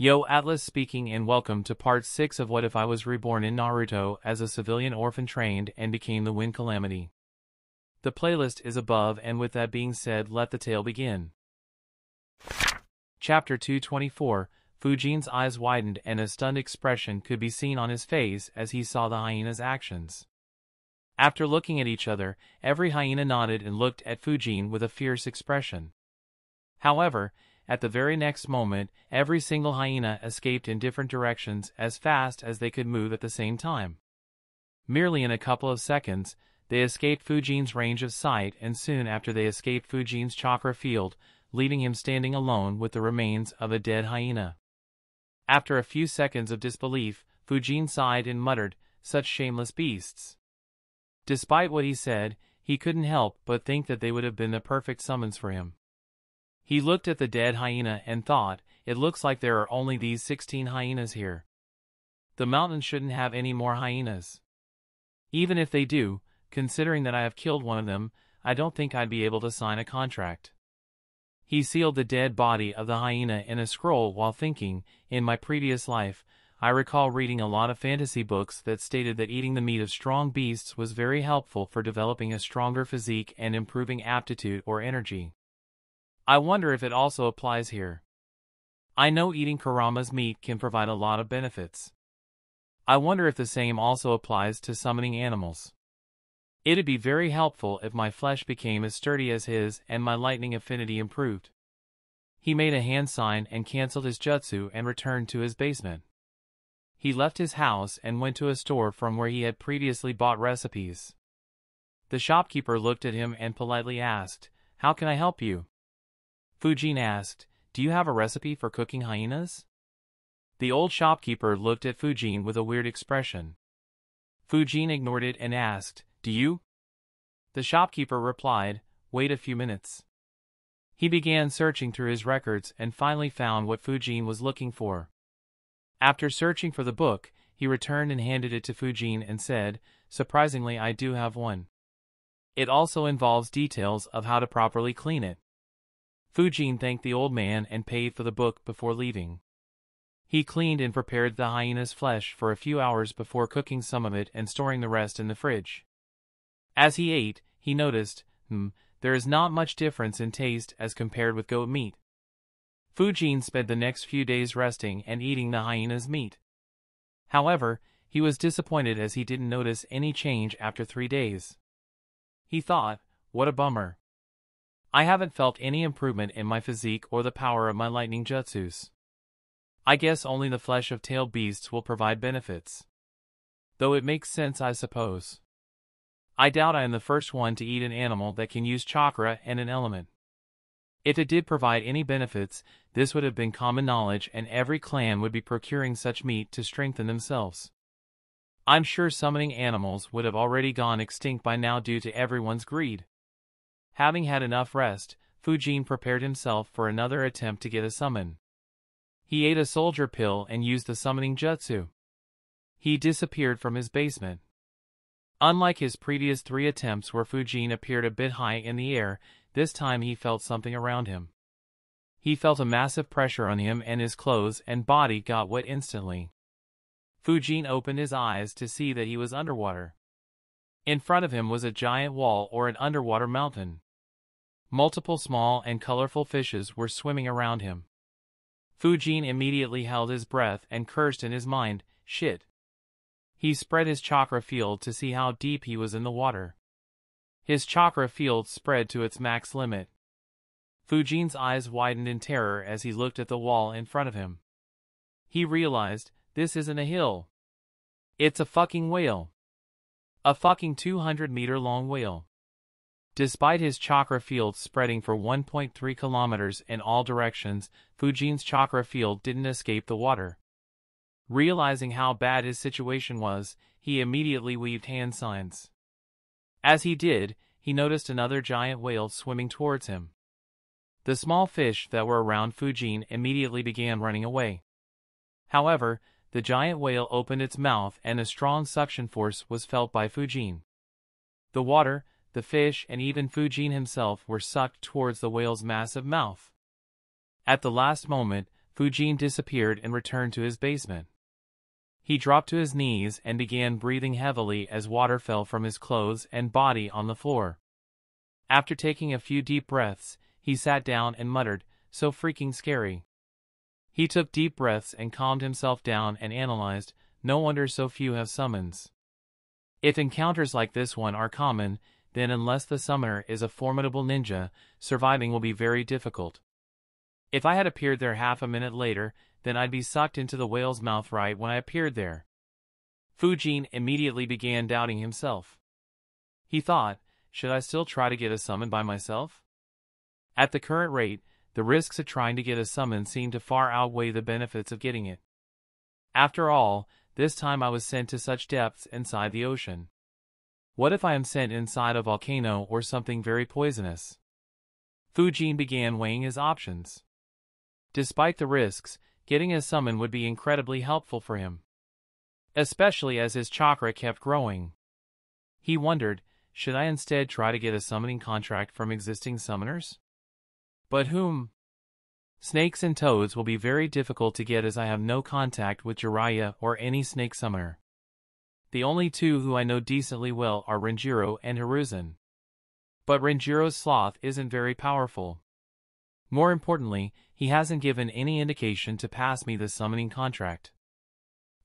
Yo Atlas speaking and welcome to part 6 of What If I Was Reborn in Naruto as a civilian orphan trained and became the Wind Calamity. The playlist is above and with that being said let the tale begin. Chapter 224 Fujin's eyes widened and a stunned expression could be seen on his face as he saw the hyena's actions. After looking at each other, every hyena nodded and looked at Fujin with a fierce expression. However, at the very next moment, every single hyena escaped in different directions as fast as they could move at the same time. Merely in a couple of seconds, they escaped Fujin's range of sight and soon after they escaped Fujin's chakra field, leaving him standing alone with the remains of a dead hyena. After a few seconds of disbelief, Fujin sighed and muttered, such shameless beasts. Despite what he said, he couldn't help but think that they would have been the perfect summons for him. He looked at the dead hyena and thought, it looks like there are only these 16 hyenas here. The mountain shouldn't have any more hyenas. Even if they do, considering that I have killed one of them, I don't think I'd be able to sign a contract. He sealed the dead body of the hyena in a scroll while thinking, in my previous life, I recall reading a lot of fantasy books that stated that eating the meat of strong beasts was very helpful for developing a stronger physique and improving aptitude or energy. I wonder if it also applies here. I know eating Kurama's meat can provide a lot of benefits. I wonder if the same also applies to summoning animals. It'd be very helpful if my flesh became as sturdy as his and my lightning affinity improved. He made a hand sign and cancelled his jutsu and returned to his basement. He left his house and went to a store from where he had previously bought recipes. The shopkeeper looked at him and politely asked, How can I help you? Fujin asked, Do you have a recipe for cooking hyenas? The old shopkeeper looked at Fujin with a weird expression. Fujin ignored it and asked, Do you? The shopkeeper replied, Wait a few minutes. He began searching through his records and finally found what Fujin was looking for. After searching for the book, he returned and handed it to Fujin and said, Surprisingly, I do have one. It also involves details of how to properly clean it. Fujin thanked the old man and paid for the book before leaving. He cleaned and prepared the hyena's flesh for a few hours before cooking some of it and storing the rest in the fridge. As he ate, he noticed, hmm, there is not much difference in taste as compared with goat meat. Fujin spent the next few days resting and eating the hyena's meat. However, he was disappointed as he didn't notice any change after three days. He thought, what a bummer. I haven't felt any improvement in my physique or the power of my lightning jutsus. I guess only the flesh of tailed beasts will provide benefits. Though it makes sense I suppose. I doubt I am the first one to eat an animal that can use chakra and an element. If it did provide any benefits, this would have been common knowledge and every clan would be procuring such meat to strengthen themselves. I'm sure summoning animals would have already gone extinct by now due to everyone's greed. Having had enough rest, Fujin prepared himself for another attempt to get a summon. He ate a soldier pill and used the summoning jutsu. He disappeared from his basement. Unlike his previous three attempts where Fujin appeared a bit high in the air, this time he felt something around him. He felt a massive pressure on him and his clothes and body got wet instantly. Fujin opened his eyes to see that he was underwater. In front of him was a giant wall or an underwater mountain. Multiple small and colorful fishes were swimming around him. Fujin immediately held his breath and cursed in his mind, shit. He spread his chakra field to see how deep he was in the water. His chakra field spread to its max limit. Fujin's eyes widened in terror as he looked at the wall in front of him. He realized, this isn't a hill. It's a fucking whale. A fucking 200 meter long whale. Despite his chakra field spreading for 1.3 kilometers in all directions, Fujin's chakra field didn't escape the water. Realizing how bad his situation was, he immediately weaved hand signs. As he did, he noticed another giant whale swimming towards him. The small fish that were around Fujin immediately began running away. However, the giant whale opened its mouth and a strong suction force was felt by Fujin. The water, the fish and even Fujin himself were sucked towards the whale's massive mouth. At the last moment, Fujin disappeared and returned to his basement. He dropped to his knees and began breathing heavily as water fell from his clothes and body on the floor. After taking a few deep breaths, he sat down and muttered, so freaking scary. He took deep breaths and calmed himself down and analyzed, no wonder so few have summons. If encounters like this one are common, then unless the summoner is a formidable ninja, surviving will be very difficult. If I had appeared there half a minute later, then I'd be sucked into the whale's mouth right when I appeared there. Fujin immediately began doubting himself. He thought, should I still try to get a summon by myself? At the current rate, the risks of trying to get a summon seem to far outweigh the benefits of getting it. After all, this time I was sent to such depths inside the ocean. What if I am sent inside a volcano or something very poisonous? Fujin began weighing his options. Despite the risks, getting a summon would be incredibly helpful for him. Especially as his chakra kept growing. He wondered, should I instead try to get a summoning contract from existing summoners? But whom? Snakes and toads will be very difficult to get as I have no contact with Jiraiya or any snake summoner. The only two who I know decently well are Renjiro and Hiruzen. But Renjiro's sloth isn't very powerful. More importantly, he hasn't given any indication to pass me the summoning contract.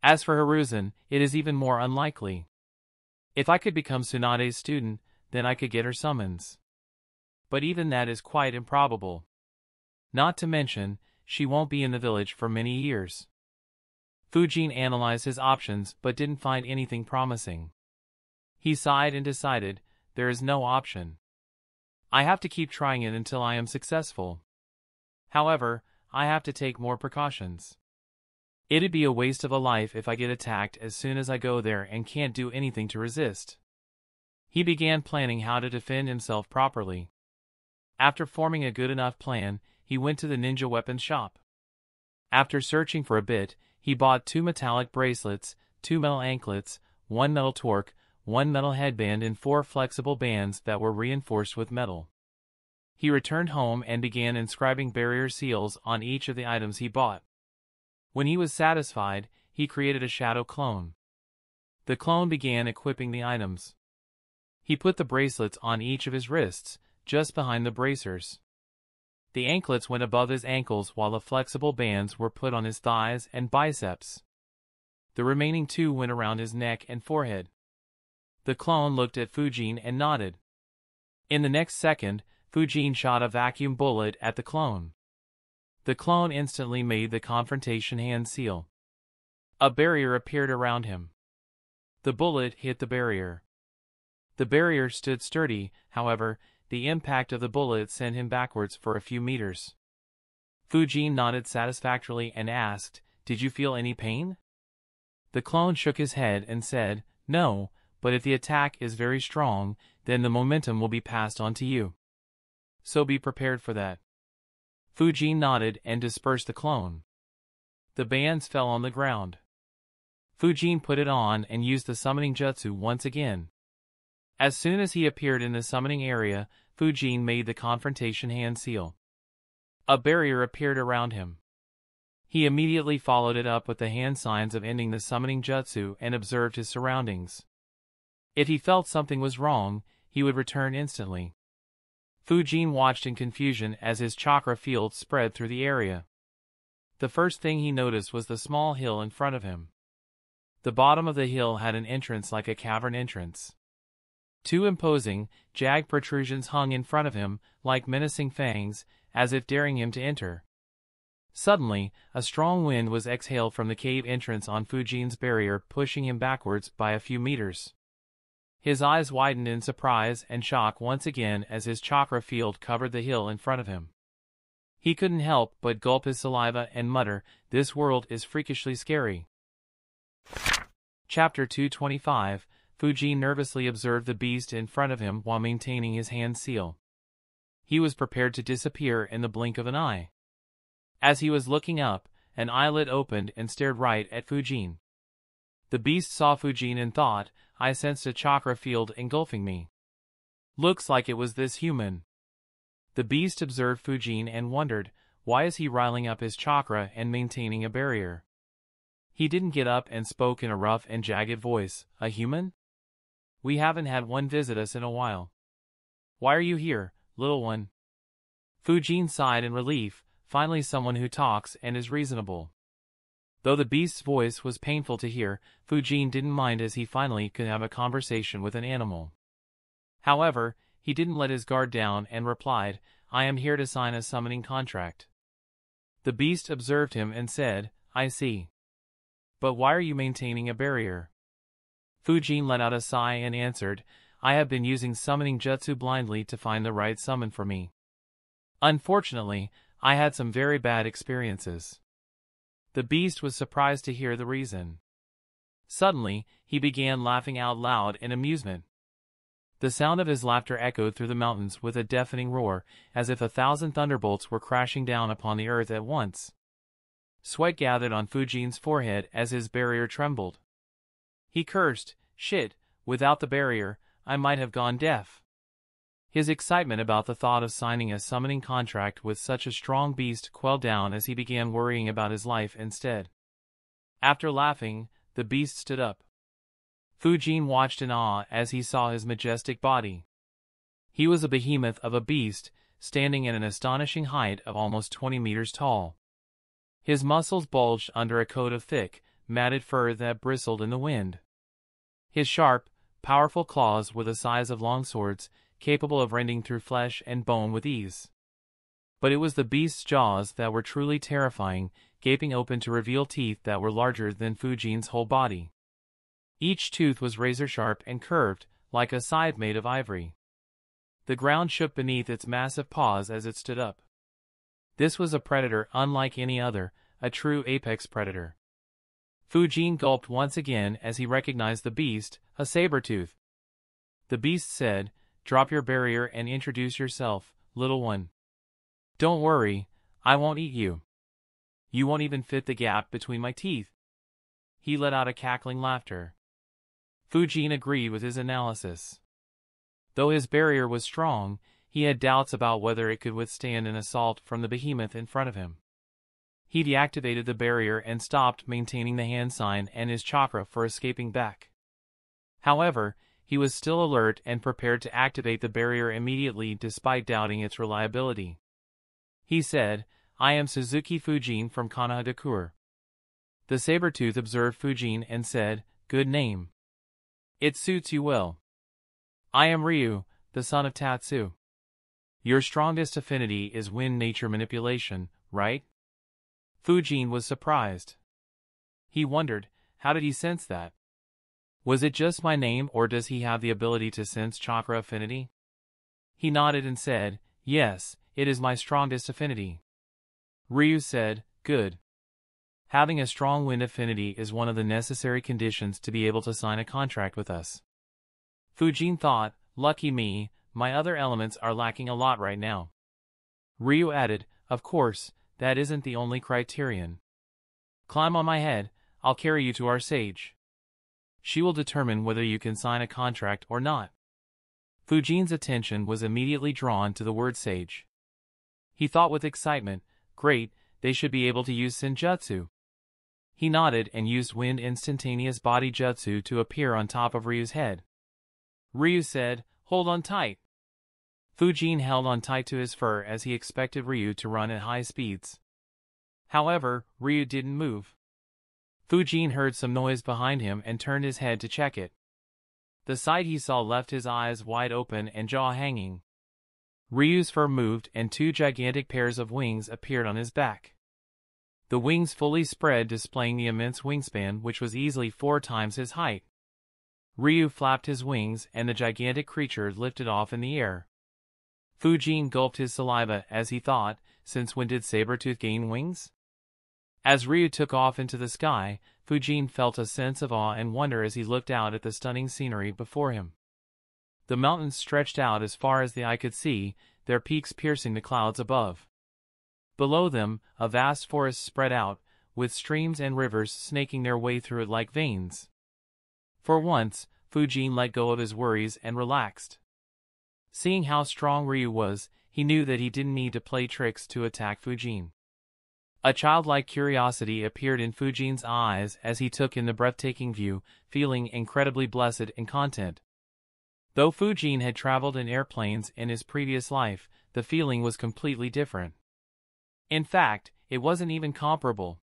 As for Hiruzen, it is even more unlikely. If I could become Tsunade's student, then I could get her summons. But even that is quite improbable. Not to mention, she won't be in the village for many years. Fujin analyzed his options but didn't find anything promising. He sighed and decided, there is no option. I have to keep trying it until I am successful. However, I have to take more precautions. It'd be a waste of a life if I get attacked as soon as I go there and can't do anything to resist. He began planning how to defend himself properly. After forming a good enough plan, he went to the ninja weapons shop. After searching for a bit, he bought two metallic bracelets, two metal anklets, one metal torque, one metal headband and four flexible bands that were reinforced with metal. He returned home and began inscribing barrier seals on each of the items he bought. When he was satisfied, he created a shadow clone. The clone began equipping the items. He put the bracelets on each of his wrists, just behind the bracers. The anklets went above his ankles while the flexible bands were put on his thighs and biceps. The remaining two went around his neck and forehead. The clone looked at Fujin and nodded. In the next second, Fujin shot a vacuum bullet at the clone. The clone instantly made the confrontation hand seal. A barrier appeared around him. The bullet hit the barrier. The barrier stood sturdy, however, the impact of the bullet sent him backwards for a few meters. Fujin nodded satisfactorily and asked, Did you feel any pain? The clone shook his head and said, No, but if the attack is very strong, then the momentum will be passed on to you so be prepared for that. Fujin nodded and dispersed the clone. The bands fell on the ground. Fujin put it on and used the summoning jutsu once again. As soon as he appeared in the summoning area, Fujin made the confrontation hand seal. A barrier appeared around him. He immediately followed it up with the hand signs of ending the summoning jutsu and observed his surroundings. If he felt something was wrong, he would return instantly. Fujin watched in confusion as his chakra field spread through the area. The first thing he noticed was the small hill in front of him. The bottom of the hill had an entrance like a cavern entrance. Two imposing, jagged protrusions hung in front of him, like menacing fangs, as if daring him to enter. Suddenly, a strong wind was exhaled from the cave entrance on Fujin's barrier pushing him backwards by a few meters. His eyes widened in surprise and shock once again as his chakra field covered the hill in front of him. He couldn't help but gulp his saliva and mutter, This world is freakishly scary. Chapter 225 Fujin nervously observed the beast in front of him while maintaining his hand seal. He was prepared to disappear in the blink of an eye. As he was looking up, an eyelid opened and stared right at Fujin. The beast saw Fujin and thought, I sensed a chakra field engulfing me. Looks like it was this human. The beast observed Fujin and wondered, why is he riling up his chakra and maintaining a barrier? He didn't get up and spoke in a rough and jagged voice. A human? We haven't had one visit us in a while. Why are you here, little one? Fujin sighed in relief, finally someone who talks and is reasonable. Though the beast's voice was painful to hear, Fujin didn't mind as he finally could have a conversation with an animal. However, he didn't let his guard down and replied, I am here to sign a summoning contract. The beast observed him and said, I see. But why are you maintaining a barrier? Fujin let out a sigh and answered, I have been using summoning jutsu blindly to find the right summon for me. Unfortunately, I had some very bad experiences. The beast was surprised to hear the reason. Suddenly, he began laughing out loud in amusement. The sound of his laughter echoed through the mountains with a deafening roar, as if a thousand thunderbolts were crashing down upon the earth at once. Sweat gathered on Fujin's forehead as his barrier trembled. He cursed, shit, without the barrier, I might have gone deaf. His excitement about the thought of signing a summoning contract with such a strong beast quelled down as he began worrying about his life instead. After laughing, the beast stood up. Fujin watched in awe as he saw his majestic body. He was a behemoth of a beast, standing at an astonishing height of almost 20 meters tall. His muscles bulged under a coat of thick, matted fur that bristled in the wind. His sharp, powerful claws were the size of long swords, capable of rending through flesh and bone with ease. But it was the beast's jaws that were truly terrifying, gaping open to reveal teeth that were larger than Fujin's whole body. Each tooth was razor-sharp and curved, like a scythe made of ivory. The ground shook beneath its massive paws as it stood up. This was a predator unlike any other, a true apex predator. Fujin gulped once again as he recognized the beast, a saber-tooth. The beast said, Drop your barrier and introduce yourself, little one. Don't worry, I won't eat you. You won't even fit the gap between my teeth. He let out a cackling laughter. Fujin agreed with his analysis. Though his barrier was strong, he had doubts about whether it could withstand an assault from the behemoth in front of him. He deactivated the barrier and stopped maintaining the hand sign and his chakra for escaping back. However, he was still alert and prepared to activate the barrier immediately despite doubting its reliability. He said, I am Suzuki Fujin from Konohagakure. The saber-tooth observed Fujin and said, Good name. It suits you well. I am Ryu, the son of Tatsu. Your strongest affinity is wind nature manipulation, right? Fujin was surprised. He wondered, how did he sense that? Was it just my name or does he have the ability to sense chakra affinity? He nodded and said, Yes, it is my strongest affinity. Ryu said, Good. Having a strong wind affinity is one of the necessary conditions to be able to sign a contract with us. Fujin thought, Lucky me, my other elements are lacking a lot right now. Ryu added, Of course, that isn't the only criterion. Climb on my head, I'll carry you to our sage she will determine whether you can sign a contract or not. Fujin's attention was immediately drawn to the word sage. He thought with excitement, great, they should be able to use Senjutsu. He nodded and used wind instantaneous body jutsu to appear on top of Ryu's head. Ryu said, hold on tight. Fujin held on tight to his fur as he expected Ryu to run at high speeds. However, Ryu didn't move. Fujin heard some noise behind him and turned his head to check it. The sight he saw left his eyes wide open and jaw hanging. Ryu's fur moved and two gigantic pairs of wings appeared on his back. The wings fully spread displaying the immense wingspan which was easily four times his height. Ryu flapped his wings and the gigantic creature lifted off in the air. Fujin gulped his saliva as he thought, since when did Sabretooth gain wings? As Ryu took off into the sky, Fujin felt a sense of awe and wonder as he looked out at the stunning scenery before him. The mountains stretched out as far as the eye could see, their peaks piercing the clouds above. Below them, a vast forest spread out, with streams and rivers snaking their way through it like veins. For once, Fujin let go of his worries and relaxed. Seeing how strong Ryu was, he knew that he didn't need to play tricks to attack Fujin. A childlike curiosity appeared in Fujin's eyes as he took in the breathtaking view, feeling incredibly blessed and content. Though Fujin had traveled in airplanes in his previous life, the feeling was completely different. In fact, it wasn't even comparable.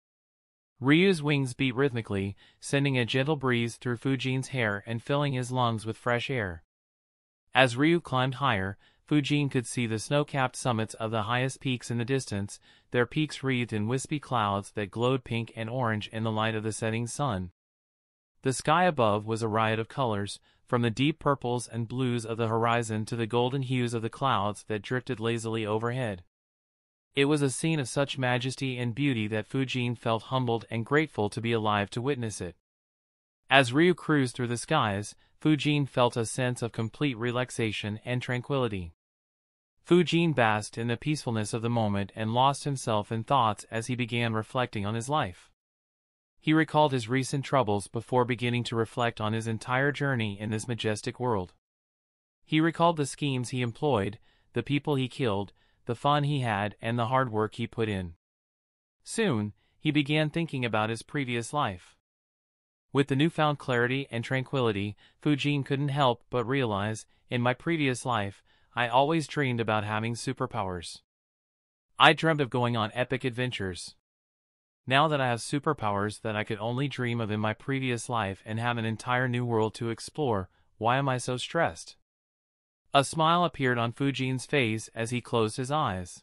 Ryu's wings beat rhythmically, sending a gentle breeze through Fujin's hair and filling his lungs with fresh air. As Ryu climbed higher, Fujin could see the snow-capped summits of the highest peaks in the distance, their peaks wreathed in wispy clouds that glowed pink and orange in the light of the setting sun. The sky above was a riot of colors, from the deep purples and blues of the horizon to the golden hues of the clouds that drifted lazily overhead. It was a scene of such majesty and beauty that Fujin felt humbled and grateful to be alive to witness it. As Ryu cruised through the skies, Fujin felt a sense of complete relaxation and tranquility. Fujin basked in the peacefulness of the moment and lost himself in thoughts as he began reflecting on his life. He recalled his recent troubles before beginning to reflect on his entire journey in this majestic world. He recalled the schemes he employed, the people he killed, the fun he had, and the hard work he put in. Soon, he began thinking about his previous life. With the newfound clarity and tranquility, Fujin couldn't help but realize, in my previous life, I always dreamed about having superpowers. I dreamt of going on epic adventures. Now that I have superpowers that I could only dream of in my previous life and have an entire new world to explore, why am I so stressed? A smile appeared on Fujin's face as he closed his eyes.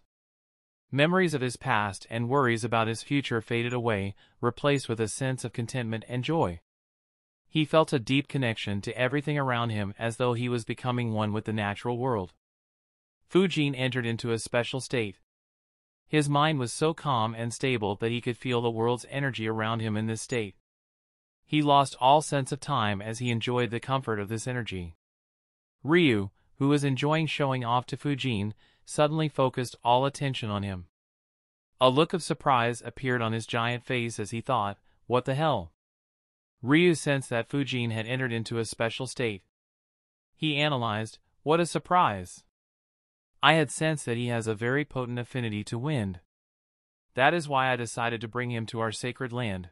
Memories of his past and worries about his future faded away, replaced with a sense of contentment and joy. He felt a deep connection to everything around him as though he was becoming one with the natural world. Fujin entered into a special state. His mind was so calm and stable that he could feel the world's energy around him in this state. He lost all sense of time as he enjoyed the comfort of this energy. Ryu, who was enjoying showing off to Fujin, suddenly focused all attention on him. A look of surprise appeared on his giant face as he thought, what the hell? Ryu sensed that Fujin had entered into a special state. He analyzed, what a surprise! I had sensed that he has a very potent affinity to wind. That is why I decided to bring him to our sacred land.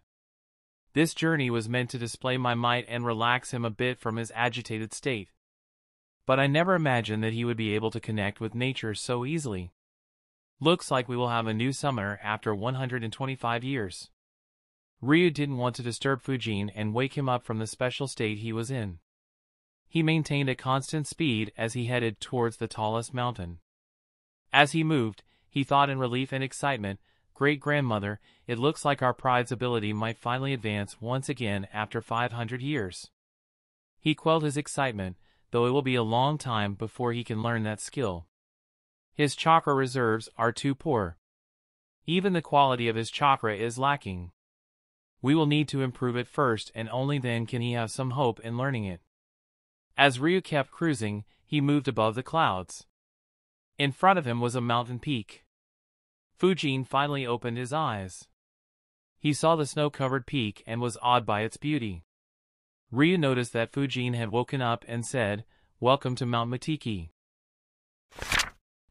This journey was meant to display my might and relax him a bit from his agitated state but I never imagined that he would be able to connect with nature so easily. Looks like we will have a new summoner after 125 years. Ryu didn't want to disturb Fujin and wake him up from the special state he was in. He maintained a constant speed as he headed towards the tallest mountain. As he moved, he thought in relief and excitement, Great grandmother, it looks like our pride's ability might finally advance once again after 500 years. He quelled his excitement, though it will be a long time before he can learn that skill. His chakra reserves are too poor. Even the quality of his chakra is lacking. We will need to improve it first and only then can he have some hope in learning it. As Ryu kept cruising, he moved above the clouds. In front of him was a mountain peak. Fujin finally opened his eyes. He saw the snow-covered peak and was awed by its beauty. Ryu noticed that Fujin had woken up and said, Welcome to Mount Matiki.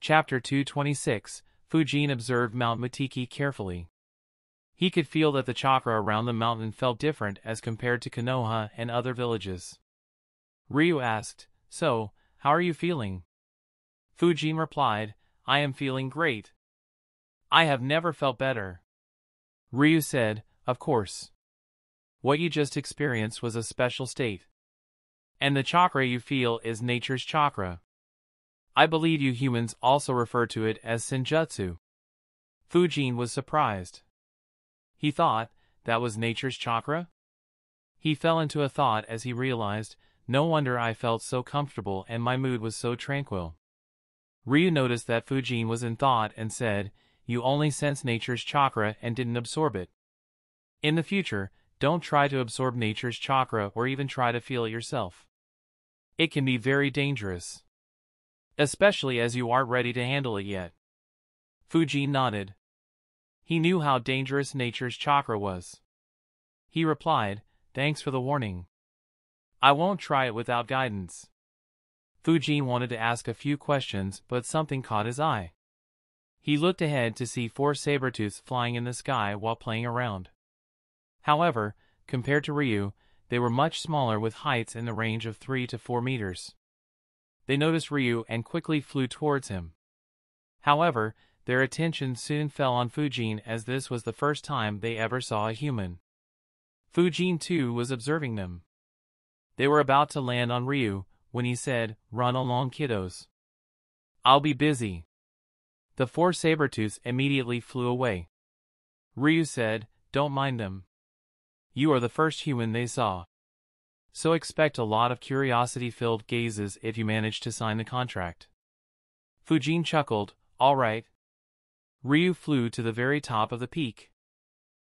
Chapter 226 Fujin observed Mount Matiki carefully. He could feel that the chakra around the mountain felt different as compared to Konoha and other villages. Ryu asked, So, how are you feeling? Fujin replied, I am feeling great. I have never felt better. Ryu said, Of course. What you just experienced was a special state. And the chakra you feel is nature's chakra. I believe you humans also refer to it as senjutsu. Fujin was surprised. He thought, that was nature's chakra? He fell into a thought as he realized, no wonder I felt so comfortable and my mood was so tranquil. Ryu noticed that Fujin was in thought and said, you only sense nature's chakra and didn't absorb it. In the future, don't try to absorb nature's chakra or even try to feel it yourself. It can be very dangerous. Especially as you aren't ready to handle it yet. Fujin nodded. He knew how dangerous nature's chakra was. He replied, Thanks for the warning. I won't try it without guidance. Fujin wanted to ask a few questions but something caught his eye. He looked ahead to see four saber-tooths flying in the sky while playing around. However, compared to Ryu, they were much smaller with heights in the range of 3 to 4 meters. They noticed Ryu and quickly flew towards him. However, their attention soon fell on Fujin as this was the first time they ever saw a human. Fujin too was observing them. They were about to land on Ryu, when he said, Run along kiddos. I'll be busy. The four saber-tooths immediately flew away. Ryu said, Don't mind them. You are the first human they saw. So expect a lot of curiosity-filled gazes if you manage to sign the contract. Fujin chuckled, all right. Ryu flew to the very top of the peak.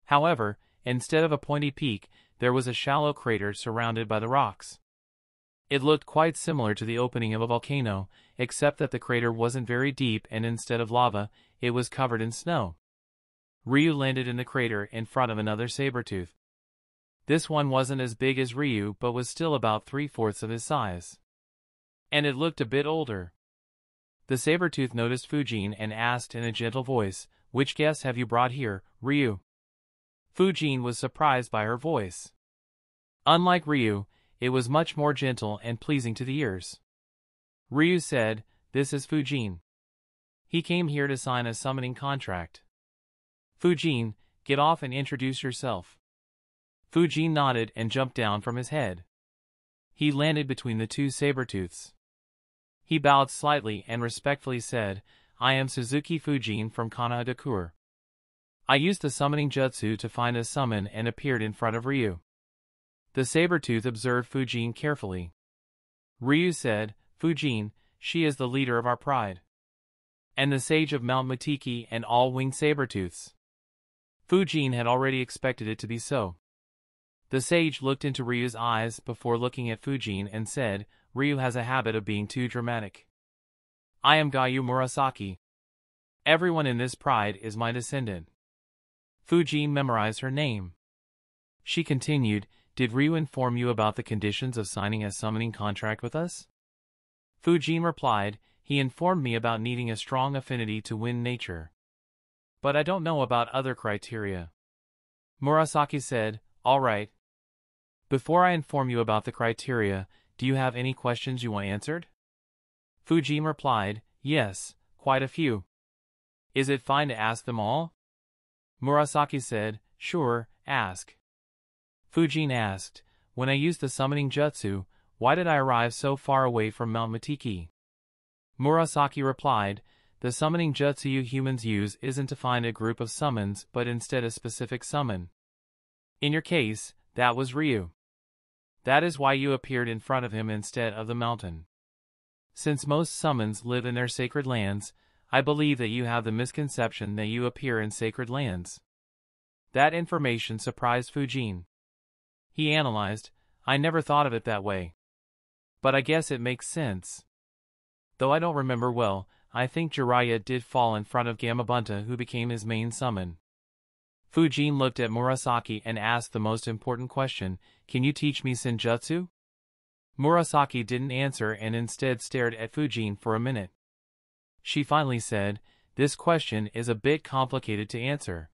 However, instead of a pointy peak, there was a shallow crater surrounded by the rocks. It looked quite similar to the opening of a volcano, except that the crater wasn't very deep and instead of lava, it was covered in snow. Ryu landed in the crater in front of another saber-tooth. This one wasn't as big as Ryu but was still about three-fourths of his size. And it looked a bit older. The saber-tooth noticed Fujin and asked in a gentle voice, Which guest have you brought here, Ryu? Fujin was surprised by her voice. Unlike Ryu, it was much more gentle and pleasing to the ears. Ryu said, This is Fujin. He came here to sign a summoning contract. Fujin, get off and introduce yourself. Fujin nodded and jumped down from his head. He landed between the two saber-tooths. He bowed slightly and respectfully said, I am Suzuki Fujin from Kana Kanagakur. I used the summoning jutsu to find a summon and appeared in front of Ryu. The saber-tooth observed Fujin carefully. Ryu said, Fujin, she is the leader of our pride. And the sage of Mount Mitiki and all winged saber-tooths. Fujin had already expected it to be so. The sage looked into Ryu's eyes before looking at Fujin and said, Ryu has a habit of being too dramatic. I am Gayu Murasaki. Everyone in this pride is my descendant. Fujin memorized her name. She continued, Did Ryu inform you about the conditions of signing a summoning contract with us? Fujin replied, He informed me about needing a strong affinity to win nature. But I don't know about other criteria. Murasaki said, All right, before I inform you about the criteria, do you have any questions you want answered? Fujin replied, Yes, quite a few. Is it fine to ask them all? Murasaki said, Sure, ask. Fujin asked, When I used the summoning jutsu, why did I arrive so far away from Mount Mitiki? Murasaki replied, The summoning jutsu you humans use isn't to find a group of summons but instead a specific summon. In your case, that was Ryu. That is why you appeared in front of him instead of the mountain. Since most summons live in their sacred lands, I believe that you have the misconception that you appear in sacred lands. That information surprised Fujin. He analyzed, I never thought of it that way. But I guess it makes sense. Though I don't remember well, I think Jiraiya did fall in front of Gamabunta who became his main summon. Fujin looked at Murasaki and asked the most important question, Can you teach me Senjutsu? Murasaki didn't answer and instead stared at Fujin for a minute. She finally said, This question is a bit complicated to answer.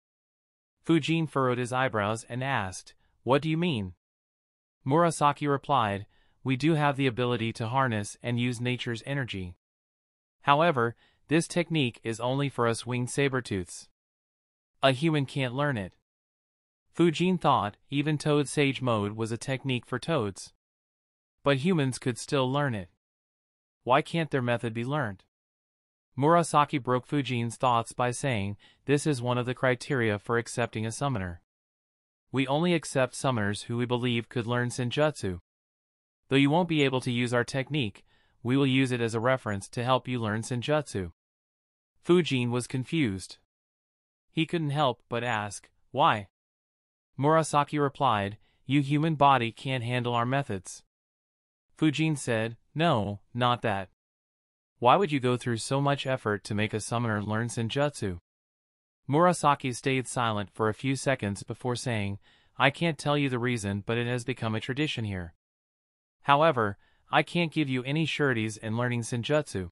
Fujin furrowed his eyebrows and asked, What do you mean? Murasaki replied, We do have the ability to harness and use nature's energy. However, this technique is only for us winged saber-tooths. A human can't learn it. Fujin thought even Toad Sage Mode was a technique for toads. But humans could still learn it. Why can't their method be learned? Murasaki broke Fujin's thoughts by saying, this is one of the criteria for accepting a summoner. We only accept summoners who we believe could learn Senjutsu. Though you won't be able to use our technique, we will use it as a reference to help you learn Senjutsu. Fujin was confused. He couldn't help but ask, why? Murasaki replied, you human body can't handle our methods. Fujin said, no, not that. Why would you go through so much effort to make a summoner learn Senjutsu? Murasaki stayed silent for a few seconds before saying, I can't tell you the reason but it has become a tradition here. However, I can't give you any sureties in learning Senjutsu.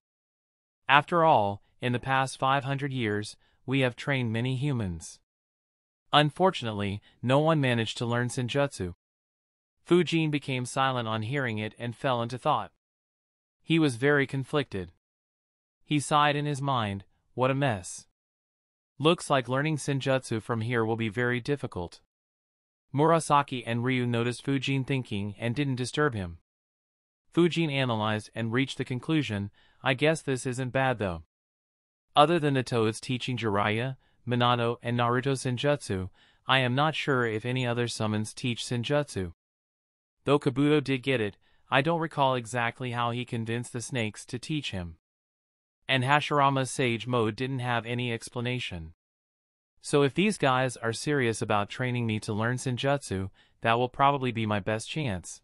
After all, in the past 500 years, we have trained many humans. Unfortunately, no one managed to learn Senjutsu. Fujin became silent on hearing it and fell into thought. He was very conflicted. He sighed in his mind, what a mess. Looks like learning Senjutsu from here will be very difficult. Murasaki and Ryu noticed Fujin thinking and didn't disturb him. Fujin analyzed and reached the conclusion, I guess this isn't bad though. Other than the Toads teaching Jiraiya, Minato, and Naruto Senjutsu, I am not sure if any other summons teach Senjutsu. Though Kabuto did get it, I don't recall exactly how he convinced the snakes to teach him. And Hashirama's Sage Mode didn't have any explanation. So if these guys are serious about training me to learn Senjutsu, that will probably be my best chance.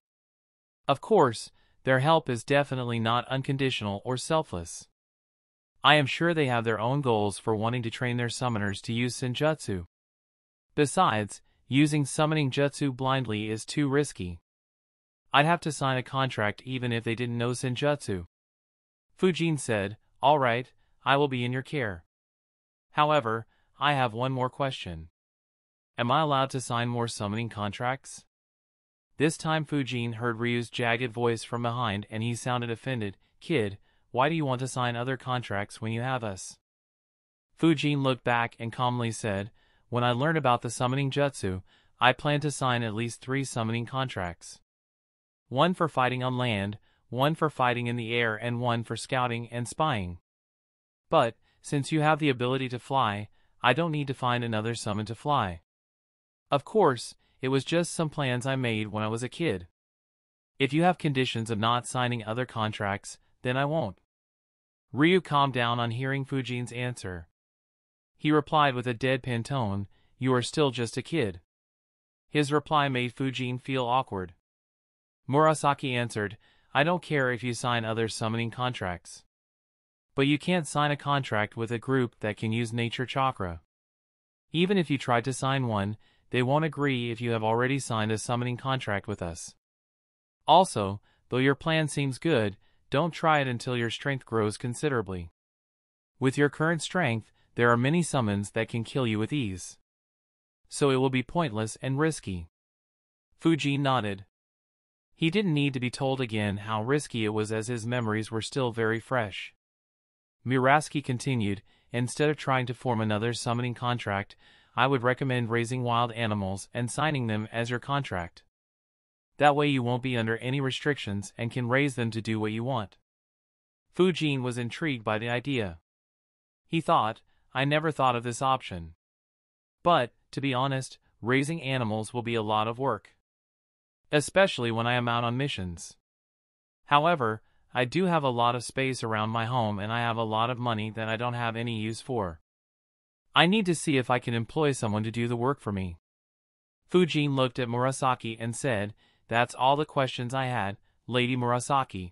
Of course, their help is definitely not unconditional or selfless. I am sure they have their own goals for wanting to train their summoners to use Senjutsu. Besides, using summoning jutsu blindly is too risky. I'd have to sign a contract even if they didn't know Senjutsu. Fujin said, Alright, I will be in your care. However, I have one more question. Am I allowed to sign more summoning contracts? This time Fujin heard Ryu's jagged voice from behind and he sounded offended. Kid, why do you want to sign other contracts when you have us? Fujin looked back and calmly said, When I learn about the summoning jutsu, I plan to sign at least three summoning contracts. One for fighting on land, one for fighting in the air and one for scouting and spying. But, since you have the ability to fly, I don't need to find another summon to fly. Of course, it was just some plans I made when I was a kid. If you have conditions of not signing other contracts, then I won't. Ryu calmed down on hearing Fujin's answer. He replied with a deadpan tone, You are still just a kid. His reply made Fujin feel awkward. Murasaki answered, I don't care if you sign other summoning contracts. But you can't sign a contract with a group that can use nature chakra. Even if you tried to sign one, they won't agree if you have already signed a summoning contract with us. Also, though your plan seems good, don't try it until your strength grows considerably. With your current strength, there are many summons that can kill you with ease. So it will be pointless and risky. Fujin nodded. He didn't need to be told again how risky it was as his memories were still very fresh. Murasaki continued, instead of trying to form another summoning contract, I would recommend raising wild animals and signing them as your contract. That way you won't be under any restrictions and can raise them to do what you want. Fujin was intrigued by the idea. He thought, I never thought of this option. But, to be honest, raising animals will be a lot of work. Especially when I am out on missions. However, I do have a lot of space around my home and I have a lot of money that I don't have any use for. I need to see if I can employ someone to do the work for me. Fujin looked at Murasaki and said, That's all the questions I had, Lady Murasaki.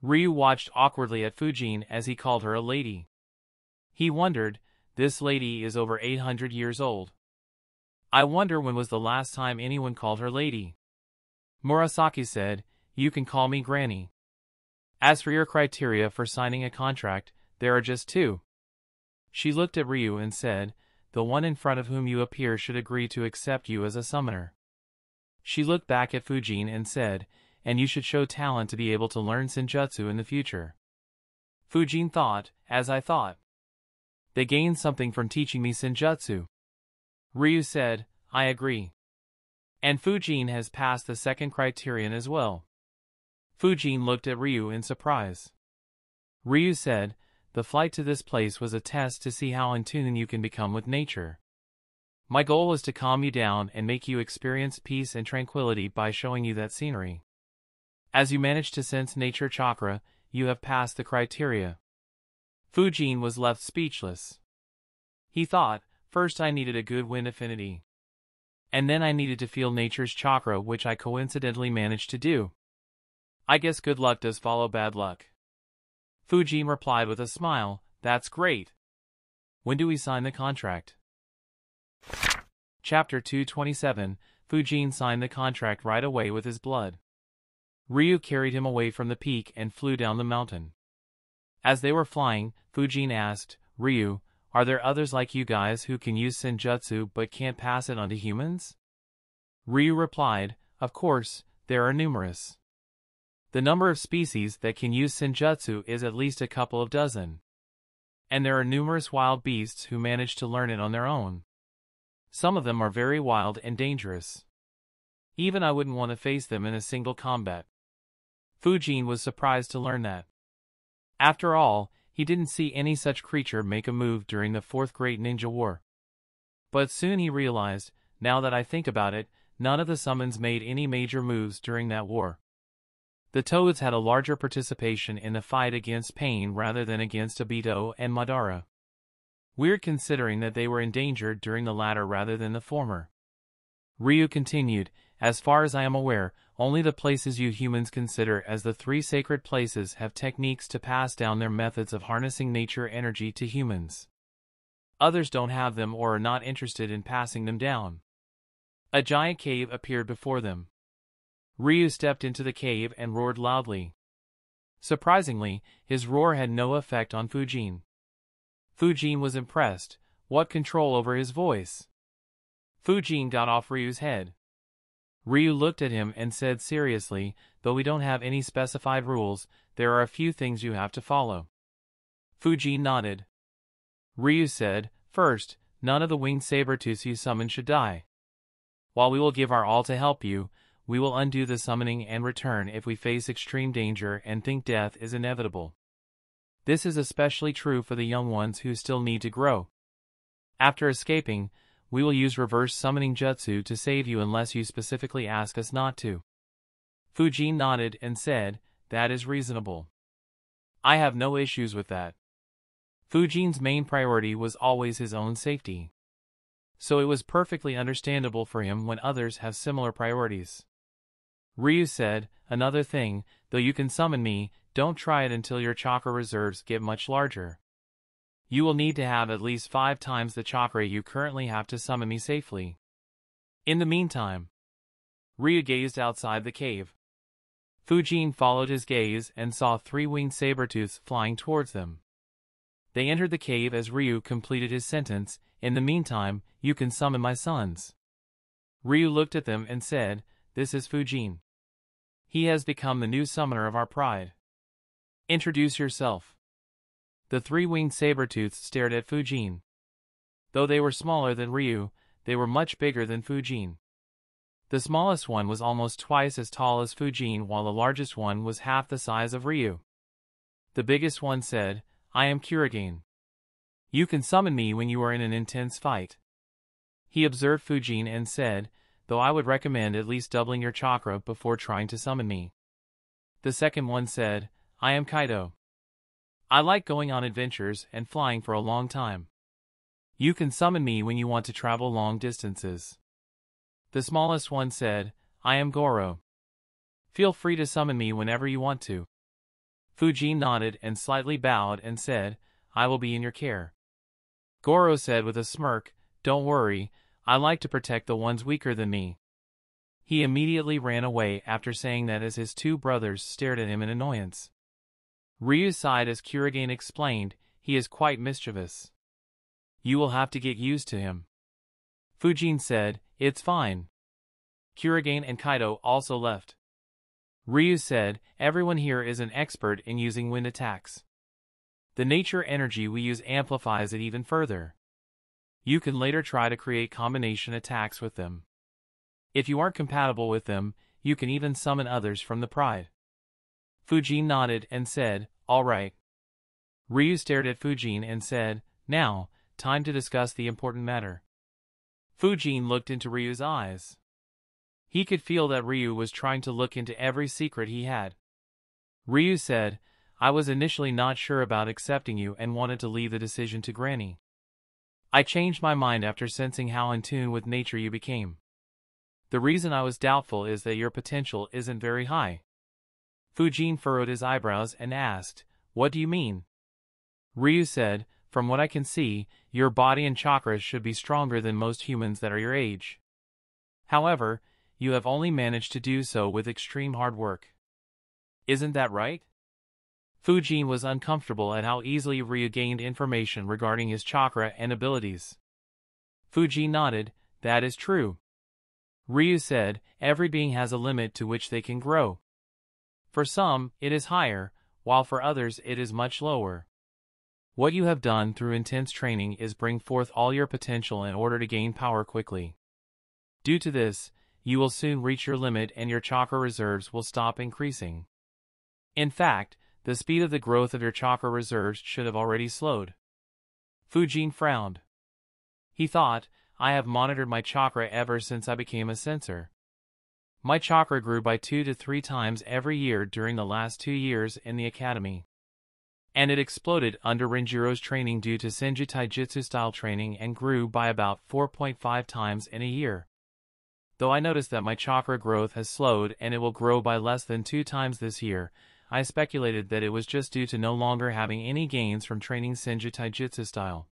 Ryu watched awkwardly at Fujin as he called her a lady. He wondered, this lady is over 800 years old. I wonder when was the last time anyone called her lady. Murasaki said, You can call me Granny. As for your criteria for signing a contract, there are just two. She looked at Ryu and said, The one in front of whom you appear should agree to accept you as a summoner. She looked back at Fujin and said, And you should show talent to be able to learn Senjutsu in the future. Fujin thought, as I thought. They gained something from teaching me Senjutsu. Ryu said, I agree. And Fujin has passed the second criterion as well. Fujin looked at Ryu in surprise. Ryu said, the flight to this place was a test to see how in tune you can become with nature. My goal is to calm you down and make you experience peace and tranquility by showing you that scenery. As you manage to sense nature chakra, you have passed the criteria. Fujin was left speechless. He thought, first I needed a good wind affinity. And then I needed to feel nature's chakra which I coincidentally managed to do. I guess good luck does follow bad luck. Fujin replied with a smile, That's great. When do we sign the contract? Chapter 227 Fujin signed the contract right away with his blood. Ryu carried him away from the peak and flew down the mountain. As they were flying, Fujin asked, Ryu, are there others like you guys who can use senjutsu but can't pass it on to humans? Ryu replied, Of course, there are numerous. The number of species that can use senjutsu is at least a couple of dozen. And there are numerous wild beasts who manage to learn it on their own. Some of them are very wild and dangerous. Even I wouldn't want to face them in a single combat. Fujin was surprised to learn that. After all, he didn't see any such creature make a move during the Fourth Great Ninja War. But soon he realized, now that I think about it, none of the summons made any major moves during that war. The Toads had a larger participation in the fight against Pain rather than against Obito and Madara. Weird considering that they were endangered during the latter rather than the former. Ryu continued, as far as I am aware, only the places you humans consider as the three sacred places have techniques to pass down their methods of harnessing nature energy to humans. Others don't have them or are not interested in passing them down. A giant cave appeared before them. Ryu stepped into the cave and roared loudly. Surprisingly, his roar had no effect on Fujin. Fujin was impressed. What control over his voice? Fujin got off Ryu's head. Ryu looked at him and said seriously, though we don't have any specified rules, there are a few things you have to follow. Fujin nodded. Ryu said, First, none of the winged saber-tooths you summon should die. While we will give our all to help you, we will undo the summoning and return if we face extreme danger and think death is inevitable. This is especially true for the young ones who still need to grow. After escaping, we will use reverse summoning jutsu to save you unless you specifically ask us not to. Fujin nodded and said, that is reasonable. I have no issues with that. Fujin's main priority was always his own safety. So it was perfectly understandable for him when others have similar priorities. Ryu said, another thing, though you can summon me, don't try it until your chakra reserves get much larger. You will need to have at least five times the chakra you currently have to summon me safely. In the meantime, Ryu gazed outside the cave. Fujin followed his gaze and saw three winged saber-tooths flying towards them. They entered the cave as Ryu completed his sentence, in the meantime, you can summon my sons. Ryu looked at them and said, this is Fujin. He has become the new summoner of our pride. Introduce yourself. The three-winged saber-tooths stared at Fujin. Though they were smaller than Ryu, they were much bigger than Fujin. The smallest one was almost twice as tall as Fujin while the largest one was half the size of Ryu. The biggest one said, I am Kurogane. You can summon me when you are in an intense fight. He observed Fujin and said, though I would recommend at least doubling your chakra before trying to summon me. The second one said, I am Kaido. I like going on adventures and flying for a long time. You can summon me when you want to travel long distances. The smallest one said, I am Goro. Feel free to summon me whenever you want to. Fujin nodded and slightly bowed and said, I will be in your care. Goro said with a smirk, Don't worry, I like to protect the ones weaker than me. He immediately ran away after saying that as his two brothers stared at him in annoyance. Ryu sighed as Kurogane explained, he is quite mischievous. You will have to get used to him. Fujin said, it's fine. Kurogane and Kaido also left. Ryu said, everyone here is an expert in using wind attacks. The nature energy we use amplifies it even further. You can later try to create combination attacks with them. If you aren't compatible with them, you can even summon others from the pride. Fujin nodded and said, all right. Ryu stared at Fujin and said, Now, time to discuss the important matter. Fujin looked into Ryu's eyes. He could feel that Ryu was trying to look into every secret he had. Ryu said, I was initially not sure about accepting you and wanted to leave the decision to Granny. I changed my mind after sensing how in tune with nature you became. The reason I was doubtful is that your potential isn't very high. Fujin furrowed his eyebrows and asked, What do you mean? Ryu said, From what I can see, your body and chakras should be stronger than most humans that are your age. However, you have only managed to do so with extreme hard work. Isn't that right? Fujin was uncomfortable at how easily Ryu gained information regarding his chakra and abilities. Fujin nodded, that is true. Ryu said, every being has a limit to which they can grow. For some, it is higher, while for others it is much lower. What you have done through intense training is bring forth all your potential in order to gain power quickly. Due to this, you will soon reach your limit and your chakra reserves will stop increasing. In fact, the speed of the growth of your chakra reserves should have already slowed. Fujin frowned. He thought, I have monitored my chakra ever since I became a sensor. My chakra grew by two to three times every year during the last two years in the academy. And it exploded under Renjiro's training due to Senju Taijutsu style training and grew by about 4.5 times in a year. Though I noticed that my chakra growth has slowed and it will grow by less than two times this year, I speculated that it was just due to no longer having any gains from training Senju Taijutsu style.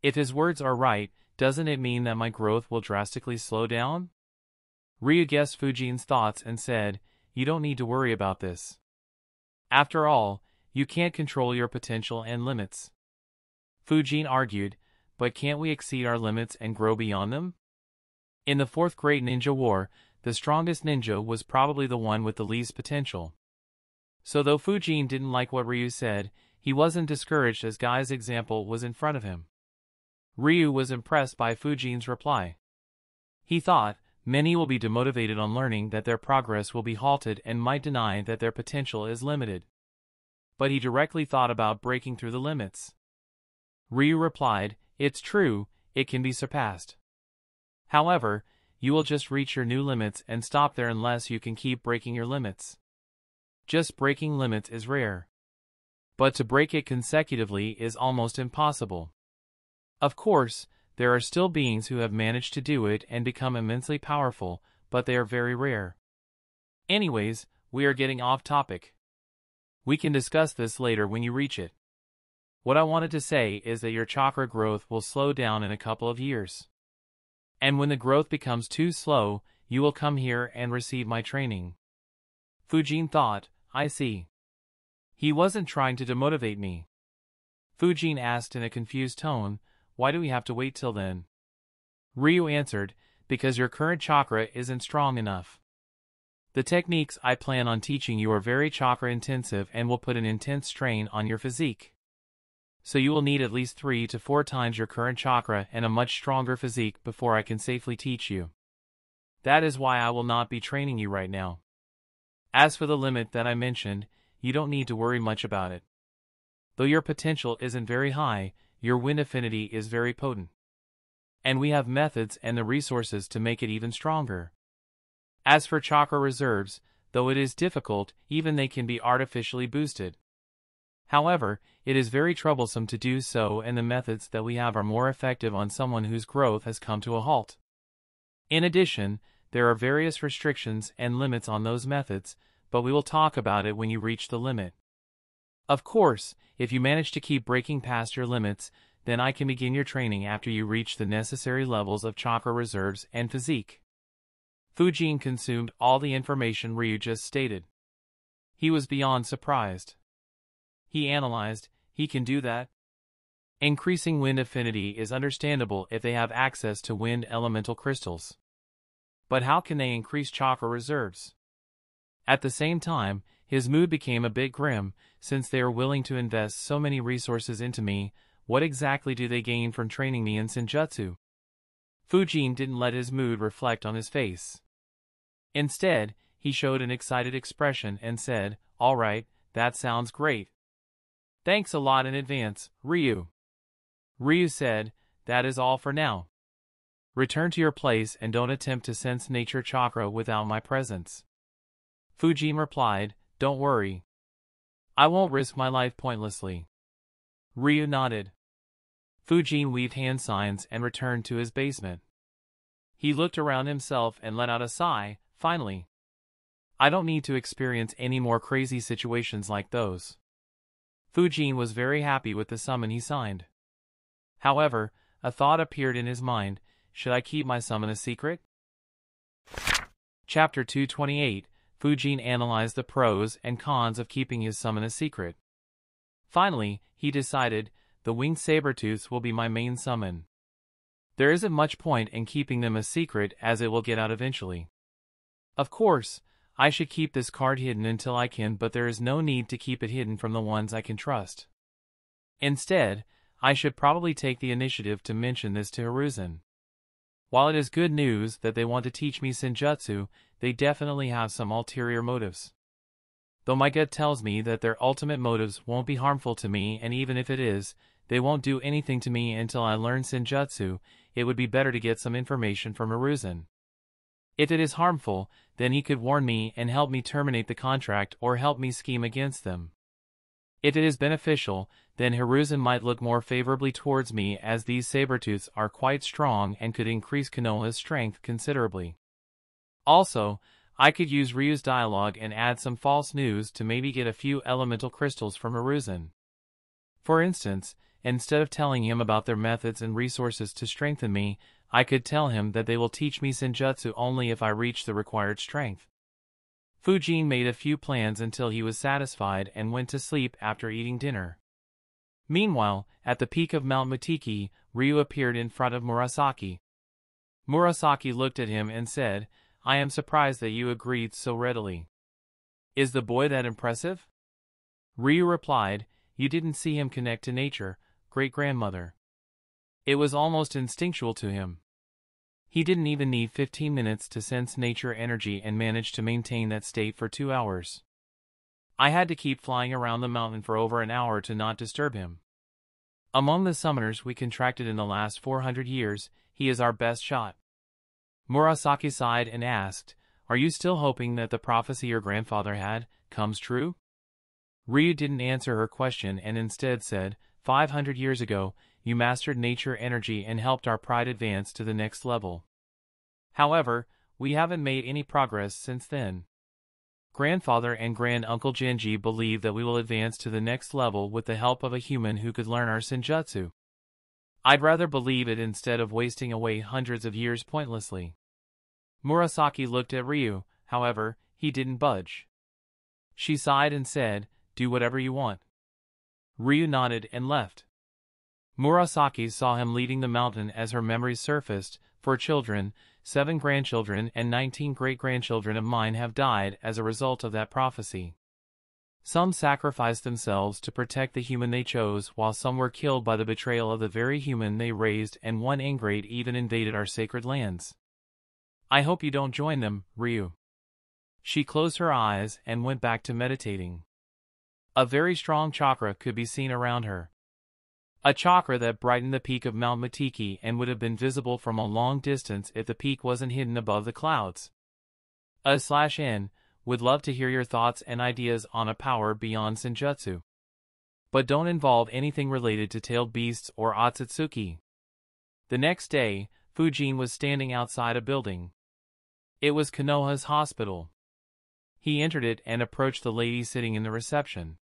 If his words are right, doesn't it mean that my growth will drastically slow down? Ryu guessed Fujin's thoughts and said, You don't need to worry about this. After all, you can't control your potential and limits. Fujin argued, but can't we exceed our limits and grow beyond them? In the fourth great ninja war, the strongest ninja was probably the one with the least potential. So though Fujin didn't like what Ryu said, he wasn't discouraged as Guy's example was in front of him. Ryu was impressed by Fujin's reply. He thought, many will be demotivated on learning that their progress will be halted and might deny that their potential is limited. But he directly thought about breaking through the limits. Ryu replied, It's true, it can be surpassed. However, you will just reach your new limits and stop there unless you can keep breaking your limits. Just breaking limits is rare. But to break it consecutively is almost impossible. Of course, there are still beings who have managed to do it and become immensely powerful, but they are very rare. Anyways, we are getting off topic. We can discuss this later when you reach it. What I wanted to say is that your chakra growth will slow down in a couple of years. And when the growth becomes too slow, you will come here and receive my training. Fujin thought, I see. He wasn't trying to demotivate me. Fujin asked in a confused tone, why do we have to wait till then? Ryu answered, because your current chakra isn't strong enough. The techniques I plan on teaching you are very chakra intensive and will put an intense strain on your physique. So you will need at least three to four times your current chakra and a much stronger physique before I can safely teach you. That is why I will not be training you right now. As for the limit that I mentioned, you don't need to worry much about it. Though your potential isn't very high, your wind affinity is very potent. And we have methods and the resources to make it even stronger. As for chakra reserves, though it is difficult, even they can be artificially boosted. However, it is very troublesome to do so and the methods that we have are more effective on someone whose growth has come to a halt. In addition, there are various restrictions and limits on those methods, but we will talk about it when you reach the limit. Of course, if you manage to keep breaking past your limits, then I can begin your training after you reach the necessary levels of chakra reserves and physique. Fujin consumed all the information Ryu just stated. He was beyond surprised. He analyzed, he can do that? Increasing wind affinity is understandable if they have access to wind elemental crystals. But how can they increase chakra reserves? At the same time, his mood became a bit grim, since they are willing to invest so many resources into me, what exactly do they gain from training me in Senjutsu? Fujin didn't let his mood reflect on his face. Instead, he showed an excited expression and said, Alright, that sounds great. Thanks a lot in advance, Ryu. Ryu said, That is all for now. Return to your place and don't attempt to sense nature chakra without my presence. Fujin replied, Don't worry. I won't risk my life pointlessly. Ryu nodded. Fujin weaved hand signs and returned to his basement. He looked around himself and let out a sigh, finally. I don't need to experience any more crazy situations like those. Fujin was very happy with the summon he signed. However, a thought appeared in his mind, should I keep my summon a secret? Chapter 228, Fujin analyzed the pros and cons of keeping his summon a secret. Finally, he decided, the winged saber-tooth will be my main summon. There isn't much point in keeping them a secret as it will get out eventually. Of course, I should keep this card hidden until I can but there is no need to keep it hidden from the ones I can trust. Instead, I should probably take the initiative to mention this to Hiruzen. While it is good news that they want to teach me Senjutsu, they definitely have some ulterior motives. Though my gut tells me that their ultimate motives won't be harmful to me and even if it is, they won't do anything to me until I learn Senjutsu, it would be better to get some information from Hiruzen. If it is harmful, then he could warn me and help me terminate the contract or help me scheme against them. If it is beneficial, then Hiruzen might look more favorably towards me as these saber-tooths are quite strong and could increase Konoha's strength considerably. Also, I could use Ryu's dialogue and add some false news to maybe get a few elemental crystals from Hiruzen. For instance, instead of telling him about their methods and resources to strengthen me, I could tell him that they will teach me Senjutsu only if I reach the required strength. Fujin made a few plans until he was satisfied and went to sleep after eating dinner. Meanwhile, at the peak of Mount Mitiki, Ryu appeared in front of Murasaki. Murasaki looked at him and said, I am surprised that you agreed so readily. Is the boy that impressive? Ryu replied, You didn't see him connect to nature, great-grandmother. It was almost instinctual to him. He didn't even need 15 minutes to sense nature energy and managed to maintain that state for two hours. I had to keep flying around the mountain for over an hour to not disturb him. Among the summoners we contracted in the last 400 years, he is our best shot. Murasaki sighed and asked, Are you still hoping that the prophecy your grandfather had comes true? Ryu didn't answer her question and instead said, 500 years ago, you mastered nature energy and helped our pride advance to the next level. However, we haven't made any progress since then. Grandfather and Grand Uncle Genji believe that we will advance to the next level with the help of a human who could learn our senjutsu. I'd rather believe it instead of wasting away hundreds of years pointlessly. Murasaki looked at Ryu, however, he didn't budge. She sighed and said, do whatever you want. Ryu nodded and left. Murasaki saw him leading the mountain as her memories surfaced, for children, seven grandchildren and nineteen great-grandchildren of mine have died as a result of that prophecy. Some sacrificed themselves to protect the human they chose while some were killed by the betrayal of the very human they raised and one ingrate even invaded our sacred lands. I hope you don't join them, Ryu. She closed her eyes and went back to meditating. A very strong chakra could be seen around her, a chakra that brightened the peak of Mount Mitiki and would have been visible from a long distance if the peak wasn't hidden above the clouds. A slash in, would love to hear your thoughts and ideas on a power beyond Senjutsu. But don't involve anything related to tailed beasts or Otsutsuki. The next day, Fujin was standing outside a building. It was Konoha's hospital. He entered it and approached the lady sitting in the reception.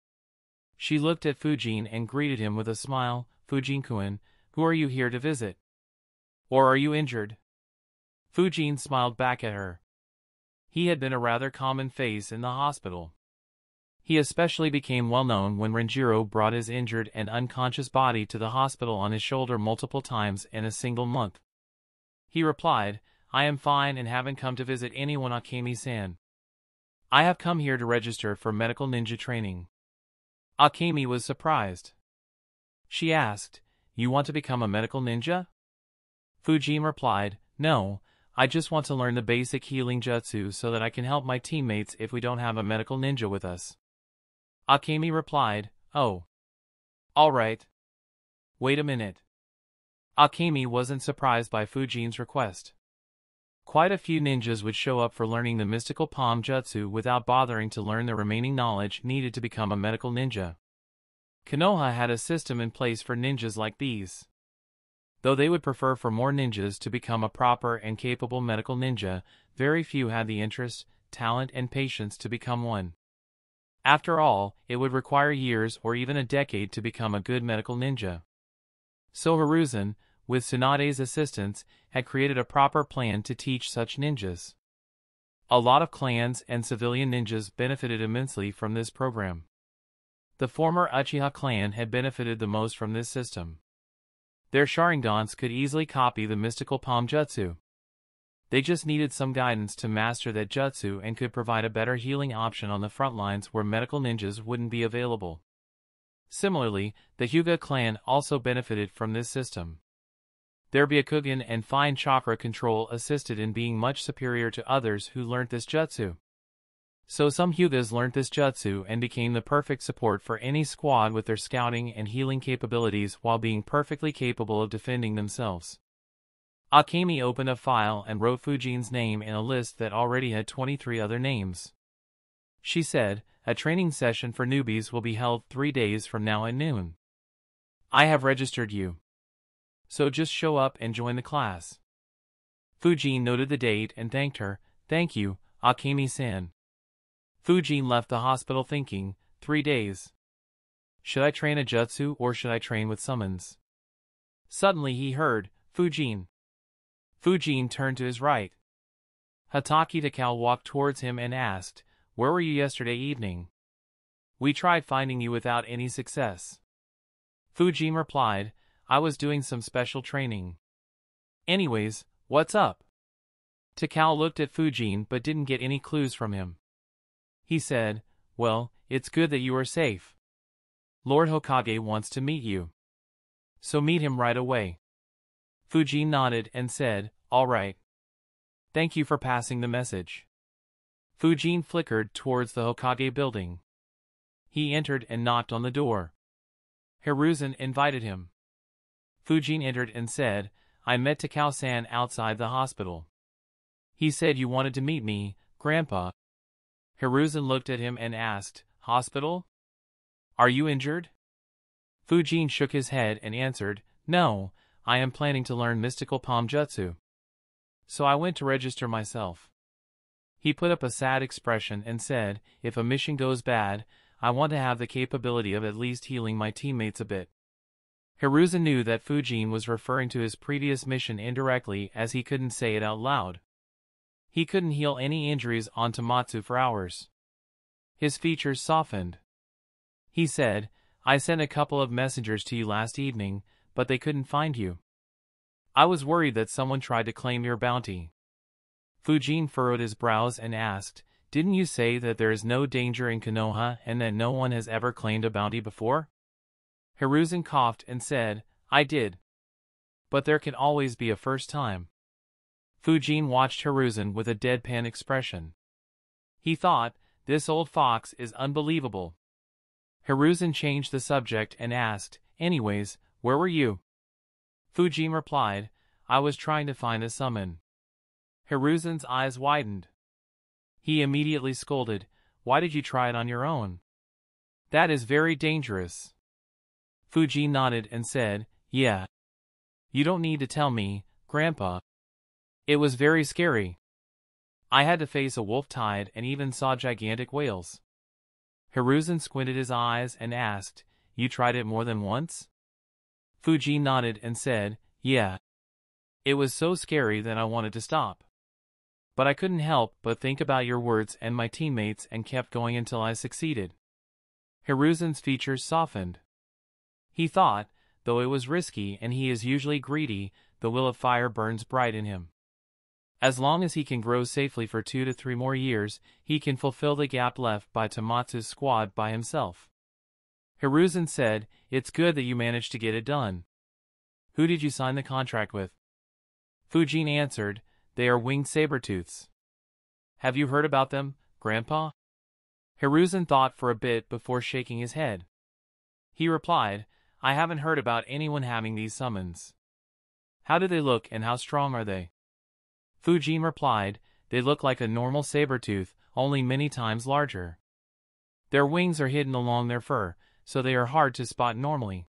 She looked at Fujin and greeted him with a smile, Fujin-kun, who are you here to visit? Or are you injured? Fujin smiled back at her. He had been a rather common face in the hospital. He especially became well known when Renjiro brought his injured and unconscious body to the hospital on his shoulder multiple times in a single month. He replied, I am fine and haven't come to visit anyone Akemi-san. I have come here to register for medical ninja training. Akemi was surprised. She asked, You want to become a medical ninja? Fujin replied, No, I just want to learn the basic healing jutsu so that I can help my teammates if we don't have a medical ninja with us. Akemi replied, Oh. Alright. Wait a minute. Akemi wasn't surprised by Fujin's request. Quite a few ninjas would show up for learning the mystical palm jutsu without bothering to learn the remaining knowledge needed to become a medical ninja. Konoha had a system in place for ninjas like these. Though they would prefer for more ninjas to become a proper and capable medical ninja, very few had the interest, talent, and patience to become one. After all, it would require years or even a decade to become a good medical ninja. So Hiruzen, with Tsunade's assistance, had created a proper plan to teach such ninjas. A lot of clans and civilian ninjas benefited immensely from this program. The former Uchiha clan had benefited the most from this system. Their Sharingans could easily copy the mystical palm jutsu. They just needed some guidance to master that jutsu and could provide a better healing option on the front lines where medical ninjas wouldn't be available. Similarly, the Hyuga clan also benefited from this system. Their Byakugan and fine chakra control assisted in being much superior to others who learnt this jutsu. So some Hyugas learnt this jutsu and became the perfect support for any squad with their scouting and healing capabilities while being perfectly capable of defending themselves. Akemi opened a file and wrote Fujin's name in a list that already had 23 other names. She said, a training session for newbies will be held three days from now at noon. I have registered you. So just show up and join the class. Fujin noted the date and thanked her, thank you, Akemi-san. Fujin left the hospital thinking, three days. Should I train a jutsu or should I train with summons? Suddenly he heard, Fujin. Fujin turned to his right. Hatake Takao walked towards him and asked, Where were you yesterday evening? We tried finding you without any success. Fujin replied, I was doing some special training. Anyways, what's up? Takao looked at Fujin but didn't get any clues from him. He said, Well, it's good that you are safe. Lord Hokage wants to meet you. So meet him right away. Fujin nodded and said, All right. Thank you for passing the message. Fujin flickered towards the Hokage building. He entered and knocked on the door. Hiruzen invited him. Fujin entered and said, I met Takao-san outside the hospital. He said you wanted to meet me, Grandpa, Hiruzen looked at him and asked, Hospital? Are you injured? Fujin shook his head and answered, No, I am planning to learn mystical palm jutsu. So I went to register myself. He put up a sad expression and said, If a mission goes bad, I want to have the capability of at least healing my teammates a bit. Hiruzen knew that Fujin was referring to his previous mission indirectly as he couldn't say it out loud. He couldn't heal any injuries on Tamatsu for hours. His features softened. He said, I sent a couple of messengers to you last evening, but they couldn't find you. I was worried that someone tried to claim your bounty. Fujin furrowed his brows and asked, Didn't you say that there is no danger in Konoha and that no one has ever claimed a bounty before? Hiruzen coughed and said, I did. But there can always be a first time. Fujin watched Hiruzen with a deadpan expression. He thought, this old fox is unbelievable. Hiruzen changed the subject and asked, anyways, where were you? Fujin replied, I was trying to find a summon. Hiruzen's eyes widened. He immediately scolded, why did you try it on your own? That is very dangerous. Fujin nodded and said, yeah. You don't need to tell me, Grandpa, it was very scary. I had to face a wolf tide and even saw gigantic whales. Hiruzen squinted his eyes and asked, You tried it more than once? Fuji nodded and said, Yeah. It was so scary that I wanted to stop. But I couldn't help but think about your words and my teammates and kept going until I succeeded. Hiruzen's features softened. He thought, though it was risky and he is usually greedy, the will of fire burns bright in him. As long as he can grow safely for two to three more years, he can fulfill the gap left by Tamatsu's squad by himself. Hiruzen said, It's good that you managed to get it done. Who did you sign the contract with? Fujin answered, They are winged saber-tooths. Have you heard about them, Grandpa? Hiruzen thought for a bit before shaking his head. He replied, I haven't heard about anyone having these summons. How do they look and how strong are they? Fujin replied, they look like a normal saber tooth, only many times larger. Their wings are hidden along their fur, so they are hard to spot normally.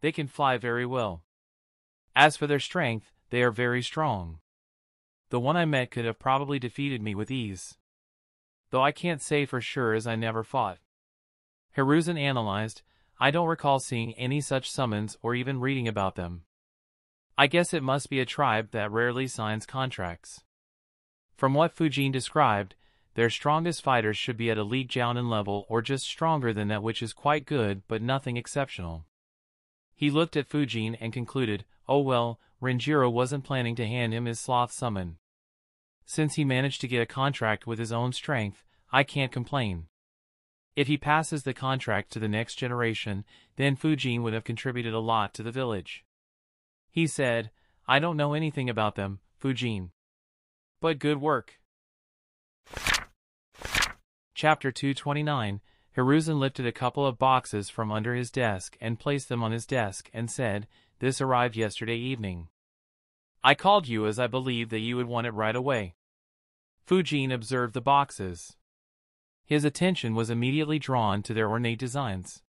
They can fly very well. As for their strength, they are very strong. The one I met could have probably defeated me with ease. Though I can't say for sure as I never fought. Hiruzen analyzed, I don't recall seeing any such summons or even reading about them. I guess it must be a tribe that rarely signs contracts. From what Fujin described, their strongest fighters should be at a League Jounin level or just stronger than that which is quite good but nothing exceptional. He looked at Fujin and concluded, oh well, Renjiro wasn't planning to hand him his sloth summon. Since he managed to get a contract with his own strength, I can't complain. If he passes the contract to the next generation, then Fujin would have contributed a lot to the village. He said, I don't know anything about them, Fujin. But good work. Chapter 229 Hiruzen lifted a couple of boxes from under his desk and placed them on his desk and said, This arrived yesterday evening. I called you as I believed that you would want it right away. Fujin observed the boxes. His attention was immediately drawn to their ornate designs.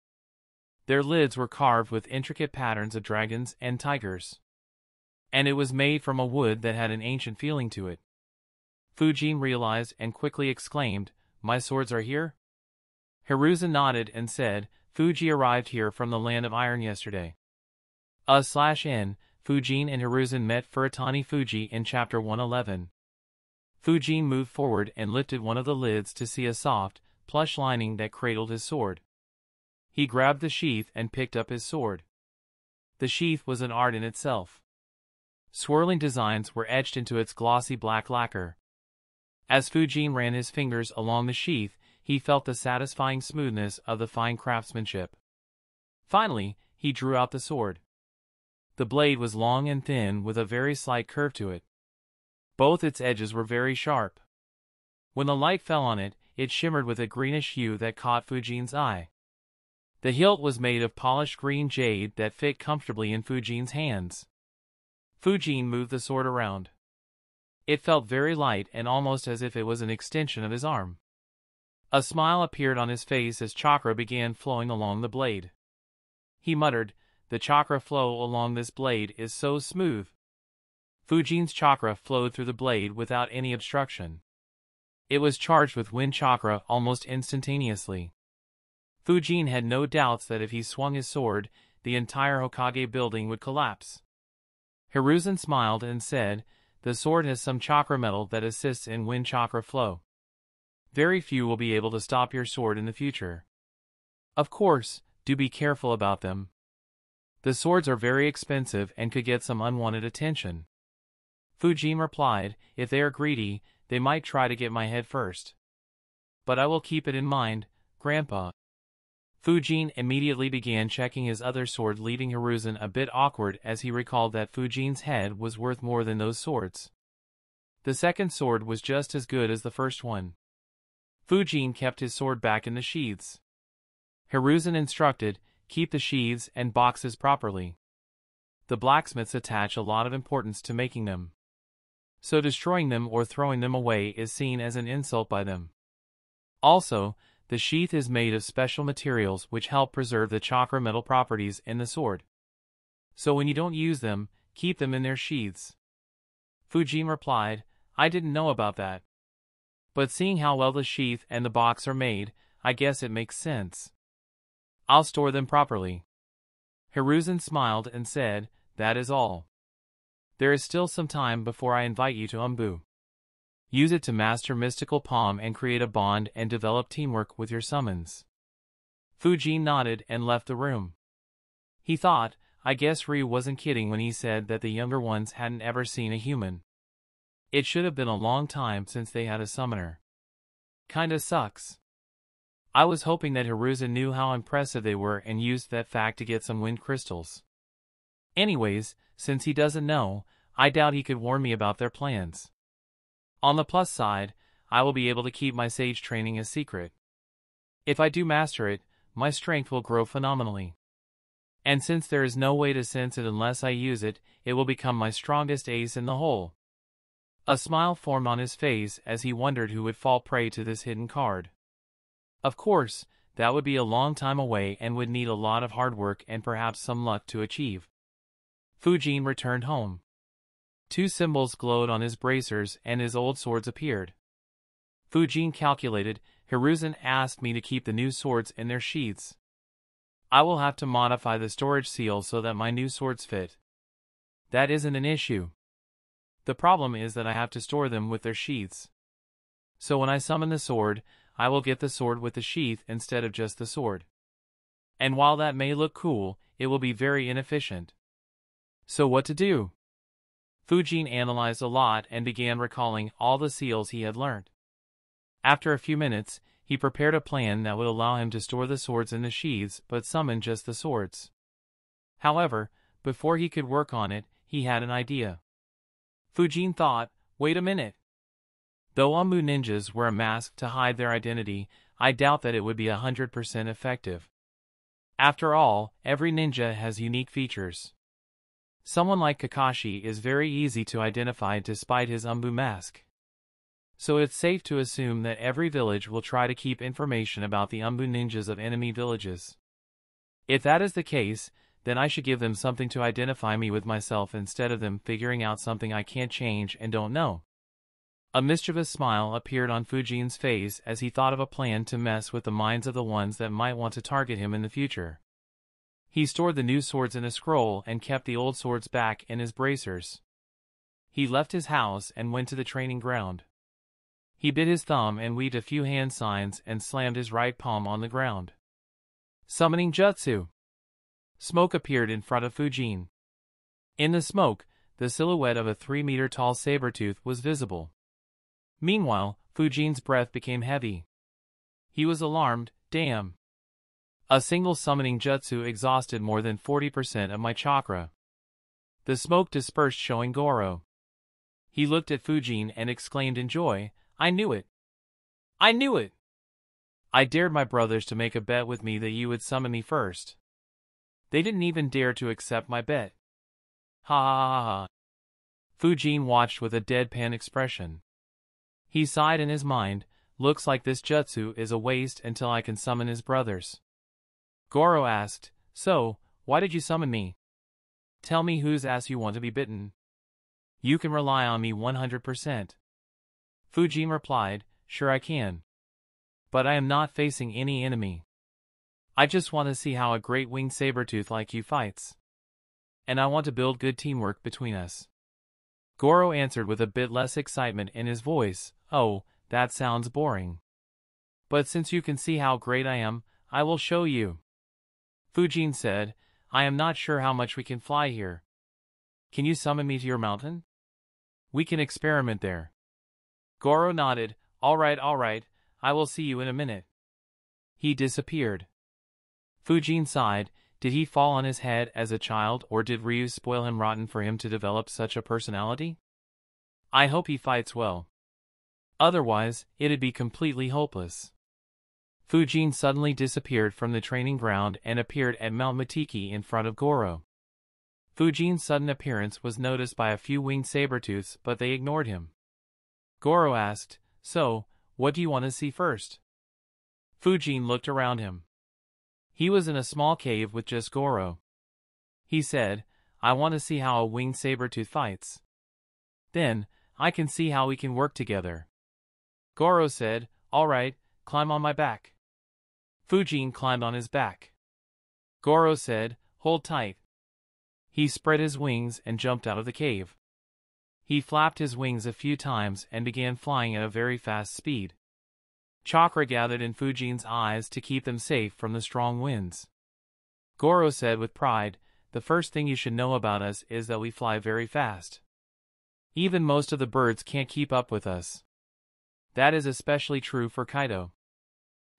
Their lids were carved with intricate patterns of dragons and tigers. And it was made from a wood that had an ancient feeling to it. Fujin realized and quickly exclaimed, My swords are here? Hiruzen nodded and said, Fuji arrived here from the land of iron yesterday. A slash in, Fujin and Hiruzen met Furatani Fuji in chapter 111. Fujin moved forward and lifted one of the lids to see a soft, plush lining that cradled his sword. He grabbed the sheath and picked up his sword. The sheath was an art in itself. Swirling designs were etched into its glossy black lacquer. As Fujin ran his fingers along the sheath, he felt the satisfying smoothness of the fine craftsmanship. Finally, he drew out the sword. The blade was long and thin with a very slight curve to it. Both its edges were very sharp. When the light fell on it, it shimmered with a greenish hue that caught Fujin's eye. The hilt was made of polished green jade that fit comfortably in Fujin's hands. Fujin moved the sword around. It felt very light and almost as if it was an extension of his arm. A smile appeared on his face as chakra began flowing along the blade. He muttered, the chakra flow along this blade is so smooth. Fujin's chakra flowed through the blade without any obstruction. It was charged with wind chakra almost instantaneously. Fujin had no doubts that if he swung his sword, the entire Hokage building would collapse. Hiruzen smiled and said, the sword has some chakra metal that assists in wind chakra flow. Very few will be able to stop your sword in the future. Of course, do be careful about them. The swords are very expensive and could get some unwanted attention. Fujin replied, if they are greedy, they might try to get my head first. But I will keep it in mind, Grandpa. Fujin immediately began checking his other sword leaving Hiruzen a bit awkward as he recalled that Fujin's head was worth more than those swords. The second sword was just as good as the first one. Fujin kept his sword back in the sheaths. Hiruzen instructed, keep the sheaths and boxes properly. The blacksmiths attach a lot of importance to making them so destroying them or throwing them away is seen as an insult by them. Also, the sheath is made of special materials which help preserve the chakra metal properties in the sword. So when you don't use them, keep them in their sheaths. Fujin replied, I didn't know about that. But seeing how well the sheath and the box are made, I guess it makes sense. I'll store them properly. Hiruzen smiled and said, That is all. There is still some time before I invite you to Anbu. Use it to master Mystical Palm and create a bond and develop teamwork with your summons. Fujin nodded and left the room. He thought, I guess Ryu wasn't kidding when he said that the younger ones hadn't ever seen a human. It should have been a long time since they had a summoner. Kinda sucks. I was hoping that Hiruzen knew how impressive they were and used that fact to get some wind crystals. Anyways, since he doesn't know, I doubt he could warn me about their plans. On the plus side, I will be able to keep my sage training a secret. If I do master it, my strength will grow phenomenally. And since there is no way to sense it unless I use it, it will become my strongest ace in the hole. A smile formed on his face as he wondered who would fall prey to this hidden card. Of course, that would be a long time away and would need a lot of hard work and perhaps some luck to achieve. Fujin returned home. Two symbols glowed on his bracers and his old swords appeared. Fujin calculated, Hiruzen asked me to keep the new swords in their sheaths. I will have to modify the storage seal so that my new swords fit. That isn't an issue. The problem is that I have to store them with their sheaths. So when I summon the sword, I will get the sword with the sheath instead of just the sword. And while that may look cool, it will be very inefficient. So what to do? Fujin analyzed a lot and began recalling all the seals he had learned. After a few minutes, he prepared a plan that would allow him to store the swords in the sheaths but summon just the swords. However, before he could work on it, he had an idea. Fujin thought, wait a minute. Though Anbu ninjas wear a mask to hide their identity, I doubt that it would be a 100% effective. After all, every ninja has unique features. Someone like Kakashi is very easy to identify despite his Anbu mask. So it's safe to assume that every village will try to keep information about the Anbu ninjas of enemy villages. If that is the case, then I should give them something to identify me with myself instead of them figuring out something I can't change and don't know. A mischievous smile appeared on Fujin's face as he thought of a plan to mess with the minds of the ones that might want to target him in the future. He stored the new swords in a scroll and kept the old swords back in his bracers. He left his house and went to the training ground. He bit his thumb and weaved a few hand signs and slammed his right palm on the ground. Summoning Jutsu! Smoke appeared in front of Fujin. In the smoke, the silhouette of a three-meter-tall saber-tooth was visible. Meanwhile, Fujin's breath became heavy. He was alarmed, damn. A single summoning jutsu exhausted more than 40% of my chakra. The smoke dispersed showing Goro. He looked at Fujin and exclaimed in joy, I knew it. I knew it! I dared my brothers to make a bet with me that you would summon me first. They didn't even dare to accept my bet. Ha ha ha ha. Fujin watched with a deadpan expression. He sighed in his mind, looks like this jutsu is a waste until I can summon his brothers. Goro asked, so, why did you summon me? Tell me whose ass you want to be bitten. You can rely on me 100%. Fujin replied, sure I can. But I am not facing any enemy. I just want to see how a great winged saber-tooth like you fights. And I want to build good teamwork between us. Goro answered with a bit less excitement in his voice, oh, that sounds boring. But since you can see how great I am, I will show you. Fujin said, I am not sure how much we can fly here. Can you summon me to your mountain? We can experiment there. Goro nodded, alright alright, I will see you in a minute. He disappeared. Fujin sighed, did he fall on his head as a child or did Ryu spoil him rotten for him to develop such a personality? I hope he fights well. Otherwise, it'd be completely hopeless. Fujin suddenly disappeared from the training ground and appeared at Mount Mitiki in front of Goro. Fujin's sudden appearance was noticed by a few winged saber-tooths but they ignored him. Goro asked, so, what do you want to see first? Fujin looked around him. He was in a small cave with just Goro. He said, I want to see how a winged saber-tooth fights. Then, I can see how we can work together. Goro said, alright, climb on my back. Fujin climbed on his back. Goro said, hold tight. He spread his wings and jumped out of the cave. He flapped his wings a few times and began flying at a very fast speed. Chakra gathered in Fujin's eyes to keep them safe from the strong winds. Goro said with pride, the first thing you should know about us is that we fly very fast. Even most of the birds can't keep up with us. That is especially true for Kaido.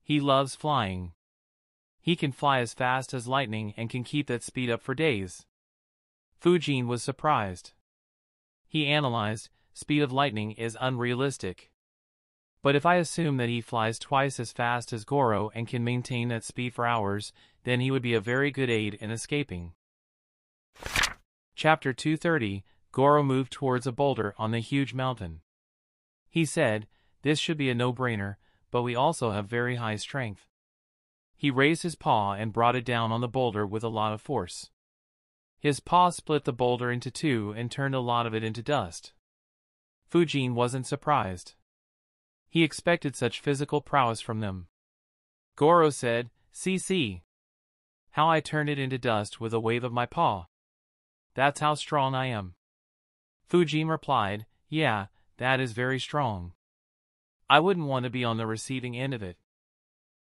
He loves flying. He can fly as fast as lightning and can keep that speed up for days. Fujin was surprised. He analyzed, speed of lightning is unrealistic. But if I assume that he flies twice as fast as Goro and can maintain that speed for hours, then he would be a very good aid in escaping. Chapter 230 Goro moved towards a boulder on the huge mountain. He said, this should be a no-brainer, but we also have very high strength. He raised his paw and brought it down on the boulder with a lot of force. His paw split the boulder into two and turned a lot of it into dust. Fujin wasn't surprised. He expected such physical prowess from them. Goro said, See see. How I turned it into dust with a wave of my paw. That's how strong I am. Fujin replied, yeah, that is very strong. I wouldn't want to be on the receiving end of it.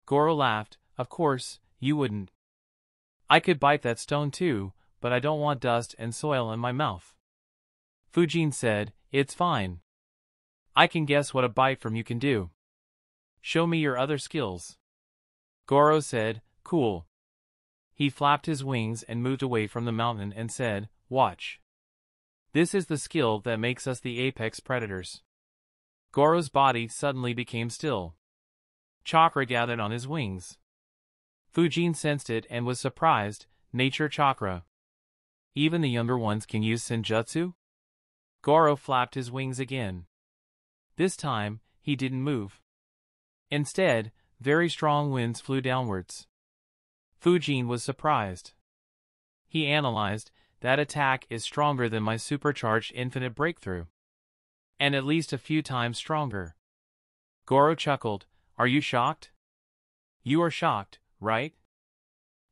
Goro laughed, of course, you wouldn't. I could bite that stone too, but I don't want dust and soil in my mouth. Fujin said, it's fine. I can guess what a bite from you can do. Show me your other skills. Goro said, cool. He flapped his wings and moved away from the mountain and said, watch. This is the skill that makes us the apex predators. Goro's body suddenly became still. Chakra gathered on his wings. Fujin sensed it and was surprised, nature chakra. Even the younger ones can use senjutsu? Goro flapped his wings again. This time, he didn't move. Instead, very strong winds flew downwards. Fujin was surprised. He analyzed, that attack is stronger than my supercharged infinite breakthrough. And at least a few times stronger. Goro chuckled, are you shocked? You are shocked, right?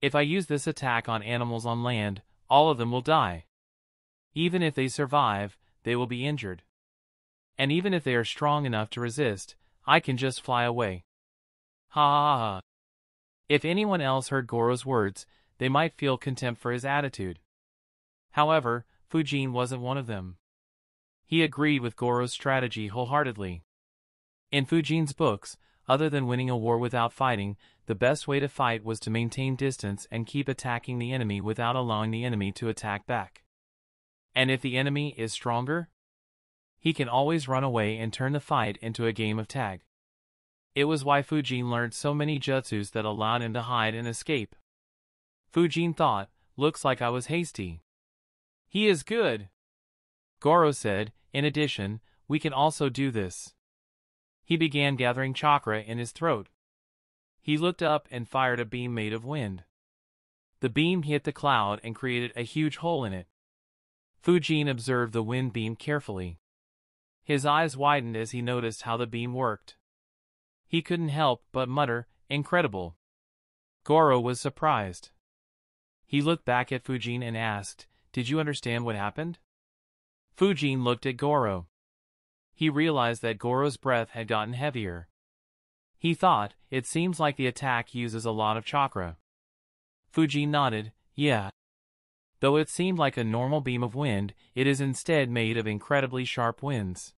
If I use this attack on animals on land, all of them will die. Even if they survive, they will be injured. And even if they are strong enough to resist, I can just fly away. Ha ha ha. If anyone else heard Goro's words, they might feel contempt for his attitude. However, Fujin wasn't one of them. He agreed with Goro's strategy wholeheartedly. In Fujin's books, other than winning a war without fighting, the best way to fight was to maintain distance and keep attacking the enemy without allowing the enemy to attack back. And if the enemy is stronger, he can always run away and turn the fight into a game of tag. It was why Fujin learned so many jutsus that allowed him to hide and escape. Fujin thought, looks like I was hasty. He is good. Goro said, in addition, we can also do this. He began gathering chakra in his throat. He looked up and fired a beam made of wind. The beam hit the cloud and created a huge hole in it. Fujin observed the wind beam carefully. His eyes widened as he noticed how the beam worked. He couldn't help but mutter, incredible. Goro was surprised. He looked back at Fujin and asked, did you understand what happened? Fujin looked at Goro he realized that Goro's breath had gotten heavier. He thought, it seems like the attack uses a lot of chakra. Fujin nodded, yeah. Though it seemed like a normal beam of wind, it is instead made of incredibly sharp winds.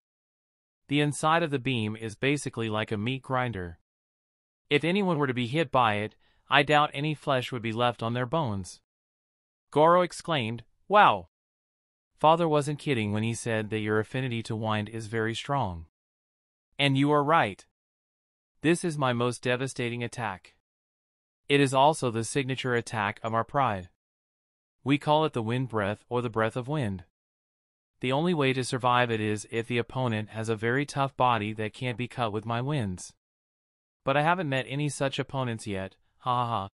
The inside of the beam is basically like a meat grinder. If anyone were to be hit by it, I doubt any flesh would be left on their bones. Goro exclaimed, Wow! Father wasn't kidding when he said that your affinity to wind is very strong. And you are right. This is my most devastating attack. It is also the signature attack of our pride. We call it the wind breath or the breath of wind. The only way to survive it is if the opponent has a very tough body that can't be cut with my winds. But I haven't met any such opponents yet, ha ha ha.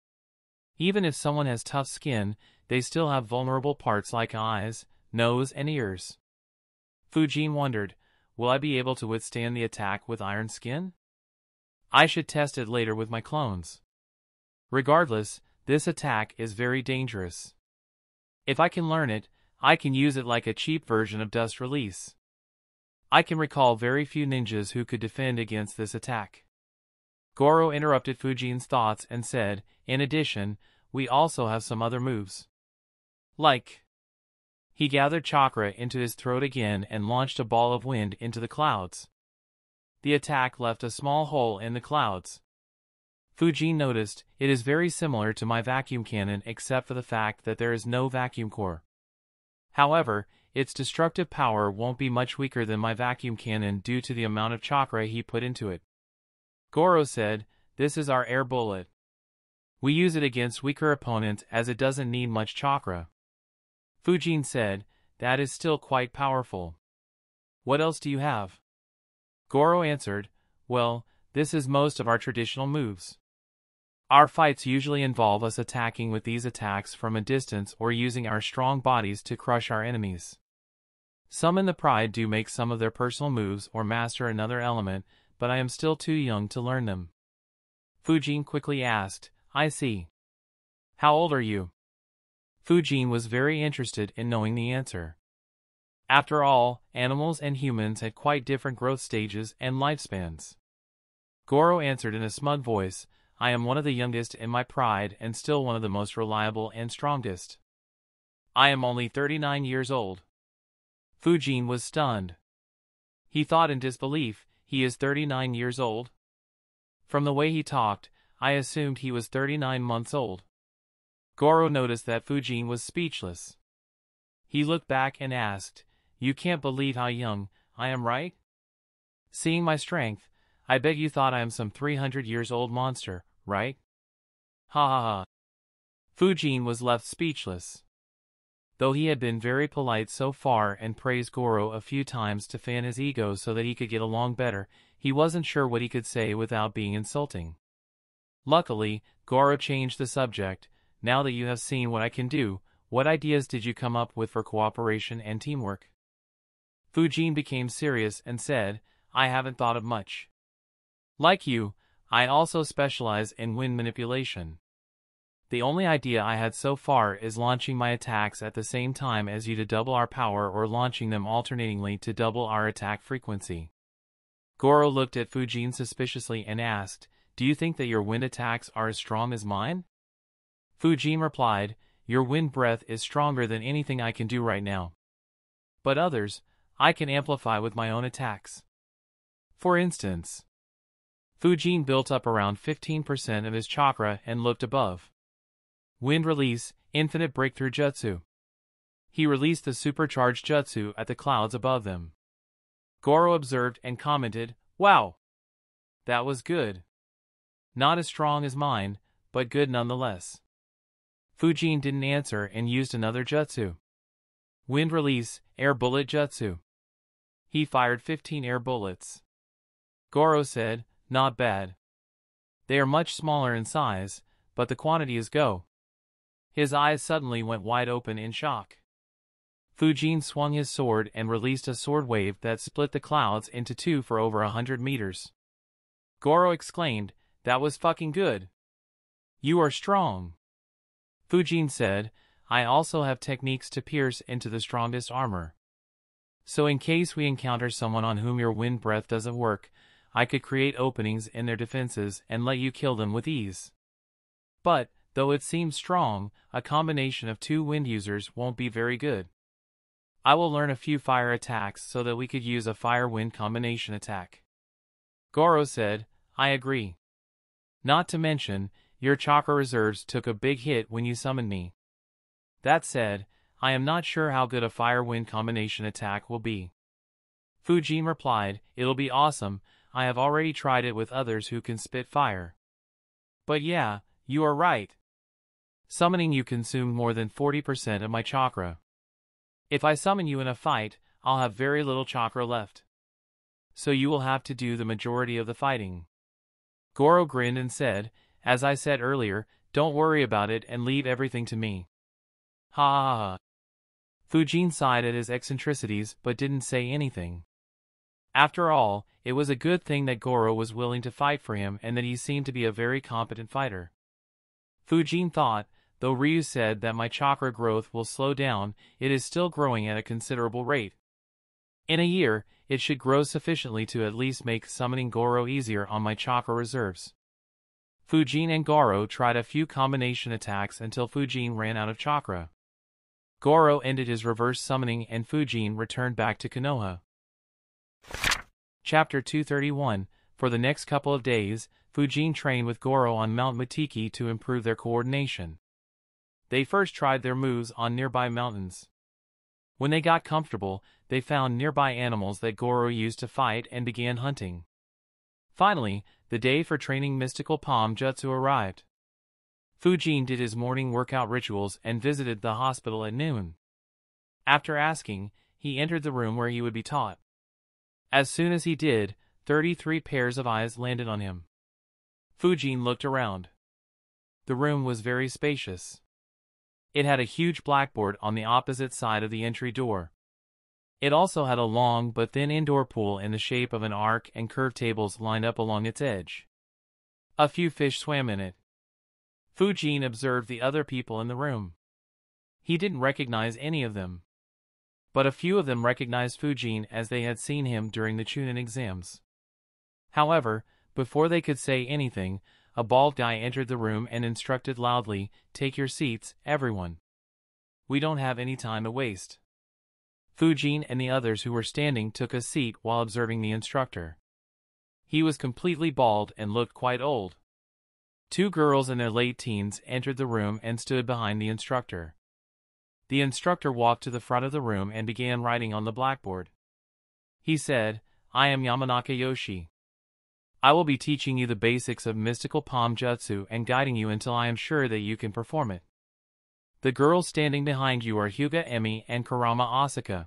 Even if someone has tough skin, they still have vulnerable parts like eyes, nose, and ears. Fujin wondered, will I be able to withstand the attack with iron skin? I should test it later with my clones. Regardless, this attack is very dangerous. If I can learn it, I can use it like a cheap version of Dust Release. I can recall very few ninjas who could defend against this attack. Goro interrupted Fujin's thoughts and said, in addition, we also have some other moves. Like, he gathered chakra into his throat again and launched a ball of wind into the clouds. The attack left a small hole in the clouds. Fujin noticed, it is very similar to my vacuum cannon except for the fact that there is no vacuum core. However, its destructive power won't be much weaker than my vacuum cannon due to the amount of chakra he put into it. Goro said, this is our air bullet. We use it against weaker opponents as it doesn't need much chakra. Fujin said, that is still quite powerful. What else do you have? Goro answered, well, this is most of our traditional moves. Our fights usually involve us attacking with these attacks from a distance or using our strong bodies to crush our enemies. Some in the Pride do make some of their personal moves or master another element, but I am still too young to learn them. Fujin quickly asked, I see. How old are you? Fujin was very interested in knowing the answer. After all, animals and humans had quite different growth stages and lifespans. Goro answered in a smug voice, I am one of the youngest in my pride and still one of the most reliable and strongest. I am only 39 years old. Fujin was stunned. He thought in disbelief, he is 39 years old? From the way he talked, I assumed he was 39 months old. Goro noticed that Fujin was speechless. He looked back and asked, You can't believe how young I am, right? Seeing my strength, I bet you thought I am some 300 years old monster, right? Ha ha ha. Fujin was left speechless. Though he had been very polite so far and praised Goro a few times to fan his ego so that he could get along better, he wasn't sure what he could say without being insulting. Luckily, Goro changed the subject. Now that you have seen what I can do, what ideas did you come up with for cooperation and teamwork? Fujin became serious and said, I haven't thought of much. Like you, I also specialize in wind manipulation. The only idea I had so far is launching my attacks at the same time as you to double our power or launching them alternatingly to double our attack frequency. Goro looked at Fujin suspiciously and asked, Do you think that your wind attacks are as strong as mine? Fujin replied, Your wind breath is stronger than anything I can do right now. But others, I can amplify with my own attacks. For instance, Fujin built up around 15% of his chakra and looked above. Wind Release, Infinite Breakthrough Jutsu. He released the supercharged jutsu at the clouds above them. Goro observed and commented, Wow! That was good. Not as strong as mine, but good nonetheless. Fujin didn't answer and used another jutsu. Wind Release, Air Bullet Jutsu. He fired 15 air bullets. Goro said, not bad. They are much smaller in size, but the quantity is go. His eyes suddenly went wide open in shock. Fujin swung his sword and released a sword wave that split the clouds into two for over a hundred meters. Goro exclaimed, that was fucking good. You are strong. Fujin said, I also have techniques to pierce into the strongest armor. So in case we encounter someone on whom your wind breath doesn't work, I could create openings in their defenses and let you kill them with ease. But, though it seems strong, a combination of two wind users won't be very good. I will learn a few fire attacks so that we could use a fire-wind combination attack. Goro said, I agree. Not to mention, your chakra reserves took a big hit when you summoned me. That said, I am not sure how good a fire-wind combination attack will be. Fujin replied, it'll be awesome, I have already tried it with others who can spit fire. But yeah, you are right. Summoning you consumed more than 40% of my chakra. If I summon you in a fight, I'll have very little chakra left. So you will have to do the majority of the fighting. Goro grinned and said, as I said earlier, don't worry about it and leave everything to me. Ha ha ha. Fujin sighed at his eccentricities but didn't say anything. After all, it was a good thing that Goro was willing to fight for him and that he seemed to be a very competent fighter. Fujin thought, though Ryu said that my chakra growth will slow down, it is still growing at a considerable rate. In a year, it should grow sufficiently to at least make summoning Goro easier on my chakra reserves. Fujin and Goro tried a few combination attacks until Fujin ran out of chakra. Goro ended his reverse summoning and Fujin returned back to Konoha. Chapter 231 For the next couple of days, Fujin trained with Goro on Mount Mitiki to improve their coordination. They first tried their moves on nearby mountains. When they got comfortable, they found nearby animals that Goro used to fight and began hunting. Finally, the day for training mystical palm jutsu arrived. Fujin did his morning workout rituals and visited the hospital at noon. After asking, he entered the room where he would be taught. As soon as he did, 33 pairs of eyes landed on him. Fujin looked around. The room was very spacious. It had a huge blackboard on the opposite side of the entry door. It also had a long but thin indoor pool in the shape of an arc and curved tables lined up along its edge. A few fish swam in it. Fujin observed the other people in the room. He didn't recognize any of them. But a few of them recognized Fujin as they had seen him during the Chunin exams. However, before they could say anything, a bald guy entered the room and instructed loudly, Take your seats, everyone. We don't have any time to waste. Fujin and the others who were standing took a seat while observing the instructor. He was completely bald and looked quite old. Two girls in their late teens entered the room and stood behind the instructor. The instructor walked to the front of the room and began writing on the blackboard. He said, I am Yamanaka Yoshi. I will be teaching you the basics of mystical palm jutsu and guiding you until I am sure that you can perform it. The girls standing behind you are Hyuga Emi and Kurama Asaka.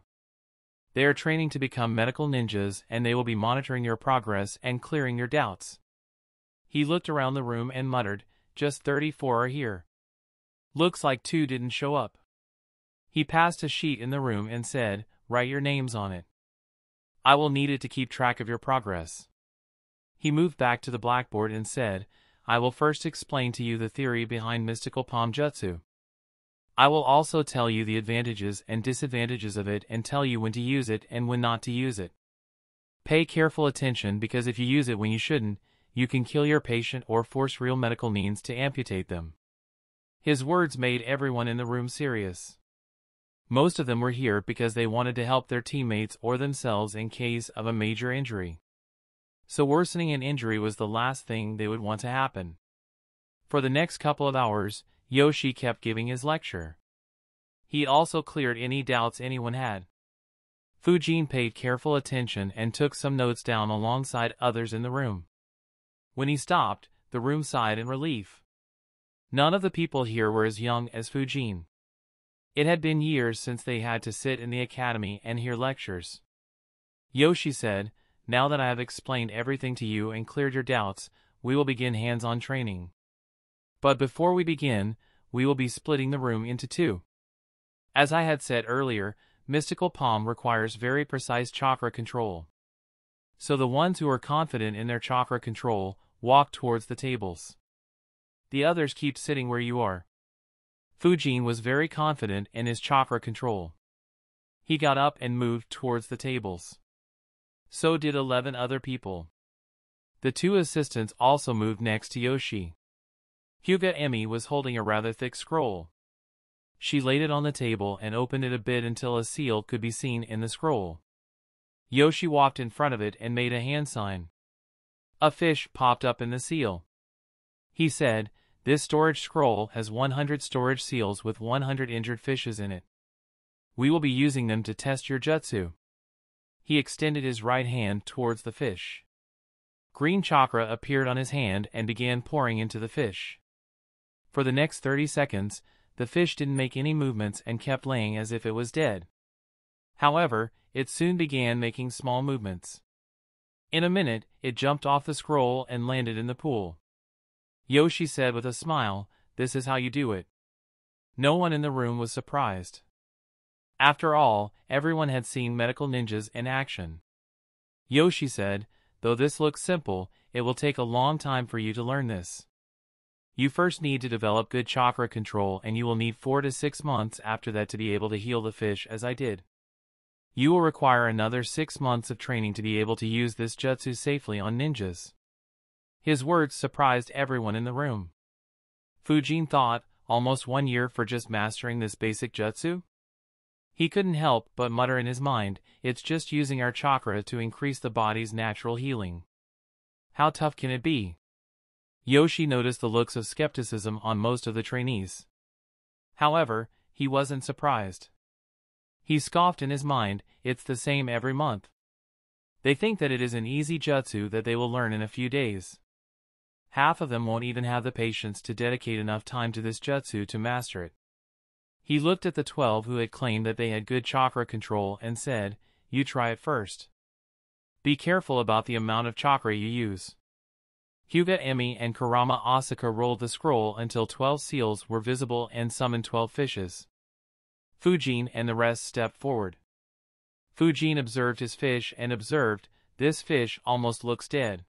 They are training to become medical ninjas and they will be monitoring your progress and clearing your doubts. He looked around the room and muttered, just 34 are here. Looks like two didn't show up. He passed a sheet in the room and said, Write your names on it. I will need it to keep track of your progress. He moved back to the blackboard and said, I will first explain to you the theory behind mystical palm jutsu. I will also tell you the advantages and disadvantages of it and tell you when to use it and when not to use it. Pay careful attention because if you use it when you shouldn't, you can kill your patient or force real medical means to amputate them. His words made everyone in the room serious. Most of them were here because they wanted to help their teammates or themselves in case of a major injury. So worsening an injury was the last thing they would want to happen. For the next couple of hours, Yoshi kept giving his lecture. He also cleared any doubts anyone had. Fujin paid careful attention and took some notes down alongside others in the room. When he stopped, the room sighed in relief. None of the people here were as young as Fujin. It had been years since they had to sit in the academy and hear lectures. Yoshi said, Now that I have explained everything to you and cleared your doubts, we will begin hands-on training. But before we begin, we will be splitting the room into two. As I had said earlier, Mystical Palm requires very precise chakra control. So the ones who are confident in their chakra control walk towards the tables. The others keep sitting where you are. Fujin was very confident in his chakra control. He got up and moved towards the tables. So did 11 other people. The two assistants also moved next to Yoshi. Hyuga Emi was holding a rather thick scroll. She laid it on the table and opened it a bit until a seal could be seen in the scroll. Yoshi walked in front of it and made a hand sign. A fish popped up in the seal. He said, this storage scroll has 100 storage seals with 100 injured fishes in it. We will be using them to test your jutsu. He extended his right hand towards the fish. Green chakra appeared on his hand and began pouring into the fish. For the next 30 seconds, the fish didn't make any movements and kept laying as if it was dead. However, it soon began making small movements. In a minute, it jumped off the scroll and landed in the pool. Yoshi said with a smile, this is how you do it. No one in the room was surprised. After all, everyone had seen medical ninjas in action. Yoshi said, though this looks simple, it will take a long time for you to learn this. You first need to develop good chakra control and you will need 4 to 6 months after that to be able to heal the fish as I did. You will require another 6 months of training to be able to use this jutsu safely on ninjas. His words surprised everyone in the room. Fujin thought, almost one year for just mastering this basic jutsu? He couldn't help but mutter in his mind, it's just using our chakra to increase the body's natural healing. How tough can it be? Yoshi noticed the looks of skepticism on most of the trainees. However, he wasn't surprised. He scoffed in his mind, it's the same every month. They think that it is an easy jutsu that they will learn in a few days. Half of them won't even have the patience to dedicate enough time to this jutsu to master it. He looked at the twelve who had claimed that they had good chakra control and said, You try it first. Be careful about the amount of chakra you use. Hyuga Emi and Kurama Asaka rolled the scroll until twelve seals were visible and summoned twelve fishes. Fujin and the rest stepped forward. Fujin observed his fish and observed, this fish almost looks dead.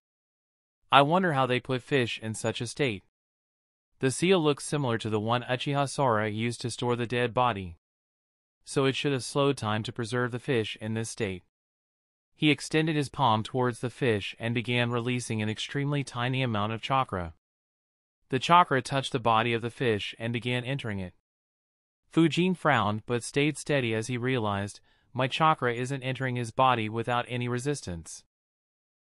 I wonder how they put fish in such a state. The seal looks similar to the one Uchiha Sora used to store the dead body. so it should have slowed time to preserve the fish in this state. He extended his palm towards the fish and began releasing an extremely tiny amount of chakra. The chakra touched the body of the fish and began entering it. Fujin frowned but stayed steady as he realized, my chakra isn't entering his body without any resistance.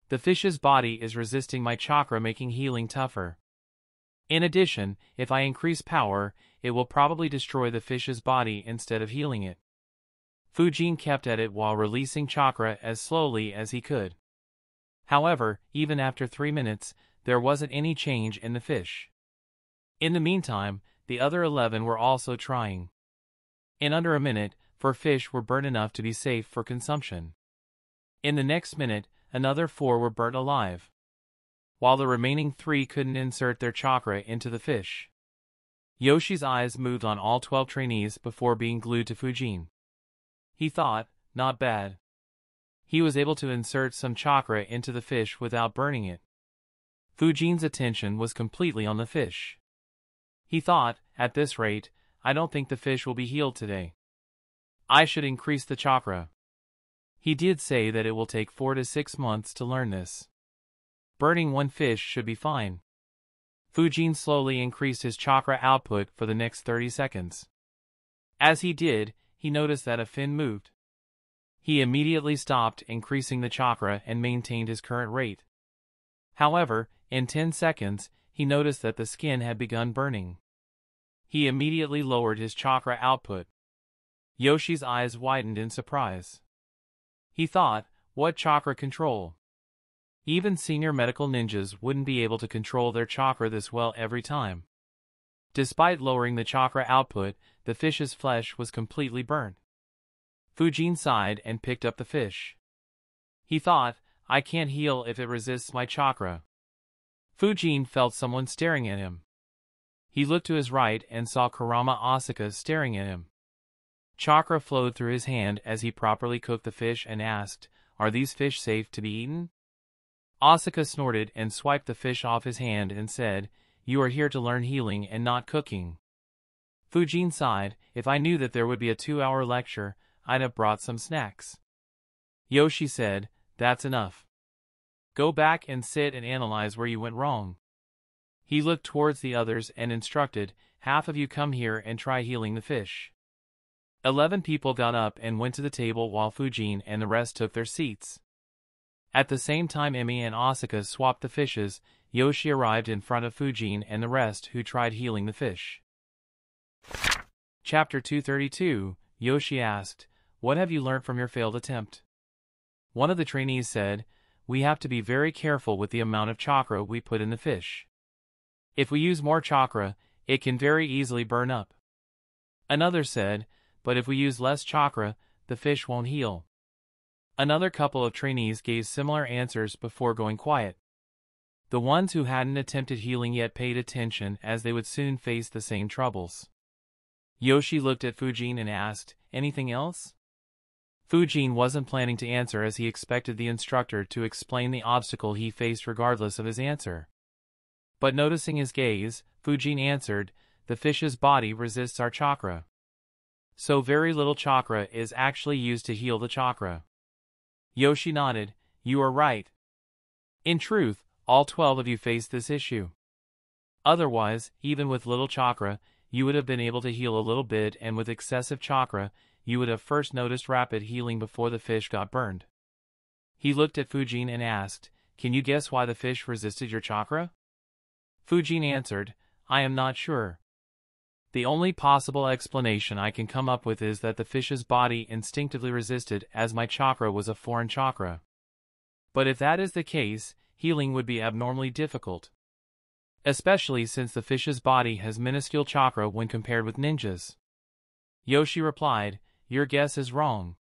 The fish's body is resisting my chakra making healing tougher. In addition, if I increase power, it will probably destroy the fish's body instead of healing it. Fujin kept at it while releasing chakra as slowly as he could. However, even after three minutes, there wasn't any change in the fish. In the meantime, the other eleven were also trying. In under a minute, four fish were burnt enough to be safe for consumption. In the next minute, another four were burnt alive while the remaining three couldn't insert their chakra into the fish. Yoshi's eyes moved on all 12 trainees before being glued to Fujin. He thought, not bad. He was able to insert some chakra into the fish without burning it. Fujin's attention was completely on the fish. He thought, at this rate, I don't think the fish will be healed today. I should increase the chakra. He did say that it will take four to six months to learn this burning one fish should be fine. Fujin slowly increased his chakra output for the next 30 seconds. As he did, he noticed that a fin moved. He immediately stopped increasing the chakra and maintained his current rate. However, in 10 seconds, he noticed that the skin had begun burning. He immediately lowered his chakra output. Yoshi's eyes widened in surprise. He thought, what chakra control? Even senior medical ninjas wouldn't be able to control their chakra this well every time. Despite lowering the chakra output, the fish's flesh was completely burnt. Fujin sighed and picked up the fish. He thought, I can't heal if it resists my chakra. Fujin felt someone staring at him. He looked to his right and saw Kurama Asaka staring at him. Chakra flowed through his hand as he properly cooked the fish and asked, Are these fish safe to be eaten? Asaka snorted and swiped the fish off his hand and said, You are here to learn healing and not cooking. Fujin sighed, if I knew that there would be a two-hour lecture, I'd have brought some snacks. Yoshi said, that's enough. Go back and sit and analyze where you went wrong. He looked towards the others and instructed, half of you come here and try healing the fish. Eleven people got up and went to the table while Fujin and the rest took their seats. At the same time Emi and Asaka swapped the fishes, Yoshi arrived in front of Fujin and the rest who tried healing the fish. Chapter 232 Yoshi asked, What have you learned from your failed attempt? One of the trainees said, We have to be very careful with the amount of chakra we put in the fish. If we use more chakra, it can very easily burn up. Another said, But if we use less chakra, the fish won't heal. Another couple of trainees gave similar answers before going quiet. The ones who hadn't attempted healing yet paid attention as they would soon face the same troubles. Yoshi looked at Fujin and asked, anything else? Fujin wasn't planning to answer as he expected the instructor to explain the obstacle he faced regardless of his answer. But noticing his gaze, Fujin answered, the fish's body resists our chakra. So very little chakra is actually used to heal the chakra. Yoshi nodded, you are right. In truth, all 12 of you face this issue. Otherwise, even with little chakra, you would have been able to heal a little bit and with excessive chakra, you would have first noticed rapid healing before the fish got burned. He looked at Fujin and asked, Can you guess why the fish resisted your chakra? Fujin answered, I am not sure. The only possible explanation I can come up with is that the fish's body instinctively resisted as my chakra was a foreign chakra. But if that is the case, healing would be abnormally difficult. Especially since the fish's body has minuscule chakra when compared with ninjas. Yoshi replied, your guess is wrong.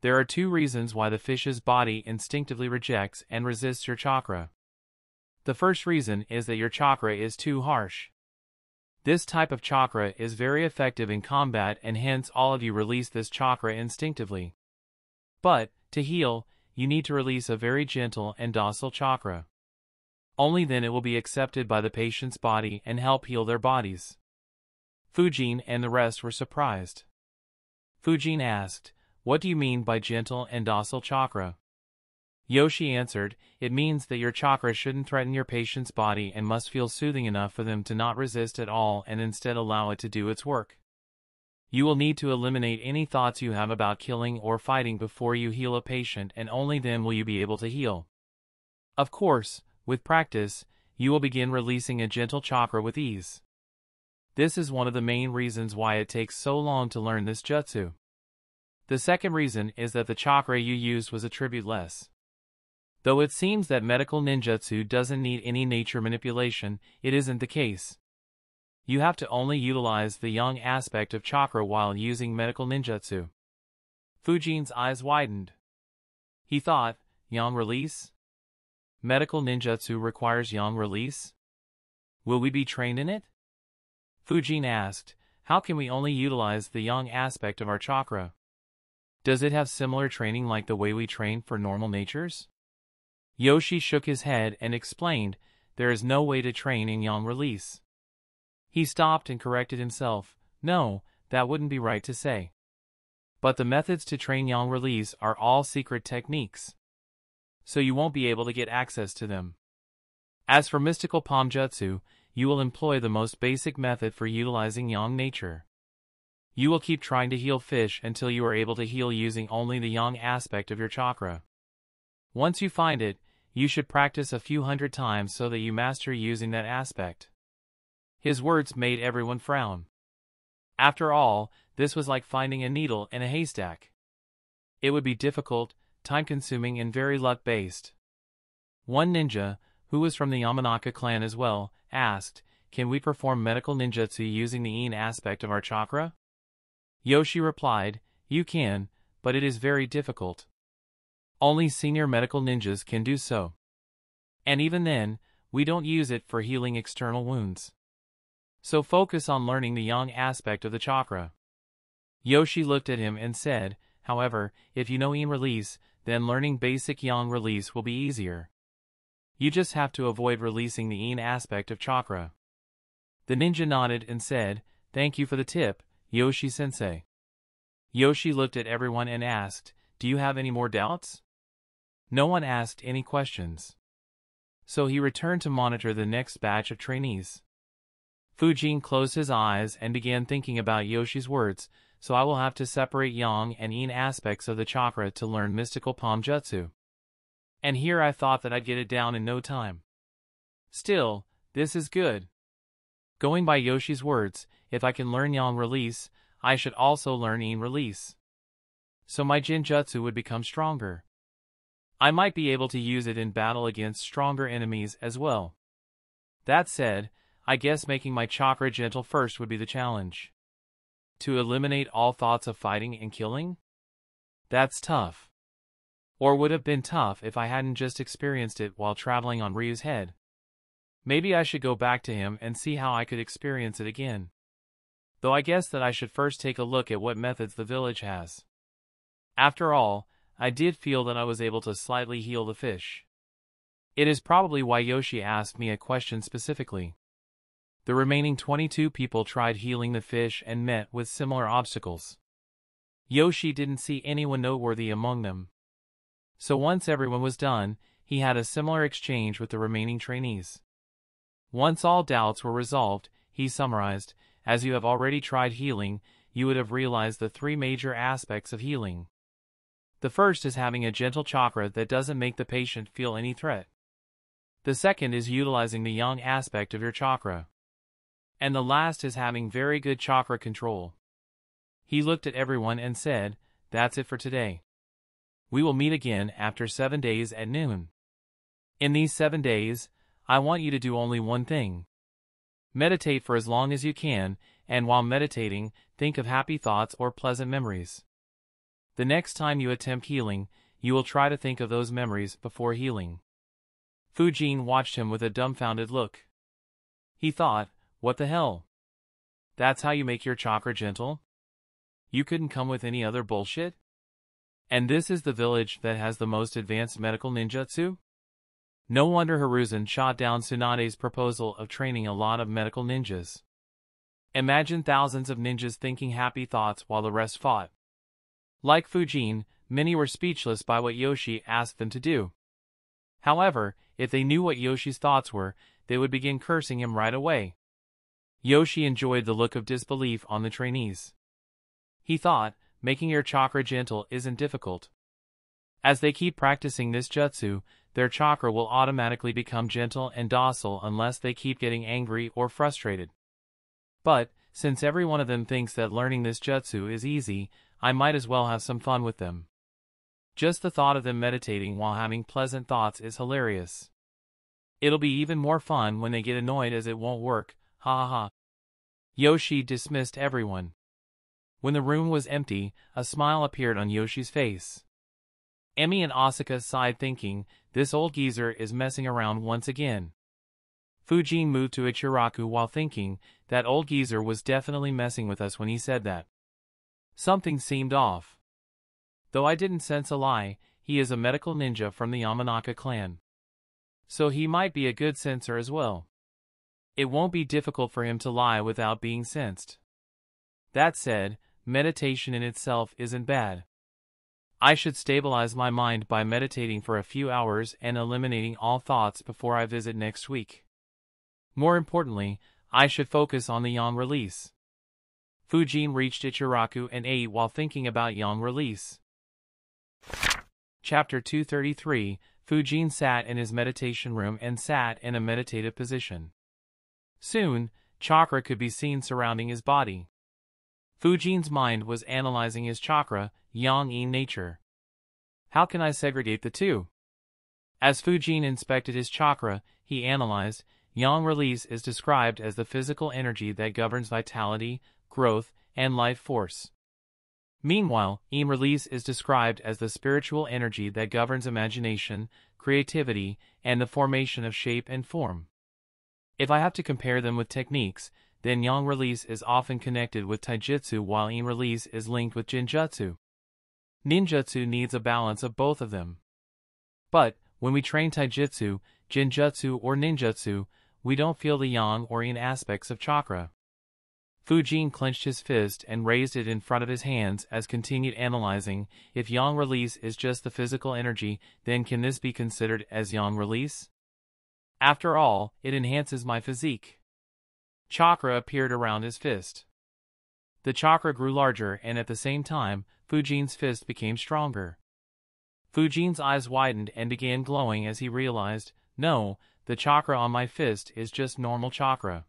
There are two reasons why the fish's body instinctively rejects and resists your chakra. The first reason is that your chakra is too harsh. This type of chakra is very effective in combat and hence all of you release this chakra instinctively. But, to heal, you need to release a very gentle and docile chakra. Only then it will be accepted by the patient's body and help heal their bodies. Fujin and the rest were surprised. Fujin asked, What do you mean by gentle and docile chakra? Yoshi answered, It means that your chakra shouldn't threaten your patient's body and must feel soothing enough for them to not resist at all and instead allow it to do its work. You will need to eliminate any thoughts you have about killing or fighting before you heal a patient and only then will you be able to heal. Of course, with practice, you will begin releasing a gentle chakra with ease. This is one of the main reasons why it takes so long to learn this jutsu. The second reason is that the chakra you used was attributeless. Though it seems that medical ninjutsu doesn't need any nature manipulation, it isn't the case. You have to only utilize the yang aspect of chakra while using medical ninjutsu. Fujin's eyes widened. He thought, yang release? Medical ninjutsu requires yang release? Will we be trained in it? Fujin asked, how can we only utilize the yang aspect of our chakra? Does it have similar training like the way we train for normal natures? Yoshi shook his head and explained, there is no way to train in yang release. He stopped and corrected himself. No, that wouldn't be right to say. But the methods to train Yang release are all secret techniques. So you won't be able to get access to them. As for mystical palm jutsu, you will employ the most basic method for utilizing Yang nature. You will keep trying to heal fish until you are able to heal using only the Yang aspect of your chakra. Once you find it, you should practice a few hundred times so that you master using that aspect. His words made everyone frown. After all, this was like finding a needle in a haystack. It would be difficult, time-consuming and very luck-based. One ninja, who was from the Yamanaka clan as well, asked, Can we perform medical ninjutsu using the yin aspect of our chakra? Yoshi replied, You can, but it is very difficult. Only senior medical ninjas can do so. And even then, we don't use it for healing external wounds. So focus on learning the yang aspect of the chakra. Yoshi looked at him and said, however, if you know yin release, then learning basic yang release will be easier. You just have to avoid releasing the yin aspect of chakra. The ninja nodded and said, Thank you for the tip, Yoshi sensei. Yoshi looked at everyone and asked, Do you have any more doubts? No one asked any questions. So he returned to monitor the next batch of trainees. Fujin closed his eyes and began thinking about Yoshi's words, so I will have to separate yang and yin aspects of the chakra to learn mystical palm jutsu. And here I thought that I'd get it down in no time. Still, this is good. Going by Yoshi's words, if I can learn yang release, I should also learn yin release. So my genjutsu would become stronger. I might be able to use it in battle against stronger enemies as well. That said, I guess making my chakra gentle first would be the challenge. To eliminate all thoughts of fighting and killing? That's tough. Or would have been tough if I hadn't just experienced it while traveling on Ryu's head. Maybe I should go back to him and see how I could experience it again. Though I guess that I should first take a look at what methods the village has. After all, I did feel that I was able to slightly heal the fish. It is probably why Yoshi asked me a question specifically. The remaining 22 people tried healing the fish and met with similar obstacles. Yoshi didn't see anyone noteworthy among them. So once everyone was done, he had a similar exchange with the remaining trainees. Once all doubts were resolved, he summarized, as you have already tried healing, you would have realized the three major aspects of healing. The first is having a gentle chakra that doesn't make the patient feel any threat. The second is utilizing the yang aspect of your chakra and the last is having very good chakra control. He looked at everyone and said, That's it for today. We will meet again after seven days at noon. In these seven days, I want you to do only one thing. Meditate for as long as you can, and while meditating, think of happy thoughts or pleasant memories. The next time you attempt healing, you will try to think of those memories before healing. Fujin watched him with a dumbfounded look. He thought, what the hell? That's how you make your chakra gentle? You couldn't come with any other bullshit? And this is the village that has the most advanced medical ninjutsu? No wonder Hiruzen shot down Tsunade's proposal of training a lot of medical ninjas. Imagine thousands of ninjas thinking happy thoughts while the rest fought. Like Fujin, many were speechless by what Yoshi asked them to do. However, if they knew what Yoshi's thoughts were, they would begin cursing him right away. Yoshi enjoyed the look of disbelief on the trainees. He thought, making your chakra gentle isn't difficult. As they keep practicing this jutsu, their chakra will automatically become gentle and docile unless they keep getting angry or frustrated. But, since every one of them thinks that learning this jutsu is easy, I might as well have some fun with them. Just the thought of them meditating while having pleasant thoughts is hilarious. It'll be even more fun when they get annoyed as it won't work, ha ha. Yoshi dismissed everyone. When the room was empty, a smile appeared on Yoshi's face. Emi and Asaka sighed thinking, this old geezer is messing around once again. Fujin moved to Ichiraku while thinking, that old geezer was definitely messing with us when he said that. Something seemed off. Though I didn't sense a lie, he is a medical ninja from the Yamanaka clan. So he might be a good sensor as well. It won't be difficult for him to lie without being sensed. That said, meditation in itself isn't bad. I should stabilize my mind by meditating for a few hours and eliminating all thoughts before I visit next week. More importantly, I should focus on the yang release. Fujin reached Ichiraku and ate while thinking about yang release. Chapter 233 Fujin sat in his meditation room and sat in a meditative position. Soon, chakra could be seen surrounding his body. Fujin's mind was analyzing his chakra, yang in nature. How can I segregate the two? As Fujin inspected his chakra, he analyzed, yang release is described as the physical energy that governs vitality, growth, and life force. Meanwhile, Yin release is described as the spiritual energy that governs imagination, creativity, and the formation of shape and form. If I have to compare them with techniques, then Yang release is often connected with Taijutsu while Yin release is linked with Genjutsu. Ninjutsu needs a balance of both of them. But, when we train Taijutsu, Genjutsu or Ninjutsu, we don't feel the Yang or Yin aspects of chakra. Fujin clenched his fist and raised it in front of his hands as continued analyzing, if yang release is just the physical energy, then can this be considered as yang release? After all, it enhances my physique. Chakra appeared around his fist. The chakra grew larger and at the same time, Fujin's fist became stronger. Fujin's eyes widened and began glowing as he realized, no, the chakra on my fist is just normal chakra.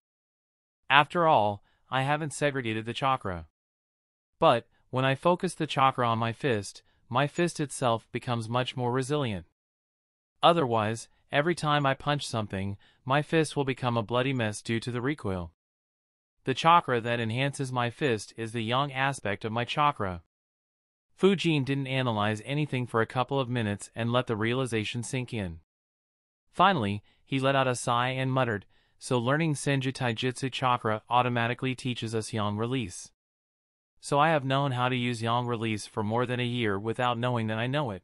After all, I haven't segregated the chakra. But, when I focus the chakra on my fist, my fist itself becomes much more resilient. Otherwise, every time I punch something, my fist will become a bloody mess due to the recoil. The chakra that enhances my fist is the yang aspect of my chakra. Fujin didn't analyze anything for a couple of minutes and let the realization sink in. Finally, he let out a sigh and muttered, so learning Senju Taijutsu Chakra automatically teaches us Yang Release. So I have known how to use Yang Release for more than a year without knowing that I know it.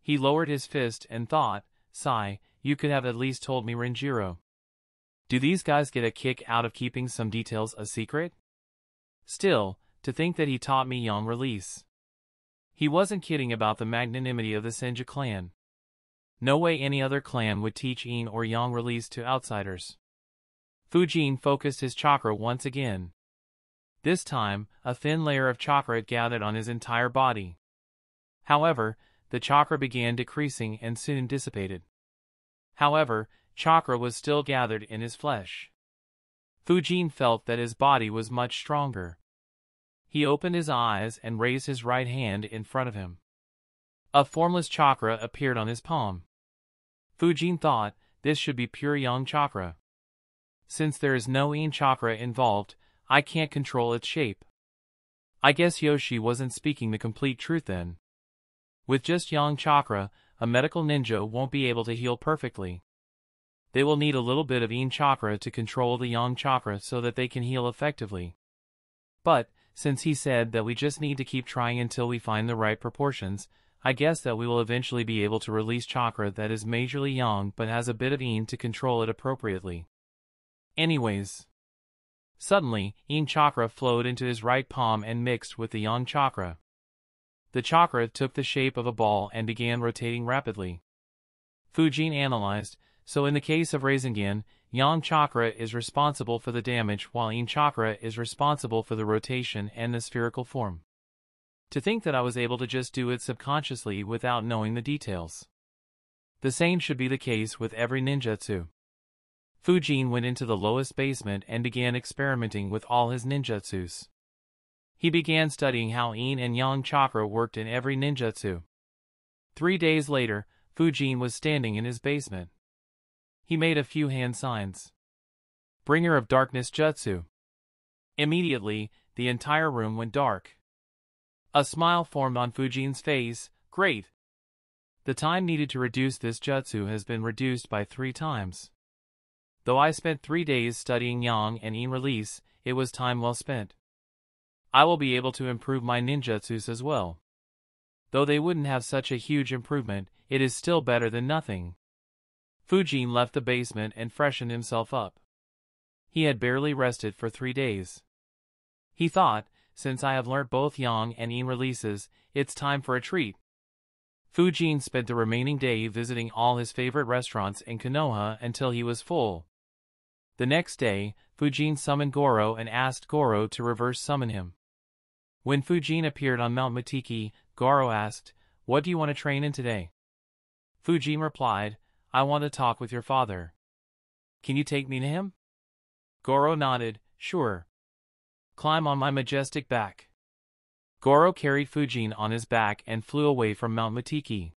He lowered his fist and thought, Sigh, you could have at least told me Renjiro. Do these guys get a kick out of keeping some details a secret? Still, to think that he taught me Yang Release. He wasn't kidding about the magnanimity of the Senju clan. No way any other clan would teach Yin or Yang Release to outsiders. Fujin focused his chakra once again. This time, a thin layer of chakra gathered on his entire body. However, the chakra began decreasing and soon dissipated. However, chakra was still gathered in his flesh. Fujin felt that his body was much stronger. He opened his eyes and raised his right hand in front of him. A formless chakra appeared on his palm. Fujin thought, this should be pure yang chakra. Since there is no Yin chakra involved, I can't control its shape. I guess Yoshi wasn't speaking the complete truth then. With just Yang chakra, a medical ninja won't be able to heal perfectly. They will need a little bit of Yin chakra to control the Yang chakra so that they can heal effectively. But, since he said that we just need to keep trying until we find the right proportions, I guess that we will eventually be able to release chakra that is majorly Yang but has a bit of Yin to control it appropriately. Anyways. Suddenly, Yin chakra flowed into his right palm and mixed with the Yang chakra. The chakra took the shape of a ball and began rotating rapidly. Fujin analyzed, so in the case of Rasengan, Yang chakra is responsible for the damage while Yin chakra is responsible for the rotation and the spherical form. To think that I was able to just do it subconsciously without knowing the details. The same should be the case with every ninjutsu. Fujin went into the lowest basement and began experimenting with all his ninjutsus. He began studying how Yin and Yang chakra worked in every ninjutsu. Three days later, Fujin was standing in his basement. He made a few hand signs. Bringer of Darkness Jutsu. Immediately, the entire room went dark. A smile formed on Fujin's face. Great. The time needed to reduce this jutsu has been reduced by three times. Though I spent three days studying Yang and Yin release, it was time well spent. I will be able to improve my ninjutsus as well. Though they wouldn't have such a huge improvement, it is still better than nothing. Fujin left the basement and freshened himself up. He had barely rested for three days. He thought, since I have learnt both Yang and Yin releases, it's time for a treat. Fujin spent the remaining day visiting all his favorite restaurants in Konoha until he was full. The next day, Fujin summoned Goro and asked Goro to reverse summon him. When Fujin appeared on Mount Matiki, Goro asked, What do you want to train in today? Fujin replied, I want to talk with your father. Can you take me to him? Goro nodded, sure. Climb on my majestic back. Goro carried Fujin on his back and flew away from Mount Matiki.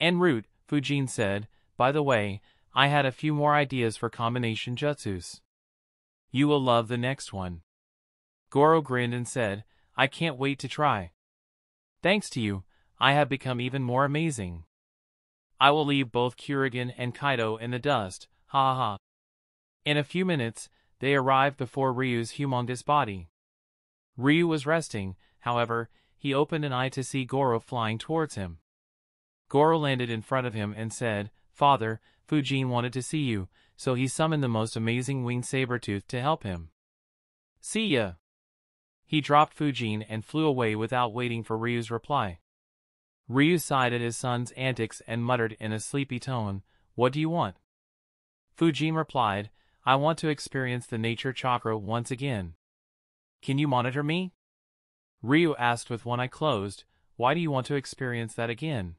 En route, Fujin said, by the way, I had a few more ideas for combination jutsus. You will love the next one. Goro grinned and said, I can't wait to try. Thanks to you, I have become even more amazing. I will leave both Kurigan and Kaido in the dust, ha ha. In a few minutes, they arrived before Ryu's humongous body. Ryu was resting, however, he opened an eye to see Goro flying towards him. Goro landed in front of him and said, Father, Fujin wanted to see you, so he summoned the most amazing winged saber-tooth to help him. See ya! He dropped Fujin and flew away without waiting for Ryu's reply. Ryu sighed at his son's antics and muttered in a sleepy tone, What do you want? Fujin replied, I want to experience the nature chakra once again. Can you monitor me? Ryu asked with one eye closed, Why do you want to experience that again?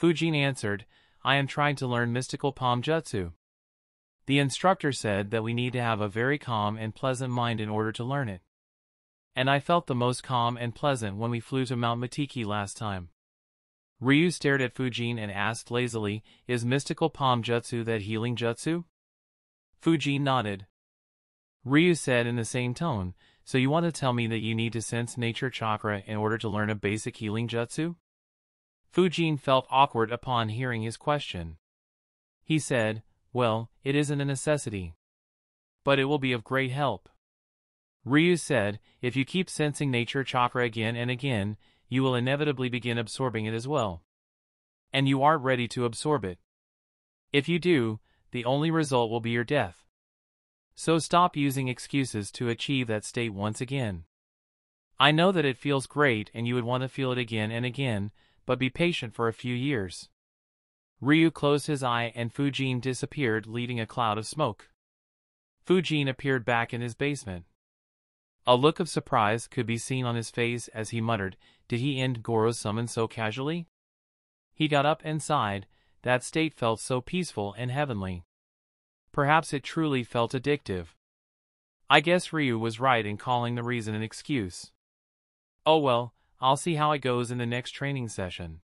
Fujin answered, I am trying to learn mystical palm jutsu. The instructor said that we need to have a very calm and pleasant mind in order to learn it. And I felt the most calm and pleasant when we flew to Mount Matiki last time. Ryu stared at Fujin and asked lazily, Is mystical palm jutsu that healing jutsu? Fujin nodded. Ryu said in the same tone, So you want to tell me that you need to sense nature chakra in order to learn a basic healing jutsu? Fujin felt awkward upon hearing his question. He said, Well, it isn't a necessity. But it will be of great help. Ryu said, If you keep sensing nature chakra again and again, you will inevitably begin absorbing it as well. And you aren't ready to absorb it. If you do, the only result will be your death. So stop using excuses to achieve that state once again. I know that it feels great and you would want to feel it again and again, but be patient for a few years. Ryu closed his eye and Fujin disappeared leading a cloud of smoke. Fujin appeared back in his basement. A look of surprise could be seen on his face as he muttered, Did he end Goro's summons so casually? He got up and sighed, that state felt so peaceful and heavenly. Perhaps it truly felt addictive. I guess Ryu was right in calling the reason an excuse. Oh well, I'll see how it goes in the next training session.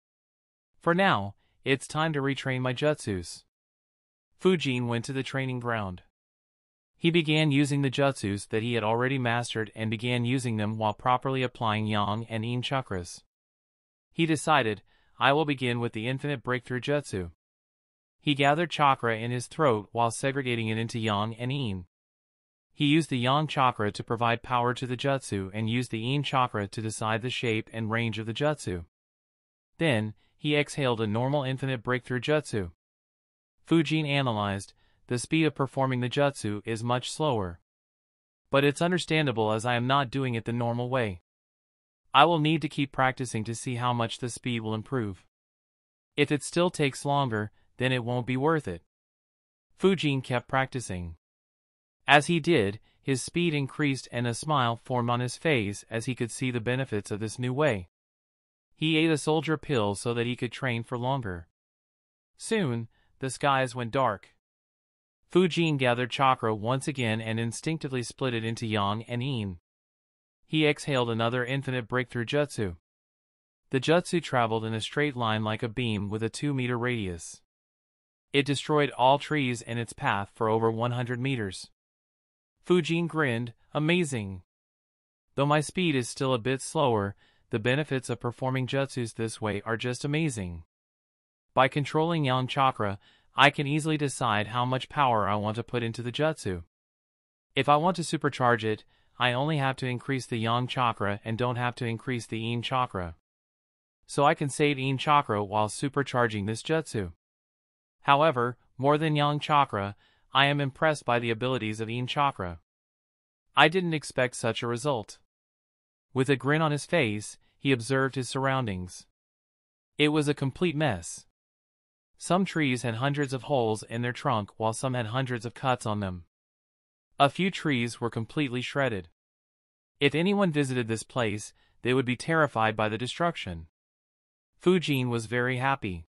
For now, it's time to retrain my jutsus. Fujin went to the training ground. He began using the jutsus that he had already mastered and began using them while properly applying yang and yin chakras. He decided, I will begin with the infinite breakthrough jutsu. He gathered chakra in his throat while segregating it into yang and yin. He used the yang chakra to provide power to the jutsu and used the yin chakra to decide the shape and range of the jutsu. Then, he exhaled a normal infinite breakthrough jutsu. Fujin analyzed, the speed of performing the jutsu is much slower. But it's understandable as I am not doing it the normal way. I will need to keep practicing to see how much the speed will improve. If it still takes longer, then it won't be worth it. Fujin kept practicing. As he did, his speed increased and a smile formed on his face as he could see the benefits of this new way. He ate a soldier pill so that he could train for longer. Soon, the skies went dark. Fujin gathered chakra once again and instinctively split it into yang and yin. He exhaled another infinite breakthrough jutsu. The jutsu traveled in a straight line like a beam with a 2-meter radius. It destroyed all trees in its path for over 100 meters. Fujin grinned, amazing. Though my speed is still a bit slower, the benefits of performing jutsus this way are just amazing. By controlling yang chakra, I can easily decide how much power I want to put into the jutsu. If I want to supercharge it, I only have to increase the yang chakra and don't have to increase the yin chakra. So I can save yin chakra while supercharging this jutsu. However, more than yang chakra, I am impressed by the abilities of yin chakra. I didn't expect such a result. With a grin on his face, he observed his surroundings. It was a complete mess. Some trees had hundreds of holes in their trunk while some had hundreds of cuts on them. A few trees were completely shredded. If anyone visited this place, they would be terrified by the destruction. Fujin was very happy.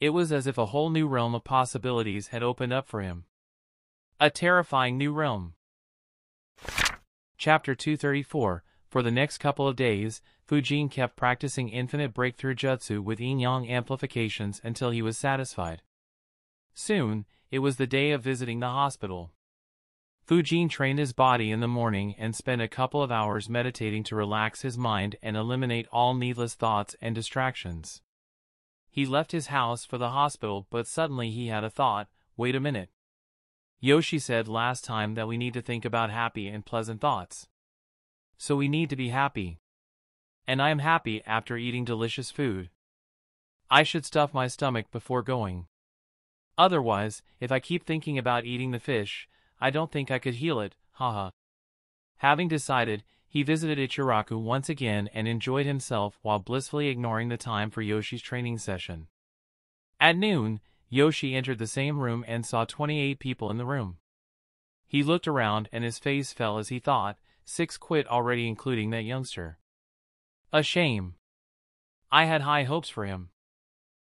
It was as if a whole new realm of possibilities had opened up for him. A terrifying new realm. Chapter 234 For the next couple of days, Fujin kept practicing infinite breakthrough jutsu with yin-yang amplifications until he was satisfied. Soon, it was the day of visiting the hospital. Fujin trained his body in the morning and spent a couple of hours meditating to relax his mind and eliminate all needless thoughts and distractions. He left his house for the hospital but suddenly he had a thought, wait a minute. Yoshi said last time that we need to think about happy and pleasant thoughts. So we need to be happy. And I am happy after eating delicious food. I should stuff my stomach before going. Otherwise, if I keep thinking about eating the fish, I don't think I could heal it, haha. Having decided, he visited Ichiraku once again and enjoyed himself while blissfully ignoring the time for Yoshi's training session. At noon, Yoshi entered the same room and saw 28 people in the room. He looked around and his face fell as he thought, six quit already including that youngster. A shame. I had high hopes for him.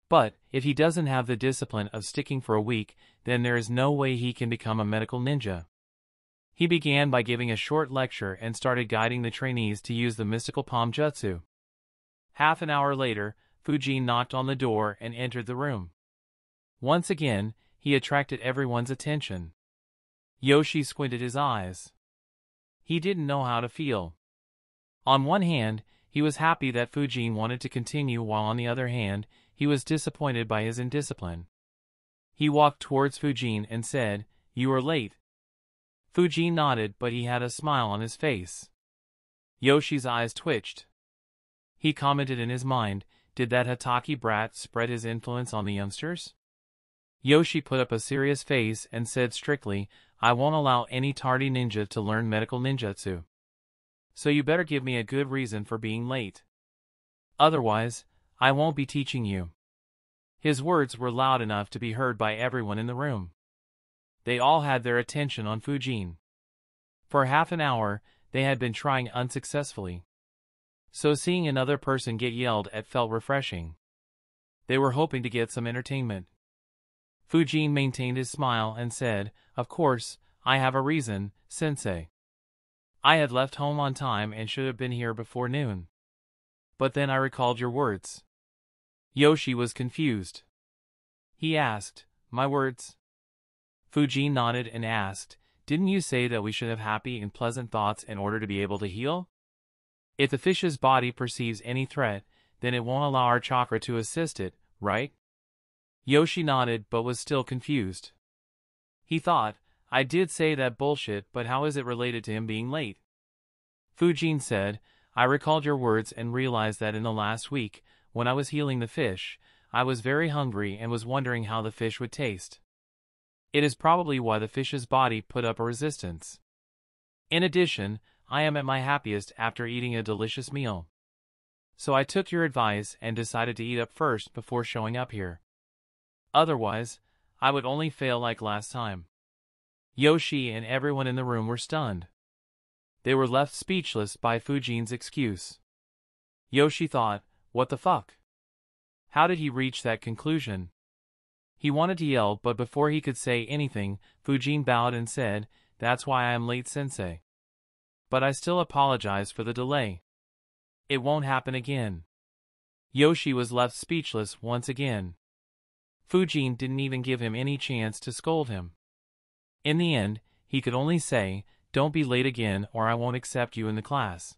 But, if he doesn't have the discipline of sticking for a week, then there is no way he can become a medical ninja. He began by giving a short lecture and started guiding the trainees to use the mystical palm jutsu. Half an hour later, Fujin knocked on the door and entered the room. Once again, he attracted everyone's attention. Yoshi squinted his eyes. He didn't know how to feel. On one hand, he was happy that Fujin wanted to continue while on the other hand, he was disappointed by his indiscipline. He walked towards Fujin and said, You are late. Fujin nodded but he had a smile on his face. Yoshi's eyes twitched. He commented in his mind, did that Hatake brat spread his influence on the youngsters? Yoshi put up a serious face and said strictly, I won't allow any tardy ninja to learn medical ninjutsu. So you better give me a good reason for being late. Otherwise, I won't be teaching you. His words were loud enough to be heard by everyone in the room. They all had their attention on Fujin. For half an hour, they had been trying unsuccessfully. So seeing another person get yelled at felt refreshing. They were hoping to get some entertainment. Fujin maintained his smile and said, Of course, I have a reason, sensei. I had left home on time and should have been here before noon. But then I recalled your words. Yoshi was confused. He asked, My words? Fujin nodded and asked, Didn't you say that we should have happy and pleasant thoughts in order to be able to heal? If the fish's body perceives any threat, then it won't allow our chakra to assist it, right? Yoshi nodded but was still confused. He thought, I did say that bullshit but how is it related to him being late? Fujin said, I recalled your words and realized that in the last week, when I was healing the fish, I was very hungry and was wondering how the fish would taste. It is probably why the fish's body put up a resistance. In addition, I am at my happiest after eating a delicious meal. So I took your advice and decided to eat up first before showing up here. Otherwise, I would only fail like last time. Yoshi and everyone in the room were stunned. They were left speechless by Fujin's excuse. Yoshi thought, what the fuck? How did he reach that conclusion? He wanted to yell, but before he could say anything, Fujin bowed and said, That's why I am late, sensei. But I still apologize for the delay. It won't happen again. Yoshi was left speechless once again. Fujin didn't even give him any chance to scold him. In the end, he could only say, Don't be late again or I won't accept you in the class.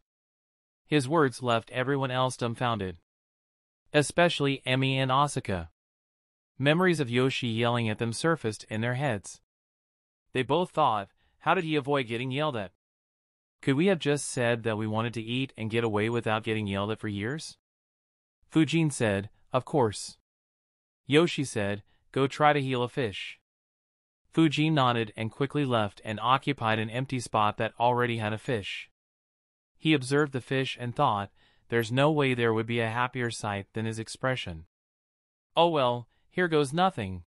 His words left everyone else dumbfounded. Especially Emi and Asaka. Memories of Yoshi yelling at them surfaced in their heads. They both thought, how did he avoid getting yelled at? Could we have just said that we wanted to eat and get away without getting yelled at for years? Fujin said, of course. Yoshi said, go try to heal a fish. Fujin nodded and quickly left and occupied an empty spot that already had a fish. He observed the fish and thought, there's no way there would be a happier sight than his expression. Oh well, here goes nothing.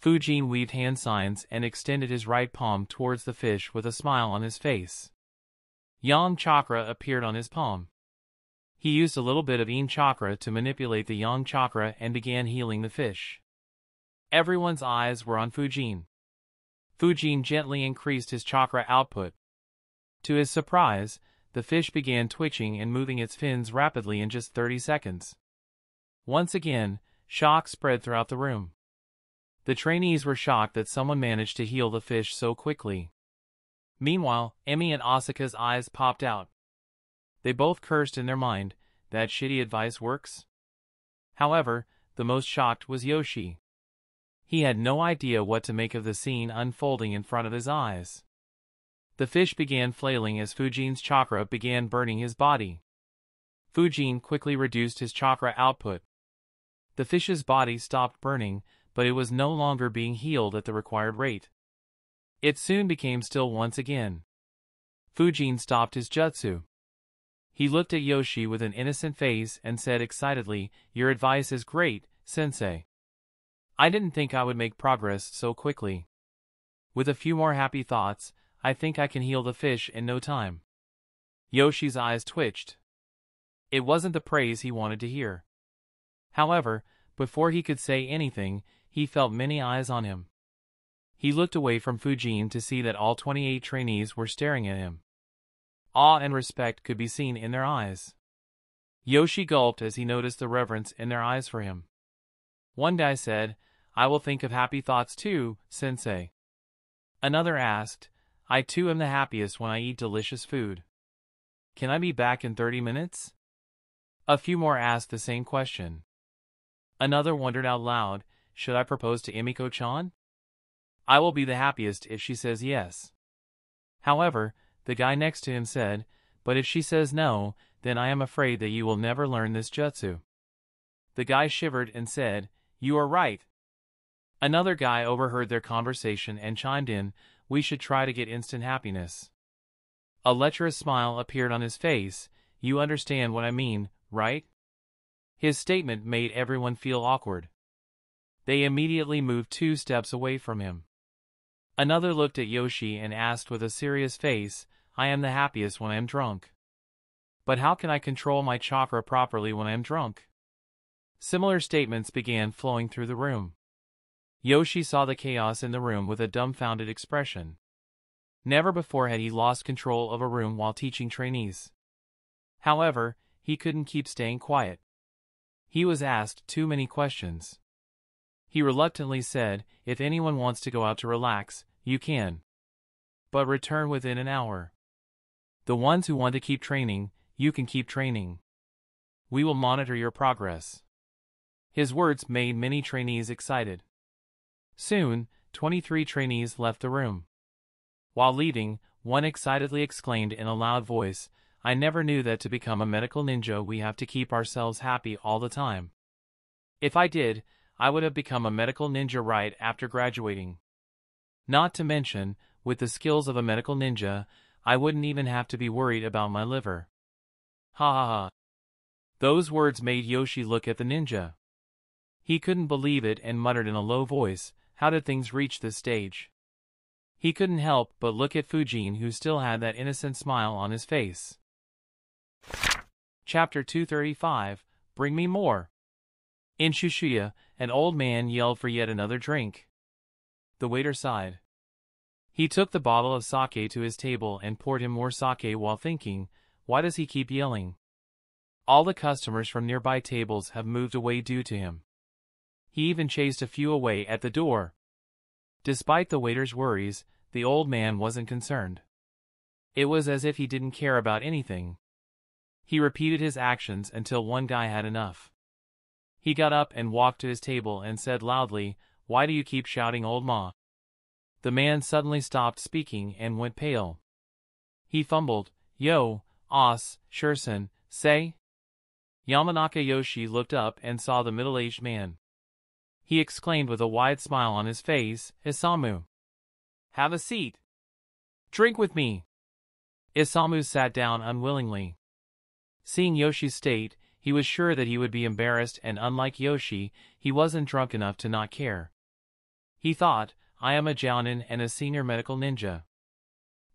Fujin weaved hand signs and extended his right palm towards the fish with a smile on his face. Yang chakra appeared on his palm. He used a little bit of Yin chakra to manipulate the Yang chakra and began healing the fish. Everyone's eyes were on Fujin. Fujin gently increased his chakra output. To his surprise, the fish began twitching and moving its fins rapidly in just 30 seconds. Once again, Shock spread throughout the room. The trainees were shocked that someone managed to heal the fish so quickly. Meanwhile, Emi and Asaka's eyes popped out. They both cursed in their mind, that shitty advice works? However, the most shocked was Yoshi. He had no idea what to make of the scene unfolding in front of his eyes. The fish began flailing as Fujin's chakra began burning his body. Fujin quickly reduced his chakra output, the fish's body stopped burning, but it was no longer being healed at the required rate. It soon became still once again. Fujin stopped his jutsu. He looked at Yoshi with an innocent face and said excitedly, Your advice is great, sensei. I didn't think I would make progress so quickly. With a few more happy thoughts, I think I can heal the fish in no time. Yoshi's eyes twitched. It wasn't the praise he wanted to hear. However, before he could say anything, he felt many eyes on him. He looked away from Fujin to see that all 28 trainees were staring at him. Awe and respect could be seen in their eyes. Yoshi gulped as he noticed the reverence in their eyes for him. One guy said, I will think of happy thoughts too, sensei. Another asked, I too am the happiest when I eat delicious food. Can I be back in 30 minutes? A few more asked the same question. Another wondered out loud, should I propose to Emiko-chan? I will be the happiest if she says yes. However, the guy next to him said, but if she says no, then I am afraid that you will never learn this jutsu. The guy shivered and said, you are right. Another guy overheard their conversation and chimed in, we should try to get instant happiness. A lecherous smile appeared on his face, you understand what I mean, right? His statement made everyone feel awkward. They immediately moved two steps away from him. Another looked at Yoshi and asked with a serious face, I am the happiest when I am drunk. But how can I control my chakra properly when I am drunk? Similar statements began flowing through the room. Yoshi saw the chaos in the room with a dumbfounded expression. Never before had he lost control of a room while teaching trainees. However, he couldn't keep staying quiet. He was asked too many questions. He reluctantly said, if anyone wants to go out to relax, you can. But return within an hour. The ones who want to keep training, you can keep training. We will monitor your progress. His words made many trainees excited. Soon, 23 trainees left the room. While leaving, one excitedly exclaimed in a loud voice, I never knew that to become a medical ninja we have to keep ourselves happy all the time. If I did, I would have become a medical ninja right after graduating. Not to mention, with the skills of a medical ninja, I wouldn't even have to be worried about my liver. Ha ha ha. Those words made Yoshi look at the ninja. He couldn't believe it and muttered in a low voice, how did things reach this stage? He couldn't help but look at Fujin who still had that innocent smile on his face. Chapter 235 Bring me more. In Shushuya, an old man yelled for yet another drink. The waiter sighed. He took the bottle of sake to his table and poured him more sake while thinking, why does he keep yelling? All the customers from nearby tables have moved away due to him. He even chased a few away at the door. Despite the waiter's worries, the old man wasn't concerned. It was as if he didn't care about anything. He repeated his actions until one guy had enough. He got up and walked to his table and said loudly, Why do you keep shouting old ma? The man suddenly stopped speaking and went pale. He fumbled, Yo, os, Shursen, say? Yamanaka Yoshi looked up and saw the middle-aged man. He exclaimed with a wide smile on his face, Isamu. Have a seat. Drink with me. Isamu sat down unwillingly. Seeing Yoshi's state, he was sure that he would be embarrassed and unlike Yoshi, he wasn't drunk enough to not care. He thought, I am a Jounin and a senior medical ninja.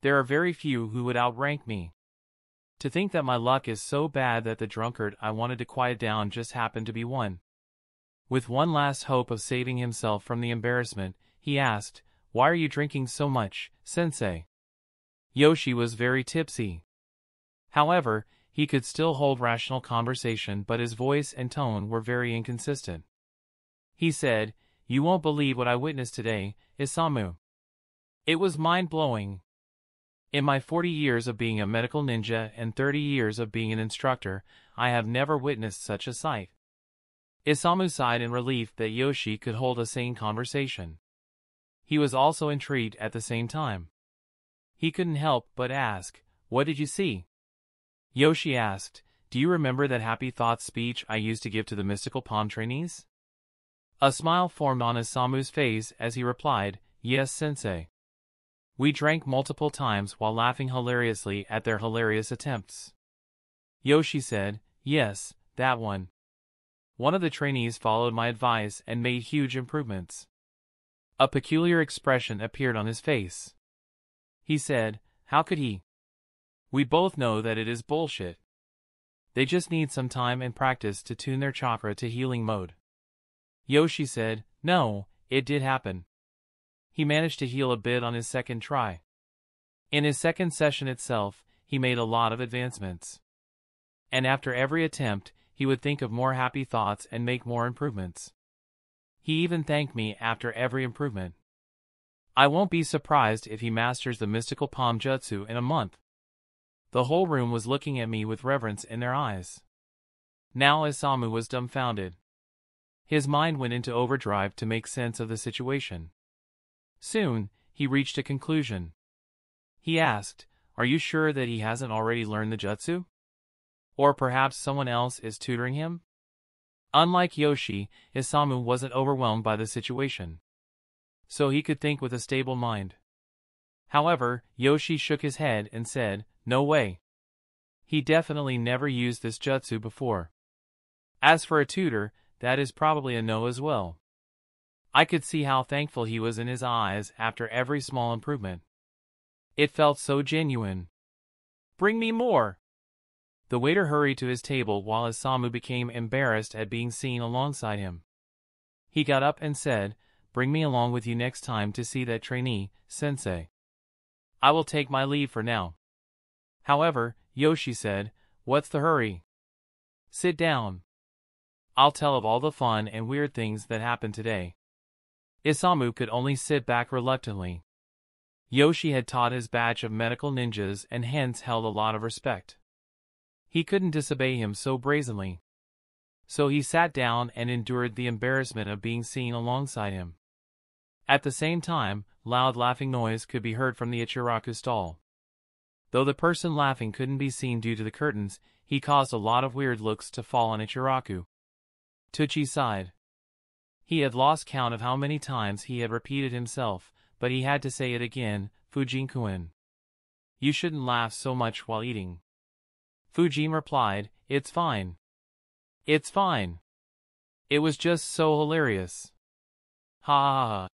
There are very few who would outrank me. To think that my luck is so bad that the drunkard I wanted to quiet down just happened to be one. With one last hope of saving himself from the embarrassment, he asked, Why are you drinking so much, sensei? Yoshi was very tipsy. However, he could still hold rational conversation but his voice and tone were very inconsistent. He said, You won't believe what I witnessed today, Isamu. It was mind-blowing. In my 40 years of being a medical ninja and 30 years of being an instructor, I have never witnessed such a sight. Isamu sighed in relief that Yoshi could hold a sane conversation. He was also intrigued at the same time. He couldn't help but ask, What did you see? Yoshi asked, Do you remember that happy thoughts speech I used to give to the mystical palm trainees? A smile formed on Isamu's face as he replied, Yes, sensei. We drank multiple times while laughing hilariously at their hilarious attempts. Yoshi said, Yes, that one. One of the trainees followed my advice and made huge improvements. A peculiar expression appeared on his face. He said, How could he? We both know that it is bullshit. They just need some time and practice to tune their chakra to healing mode. Yoshi said, No, it did happen. He managed to heal a bit on his second try. In his second session itself, he made a lot of advancements. And after every attempt, he would think of more happy thoughts and make more improvements. He even thanked me after every improvement. I won't be surprised if he masters the mystical palm jutsu in a month. The whole room was looking at me with reverence in their eyes. Now Isamu was dumbfounded. His mind went into overdrive to make sense of the situation. Soon, he reached a conclusion. He asked, Are you sure that he hasn't already learned the jutsu? Or perhaps someone else is tutoring him? Unlike Yoshi, Isamu wasn't overwhelmed by the situation. So he could think with a stable mind. However, Yoshi shook his head and said, No way. He definitely never used this jutsu before. As for a tutor, that is probably a no as well. I could see how thankful he was in his eyes after every small improvement. It felt so genuine. Bring me more! The waiter hurried to his table while Isamu became embarrassed at being seen alongside him. He got up and said, Bring me along with you next time to see that trainee, sensei. I will take my leave for now. However, Yoshi said, What's the hurry? Sit down. I'll tell of all the fun and weird things that happened today. Isamu could only sit back reluctantly. Yoshi had taught his batch of medical ninjas and hence held a lot of respect. He couldn't disobey him so brazenly. So he sat down and endured the embarrassment of being seen alongside him. At the same time, loud laughing noise could be heard from the Ichiraku stall. Though the person laughing couldn't be seen due to the curtains, he caused a lot of weird looks to fall on Ichiraku. Teuchi sighed. He had lost count of how many times he had repeated himself, but he had to say it again, Fujin-kun. You shouldn't laugh so much while eating. Fujin replied, It's fine. It's fine. It was just so hilarious. Ha ha ha.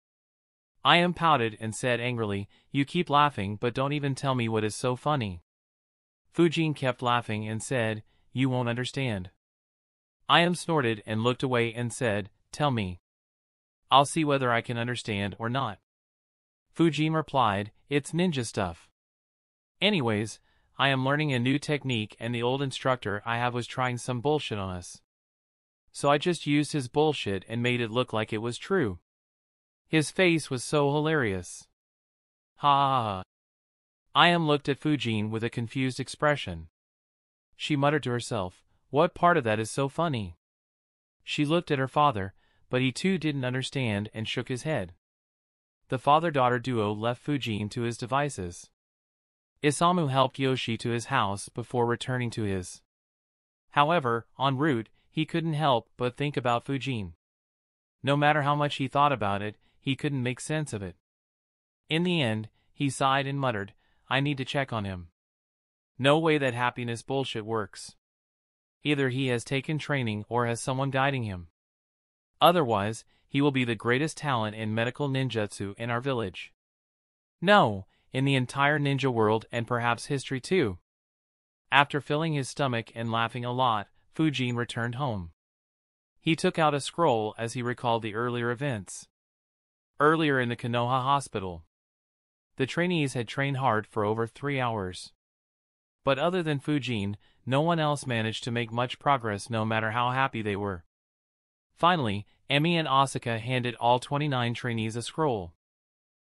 Ayame pouted and said angrily, You keep laughing but don't even tell me what is so funny. Fujin kept laughing and said, You won't understand. Ayame snorted and looked away and said, Tell me. I'll see whether I can understand or not. Fujin replied, It's ninja stuff. Anyways, I am learning a new technique and the old instructor I have was trying some bullshit on us. So I just used his bullshit and made it look like it was true. His face was so hilarious. Ha ha ha. Ayame looked at Fujin with a confused expression. She muttered to herself, What part of that is so funny? She looked at her father, but he too didn't understand and shook his head. The father-daughter duo left Fujin to his devices. Isamu helped Yoshi to his house before returning to his. However, en route, he couldn't help but think about Fujin. No matter how much he thought about it, he couldn't make sense of it. In the end, he sighed and muttered, I need to check on him. No way that happiness bullshit works. Either he has taken training or has someone guiding him. Otherwise, he will be the greatest talent in medical ninjutsu in our village. No, in the entire ninja world and perhaps history too. After filling his stomach and laughing a lot, Fujin returned home. He took out a scroll as he recalled the earlier events. Earlier in the Konoha hospital, the trainees had trained hard for over three hours. But other than Fujin, no one else managed to make much progress no matter how happy they were. Finally, Emi and Asaka handed all 29 trainees a scroll.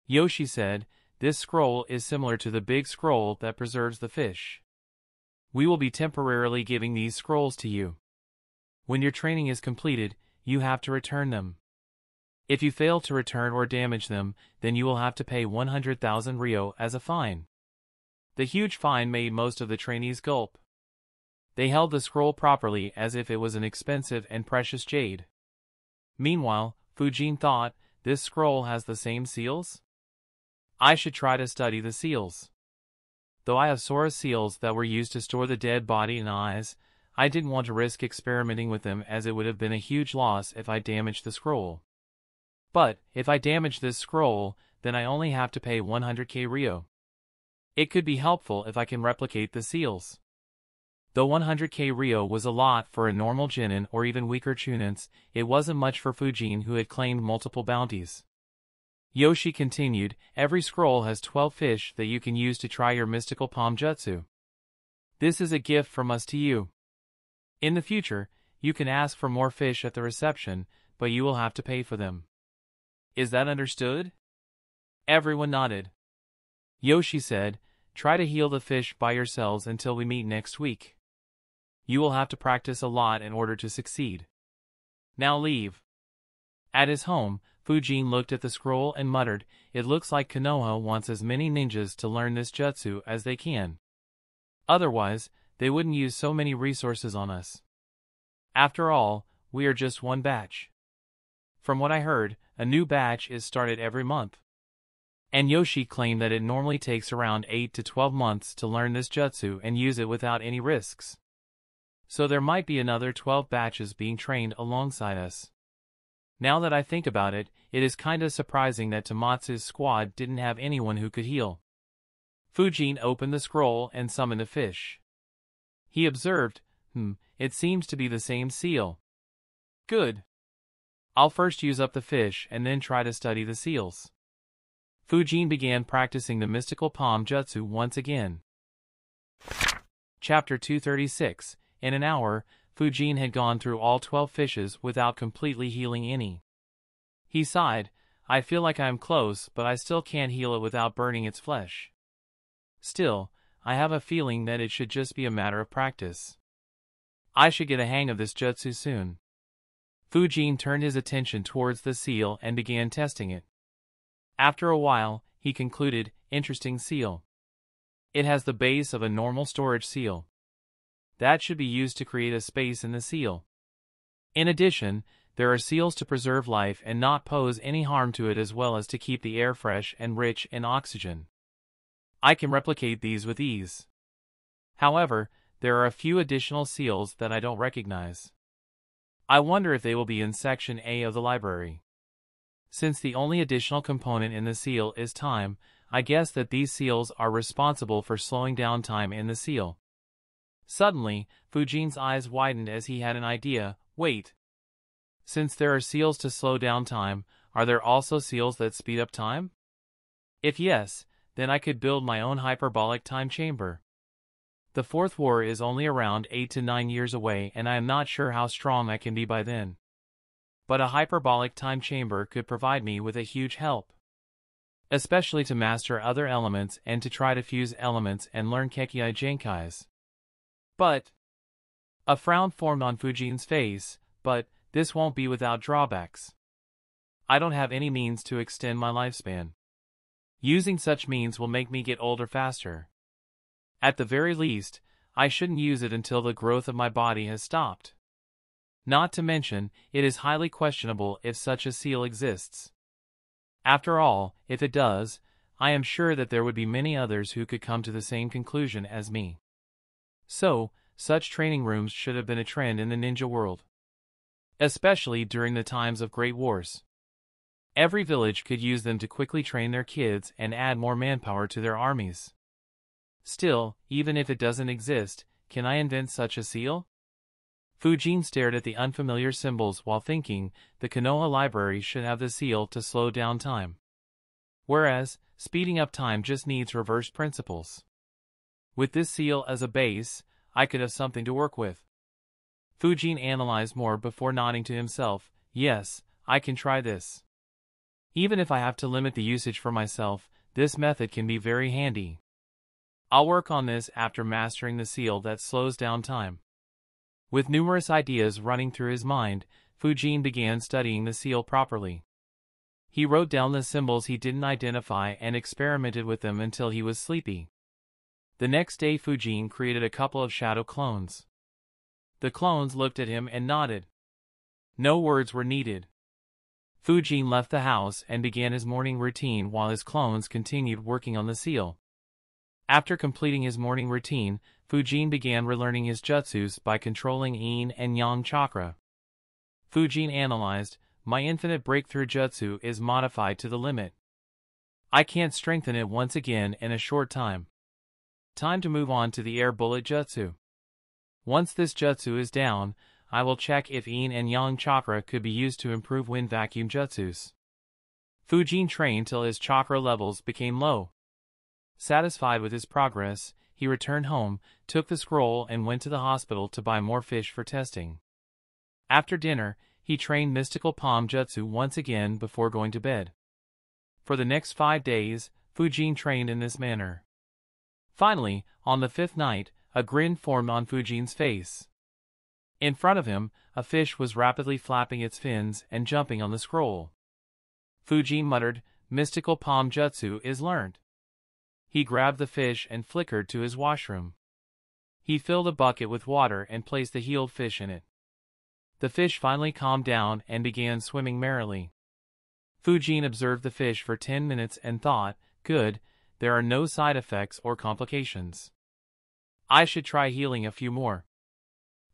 Yoshi said, this scroll is similar to the big scroll that preserves the fish. We will be temporarily giving these scrolls to you. When your training is completed, you have to return them. If you fail to return or damage them, then you will have to pay 100,000 Ryo as a fine. The huge fine made most of the trainees gulp. They held the scroll properly as if it was an expensive and precious jade. Meanwhile, Fujin thought, this scroll has the same seals? I should try to study the seals. Though I have Sora seals that were used to store the dead body and eyes, I didn't want to risk experimenting with them as it would have been a huge loss if I damaged the scroll. But, if I damage this scroll, then I only have to pay 100k Ryo. It could be helpful if I can replicate the seals. Though 100k Ryo was a lot for a normal Jounin or even weaker Chunins, it wasn't much for Fujin who had claimed multiple bounties. Yoshi continued, every scroll has 12 fish that you can use to try your mystical palm jutsu. This is a gift from us to you. In the future, you can ask for more fish at the reception, but you will have to pay for them. Is that understood? Everyone nodded. Yoshi said, try to heal the fish by yourselves until we meet next week. You will have to practice a lot in order to succeed. Now leave. At his home, Fujin looked at the scroll and muttered, It looks like Konoha wants as many ninjas to learn this jutsu as they can. Otherwise, they wouldn't use so many resources on us. After all, we are just one batch. From what I heard, a new batch is started every month. And Yoshi claimed that it normally takes around 8 to 12 months to learn this jutsu and use it without any risks. So there might be another 12 batches being trained alongside us. Now that I think about it, it is kinda surprising that Tamatsu's squad didn't have anyone who could heal. Fujin opened the scroll and summoned a fish. He observed, hmm, it seems to be the same seal. Good. I'll first use up the fish and then try to study the seals. Fujin began practicing the mystical palm jutsu once again. Chapter 236 In an hour, Fujin had gone through all 12 fishes without completely healing any. He sighed, I feel like I am close, but I still can't heal it without burning its flesh. Still, I have a feeling that it should just be a matter of practice. I should get a hang of this jutsu soon. Fujin turned his attention towards the seal and began testing it. After a while, he concluded, interesting seal. It has the base of a normal storage seal that should be used to create a space in the seal. In addition, there are seals to preserve life and not pose any harm to it as well as to keep the air fresh and rich in oxygen. I can replicate these with ease. However, there are a few additional seals that I don't recognize. I wonder if they will be in Section A of the library. Since the only additional component in the seal is time, I guess that these seals are responsible for slowing down time in the seal. Suddenly, Fujin's eyes widened as he had an idea. Wait. Since there are seals to slow down time, are there also seals that speed up time? If yes, then I could build my own hyperbolic time chamber. The Fourth War is only around 8 to 9 years away and I am not sure how strong I can be by then. But a hyperbolic time chamber could provide me with a huge help. Especially to master other elements and to try to fuse elements and learn Kekkei Genkais. But... A frown formed on Fujin's face, but this won't be without drawbacks. I don't have any means to extend my lifespan. Using such means will make me get older faster. At the very least, I shouldn't use it until the growth of my body has stopped. Not to mention, it is highly questionable if such a seal exists. After all, if it does, I am sure that there would be many others who could come to the same conclusion as me. So, such training rooms should have been a trend in the ninja world. Especially during the times of great wars. Every village could use them to quickly train their kids and add more manpower to their armies. Still, even if it doesn't exist, can I invent such a seal? Fujin stared at the unfamiliar symbols while thinking the Konoha library should have the seal to slow down time. Whereas, speeding up time just needs reverse principles. With this seal as a base, I could have something to work with. Fujin analyzed more before nodding to himself, yes, I can try this. Even if I have to limit the usage for myself, this method can be very handy. I'll work on this after mastering the seal that slows down time. With numerous ideas running through his mind, Fujin began studying the seal properly. He wrote down the symbols he didn't identify and experimented with them until he was sleepy. The next day Fujin created a couple of shadow clones. The clones looked at him and nodded. No words were needed. Fujin left the house and began his morning routine while his clones continued working on the seal. After completing his morning routine, Fujin began relearning his jutsus by controlling Yin and Yang chakra. Fujin analyzed, my infinite breakthrough jutsu is modified to the limit. I can't strengthen it once again in a short time. Time to move on to the air bullet jutsu. Once this jutsu is down, I will check if Yin and Yang chakra could be used to improve wind vacuum jutsus. Fujin trained till his chakra levels became low. Satisfied with his progress, he returned home, took the scroll and went to the hospital to buy more fish for testing. After dinner, he trained mystical palm jutsu once again before going to bed. For the next five days, Fujin trained in this manner. Finally, on the fifth night, a grin formed on Fujin's face. In front of him, a fish was rapidly flapping its fins and jumping on the scroll. Fujin muttered, Mystical palm jutsu is learned. He grabbed the fish and flickered to his washroom. He filled a bucket with water and placed the healed fish in it. The fish finally calmed down and began swimming merrily. Fujin observed the fish for 10 minutes and thought, good, there are no side effects or complications. I should try healing a few more.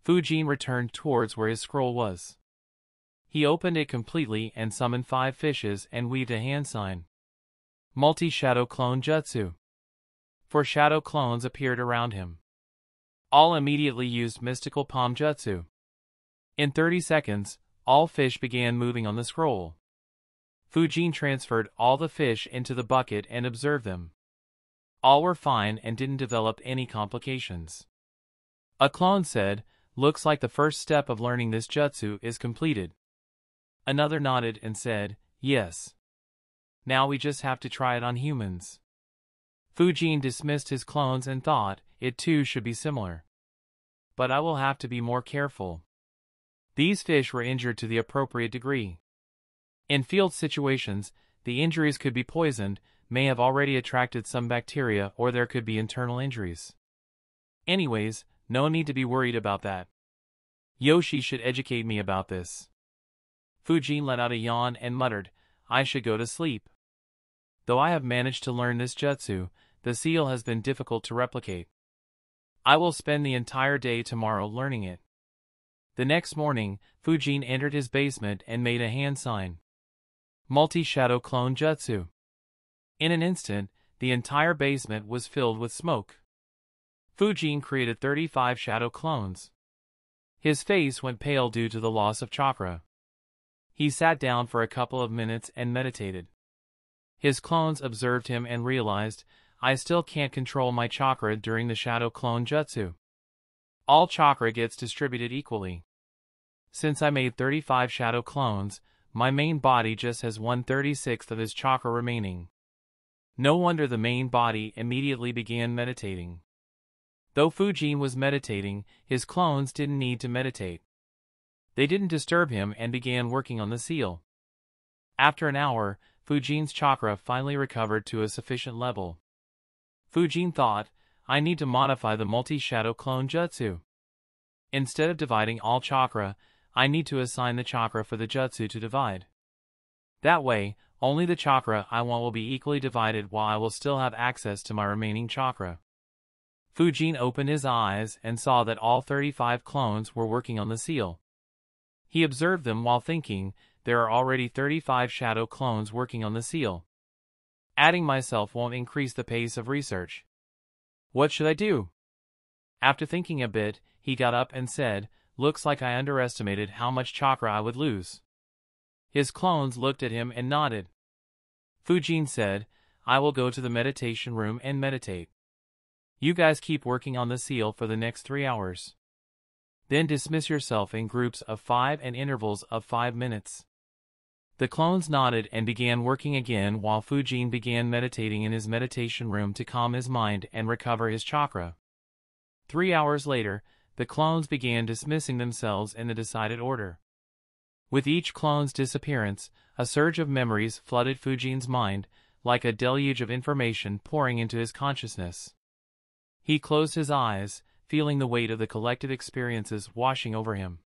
Fujin returned towards where his scroll was. He opened it completely and summoned five fishes and weaved a hand sign. Multi-Shadow Clone Jutsu Four shadow clones appeared around him. All immediately used mystical palm jutsu. In 30 seconds, all fish began moving on the scroll. Fujin transferred all the fish into the bucket and observed them. All were fine and didn't develop any complications. A clone said, looks like the first step of learning this jutsu is completed. Another nodded and said, yes. Now we just have to try it on humans. Fujin dismissed his clones and thought, it too should be similar. But I will have to be more careful. These fish were injured to the appropriate degree. In field situations, the injuries could be poisoned, may have already attracted some bacteria or there could be internal injuries. Anyways, no need to be worried about that. Yoshi should educate me about this. Fujin let out a yawn and muttered, I should go to sleep. Though I have managed to learn this jutsu, the seal has been difficult to replicate. I will spend the entire day tomorrow learning it. The next morning, Fujin entered his basement and made a hand sign. Multi-shadow clone jutsu. In an instant, the entire basement was filled with smoke. Fujin created 35 shadow clones. His face went pale due to the loss of chakra. He sat down for a couple of minutes and meditated. His clones observed him and realized, I still can't control my chakra during the shadow clone jutsu. All chakra gets distributed equally. Since I made 35 shadow clones, my main body just has 1 36th of his chakra remaining. No wonder the main body immediately began meditating. Though Fujin was meditating, his clones didn't need to meditate. They didn't disturb him and began working on the seal. After an hour, Fujin's chakra finally recovered to a sufficient level. Fujin thought, I need to modify the multi-shadow clone jutsu. Instead of dividing all chakra, I need to assign the chakra for the jutsu to divide. That way, only the chakra I want will be equally divided while I will still have access to my remaining chakra. Fujin opened his eyes and saw that all 35 clones were working on the seal. He observed them while thinking, there are already 35 shadow clones working on the seal. Adding myself won't increase the pace of research. What should I do? After thinking a bit, he got up and said, Looks like I underestimated how much chakra I would lose. His clones looked at him and nodded. Fujin said, I will go to the meditation room and meditate. You guys keep working on the seal for the next three hours. Then dismiss yourself in groups of five and intervals of five minutes. The clones nodded and began working again while Fujin began meditating in his meditation room to calm his mind and recover his chakra. Three hours later, the clones began dismissing themselves in the decided order. With each clone's disappearance, a surge of memories flooded Fujin's mind, like a deluge of information pouring into his consciousness. He closed his eyes, feeling the weight of the collective experiences washing over him.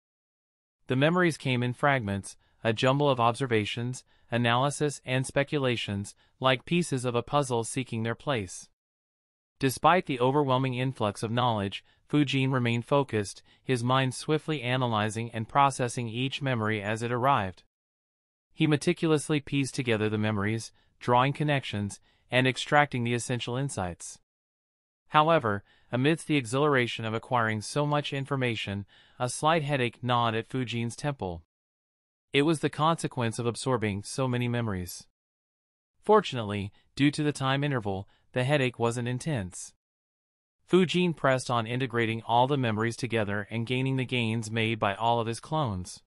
The memories came in fragments, a jumble of observations, analysis, and speculations, like pieces of a puzzle seeking their place. Despite the overwhelming influx of knowledge, Fujin remained focused, his mind swiftly analyzing and processing each memory as it arrived. He meticulously pieced together the memories, drawing connections, and extracting the essential insights. However, amidst the exhilaration of acquiring so much information, a slight headache gnawed at Fujin's temple. It was the consequence of absorbing so many memories. Fortunately, due to the time interval, the headache wasn't intense. Fujin pressed on integrating all the memories together and gaining the gains made by all of his clones.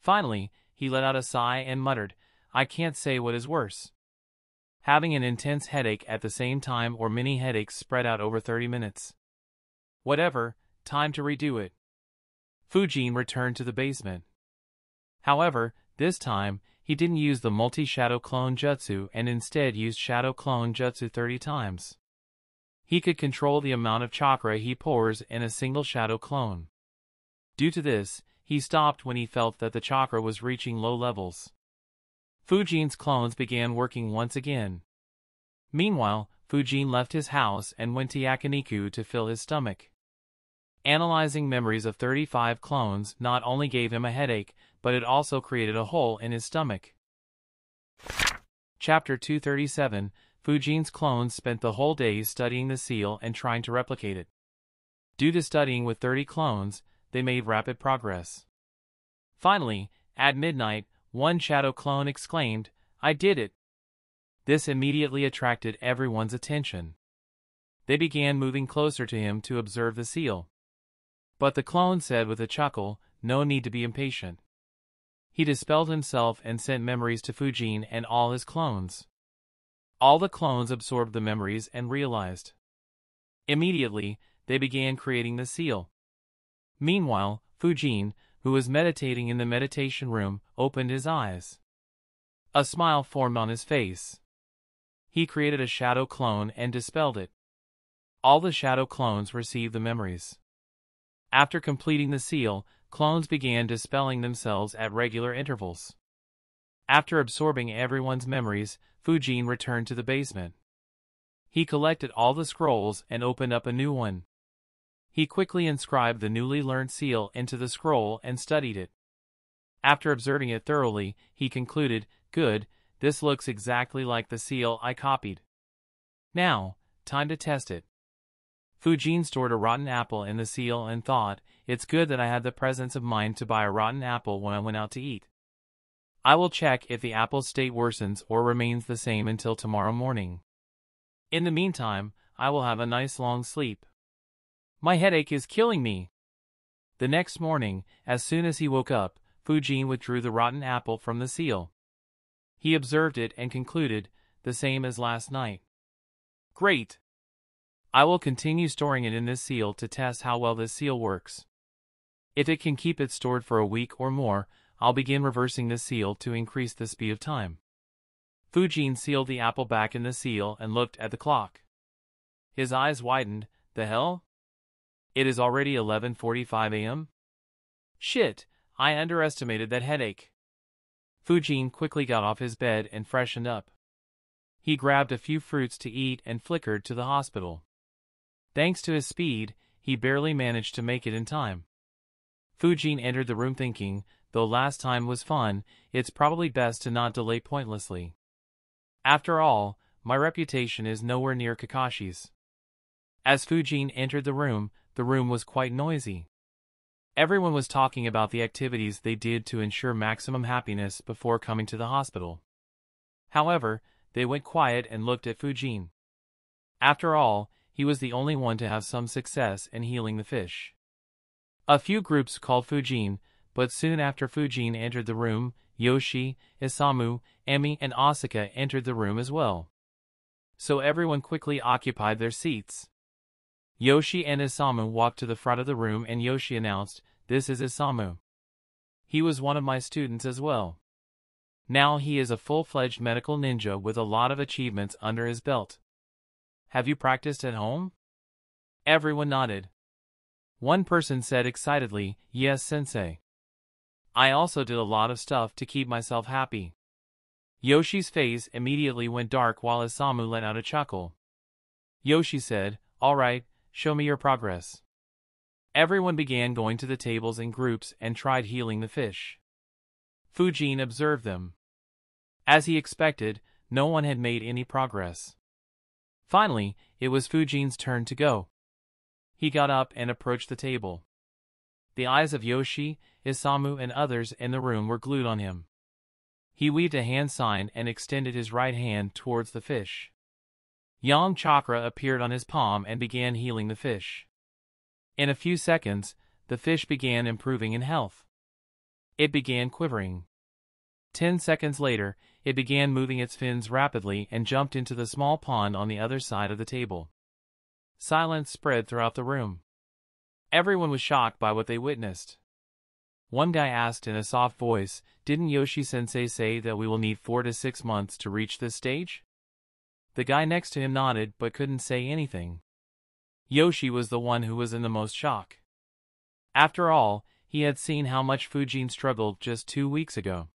Finally, he let out a sigh and muttered, I can't say what is worse. Having an intense headache at the same time or many headaches spread out over 30 minutes. Whatever, time to redo it. Fujin returned to the basement. However, this time, he didn't use the multi-shadow clone jutsu and instead used shadow clone jutsu 30 times. He could control the amount of chakra he pours in a single shadow clone. Due to this, he stopped when he felt that the chakra was reaching low levels. Fujin's clones began working once again. Meanwhile, Fujin left his house and went to Yakiniku to fill his stomach. Analyzing memories of 35 clones not only gave him a headache, but it also created a hole in his stomach. Chapter 237 Fujin's clones spent the whole day studying the seal and trying to replicate it. Due to studying with 30 clones, they made rapid progress. Finally, at midnight, one shadow clone exclaimed, I did it! This immediately attracted everyone's attention. They began moving closer to him to observe the seal. But the clone said with a chuckle, no need to be impatient. He dispelled himself and sent memories to Fujin and all his clones. All the clones absorbed the memories and realized. Immediately, they began creating the seal. Meanwhile, Fujin, who was meditating in the meditation room, opened his eyes. A smile formed on his face. He created a shadow clone and dispelled it. All the shadow clones received the memories. After completing the seal, clones began dispelling themselves at regular intervals. After absorbing everyone's memories, Fujin returned to the basement. He collected all the scrolls and opened up a new one. He quickly inscribed the newly learned seal into the scroll and studied it. After observing it thoroughly, he concluded, Good, this looks exactly like the seal I copied. Now, time to test it. Fujin stored a rotten apple in the seal and thought, it's good that I had the presence of mind to buy a rotten apple when I went out to eat. I will check if the apple's state worsens or remains the same until tomorrow morning. In the meantime, I will have a nice long sleep. My headache is killing me. The next morning, as soon as he woke up, Fujin withdrew the rotten apple from the seal. He observed it and concluded, the same as last night. Great! I will continue storing it in this seal to test how well this seal works. If it can keep it stored for a week or more, I'll begin reversing the seal to increase the speed of time. Fujin sealed the apple back in the seal and looked at the clock. His eyes widened. The hell? It is already 11.45 a.m.? Shit, I underestimated that headache. Fujin quickly got off his bed and freshened up. He grabbed a few fruits to eat and flickered to the hospital. Thanks to his speed, he barely managed to make it in time. Fujin entered the room thinking, though last time was fun, it's probably best to not delay pointlessly. After all, my reputation is nowhere near Kakashi's. As Fujin entered the room, the room was quite noisy. Everyone was talking about the activities they did to ensure maximum happiness before coming to the hospital. However, they went quiet and looked at Fujin. After all, he was the only one to have some success in healing the fish. A few groups called Fujin, but soon after Fujin entered the room, Yoshi, Isamu, Emi and Asaka entered the room as well. So everyone quickly occupied their seats. Yoshi and Isamu walked to the front of the room and Yoshi announced, This is Isamu. He was one of my students as well. Now he is a full-fledged medical ninja with a lot of achievements under his belt. Have you practiced at home? Everyone nodded. One person said excitedly, Yes, sensei. I also did a lot of stuff to keep myself happy. Yoshi's face immediately went dark while Isamu let out a chuckle. Yoshi said, Alright, Show me your progress. Everyone began going to the tables in groups and tried healing the fish. Fujin observed them. As he expected, no one had made any progress. Finally, it was Fujin's turn to go. He got up and approached the table. The eyes of Yoshi, Isamu and others in the room were glued on him. He weaved a hand sign and extended his right hand towards the fish. Yang Chakra appeared on his palm and began healing the fish. In a few seconds, the fish began improving in health. It began quivering. Ten seconds later, it began moving its fins rapidly and jumped into the small pond on the other side of the table. Silence spread throughout the room. Everyone was shocked by what they witnessed. One guy asked in a soft voice, Didn't Yoshi sensei say that we will need four to six months to reach this stage? The guy next to him nodded but couldn't say anything. Yoshi was the one who was in the most shock. After all, he had seen how much Fujin struggled just two weeks ago.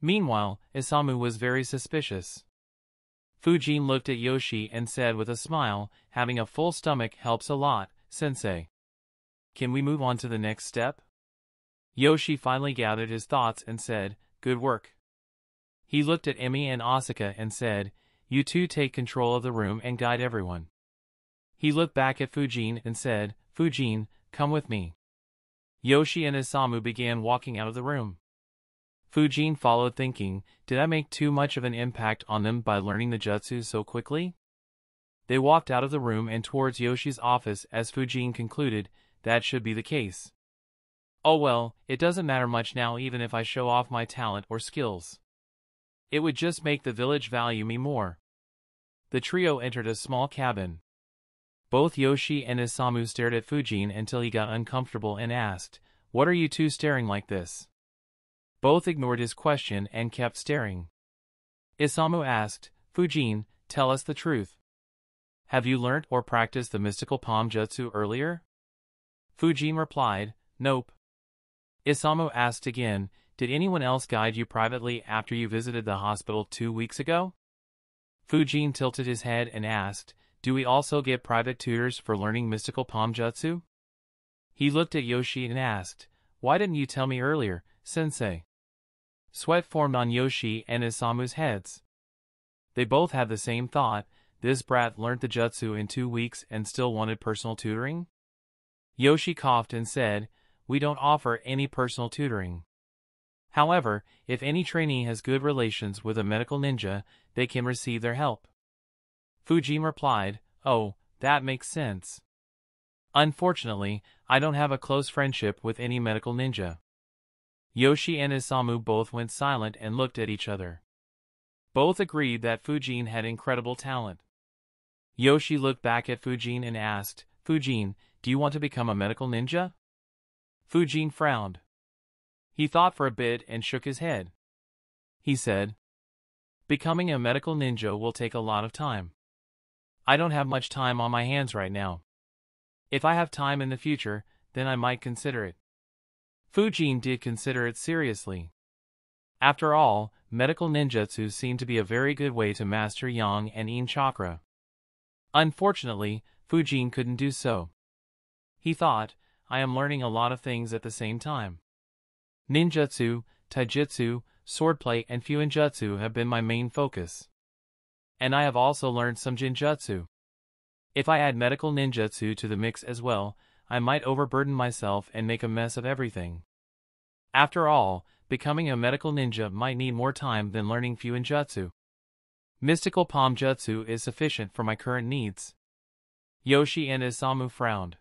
Meanwhile, Isamu was very suspicious. Fujin looked at Yoshi and said with a smile, having a full stomach helps a lot, sensei. Can we move on to the next step? Yoshi finally gathered his thoughts and said, good work. He looked at Emi and Asaka and said, you two take control of the room and guide everyone. He looked back at Fujin and said, Fujin, come with me. Yoshi and Isamu began walking out of the room. Fujin followed thinking, did I make too much of an impact on them by learning the jutsu so quickly? They walked out of the room and towards Yoshi's office as Fujin concluded, that should be the case. Oh well, it doesn't matter much now even if I show off my talent or skills. It would just make the village value me more. The trio entered a small cabin. Both Yoshi and Isamu stared at Fujin until he got uncomfortable and asked, What are you two staring like this? Both ignored his question and kept staring. Isamu asked, Fujin, tell us the truth. Have you learnt or practiced the mystical palm jutsu earlier? Fujin replied, Nope. Isamu asked again, did anyone else guide you privately after you visited the hospital two weeks ago? Fujin tilted his head and asked, Do we also get private tutors for learning mystical palm jutsu? He looked at Yoshi and asked, Why didn't you tell me earlier, sensei? Sweat formed on Yoshi and Isamu's heads. They both had the same thought, this brat learnt the jutsu in two weeks and still wanted personal tutoring? Yoshi coughed and said, We don't offer any personal tutoring. However, if any trainee has good relations with a medical ninja, they can receive their help. Fujin replied, Oh, that makes sense. Unfortunately, I don't have a close friendship with any medical ninja. Yoshi and Isamu both went silent and looked at each other. Both agreed that Fujin had incredible talent. Yoshi looked back at Fujin and asked, Fujin, do you want to become a medical ninja? Fujin frowned. He thought for a bit and shook his head. He said, Becoming a medical ninja will take a lot of time. I don't have much time on my hands right now. If I have time in the future, then I might consider it. Fujin did consider it seriously. After all, medical ninjutsu seemed to be a very good way to master yang and yin chakra. Unfortunately, Fujin couldn't do so. He thought, I am learning a lot of things at the same time. Ninjutsu, taijutsu, swordplay and fuinjutsu have been my main focus. And I have also learned some genjutsu. If I add medical ninjutsu to the mix as well, I might overburden myself and make a mess of everything. After all, becoming a medical ninja might need more time than learning fuinjutsu. Mystical palm jutsu is sufficient for my current needs. Yoshi and Isamu frowned.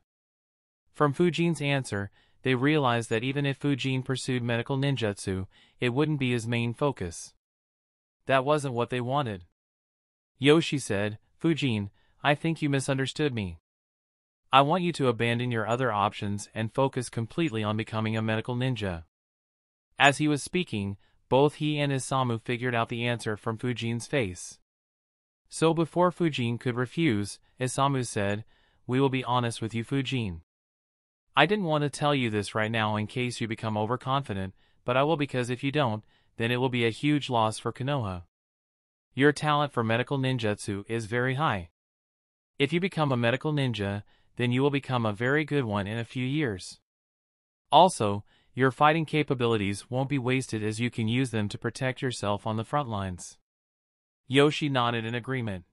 From Fujin's answer, they realized that even if Fujin pursued medical ninjutsu, it wouldn't be his main focus. That wasn't what they wanted. Yoshi said, Fujin, I think you misunderstood me. I want you to abandon your other options and focus completely on becoming a medical ninja. As he was speaking, both he and Isamu figured out the answer from Fujin's face. So before Fujin could refuse, Isamu said, We will be honest with you Fujin. I didn't want to tell you this right now in case you become overconfident, but I will because if you don't, then it will be a huge loss for Konoha. Your talent for medical ninjutsu is very high. If you become a medical ninja, then you will become a very good one in a few years. Also, your fighting capabilities won't be wasted as you can use them to protect yourself on the front lines. Yoshi nodded in agreement.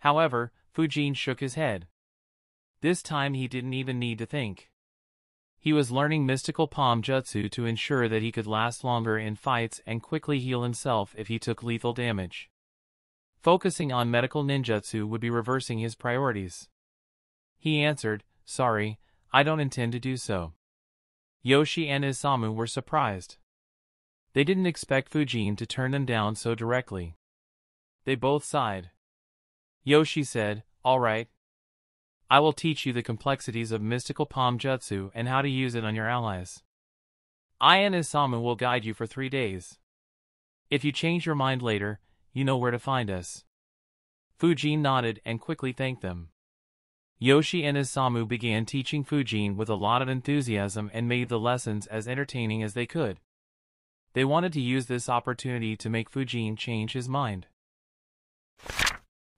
However, Fujin shook his head. This time he didn't even need to think. He was learning mystical palm jutsu to ensure that he could last longer in fights and quickly heal himself if he took lethal damage. Focusing on medical ninjutsu would be reversing his priorities. He answered, Sorry, I don't intend to do so. Yoshi and Isamu were surprised. They didn't expect Fujin to turn them down so directly. They both sighed. Yoshi said, Alright. I will teach you the complexities of mystical palm jutsu and how to use it on your allies. I and Isamu will guide you for three days. If you change your mind later, you know where to find us. Fujin nodded and quickly thanked them. Yoshi and Isamu began teaching Fujin with a lot of enthusiasm and made the lessons as entertaining as they could. They wanted to use this opportunity to make Fujin change his mind.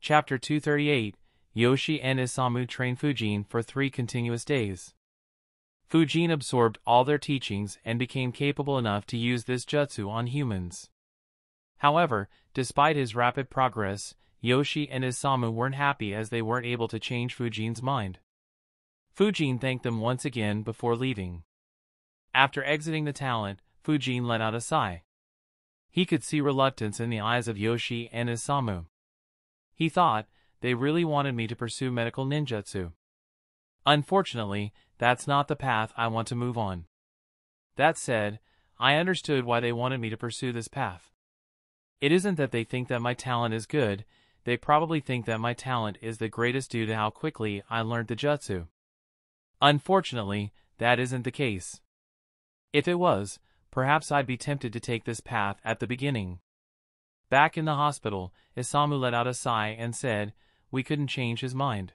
Chapter 238 Yoshi and Isamu train Fujin for three continuous days. Fujin absorbed all their teachings and became capable enough to use this jutsu on humans. However, despite his rapid progress, Yoshi and Isamu weren't happy as they weren't able to change Fujin's mind. Fujin thanked them once again before leaving. After exiting the talent, Fujin let out a sigh. He could see reluctance in the eyes of Yoshi and Isamu. He thought, they really wanted me to pursue medical ninjutsu. Unfortunately, that's not the path I want to move on. That said, I understood why they wanted me to pursue this path. It isn't that they think that my talent is good, they probably think that my talent is the greatest due to how quickly I learned the jutsu. Unfortunately, that isn't the case. If it was, perhaps I'd be tempted to take this path at the beginning. Back in the hospital, Isamu let out a sigh and said, we couldn't change his mind.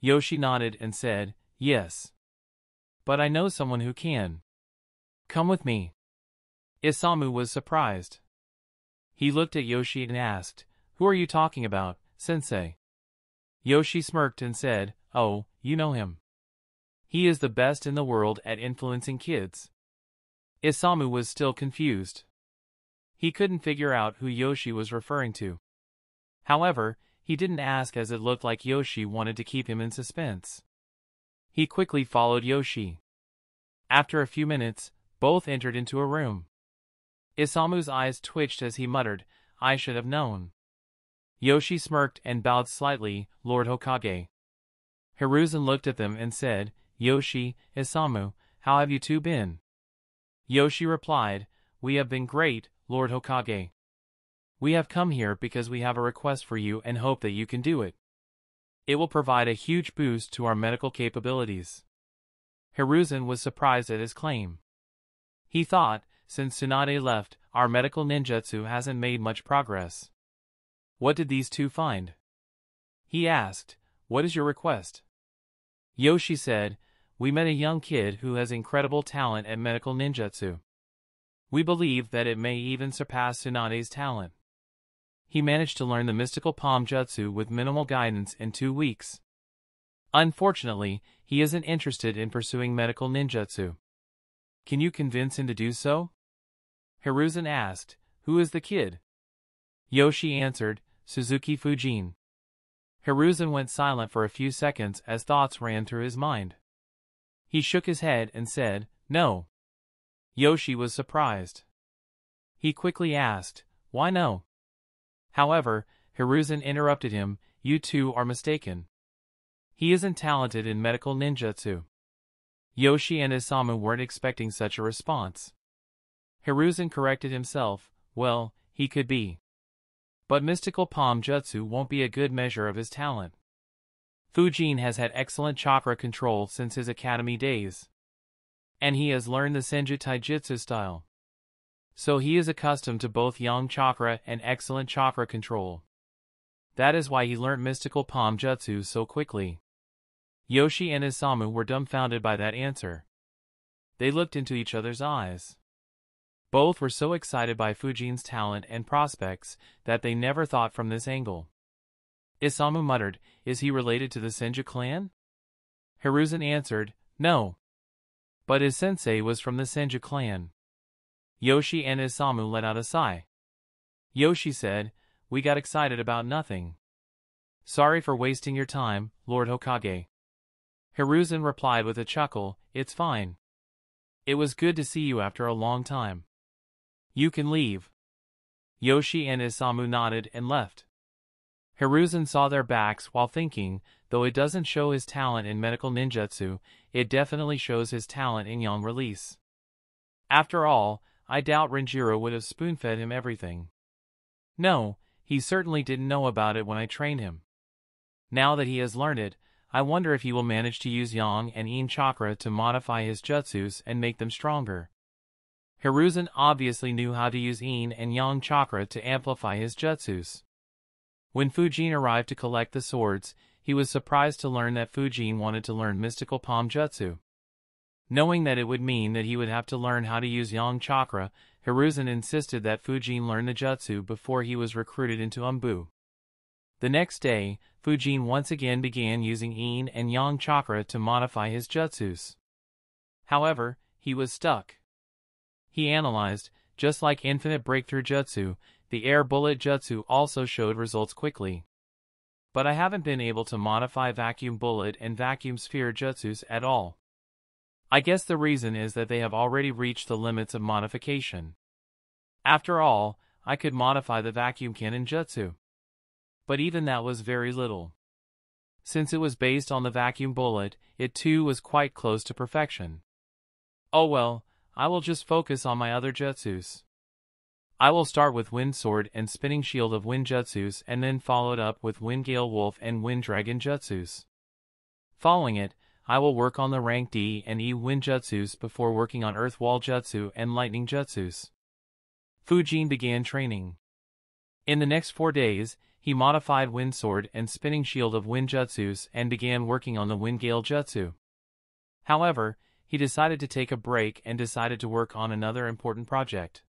Yoshi nodded and said, yes. But I know someone who can. Come with me. Isamu was surprised. He looked at Yoshi and asked, who are you talking about, sensei? Yoshi smirked and said, Oh, you know him. He is the best in the world at influencing kids. Isamu was still confused. He couldn't figure out who Yoshi was referring to. However, he didn't ask as it looked like Yoshi wanted to keep him in suspense. He quickly followed Yoshi. After a few minutes, both entered into a room. Isamu's eyes twitched as he muttered, I should have known. Yoshi smirked and bowed slightly, Lord Hokage. Hiruzen looked at them and said, Yoshi, Isamu, how have you two been? Yoshi replied, We have been great, Lord Hokage. We have come here because we have a request for you and hope that you can do it. It will provide a huge boost to our medical capabilities. Hiruzen was surprised at his claim. He thought, since Tsunade left, our medical ninjutsu hasn't made much progress. What did these two find? He asked, What is your request? Yoshi said, We met a young kid who has incredible talent at medical ninjutsu. We believe that it may even surpass Tsunade's talent. He managed to learn the mystical palm jutsu with minimal guidance in two weeks. Unfortunately, he isn't interested in pursuing medical ninjutsu. Can you convince him to do so? Hiruzen asked, Who is the kid? Yoshi answered, Suzuki Fujin. Hiruzen went silent for a few seconds as thoughts ran through his mind. He shook his head and said, No. Yoshi was surprised. He quickly asked, Why no? However, Hiruzen interrupted him, You two are mistaken. He isn't talented in medical ninjutsu. Yoshi and Isamu weren't expecting such a response. Hiruzen corrected himself, well, he could be. But mystical palm jutsu won't be a good measure of his talent. Fujin has had excellent chakra control since his academy days. And he has learned the Senju Taijutsu style. So he is accustomed to both yang chakra and excellent chakra control. That is why he learnt mystical palm jutsu so quickly. Yoshi and Isamu were dumbfounded by that answer. They looked into each other's eyes. Both were so excited by Fujin's talent and prospects that they never thought from this angle. Isamu muttered, Is he related to the Senju clan? Hiruzen answered, No. But his sensei was from the Senju clan. Yoshi and Isamu let out a sigh. Yoshi said, We got excited about nothing. Sorry for wasting your time, Lord Hokage. Hiruzen replied with a chuckle, It's fine. It was good to see you after a long time. You can leave. Yoshi and Isamu nodded and left. Hiruzen saw their backs while thinking, though it doesn't show his talent in medical ninjutsu, it definitely shows his talent in yang release. After all, I doubt Renjiro would have spoon-fed him everything. No, he certainly didn't know about it when I trained him. Now that he has learned it, I wonder if he will manage to use Yang and Yin chakra to modify his jutsus and make them stronger. Hiruzen obviously knew how to use Yin and Yang chakra to amplify his jutsus. When Fujin arrived to collect the swords, he was surprised to learn that Fujin wanted to learn mystical palm jutsu. Knowing that it would mean that he would have to learn how to use Yang chakra, Hiruzen insisted that Fujin learn the jutsu before he was recruited into Anbu. The next day, Fujin once again began using Yin and Yang chakra to modify his jutsus. However, he was stuck. He analyzed, just like Infinite Breakthrough Jutsu, the Air Bullet Jutsu also showed results quickly. But I haven't been able to modify Vacuum Bullet and Vacuum Sphere Jutsus at all. I guess the reason is that they have already reached the limits of modification. After all, I could modify the Vacuum Cannon Jutsu. But even that was very little. Since it was based on the Vacuum Bullet, it too was quite close to perfection. Oh well, I will just focus on my other jutsus. I will start with Wind Sword and Spinning Shield of Wind Jutsus and then follow it up with Wind Gale Wolf and Wind Dragon Jutsus. Following it, I will work on the rank D and E Wind Jutsus before working on Earth Wall Jutsu and Lightning Jutsus. Fujin began training. In the next four days, he modified Wind Sword and Spinning Shield of Wind Jutsus and began working on the Wind Gale Jutsu. However, he decided to take a break and decided to work on another important project.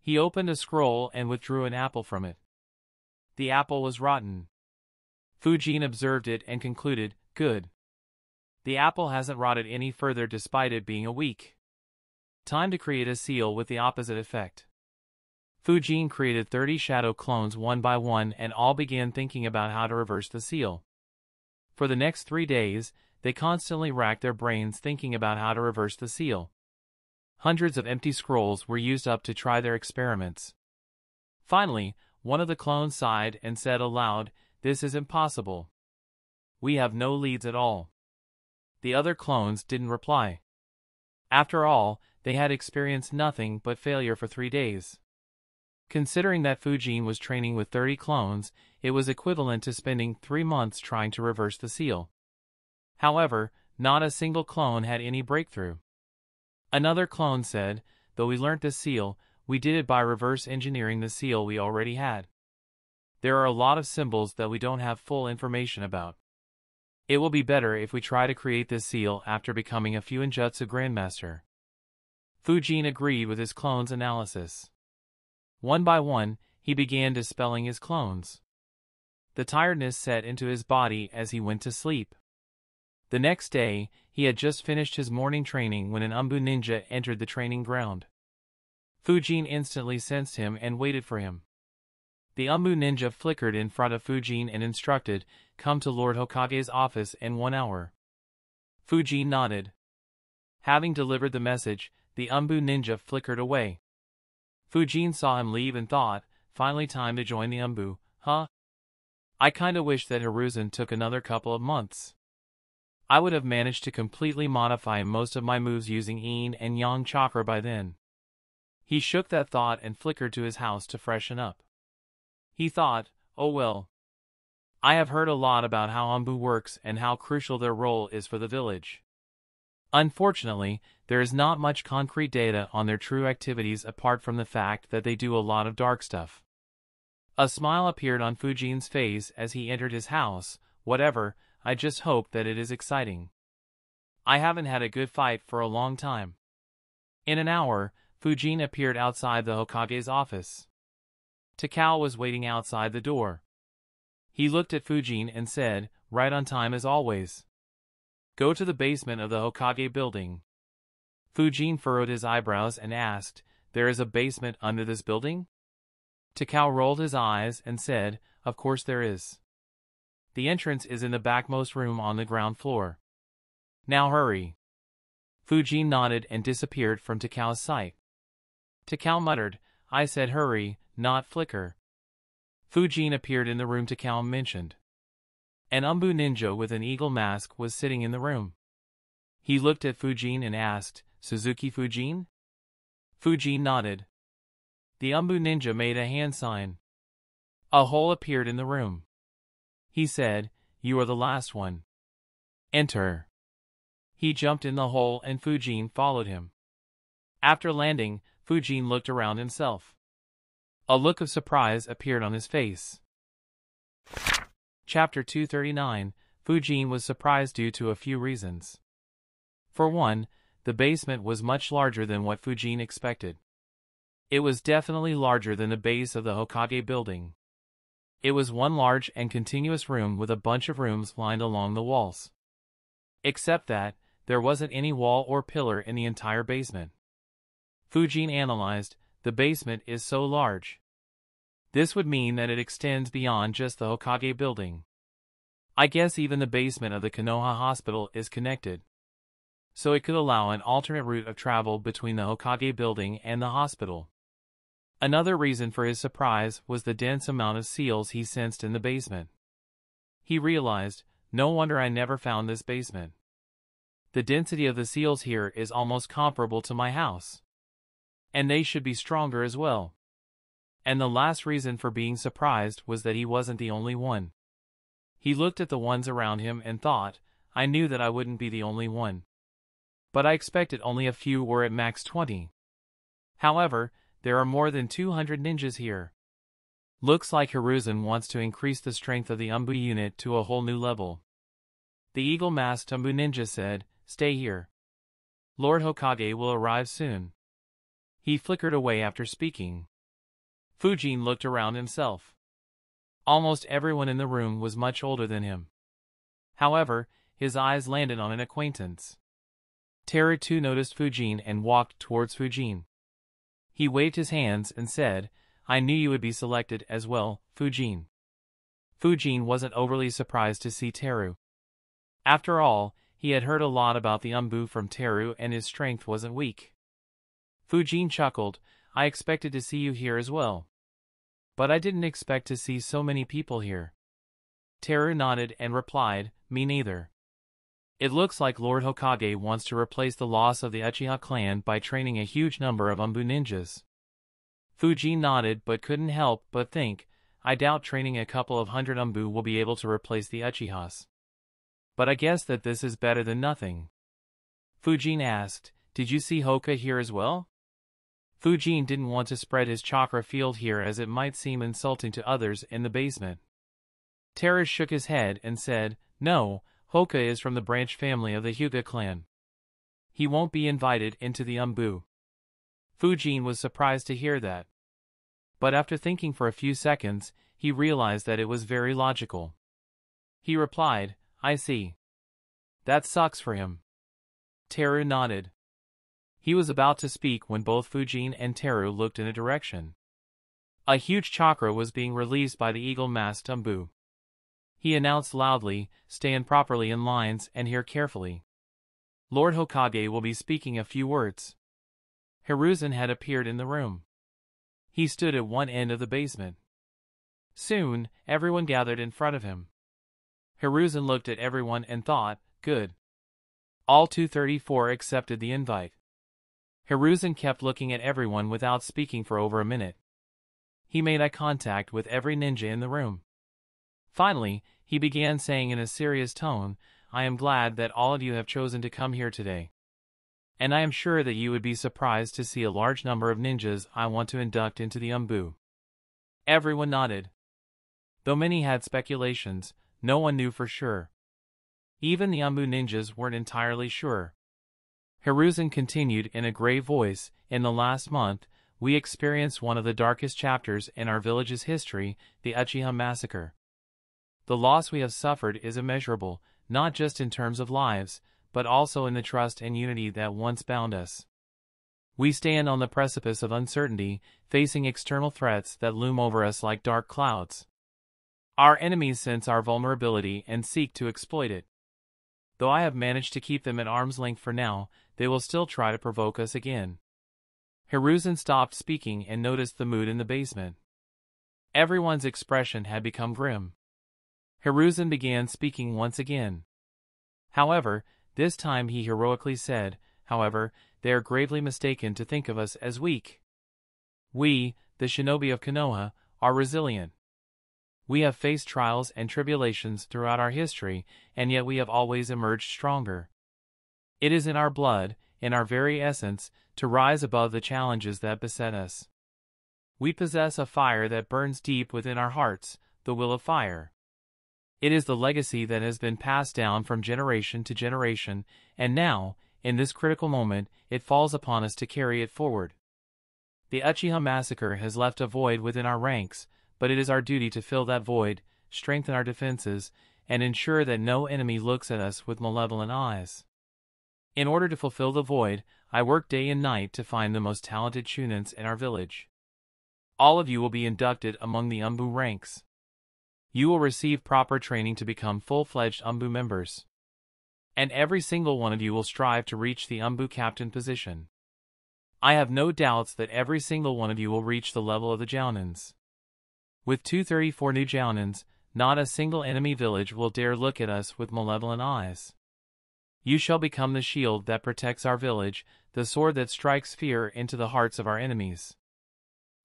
He opened a scroll and withdrew an apple from it. The apple was rotten. Fujin observed it and concluded, good. The apple hasn't rotted any further despite it being a week. Time to create a seal with the opposite effect. Fujin created 30 shadow clones one by one and all began thinking about how to reverse the seal. For the next three days, they constantly racked their brains thinking about how to reverse the seal. Hundreds of empty scrolls were used up to try their experiments. Finally, one of the clones sighed and said aloud, This is impossible. We have no leads at all. The other clones didn't reply. After all, they had experienced nothing but failure for three days. Considering that Fujin was training with 30 clones, it was equivalent to spending three months trying to reverse the seal. However, not a single clone had any breakthrough. Another clone said, though we learnt the seal, we did it by reverse engineering the seal we already had. There are a lot of symbols that we don't have full information about. It will be better if we try to create this seal after becoming a Fuinjutsu Grandmaster. Fujin agreed with his clone's analysis. One by one, he began dispelling his clones. The tiredness set into his body as he went to sleep. The next day, he had just finished his morning training when an Anbu ninja entered the training ground. Fujin instantly sensed him and waited for him. The Anbu ninja flickered in front of Fujin and instructed, come to Lord Hokage's office in one hour. Fujin nodded. Having delivered the message, the Anbu ninja flickered away. Fujin saw him leave and thought, finally time to join the Anbu, huh? I kinda wish that Hiruzen took another couple of months. I would have managed to completely modify most of my moves using Yin and Yang chakra by then. He shook that thought and flickered to his house to freshen up. He thought, oh well. I have heard a lot about how Anbu works and how crucial their role is for the village. Unfortunately, there is not much concrete data on their true activities apart from the fact that they do a lot of dark stuff. A smile appeared on Fujin's face as he entered his house, whatever, I just hope that it is exciting. I haven't had a good fight for a long time. In an hour, Fujin appeared outside the Hokage's office. Takao was waiting outside the door. He looked at Fujin and said, right on time as always. Go to the basement of the Hokage building. Fujin furrowed his eyebrows and asked, There is a basement under this building? Takao rolled his eyes and said, Of course there is. The entrance is in the backmost room on the ground floor. Now hurry. Fujin nodded and disappeared from Takao's sight. Takao muttered, I said hurry, not flicker. Fujin appeared in the room Takao mentioned. An Anbu ninja with an eagle mask was sitting in the room. He looked at Fujin and asked, Suzuki Fujin? Fujin nodded. The Anbu ninja made a hand sign. A hole appeared in the room. He said, You are the last one. Enter. He jumped in the hole and Fujin followed him. After landing, Fujin looked around himself. A look of surprise appeared on his face. Chapter 239 Fujin was surprised due to a few reasons. For one, the basement was much larger than what Fujin expected. It was definitely larger than the base of the Hokage building. It was one large and continuous room with a bunch of rooms lined along the walls. Except that, there wasn't any wall or pillar in the entire basement. Fujin analyzed, the basement is so large. This would mean that it extends beyond just the Hokage building. I guess even the basement of the Konoha Hospital is connected. So it could allow an alternate route of travel between the Hokage building and the hospital. Another reason for his surprise was the dense amount of seals he sensed in the basement. He realized, no wonder I never found this basement. The density of the seals here is almost comparable to my house. And they should be stronger as well. And the last reason for being surprised was that he wasn't the only one. He looked at the ones around him and thought, I knew that I wouldn't be the only one. But I expected only a few were at max 20. However, there are more than 200 ninjas here. Looks like Hiruzen wants to increase the strength of the Anbu unit to a whole new level. The eagle-masked Anbu ninja said, stay here. Lord Hokage will arrive soon. He flickered away after speaking. Fujin looked around himself. Almost everyone in the room was much older than him. However, his eyes landed on an acquaintance. Teru too noticed Fujin and walked towards Fujin. He waved his hands and said, I knew you would be selected as well, Fujin. Fujin wasn't overly surprised to see Teru. After all, he had heard a lot about the Anbu from Teru and his strength wasn't weak. Fujin chuckled, I expected to see you here as well. But I didn't expect to see so many people here. Teru nodded and replied, me neither. It looks like Lord Hokage wants to replace the loss of the Uchiha clan by training a huge number of Anbu ninjas. Fujin nodded but couldn't help but think, I doubt training a couple of hundred Anbu will be able to replace the Uchihas. But I guess that this is better than nothing. Fujin asked, Did you see Hoka here as well? Fujin didn't want to spread his chakra field here as it might seem insulting to others in the basement. Teru shook his head and said, No, Hoka is from the branch family of the Hyuga clan. He won't be invited into the Anbu. Fujin was surprised to hear that. But after thinking for a few seconds, he realized that it was very logical. He replied, I see. That sucks for him. Teru nodded. He was about to speak when both Fujin and Teru looked in a direction. A huge chakra was being released by the eagle-masked Anbu. He announced loudly, stand properly in lines and hear carefully. Lord Hokage will be speaking a few words. Hiruzen had appeared in the room. He stood at one end of the basement. Soon, everyone gathered in front of him. Hiruzen looked at everyone and thought, good. All 234 accepted the invite. Hiruzen kept looking at everyone without speaking for over a minute. He made eye contact with every ninja in the room. Finally, he began saying in a serious tone, I am glad that all of you have chosen to come here today. And I am sure that you would be surprised to see a large number of ninjas I want to induct into the Anbu. Everyone nodded. Though many had speculations, no one knew for sure. Even the Anbu ninjas weren't entirely sure. Hiruzen continued in a grave voice, in the last month, we experienced one of the darkest chapters in our village's history, the Uchiha massacre. The loss we have suffered is immeasurable, not just in terms of lives, but also in the trust and unity that once bound us. We stand on the precipice of uncertainty, facing external threats that loom over us like dark clouds. Our enemies sense our vulnerability and seek to exploit it. Though I have managed to keep them at arm's length for now, they will still try to provoke us again. Hiruzen stopped speaking and noticed the mood in the basement. Everyone's expression had become grim. Hiruzen began speaking once again. However, this time he heroically said, however, they are gravely mistaken to think of us as weak. We, the shinobi of Konoha, are resilient. We have faced trials and tribulations throughout our history, and yet we have always emerged stronger. It is in our blood, in our very essence, to rise above the challenges that beset us. We possess a fire that burns deep within our hearts, the will of fire. It is the legacy that has been passed down from generation to generation, and now, in this critical moment, it falls upon us to carry it forward. The Uchiha massacre has left a void within our ranks, but it is our duty to fill that void, strengthen our defenses, and ensure that no enemy looks at us with malevolent eyes. In order to fulfill the void, I work day and night to find the most talented Chunins in our village. All of you will be inducted among the Anbu ranks. You will receive proper training to become full-fledged Anbu members. And every single one of you will strive to reach the Anbu captain position. I have no doubts that every single one of you will reach the level of the Jounins. With 234 new Jounins, not a single enemy village will dare look at us with malevolent eyes. You shall become the shield that protects our village, the sword that strikes fear into the hearts of our enemies.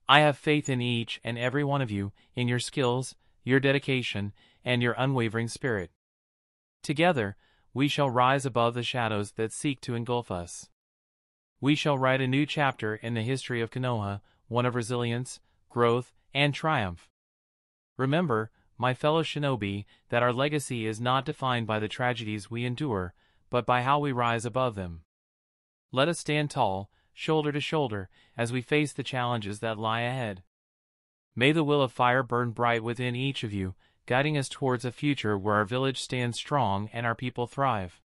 I have faith in each and every one of you, in your skills, your dedication, and your unwavering spirit. Together, we shall rise above the shadows that seek to engulf us. We shall write a new chapter in the history of Konoha, one of resilience, growth, and triumph. Remember, my fellow shinobi, that our legacy is not defined by the tragedies we endure, but by how we rise above them. Let us stand tall, shoulder to shoulder, as we face the challenges that lie ahead. May the will of fire burn bright within each of you, guiding us towards a future where our village stands strong and our people thrive.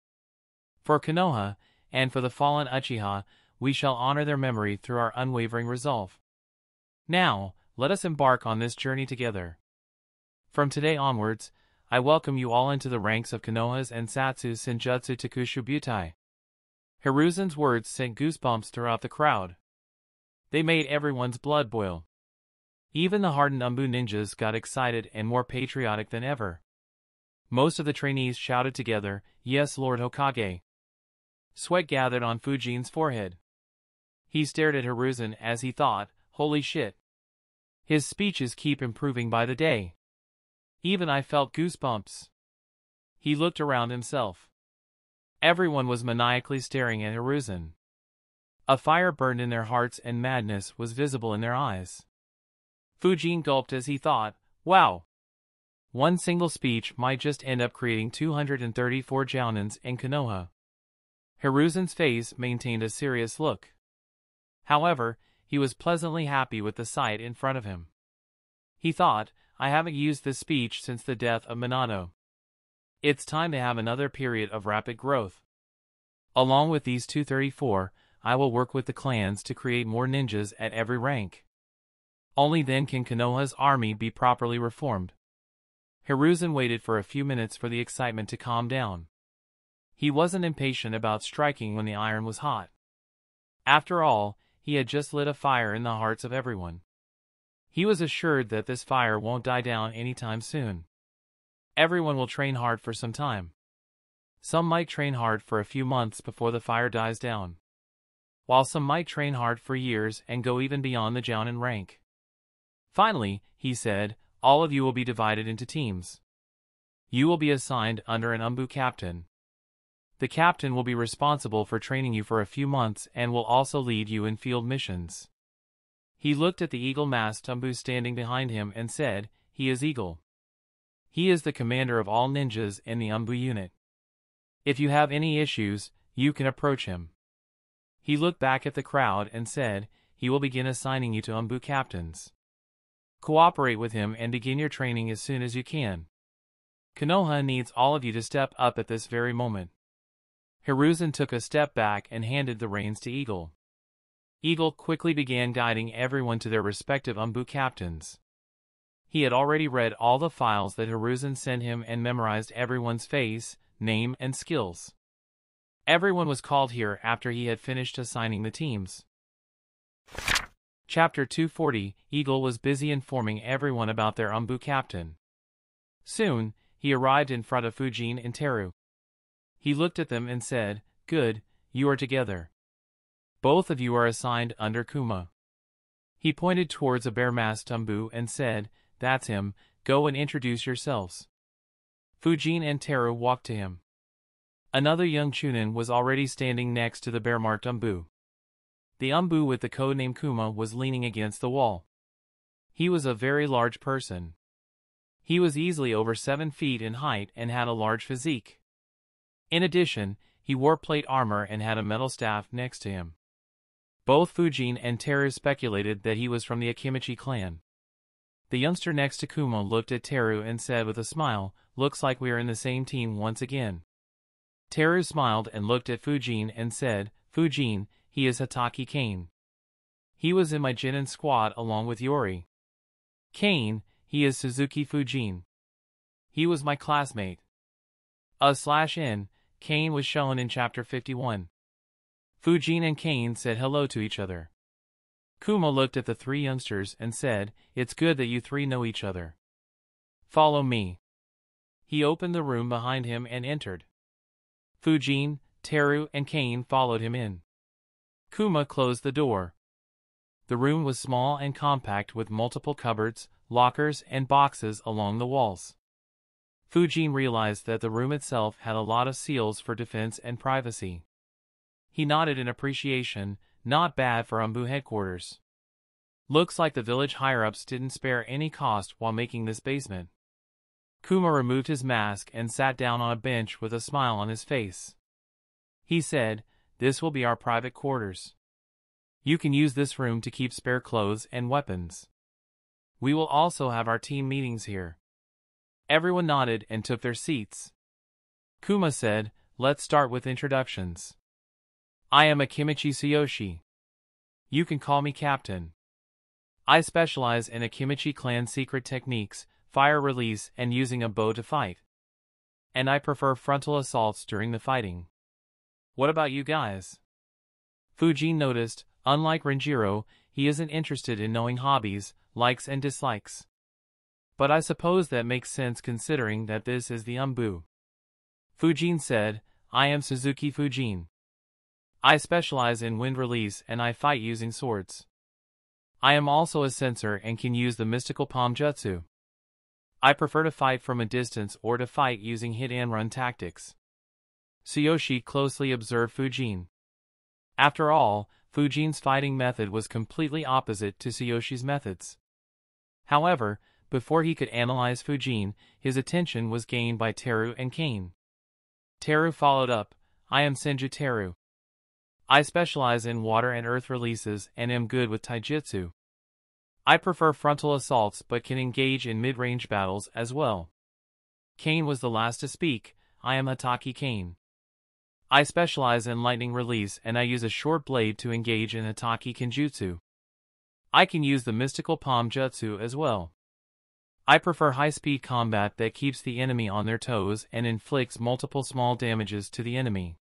For Konoha, and for the fallen Uchiha, we shall honor their memory through our unwavering resolve. Now, let us embark on this journey together. From today onwards, I welcome you all into the ranks of Konoha's and Satsu's Senjutsu Tokushu Butai. Hiruzen's words sent goosebumps throughout the crowd. They made everyone's blood boil. Even the hardened Anbu ninjas got excited and more patriotic than ever. Most of the trainees shouted together, Yes, Lord Hokage. Sweat gathered on Fujin's forehead. He stared at Hiruzen as he thought, holy shit. His speeches keep improving by the day. Even I felt goosebumps. He looked around himself. Everyone was maniacally staring at Hiruzen. A fire burned in their hearts and madness was visible in their eyes. Fujin gulped as he thought, wow. One single speech might just end up creating 234 Jounins in Konoha. Hiruzen's face maintained a serious look. However, he was pleasantly happy with the sight in front of him. He thought, I haven't used this speech since the death of Minato. It's time to have another period of rapid growth. Along with these 234, I will work with the clans to create more ninjas at every rank. Only then can Konoha's army be properly reformed. Hiruzen waited for a few minutes for the excitement to calm down. He wasn't impatient about striking when the iron was hot. After all, he had just lit a fire in the hearts of everyone. He was assured that this fire won't die down anytime soon. Everyone will train hard for some time. Some might train hard for a few months before the fire dies down. While some might train hard for years and go even beyond the Jounin rank. Finally, he said, all of you will be divided into teams. You will be assigned under an Anbu captain. The captain will be responsible for training you for a few months and will also lead you in field missions. He looked at the eagle-masked Anbu standing behind him and said, he is Eagle. He is the commander of all ninjas in the Anbu unit. If you have any issues, you can approach him. He looked back at the crowd and said, he will begin assigning you to Anbu captains. Cooperate with him and begin your training as soon as you can. Konoha needs all of you to step up at this very moment. Hiruzen took a step back and handed the reins to Eagle. Eagle quickly began guiding everyone to their respective Anbu captains. He had already read all the files that Hiruzen sent him and memorized everyone's face, name, and skills. Everyone was called here after he had finished assigning the teams. Chapter 240 Eagle was busy informing everyone about their Anbu captain. Soon, he arrived in front of Fujin and Teru. He looked at them and said, Good, you are together. Both of you are assigned under Kuma. He pointed towards a bear-masked Anbu and said, That's him, go and introduce yourselves. Fujin and Teru walked to him. Another young Chunin was already standing next to the bear-marked Anbu. The Anbu with the code name Kuma was leaning against the wall. He was a very large person. He was easily over seven feet in height and had a large physique. In addition, he wore plate armor and had a metal staff next to him. Both Fujin and Teru speculated that he was from the Akimichi clan. The youngster next to Kuma looked at Teru and said with a smile, looks like we are in the same team once again. Teru smiled and looked at Fujin and said, Fujin, he is Hatake Kane. He was in my Genin squad along with Yori. Kane, he is Suzuki Fujin. He was my classmate. A slash in, Kane was shown in chapter 51. Fujin and Kane said hello to each other. Kuma looked at the three youngsters and said, It's good that you three know each other. Follow me. He opened the room behind him and entered. Fujin, Teru, and Kane followed him in. Kuma closed the door. The room was small and compact with multiple cupboards, lockers, and boxes along the walls. Fujin realized that the room itself had a lot of seals for defense and privacy. He nodded in appreciation, not bad for Anbu headquarters. Looks like the village higher-ups didn't spare any cost while making this basement. Kuma removed his mask and sat down on a bench with a smile on his face. He said, this will be our private quarters. You can use this room to keep spare clothes and weapons. We will also have our team meetings here. Everyone nodded and took their seats. Kuma said, let's start with introductions. I am Akimichi Tsuyoshi. You can call me Captain. I specialize in Akimichi clan secret techniques, fire release and using a bow to fight. And I prefer frontal assaults during the fighting. What about you guys? Fujin noticed, unlike Renjiro, he isn't interested in knowing hobbies, likes and dislikes. But I suppose that makes sense considering that this is the Anbu. Fujin said, I am Suzuki Fujin. I specialize in wind release and I fight using swords. I am also a sensor and can use the mystical palm jutsu. I prefer to fight from a distance or to fight using hit and run tactics. Tsuyoshi closely observed Fujin. After all, Fujin's fighting method was completely opposite to Tsuyoshi's methods. However, before he could analyze Fujin, his attention was gained by Teru and Kane. Teru followed up, I am Senju Teru. I specialize in water and earth releases and am good with taijutsu. I prefer frontal assaults but can engage in mid-range battles as well. Kane was the last to speak, I am Hatake Kane. I specialize in lightning release and I use a short blade to engage in Hatake Kenjutsu. I can use the mystical palm jutsu as well. I prefer high-speed combat that keeps the enemy on their toes and inflicts multiple small damages to the enemy.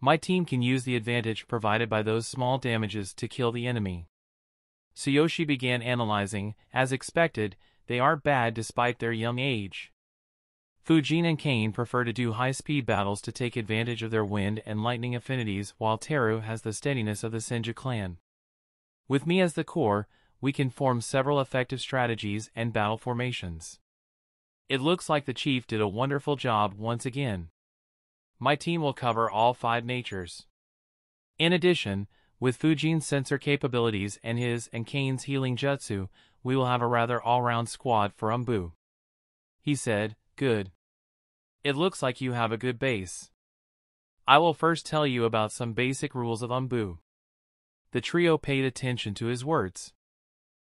My team can use the advantage provided by those small damages to kill the enemy. Tsuyoshi began analyzing, as expected, they aren't bad despite their young age. Fujin and Kane prefer to do high-speed battles to take advantage of their wind and lightning affinities while Teru has the steadiness of the Senju clan. With me as the core, we can form several effective strategies and battle formations. It looks like the chief did a wonderful job once again. My team will cover all five natures. In addition, with Fujin's sensor capabilities and his and Kane's healing jutsu, we will have a rather all-round squad for Anbu. He said, good. It looks like you have a good base. I will first tell you about some basic rules of Anbu. The trio paid attention to his words.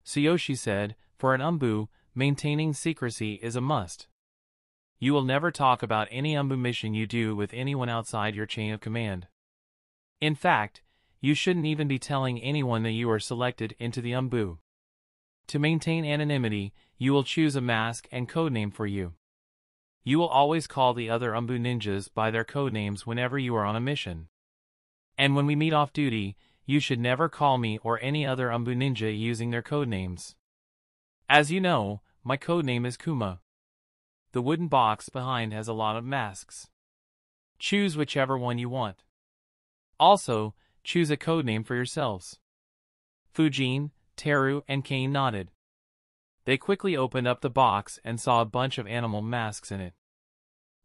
Tsuyoshi said, for an Anbu, maintaining secrecy is a must. You will never talk about any Anbu mission you do with anyone outside your chain of command. In fact, you shouldn't even be telling anyone that you are selected into the Anbu. To maintain anonymity, you will choose a mask and codename for you. You will always call the other Anbu ninjas by their codenames whenever you are on a mission. And when we meet off duty, you should never call me or any other Anbu ninja using their codenames. As you know, my codename is Kuma. The wooden box behind has a lot of masks. Choose whichever one you want. Also, choose a code name for yourselves. Fujin, Teru, and Kane nodded. They quickly opened up the box and saw a bunch of animal masks in it.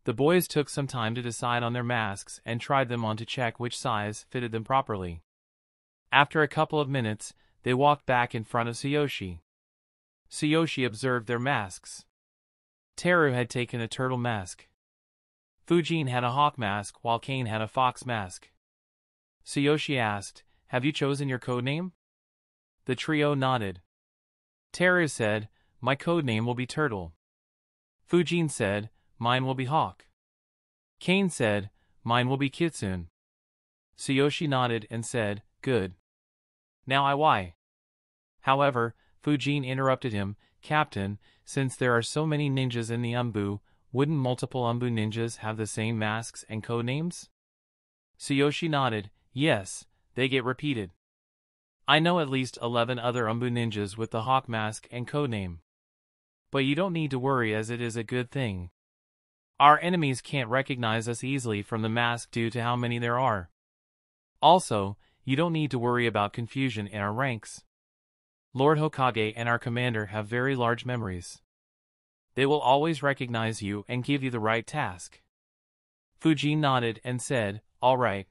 The boys took some time to decide on their masks and tried them on to check which size fitted them properly. After a couple of minutes, they walked back in front of Tsuyoshi. Tsuyoshi observed their masks. Teru had taken a turtle mask. Fujin had a hawk mask while Kane had a fox mask. Tsuyoshi asked, Have you chosen your codename? The trio nodded. Teru said, My codename will be Turtle. Fujin said, Mine will be Hawk. Kane said, Mine will be Kitsune. Tsuyoshi nodded and said, Good. Now I why? However, Fujin interrupted him, Captain, since there are so many ninjas in the Anbu, wouldn't multiple Anbu ninjas have the same masks and codenames? Tsuyoshi nodded, yes, they get repeated. I know at least 11 other Anbu ninjas with the hawk mask and codename. But you don't need to worry as it is a good thing. Our enemies can't recognize us easily from the mask due to how many there are. Also, you don't need to worry about confusion in our ranks. Lord Hokage and our commander have very large memories. They will always recognize you and give you the right task. Fujin nodded and said, All right.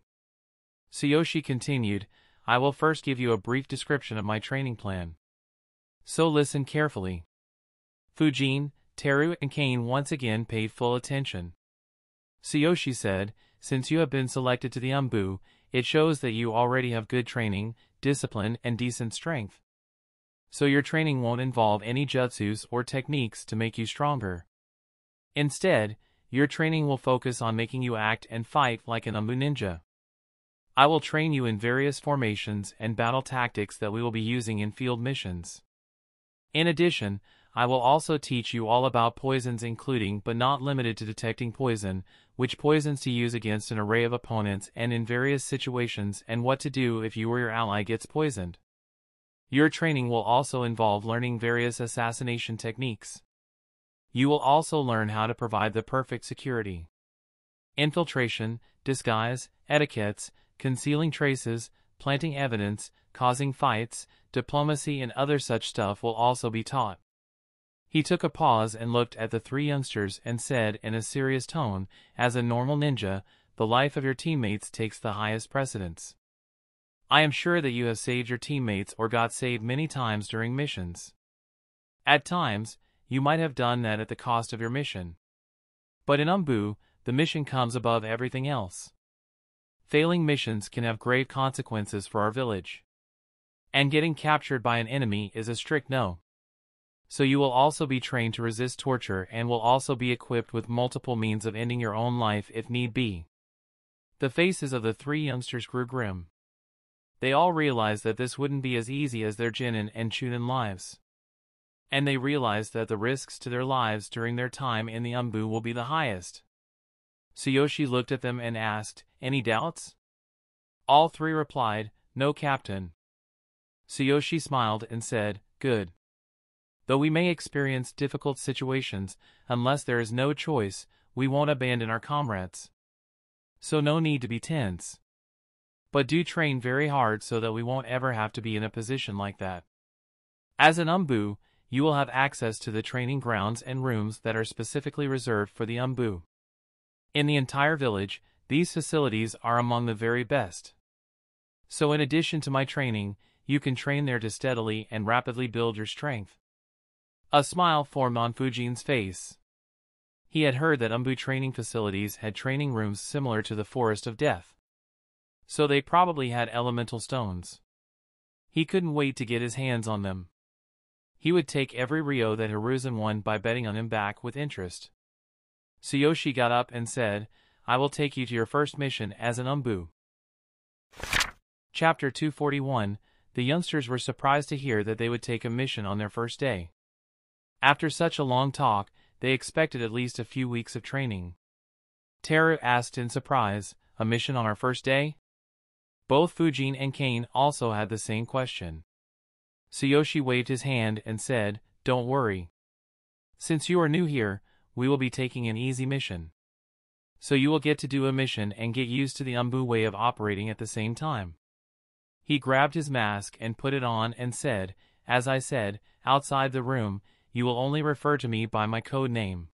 Tsuyoshi continued, I will first give you a brief description of my training plan. So listen carefully. Fujin, Teru, and Kane once again paid full attention. Tsuyoshi said, Since you have been selected to the Anbu, it shows that you already have good training, discipline, and decent strength. So your training won't involve any jutsus or techniques to make you stronger. Instead, your training will focus on making you act and fight like an Anbu ninja. I will train you in various formations and battle tactics that we will be using in field missions. In addition, I will also teach you all about poisons including but not limited to detecting poison, which poisons to use against an array of opponents and in various situations and what to do if you or your ally gets poisoned. Your training will also involve learning various assassination techniques. You will also learn how to provide the perfect security. Infiltration, disguise, etiquettes, concealing traces, planting evidence, causing fights, diplomacy and other such stuff will also be taught. He took a pause and looked at the three youngsters and said in a serious tone, As a normal ninja, the life of your teammates takes the highest precedence. I am sure that you have saved your teammates or got saved many times during missions. At times, you might have done that at the cost of your mission. But in Anbu, the mission comes above everything else. Failing missions can have grave consequences for our village. And getting captured by an enemy is a strict no so you will also be trained to resist torture and will also be equipped with multiple means of ending your own life if need be. The faces of the three youngsters grew grim. They all realized that this wouldn't be as easy as their Genin and Chunin lives. And they realized that the risks to their lives during their time in the Anbu will be the highest. Tsuyoshi looked at them and asked, Any doubts? All three replied, No captain. Tsuyoshi smiled and said, Good. Though we may experience difficult situations, unless there is no choice, we won't abandon our comrades. So no need to be tense. But do train very hard so that we won't ever have to be in a position like that. As an Anbu, you will have access to the training grounds and rooms that are specifically reserved for the Anbu. In the entire village, these facilities are among the very best. So in addition to my training, you can train there to steadily and rapidly build your strength. A smile formed on Fujin's face. He had heard that Anbu training facilities had training rooms similar to the Forest of Death. So they probably had elemental stones. He couldn't wait to get his hands on them. He would take every Ryo that Hiruzen won by betting on him back with interest. Tsuyoshi got up and said, I will take you to your first mission as an Anbu. Chapter 241 The youngsters were surprised to hear that they would take a mission on their first day. After such a long talk, they expected at least a few weeks of training. Teru asked in surprise, a mission on our first day? Both Fujin and Kane also had the same question. Tsuyoshi waved his hand and said, Don't worry. Since you are new here, we will be taking an easy mission. So you will get to do a mission and get used to the Anbu way of operating at the same time. He grabbed his mask and put it on and said, as I said, outside the room, you will only refer to me by my code name.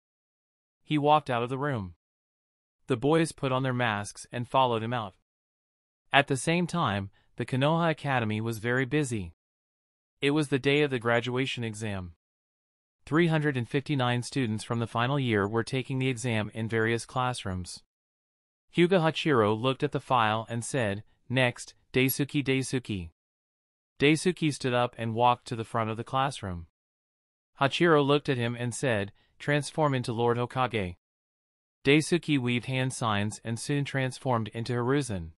He walked out of the room. The boys put on their masks and followed him out. At the same time, the Konoha Academy was very busy. It was the day of the graduation exam. 359 students from the final year were taking the exam in various classrooms. Hyuga Hachiro looked at the file and said, Next, Daisuke Daisuke. Daisuke stood up and walked to the front of the classroom. Hachiro looked at him and said, Transform into Lord Hokage. Daisuke weaved hand signs and soon transformed into Hiruzen.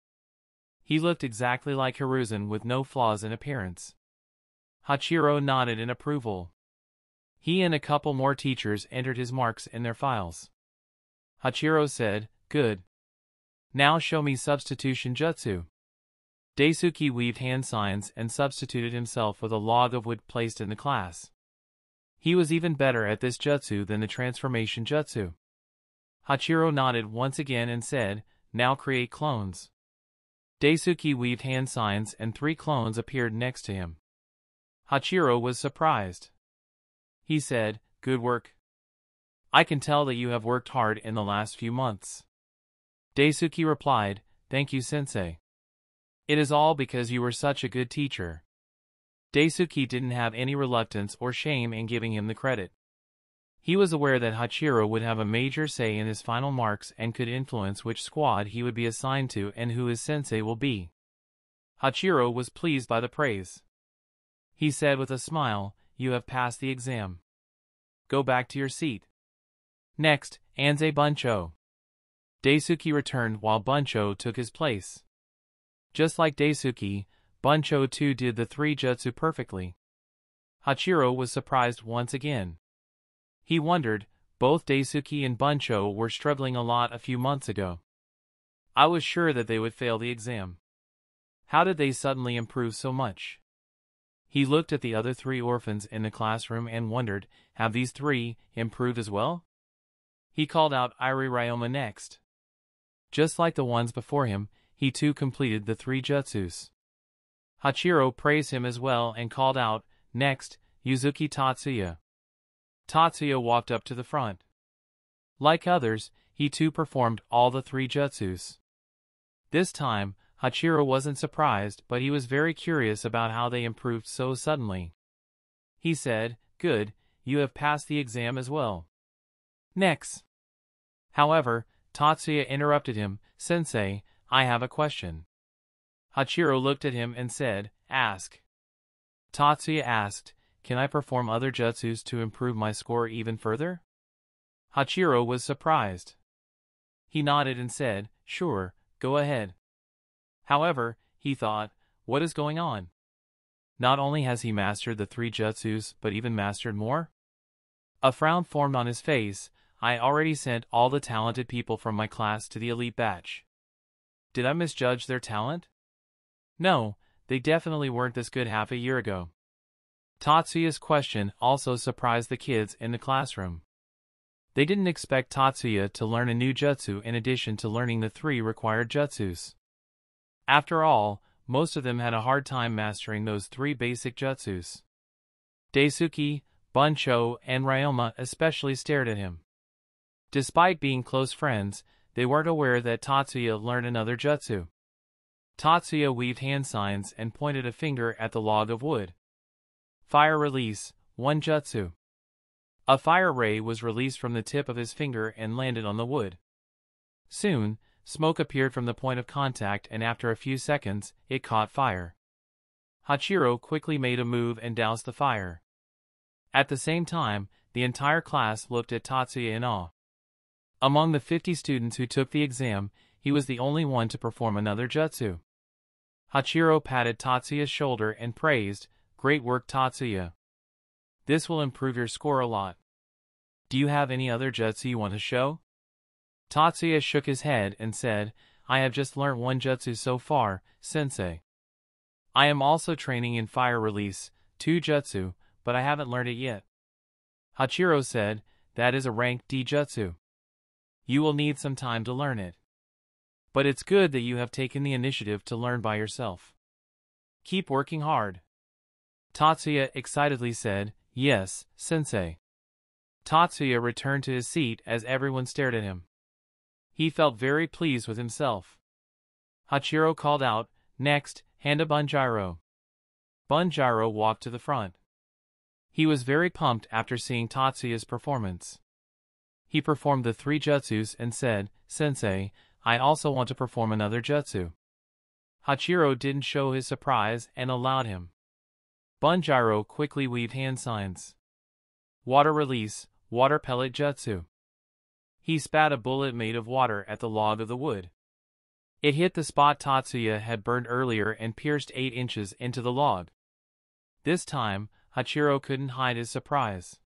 He looked exactly like Hiruzen with no flaws in appearance. Hachiro nodded in approval. He and a couple more teachers entered his marks in their files. Hachiro said, Good. Now show me substitution jutsu. Daisuke weaved hand signs and substituted himself with a log of wood placed in the class. He was even better at this jutsu than the transformation jutsu. Hachiro nodded once again and said, Now create clones. Daisuke weaved hand signs and three clones appeared next to him. Hachiro was surprised. He said, Good work. I can tell that you have worked hard in the last few months. Daisuke replied, Thank you, sensei. It is all because you were such a good teacher. Daisuke didn't have any reluctance or shame in giving him the credit. He was aware that Hachiro would have a major say in his final marks and could influence which squad he would be assigned to and who his sensei will be. Hachiro was pleased by the praise. He said with a smile, You have passed the exam. Go back to your seat. Next, Anze Buncho. Daisuke returned while Buncho took his place. Just like Daisuke, Buncho too did the three jutsu perfectly. Hachiro was surprised once again. He wondered, both Daisuke and Buncho were struggling a lot a few months ago. I was sure that they would fail the exam. How did they suddenly improve so much? He looked at the other three orphans in the classroom and wondered, have these three improved as well? He called out Irie Ryoma next. Just like the ones before him, he too completed the three jutsus. Hachiro praised him as well and called out, next, Yuzuki Tatsuya. Tatsuya walked up to the front. Like others, he too performed all the three jutsus. This time, Hachiro wasn't surprised, but he was very curious about how they improved so suddenly. He said, Good, you have passed the exam as well. Next. However, Tatsuya interrupted him, Sensei, I have a question. Hachiro looked at him and said, Ask. Tatsuya asked, Can I perform other jutsus to improve my score even further? Hachiro was surprised. He nodded and said, Sure, go ahead. However, he thought, what is going on? Not only has he mastered the three jutsus, but even mastered more? A frown formed on his face, I already sent all the talented people from my class to the elite batch. Did I misjudge their talent? No, they definitely weren't this good half a year ago. Tatsuya's question also surprised the kids in the classroom. They didn't expect Tatsuya to learn a new jutsu in addition to learning the three required jutsus. After all, most of them had a hard time mastering those three basic jutsus. Daisuke, Buncho, and Ryoma especially stared at him. Despite being close friends, they weren't aware that Tatsuya learned another jutsu. Tatsuya weaved hand signs and pointed a finger at the log of wood. Fire release, one jutsu. A fire ray was released from the tip of his finger and landed on the wood. Soon, Smoke appeared from the point of contact and after a few seconds, it caught fire. Hachiro quickly made a move and doused the fire. At the same time, the entire class looked at Tatsuya in awe. Among the 50 students who took the exam, he was the only one to perform another jutsu. Hachiro patted Tatsuya's shoulder and praised, Great work Tatsuya. This will improve your score a lot. Do you have any other jutsu you want to show? Tatsuya shook his head and said, I have just learnt one jutsu so far, sensei. I am also training in fire release, two jutsu, but I haven't learned it yet. Hachiro said, that is a rank D jutsu. You will need some time to learn it. But it's good that you have taken the initiative to learn by yourself. Keep working hard. Tatsuya excitedly said, Yes, sensei. Tatsuya returned to his seat as everyone stared at him. He felt very pleased with himself. Hachiro called out, Next, Handa Bunjiro. Bunjiro walked to the front. He was very pumped after seeing Tatsuya's performance. He performed the three jutsus and said, Sensei, I also want to perform another jutsu. Hachiro didn't show his surprise and allowed him. Bunjiro quickly weaved hand signs. Water release, water pellet jutsu. He spat a bullet made of water at the log of the wood. It hit the spot Tatsuya had burned earlier and pierced eight inches into the log. This time, Hachiro couldn't hide his surprise.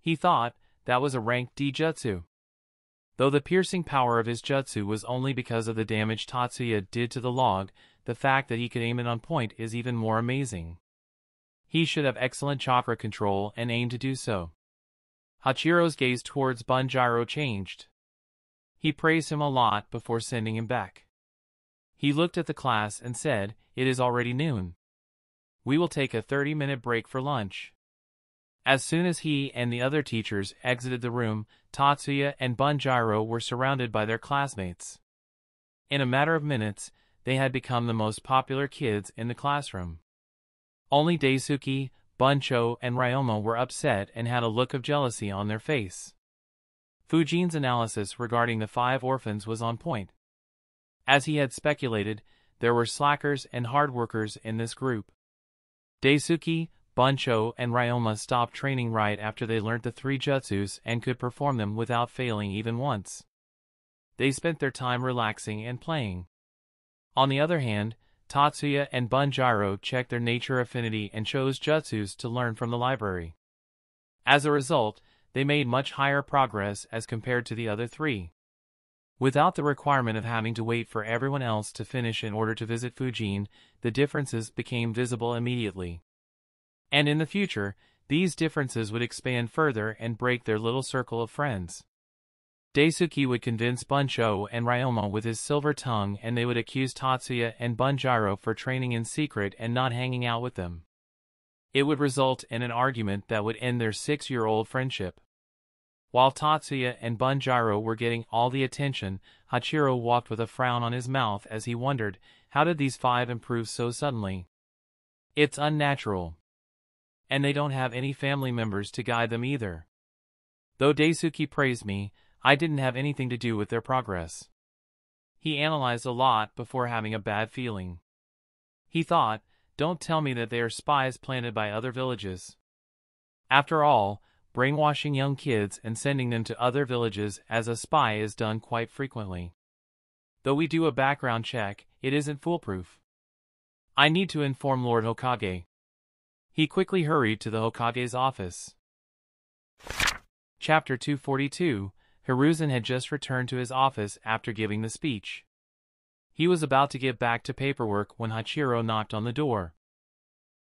He thought that was a rank D jutsu. Though the piercing power of his jutsu was only because of the damage Tatsuya did to the log, the fact that he could aim it on point is even more amazing. He should have excellent chakra control and aim to do so. Hachiro's gaze towards Bunjiro changed. He praised him a lot before sending him back. He looked at the class and said, It is already noon. We will take a 30-minute break for lunch. As soon as he and the other teachers exited the room, Tatsuya and Bunjiro were surrounded by their classmates. In a matter of minutes, they had become the most popular kids in the classroom. Only Daisuke, Buncho and Ryoma were upset and had a look of jealousy on their face. Fujin's analysis regarding the five orphans was on point. As he had speculated, there were slackers and hard workers in this group. Daisuke, Buncho, and Ryoma stopped training right after they learnt the three jutsus and could perform them without failing even once. They spent their time relaxing and playing. On the other hand, Tatsuya and Bunjiro checked their nature affinity and chose jutsus to learn from the library. As a result, they made much higher progress as compared to the other three. Without the requirement of having to wait for everyone else to finish in order to visit Fujin, the differences became visible immediately. And in the future, these differences would expand further and break their little circle of friends. Daisuke would convince Buncho and Ryoma with his silver tongue and they would accuse Tatsuya and Bunjiro for training in secret and not hanging out with them. It would result in an argument that would end their six-year-old friendship. While Tatsuya and Bunjiro were getting all the attention, Hachiro walked with a frown on his mouth as he wondered, how did these five improve so suddenly? It's unnatural. And they don't have any family members to guide them either. Though Daisuke praised me, I didn't have anything to do with their progress. He analyzed a lot before having a bad feeling. He thought, don't tell me that they are spies planted by other villages. After all, brainwashing young kids and sending them to other villages as a spy is done quite frequently. Though we do a background check, it isn't foolproof. I need to inform Lord Hokage. He quickly hurried to the Hokage's office. Chapter 242 Hiruzen had just returned to his office after giving the speech. He was about to get back to paperwork when Hachiro knocked on the door.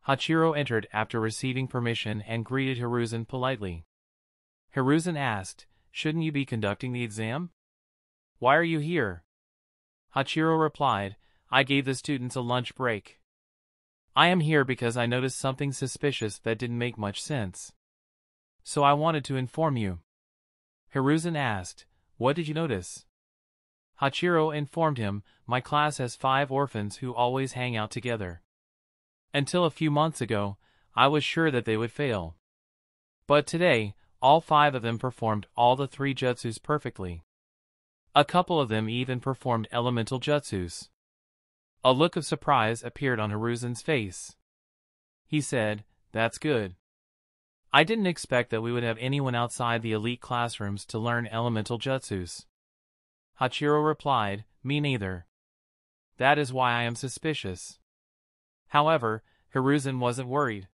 Hachiro entered after receiving permission and greeted Hiruzen politely. Hiruzen asked, shouldn't you be conducting the exam? Why are you here? Hachiro replied, I gave the students a lunch break. I am here because I noticed something suspicious that didn't make much sense. So I wanted to inform you. Hiruzen asked, What did you notice? Hachiro informed him, My class has five orphans who always hang out together. Until a few months ago, I was sure that they would fail. But today, all five of them performed all the three jutsus perfectly. A couple of them even performed elemental jutsus. A look of surprise appeared on Hiruzen's face. He said, That's good. I didn't expect that we would have anyone outside the elite classrooms to learn elemental jutsus. Hachiro replied, Me neither. That is why I am suspicious. However, Hiruzen wasn't worried.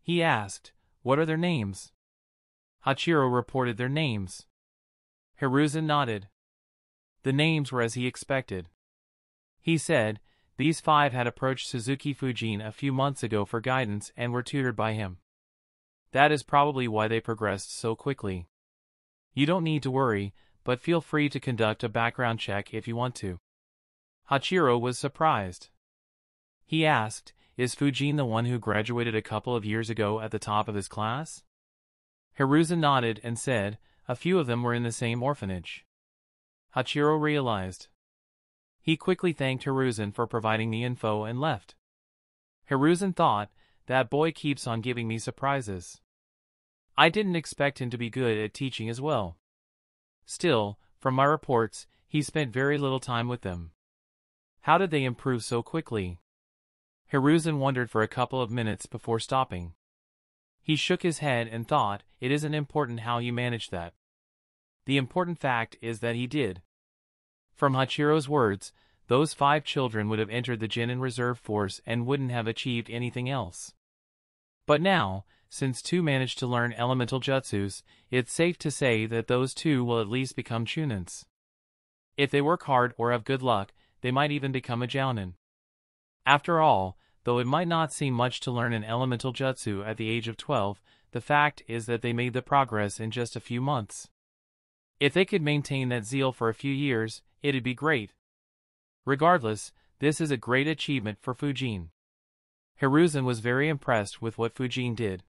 He asked, What are their names? Hachiro reported their names. Hiruzen nodded. The names were as he expected. He said, These five had approached Suzuki Fujin a few months ago for guidance and were tutored by him. That is probably why they progressed so quickly. You don't need to worry, but feel free to conduct a background check if you want to. Hachiro was surprised. He asked, Is Fujin the one who graduated a couple of years ago at the top of his class? Hiruzen nodded and said, A few of them were in the same orphanage. Hachiro realized. He quickly thanked Hiruzen for providing the info and left. Hiruzen thought, that boy keeps on giving me surprises. I didn't expect him to be good at teaching as well. Still, from my reports, he spent very little time with them. How did they improve so quickly? Hiruzen wondered for a couple of minutes before stopping. He shook his head and thought, it isn't important how you manage that. The important fact is that he did. From Hachiro's words, those five children would have entered the Genin Reserve Force and wouldn't have achieved anything else. But now, since two managed to learn elemental jutsus, it's safe to say that those two will at least become chunins. If they work hard or have good luck, they might even become a jounin. After all, though it might not seem much to learn an elemental jutsu at the age of 12, the fact is that they made the progress in just a few months. If they could maintain that zeal for a few years, it'd be great. Regardless, this is a great achievement for Fujin. Hiruzen was very impressed with what Fujin did.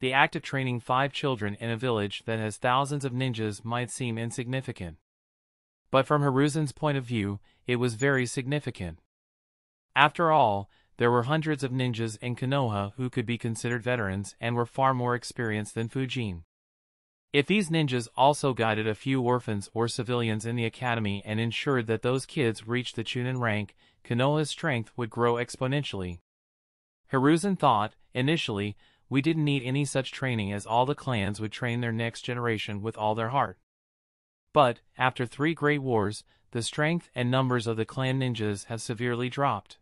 The act of training five children in a village that has thousands of ninjas might seem insignificant. But from Hiruzen's point of view, it was very significant. After all, there were hundreds of ninjas in Konoha who could be considered veterans and were far more experienced than Fujin. If these ninjas also guided a few orphans or civilians in the academy and ensured that those kids reached the Chunin rank, Konoha's strength would grow exponentially. Hiruzen thought, Initially, we didn't need any such training as all the clans would train their next generation with all their heart. But, after three great wars, the strength and numbers of the clan ninjas have severely dropped.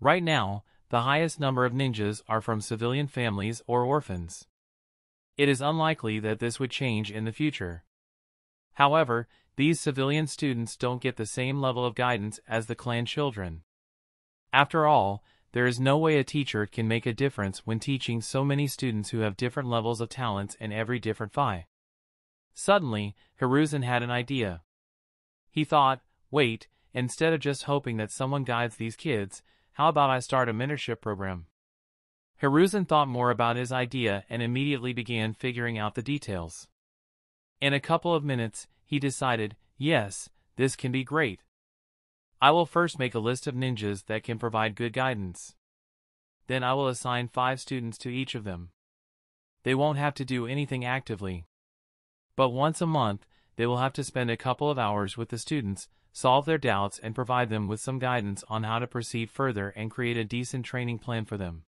Right now, the highest number of ninjas are from civilian families or orphans. It is unlikely that this would change in the future. However, these civilian students don't get the same level of guidance as the clan children. After all, there is no way a teacher can make a difference when teaching so many students who have different levels of talents in every different phi. Suddenly, Hiruzen had an idea. He thought, wait, instead of just hoping that someone guides these kids, how about I start a mentorship program? Hiruzen thought more about his idea and immediately began figuring out the details. In a couple of minutes, he decided, yes, this can be great. I will first make a list of ninjas that can provide good guidance. Then I will assign five students to each of them. They won't have to do anything actively. But once a month, they will have to spend a couple of hours with the students, solve their doubts and provide them with some guidance on how to proceed further and create a decent training plan for them.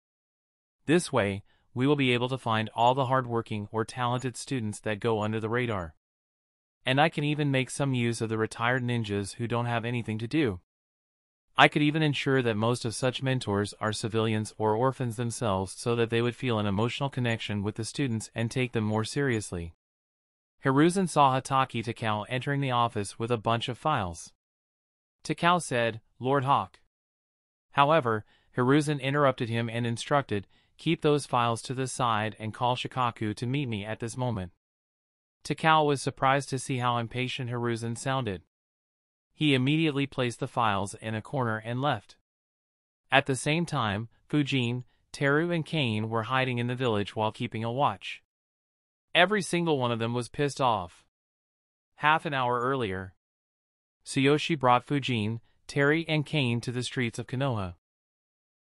This way, we will be able to find all the hardworking or talented students that go under the radar. And I can even make some use of the retired ninjas who don't have anything to do. I could even ensure that most of such mentors are civilians or orphans themselves so that they would feel an emotional connection with the students and take them more seriously. Hiruzen saw Hatake Takao entering the office with a bunch of files. Takao said, Lord Hawk. However, Hiruzen interrupted him and instructed, keep those files to the side and call Shikaku to meet me at this moment. Takao was surprised to see how impatient Hiruzen sounded. He immediately placed the files in a corner and left. At the same time, Fujin, Teru and Kane were hiding in the village while keeping a watch. Every single one of them was pissed off. Half an hour earlier, Tsuyoshi brought Fujin, Teru and Kane to the streets of Konoha.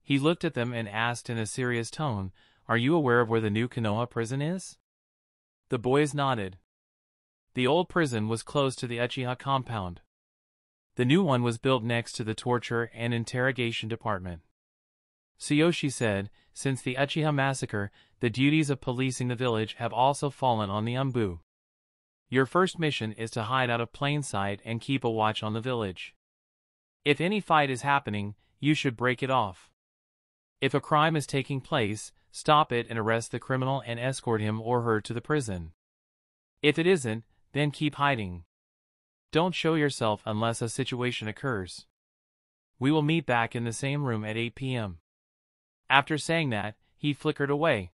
He looked at them and asked in a serious tone, Are you aware of where the new Konoha prison is? The boys nodded. The old prison was close to the Uchiha compound. The new one was built next to the torture and interrogation department. Tsuyoshi said, since the Uchiha massacre, the duties of policing the village have also fallen on the Anbu. Your first mission is to hide out of plain sight and keep a watch on the village. If any fight is happening, you should break it off. If a crime is taking place, stop it and arrest the criminal and escort him or her to the prison. If it isn't, then keep hiding. Don't show yourself unless a situation occurs. We will meet back in the same room at 8 p.m. After saying that, he flickered away.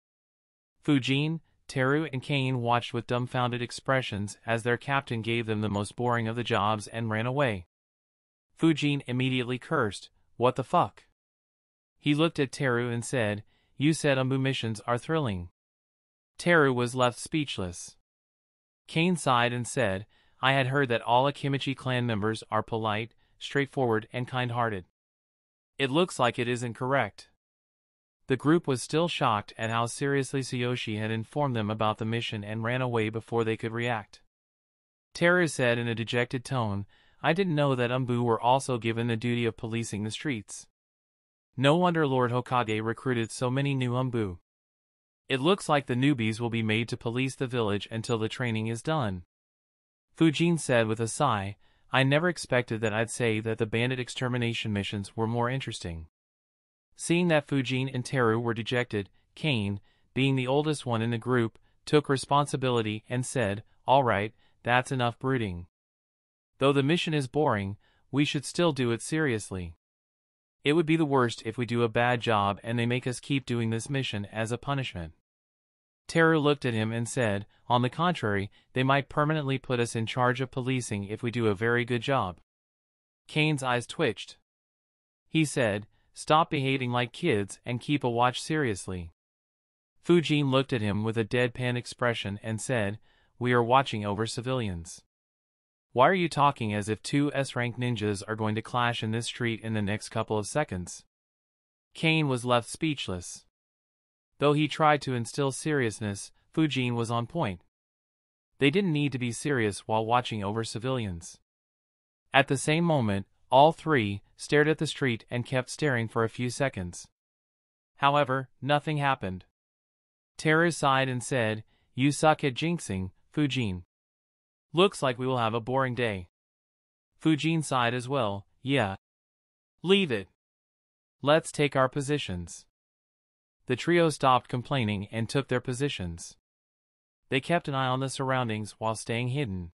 Fujin, Teru and Kane watched with dumbfounded expressions as their captain gave them the most boring of the jobs and ran away. Fujin immediately cursed, what the fuck? He looked at Teru and said, you said Anbu missions are thrilling. Teru was left speechless. Kane sighed and said, I had heard that all Akimichi clan members are polite, straightforward, and kind-hearted. It looks like it isn't correct. The group was still shocked at how seriously Tsuyoshi had informed them about the mission and ran away before they could react. Teru said in a dejected tone, I didn't know that Anbu were also given the duty of policing the streets. No wonder Lord Hokage recruited so many new Anbu. It looks like the newbies will be made to police the village until the training is done. Fujin said with a sigh, I never expected that I'd say that the bandit extermination missions were more interesting. Seeing that Fujin and Teru were dejected, Kane, being the oldest one in the group, took responsibility and said, Alright, that's enough brooding. Though the mission is boring, we should still do it seriously. It would be the worst if we do a bad job and they make us keep doing this mission as a punishment. Teru looked at him and said, on the contrary, they might permanently put us in charge of policing if we do a very good job. Kane's eyes twitched. He said, stop behaving like kids and keep a watch seriously. Fujin looked at him with a deadpan expression and said, we are watching over civilians. Why are you talking as if two S-rank ninjas are going to clash in this street in the next couple of seconds? Kane was left speechless. Though he tried to instill seriousness, Fujin was on point. They didn't need to be serious while watching over civilians. At the same moment, all three stared at the street and kept staring for a few seconds. However, nothing happened. Teru sighed and said, You suck at jinxing, Fujin. Looks like we will have a boring day. Fujin sighed as well, yeah. Leave it. Let's take our positions. The trio stopped complaining and took their positions. They kept an eye on the surroundings while staying hidden.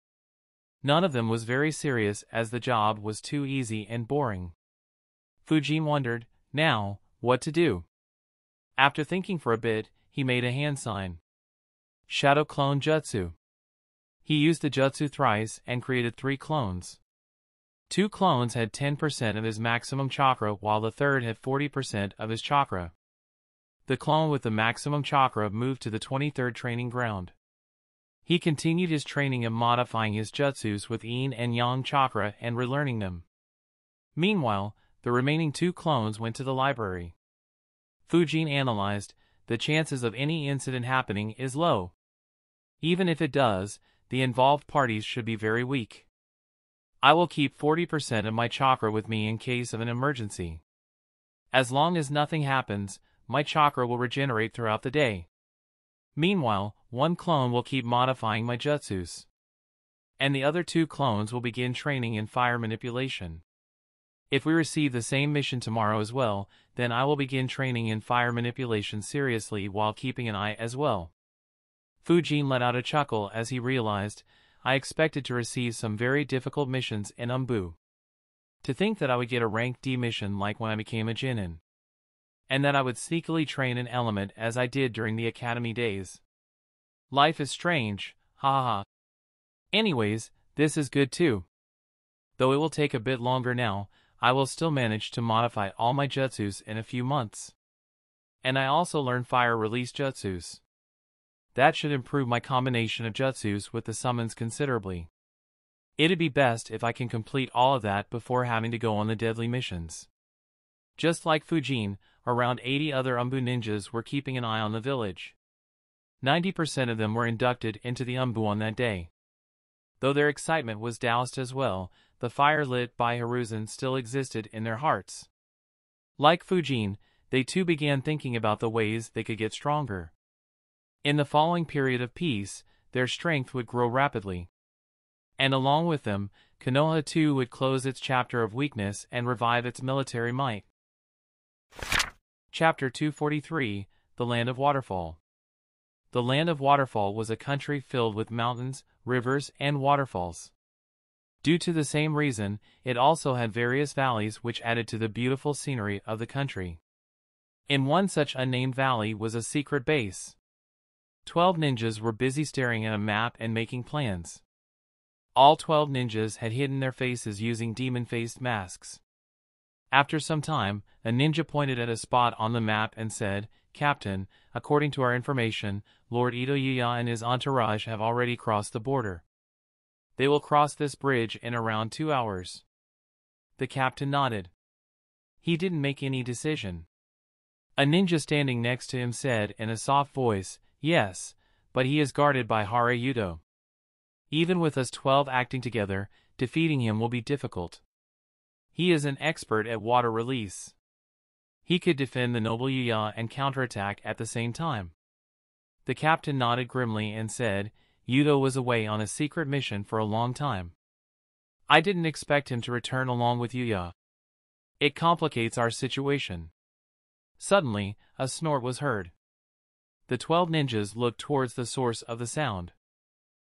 None of them was very serious as the job was too easy and boring. Fujin wondered, now, what to do. After thinking for a bit, he made a hand sign. Shadow Clone Jutsu. He used the jutsu thrice and created three clones. Two clones had 10% of his maximum chakra while the third had 40% of his chakra. The clone with the maximum chakra moved to the 23rd training ground. He continued his training and modifying his jutsus with yin and yang chakra and relearning them. Meanwhile, the remaining two clones went to the library. Fujin analyzed, the chances of any incident happening is low. Even if it does, the involved parties should be very weak. I will keep 40% of my chakra with me in case of an emergency. As long as nothing happens, my chakra will regenerate throughout the day. Meanwhile, one clone will keep modifying my jutsus. And the other two clones will begin training in fire manipulation. If we receive the same mission tomorrow as well, then I will begin training in fire manipulation seriously while keeping an eye as well. Fujin let out a chuckle as he realized, I expected to receive some very difficult missions in Anbu. To think that I would get a rank D mission like when I became a Genin and that I would sneakily train an element as I did during the academy days. Life is strange, ha ha. Anyways, this is good too. Though it will take a bit longer now, I will still manage to modify all my jutsus in a few months. And I also learn fire release jutsus. That should improve my combination of jutsus with the summons considerably. It'd be best if I can complete all of that before having to go on the deadly missions. Just like Fujin, around 80 other Anbu ninjas were keeping an eye on the village. 90% of them were inducted into the Anbu on that day. Though their excitement was doused as well, the fire lit by Hiruzen still existed in their hearts. Like Fujin, they too began thinking about the ways they could get stronger. In the following period of peace, their strength would grow rapidly. And along with them, Konoha too would close its chapter of weakness and revive its military might. Chapter 243 The Land of Waterfall The Land of Waterfall was a country filled with mountains, rivers, and waterfalls. Due to the same reason, it also had various valleys which added to the beautiful scenery of the country. In one such unnamed valley was a secret base. Twelve ninjas were busy staring at a map and making plans. All twelve ninjas had hidden their faces using demon-faced masks. After some time, a ninja pointed at a spot on the map and said, Captain, according to our information, Lord Ito Itoyuya and his entourage have already crossed the border. They will cross this bridge in around two hours. The captain nodded. He didn't make any decision. A ninja standing next to him said in a soft voice, Yes, but he is guarded by Hara Yudo. Even with us twelve acting together, defeating him will be difficult. He is an expert at water release. He could defend the noble Yuya and counterattack at the same time. The captain nodded grimly and said, Yudo was away on a secret mission for a long time. I didn't expect him to return along with Yuya. It complicates our situation. Suddenly, a snort was heard. The twelve ninjas looked towards the source of the sound.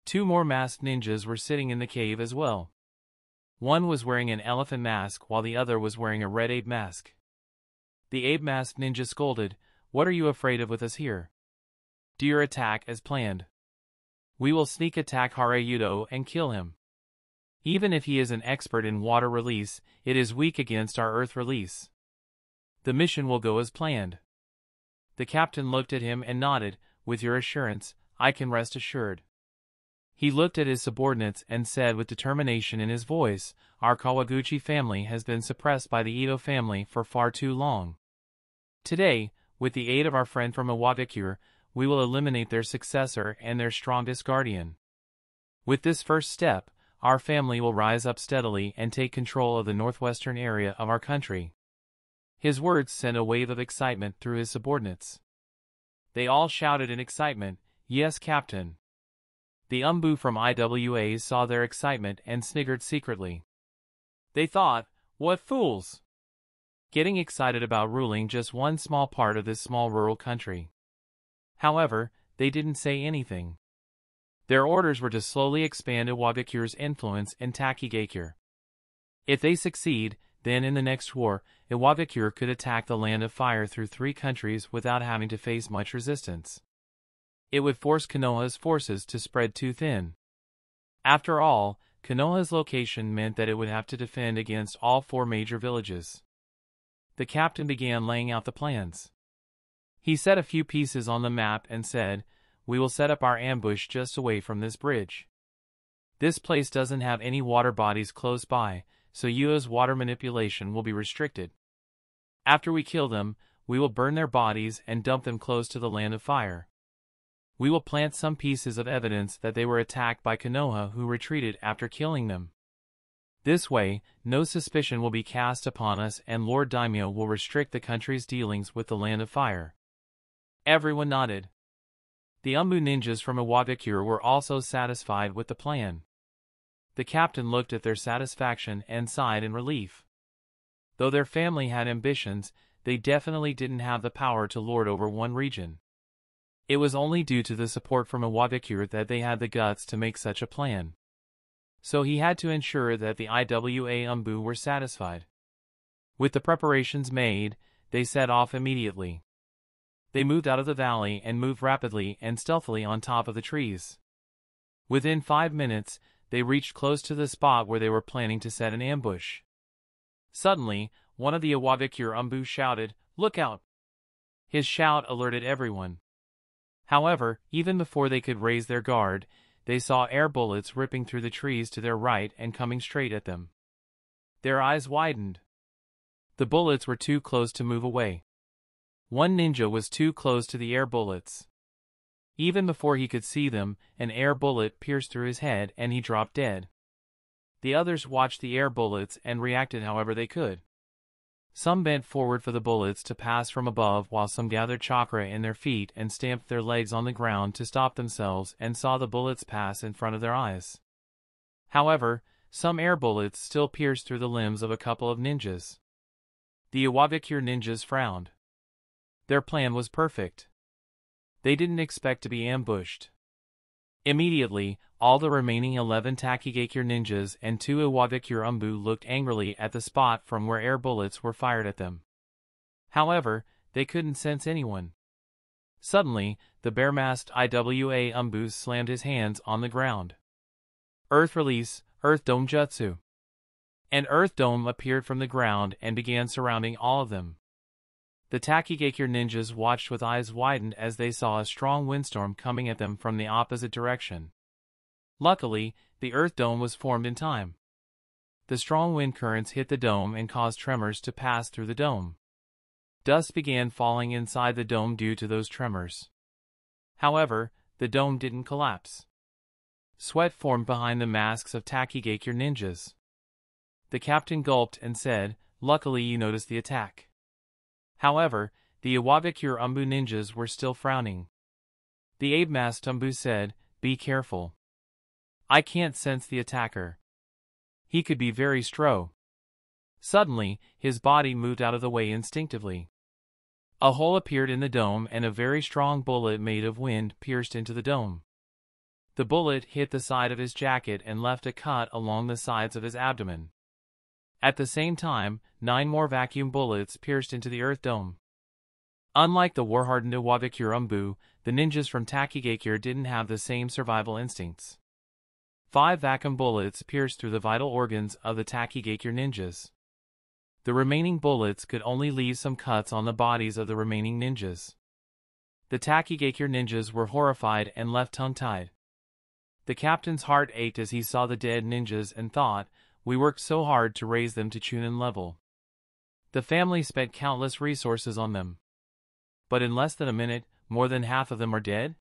Two more masked ninjas were sitting in the cave as well. One was wearing an elephant mask while the other was wearing a red ape mask. The ape masked ninja scolded, What are you afraid of with us here? Do your attack as planned. We will sneak attack Hara Yudo and kill him. Even if he is an expert in water release, it is weak against our earth release. The mission will go as planned. The captain looked at him and nodded, with your assurance, I can rest assured. He looked at his subordinates and said with determination in his voice, Our Kawaguchi family has been suppressed by the Ito family for far too long. Today, with the aid of our friend from Iwagakure, we will eliminate their successor and their strongest guardian. With this first step, our family will rise up steadily and take control of the northwestern area of our country. His words sent a wave of excitement through his subordinates. They all shouted in excitement, Yes, Captain. The Anbu from IWA saw their excitement and sniggered secretly. They thought, what fools! Getting excited about ruling just one small part of this small rural country. However, they didn't say anything. Their orders were to slowly expand Iwagakure's influence in Takigakure. If they succeed, then in the next war, Iwagakure could attack the Land of Fire through three countries without having to face much resistance. It would force Konoha's forces to spread too thin. After all, Konoha's location meant that it would have to defend against all four major villages. The captain began laying out the plans. He set a few pieces on the map and said, We will set up our ambush just away from this bridge. This place doesn't have any water bodies close by, so Yua's water manipulation will be restricted. After we kill them, we will burn their bodies and dump them close to the land of fire. We will plant some pieces of evidence that they were attacked by Konoha who retreated after killing them. This way, no suspicion will be cast upon us and Lord Daimyo will restrict the country's dealings with the Land of Fire. Everyone nodded. The Anbu ninjas from Iwagakure were also satisfied with the plan. The captain looked at their satisfaction and sighed in relief. Though their family had ambitions, they definitely didn't have the power to lord over one region. It was only due to the support from Iwagakure that they had the guts to make such a plan. So he had to ensure that the IWA Anbu were satisfied. With the preparations made, they set off immediately. They moved out of the valley and moved rapidly and stealthily on top of the trees. Within five minutes, they reached close to the spot where they were planning to set an ambush. Suddenly, one of the Iwagakure Anbu shouted, Look out! His shout alerted everyone. However, even before they could raise their guard, they saw air bullets ripping through the trees to their right and coming straight at them. Their eyes widened. The bullets were too close to move away. One ninja was too close to the air bullets. Even before he could see them, an air bullet pierced through his head and he dropped dead. The others watched the air bullets and reacted however they could. Some bent forward for the bullets to pass from above while some gathered chakra in their feet and stamped their legs on the ground to stop themselves and saw the bullets pass in front of their eyes. However, some air bullets still pierced through the limbs of a couple of ninjas. The Iwagakure ninjas frowned. Their plan was perfect. They didn't expect to be ambushed. Immediately, all the remaining 11 Takigakure ninjas and two Iwagakure Anbu looked angrily at the spot from where air bullets were fired at them. However, they couldn't sense anyone. Suddenly, the bare-masked IWA Anbu slammed his hands on the ground. Earth Release, Earth Dome Jutsu. An Earth Dome appeared from the ground and began surrounding all of them. The Takigakure ninjas watched with eyes widened as they saw a strong windstorm coming at them from the opposite direction. Luckily, the Earth Dome was formed in time. The strong wind currents hit the dome and caused tremors to pass through the dome. Dust began falling inside the dome due to those tremors. However, the dome didn't collapse. Sweat formed behind the masks of Takigakure ninjas. The captain gulped and said, Luckily you noticed the attack. However, the Iwagakure Anbu ninjas were still frowning. The Ape-masked Anbu said, Be careful. I can't sense the attacker. He could be very stro. Suddenly, his body moved out of the way instinctively. A hole appeared in the dome and a very strong bullet made of wind pierced into the dome. The bullet hit the side of his jacket and left a cut along the sides of his abdomen. At the same time, nine more vacuum bullets pierced into the Earth Dome. Unlike the war-hardened Iwagakure Anbu, the ninjas from Takigakure didn't have the same survival instincts. Five vacuum bullets pierced through the vital organs of the Takigakure ninjas. The remaining bullets could only leave some cuts on the bodies of the remaining ninjas. The Takigakure ninjas were horrified and left tongue-tied. The captain's heart ached as he saw the dead ninjas and thought, we worked so hard to raise them to Chunin level. The family spent countless resources on them. But in less than a minute, more than half of them are dead?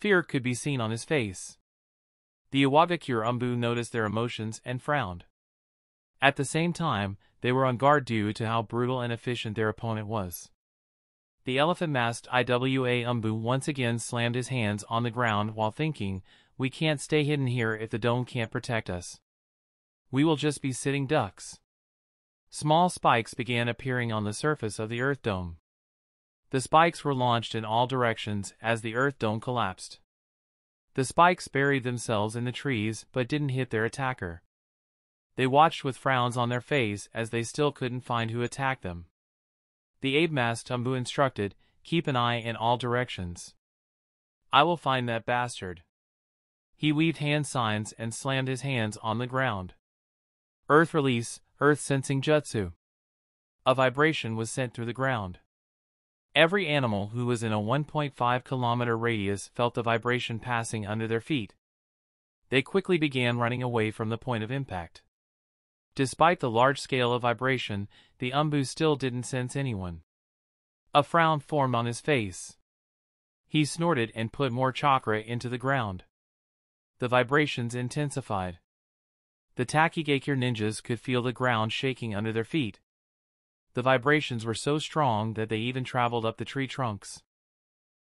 Fear could be seen on his face. The Iwagakure Anbu noticed their emotions and frowned. At the same time, they were on guard due to how brutal and efficient their opponent was. The elephant-masked IWA Anbu once again slammed his hands on the ground while thinking, we can't stay hidden here if the dome can't protect us. We will just be sitting ducks. Small spikes began appearing on the surface of the Earth Dome. The spikes were launched in all directions as the Earth Dome collapsed. The spikes buried themselves in the trees but didn't hit their attacker. They watched with frowns on their face as they still couldn't find who attacked them. The Ape-masked Anbu instructed, keep an eye in all directions. I will find that bastard. He weaved hand signs and slammed his hands on the ground. Earth release, Earth sensing jutsu. A vibration was sent through the ground. Every animal who was in a 1.5 kilometer radius felt the vibration passing under their feet. They quickly began running away from the point of impact. Despite the large scale of vibration, the Anbu still didn't sense anyone. A frown formed on his face. He snorted and put more chakra into the ground. The vibrations intensified. The Takigakure ninjas could feel the ground shaking under their feet. The vibrations were so strong that they even traveled up the tree trunks.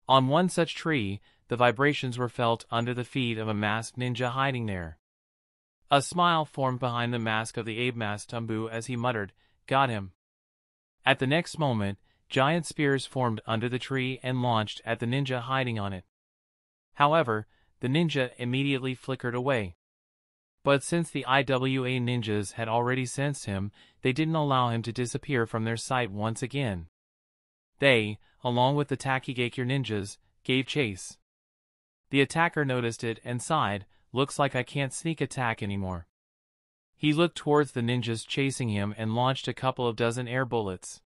On one such tree, the vibrations were felt under the feet of a masked ninja hiding there. A smile formed behind the mask of the Ape-masked Anbu as he muttered, Got him. At the next moment, giant spears formed under the tree and launched at the ninja hiding on it. However, the ninja immediately flickered away. But since the IWA ninjas had already sensed him, they didn't allow him to disappear from their sight once again. They, along with the Takigakure ninjas, gave chase. The attacker noticed it and sighed, looks like I can't sneak attack anymore. He looked towards the ninjas chasing him and launched a couple of dozen air bullets.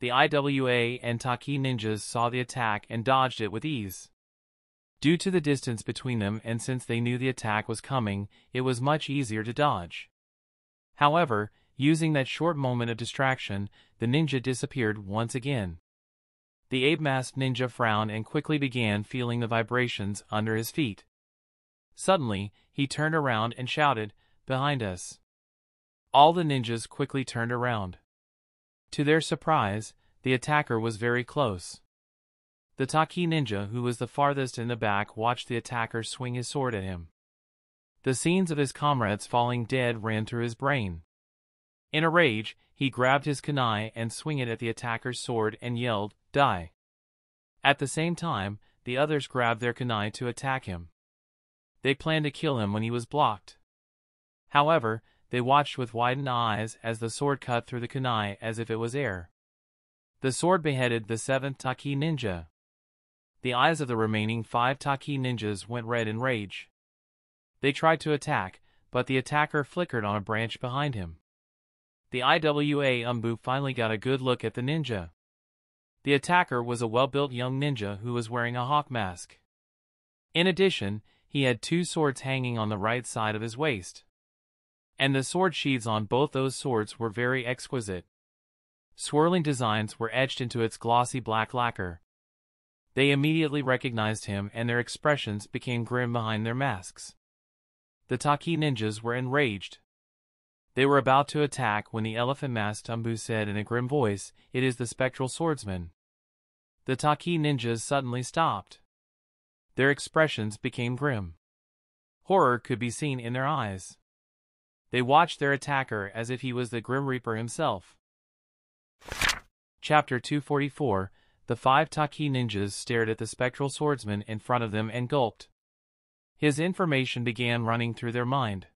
The IWA and Taki ninjas saw the attack and dodged it with ease. Due to the distance between them and since they knew the attack was coming, it was much easier to dodge. However, using that short moment of distraction, the ninja disappeared once again. The ape-masked ninja frowned and quickly began feeling the vibrations under his feet. Suddenly, he turned around and shouted, Behind us. All the ninjas quickly turned around. To their surprise, the attacker was very close. The Taki ninja who was the farthest in the back watched the attacker swing his sword at him. The scenes of his comrades falling dead ran through his brain. In a rage, he grabbed his kunai and swung it at the attacker's sword and yelled, Die! At the same time, the others grabbed their kunai to attack him. They planned to kill him when he was blocked. However, they watched with widened eyes as the sword cut through the kunai as if it was air. The sword beheaded the seventh Taki ninja. The eyes of the remaining five Taki ninjas went red in rage. They tried to attack, but the attacker flickered on a branch behind him. The IWA Anbu finally got a good look at the ninja. The attacker was a well-built young ninja who was wearing a hawk mask. In addition, he had two swords hanging on the right side of his waist. And the sword sheaths on both those swords were very exquisite. Swirling designs were etched into its glossy black lacquer. They immediately recognized him and their expressions became grim behind their masks. The Taki ninjas were enraged. They were about to attack when the elephant-masked Anbu said in a grim voice, It is the spectral swordsman. The Taki ninjas suddenly stopped. Their expressions became grim. Horror could be seen in their eyes. They watched their attacker as if he was the Grim Reaper himself. Chapter 244 the five Taki ninjas stared at the spectral swordsman in front of them and gulped. His information began running through their mind.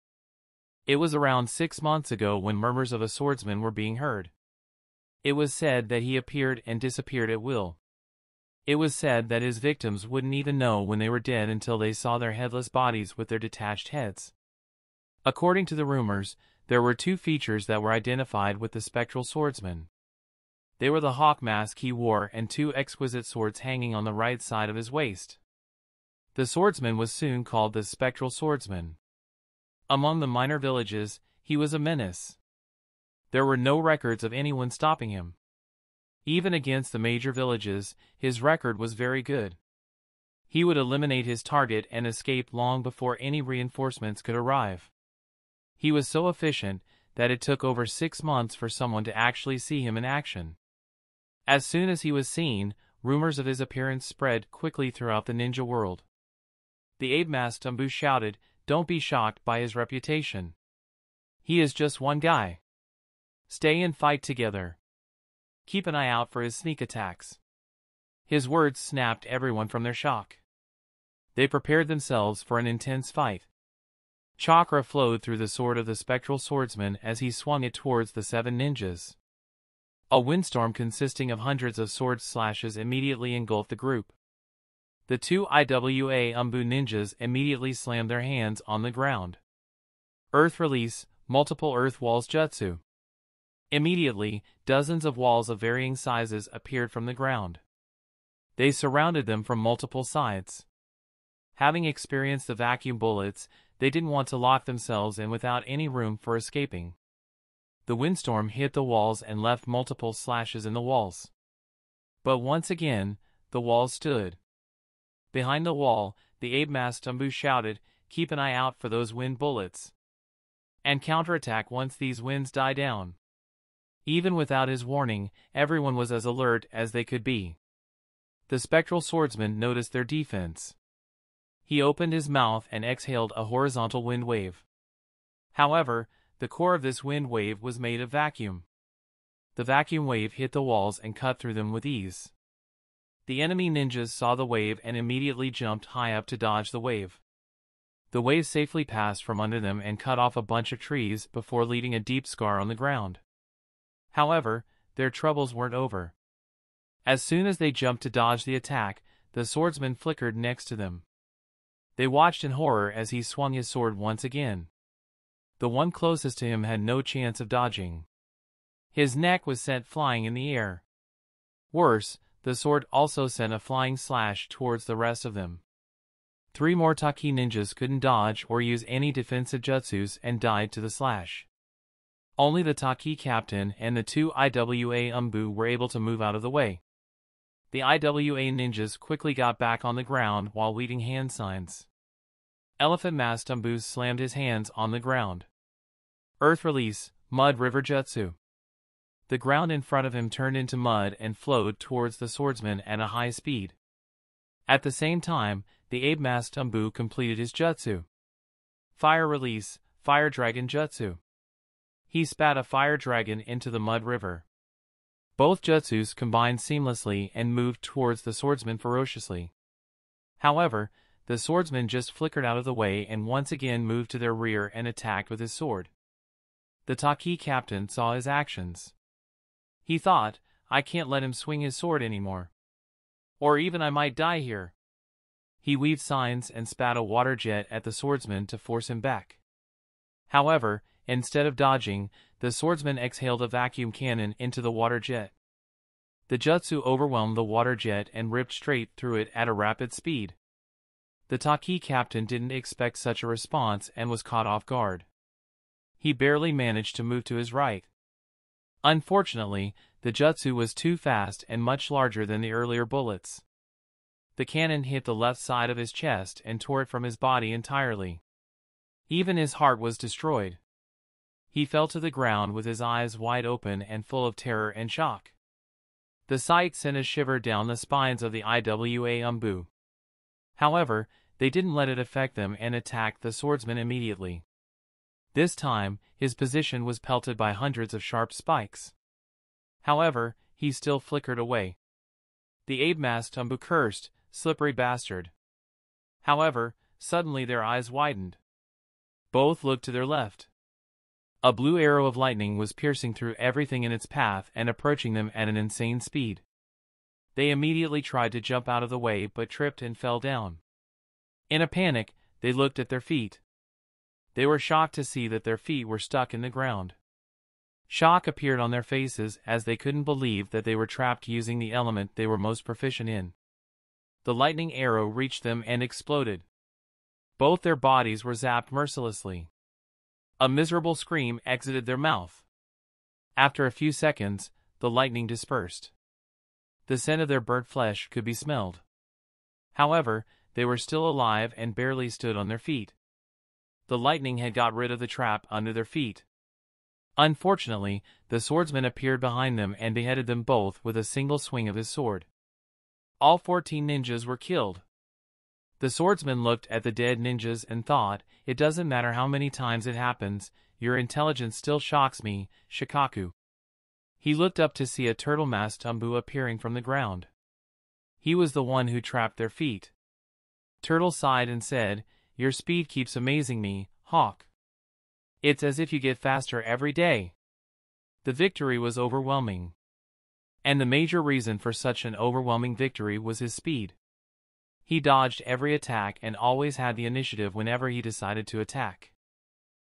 It was around six months ago when murmurs of a swordsman were being heard. It was said that he appeared and disappeared at will. It was said that his victims wouldn't even know when they were dead until they saw their headless bodies with their detached heads. According to the rumors, there were two features that were identified with the spectral swordsman. They were the hawk mask he wore and two exquisite swords hanging on the right side of his waist. The swordsman was soon called the Spectral Swordsman. Among the minor villages, he was a menace. There were no records of anyone stopping him. Even against the major villages, his record was very good. He would eliminate his target and escape long before any reinforcements could arrive. He was so efficient that it took over six months for someone to actually see him in action. As soon as he was seen, rumors of his appearance spread quickly throughout the ninja world. The Ape Masked Anbu shouted, Don't be shocked by his reputation. He is just one guy. Stay and fight together. Keep an eye out for his sneak attacks. His words snapped everyone from their shock. They prepared themselves for an intense fight. Chakra flowed through the sword of the spectral swordsman as he swung it towards the seven ninjas. A windstorm consisting of hundreds of sword slashes immediately engulfed the group. The two IWA Anbu ninjas immediately slammed their hands on the ground. Earth release, multiple earth walls jutsu. Immediately, dozens of walls of varying sizes appeared from the ground. They surrounded them from multiple sides. Having experienced the vacuum bullets, they didn't want to lock themselves in without any room for escaping. The windstorm hit the walls and left multiple slashes in the walls. But once again, the walls stood. Behind the wall, the Ape Masked Anbu shouted, Keep an eye out for those wind bullets. And counterattack once these winds die down. Even without his warning, everyone was as alert as they could be. The spectral swordsman noticed their defense. He opened his mouth and exhaled a horizontal wind wave. However, the core of this wind wave was made of vacuum. The vacuum wave hit the walls and cut through them with ease. The enemy ninjas saw the wave and immediately jumped high up to dodge the wave. The wave safely passed from under them and cut off a bunch of trees before leaving a deep scar on the ground. However, their troubles weren't over. As soon as they jumped to dodge the attack, the swordsman flickered next to them. They watched in horror as he swung his sword once again. The one closest to him had no chance of dodging. His neck was sent flying in the air. Worse, the sword also sent a flying slash towards the rest of them. Three more Taki ninjas couldn't dodge or use any defensive jutsus and died to the slash. Only the Taki captain and the two IWA Anbu were able to move out of the way. The IWA ninjas quickly got back on the ground while leading hand signs. Elephant Anbu slammed his hands on the ground. Earth Release, Mud River Jutsu. The ground in front of him turned into mud and flowed towards the swordsman at a high speed. At the same time, the Ape Anbu completed his jutsu. Fire Release, Fire Dragon Jutsu. He spat a fire dragon into the mud river. Both jutsus combined seamlessly and moved towards the swordsman ferociously. However, the swordsman just flickered out of the way and once again moved to their rear and attacked with his sword. The Taki captain saw his actions. He thought, I can't let him swing his sword anymore. Or even I might die here. He weaved signs and spat a water jet at the swordsman to force him back. However, instead of dodging, the swordsman exhaled a vacuum cannon into the water jet. The jutsu overwhelmed the water jet and ripped straight through it at a rapid speed. The Taki captain didn't expect such a response and was caught off guard. He barely managed to move to his right. Unfortunately, the jutsu was too fast and much larger than the earlier bullets. The cannon hit the left side of his chest and tore it from his body entirely. Even his heart was destroyed. He fell to the ground with his eyes wide open and full of terror and shock. The sight sent a shiver down the spines of the IWA Anbu. However, they didn't let it affect them and attacked the swordsman immediately. This time, his position was pelted by hundreds of sharp spikes. However, he still flickered away. The Ape Masked Anbu cursed, slippery bastard. However, suddenly their eyes widened. Both looked to their left. A blue arrow of lightning was piercing through everything in its path and approaching them at an insane speed. They immediately tried to jump out of the way but tripped and fell down. In a panic, they looked at their feet. They were shocked to see that their feet were stuck in the ground. Shock appeared on their faces as they couldn't believe that they were trapped using the element they were most proficient in. The lightning arrow reached them and exploded. Both their bodies were zapped mercilessly. A miserable scream exited their mouth. After a few seconds, the lightning dispersed. The scent of their burnt flesh could be smelled. However, they were still alive and barely stood on their feet. The lightning had got rid of the trap under their feet. Unfortunately, the swordsman appeared behind them and beheaded them both with a single swing of his sword. All fourteen ninjas were killed. The swordsman looked at the dead ninjas and thought, it doesn't matter how many times it happens, your intelligence still shocks me, Shikaku. He looked up to see a turtle-masked Anbu appearing from the ground. He was the one who trapped their feet. Turtle sighed and said, Your speed keeps amazing me, Hawk. It's as if you get faster every day. The victory was overwhelming. And the major reason for such an overwhelming victory was his speed. He dodged every attack and always had the initiative whenever he decided to attack.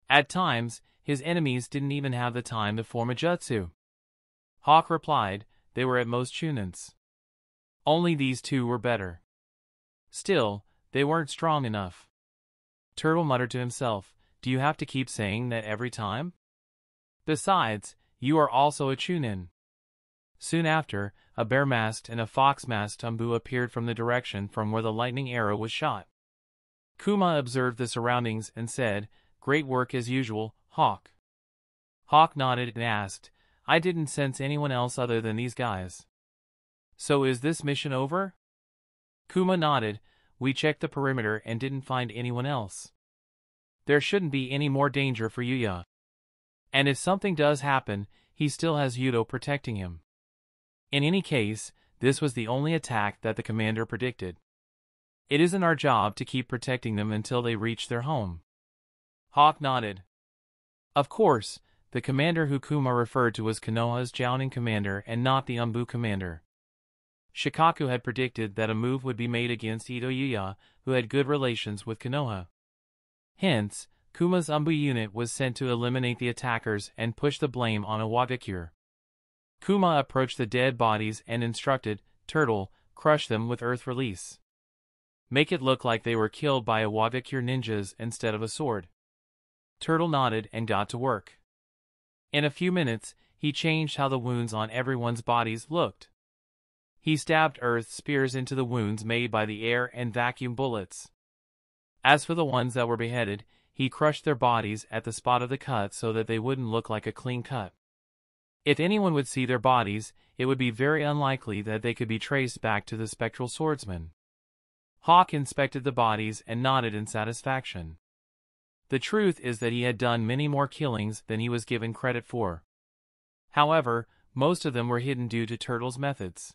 At times, his enemies didn't even have the time to form a jutsu. Hawk replied, they were at most Chunins. Only these two were better. Still, they weren't strong enough. Turtle muttered to himself, do you have to keep saying that every time? Besides, you are also a Chunin. Soon after, a bear-masked and a fox-masked Anbu appeared from the direction from where the lightning arrow was shot. Kuma observed the surroundings and said, Great work as usual, Hawk. Hawk nodded and asked, I didn't sense anyone else other than these guys. So is this mission over? Kuma nodded, we checked the perimeter and didn't find anyone else. There shouldn't be any more danger for Yuya. And if something does happen, he still has Yudo protecting him. In any case, this was the only attack that the commander predicted. It isn't our job to keep protecting them until they reach their home. Hawk nodded. Of course, the commander who Kuma referred to was Konoha's Jounin commander and not the Anbu commander. Shikaku had predicted that a move would be made against Ito Yuya, who had good relations with Konoha. Hence, Kuma's Anbu unit was sent to eliminate the attackers and push the blame on Iwagakure. Kuma approached the dead bodies and instructed, Turtle, crush them with earth release. Make it look like they were killed by Iwagakure ninjas instead of a sword. Turtle nodded and got to work. In a few minutes, he changed how the wounds on everyone's bodies looked. He stabbed earth spears into the wounds made by the air and vacuum bullets. As for the ones that were beheaded, he crushed their bodies at the spot of the cut so that they wouldn't look like a clean cut. If anyone would see their bodies, it would be very unlikely that they could be traced back to the spectral swordsman. Hawk inspected the bodies and nodded in satisfaction. The truth is that he had done many more killings than he was given credit for. However, most of them were hidden due to Turtle's methods.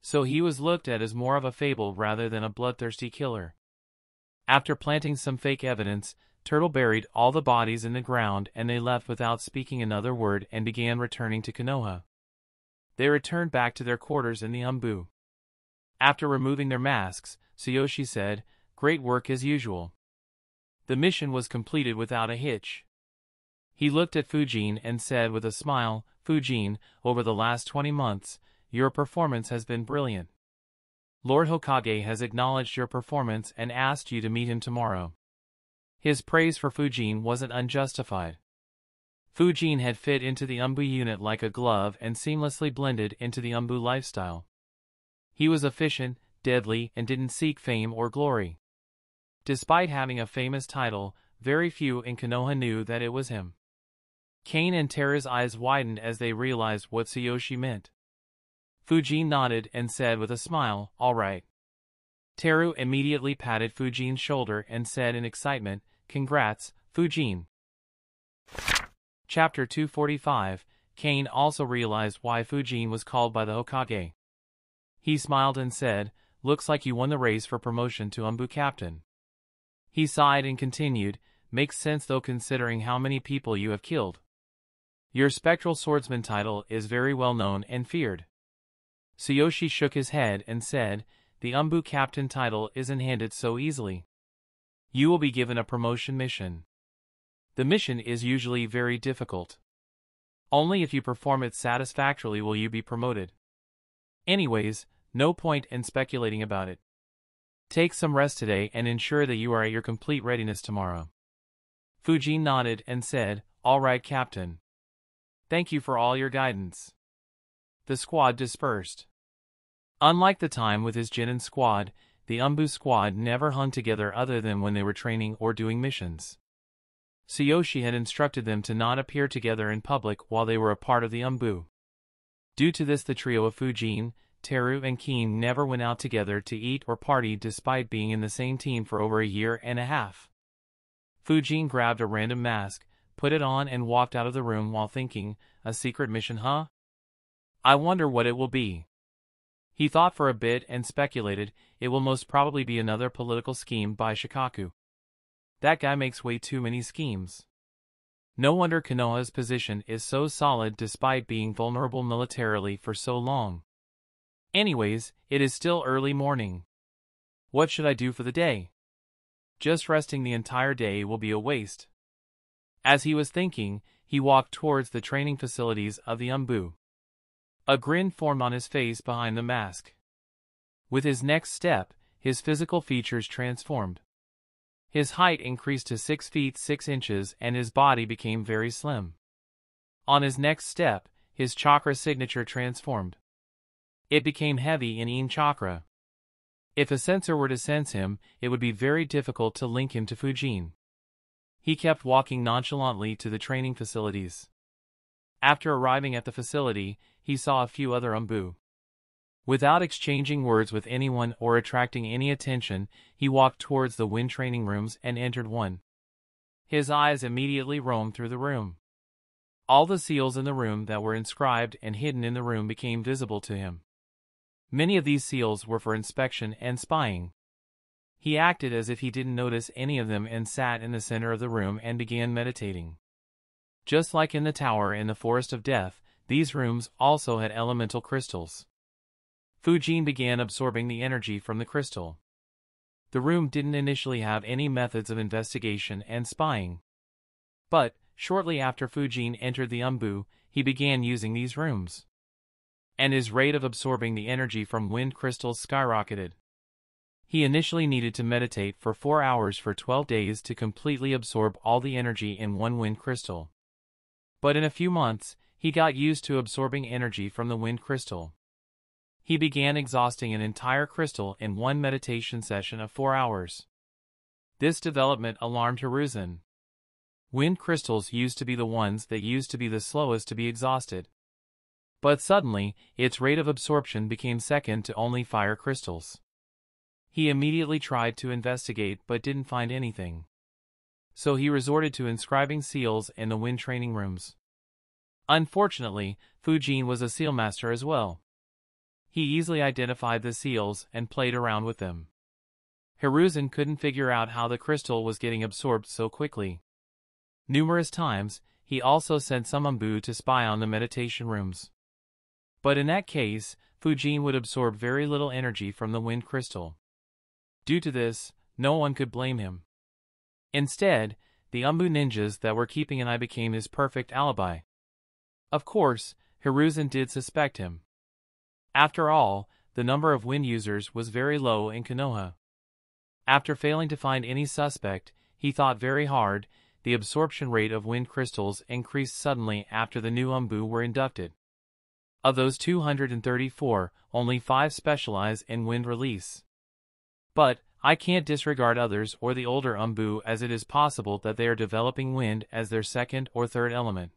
So he was looked at as more of a fable rather than a bloodthirsty killer. After planting some fake evidence, Turtle buried all the bodies in the ground and they left without speaking another word and began returning to Konoha. They returned back to their quarters in the Anbu. After removing their masks, Tsuyoshi said, Great work as usual. The mission was completed without a hitch. He looked at Fujin and said with a smile, Fujin, over the last 20 months, your performance has been brilliant. Lord Hokage has acknowledged your performance and asked you to meet him tomorrow. His praise for Fujin wasn't unjustified. Fujin had fit into the Anbu unit like a glove and seamlessly blended into the Anbu lifestyle. He was efficient, deadly, and didn't seek fame or glory. Despite having a famous title, very few in Konoha knew that it was him. Kane and Teru's eyes widened as they realized what Tsuyoshi meant. Fujin nodded and said with a smile, all right. Teru immediately patted Fujin's shoulder and said in excitement, Congrats, Fujin. Chapter 245 Kane also realized why Fujin was called by the Hokage. He smiled and said, Looks like you won the race for promotion to Anbu captain. He sighed and continued, Makes sense though considering how many people you have killed. Your spectral swordsman title is very well known and feared. Tsuyoshi shook his head and said, The Anbu captain title isn't handed so easily. You will be given a promotion mission. The mission is usually very difficult. Only if you perform it satisfactorily will you be promoted. Anyways, no point in speculating about it. Take some rest today and ensure that you are at your complete readiness tomorrow. Fujin nodded and said, All right, Captain. Thank you for all your guidance. The squad dispersed. Unlike the time with his Genin squad, the Anbu squad never hung together other than when they were training or doing missions. Tsuyoshi had instructed them to not appear together in public while they were a part of the Anbu. Due to this the trio of Fujin, Teru and Keen never went out together to eat or party despite being in the same team for over a year and a half. Fujin grabbed a random mask, put it on and walked out of the room while thinking, a secret mission huh? I wonder what it will be. He thought for a bit and speculated it will most probably be another political scheme by Shikaku. That guy makes way too many schemes. No wonder Konoha's position is so solid despite being vulnerable militarily for so long. Anyways, it is still early morning. What should I do for the day? Just resting the entire day will be a waste. As he was thinking, he walked towards the training facilities of the Anbu. A grin formed on his face behind the mask. With his next step, his physical features transformed. His height increased to 6 feet 6 inches and his body became very slim. On his next step, his chakra signature transformed. It became heavy in Yin chakra. If a sensor were to sense him, it would be very difficult to link him to Fujin. He kept walking nonchalantly to the training facilities. After arriving at the facility, he saw a few other Anbu. Without exchanging words with anyone or attracting any attention, he walked towards the wind training rooms and entered one. His eyes immediately roamed through the room. All the seals in the room that were inscribed and hidden in the room became visible to him. Many of these seals were for inspection and spying. He acted as if he didn't notice any of them and sat in the center of the room and began meditating. Just like in the tower in the Forest of Death, these rooms also had elemental crystals. Fujin began absorbing the energy from the crystal. The room didn't initially have any methods of investigation and spying. But, shortly after Fujin entered the Anbu, he began using these rooms and his rate of absorbing the energy from wind crystals skyrocketed. He initially needed to meditate for 4 hours for 12 days to completely absorb all the energy in one wind crystal. But in a few months, he got used to absorbing energy from the wind crystal. He began exhausting an entire crystal in one meditation session of 4 hours. This development alarmed Hiruzen. Wind crystals used to be the ones that used to be the slowest to be exhausted. But suddenly, its rate of absorption became second to only fire crystals. He immediately tried to investigate but didn't find anything. So he resorted to inscribing seals in the wind training rooms. Unfortunately, Fujin was a seal master as well. He easily identified the seals and played around with them. Hiruzen couldn't figure out how the crystal was getting absorbed so quickly. Numerous times, he also sent some Anbu to spy on the meditation rooms. But in that case, Fujin would absorb very little energy from the wind crystal. Due to this, no one could blame him. Instead, the Anbu ninjas that were keeping an eye became his perfect alibi. Of course, Hiruzen did suspect him. After all, the number of wind users was very low in Konoha. After failing to find any suspect, he thought very hard, the absorption rate of wind crystals increased suddenly after the new Anbu were inducted. Of those 234, only 5 specialize in wind release. But, I can't disregard others or the older Anbu as it is possible that they are developing wind as their second or third element.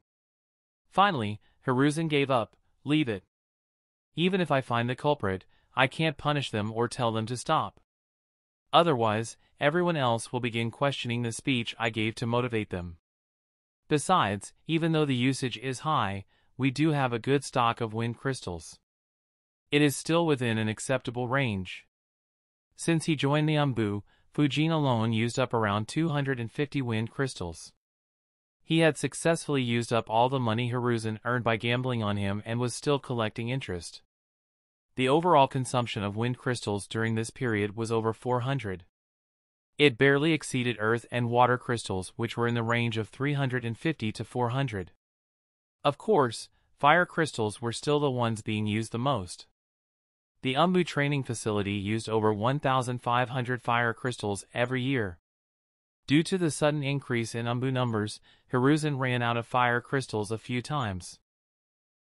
Finally, Hiruzen gave up, leave it. Even if I find the culprit, I can't punish them or tell them to stop. Otherwise, everyone else will begin questioning the speech I gave to motivate them. Besides, even though the usage is high, we do have a good stock of wind crystals. It is still within an acceptable range. Since he joined the Anbu, Fujin alone used up around 250 wind crystals. He had successfully used up all the money Hiruzen earned by gambling on him and was still collecting interest. The overall consumption of wind crystals during this period was over 400. It barely exceeded earth and water crystals which were in the range of 350 to 400. Of course, fire crystals were still the ones being used the most. The Anbu training facility used over 1,500 fire crystals every year. Due to the sudden increase in Anbu numbers, Hiruzen ran out of fire crystals a few times.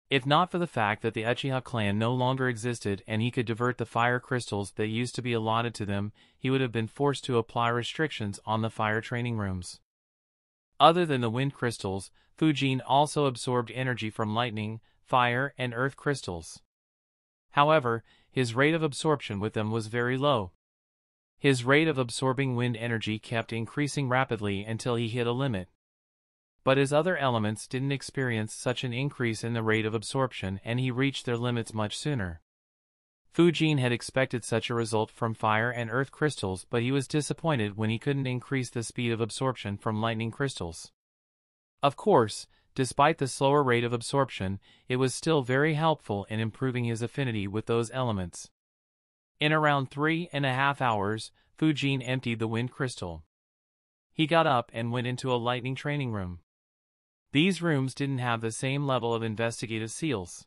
If not for the fact that the Uchiha clan no longer existed and he could divert the fire crystals that used to be allotted to them, he would have been forced to apply restrictions on the fire training rooms. Other than the wind crystals, Fujin also absorbed energy from lightning, fire, and earth crystals. However, his rate of absorption with them was very low. His rate of absorbing wind energy kept increasing rapidly until he hit a limit. But his other elements didn't experience such an increase in the rate of absorption and he reached their limits much sooner. Fujin had expected such a result from fire and earth crystals but he was disappointed when he couldn't increase the speed of absorption from lightning crystals. Of course, despite the slower rate of absorption, it was still very helpful in improving his affinity with those elements. In around three and a half hours, Fujin emptied the wind crystal. He got up and went into a lightning training room. These rooms didn't have the same level of investigative seals.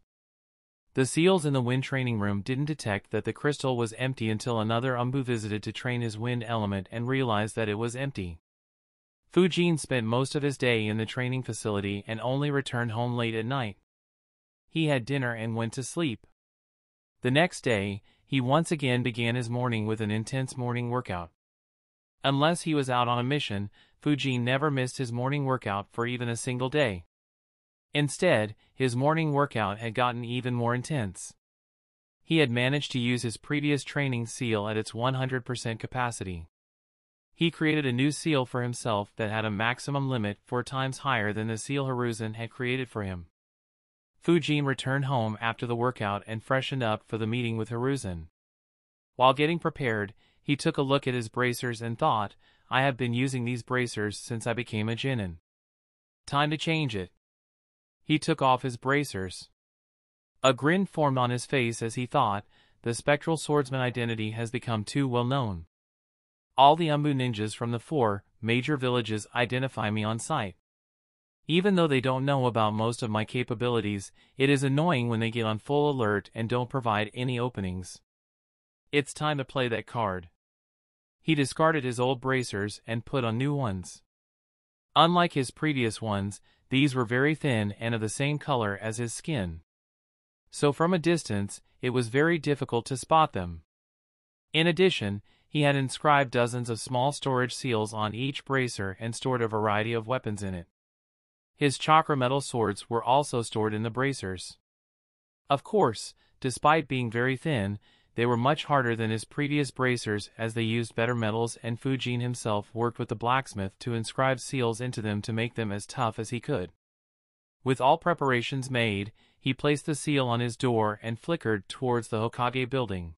The seals in the wind training room didn't detect that the crystal was empty until another Anbu visited to train his wind element and realized that it was empty. Fujin spent most of his day in the training facility and only returned home late at night. He had dinner and went to sleep. The next day, he once again began his morning with an intense morning workout. Unless he was out on a mission, Fujin never missed his morning workout for even a single day. Instead, his morning workout had gotten even more intense. He had managed to use his previous training seal at its 100% capacity. He created a new seal for himself that had a maximum limit four times higher than the seal Hiruzen had created for him. Fujin returned home after the workout and freshened up for the meeting with Hiruzen. While getting prepared, he took a look at his bracers and thought, I have been using these bracers since I became a Genin. Time to change it. He took off his bracers. A grin formed on his face as he thought, the spectral swordsman identity has become too well known. All the Anbu ninjas from the four major villages identify me on sight. Even though they don't know about most of my capabilities, it is annoying when they get on full alert and don't provide any openings. It's time to play that card. He discarded his old bracers and put on new ones. Unlike his previous ones, these were very thin and of the same color as his skin. So from a distance, it was very difficult to spot them. In addition, he had inscribed dozens of small storage seals on each bracer and stored a variety of weapons in it. His chakra metal swords were also stored in the bracers. Of course, despite being very thin, they were much harder than his previous bracers as they used better metals and Fujin himself worked with the blacksmith to inscribe seals into them to make them as tough as he could. With all preparations made, he placed the seal on his door and flickered towards the Hokage building.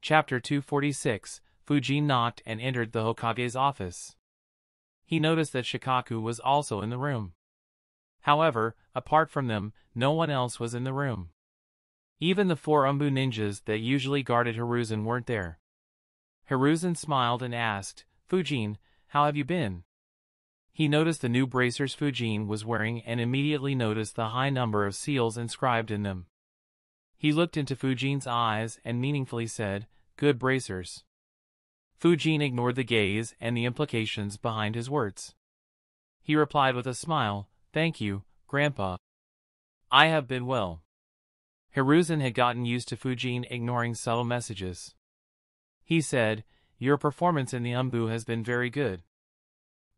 Chapter 246 Fujin knocked and entered the Hokage's office he noticed that Shikaku was also in the room. However, apart from them, no one else was in the room. Even the four Anbu ninjas that usually guarded Hiruzen weren't there. Hiruzen smiled and asked, Fujin, how have you been? He noticed the new bracers Fujin was wearing and immediately noticed the high number of seals inscribed in them. He looked into Fujin's eyes and meaningfully said, Good bracers. Fujin ignored the gaze and the implications behind his words. He replied with a smile, Thank you, Grandpa. I have been well. Hiruzen had gotten used to Fujin ignoring subtle messages. He said, Your performance in the Anbu has been very good.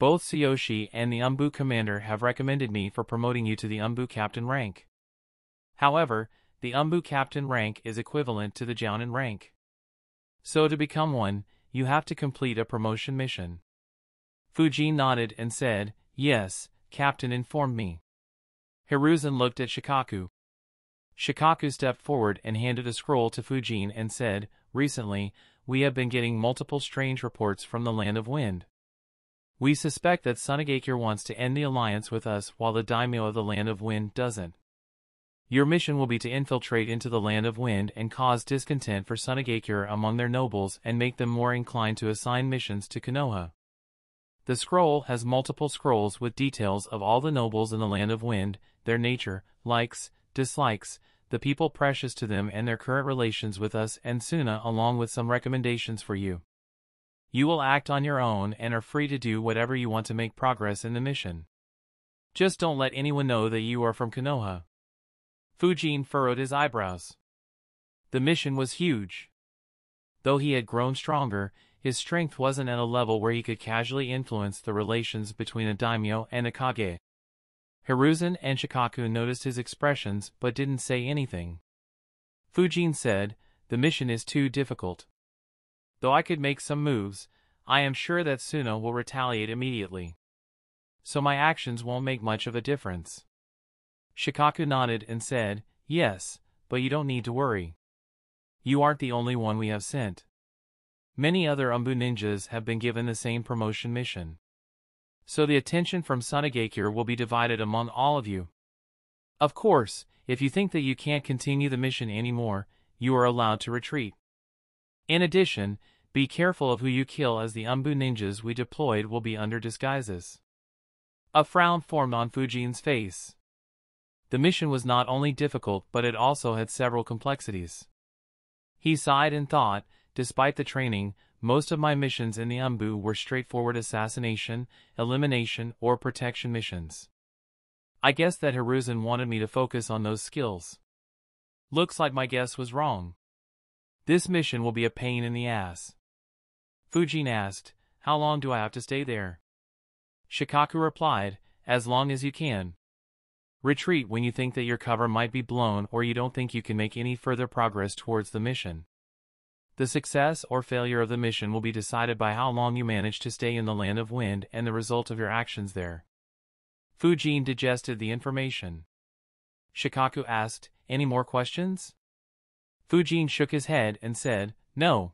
Both Tsuyoshi and the Anbu commander have recommended me for promoting you to the Anbu captain rank. However, the Anbu captain rank is equivalent to the Jounin rank. So to become one, you have to complete a promotion mission. Fujin nodded and said, Yes, Captain informed me. Hiruzen looked at Shikaku. Shikaku stepped forward and handed a scroll to Fujin and said, Recently, we have been getting multiple strange reports from the Land of Wind. We suspect that Sunagakure wants to end the alliance with us while the daimyo of the Land of Wind doesn't. Your mission will be to infiltrate into the land of wind and cause discontent for Sunagakure among their nobles and make them more inclined to assign missions to Konoha. The scroll has multiple scrolls with details of all the nobles in the land of wind, their nature, likes, dislikes, the people precious to them and their current relations with us and Suna along with some recommendations for you. You will act on your own and are free to do whatever you want to make progress in the mission. Just don't let anyone know that you are from Konoha. Fujin furrowed his eyebrows. The mission was huge. Though he had grown stronger, his strength wasn't at a level where he could casually influence the relations between a daimyo and a kage. Hiruzen and Shikaku noticed his expressions but didn't say anything. Fujin said, the mission is too difficult. Though I could make some moves, I am sure that Suna will retaliate immediately. So my actions won't make much of a difference. Shikaku nodded and said, Yes, but you don't need to worry. You aren't the only one we have sent. Many other Anbu ninjas have been given the same promotion mission. So the attention from Sunagakure will be divided among all of you. Of course, if you think that you can't continue the mission anymore, you are allowed to retreat. In addition, be careful of who you kill as the Anbu ninjas we deployed will be under disguises. A frown formed on Fujin's face. The mission was not only difficult but it also had several complexities. He sighed and thought, despite the training, most of my missions in the Anbu were straightforward assassination, elimination, or protection missions. I guess that Hiruzen wanted me to focus on those skills. Looks like my guess was wrong. This mission will be a pain in the ass. Fujin asked, How long do I have to stay there? Shikaku replied, As long as you can. Retreat when you think that your cover might be blown or you don't think you can make any further progress towards the mission. The success or failure of the mission will be decided by how long you manage to stay in the land of wind and the result of your actions there. Fujin digested the information. Shikaku asked, Any more questions? Fujin shook his head and said, No.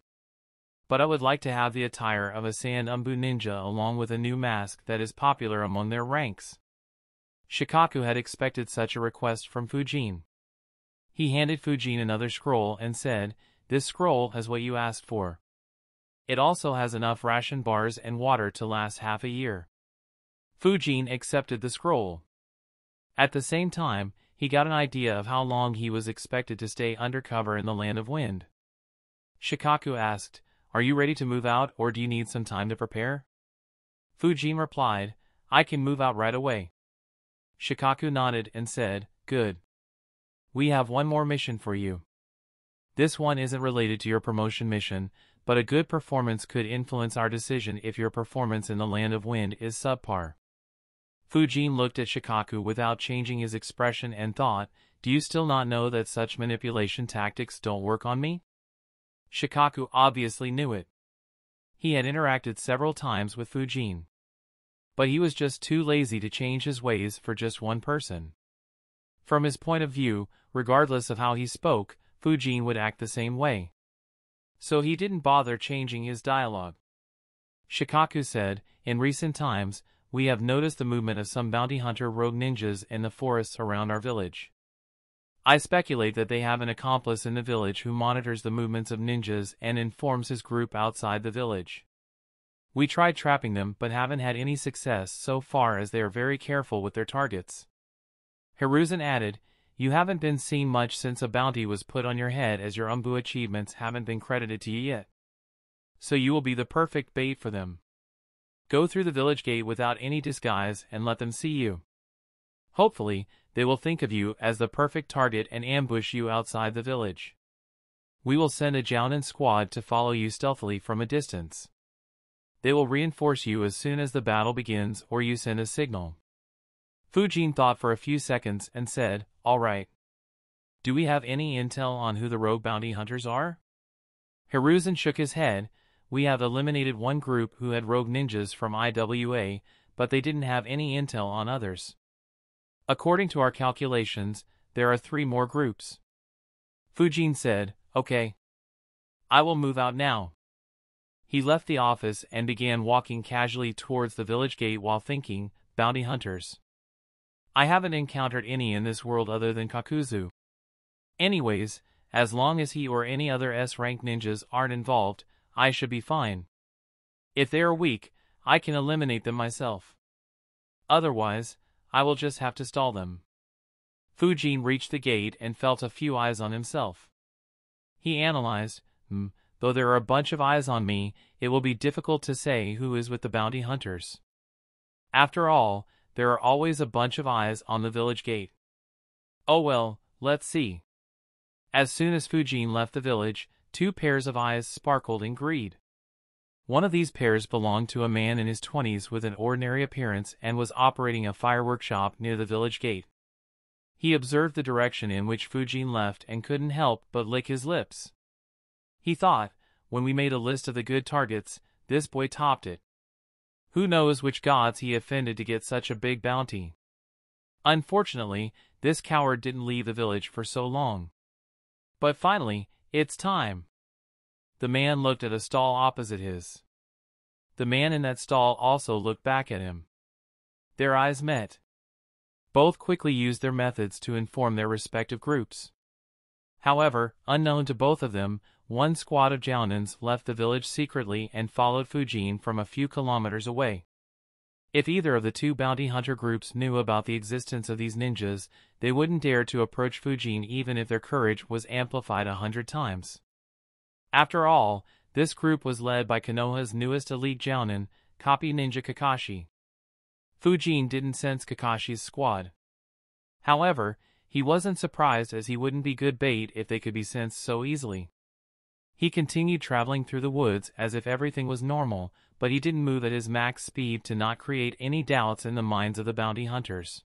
But I would like to have the attire of a Suna Anbu ninja along with a new mask that is popular among their ranks. Shikaku had expected such a request from Fujin. He handed Fujin another scroll and said, This scroll has what you asked for. It also has enough ration bars and water to last half a year. Fujin accepted the scroll. At the same time, he got an idea of how long he was expected to stay undercover in the Land of Wind. Shikaku asked, Are you ready to move out or do you need some time to prepare? Fujin replied, I can move out right away. Shikaku nodded and said, Good. We have one more mission for you. This one isn't related to your promotion mission, but a good performance could influence our decision if your performance in the Land of Wind is subpar. Fujin looked at Shikaku without changing his expression and thought, Do you still not know that such manipulation tactics don't work on me? Shikaku obviously knew it. He had interacted several times with Fujin. But he was just too lazy to change his ways for just one person. From his point of view, regardless of how he spoke, Fujin would act the same way. So he didn't bother changing his dialogue. Shikaku said, In recent times, we have noticed the movement of some bounty hunter rogue ninjas in the forests around our village. I speculate that they have an accomplice in the village who monitors the movements of ninjas and informs his group outside the village. We tried trapping them but haven't had any success so far as they are very careful with their targets. Hiruzen added, You haven't been seen much since a bounty was put on your head as your Anbu achievements haven't been credited to you yet. So you will be the perfect bait for them. Go through the village gate without any disguise and let them see you. Hopefully, they will think of you as the perfect target and ambush you outside the village. We will send a Jounin squad to follow you stealthily from a distance. They will reinforce you as soon as the battle begins or you send a signal. Fujin thought for a few seconds and said, All right. Do we have any intel on who the rogue bounty hunters are? Hiruzen shook his head, we have eliminated one group who had rogue ninjas from IWA, but they didn't have any intel on others. According to our calculations, there are three more groups. Fujin said, Okay. I will move out now. He left the office and began walking casually towards the village gate while thinking, bounty hunters. I haven't encountered any in this world other than Kakuzu. Anyways, as long as he or any other S-rank ninjas aren't involved, I should be fine. If they are weak, I can eliminate them myself. Otherwise, I will just have to stall them. Fujin reached the gate and felt a few eyes on himself. He analyzed, hmm, though there are a bunch of eyes on me, it will be difficult to say who is with the bounty hunters. After all, there are always a bunch of eyes on the village gate. Oh well, let's see. As soon as Fujin left the village, Two pairs of eyes sparkled in greed. One of these pairs belonged to a man in his twenties with an ordinary appearance and was operating a fireworks shop near the village gate. He observed the direction in which Fujin left and couldn't help but lick his lips. He thought, when we made a list of the good targets, this boy topped it. Who knows which gods he offended to get such a big bounty. Unfortunately, this coward didn't leave the village for so long. But finally, it's time. The man looked at a stall opposite his. The man in that stall also looked back at him. Their eyes met. Both quickly used their methods to inform their respective groups. However, unknown to both of them, one squad of Jounins left the village secretly and followed Fujin from a few kilometers away. If either of the two bounty hunter groups knew about the existence of these ninjas, they wouldn't dare to approach Fujin even if their courage was amplified a hundred times. After all, this group was led by Konoha's newest elite Jounin, Copy Ninja Kakashi. Fujin didn't sense Kakashi's squad. However, he wasn't surprised as he wouldn't be good bait if they could be sensed so easily. He continued traveling through the woods as if everything was normal, but he didn't move at his max speed to not create any doubts in the minds of the bounty hunters.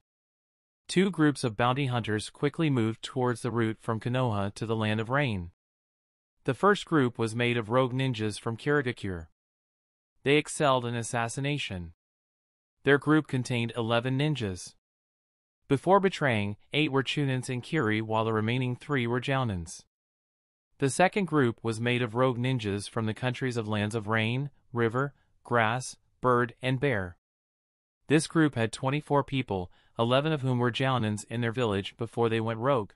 Two groups of bounty hunters quickly moved towards the route from Konoha to the Land of Rain. The first group was made of rogue ninjas from Kirigakure. They excelled in assassination. Their group contained 11 ninjas. Before betraying, 8 were Chunins and Kiri while the remaining 3 were Jounins. The second group was made of rogue ninjas from the countries of Lands of Rain, River, Grass, Bird, and Bear. This group had 24 people, 11 of whom were Jounins in their village before they went rogue.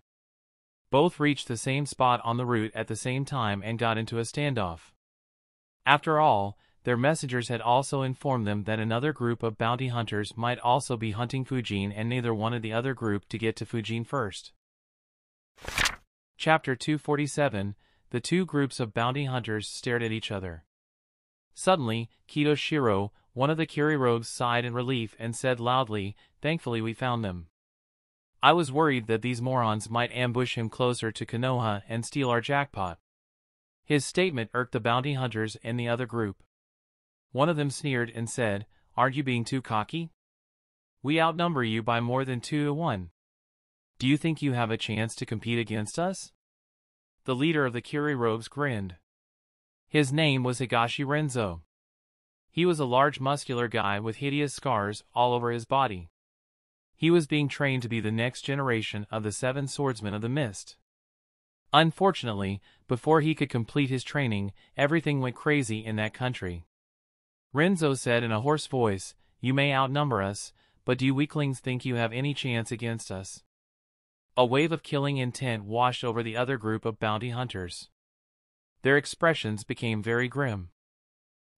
Both reached the same spot on the route at the same time and got into a standoff. After all, their messengers had also informed them that another group of bounty hunters might also be hunting Fujin and neither wanted the other group to get to Fujin first. Chapter 247 The two groups of bounty hunters stared at each other. Suddenly, Kiyoshiro, one of the Kiri rogues sighed in relief and said loudly, Thankfully we found them. I was worried that these morons might ambush him closer to Konoha and steal our jackpot. His statement irked the bounty hunters in the other group. One of them sneered and said, Aren't you being too cocky? We outnumber you by more than two to one. Do you think you have a chance to compete against us? The leader of the Kiri Rogues grinned. His name was Higashi Renzo. He was a large muscular guy with hideous scars all over his body. He was being trained to be the next generation of the Seven Swordsmen of the Mist. Unfortunately, before he could complete his training, everything went crazy in that country. Renzo said in a hoarse voice, You may outnumber us, but do you weaklings think you have any chance against us? A wave of killing intent washed over the other group of bounty hunters. Their expressions became very grim.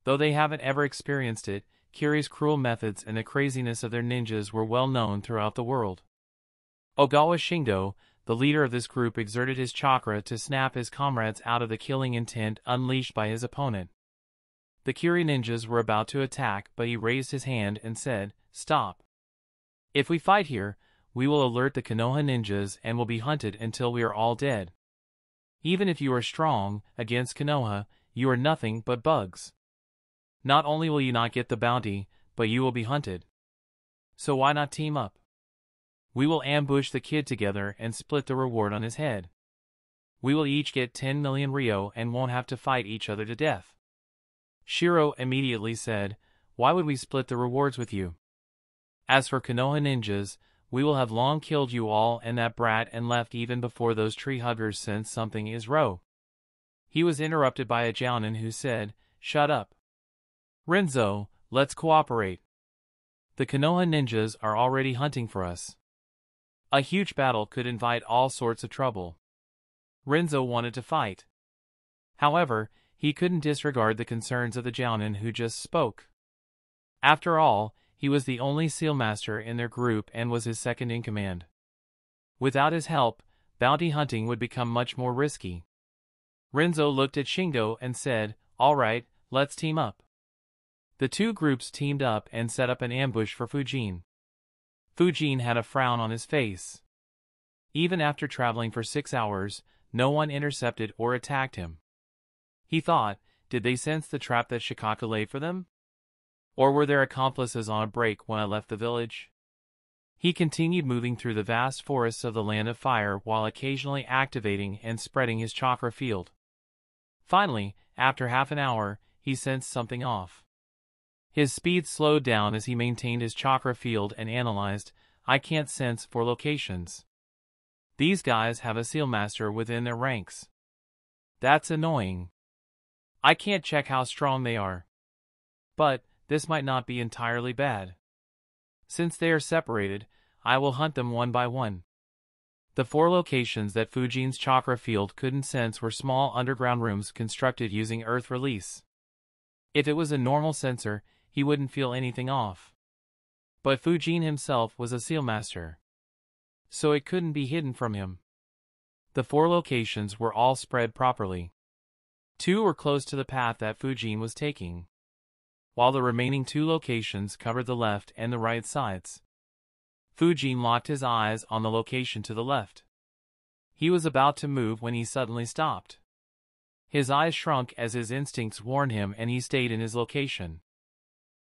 Though they haven't ever experienced it, Kiri's cruel methods and the craziness of their ninjas were well known throughout the world. Ogawa Shingo, the leader of this group exerted his chakra to snap his comrades out of the killing intent unleashed by his opponent. The Kiri ninjas were about to attack, but he raised his hand and said, Stop. If we fight here, we will alert the Konoha ninjas and will be hunted until we are all dead. Even if you are strong, against Konoha, you are nothing but bugs. Not only will you not get the bounty, but you will be hunted. So why not team up? We will ambush the kid together and split the reward on his head. We will each get 10 million Ryo and won't have to fight each other to death. Shiro immediately said, Why would we split the rewards with you? As for Konoha ninjas, we will have long killed you all and that brat and left even before those tree huggers sense something is ro. He was interrupted by a Jounin who said, Shut up. Renzo, let's cooperate. The Konoha ninjas are already hunting for us. A huge battle could invite all sorts of trouble. Renzo wanted to fight. However, he couldn't disregard the concerns of the Jounin who just spoke. After all, he was the only sealmaster in their group and was his second in command. Without his help, bounty hunting would become much more risky. Renzo looked at Shingo and said, All right, let's team up. The two groups teamed up and set up an ambush for Fujin. Fujin had a frown on his face. Even after traveling for six hours, no one intercepted or attacked him. He thought, did they sense the trap that Shikaku laid for them? Or were their accomplices on a break when I left the village? He continued moving through the vast forests of the Land of Fire while occasionally activating and spreading his chakra field. Finally, after half an hour, he sensed something off. His speed slowed down as he maintained his chakra field and analyzed, I can't sense for locations. These guys have a seal master within their ranks. That's annoying. I can't check how strong they are. But, this might not be entirely bad. Since they are separated, I will hunt them one by one. The four locations that Fujin's chakra field couldn't sense were small underground rooms constructed using earth release. If it was a normal sensor, he wouldn't feel anything off. But Fujin himself was a seal master. So it couldn't be hidden from him. The four locations were all spread properly. Two were close to the path that Fujin was taking, while the remaining two locations covered the left and the right sides. Fujin locked his eyes on the location to the left. He was about to move when he suddenly stopped. His eyes shrunk as his instincts warned him and he stayed in his location.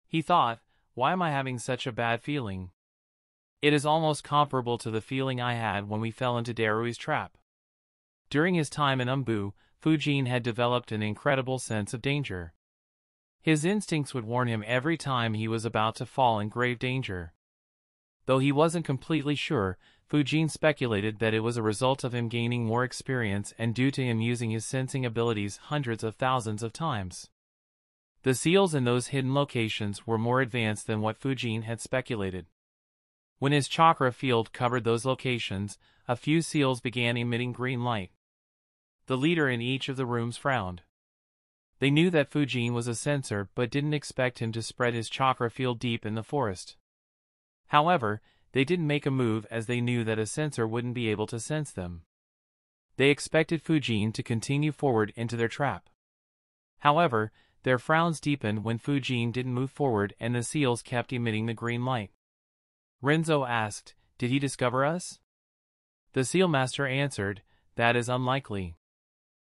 He thought, why am I having such a bad feeling? It is almost comparable to the feeling I had when we fell into Darui's trap. During his time in Anbu, Fujin had developed an incredible sense of danger. His instincts would warn him every time he was about to fall in grave danger. Though he wasn't completely sure, Fujin speculated that it was a result of him gaining more experience and due to him using his sensing abilities hundreds of thousands of times. The seals in those hidden locations were more advanced than what Fujin had speculated. When his chakra field covered those locations, a few seals began emitting green light. The leader in each of the rooms frowned. They knew that Fujin was a sensor but didn't expect him to spread his chakra field deep in the forest. However, they didn't make a move as they knew that a sensor wouldn't be able to sense them. They expected Fujin to continue forward into their trap. However, their frowns deepened when Fujin didn't move forward and the seals kept emitting the green light. Renzo asked, Did he discover us? The seal master answered, That is unlikely.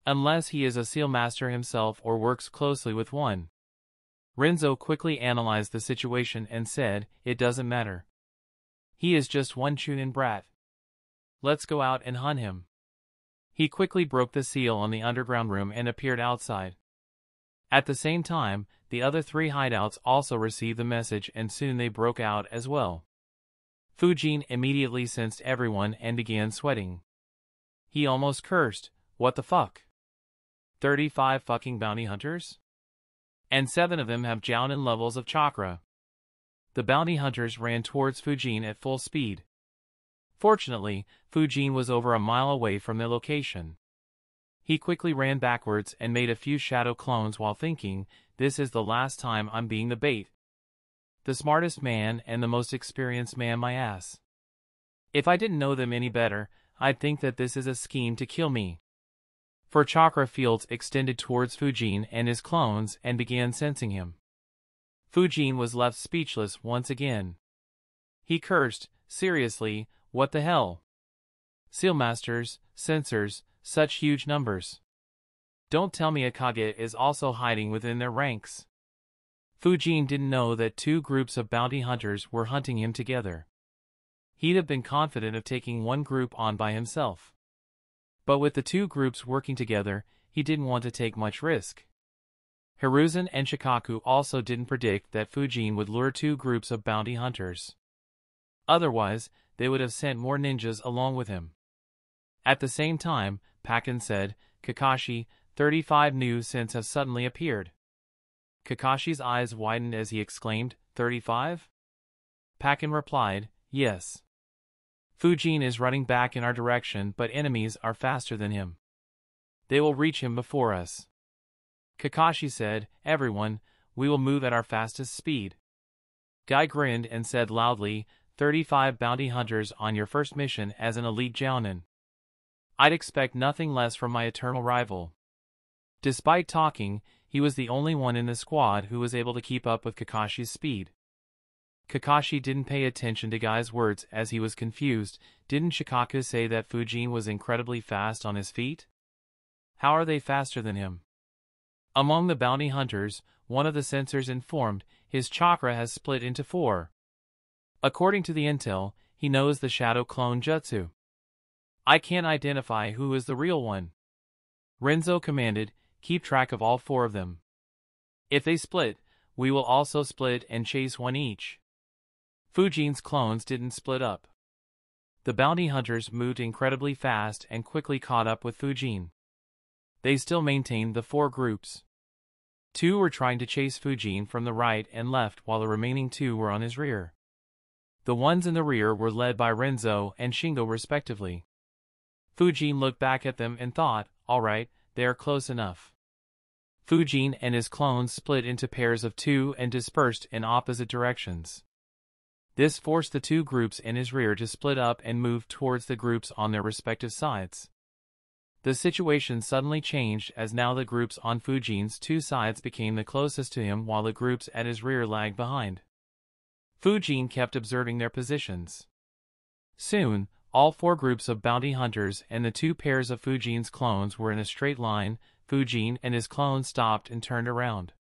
Unless he is a seal master himself or works closely with one. Renzo quickly analyzed the situation and said, it doesn't matter. He is just one Chunin brat. Let's go out and hunt him. He quickly broke the seal on the underground room and appeared outside. At the same time, the other three hideouts also received the message and soon they broke out as well. Fujin immediately sensed everyone and began sweating. He almost cursed, what the fuck? 35 fucking bounty hunters? and seven of them have Jounin levels of chakra. The bounty hunters ran towards Fujin at full speed. Fortunately, Fujin was over a mile away from their location. He quickly ran backwards and made a few shadow clones while thinking, this is the last time I'm being the bait. The smartest man and the most experienced man my ass. If I didn't know them any better, I'd think that this is a scheme to kill me for chakra fields extended towards Fujin and his clones and began sensing him. Fujin was left speechless once again. He cursed, seriously, what the hell? Sealmasters, sensors, such huge numbers. Don't tell me Akage is also hiding within their ranks. Fujin didn't know that two groups of bounty hunters were hunting him together. He'd have been confident of taking one group on by himself. But with the two groups working together, he didn't want to take much risk. Hiruzen and Shikaku also didn't predict that Fujin would lure two groups of bounty hunters. Otherwise, they would have sent more ninjas along with him. At the same time, Pakkun said, Kakashi, 35 new synths have suddenly appeared. Kakashi's eyes widened as he exclaimed, 35? Pakkun replied, yes. Fujin is running back in our direction but enemies are faster than him. They will reach him before us. Kakashi said, Everyone, we will move at our fastest speed. Guy grinned and said loudly, 35 bounty hunters on your first mission as an elite Jounin. I'd expect nothing less from my eternal rival. Despite talking, he was the only one in the squad who was able to keep up with Kakashi's speed. Kakashi didn't pay attention to Guy's words as he was confused. Didn't Shikaku say that Fujin was incredibly fast on his feet? How are they faster than him? Among the bounty hunters, one of the sensors informed, his chakra has split into four. According to the intel, he knows the shadow clone jutsu. I can't identify who is the real one. Renzo commanded, keep track of all four of them. If they split, we will also split and chase one each. Fujin's clones didn't split up. The bounty hunters moved incredibly fast and quickly caught up with Fujin. They still maintained the four groups. Two were trying to chase Fujin from the right and left while the remaining two were on his rear. The ones in the rear were led by Renzo and Shingo respectively. Fujin looked back at them and thought, alright, they are close enough. Fujin and his clones split into pairs of two and dispersed in opposite directions. This forced the two groups in his rear to split up and move towards the groups on their respective sides. The situation suddenly changed as now the groups on Fujin's two sides became the closest to him while the groups at his rear lagged behind. Fujin kept observing their positions. Soon, all four groups of bounty hunters and the two pairs of Fujin's clones were in a straight line, Fujin and his clone stopped and turned around.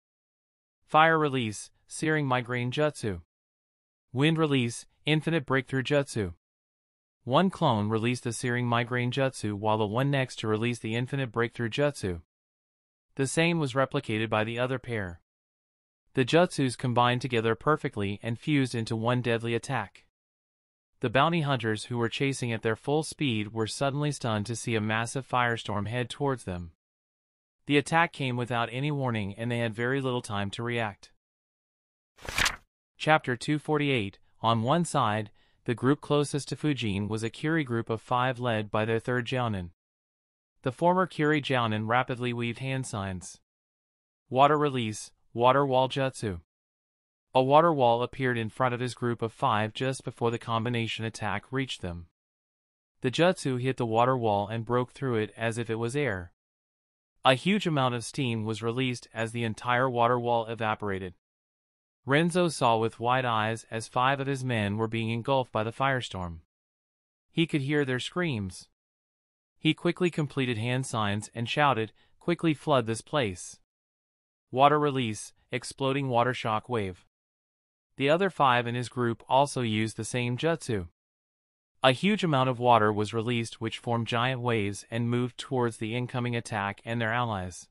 Fire release, Searing Migraine Jutsu. Wind release, Infinite Breakthrough Jutsu. One clone released the Searing Migraine Jutsu while the one next to release the Infinite Breakthrough Jutsu. The same was replicated by the other pair. The jutsus combined together perfectly and fused into one deadly attack. The bounty hunters who were chasing at their full speed were suddenly stunned to see a massive firestorm head towards them. The attack came without any warning and they had very little time to react. Chapter 248 On one side, the group closest to Fujin was a Kiri group of five led by their third Jounin. The former Kiri Jounin rapidly weaved hand signs. Water release, water wall jutsu. A water wall appeared in front of his group of five just before the combination attack reached them. The jutsu hit the water wall and broke through it as if it was air. A huge amount of steam was released as the entire water wall evaporated. Renzo saw with wide eyes as five of his men were being engulfed by the firestorm. He could hear their screams. He quickly completed hand signs and shouted, quickly flood this place. Water release, exploding water shock wave. The other five in his group also used the same jutsu. A huge amount of water was released which formed giant waves and moved towards the incoming attack and their allies.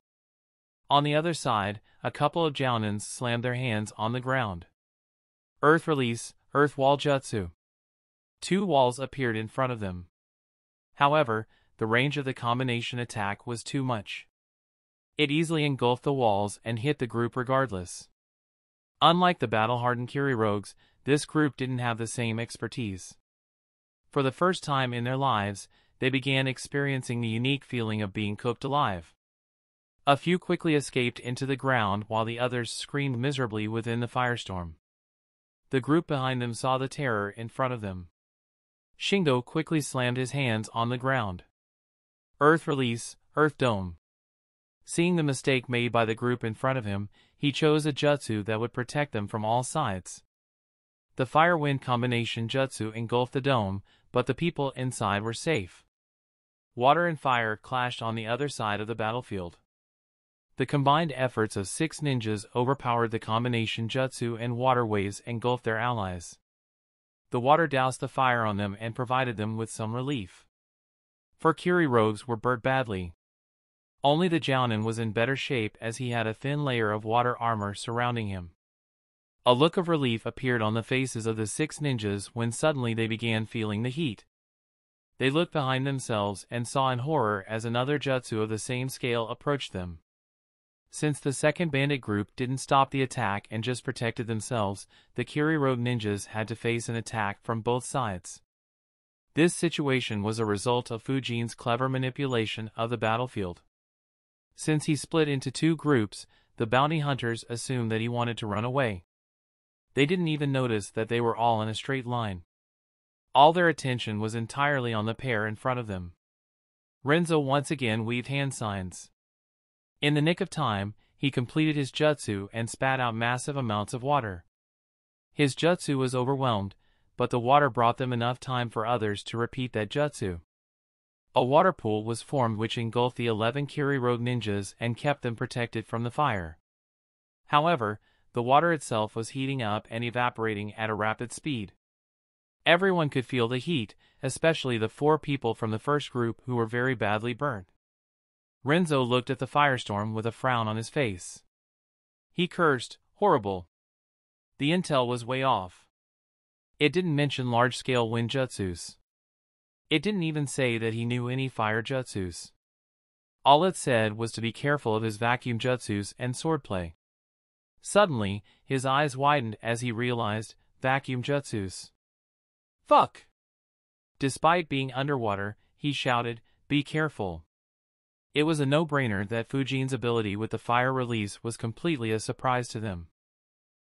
On the other side, a couple of Jounins slammed their hands on the ground. Earth release, Earth Wall Jutsu. Two walls appeared in front of them. However, the range of the combination attack was too much. It easily engulfed the walls and hit the group regardless. Unlike the battle-hardened Kiri rogues, this group didn't have the same expertise. For the first time in their lives, they began experiencing the unique feeling of being cooked alive. A few quickly escaped into the ground while the others screamed miserably within the firestorm. The group behind them saw the terror in front of them. Shingo quickly slammed his hands on the ground. Earth release, Earth Dome. Seeing the mistake made by the group in front of him, he chose a jutsu that would protect them from all sides. The fire-wind combination jutsu engulfed the dome, but the people inside were safe. Water and fire clashed on the other side of the battlefield. The combined efforts of six ninjas overpowered the combination jutsu and waterways engulfed their allies. The water doused the fire on them and provided them with some relief. For Kiri rogues were burnt badly. Only the Jounin was in better shape as he had a thin layer of water armor surrounding him. A look of relief appeared on the faces of the six ninjas when suddenly they began feeling the heat. They looked behind themselves and saw in horror as another jutsu of the same scale approached them. Since the second bandit group didn't stop the attack and just protected themselves, the Kiri ninjas had to face an attack from both sides. This situation was a result of Fujin's clever manipulation of the battlefield. Since he split into two groups, the bounty hunters assumed that he wanted to run away. They didn't even notice that they were all in a straight line. All their attention was entirely on the pair in front of them. Renzo once again weaved hand signs. In the nick of time, he completed his jutsu and spat out massive amounts of water. His jutsu was overwhelmed, but the water brought them enough time for others to repeat that jutsu. A water pool was formed which engulfed the 11 Kiri Rogue ninjas and kept them protected from the fire. However, the water itself was heating up and evaporating at a rapid speed. Everyone could feel the heat, especially the four people from the first group who were very badly burnt. Renzo looked at the firestorm with a frown on his face. He cursed, horrible. The intel was way off. It didn't mention large-scale wind jutsus. It didn't even say that he knew any fire jutsus. All it said was to be careful of his vacuum jutsus and swordplay. Suddenly, his eyes widened as he realized, vacuum jutsus. Fuck! Despite being underwater, he shouted, be careful. It was a no-brainer that Fujin's ability with the fire release was completely a surprise to them.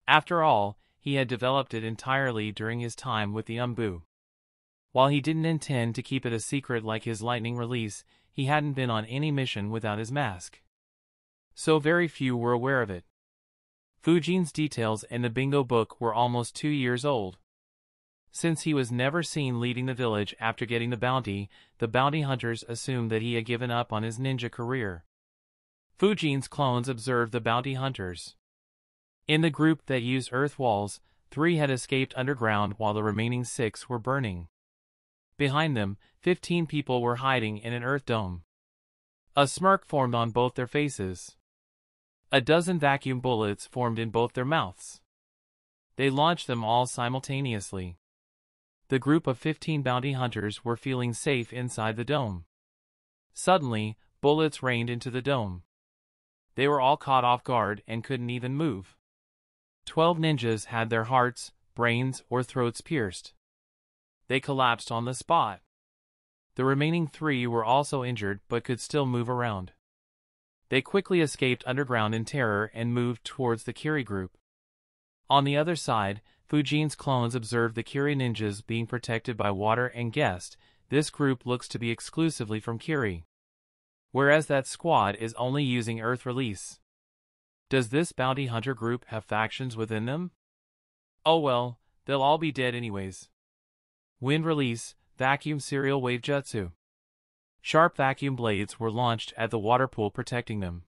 After all, he had developed it entirely during his time with the Anbu. While he didn't intend to keep it a secret like his lightning release, he hadn't been on any mission without his mask. So very few were aware of it. Fujin's details in the bingo book were almost two years old. Since he was never seen leading the village after getting the bounty, the bounty hunters assumed that he had given up on his ninja career. Fujin's clones observed the bounty hunters. In the group that used earth walls, three had escaped underground while the remaining six were burning. Behind them, fifteen people were hiding in an earth dome. A smirk formed on both their faces. A dozen vacuum bullets formed in both their mouths. They launched them all simultaneously. The group of 15 bounty hunters were feeling safe inside the dome. Suddenly, bullets rained into the dome. They were all caught off guard and couldn't even move. Twelve ninjas had their hearts, brains, or throats pierced they collapsed on the spot. The remaining three were also injured but could still move around. They quickly escaped underground in terror and moved towards the Kiri group. On the other side, Fujin's clones observed the Kiri ninjas being protected by water and guest. This group looks to be exclusively from Kiri. Whereas that squad is only using Earth Release. Does this bounty hunter group have factions within them? Oh well, they'll all be dead anyways. Wind release, vacuum serial wave jutsu. Sharp vacuum blades were launched at the water pool protecting them.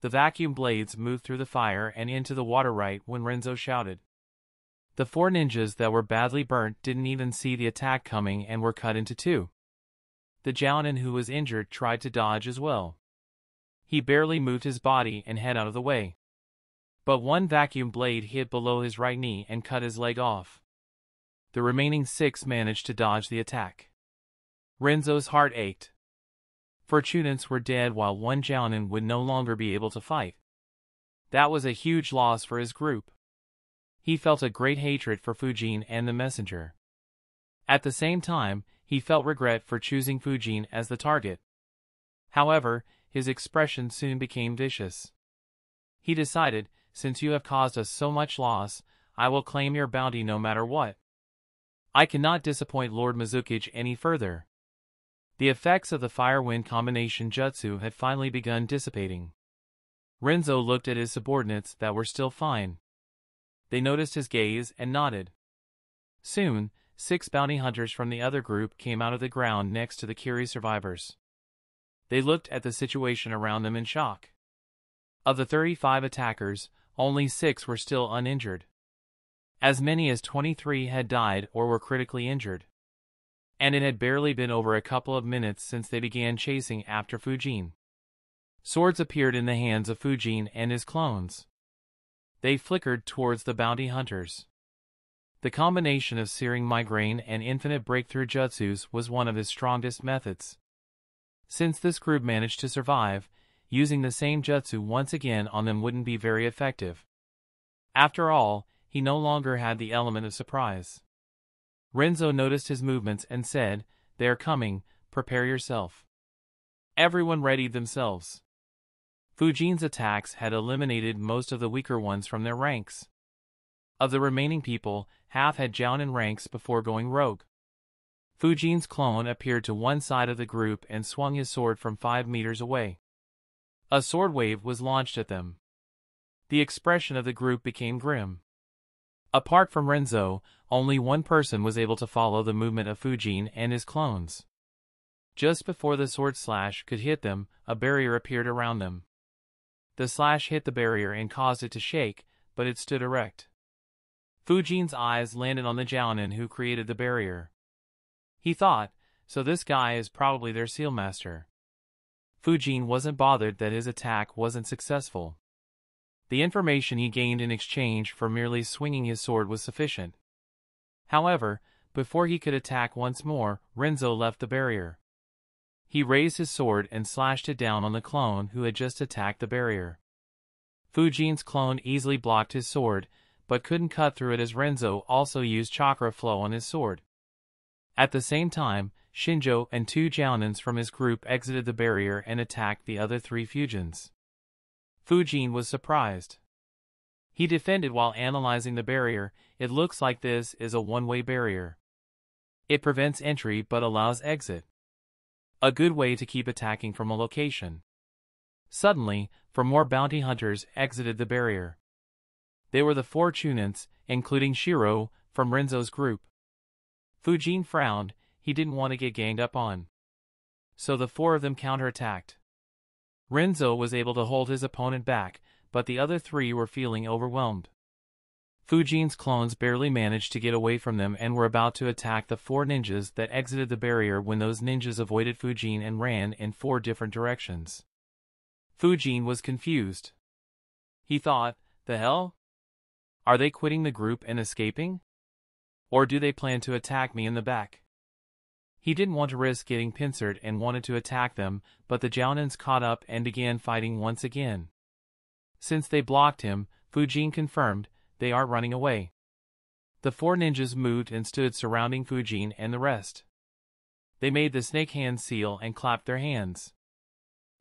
The vacuum blades moved through the fire and into the water right when Renzo shouted. The four ninjas that were badly burnt didn't even see the attack coming and were cut into two. The Jounin who was injured tried to dodge as well. He barely moved his body and head out of the way. But one vacuum blade hit below his right knee and cut his leg off the remaining six managed to dodge the attack. Renzo's heart ached. Fortunans were dead while one Jounin would no longer be able to fight. That was a huge loss for his group. He felt a great hatred for Fujin and the messenger. At the same time, he felt regret for choosing Fujin as the target. However, his expression soon became vicious. He decided, since you have caused us so much loss, I will claim your bounty no matter what. I cannot disappoint Lord Mizukage any further. The effects of the fire-wind combination jutsu had finally begun dissipating. Renzo looked at his subordinates that were still fine. They noticed his gaze and nodded. Soon, six bounty hunters from the other group came out of the ground next to the Kiri survivors. They looked at the situation around them in shock. Of the 35 attackers, only six were still uninjured. As many as 23 had died or were critically injured. And it had barely been over a couple of minutes since they began chasing after Fujin. Swords appeared in the hands of Fujin and his clones. They flickered towards the bounty hunters. The combination of searing migraine and infinite breakthrough jutsus was one of his strongest methods. Since this group managed to survive, using the same jutsu once again on them wouldn't be very effective. After all, he no longer had the element of surprise. Renzo noticed his movements and said, They are coming, prepare yourself. Everyone readied themselves. Fujin's attacks had eliminated most of the weaker ones from their ranks. Of the remaining people, half had Jounin ranks before going rogue. Fujin's clone appeared to one side of the group and swung his sword from five meters away. A sword wave was launched at them. The expression of the group became grim. Apart from Renzo, only one person was able to follow the movement of Fujin and his clones. Just before the sword slash could hit them, a barrier appeared around them. The slash hit the barrier and caused it to shake, but it stood erect. Fujin's eyes landed on the Jounin who created the barrier. He thought, so this guy is probably their seal master. Fujin wasn't bothered that his attack wasn't successful. The information he gained in exchange for merely swinging his sword was sufficient. However, before he could attack once more, Renzo left the barrier. He raised his sword and slashed it down on the clone who had just attacked the barrier. Fujin's clone easily blocked his sword, but couldn't cut through it as Renzo also used chakra flow on his sword. At the same time, Shingo and two Jounins from his group exited the barrier and attacked the other three Fujins. Fujin was surprised. He defended while analyzing the barrier, it looks like this is a one-way barrier. It prevents entry but allows exit. A good way to keep attacking from a location. Suddenly, four more bounty hunters exited the barrier. They were the four Chunins, including Shiro, from Renzo's group. Fujin frowned, he didn't want to get ganged up on. So the four of them counterattacked. Renzo was able to hold his opponent back, but the other three were feeling overwhelmed. Fujin's clones barely managed to get away from them and were about to attack the four ninjas that exited the barrier when those ninjas avoided Fujin and ran in four different directions. Fujin was confused. He thought, the hell? Are they quitting the group and escaping? Or do they plan to attack me in the back? He didn't want to risk getting pincered and wanted to attack them, but the Jounins caught up and began fighting once again. Since they blocked him, Fujin confirmed, they are running away. The four ninjas moved and stood surrounding Fujin and the rest. They made the snake hand seal and clapped their hands.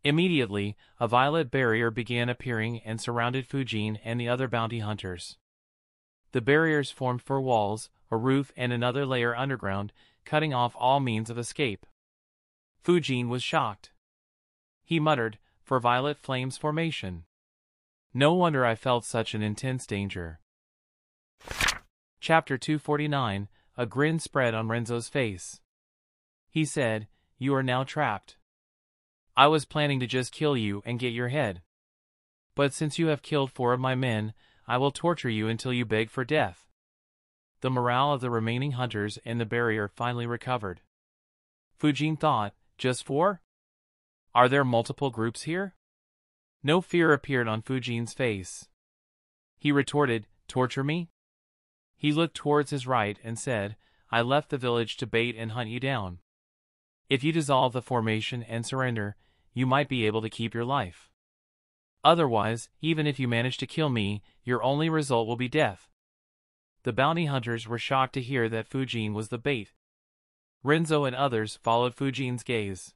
Immediately, a violet barrier began appearing and surrounded Fujin and the other bounty hunters. The barriers formed four walls, a roof and another layer underground, cutting off all means of escape. Fujin was shocked. He muttered, four violet flames formation. No wonder I felt such an intense danger. Chapter 249 A grin spread on Renzo's face. He said, You are now trapped. I was planning to just kill you and get your head. But since you have killed four of my men, I will torture you until you beg for death the morale of the remaining hunters in the barrier finally recovered. Fujin thought, just four? Are there multiple groups here? No fear appeared on Fujin's face. He retorted, torture me? He looked towards his right and said, I left the village to bait and hunt you down. If you dissolve the formation and surrender, you might be able to keep your life. Otherwise, even if you manage to kill me, your only result will be death. The bounty hunters were shocked to hear that Fujin was the bait. Renzo and others followed Fujin's gaze.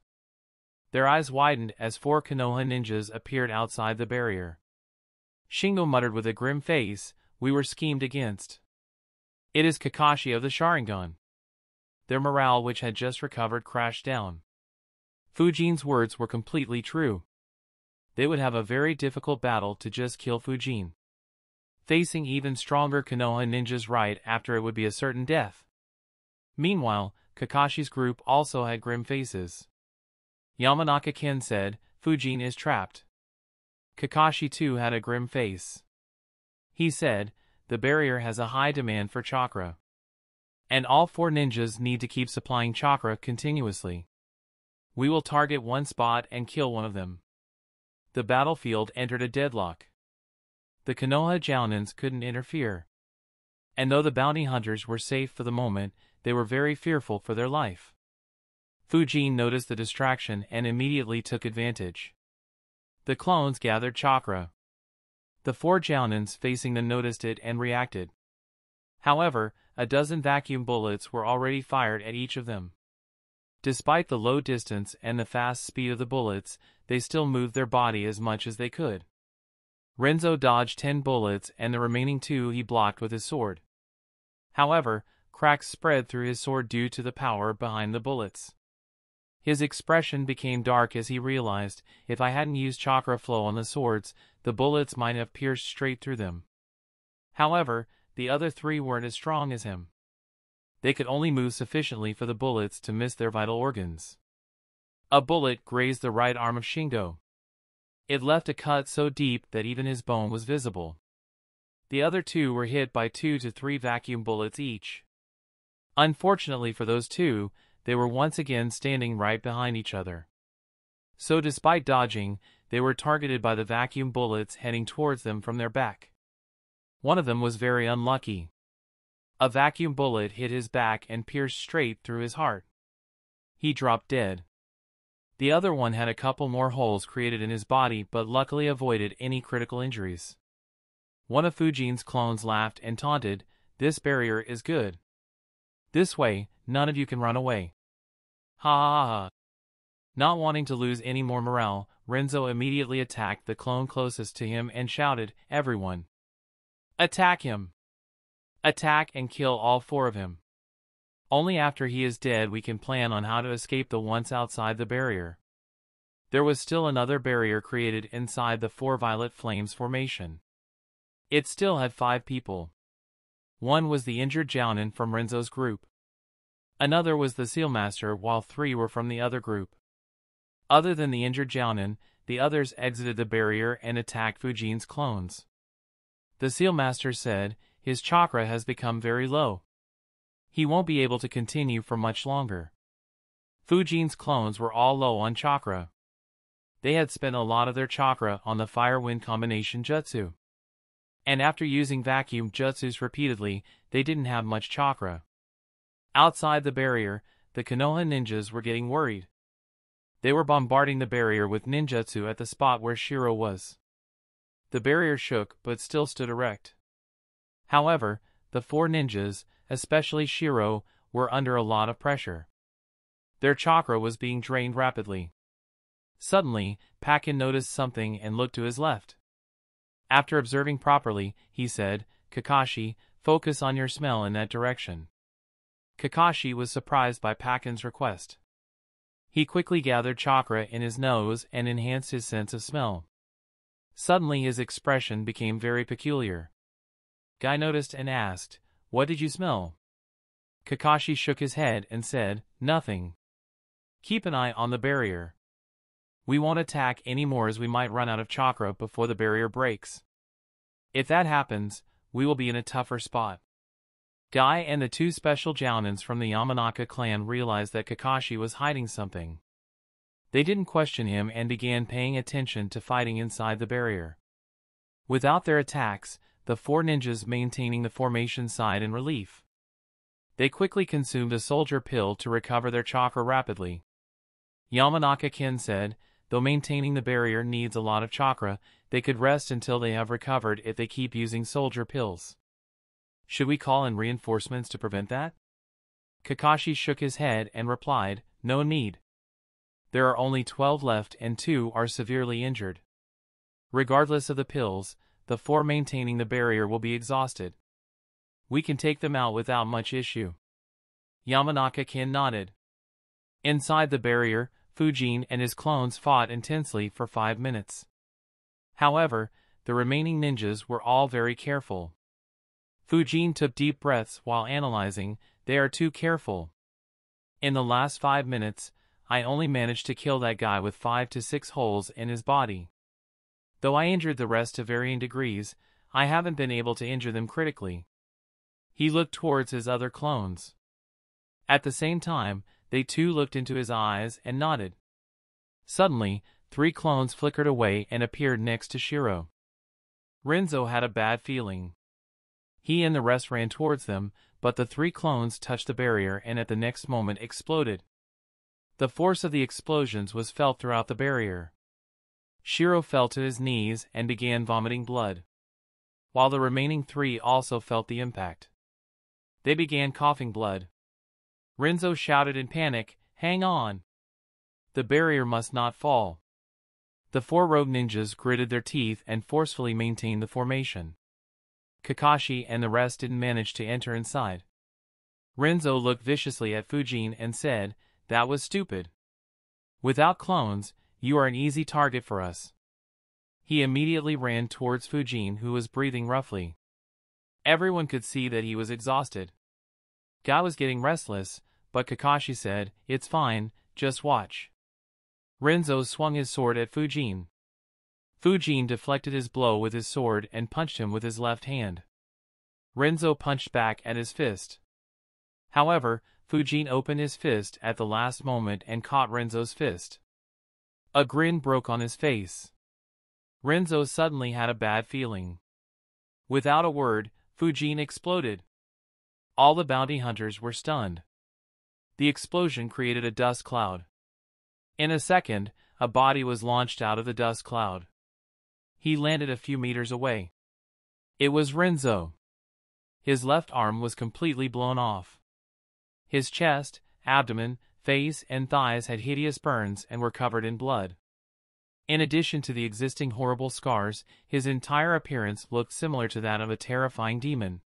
Their eyes widened as four Konoha ninjas appeared outside the barrier. Shingo muttered with a grim face, we were schemed against. It is Kakashi of the Sharingan. Their morale which had just recovered crashed down. Fujin's words were completely true. They would have a very difficult battle to just kill Fujin facing even stronger Konoha ninjas right after it would be a certain death. Meanwhile, Kakashi's group also had grim faces. Yamanaka Ken said, Fujin is trapped. Kakashi too had a grim face. He said, the barrier has a high demand for chakra. And all four ninjas need to keep supplying chakra continuously. We will target one spot and kill one of them. The battlefield entered a deadlock the Konoha Jounins couldn't interfere. And though the bounty hunters were safe for the moment, they were very fearful for their life. Fujin noticed the distraction and immediately took advantage. The clones gathered chakra. The four Jounins facing them noticed it and reacted. However, a dozen vacuum bullets were already fired at each of them. Despite the low distance and the fast speed of the bullets, they still moved their body as much as they could. Renzo dodged ten bullets and the remaining two he blocked with his sword. However, cracks spread through his sword due to the power behind the bullets. His expression became dark as he realized, if I hadn't used chakra flow on the swords, the bullets might have pierced straight through them. However, the other three weren't as strong as him. They could only move sufficiently for the bullets to miss their vital organs. A bullet grazed the right arm of Shingo. It left a cut so deep that even his bone was visible. The other two were hit by two to three vacuum bullets each. Unfortunately for those two, they were once again standing right behind each other. So despite dodging, they were targeted by the vacuum bullets heading towards them from their back. One of them was very unlucky. A vacuum bullet hit his back and pierced straight through his heart. He dropped dead. The other one had a couple more holes created in his body but luckily avoided any critical injuries. One of Fujin's clones laughed and taunted, this barrier is good. This way, none of you can run away. Ha ha ha. Not wanting to lose any more morale, Renzo immediately attacked the clone closest to him and shouted, Everyone! Attack him! Attack and kill all four of him. Only after he is dead we can plan on how to escape the once outside the barrier. There was still another barrier created inside the four violet flames formation. It still had five people. One was the injured Jounin from Renzo's group. Another was the Sealmaster while three were from the other group. Other than the injured Jounin, the others exited the barrier and attacked Fujin's clones. The Sealmaster said, his chakra has become very low. He won't be able to continue for much longer. Fujin's clones were all low on chakra. They had spent a lot of their chakra on the fire-wind combination jutsu. And after using vacuum jutsus repeatedly, they didn't have much chakra. Outside the barrier, the Konoha ninjas were getting worried. They were bombarding the barrier with ninjutsu at the spot where Shiro was. The barrier shook but still stood erect. However, the four ninjas, especially Shiro, were under a lot of pressure. Their chakra was being drained rapidly. Suddenly, Pakkun noticed something and looked to his left. After observing properly, he said, Kakashi, focus on your smell in that direction. Kakashi was surprised by Pakkun's request. He quickly gathered chakra in his nose and enhanced his sense of smell. Suddenly his expression became very peculiar. Guy noticed and asked, What did you smell? Kakashi shook his head and said, Nothing. Keep an eye on the barrier. We won't attack any more as we might run out of chakra before the barrier breaks. If that happens, we will be in a tougher spot. Guy and the two special Jounins from the Yamanaka clan realized that Kakashi was hiding something. They didn't question him and began paying attention to fighting inside the barrier. Without their attacks, the four ninjas maintaining the formation sighed in relief. They quickly consumed a soldier pill to recover their chakra rapidly. Yamanaka Ken said, though maintaining the barrier needs a lot of chakra, they could rest until they have recovered if they keep using soldier pills. Should we call in reinforcements to prevent that? Kakashi shook his head and replied, no need. There are only 12 left and two are severely injured. Regardless of the pills, the four maintaining the barrier will be exhausted. We can take them out without much issue. Yamanaka Ken nodded. Inside the barrier, Fujin and his clones fought intensely for five minutes. However, the remaining ninjas were all very careful. Fujin took deep breaths while analyzing, they are too careful. In the last five minutes, I only managed to kill that guy with five to six holes in his body. Though I injured the rest to varying degrees, I haven't been able to injure them critically. He looked towards his other clones. At the same time, they too looked into his eyes and nodded. Suddenly, three clones flickered away and appeared next to Shiro. Renzo had a bad feeling. He and the rest ran towards them, but the three clones touched the barrier and at the next moment exploded. The force of the explosions was felt throughout the barrier. Shiro fell to his knees and began vomiting blood. While the remaining three also felt the impact. They began coughing blood. Renzo shouted in panic, Hang on! The barrier must not fall. The four rogue ninjas gritted their teeth and forcefully maintained the formation. Kakashi and the rest didn't manage to enter inside. Renzo looked viciously at Fujin and said, That was stupid. Without clones, you are an easy target for us. He immediately ran towards Fujin who was breathing roughly. Everyone could see that he was exhausted. Guy was getting restless, but Kakashi said, It's fine, just watch. Renzo swung his sword at Fujin. Fujin deflected his blow with his sword and punched him with his left hand. Renzo punched back at his fist. However, Fujin opened his fist at the last moment and caught Renzo's fist. A grin broke on his face. Renzo suddenly had a bad feeling. Without a word, Fujin exploded. All the bounty hunters were stunned. The explosion created a dust cloud. In a second, a body was launched out of the dust cloud. He landed a few meters away. It was Renzo. His left arm was completely blown off. His chest, abdomen, face, and thighs had hideous burns and were covered in blood. In addition to the existing horrible scars, his entire appearance looked similar to that of a terrifying demon.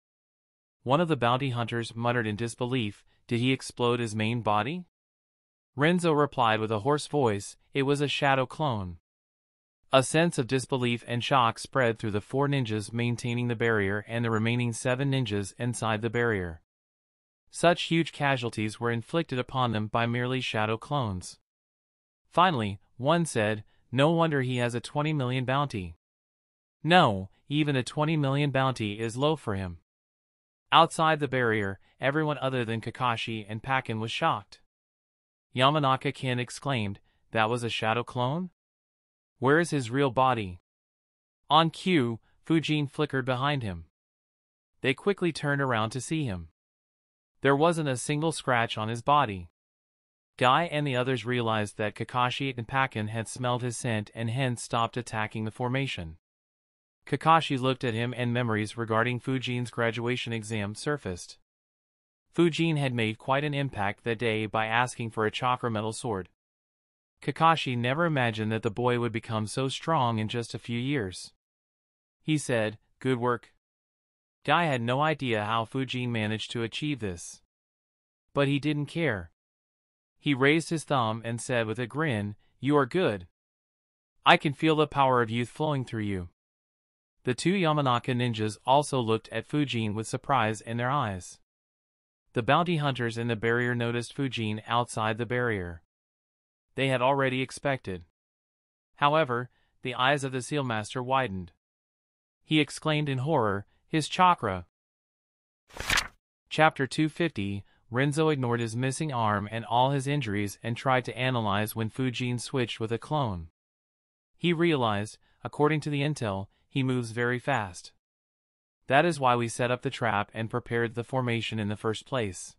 One of the bounty hunters muttered in disbelief, did he explode his main body? Renzo replied with a hoarse voice, it was a shadow clone. A sense of disbelief and shock spread through the four ninjas maintaining the barrier and the remaining seven ninjas inside the barrier. Such huge casualties were inflicted upon them by merely shadow clones. Finally, one said, no wonder he has a 20 million bounty. No, even a 20 million bounty is low for him. Outside the barrier, everyone other than Kakashi and Pakkun was shocked. Yamanaka Ken exclaimed, that was a shadow clone? Where is his real body? On cue, Fujin flickered behind him. They quickly turned around to see him. There wasn't a single scratch on his body. Guy and the others realized that Kakashi and Pakkun had smelled his scent and hence stopped attacking the formation. Kakashi looked at him and memories regarding Fujin's graduation exam surfaced. Fujin had made quite an impact that day by asking for a chakra metal sword. Kakashi never imagined that the boy would become so strong in just a few years. He said, good work. Guy had no idea how Fujin managed to achieve this. But he didn't care. He raised his thumb and said with a grin, You are good. I can feel the power of youth flowing through you. The two Yamanaka ninjas also looked at Fujin with surprise in their eyes. The bounty hunters in the barrier noticed Fujin outside the barrier. They had already expected. However, the eyes of the Sealmaster widened. He exclaimed in horror, his chakra. Chapter 250 Renzo ignored his missing arm and all his injuries and tried to analyze when Fujin switched with a clone. He realized, according to the intel, he moves very fast. That is why we set up the trap and prepared the formation in the first place.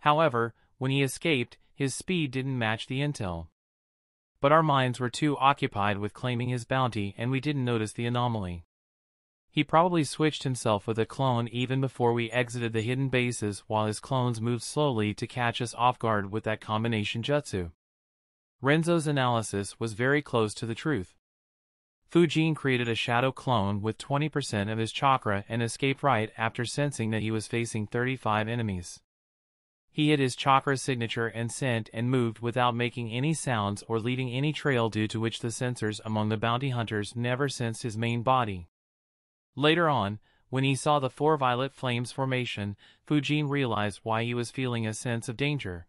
However, when he escaped, his speed didn't match the intel. But our minds were too occupied with claiming his bounty and we didn't notice the anomaly. He probably switched himself with a clone even before we exited the hidden bases while his clones moved slowly to catch us off guard with that combination jutsu. Renzo's analysis was very close to the truth. Fujin created a shadow clone with 20% of his chakra and escaped right after sensing that he was facing 35 enemies. He hid his chakra signature and scent and moved without making any sounds or leaving any trail due to which the sensors among the bounty hunters never sensed his main body. Later on, when he saw the four violet flames formation, Fujin realized why he was feeling a sense of danger.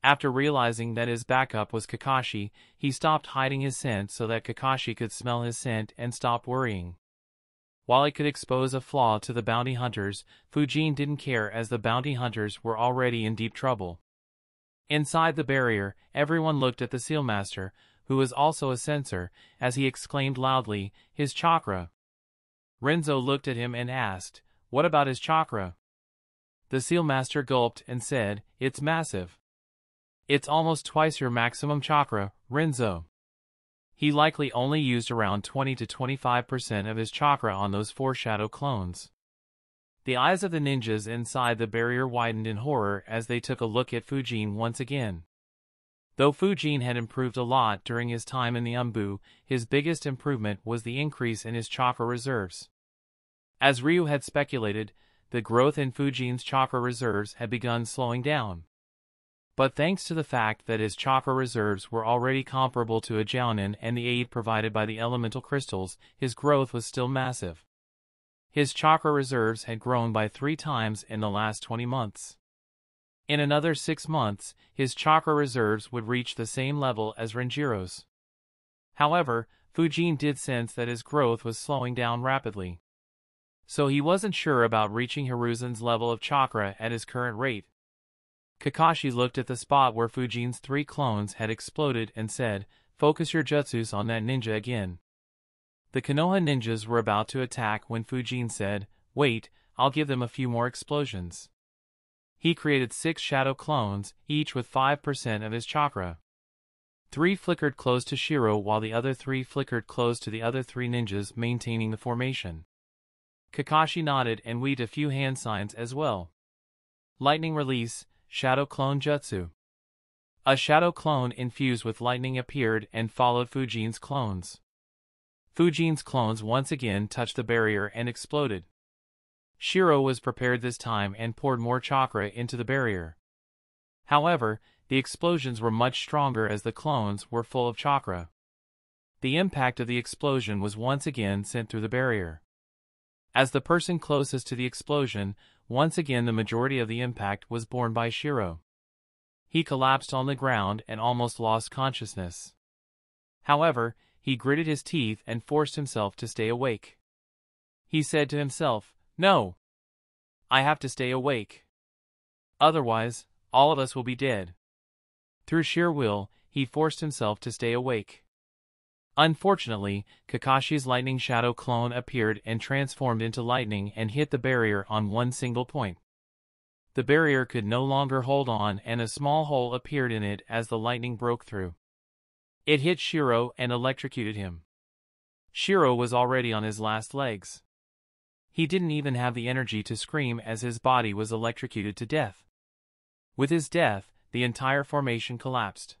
After realizing that his backup was Kakashi, he stopped hiding his scent so that Kakashi could smell his scent and stop worrying. While it could expose a flaw to the bounty hunters, Fujin didn't care as the bounty hunters were already in deep trouble. Inside the barrier, everyone looked at the Sealmaster, who was also a sensor, as he exclaimed loudly, his chakra, Renzo looked at him and asked, What about his chakra? The Sealmaster gulped and said, It's massive. It's almost twice your maximum chakra, Renzo. He likely only used around 20 to 25% of his chakra on those four shadow clones. The eyes of the ninjas inside the barrier widened in horror as they took a look at Fujin once again. Though Fujin had improved a lot during his time in the Anbu, his biggest improvement was the increase in his chakra reserves. As Ryu had speculated, the growth in Fujin's chakra reserves had begun slowing down. But thanks to the fact that his chakra reserves were already comparable to a Jounin and the aid provided by the elemental crystals, his growth was still massive. His chakra reserves had grown by three times in the last 20 months. In another six months, his chakra reserves would reach the same level as Renjiro's. However, Fujin did sense that his growth was slowing down rapidly. So he wasn't sure about reaching Hiruzen's level of chakra at his current rate. Kakashi looked at the spot where Fujin's three clones had exploded and said, Focus your jutsus on that ninja again. The Konoha ninjas were about to attack when Fujin said, Wait, I'll give them a few more explosions. He created six shadow clones, each with 5% of his chakra. Three flickered close to Shiro while the other three flickered close to the other three ninjas maintaining the formation. Kakashi nodded and weaved a few hand signs as well. Lightning release, Shadow Clone Jutsu. A shadow clone infused with lightning appeared and followed Fujin's clones. Fujin's clones once again touched the barrier and exploded. Shiro was prepared this time and poured more chakra into the barrier. However, the explosions were much stronger as the clones were full of chakra. The impact of the explosion was once again sent through the barrier. As the person closest to the explosion, once again the majority of the impact was borne by Shiro. He collapsed on the ground and almost lost consciousness. However, he gritted his teeth and forced himself to stay awake. He said to himself, No! I have to stay awake. Otherwise, all of us will be dead. Through sheer will, he forced himself to stay awake. Unfortunately, Kakashi's lightning shadow clone appeared and transformed into lightning and hit the barrier on one single point. The barrier could no longer hold on and a small hole appeared in it as the lightning broke through. It hit Shiro and electrocuted him. Shiro was already on his last legs. He didn't even have the energy to scream as his body was electrocuted to death. With his death, the entire formation collapsed.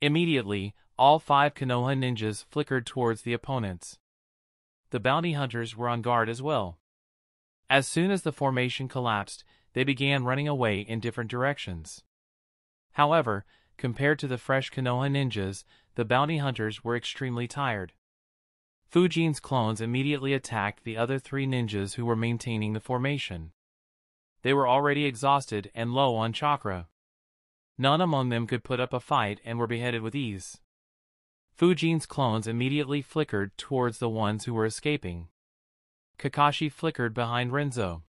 Immediately, all five Konoha ninjas flickered towards the opponents. The bounty hunters were on guard as well. As soon as the formation collapsed, they began running away in different directions. However, compared to the fresh Konoha ninjas, the bounty hunters were extremely tired. Fujin's clones immediately attacked the other three ninjas who were maintaining the formation. They were already exhausted and low on chakra. None among them could put up a fight and were beheaded with ease. Fujin's clones immediately flickered towards the ones who were escaping. Kakashi flickered behind Renzo.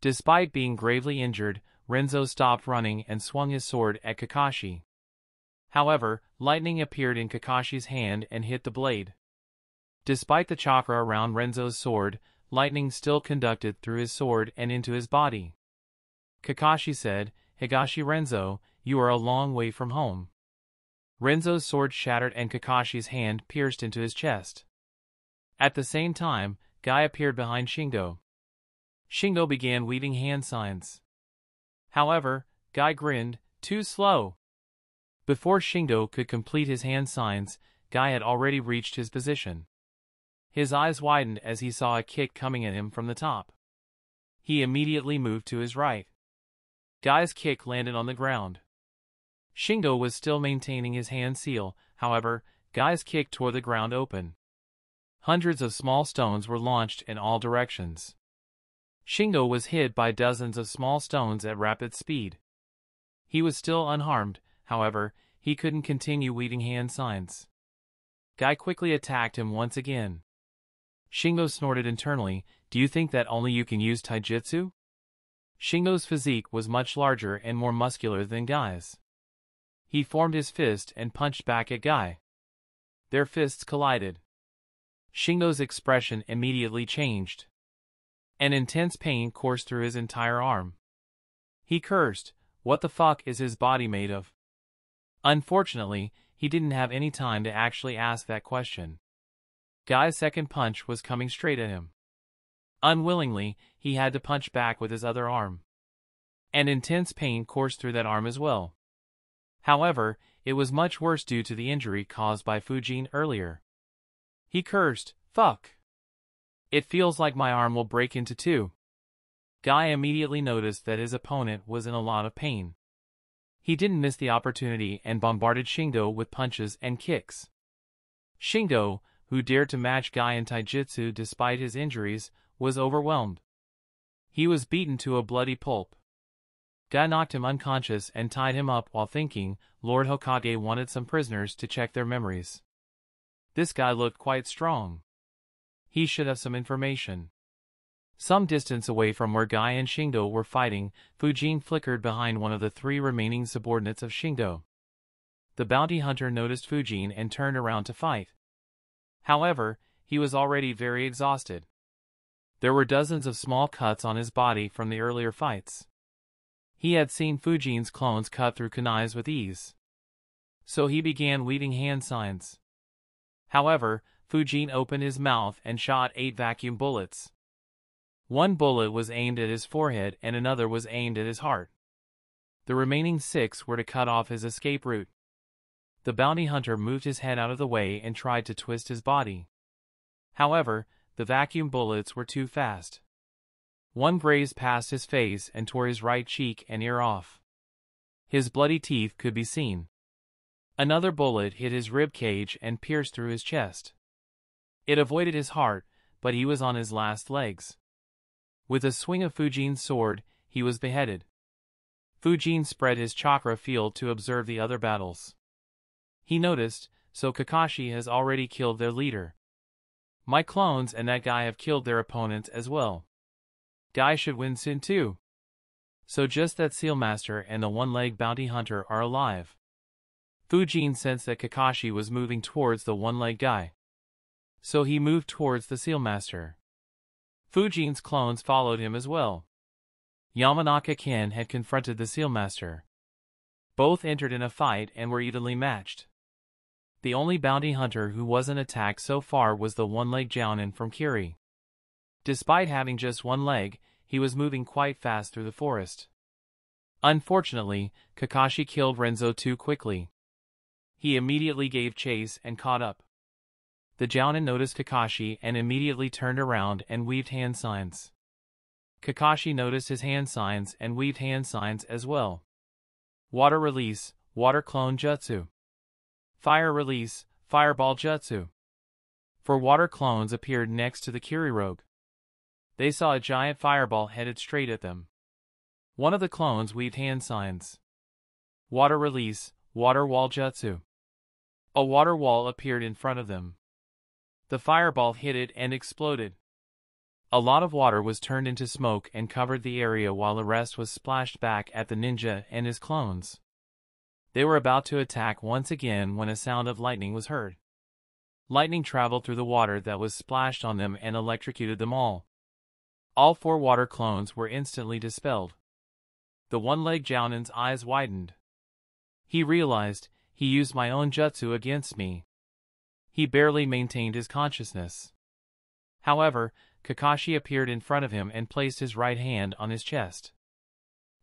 Despite being gravely injured, Renzo stopped running and swung his sword at Kakashi. However, lightning appeared in Kakashi's hand and hit the blade. Despite the chakra around Renzo's sword, lightning still conducted through his sword and into his body. Kakashi said, Higashi Renzo, you are a long way from home. Renzo's sword shattered and Kakashi's hand pierced into his chest. At the same time, Guy appeared behind Shingo. Shingo began weaving hand signs. However, Guy grinned, too slow. Before Shingo could complete his hand signs, Guy had already reached his position. His eyes widened as he saw a kick coming at him from the top. He immediately moved to his right. Guy's kick landed on the ground. Shingo was still maintaining his hand seal, however, Guy's kick tore the ground open. Hundreds of small stones were launched in all directions. Shingo was hit by dozens of small stones at rapid speed. He was still unharmed, however, he couldn't continue weaving hand signs. Guy quickly attacked him once again. Shingo snorted internally, do you think that only you can use taijutsu? Shingo's physique was much larger and more muscular than Guy's. He formed his fist and punched back at Guy. Their fists collided. Shingo's expression immediately changed. An intense pain coursed through his entire arm. He cursed, what the fuck is his body made of? Unfortunately, he didn't have any time to actually ask that question. Guy's second punch was coming straight at him. Unwillingly, he had to punch back with his other arm. An intense pain coursed through that arm as well. However, it was much worse due to the injury caused by Fujin earlier. He cursed, fuck. It feels like my arm will break into two. Guy immediately noticed that his opponent was in a lot of pain. He didn't miss the opportunity and bombarded Shingo with punches and kicks. Shingo, who dared to match Guy in taijutsu despite his injuries, was overwhelmed. He was beaten to a bloody pulp. Guy knocked him unconscious and tied him up while thinking Lord Hokage wanted some prisoners to check their memories. This guy looked quite strong. He should have some information. Some distance away from where Guy and Shingo were fighting, Fujin flickered behind one of the three remaining subordinates of Shingo. The bounty hunter noticed Fujin and turned around to fight. However, he was already very exhausted. There were dozens of small cuts on his body from the earlier fights. He had seen Fujin's clones cut through kunais with ease. So he began weaving hand signs. However, Fujin opened his mouth and shot eight vacuum bullets. One bullet was aimed at his forehead and another was aimed at his heart. The remaining six were to cut off his escape route. The bounty hunter moved his head out of the way and tried to twist his body. However, the vacuum bullets were too fast. One grazed past his face and tore his right cheek and ear off. His bloody teeth could be seen. Another bullet hit his rib cage and pierced through his chest. It avoided his heart, but he was on his last legs. With a swing of Fujin's sword, he was beheaded. Fujin spread his chakra field to observe the other battles. He noticed, so Kakashi has already killed their leader. My clones and that guy have killed their opponents as well. Guy should win soon too. So just that Seal Master and the one-leg bounty hunter are alive. Fujin sensed that Kakashi was moving towards the one-leg guy. So he moved towards the Seal Master. Fujin's clones followed him as well. Yamanaka Ken had confronted the Seal Master. Both entered in a fight and were evenly matched. The only bounty hunter who wasn't attacked so far was the one-leg Jounin from Kiri. Despite having just one leg, he was moving quite fast through the forest. Unfortunately, Kakashi killed Renzo too quickly. He immediately gave chase and caught up. The Jounin noticed Kakashi and immediately turned around and weaved hand signs. Kakashi noticed his hand signs and weaved hand signs as well. Water release, water clone jutsu. Fire release, fireball jutsu. Four water clones appeared next to the Kirirogue. They saw a giant fireball headed straight at them. One of the clones weaved hand signs. Water release, water wall jutsu. A water wall appeared in front of them. The fireball hit it and exploded. A lot of water was turned into smoke and covered the area while the rest was splashed back at the ninja and his clones. They were about to attack once again when a sound of lightning was heard. Lightning traveled through the water that was splashed on them and electrocuted them all. All four water clones were instantly dispelled. The one-legged Jounin's eyes widened. He realized, he used my own jutsu against me. He barely maintained his consciousness. However, Kakashi appeared in front of him and placed his right hand on his chest.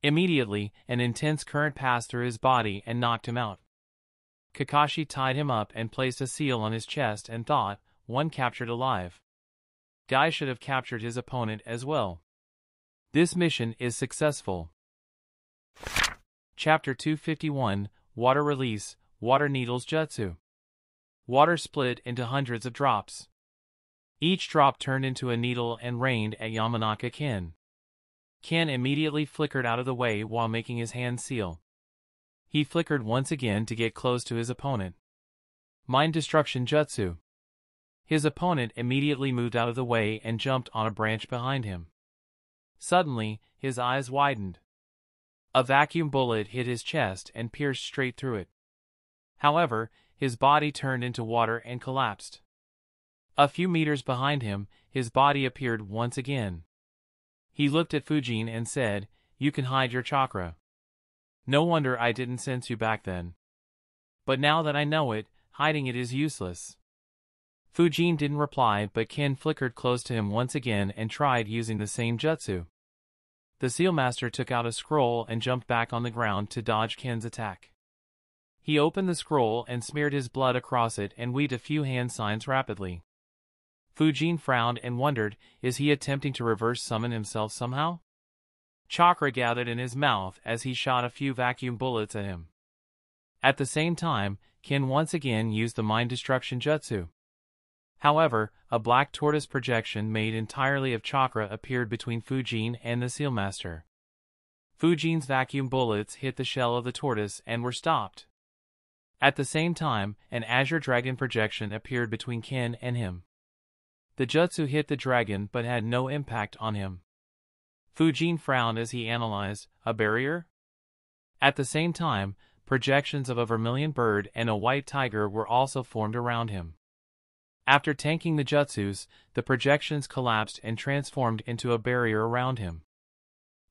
Immediately, an intense current passed through his body and knocked him out. Kakashi tied him up and placed a seal on his chest and thought, one captured alive. Guy should have captured his opponent as well. This mission is successful. Chapter 251, Water Release, Water Needles Jutsu Water split into hundreds of drops. Each drop turned into a needle and rained at Yamanaka Ken. Ken immediately flickered out of the way while making his hand seal. He flickered once again to get close to his opponent. Mind Destruction Jutsu. His opponent immediately moved out of the way and jumped on a branch behind him. Suddenly, his eyes widened. A vacuum bullet hit his chest and pierced straight through it. However, his body turned into water and collapsed. A few meters behind him, his body appeared once again. He looked at Fujin and said, You can hide your chakra. No wonder I didn't sense you back then. But now that I know it, hiding it is useless. Fujin didn't reply but Ken flickered close to him once again and tried using the same jutsu. The Seal Master took out a scroll and jumped back on the ground to dodge Ken's attack. He opened the scroll and smeared his blood across it and weaved a few hand signs rapidly. Fujin frowned and wondered, is he attempting to reverse summon himself somehow? Chakra gathered in his mouth as he shot a few vacuum bullets at him. At the same time, Ken once again used the mind destruction jutsu. However, a black tortoise projection made entirely of chakra appeared between Fujin and the Seal Master. Fujin's vacuum bullets hit the shell of the tortoise and were stopped. At the same time, an azure dragon projection appeared between Ken and him. The jutsu hit the dragon but had no impact on him. Fujin frowned as he analyzed, a barrier? At the same time, projections of a vermilion bird and a white tiger were also formed around him. After tanking the jutsus, the projections collapsed and transformed into a barrier around him.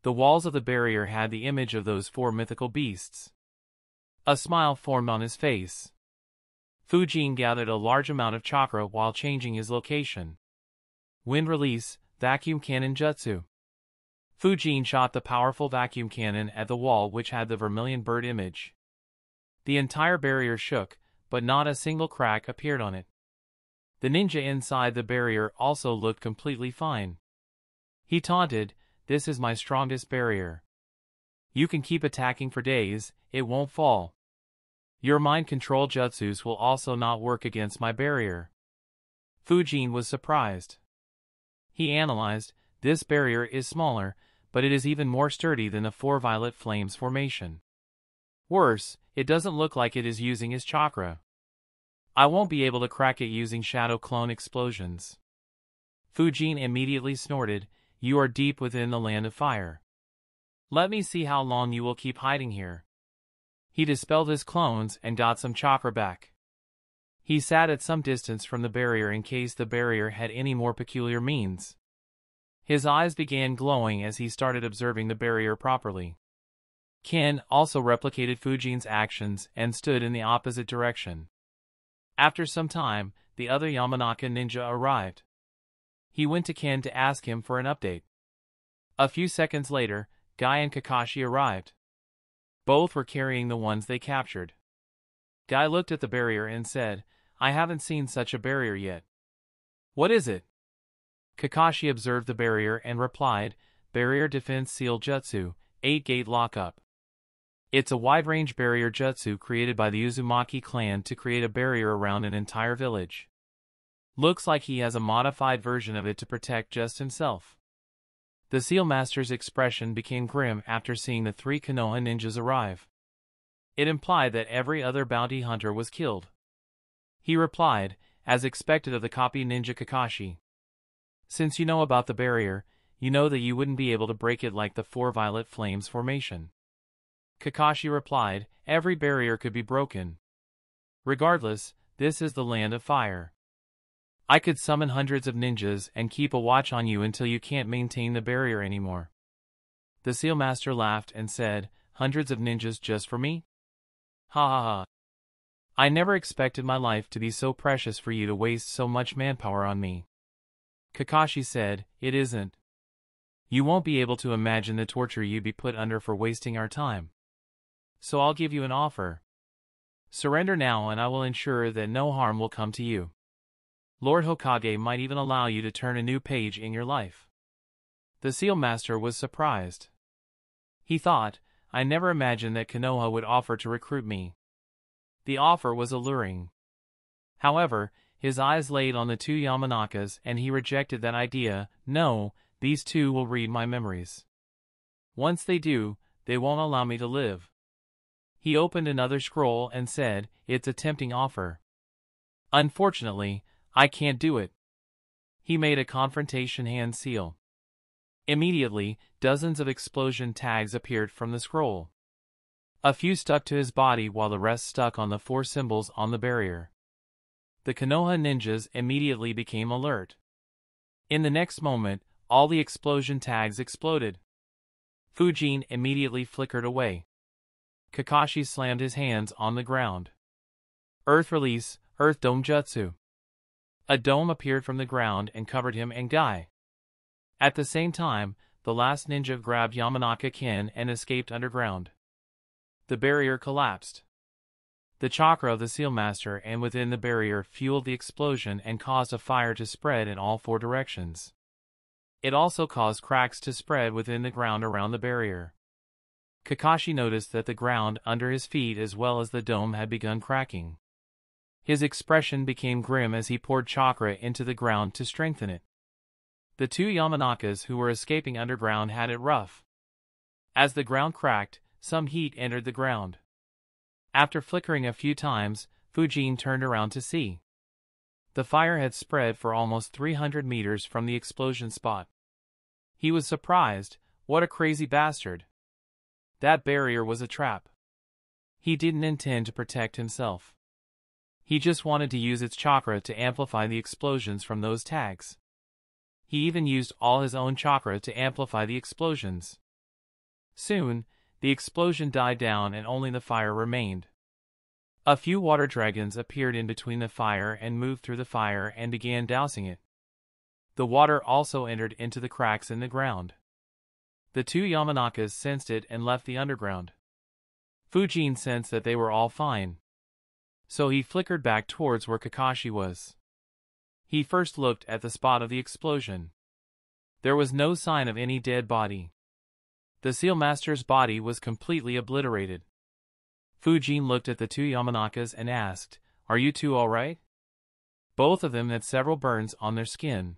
The walls of the barrier had the image of those four mythical beasts. A smile formed on his face. Fujin gathered a large amount of chakra while changing his location. Wind release, vacuum cannon jutsu. Fujin shot the powerful vacuum cannon at the wall which had the vermilion bird image. The entire barrier shook, but not a single crack appeared on it. The ninja inside the barrier also looked completely fine. He taunted, this is my strongest barrier. You can keep attacking for days, it won't fall. Your mind control jutsus will also not work against my barrier. Fujin was surprised. He analyzed, this barrier is smaller, but it is even more sturdy than the four violet flames formation. Worse, it doesn't look like it is using his chakra. I won't be able to crack it using shadow clone explosions. Fujin immediately snorted, you are deep within the land of fire. Let me see how long you will keep hiding here. He dispelled his clones and got some chakra back. He sat at some distance from the barrier in case the barrier had any more peculiar means. His eyes began glowing as he started observing the barrier properly. Ken also replicated Fujin's actions and stood in the opposite direction. After some time, the other Yamanaka ninja arrived. He went to Ken to ask him for an update. A few seconds later, Guy and Kakashi arrived. Both were carrying the ones they captured. Guy looked at the barrier and said, I haven't seen such a barrier yet. What is it? Kakashi observed the barrier and replied, Barrier Defense Seal Jutsu, 8-Gate Lockup. It's a wide-range barrier jutsu created by the Uzumaki clan to create a barrier around an entire village. Looks like he has a modified version of it to protect just himself. The Seal Master's expression became grim after seeing the three Konoha ninjas arrive. It implied that every other bounty hunter was killed. He replied, as expected of the copy ninja Kakashi. Since you know about the barrier, you know that you wouldn't be able to break it like the Four Violet Flames formation. Kakashi replied, every barrier could be broken. Regardless, this is the land of fire. I could summon hundreds of ninjas and keep a watch on you until you can't maintain the barrier anymore. The Seal Master laughed and said, hundreds of ninjas just for me? Ha ha ha. I never expected my life to be so precious for you to waste so much manpower on me. Kakashi said, it isn't. You won't be able to imagine the torture you'd be put under for wasting our time so I'll give you an offer. Surrender now and I will ensure that no harm will come to you. Lord Hokage might even allow you to turn a new page in your life. The Seal Master was surprised. He thought, I never imagined that Konoha would offer to recruit me. The offer was alluring. However, his eyes laid on the two Yamanakas and he rejected that idea, no, these two will read my memories. Once they do, they won't allow me to live. He opened another scroll and said, It's a tempting offer. Unfortunately, I can't do it. He made a confrontation hand seal. Immediately, dozens of explosion tags appeared from the scroll. A few stuck to his body while the rest stuck on the four symbols on the barrier. The Konoha ninjas immediately became alert. In the next moment, all the explosion tags exploded. Fujin immediately flickered away. Kakashi slammed his hands on the ground. Earth release, Earth Dome Jutsu. A dome appeared from the ground and covered him and Guy. At the same time, the last ninja grabbed Yamanaka Ken and escaped underground. The barrier collapsed. The chakra of the Seal Master and within the barrier fueled the explosion and caused a fire to spread in all four directions. It also caused cracks to spread within the ground around the barrier. Kakashi noticed that the ground under his feet as well as the dome had begun cracking. His expression became grim as he poured chakra into the ground to strengthen it. The two Yamanakas who were escaping underground had it rough. As the ground cracked, some heat entered the ground. After flickering a few times, Fujin turned around to see. The fire had spread for almost 300 meters from the explosion spot. He was surprised, what a crazy bastard. That barrier was a trap. He didn't intend to protect himself. He just wanted to use its chakra to amplify the explosions from those tags. He even used all his own chakra to amplify the explosions. Soon, the explosion died down and only the fire remained. A few water dragons appeared in between the fire and moved through the fire and began dousing it. The water also entered into the cracks in the ground. The two Yamanakas sensed it and left the underground. Fujin sensed that they were all fine. So he flickered back towards where Kakashi was. He first looked at the spot of the explosion. There was no sign of any dead body. The Seal Master's body was completely obliterated. Fujin looked at the two Yamanakas and asked, Are you two alright? Both of them had several burns on their skin.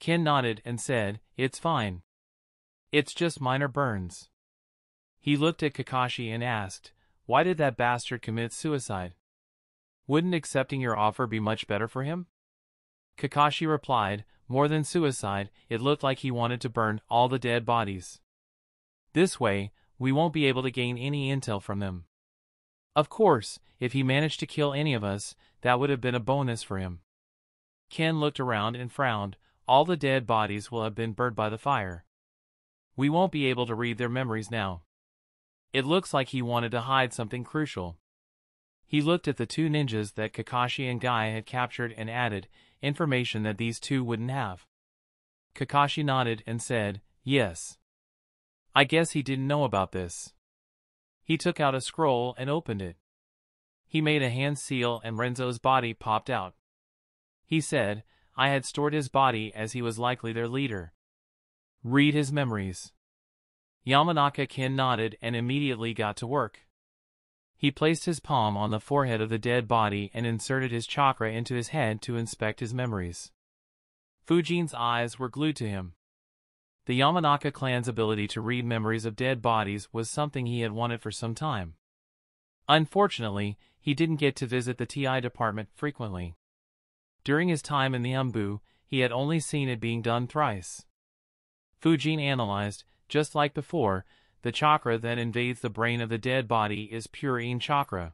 Ken nodded and said, It's fine. It's just minor burns. He looked at Kakashi and asked, Why did that bastard commit suicide? Wouldn't accepting your offer be much better for him? Kakashi replied, More than suicide, it looked like he wanted to burn all the dead bodies. This way, we won't be able to gain any intel from them. Of course, if he managed to kill any of us, that would have been a bonus for him. Ken looked around and frowned, all the dead bodies will have been burned by the fire. We won't be able to read their memories now. It looks like he wanted to hide something crucial. He looked at the two ninjas that Kakashi and Guy had captured and added information that these two wouldn't have. Kakashi nodded and said, yes. I guess he didn't know about this. He took out a scroll and opened it. He made a hand seal and Renzo's body popped out. He said, I had stored his body as he was likely their leader. Read his memories. Yamanaka Ken nodded and immediately got to work. He placed his palm on the forehead of the dead body and inserted his chakra into his head to inspect his memories. Fujin's eyes were glued to him. The Yamanaka clan's ability to read memories of dead bodies was something he had wanted for some time. Unfortunately, he didn't get to visit the TI department frequently. During his time in the Anbu, he had only seen it being done thrice. Fujin analyzed, just like before, the chakra that invades the brain of the dead body is pure Yin chakra.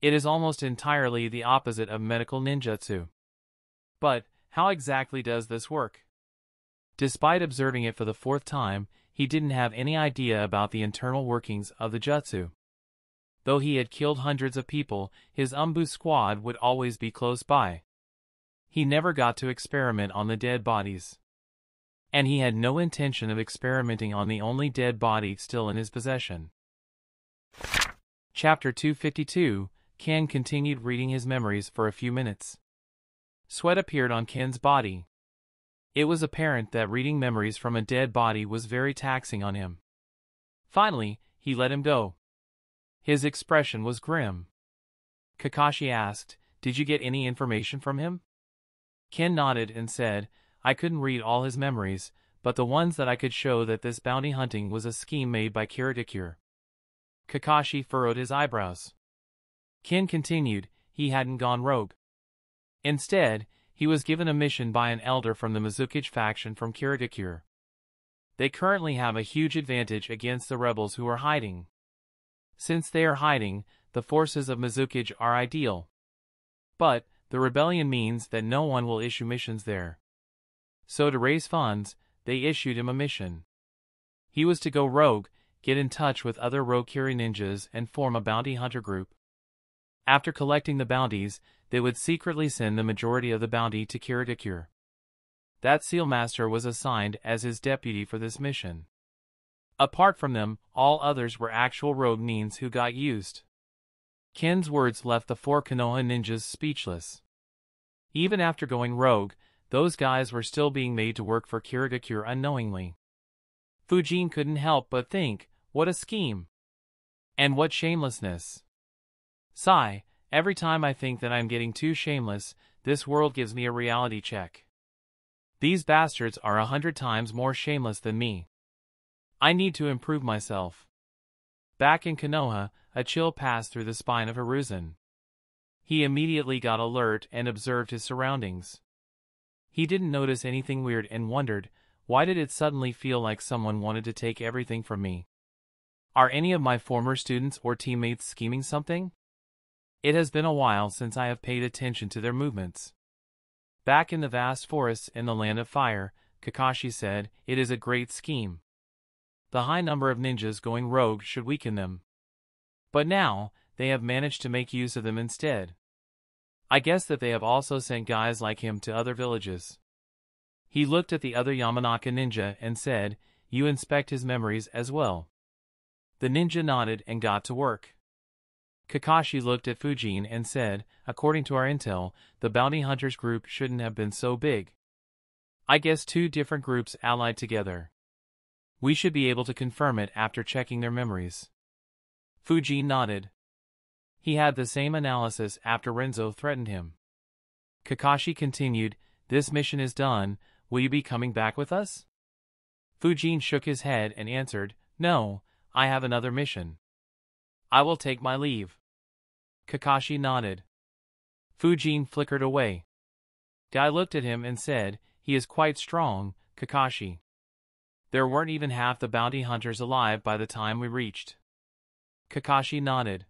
It is almost entirely the opposite of medical ninjutsu. But, how exactly does this work? Despite observing it for the fourth time, he didn't have any idea about the internal workings of the jutsu. Though he had killed hundreds of people, his Anbu squad would always be close by. He never got to experiment on the dead bodies. And he had no intention of experimenting on the only dead body still in his possession. Chapter 252 Ken continued reading his memories for a few minutes. Sweat appeared on Ken's body. It was apparent that reading memories from a dead body was very taxing on him. Finally, he let him go. His expression was grim. Kakashi asked, Did you get any information from him? Ken nodded and said, I couldn't read all his memories, but the ones that I could show that this bounty hunting was a scheme made by Kirigakure. Kakashi furrowed his eyebrows. Ken continued, he hadn't gone rogue. Instead, he was given a mission by an elder from the Mizukage faction from Kirigakure. They currently have a huge advantage against the rebels who are hiding. Since they are hiding, the forces of Mizukage are ideal. But, the rebellion means that no one will issue missions there. So to raise funds, they issued him a mission. He was to go rogue, get in touch with other rogue Kiri ninjas and form a bounty hunter group. After collecting the bounties, they would secretly send the majority of the bounty to Kirigakure. That seal master was assigned as his deputy for this mission. Apart from them, all others were actual rogue nins who got used. Ken's words left the four Konoha ninjas speechless. Even after going rogue, those guys were still being made to work for Kirigakure unknowingly. Fujin couldn't help but think, what a scheme! And what shamelessness! Sigh, Every time I think that I'm getting too shameless, this world gives me a reality check. These bastards are a hundred times more shameless than me. I need to improve myself. Back in Konoha, a chill passed through the spine of Hiruzen. He immediately got alert and observed his surroundings. He didn't notice anything weird and wondered, why did it suddenly feel like someone wanted to take everything from me? Are any of my former students or teammates scheming something? It has been a while since I have paid attention to their movements. Back in the vast forests in the Land of Fire, Kakashi said, it is a great scheme. The high number of ninjas going rogue should weaken them. But now, they have managed to make use of them instead. I guess that they have also sent guys like him to other villages. He looked at the other Yamanaka ninja and said, You inspect his memories as well. The ninja nodded and got to work. Kakashi looked at Fujin and said, According to our intel, the bounty hunters group shouldn't have been so big. I guess two different groups allied together. We should be able to confirm it after checking their memories. Fujin nodded. He had the same analysis after Renzo threatened him. Kakashi continued, This mission is done, will you be coming back with us? Fujin shook his head and answered, No, I have another mission. I will take my leave. Kakashi nodded. Fujin flickered away. Guy looked at him and said, He is quite strong, Kakashi. There weren't even half the bounty hunters alive by the time we reached. Kakashi nodded.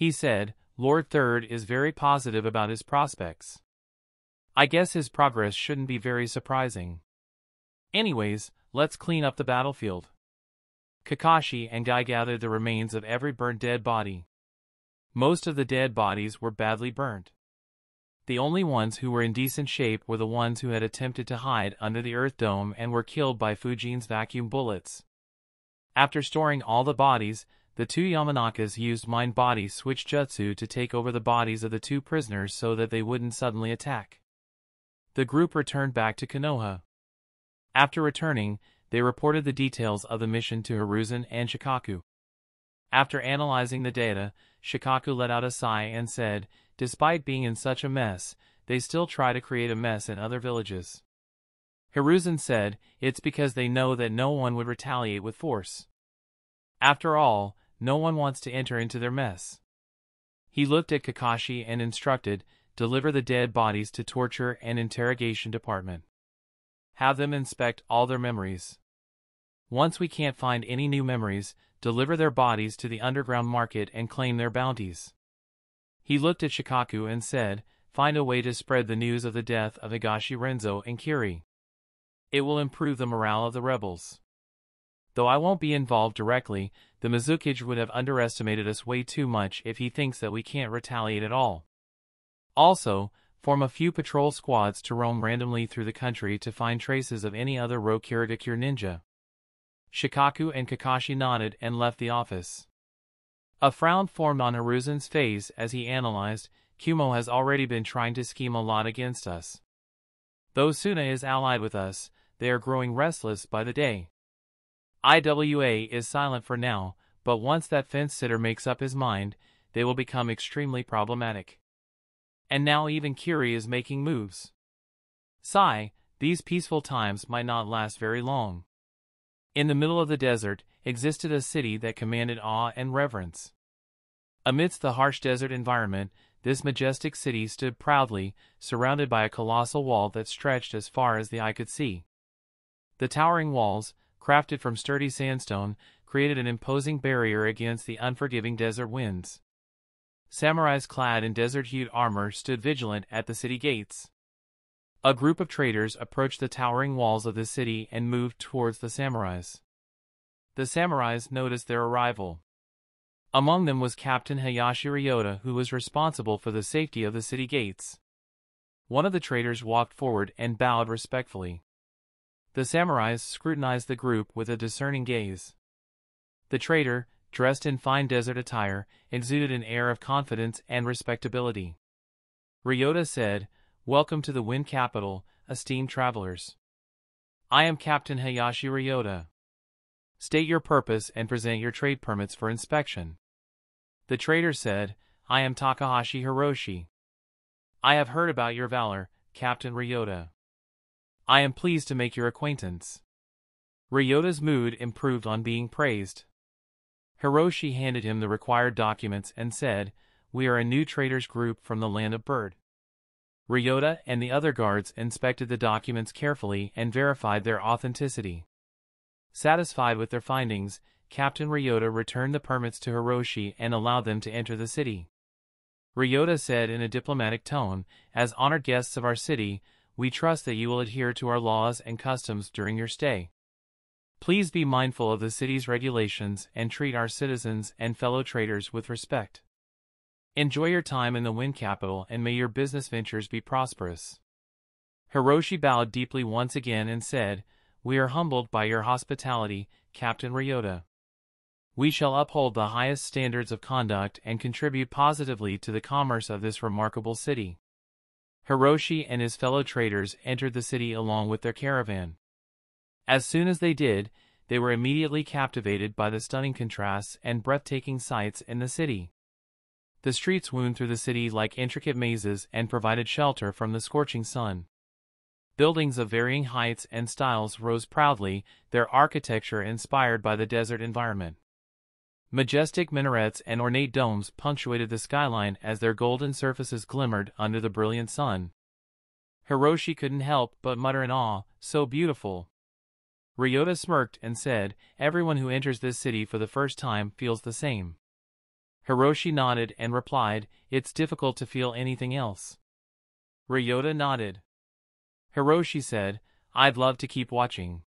He said, Lord Third is very positive about his prospects. I guess his progress shouldn't be very surprising. Anyways, let's clean up the battlefield. Kakashi and Guy gathered the remains of every burnt dead body. Most of the dead bodies were badly burnt. The only ones who were in decent shape were the ones who had attempted to hide under the Earth Dome and were killed by Fujin's vacuum bullets. After storing all the bodies, the two Yamanakas used Mind Body Switch Jutsu to take over the bodies of the two prisoners so that they wouldn't suddenly attack. The group returned back to Konoha. After returning, they reported the details of the mission to Hiruzen and Shikaku. After analyzing the data, Shikaku let out a sigh and said, despite being in such a mess, they still try to create a mess in other villages. Hiruzen said, it's because they know that no one would retaliate with force. After all, no one wants to enter into their mess. He looked at Kakashi and instructed, deliver the dead bodies to torture and interrogation department. Have them inspect all their memories. Once we can't find any new memories, deliver their bodies to the underground market and claim their bounties. He looked at Shikaku and said, find a way to spread the news of the death of Higashi Renzo and Kiri. It will improve the morale of the rebels. Though I won't be involved directly, the Mizukage would have underestimated us way too much if he thinks that we can't retaliate at all. Also, form a few patrol squads to roam randomly through the country to find traces of any other rogue Kirigakure ninja. Shikaku and Kakashi nodded and left the office. A frown formed on Hiruzen's face as he analyzed, Kumo has already been trying to scheme a lot against us. Though Suna is allied with us, they are growing restless by the day. IWA is silent for now, but once that fence sitter makes up his mind, they will become extremely problematic. And now even Kiri is making moves. Sigh, these peaceful times might not last very long. In the middle of the desert existed a city that commanded awe and reverence. Amidst the harsh desert environment, this majestic city stood proudly, surrounded by a colossal wall that stretched as far as the eye could see. The towering walls, crafted from sturdy sandstone, created an imposing barrier against the unforgiving desert winds. Samurais clad in desert-hued armor stood vigilant at the city gates. A group of traders approached the towering walls of the city and moved towards the samurais. The samurais noticed their arrival. Among them was Captain Hayashi Ryota who was responsible for the safety of the city gates. One of the traders walked forward and bowed respectfully. The samurais scrutinized the group with a discerning gaze. The trader, dressed in fine desert attire, exuded an air of confidence and respectability. Ryota said, Welcome to the Wind Capital, esteemed travelers. I am Captain Hayashi Ryota. State your purpose and present your trade permits for inspection. The trader said, I am Takahashi Hiroshi. I have heard about your valor, Captain Ryota. I am pleased to make your acquaintance. Ryota's mood improved on being praised. Hiroshi handed him the required documents and said, We are a new traders group from the land of Bird. Ryota and the other guards inspected the documents carefully and verified their authenticity. Satisfied with their findings, Captain Ryota returned the permits to Hiroshi and allowed them to enter the city. Ryota said in a diplomatic tone, As honored guests of our city, we trust that you will adhere to our laws and customs during your stay. Please be mindful of the city's regulations and treat our citizens and fellow traders with respect. Enjoy your time in the Wind Capital and may your business ventures be prosperous. Hiroshi bowed deeply once again and said, We are humbled by your hospitality, Captain Ryota. We shall uphold the highest standards of conduct and contribute positively to the commerce of this remarkable city. Hiroshi and his fellow traders entered the city along with their caravan. As soon as they did, they were immediately captivated by the stunning contrasts and breathtaking sights in the city. The streets wound through the city like intricate mazes and provided shelter from the scorching sun. Buildings of varying heights and styles rose proudly, their architecture inspired by the desert environment. Majestic minarets and ornate domes punctuated the skyline as their golden surfaces glimmered under the brilliant sun. Hiroshi couldn't help but mutter in awe, so beautiful. Ryota smirked and said, Everyone who enters this city for the first time feels the same. Hiroshi nodded and replied, It's difficult to feel anything else. Ryota nodded. Hiroshi said, I'd love to keep watching.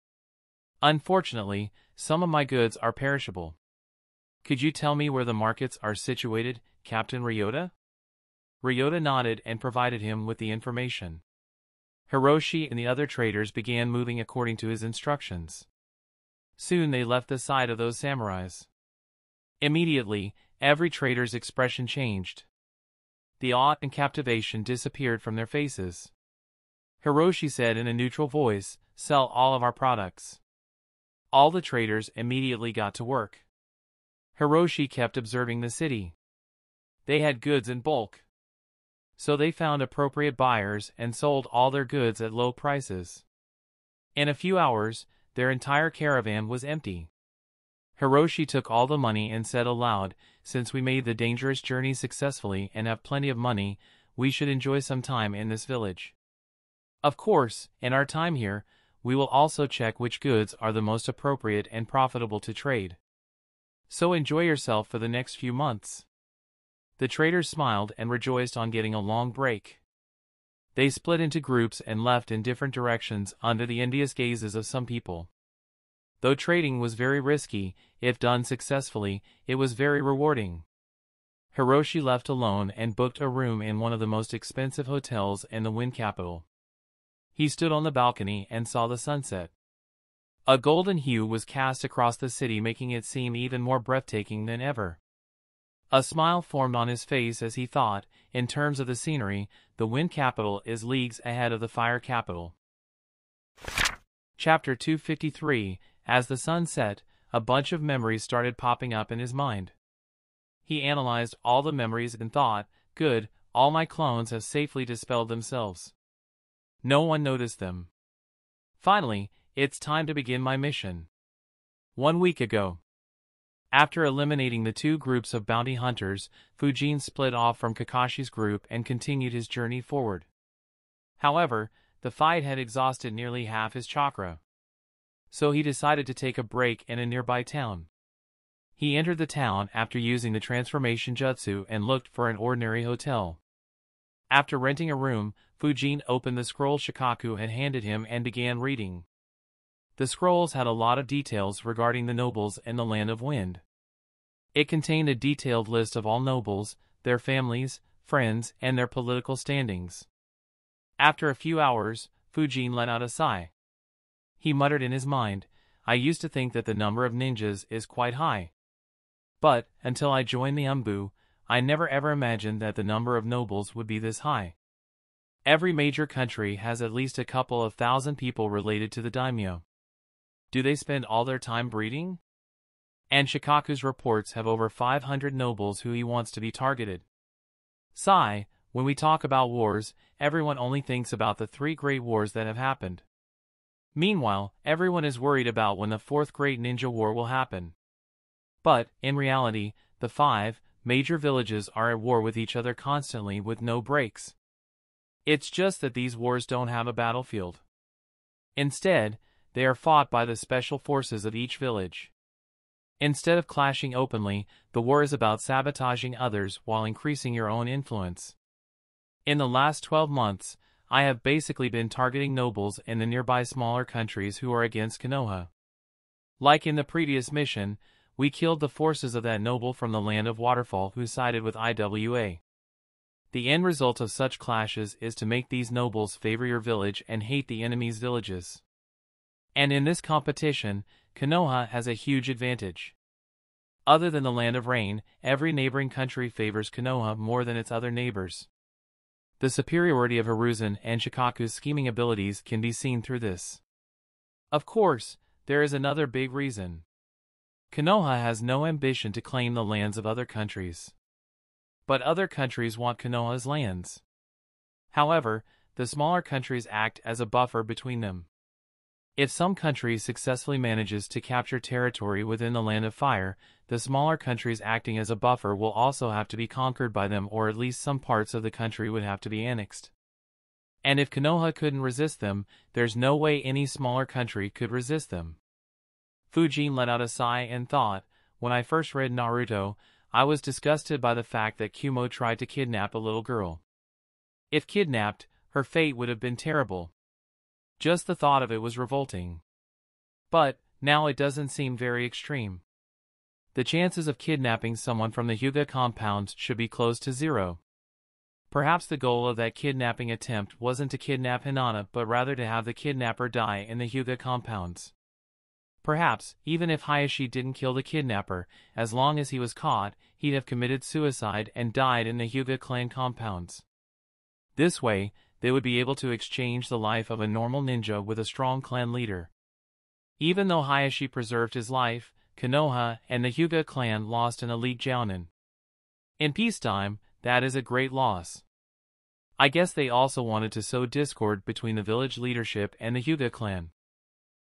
Unfortunately, some of my goods are perishable. Could you tell me where the markets are situated, Captain Ryota? Ryota nodded and provided him with the information. Hiroshi and the other traders began moving according to his instructions. Soon they left the side of those samurais. Immediately, every trader's expression changed. The awe and captivation disappeared from their faces. Hiroshi said in a neutral voice, Sell all of our products. All the traders immediately got to work. Hiroshi kept observing the city. They had goods in bulk. So they found appropriate buyers and sold all their goods at low prices. In a few hours, their entire caravan was empty. Hiroshi took all the money and said aloud, Since we made the dangerous journey successfully and have plenty of money, we should enjoy some time in this village. Of course, in our time here, we will also check which goods are the most appropriate and profitable to trade. So enjoy yourself for the next few months. The traders smiled and rejoiced on getting a long break. They split into groups and left in different directions under the envious gazes of some people. Though trading was very risky, if done successfully, it was very rewarding. Hiroshi left alone and booked a room in one of the most expensive hotels in the Wind Capital. He stood on the balcony and saw the sunset. A golden hue was cast across the city making it seem even more breathtaking than ever. A smile formed on his face as he thought, in terms of the scenery, the Wind Capital is leagues ahead of the Fire Capital. Chapter 253 as the sun set, a bunch of memories started popping up in his mind. He analyzed all the memories and thought, good, all my clones have safely dispelled themselves. No one noticed them. Finally, it's time to begin my mission. One week ago. After eliminating the two groups of bounty hunters, Fujin split off from Kakashi's group and continued his journey forward. However, the fight had exhausted nearly half his chakra so he decided to take a break in a nearby town. He entered the town after using the transformation jutsu and looked for an ordinary hotel. After renting a room, Fujin opened the scroll Shikaku had handed him and began reading. The scrolls had a lot of details regarding the nobles in the Land of Wind. It contained a detailed list of all nobles, their families, friends, and their political standings. After a few hours, Fujin let out a sigh. He muttered in his mind, I used to think that the number of ninjas is quite high. But, until I joined the Anbu, I never ever imagined that the number of nobles would be this high. Every major country has at least a couple of thousand people related to the daimyo. Do they spend all their time breeding? And Shikaku's reports have over 500 nobles who he wants to be targeted. Sigh, when we talk about wars, everyone only thinks about the three great wars that have happened. Meanwhile, everyone is worried about when the fourth great ninja war will happen. But, in reality, the five major villages are at war with each other constantly with no breaks. It's just that these wars don't have a battlefield. Instead, they are fought by the special forces of each village. Instead of clashing openly, the war is about sabotaging others while increasing your own influence. In the last 12 months, I have basically been targeting nobles in the nearby smaller countries who are against Konoha. Like in the previous mission, we killed the forces of that noble from the land of Waterfall who sided with IWA. The end result of such clashes is to make these nobles favor your village and hate the enemy's villages. And in this competition, Konoha has a huge advantage. Other than the land of rain, every neighboring country favors Konoha more than its other neighbors. The superiority of Hiruzen and Shikaku's scheming abilities can be seen through this. Of course, there is another big reason. Konoha has no ambition to claim the lands of other countries. But other countries want Konoha's lands. However, the smaller countries act as a buffer between them. If some country successfully manages to capture territory within the Land of Fire, the smaller countries acting as a buffer will also have to be conquered by them or at least some parts of the country would have to be annexed. And if Konoha couldn't resist them, there's no way any smaller country could resist them. Fujin let out a sigh and thought, when I first read Naruto, I was disgusted by the fact that Kumo tried to kidnap a little girl. If kidnapped, her fate would have been terrible. Just the thought of it was revolting. But, now it doesn't seem very extreme. The chances of kidnapping someone from the Hyuga compound should be close to zero. Perhaps the goal of that kidnapping attempt wasn't to kidnap Hinata but rather to have the kidnapper die in the Hyuga compounds. Perhaps, even if Hiashi didn't kill the kidnapper, as long as he was caught, he'd have committed suicide and died in the Hyuga clan compounds. This way, they would be able to exchange the life of a normal ninja with a strong clan leader. Even though Hiashi preserved his life, Konoha and the Hyuga clan lost an elite jounin. In peacetime, that is a great loss. I guess they also wanted to sow discord between the village leadership and the Hyuga clan.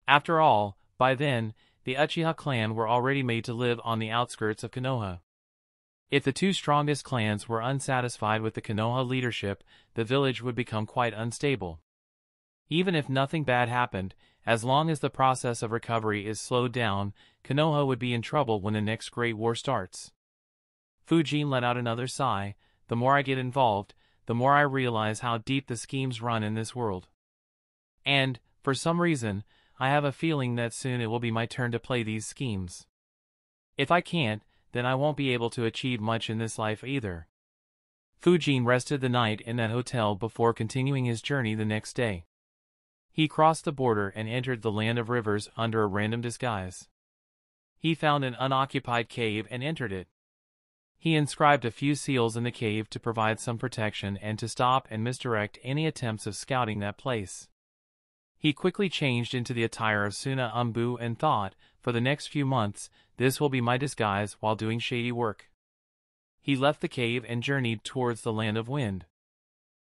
After all, by then, the Uchiha clan were already made to live on the outskirts of Konoha. If the two strongest clans were unsatisfied with the Konoha leadership, the village would become quite unstable. Even if nothing bad happened, as long as the process of recovery is slowed down, Konoha would be in trouble when the next Great War starts. Fujin let out another sigh, the more I get involved, the more I realize how deep the schemes run in this world. And, for some reason, I have a feeling that soon it will be my turn to play these schemes. If I can't, then I won't be able to achieve much in this life either. Fujin rested the night in that hotel before continuing his journey the next day. He crossed the border and entered the land of rivers under a random disguise. He found an unoccupied cave and entered it. He inscribed a few seals in the cave to provide some protection and to stop and misdirect any attempts of scouting that place. He quickly changed into the attire of Suna Anbu and thought, for the next few months, this will be my disguise while doing shady work. He left the cave and journeyed towards the land of wind.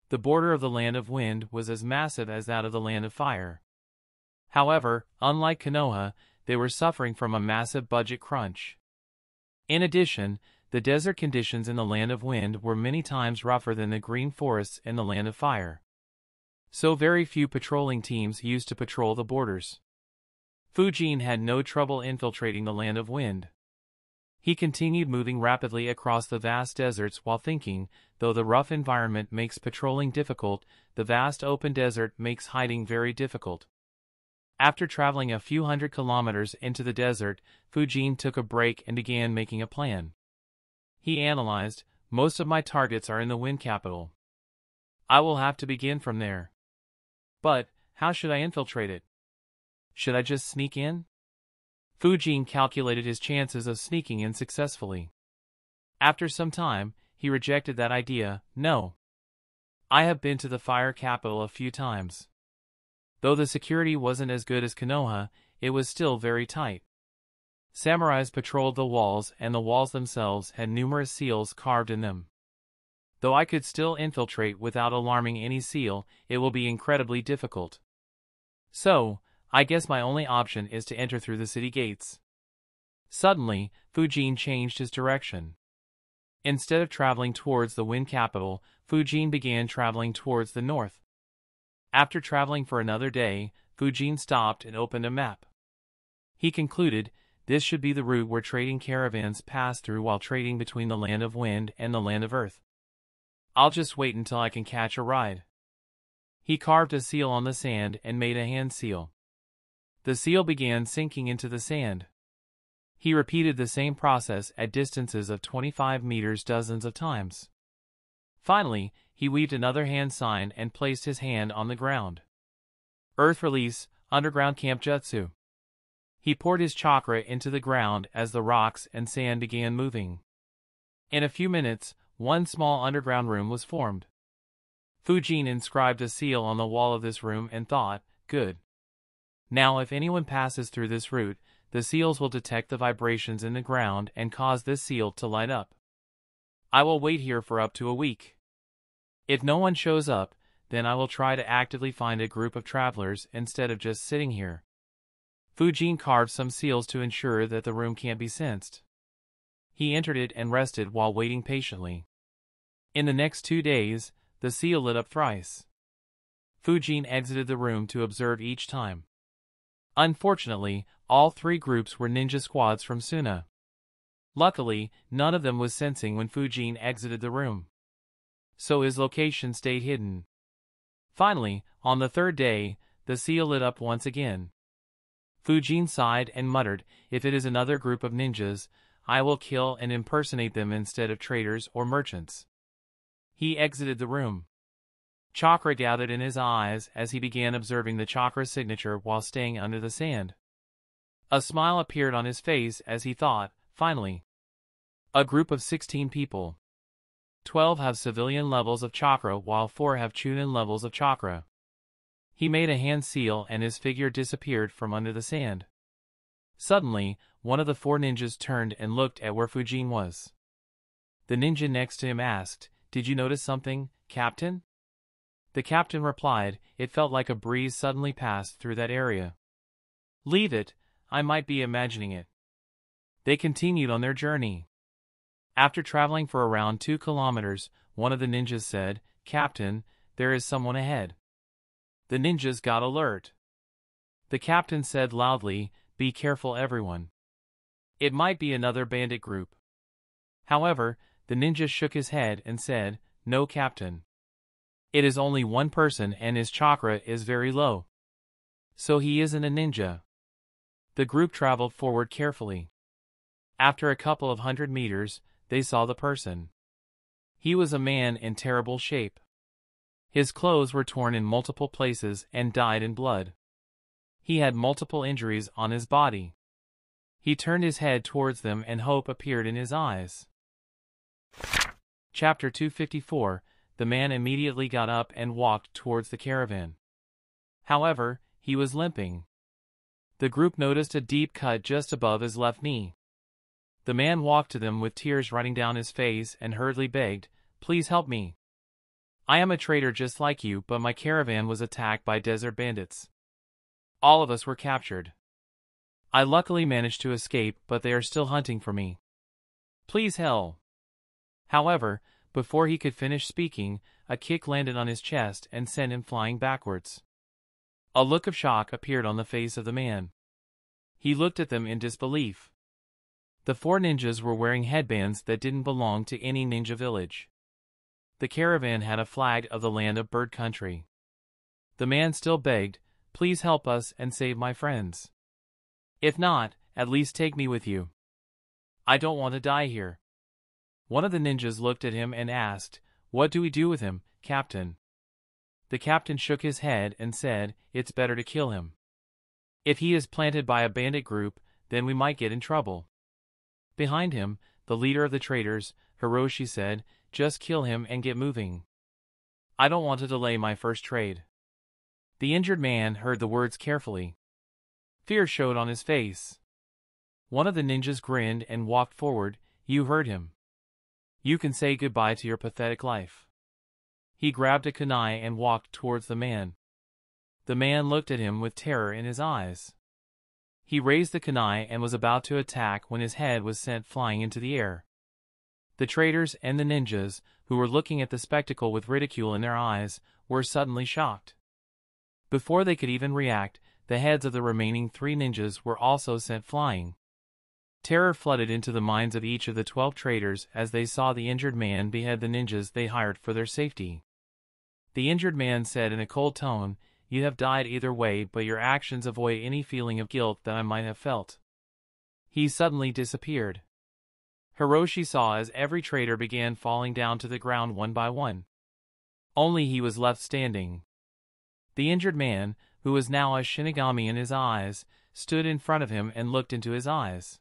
The border of the land of wind was as massive as that of the land of fire. However, unlike Konoha, they were suffering from a massive budget crunch. In addition, the desert conditions in the land of wind were many times rougher than the green forests in the land of fire. So very few patrolling teams used to patrol the borders. Fujin had no trouble infiltrating the land of wind. He continued moving rapidly across the vast deserts while thinking, though the rough environment makes patrolling difficult, the vast open desert makes hiding very difficult. After traveling a few hundred kilometers into the desert, Fujin took a break and began making a plan. He analyzed, most of my targets are in the wind capital. I will have to begin from there. But, how should I infiltrate it? Should I just sneak in? Fujin calculated his chances of sneaking in successfully. After some time, he rejected that idea, no. I have been to the fire capital a few times. Though the security wasn't as good as Konoha, it was still very tight. Samurais patrolled the walls and the walls themselves had numerous seals carved in them. Though I could still infiltrate without alarming any seal, it will be incredibly difficult. So, I guess my only option is to enter through the city gates. Suddenly, Fujin changed his direction. Instead of traveling towards the wind capital, Fujin began traveling towards the north. After traveling for another day, Fujin stopped and opened a map. He concluded, this should be the route where trading caravans pass through while trading between the land of wind and the land of earth. I'll just wait until I can catch a ride. He carved a seal on the sand and made a hand seal. The seal began sinking into the sand. He repeated the same process at distances of 25 meters dozens of times. Finally, he weaved another hand sign and placed his hand on the ground. Earth release, underground camp jutsu. He poured his chakra into the ground as the rocks and sand began moving. In a few minutes, one small underground room was formed. Fujin inscribed a seal on the wall of this room and thought, good. Now if anyone passes through this route, the seals will detect the vibrations in the ground and cause this seal to light up. I will wait here for up to a week. If no one shows up, then I will try to actively find a group of travelers instead of just sitting here. Fujin carved some seals to ensure that the room can't be sensed. He entered it and rested while waiting patiently. In the next two days, the seal lit up thrice. Fujin exited the room to observe each time. Unfortunately, all three groups were ninja squads from Suna. Luckily, none of them was sensing when Fujin exited the room. So his location stayed hidden. Finally, on the third day, the seal lit up once again. Fujin sighed and muttered, if it is another group of ninjas, I will kill and impersonate them instead of traders or merchants. He exited the room. Chakra gathered in his eyes as he began observing the chakra signature while staying under the sand. A smile appeared on his face as he thought, finally. A group of 16 people. 12 have civilian levels of chakra while 4 have Chunin levels of chakra. He made a hand seal and his figure disappeared from under the sand. Suddenly, one of the four ninjas turned and looked at where Fujin was. The ninja next to him asked, Did you notice something, Captain? The captain replied, It felt like a breeze suddenly passed through that area. Leave it, I might be imagining it. They continued on their journey. After traveling for around two kilometers, one of the ninjas said, Captain, there is someone ahead. The ninjas got alert. The captain said loudly, Be careful everyone. It might be another bandit group. However, the ninja shook his head and said, No captain. It is only one person and his chakra is very low. So he isn't a ninja. The group traveled forward carefully. After a couple of hundred meters, they saw the person. He was a man in terrible shape. His clothes were torn in multiple places and dyed in blood. He had multiple injuries on his body. He turned his head towards them and hope appeared in his eyes. Chapter 254 The man immediately got up and walked towards the caravan. However, he was limping. The group noticed a deep cut just above his left knee. The man walked to them with tears running down his face and hurriedly begged, Please help me. I am a trader just like you, but my caravan was attacked by desert bandits. All of us were captured. I luckily managed to escape, but they are still hunting for me. Please help. However, before he could finish speaking, a kick landed on his chest and sent him flying backwards. A look of shock appeared on the face of the man. He looked at them in disbelief. The four ninjas were wearing headbands that didn't belong to any ninja village. The caravan had a flag of the land of bird country. The man still begged, Please help us and save my friends. If not, at least take me with you. I don't want to die here. One of the ninjas looked at him and asked, What do we do with him, Captain? The captain shook his head and said, It's better to kill him. If he is planted by a bandit group, then we might get in trouble. Behind him, the leader of the traders, Hiroshi said, just kill him and get moving. I don't want to delay my first trade. The injured man heard the words carefully. Fear showed on his face. One of the ninjas grinned and walked forward. You heard him. You can say goodbye to your pathetic life. He grabbed a kunai and walked towards the man. The man looked at him with terror in his eyes. He raised the kunai and was about to attack when his head was sent flying into the air. The traders and the ninjas, who were looking at the spectacle with ridicule in their eyes, were suddenly shocked. Before they could even react, the heads of the remaining three ninjas were also sent flying. Terror flooded into the minds of each of the twelve traders as they saw the injured man behead the ninjas they hired for their safety. The injured man said in a cold tone, You have died either way, but your actions avoid any feeling of guilt that I might have felt. He suddenly disappeared. Hiroshi saw as every trader began falling down to the ground one by one. Only he was left standing. The injured man, who was now a Shinigami in his eyes, stood in front of him and looked into his eyes.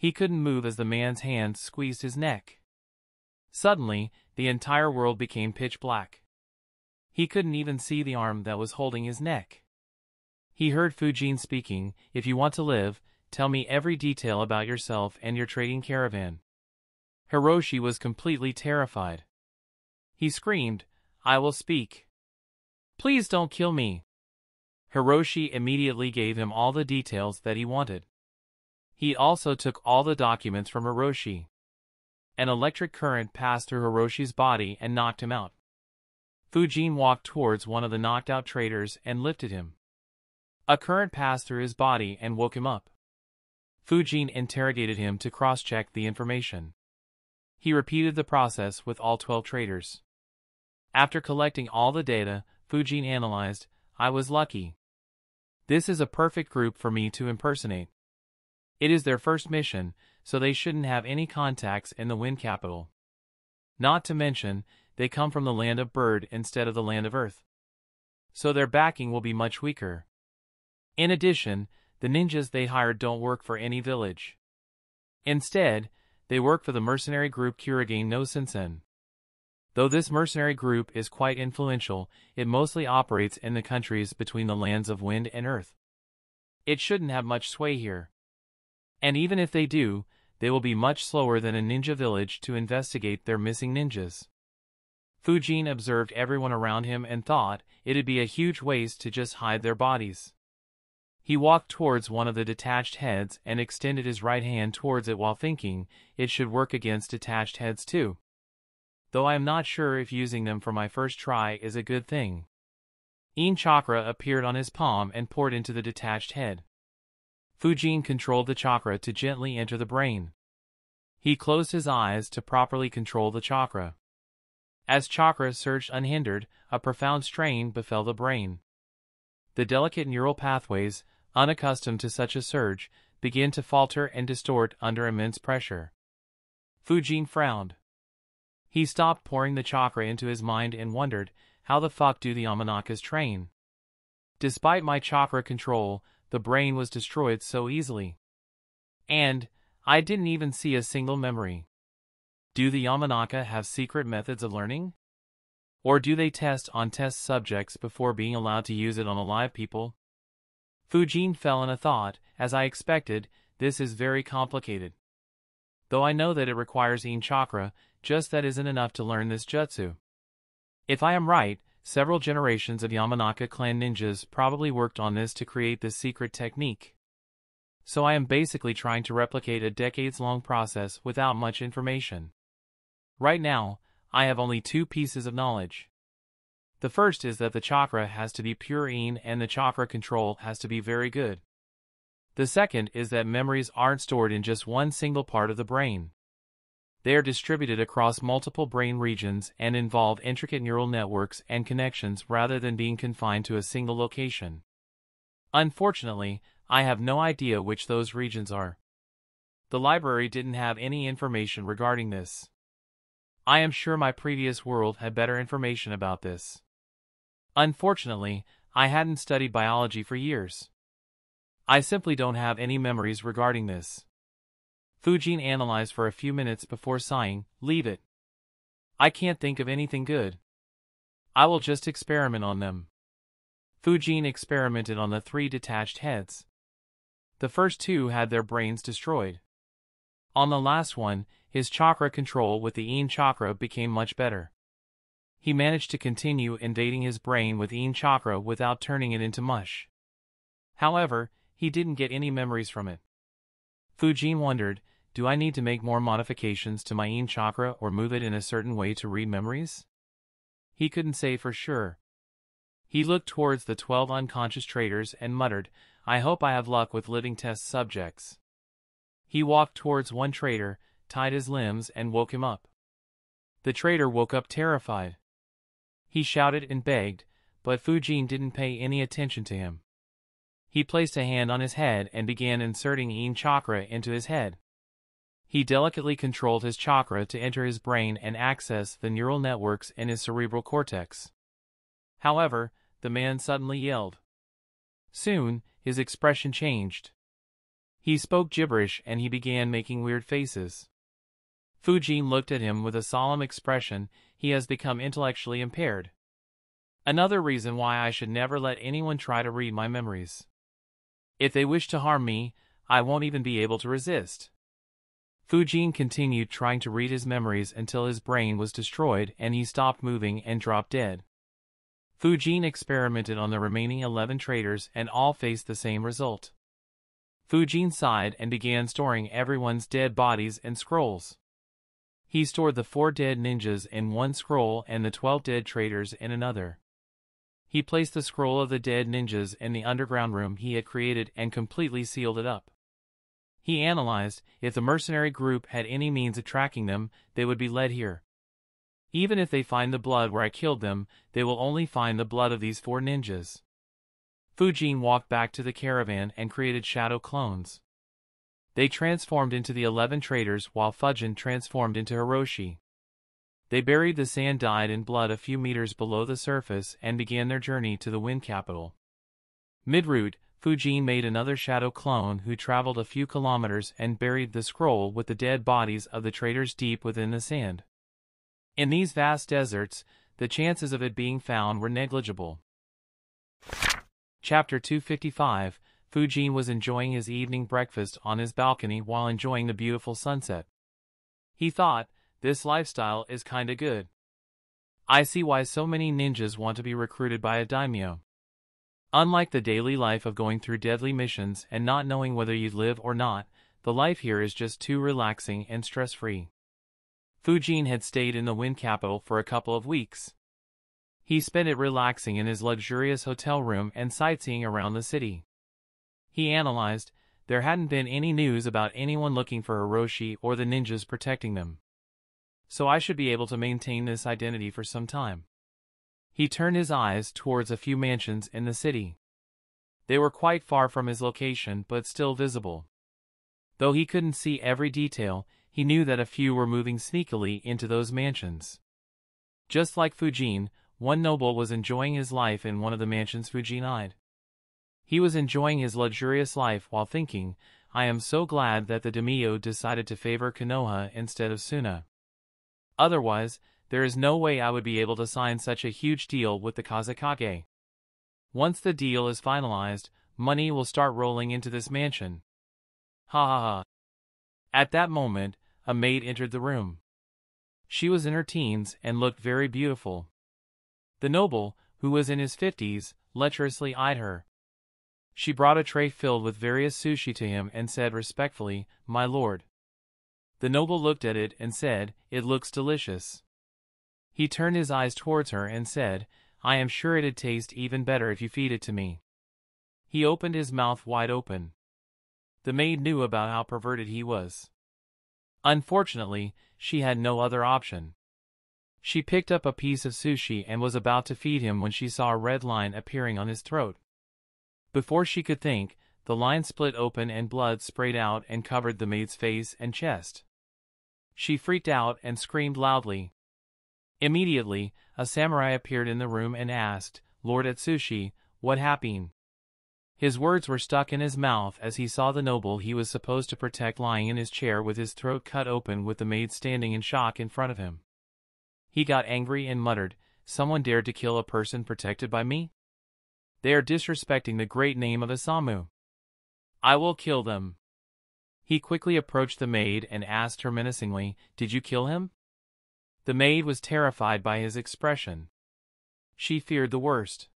He couldn't move as the man's hand squeezed his neck. Suddenly, the entire world became pitch black. He couldn't even see the arm that was holding his neck. He heard Fujin speaking, If you want to live, tell me every detail about yourself and your trading caravan. Hiroshi was completely terrified. He screamed, I will speak. Please don't kill me. Hiroshi immediately gave him all the details that he wanted. He also took all the documents from Hiroshi. An electric current passed through Hiroshi's body and knocked him out. Fujin walked towards one of the knocked out traders and lifted him. A current passed through his body and woke him up. Fujin interrogated him to cross-check the information. He repeated the process with all 12 traders. After collecting all the data, Fujin analyzed, I was lucky. This is a perfect group for me to impersonate. It is their first mission, so they shouldn't have any contacts in the wind capital. Not to mention, they come from the land of bird instead of the land of earth. So their backing will be much weaker. In addition, the ninjas they hired don't work for any village. Instead, they work for the mercenary group Kurogane no Sensen. Though this mercenary group is quite influential, it mostly operates in the countries between the lands of wind and earth. It shouldn't have much sway here. And even if they do, they will be much slower than a ninja village to investigate their missing ninjas. Fujin observed everyone around him and thought it'd be a huge waste to just hide their bodies. He walked towards one of the detached heads and extended his right hand towards it while thinking it should work against detached heads too. Though I am not sure if using them for my first try is a good thing. Yin chakra appeared on his palm and poured into the detached head. Fujin controlled the chakra to gently enter the brain. He closed his eyes to properly control the chakra. As chakra surged unhindered, a profound strain befell the brain. The delicate neural pathways, unaccustomed to such a surge, began to falter and distort under immense pressure. Fujin frowned. He stopped pouring the chakra into his mind and wondered, how the fuck do the Yamanaka's train? Despite my chakra control, the brain was destroyed so easily. And, I didn't even see a single memory. Do the Yamanaka have secret methods of learning? Or do they test on test subjects before being allowed to use it on alive people? Fujin fell in a thought, as I expected, this is very complicated. Though I know that it requires Yin chakra, just that isn't enough to learn this jutsu. If I am right, Several generations of Yamanaka clan ninjas probably worked on this to create this secret technique. So I am basically trying to replicate a decades-long process without much information. Right now, I have only two pieces of knowledge. The first is that the chakra has to be pure Yin and the chakra control has to be very good. The second is that memories aren't stored in just one single part of the brain. They are distributed across multiple brain regions and involve intricate neural networks and connections rather than being confined to a single location. Unfortunately, I have no idea which those regions are. The library didn't have any information regarding this. I am sure my previous world had better information about this. Unfortunately, I hadn't studied biology for years. I simply don't have any memories regarding this. Fujin analyzed for a few minutes before sighing, leave it. I can't think of anything good. I will just experiment on them. Fujin experimented on the three detached heads. The first two had their brains destroyed. On the last one, his chakra control with the Yin chakra became much better. He managed to continue invading his brain with Yin chakra without turning it into mush. However, he didn't get any memories from it. Fujin wondered, do I need to make more modifications to my Yin chakra or move it in a certain way to read memories? He couldn't say for sure. He looked towards the twelve unconscious traders and muttered, I hope I have luck with living test subjects. He walked towards one trader, tied his limbs and woke him up. The trader woke up terrified. He shouted and begged, but Fujin didn't pay any attention to him. He placed a hand on his head and began inserting Yin chakra into his head. He delicately controlled his chakra to enter his brain and access the neural networks in his cerebral cortex. However, the man suddenly yelled. Soon, his expression changed. He spoke gibberish and he began making weird faces. Fujin looked at him with a solemn expression, he has become intellectually impaired. Another reason why I should never let anyone try to read my memories. If they wish to harm me, I won't even be able to resist. Fujin continued trying to read his memories until his brain was destroyed and he stopped moving and dropped dead. Fujin experimented on the remaining 11 traders and all faced the same result. Fujin sighed and began storing everyone's dead bodies and scrolls. He stored the four dead ninjas in one scroll and the 12 dead traders in another. He placed the scroll of the dead ninjas in the underground room he had created and completely sealed it up. He analyzed, if the mercenary group had any means of tracking them, they would be led here. Even if they find the blood where I killed them, they will only find the blood of these four ninjas. Fujin walked back to the caravan and created shadow clones. They transformed into the eleven traders while Fujin transformed into Hiroshi. They buried the sand dyed in blood a few meters below the surface and began their journey to the wind capital. Mid route, Fujin made another shadow clone who traveled a few kilometers and buried the scroll with the dead bodies of the traders deep within the sand. In these vast deserts, the chances of it being found were negligible. Chapter 255 Fujin was enjoying his evening breakfast on his balcony while enjoying the beautiful sunset. He thought, this lifestyle is kinda good. I see why so many ninjas want to be recruited by a daimyo. Unlike the daily life of going through deadly missions and not knowing whether you'd live or not, the life here is just too relaxing and stress-free. Fujin had stayed in the wind capital for a couple of weeks. He spent it relaxing in his luxurious hotel room and sightseeing around the city. He analyzed, there hadn't been any news about anyone looking for Hiroshi or the ninjas protecting them. So I should be able to maintain this identity for some time. He turned his eyes towards a few mansions in the city. They were quite far from his location but still visible. Though he couldn't see every detail, he knew that a few were moving sneakily into those mansions. Just like Fujin, one noble was enjoying his life in one of the mansions Fujin eyed. He was enjoying his luxurious life while thinking, I am so glad that the daimyo decided to favor Konoha instead of Suna. Otherwise, there is no way I would be able to sign such a huge deal with the Kazekage. Once the deal is finalized, money will start rolling into this mansion. Ha ha ha. At that moment, a maid entered the room. She was in her teens and looked very beautiful. The noble, who was in his fifties, lecherously eyed her. She brought a tray filled with various sushi to him and said respectfully, My lord. The noble looked at it and said, It looks delicious. He turned his eyes towards her and said, I am sure it'd taste even better if you feed it to me. He opened his mouth wide open. The maid knew about how perverted he was. Unfortunately, she had no other option. She picked up a piece of sushi and was about to feed him when she saw a red line appearing on his throat. Before she could think, the line split open and blood sprayed out and covered the maid's face and chest. She freaked out and screamed loudly, Immediately, a samurai appeared in the room and asked, Lord Atsushi, what happened? His words were stuck in his mouth as he saw the noble he was supposed to protect lying in his chair with his throat cut open with the maid standing in shock in front of him. He got angry and muttered, Someone dared to kill a person protected by me? They are disrespecting the great name of Isamu. I will kill them. He quickly approached the maid and asked her menacingly, Did you kill him? The maid was terrified by his expression. She feared the worst.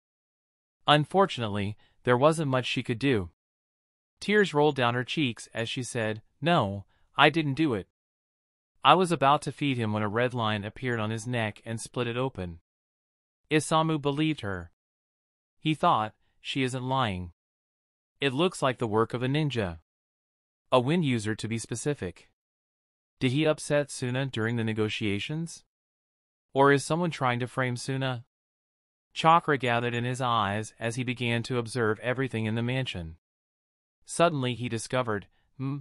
Unfortunately, there wasn't much she could do. Tears rolled down her cheeks as she said, No, I didn't do it. I was about to feed him when a red line appeared on his neck and split it open. Isamu believed her. He thought, she isn't lying. It looks like the work of a ninja. A wind user to be specific. Did he upset Suna during the negotiations? Or is someone trying to frame Suna? Chakra gathered in his eyes as he began to observe everything in the mansion. Suddenly he discovered, hmm,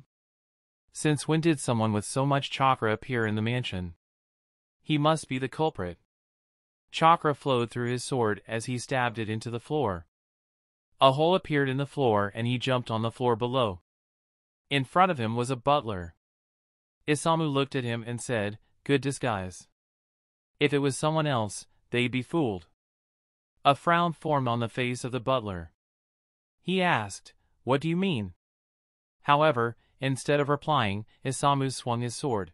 since when did someone with so much chakra appear in the mansion? He must be the culprit. Chakra flowed through his sword as he stabbed it into the floor. A hole appeared in the floor and he jumped on the floor below. In front of him was a butler. Isamu looked at him and said, Good disguise. If it was someone else, they'd be fooled. A frown formed on the face of the butler. He asked, What do you mean? However, Instead of replying, Isamu swung his sword.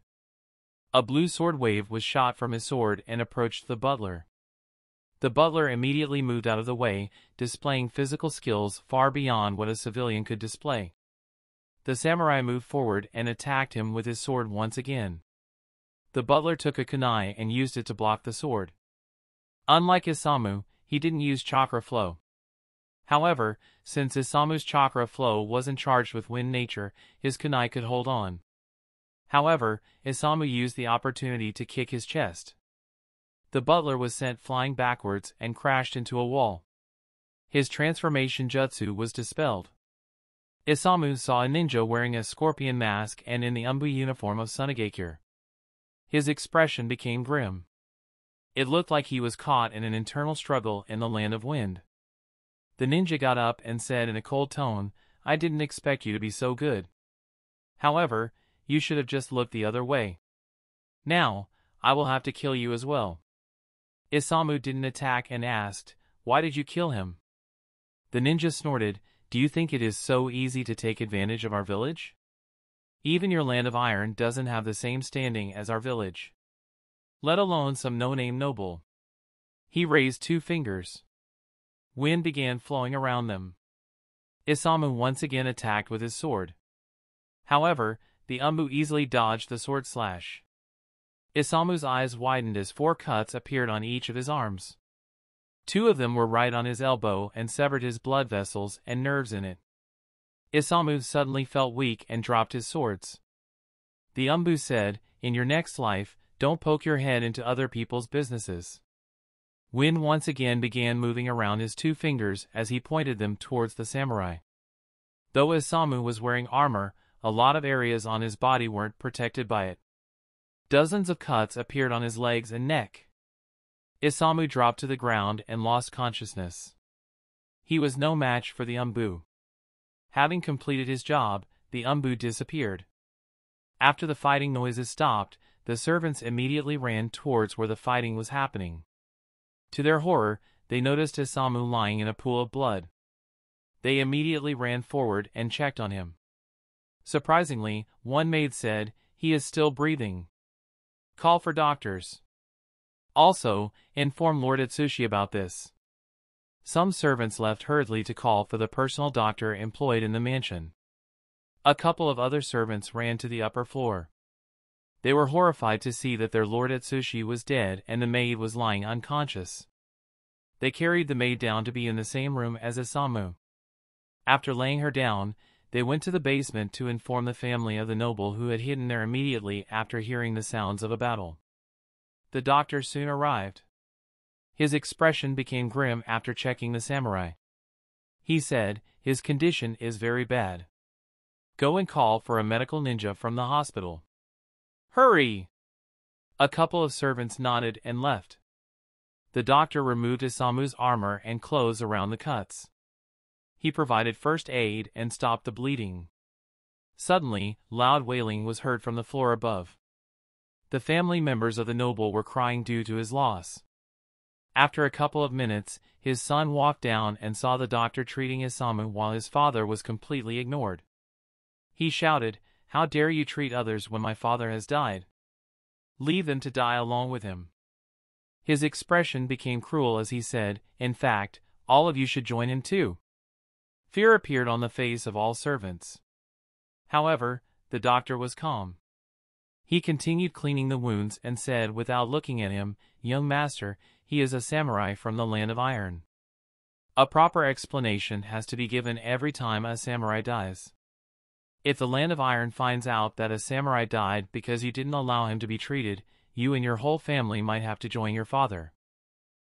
A blue sword wave was shot from his sword and approached the butler. The butler immediately moved out of the way, displaying physical skills far beyond what a civilian could display. The samurai moved forward and attacked him with his sword once again. The butler took a kunai and used it to block the sword. Unlike Isamu, he didn't use chakra flow. However, since Isamu's chakra flow wasn't charged with wind nature, his kunai could hold on. However, Isamu used the opportunity to kick his chest. The butler was sent flying backwards and crashed into a wall. His transformation jutsu was dispelled. Isamu saw a ninja wearing a scorpion mask and in the Anbu uniform of Sunagakure. His expression became grim. It looked like he was caught in an internal struggle in the land of wind. The ninja got up and said in a cold tone, I didn't expect you to be so good. However, you should have just looked the other way. Now, I will have to kill you as well. Isamu didn't attack and asked, Why did you kill him? The ninja snorted, Do you think it is so easy to take advantage of our village? Even your land of iron doesn't have the same standing as our village. Let alone some no-name noble. He raised two fingers. Wind began flowing around them. Isamu once again attacked with his sword. However, the Anbu easily dodged the sword slash. Isamu's eyes widened as four cuts appeared on each of his arms. Two of them were right on his elbow and severed his blood vessels and nerves in it. Isamu suddenly felt weak and dropped his swords. The Anbu said, In your next life, don't poke your head into other people's businesses. Wind once again began moving around his two fingers as he pointed them towards the samurai. Though Isamu was wearing armor, a lot of areas on his body weren't protected by it. Dozens of cuts appeared on his legs and neck. Isamu dropped to the ground and lost consciousness. He was no match for the Anbu. Having completed his job, the Anbu disappeared. After the fighting noises stopped, the servants immediately ran towards where the fighting was happening. To their horror, they noticed Isamu lying in a pool of blood. They immediately ran forward and checked on him. Surprisingly, one maid said, he is still breathing. Call for doctors. Also, inform Lord Atsushi about this. Some servants left hurriedly to call for the personal doctor employed in the mansion. A couple of other servants ran to the upper floor. They were horrified to see that their lord Atsushi was dead and the maid was lying unconscious. They carried the maid down to be in the same room as Isamu. After laying her down, they went to the basement to inform the family of the noble who had hidden there immediately after hearing the sounds of a battle. The doctor soon arrived. His expression became grim after checking the samurai. He said, his condition is very bad. Go and call for a medical ninja from the hospital. Hurry! A couple of servants nodded and left. The doctor removed Isamu's armor and clothes around the cuts. He provided first aid and stopped the bleeding. Suddenly, loud wailing was heard from the floor above. The family members of the noble were crying due to his loss. After a couple of minutes, his son walked down and saw the doctor treating Isamu while his father was completely ignored. He shouted, how dare you treat others when my father has died? Leave them to die along with him. His expression became cruel as he said, In fact, all of you should join him too. Fear appeared on the face of all servants. However, the doctor was calm. He continued cleaning the wounds and said without looking at him, Young master, he is a samurai from the land of iron. A proper explanation has to be given every time a samurai dies. If the land of iron finds out that a samurai died because you didn't allow him to be treated, you and your whole family might have to join your father.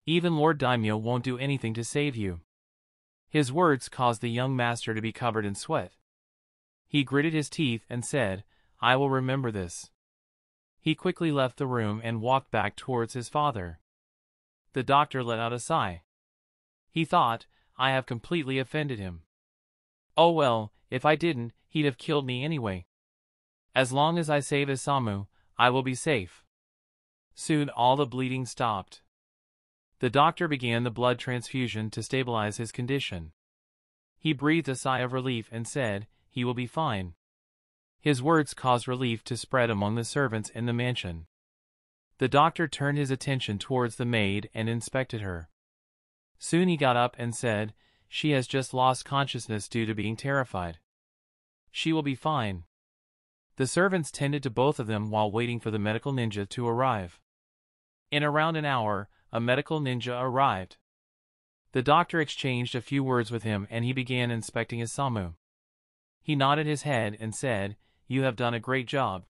Even Lord Daimyo won't do anything to save you. His words caused the young master to be covered in sweat. He gritted his teeth and said, I will remember this. He quickly left the room and walked back towards his father. The doctor let out a sigh. He thought, I have completely offended him. Oh well, if I didn't, he'd have killed me anyway. As long as I save Isamu, I will be safe. Soon all the bleeding stopped. The doctor began the blood transfusion to stabilize his condition. He breathed a sigh of relief and said, he will be fine. His words caused relief to spread among the servants in the mansion. The doctor turned his attention towards the maid and inspected her. Soon he got up and said, She has just lost consciousness due to being terrified. She will be fine. The servants tended to both of them while waiting for the medical ninja to arrive. In around an hour, a medical ninja arrived. The doctor exchanged a few words with him and he began inspecting Isamu. He nodded his head and said, You have done a great job.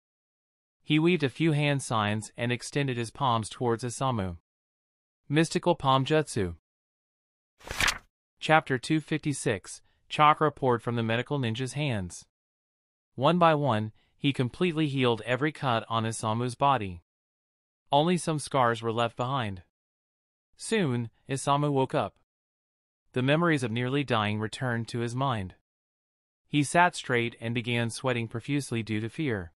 He weaved a few hand signs and extended his palms towards Isamu. Mystical Palm Jutsu Chapter 256 Chakra poured from the medical ninja's hands. One by one, he completely healed every cut on Isamu's body. Only some scars were left behind. Soon, Isamu woke up. The memories of nearly dying returned to his mind. He sat straight and began sweating profusely due to fear.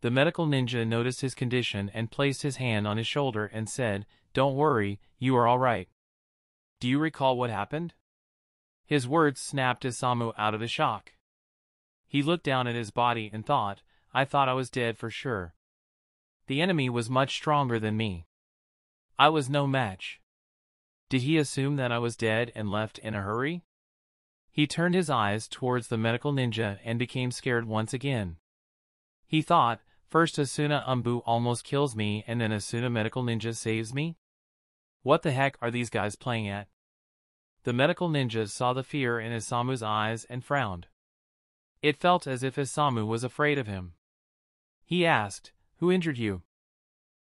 The medical ninja noticed his condition and placed his hand on his shoulder and said, Don't worry, you are all right. Do you recall what happened? His words snapped Isamu out of the shock. He looked down at his body and thought, I thought I was dead for sure. The enemy was much stronger than me. I was no match. Did he assume that I was dead and left in a hurry? He turned his eyes towards the medical ninja and became scared once again. He thought, first Asuna Anbu almost kills me and then a Suna Medical Ninja saves me? What the heck are these guys playing at? The medical ninja saw the fear in Isamu's eyes and frowned. It felt as if Isamu was afraid of him. He asked, Who injured you?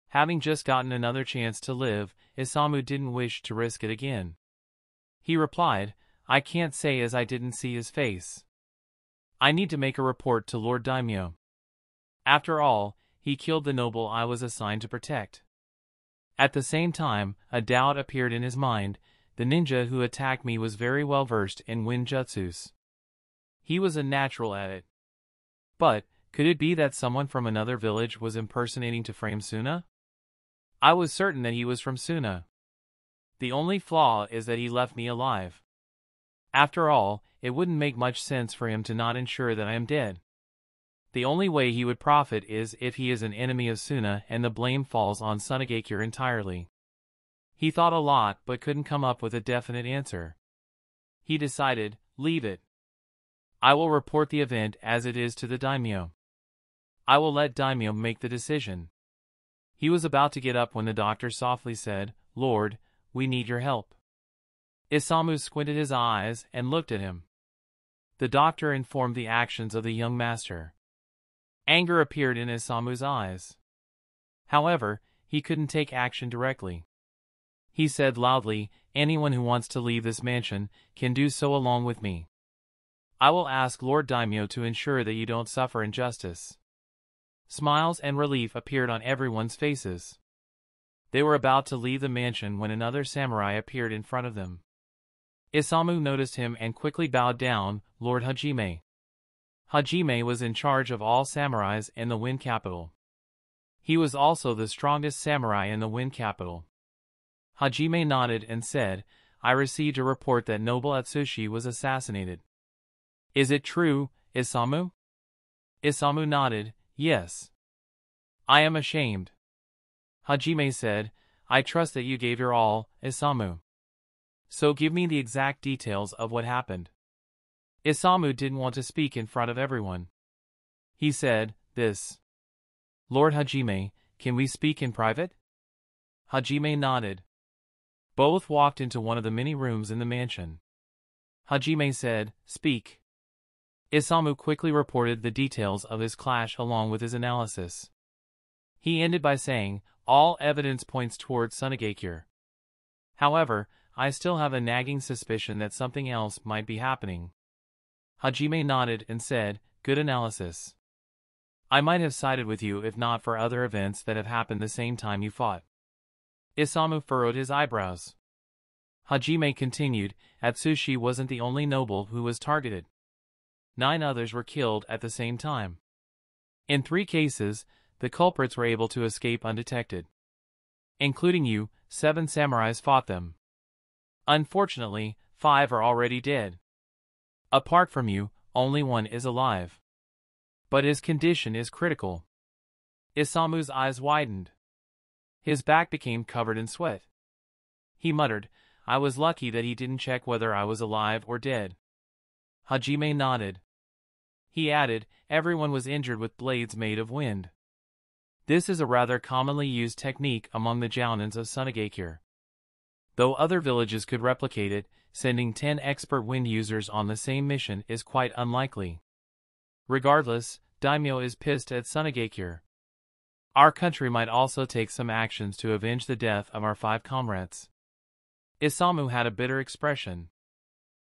Having just gotten another chance to live, Isamu didn't wish to risk it again. He replied, I can't say as I didn't see his face. I need to make a report to Lord Daimyo. After all, he killed the noble I was assigned to protect. At the same time, a doubt appeared in his mind, the ninja who attacked me was very well versed in wind jutsus. He was a natural at it. But, could it be that someone from another village was impersonating to frame Suna? I was certain that he was from Suna. The only flaw is that he left me alive. After all, it wouldn't make much sense for him to not ensure that I am dead. The only way he would profit is if he is an enemy of Suna and the blame falls on Sunagakure entirely. He thought a lot but couldn't come up with a definite answer. He decided, leave it. I will report the event as it is to the daimyo. I will let daimyo make the decision. He was about to get up when the doctor softly said, Lord, we need your help. Isamu squinted his eyes and looked at him. The doctor informed the actions of the young master. Anger appeared in Isamu's eyes. However, he couldn't take action directly. He said loudly, anyone who wants to leave this mansion can do so along with me. I will ask Lord Daimyo to ensure that you don't suffer injustice. Smiles and relief appeared on everyone's faces. They were about to leave the mansion when another samurai appeared in front of them. Isamu noticed him and quickly bowed down, Lord Hajime. Hajime was in charge of all samurais in the Wind Capital. He was also the strongest samurai in the Wind Capital. Hajime nodded and said, I received a report that Noble Atsushi was assassinated. Is it true, Isamu? Isamu nodded, yes. I am ashamed. Hajime said, I trust that you gave your all, Isamu. So give me the exact details of what happened. Isamu didn't want to speak in front of everyone. He said, this. Lord Hajime, can we speak in private? Hajime nodded. Both walked into one of the many rooms in the mansion. Hajime said, Speak. Isamu quickly reported the details of his clash along with his analysis. He ended by saying, All evidence points towards Sunagakure. However, I still have a nagging suspicion that something else might be happening. Hajime nodded and said, Good analysis. I might have sided with you if not for other events that have happened the same time you fought. Isamu furrowed his eyebrows. Hajime continued, Atsushi wasn't the only noble who was targeted. Nine others were killed at the same time. In three cases, the culprits were able to escape undetected. Including you, seven samurais fought them. Unfortunately, five are already dead. Apart from you, only one is alive. But his condition is critical. Isamu's eyes widened. His back became covered in sweat. He muttered, I was lucky that he didn't check whether I was alive or dead. Hajime nodded. He added, everyone was injured with blades made of wind. This is a rather commonly used technique among the Jounins of Sunagakure. Though other villages could replicate it, sending 10 expert wind users on the same mission is quite unlikely. Regardless, Daimyo is pissed at Sunagakure. Our country might also take some actions to avenge the death of our five comrades. Isamu had a bitter expression.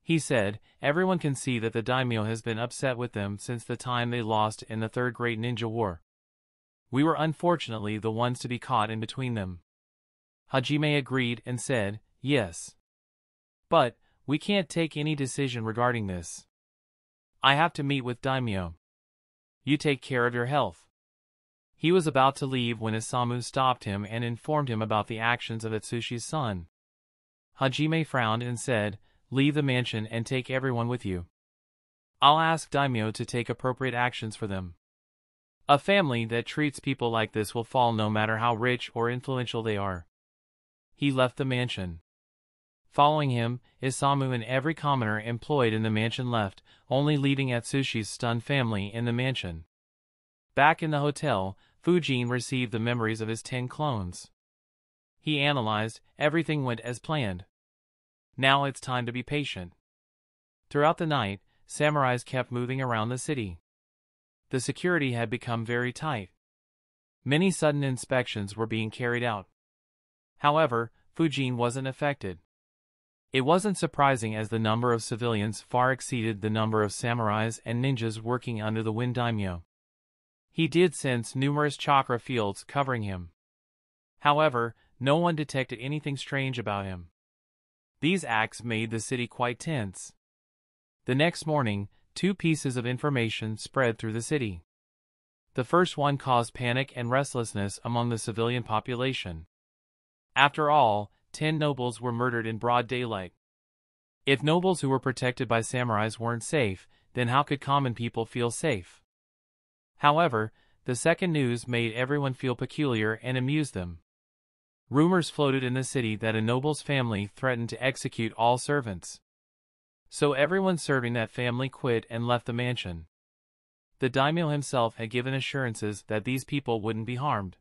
He said, everyone can see that the daimyo has been upset with them since the time they lost in the Third Great Ninja War. We were unfortunately the ones to be caught in between them. Hajime agreed and said, yes. But, we can't take any decision regarding this. I have to meet with Daimyo. You take care of your health. He was about to leave when Isamu stopped him and informed him about the actions of Atsushi's son. Hajime frowned and said, Leave the mansion and take everyone with you. I'll ask Daimyo to take appropriate actions for them. A family that treats people like this will fall no matter how rich or influential they are. He left the mansion. Following him, Isamu and every commoner employed in the mansion left, only leaving Atsushi's stunned family in the mansion. Back in the hotel, Fujin received the memories of his ten clones. He analyzed, everything went as planned. Now it's time to be patient. Throughout the night, samurais kept moving around the city. The security had become very tight. Many sudden inspections were being carried out. However, Fujin wasn't affected. It wasn't surprising as the number of civilians far exceeded the number of samurais and ninjas working under the Wind Daimyo. He did sense numerous chakra fields covering him. However, no one detected anything strange about him. These acts made the city quite tense. The next morning, two pieces of information spread through the city. The first one caused panic and restlessness among the civilian population. After all, ten nobles were murdered in broad daylight. If nobles who were protected by samurais weren't safe, then how could common people feel safe? However, the second news made everyone feel peculiar and amused them. Rumors floated in the city that a noble's family threatened to execute all servants. So everyone serving that family quit and left the mansion. The daimyo himself had given assurances that these people wouldn't be harmed.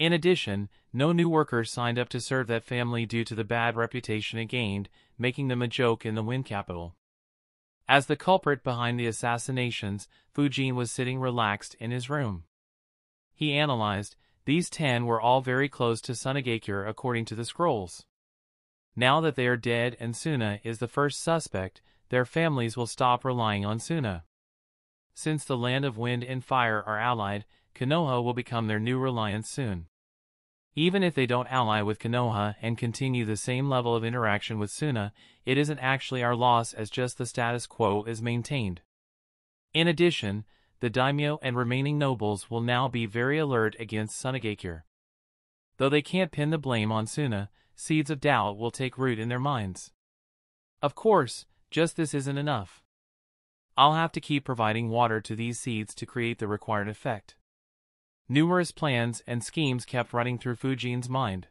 In addition, no new workers signed up to serve that family due to the bad reputation it gained, making them a joke in the wind capital. As the culprit behind the assassinations, Fujin was sitting relaxed in his room. He analyzed, these ten were all very close to Sunagakure according to the scrolls. Now that they are dead and Suna is the first suspect, their families will stop relying on Suna. Since the land of wind and fire are allied, Konoha will become their new reliance soon. Even if they don't ally with Konoha and continue the same level of interaction with Suna, it isn't actually our loss as just the status quo is maintained. In addition, the daimyo and remaining nobles will now be very alert against Sunagakure. Though they can't pin the blame on Suna, seeds of doubt will take root in their minds. Of course, just this isn't enough. I'll have to keep providing water to these seeds to create the required effect. Numerous plans and schemes kept running through Fujin's mind.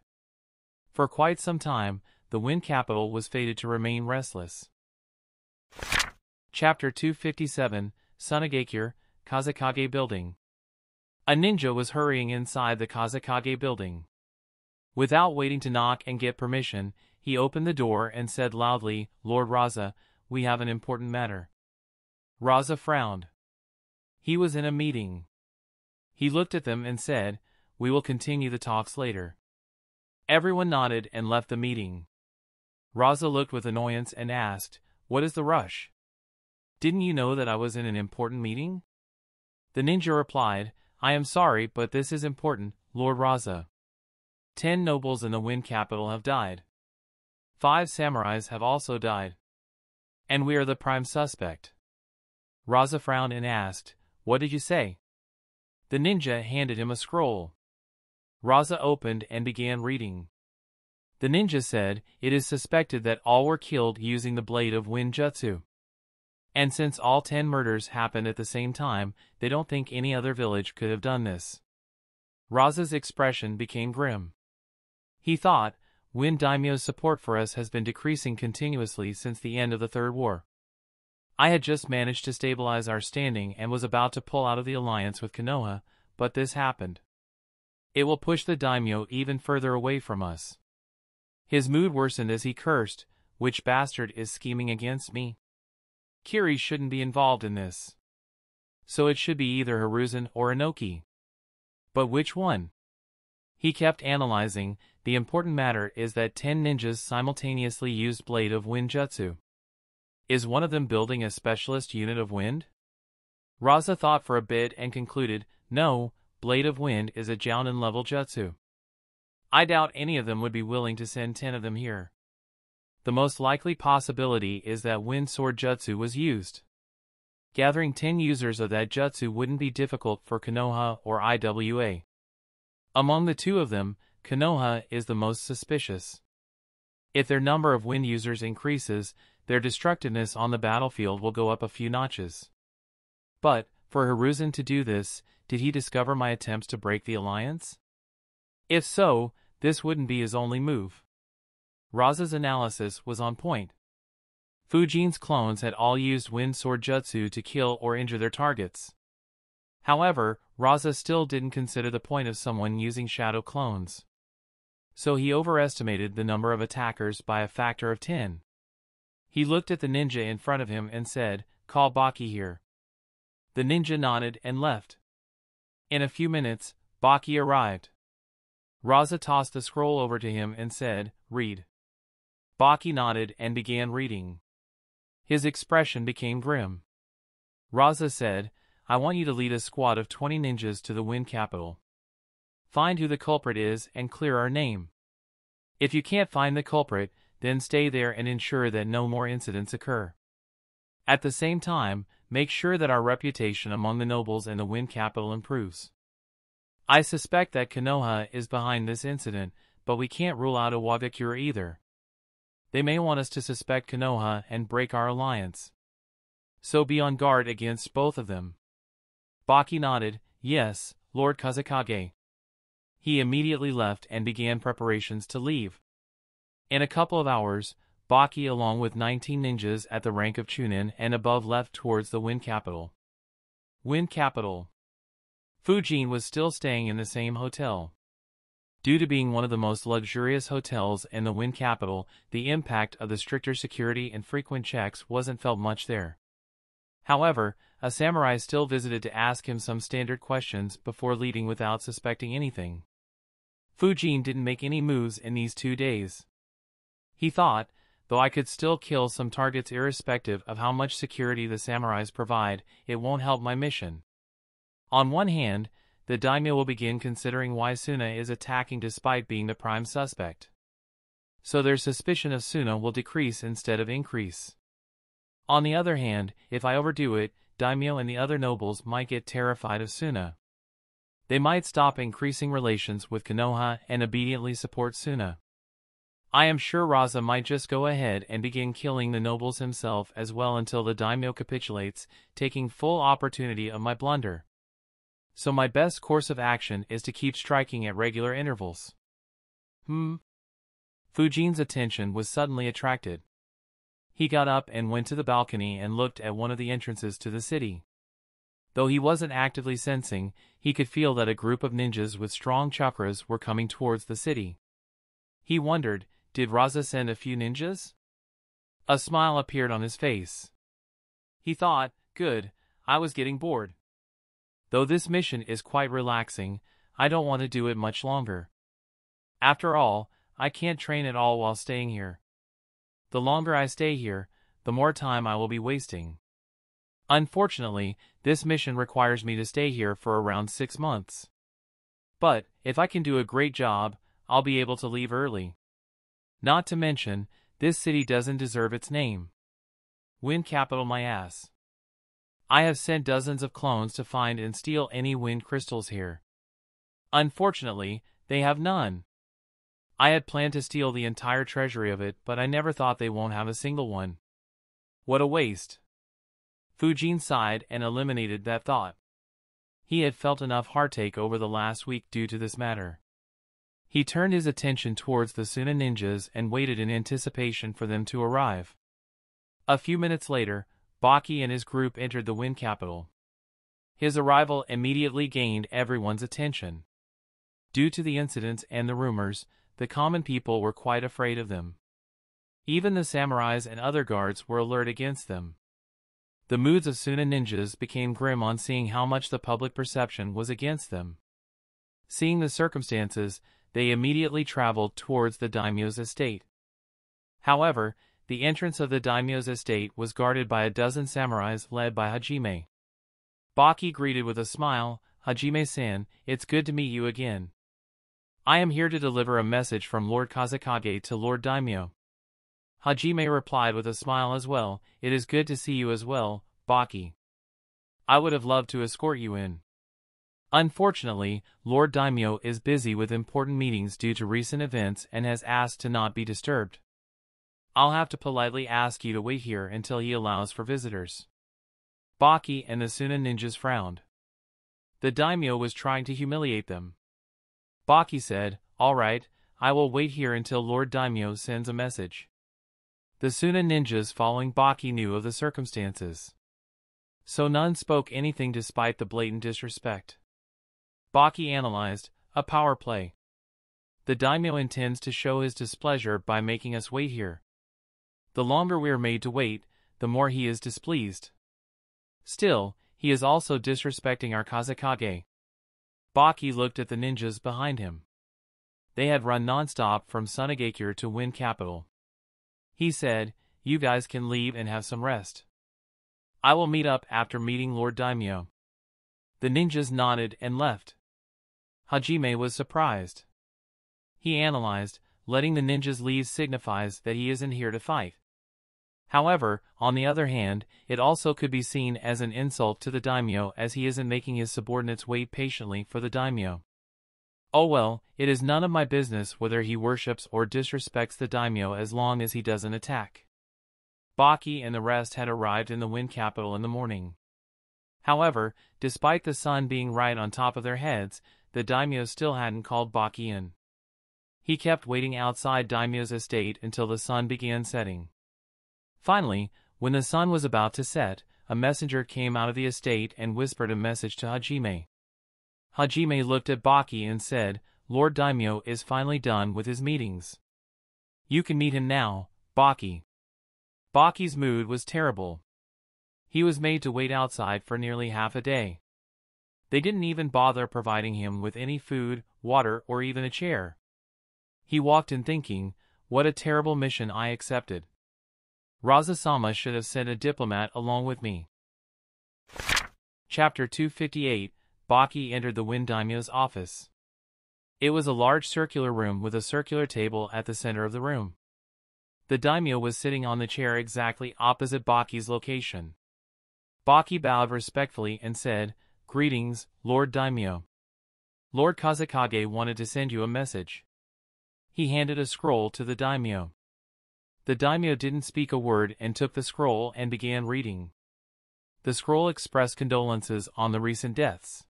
For quite some time, the Wind Capital was fated to remain restless. Chapter 257 Sunagakure, Kazekage Building A ninja was hurrying inside the Kazekage building. Without waiting to knock and get permission, he opened the door and said loudly, Lord Rasa, we have an important matter. Rasa frowned. He was in a meeting. He looked at them and said, We will continue the talks later. Everyone nodded and left the meeting. Rasa looked with annoyance and asked, What is the rush? Didn't you know that I was in an important meeting? The ninja replied, I am sorry, but this is important, Lord Rasa. Ten nobles in the Wind Capital have died. Five samurais have also died. And we are the prime suspect. Rasa frowned and asked, What did you say? The ninja handed him a scroll. Rasa opened and began reading. The ninja said, It is suspected that all were killed using the blade of wind jutsu. And since all ten murders happened at the same time, they don't think any other village could have done this. Rasa's expression became grim. He thought, Wind Daimyo's support for us has been decreasing continuously since the end of the Third War. I had just managed to stabilize our standing and was about to pull out of the alliance with Konoha, but this happened. It will push the daimyo even further away from us. His mood worsened as he cursed, which bastard is scheming against me? Kiri shouldn't be involved in this. So it should be either Hiruzen or Onoki. But which one? He kept analyzing, the important matter is that ten ninjas simultaneously used Blade of Wind Jutsu. Is one of them building a specialist unit of wind? Rasa thought for a bit and concluded, no, Blade of Wind is a Jounin level jutsu. I doubt any of them would be willing to send ten of them here. The most likely possibility is that Wind Sword Jutsu was used. Gathering 10 users of that jutsu wouldn't be difficult for Konoha or IWA. Among the two of them, Konoha is the most suspicious. If their number of wind users increases, their destructiveness on the battlefield will go up a few notches. But, for Hiruzen to do this, did he discover my attempts to break the alliance? If so, this wouldn't be his only move. Rasa's analysis was on point. Fujin's clones had all used Wind Sword Jutsu to kill or injure their targets. However, Rasa still didn't consider the point of someone using shadow clones. So he overestimated the number of attackers by a factor of 10. He looked at the ninja in front of him and said, Call Baki here. The ninja nodded and left. In a few minutes, Baki arrived. Rasa tossed the scroll over to him and said, Read. Baki nodded and began reading. His expression became grim. Rasa said, I want you to lead a squad of 20 ninjas to the Wind Capital. Find who the culprit is and clear our name. If you can't find the culprit, then stay there and ensure that no more incidents occur. At the same time, make sure that our reputation among the nobles and the Wind Capital improves. I suspect that Konoha is behind this incident, but we can't rule out Iwagakure either. They may want us to suspect Konoha and break our alliance. So be on guard against both of them. Baki nodded, yes, Lord Kazekage. He immediately left and began preparations to leave. In a couple of hours, Baki along with 19 ninjas at the rank of Chunin and above left towards the Wind Capital. Wind Capital. Fujin was still staying in the same hotel. Due to being one of the most luxurious hotels in the Wind Capital, the impact of the stricter security and frequent checks wasn't felt much there. However, a samurai still visited to ask him some standard questions before leaving without suspecting anything. Fujin didn't make any moves in these two days. He thought, though I could still kill some targets irrespective of how much security the samurais provide, it won't help my mission. On one hand, the daimyo will begin considering why Suna is attacking despite being the prime suspect. So their suspicion of Suna will decrease instead of increase. On the other hand, if I overdo it, daimyo and the other nobles might get terrified of Suna. They might stop increasing relations with Konoha and obediently support Suna. I am sure Rasa might just go ahead and begin killing the nobles himself as well until the daimyo capitulates, taking full opportunity of my blunder. So my best course of action is to keep striking at regular intervals. Hmm. Fujin's attention was suddenly attracted. He got up and went to the balcony and looked at one of the entrances to the city. Though he wasn't actively sensing, he could feel that a group of ninjas with strong chakras were coming towards the city. He wondered, did Rasa send a few ninjas? A smile appeared on his face. He thought, good, I was getting bored. Though this mission is quite relaxing, I don't want to do it much longer. After all, I can't train at all while staying here. The longer I stay here, the more time I will be wasting. Unfortunately, this mission requires me to stay here for around six months. But, if I can do a great job, I'll be able to leave early. Not to mention, this city doesn't deserve its name. Wind capital my ass. I have sent dozens of clones to find and steal any wind crystals here. Unfortunately, they have none. I had planned to steal the entire treasury of it, but I never thought they won't have a single one. What a waste. Fujin sighed and eliminated that thought. He had felt enough heartache over the last week due to this matter. He turned his attention towards the Suna ninjas and waited in anticipation for them to arrive. A few minutes later, Baki and his group entered the wind capital. His arrival immediately gained everyone's attention. Due to the incidents and the rumors, the common people were quite afraid of them. Even the samurais and other guards were alert against them. The moods of Suna ninjas became grim on seeing how much the public perception was against them. Seeing the circumstances, they immediately traveled towards the daimyo's estate. However, the entrance of the daimyo's estate was guarded by a dozen samurais led by Hajime. Baki greeted with a smile, Hajime-san, it's good to meet you again. I am here to deliver a message from Lord Kazekage to Lord Daimyo. Hajime replied with a smile as well, it is good to see you as well, Baki. I would have loved to escort you in. Unfortunately, Lord Daimyo is busy with important meetings due to recent events and has asked to not be disturbed. I'll have to politely ask you to wait here until he allows for visitors. Baki and the Suna ninjas frowned. The daimyo was trying to humiliate them. Baki said, All right, I will wait here until Lord Daimyo sends a message. The Suna ninjas following Baki knew of the circumstances. So none spoke anything despite the blatant disrespect. Baki analyzed, a power play. The daimyo intends to show his displeasure by making us wait here. The longer we are made to wait, the more he is displeased. Still, he is also disrespecting our Kazekage. Baki looked at the ninjas behind him. They had run nonstop from Sunagakure to Wind Capital. He said, You guys can leave and have some rest. I will meet up after meeting Lord Daimyo. The ninjas nodded and left. Hajime was surprised. He analyzed, letting the ninjas leave signifies that he isn't here to fight. However, on the other hand, it also could be seen as an insult to the daimyo as he isn't making his subordinates wait patiently for the daimyo. Oh well, it is none of my business whether he worships or disrespects the daimyo as long as he doesn't attack. Baki and the rest had arrived in the wind capital in the morning. However, despite the sun being right on top of their heads, the daimyo still hadn't called Baki in. He kept waiting outside daimyo's estate until the sun began setting. Finally, when the sun was about to set, a messenger came out of the estate and whispered a message to Hajime. Hajime looked at Baki and said, Lord Daimyo is finally done with his meetings. You can meet him now, Baki. Baki's mood was terrible. He was made to wait outside for nearly half a day. They didn't even bother providing him with any food, water, or even a chair. He walked in thinking, what a terrible mission I accepted. Rasa-sama should have sent a diplomat along with me. Chapter 258 Baki entered the Wind Daimyo's office. It was a large circular room with a circular table at the center of the room. The daimyo was sitting on the chair exactly opposite Baki's location. Baki bowed respectfully and said, Greetings, Lord Daimyo. Lord Kazekage wanted to send you a message. He handed a scroll to the daimyo. The daimyo didn't speak a word and took the scroll and began reading. The scroll expressed condolences on the recent deaths.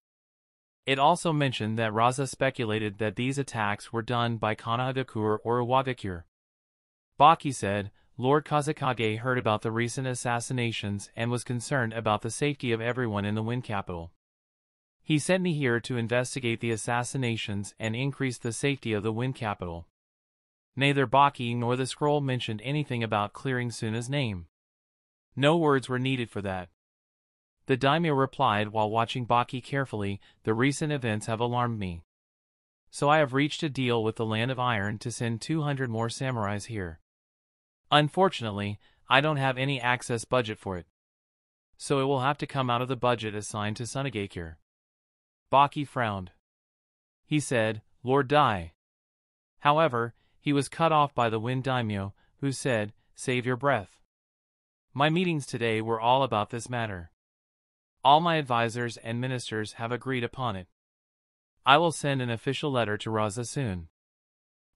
It also mentioned that Rasa speculated that these attacks were done by Konohagakure or Iwagakure. Baki said, Lord Kazekage heard about the recent assassinations and was concerned about the safety of everyone in the Wind Capital. He sent me here to investigate the assassinations and increase the safety of the Wind Capital. Neither Baki nor the scroll mentioned anything about clearing Suna's name. No words were needed for that. The daimyo replied while watching Baki carefully, the recent events have alarmed me. So I have reached a deal with the Land of Iron to send 200 more samurais here. Unfortunately, I don't have any access budget for it. So it will have to come out of the budget assigned to Sunagakure. Baki frowned. He said, Lord Dai. However, he was cut off by the Wind Daimyo, who said, Save your breath. My meetings today were all about this matter. All my advisors and ministers have agreed upon it. I will send an official letter to Rasa soon.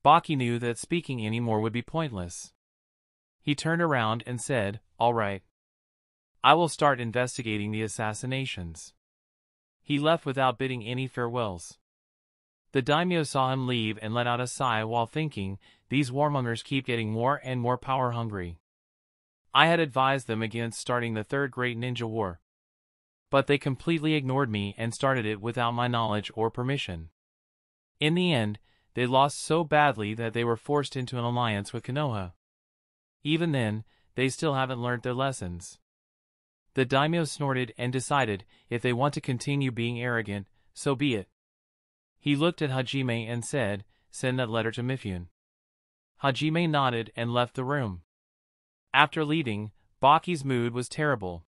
Baki knew that speaking any more would be pointless. He turned around and said, All right. I will start investigating the assassinations. He left without bidding any farewells. The daimyo saw him leave and let out a sigh while thinking, these warmongers keep getting more and more power hungry. I had advised them against starting the third great ninja war, but they completely ignored me and started it without my knowledge or permission. In the end, they lost so badly that they were forced into an alliance with Konoha. Even then, they still haven't learned their lessons. The daimyo snorted and decided, if they want to continue being arrogant, so be it. He looked at Hajime and said, send that letter to Mifune. Hajime nodded and left the room. After leaving, Baki's mood was terrible.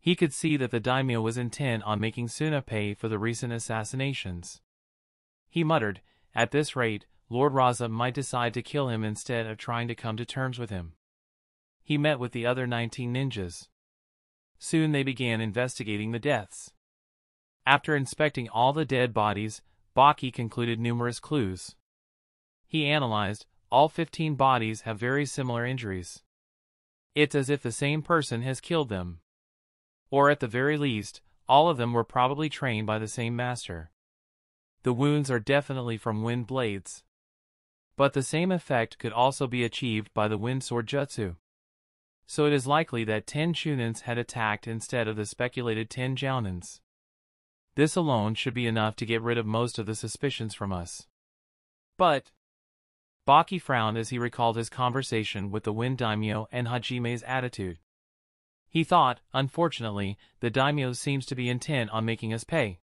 He could see that the daimyo was intent on making Suna pay for the recent assassinations. He muttered, at this rate, Lord Rasa might decide to kill him instead of trying to come to terms with him. He met with the other 19 ninjas. Soon they began investigating the deaths. After inspecting all the dead bodies, Baki concluded numerous clues. He analyzed, all 15 bodies have very similar injuries. It's as if the same person has killed them or at the very least, all of them were probably trained by the same master. The wounds are definitely from wind blades. But the same effect could also be achieved by the wind sword jutsu. So it is likely that 10 Chunins had attacked instead of the speculated 10 Jounins. This alone should be enough to get rid of most of the suspicions from us. But, Baki frowned as he recalled his conversation with the Wind Daimyo and Hajime's attitude. He thought, unfortunately, the daimyo seems to be intent on making us pay.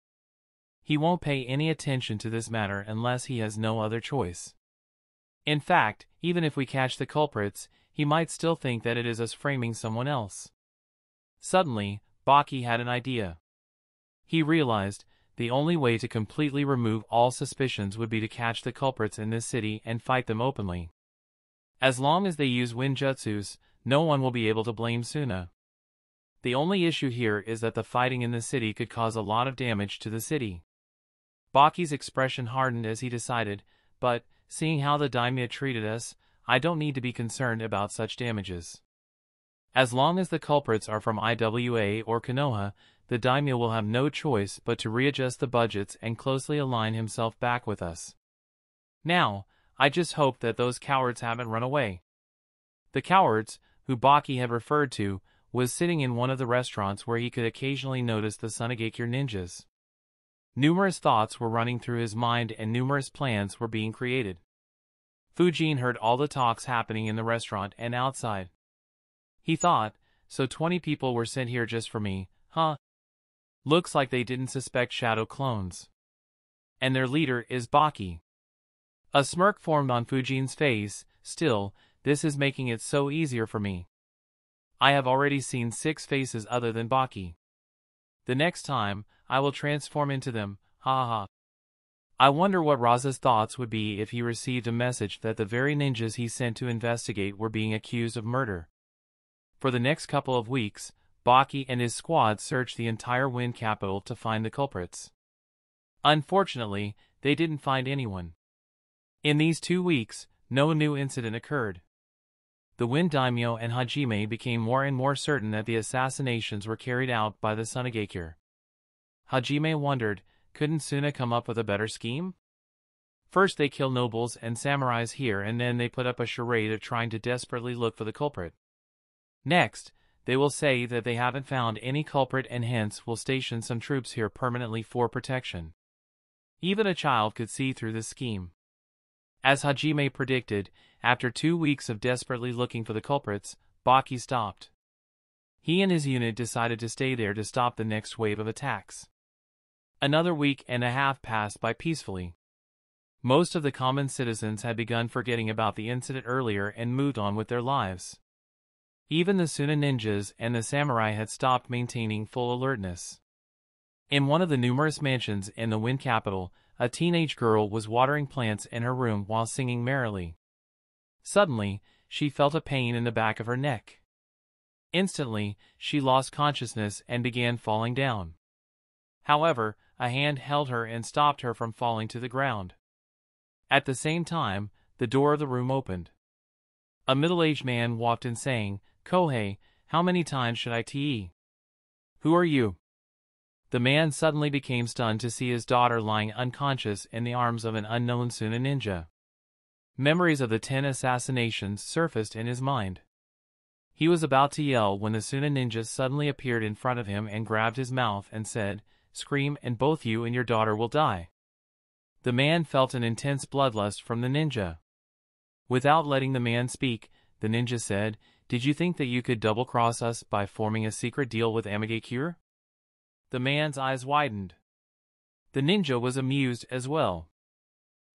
He won't pay any attention to this matter unless he has no other choice. In fact, even if we catch the culprits, he might still think that it is us framing someone else. Suddenly, Baki had an idea. He realized, the only way to completely remove all suspicions would be to catch the culprits in this city and fight them openly. As long as they use Winjutsus, no one will be able to blame Suna. The only issue here is that the fighting in the city could cause a lot of damage to the city. Baki's expression hardened as he decided, but, seeing how the daimyo treated us, I don't need to be concerned about such damages. As long as the culprits are from IWA or Konoha, the daimyo will have no choice but to readjust the budgets and closely align himself back with us. Now, I just hope that those cowards haven't run away. The cowards, who Baki had referred to, was sitting in one of the restaurants where he could occasionally notice the Sunagakure ninjas. Numerous thoughts were running through his mind and numerous plans were being created. Fujin heard all the talks happening in the restaurant and outside. He thought, so 20 people were sent here just for me, huh? Looks like they didn't suspect shadow clones. And their leader is Baki. A smirk formed on Fujin's face, still, this is making it so easier for me. I have already seen six faces other than Baki. The next time, I will transform into them, ha ha. I wonder what Rasa's thoughts would be if he received a message that the very ninjas he sent to investigate were being accused of murder. For the next couple of weeks, Baki and his squad searched the entire Wind capital to find the culprits. Unfortunately, they didn't find anyone. In these two weeks, no new incident occurred the Wind Daimyo and Hajime became more and more certain that the assassinations were carried out by the Sunagakure. Hajime wondered, couldn't Suna come up with a better scheme? First they kill nobles and samurais here and then they put up a charade of trying to desperately look for the culprit. Next, they will say that they haven't found any culprit and hence will station some troops here permanently for protection. Even a child could see through this scheme. As Hajime predicted, after two weeks of desperately looking for the culprits, Baki stopped. He and his unit decided to stay there to stop the next wave of attacks. Another week and a half passed by peacefully. Most of the common citizens had begun forgetting about the incident earlier and moved on with their lives. Even the Suna ninjas and the samurai had stopped maintaining full alertness. In one of the numerous mansions in the Wind capital, a teenage girl was watering plants in her room while singing merrily. Suddenly, she felt a pain in the back of her neck. Instantly, she lost consciousness and began falling down. However, a hand held her and stopped her from falling to the ground. At the same time, the door of the room opened. A middle-aged man walked in saying, Kohei, how many times should I te? Who are you? The man suddenly became stunned to see his daughter lying unconscious in the arms of an unknown Suna ninja. Memories of the ten assassinations surfaced in his mind. He was about to yell when the Suna ninja suddenly appeared in front of him and grabbed his mouth and said, Scream and both you and your daughter will die. The man felt an intense bloodlust from the ninja. Without letting the man speak, the ninja said, Did you think that you could double-cross us by forming a secret deal with Amegakure? The man's eyes widened. The ninja was amused as well.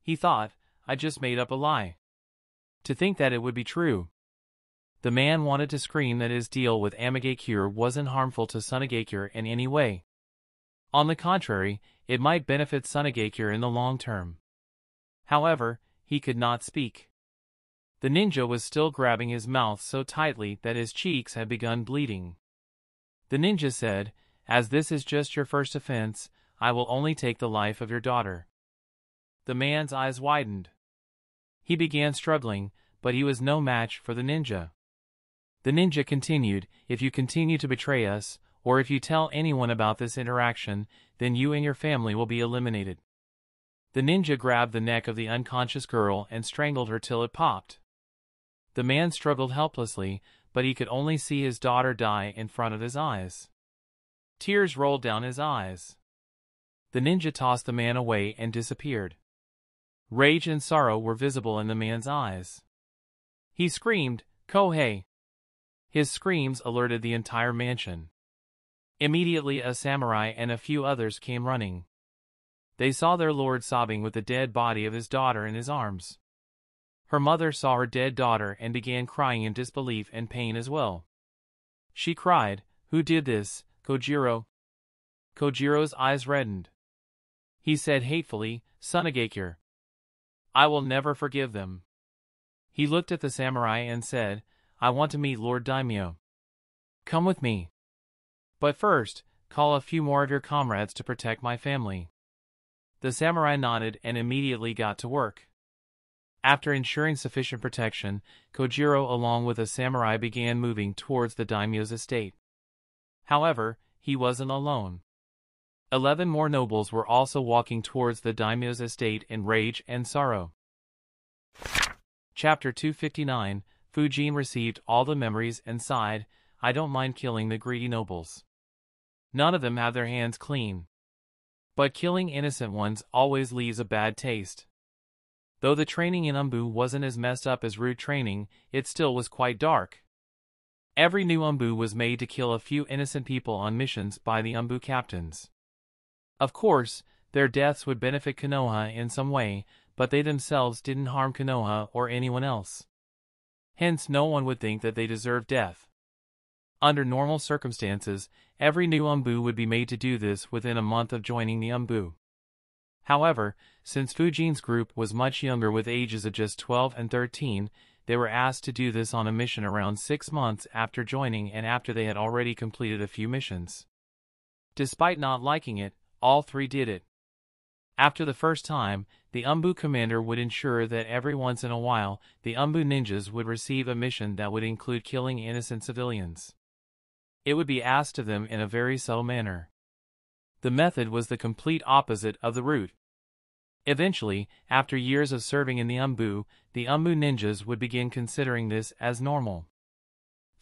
He thought, I just made up a lie. To think that it would be true. The man wanted to scream that his deal with Amegakure wasn't harmful to Sunagakure in any way. On the contrary, it might benefit Sunagakure in the long term. However, he could not speak. The ninja was still grabbing his mouth so tightly that his cheeks had begun bleeding. The ninja said, As this is just your first offense, I will only take the life of your daughter. The man's eyes widened. He began struggling, but he was no match for the ninja. The ninja continued, If you continue to betray us, or if you tell anyone about this interaction, then you and your family will be eliminated. The ninja grabbed the neck of the unconscious girl and strangled her till it popped. The man struggled helplessly, but he could only see his daughter die in front of his eyes. Tears rolled down his eyes. The ninja tossed the man away and disappeared. Rage and sorrow were visible in the man's eyes. He screamed, Kohei! His screams alerted the entire mansion. Immediately a samurai and a few others came running. They saw their lord sobbing with the dead body of his daughter in his arms. Her mother saw her dead daughter and began crying in disbelief and pain as well. She cried, Who did this, Kojiro? Kojiro's eyes reddened. He said hatefully, Sunagakure. I will never forgive them. He looked at the samurai and said, I want to meet Lord Daimyo. Come with me. But first, call a few more of your comrades to protect my family. The samurai nodded and immediately got to work. After ensuring sufficient protection, Kojiro along with a samurai began moving towards the daimyo's estate. However, he wasn't alone. Eleven more nobles were also walking towards the daimyo's estate in rage and sorrow. Chapter 259 Fujin received all the memories and sighed, I don't mind killing the greedy nobles. None of them have their hands clean. But killing innocent ones always leaves a bad taste. Though the training in Anbu wasn't as messed up as Root training, it still was quite dark. Every new Anbu was made to kill a few innocent people on missions by the Anbu captains. Of course, their deaths would benefit Konoha in some way, but they themselves didn't harm Konoha or anyone else. Hence no one would think that they deserved death. Under normal circumstances, every new Anbu would be made to do this within a month of joining the Anbu. However, since Fujin's group was much younger with ages of just 12 and 13, they were asked to do this on a mission around six months after joining and after they had already completed a few missions. Despite not liking it, all three did it. After the first time, the Anbu commander would ensure that every once in a while, the Anbu ninjas would receive a mission that would include killing innocent civilians. It would be asked of them in a very subtle manner. The method was the complete opposite of the Root. Eventually, after years of serving in the Anbu, the Anbu ninjas would begin considering this as normal.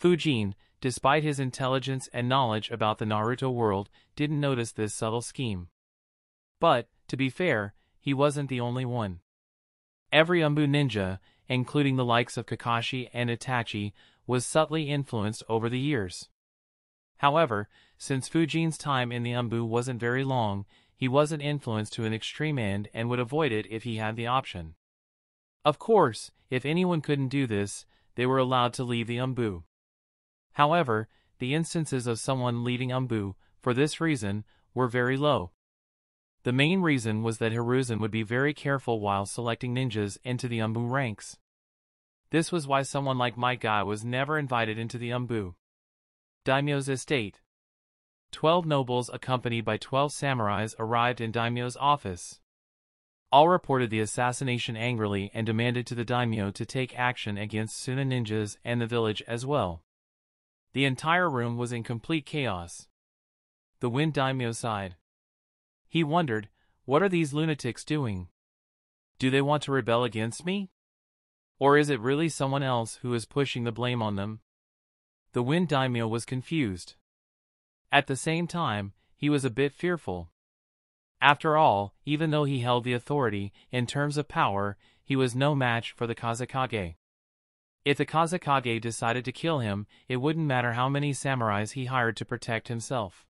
Fujin, despite his intelligence and knowledge about the Naruto world, didn't notice this subtle scheme. But, to be fair, he wasn't the only one. Every Anbu ninja, including the likes of Kakashi and Itachi, was subtly influenced over the years. However, since Fujin's time in the Anbu wasn't very long, he wasn't influenced to an extreme end and would avoid it if he had the option. Of course, if anyone couldn't do this, they were allowed to leave the Anbu. However, the instances of someone leaving Anbu, for this reason, were very low. The main reason was that Hiruzen would be very careful while selecting ninjas into the Anbu ranks. This was why someone like Might Guy was never invited into the Anbu. Daimyo's estate. Twelve nobles accompanied by twelve samurais arrived in Daimyo's office. All reported the assassination angrily and demanded to the daimyo to take action against Suna ninjas and the village as well. The entire room was in complete chaos. The wind daimyo sighed. He wondered, what are these lunatics doing? Do they want to rebel against me? Or is it really someone else who is pushing the blame on them? The wind daimyo was confused. At the same time, he was a bit fearful. After all, even though he held the authority, in terms of power, he was no match for the Kazekage. If the Kazekage decided to kill him, it wouldn't matter how many samurais he hired to protect himself.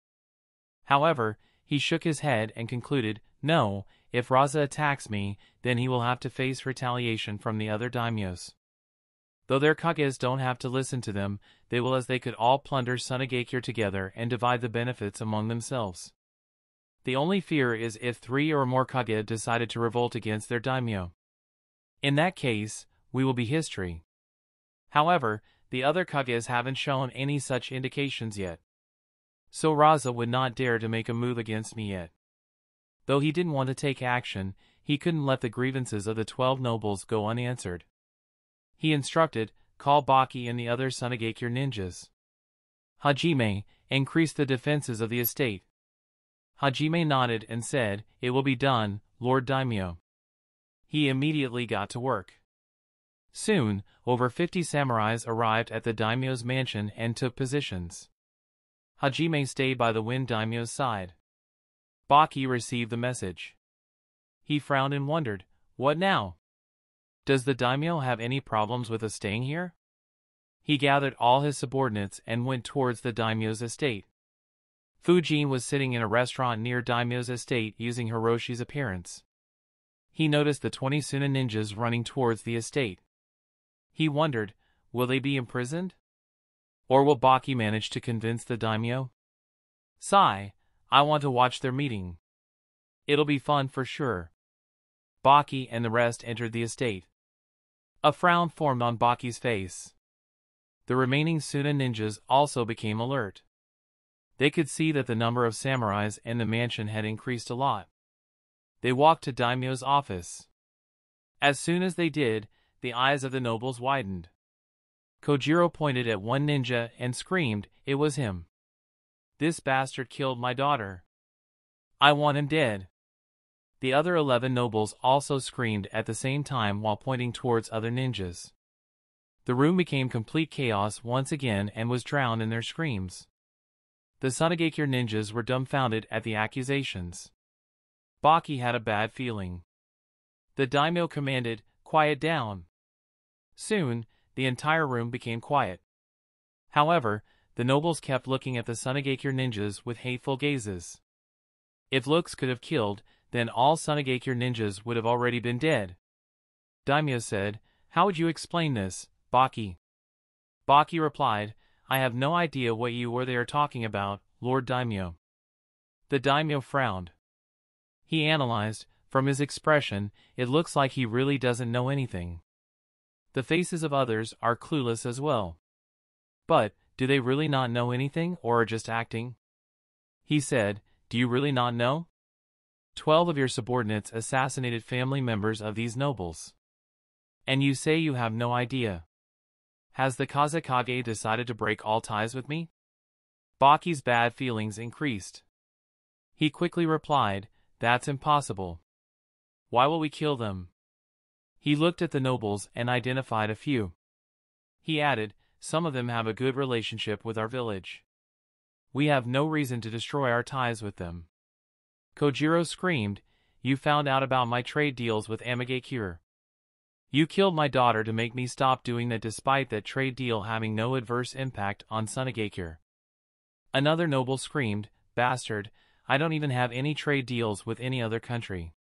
However, he shook his head and concluded, no, if Rasa attacks me, then he will have to face retaliation from the other daimyos. Though their kages don't have to listen to them, they will as they could all plunder Sunagakure together and divide the benefits among themselves. The only fear is if three or more kage decided to revolt against their daimyo. In that case, we will be history. However, the other kages haven't shown any such indications yet. So Rasa would not dare to make a move against me yet. Though he didn't want to take action, he couldn't let the grievances of the twelve nobles go unanswered. He instructed, call Baki and the other Sunagakure ninjas. Hajime, increase the defenses of the estate. Hajime nodded and said, It will be done, Lord Daimyo. He immediately got to work. Soon, over 50 samurais arrived at the daimyo's mansion and took positions. Hajime stayed by the wind daimyo's side. Baki received the message. He frowned and wondered, what now? Does the daimyo have any problems with us staying here? He gathered all his subordinates and went towards the daimyo's estate. Fujin was sitting in a restaurant near daimyo's estate using Hiroshi's appearance. He noticed the 20 Suna ninjas running towards the estate. He wondered, will they be imprisoned? Or will Baki manage to convince the daimyo? Sigh, I want to watch their meeting. It'll be fun for sure. Baki and the rest entered the estate. A frown formed on Baki's face. The remaining Suna ninjas also became alert. They could see that the number of samurais in the mansion had increased a lot. They walked to Daimyo's office. As soon as they did, the eyes of the nobles widened. Kojiro pointed at one ninja and screamed, it was him. This bastard killed my daughter. I want him dead. The other eleven nobles also screamed at the same time while pointing towards other ninjas. The room became complete chaos once again and was drowned in their screams. The Sunagakure ninjas were dumbfounded at the accusations. Baki had a bad feeling. The daimyo commanded, quiet down. Soon, the entire room became quiet. However, the nobles kept looking at the Sunagakure ninjas with hateful gazes. If looks could have killed, then all Sunagakure ninjas would have already been dead. Daimyo said, How would you explain this, Baki? Baki replied, I have no idea what you or they are talking about, Lord Daimyo. The Daimyo frowned. He analyzed, from his expression, it looks like he really doesn't know anything. The faces of others are clueless as well. But, do they really not know anything or are just acting? He said, Do you really not know? Twelve of your subordinates assassinated family members of these nobles. And you say you have no idea. Has the Kazekage decided to break all ties with me? Baki's bad feelings increased. He quickly replied, That's impossible. Why will we kill them? He looked at the nobles and identified a few. He added, Some of them have a good relationship with our village. We have no reason to destroy our ties with them. Kojiro screamed, You found out about my trade deals with Amegakure. You killed my daughter to make me stop doing that despite that trade deal having no adverse impact on Sunagakure. Another noble screamed, Bastard, I don't even have any trade deals with any other country.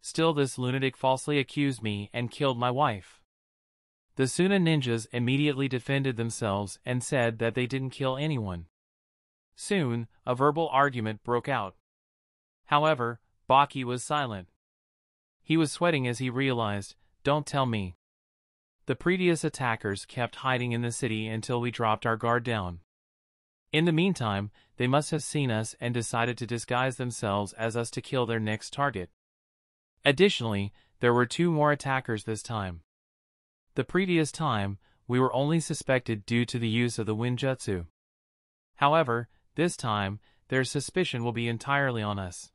Still this lunatic falsely accused me and killed my wife. The Suna ninjas immediately defended themselves and said that they didn't kill anyone. Soon, a verbal argument broke out. However, Baki was silent. He was sweating as he realized, don't tell me. The previous attackers kept hiding in the city until we dropped our guard down. In the meantime, they must have seen us and decided to disguise themselves as us to kill their next target. Additionally, there were two more attackers this time. The previous time, we were only suspected due to the use of the Winjutsu. However, this time, their suspicion will be entirely on us.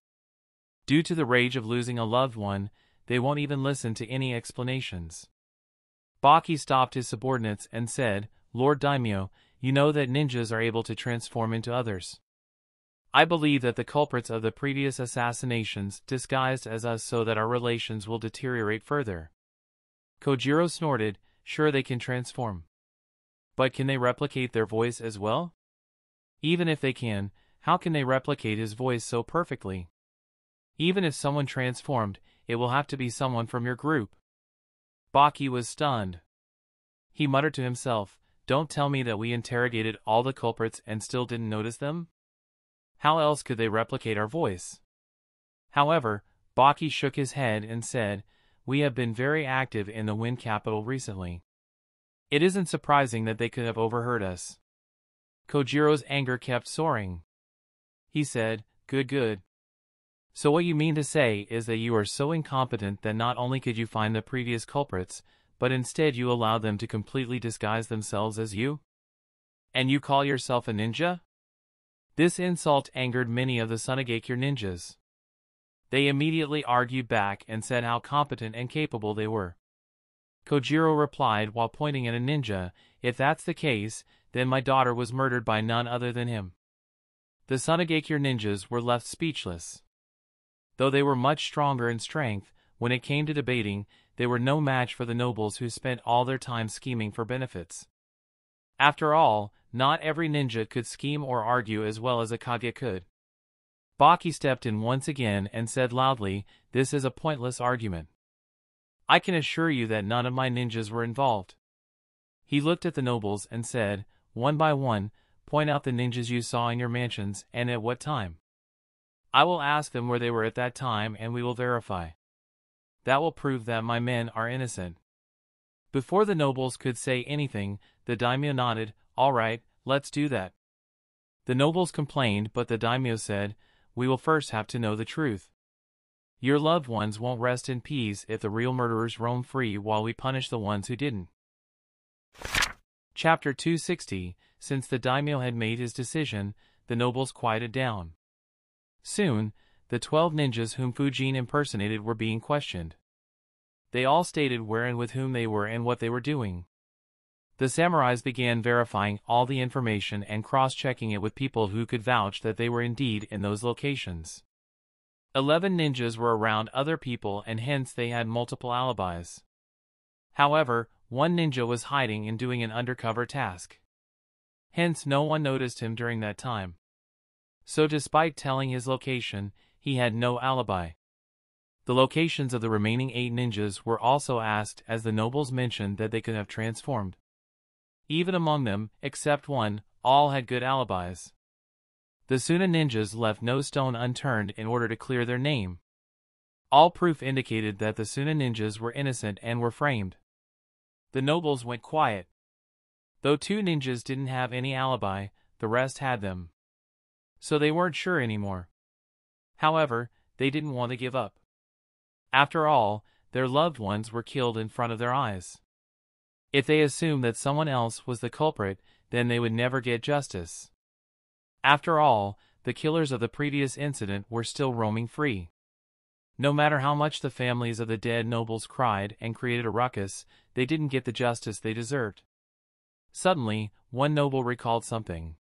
Due to the rage of losing a loved one, they won't even listen to any explanations. Baki stopped his subordinates and said, Lord Daimyo, you know that ninjas are able to transform into others. I believe that the culprits of the previous assassinations disguised as us so that our relations will deteriorate further. Kojiro snorted, sure they can transform. But can they replicate their voice as well? Even if they can, how can they replicate his voice so perfectly? Even if someone transformed, it will have to be someone from your group. Baki was stunned. He muttered to himself, don't tell me that we interrogated all the culprits and still didn't notice them? How else could they replicate our voice? However, Baki shook his head and said, We have been very active in the wind capital recently. It isn't surprising that they could have overheard us. Kojiro's anger kept soaring. He said, Good, good. So what you mean to say is that you are so incompetent that not only could you find the previous culprits, but instead you allow them to completely disguise themselves as you? And you call yourself a ninja? This insult angered many of the Sunagakure ninjas. They immediately argued back and said how competent and capable they were. Kojiro replied while pointing at a ninja, if that's the case, then my daughter was murdered by none other than him. The Sunagakure ninjas were left speechless. Though they were much stronger in strength, when it came to debating, they were no match for the nobles who spent all their time scheming for benefits. After all, not every ninja could scheme or argue as well as a Kage could. Baki stepped in once again and said loudly, This is a pointless argument. I can assure you that none of my ninjas were involved. He looked at the nobles and said, one by one, point out the ninjas you saw in your mansions and at what time. I will ask them where they were at that time and we will verify. That will prove that my men are innocent. Before the nobles could say anything, the daimyo nodded, all right, let's do that. The nobles complained, but the daimyo said, we will first have to know the truth. Your loved ones won't rest in peace if the real murderers roam free while we punish the ones who didn't. Chapter 260 Since the daimyo had made his decision, the nobles quieted down. Soon, the twelve ninjas whom Fujin impersonated were being questioned. They all stated where and with whom they were and what they were doing. The samurais began verifying all the information and cross-checking it with people who could vouch that they were indeed in those locations. Eleven ninjas were around other people and hence they had multiple alibis. However, one ninja was hiding and doing an undercover task. Hence no one noticed him during that time. So despite telling his location, he had no alibi. The locations of the remaining eight ninjas were also asked as the nobles mentioned that they could have transformed. Even among them, except one, all had good alibis. The Suna ninjas left no stone unturned in order to clear their name. All proof indicated that the Suna ninjas were innocent and were framed. The nobles went quiet. Though two ninjas didn't have any alibi, the rest had them. So they weren't sure anymore. However, they didn't want to give up. After all, their loved ones were killed in front of their eyes. If they assumed that someone else was the culprit, then they would never get justice. After all, the killers of the previous incident were still roaming free. No matter how much the families of the dead nobles cried and created a ruckus, they didn't get the justice they deserved. Suddenly, one noble recalled something.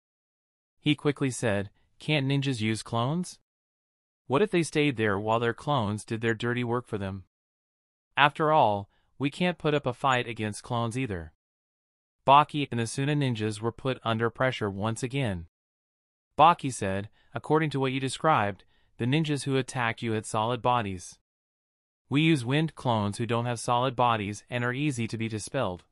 He quickly said, Can't ninjas use clones? What if they stayed there while their clones did their dirty work for them? After all, we can't put up a fight against clones either. Baki and the Suna ninjas were put under pressure once again. Baki said, according to what you described, the ninjas who attacked you had solid bodies. We use wind clones who don't have solid bodies and are easy to be dispelled.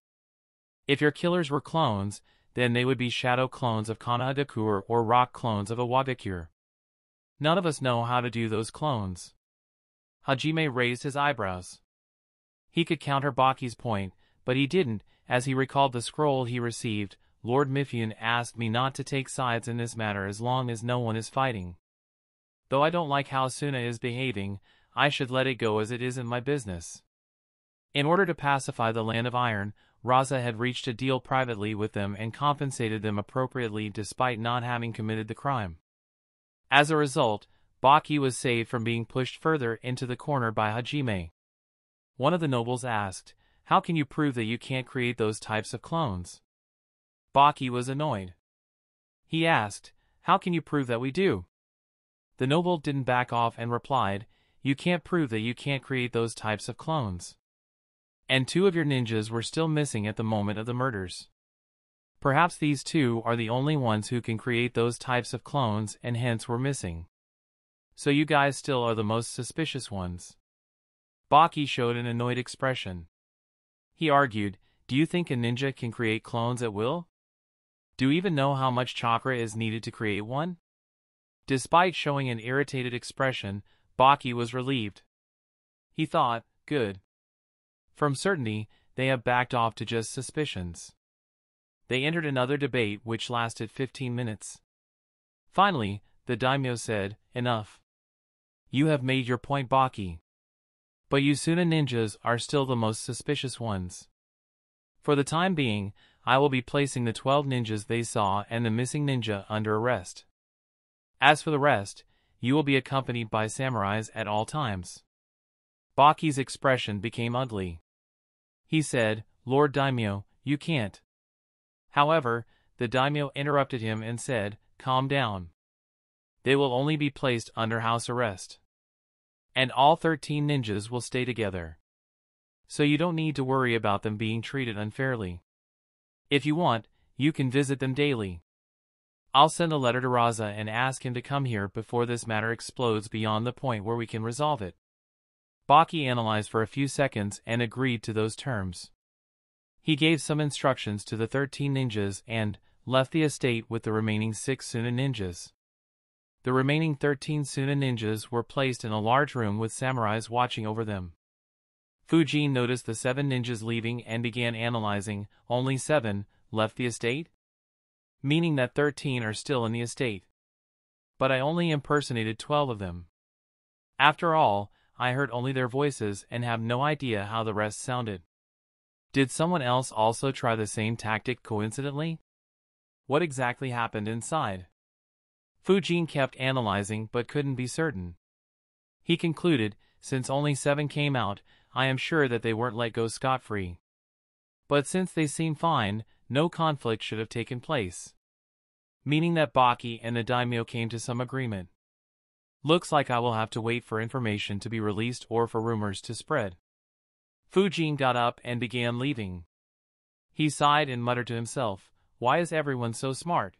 If your killers were clones, then they would be shadow clones of Konohagakure or rock clones of Iwagakure. None of us know how to do those clones. Hajime raised his eyebrows. He could counter Baki's point, but he didn't, as he recalled the scroll he received, Lord Mifune asked me not to take sides in this matter as long as no one is fighting. Though I don't like how Suna is behaving, I should let it go as it isn't my business. In order to pacify the Land of Iron, Rasa had reached a deal privately with them and compensated them appropriately despite not having committed the crime. As a result, Baki was saved from being pushed further into the corner by Hajime. One of the nobles asked, How can you prove that you can't create those types of clones? Baki was annoyed. He asked, How can you prove that we do? The noble didn't back off and replied, You can't prove that you can't create those types of clones. And two of your ninjas were still missing at the moment of the murders. Perhaps these two are the only ones who can create those types of clones and hence were missing. So you guys still are the most suspicious ones. Baki showed an annoyed expression. He argued, Do you think a ninja can create clones at will? Do you even know how much chakra is needed to create one? Despite showing an irritated expression, Baki was relieved. He thought, good. From certainty, they have backed off to just suspicions. They entered another debate which lasted 15 minutes. Finally, the daimyo said, Enough. You have made your point Baki. But Yusuna ninjas are still the most suspicious ones. For the time being, I will be placing the 12 ninjas they saw and the missing ninja under arrest. As for the rest, you will be accompanied by samurais at all times. Baki's expression became ugly. He said, Lord Daimyo, you can't. However, the daimyo interrupted him and said, Calm down. They will only be placed under house arrest and all 13 ninjas will stay together. So you don't need to worry about them being treated unfairly. If you want, you can visit them daily. I'll send a letter to Rasa and ask him to come here before this matter explodes beyond the point where we can resolve it. Baki analyzed for a few seconds and agreed to those terms. He gave some instructions to the 13 ninjas and left the estate with the remaining six Suna ninjas. The remaining 13 Suna ninjas were placed in a large room with samurais watching over them. Fujin noticed the seven ninjas leaving and began analyzing, only seven, left the estate? Meaning that 13 are still in the estate. But I only impersonated 12 of them. After all, I heard only their voices and have no idea how the rest sounded. Did someone else also try the same tactic coincidentally? What exactly happened inside? Fujin kept analyzing but couldn't be certain. He concluded, since only seven came out, I am sure that they weren't let go scot-free. But since they seem fine, no conflict should have taken place. Meaning that Baki and the daimyo came to some agreement. Looks like I will have to wait for information to be released or for rumors to spread. Fujin got up and began leaving. He sighed and muttered to himself, Why is everyone so smart?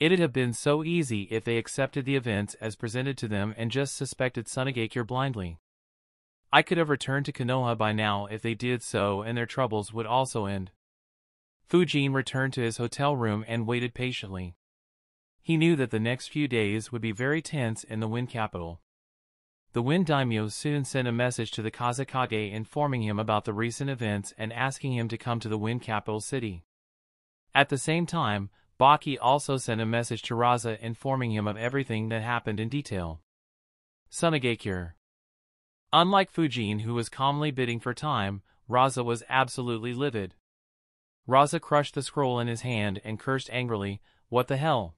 It'd have been so easy if they accepted the events as presented to them and just suspected Sunagakure blindly. I could have returned to Konoha by now if they did so and their troubles would also end. Fujin returned to his hotel room and waited patiently. He knew that the next few days would be very tense in the Wind capital. The Wind Daimyo soon sent a message to the Kazekage informing him about the recent events and asking him to come to the Wind capital city. At the same time, Baki also sent a message to Rasa informing him of everything that happened in detail. Sunagakure Unlike Fujin who was calmly bidding for time, Rasa was absolutely livid. Rasa crushed the scroll in his hand and cursed angrily, what the hell?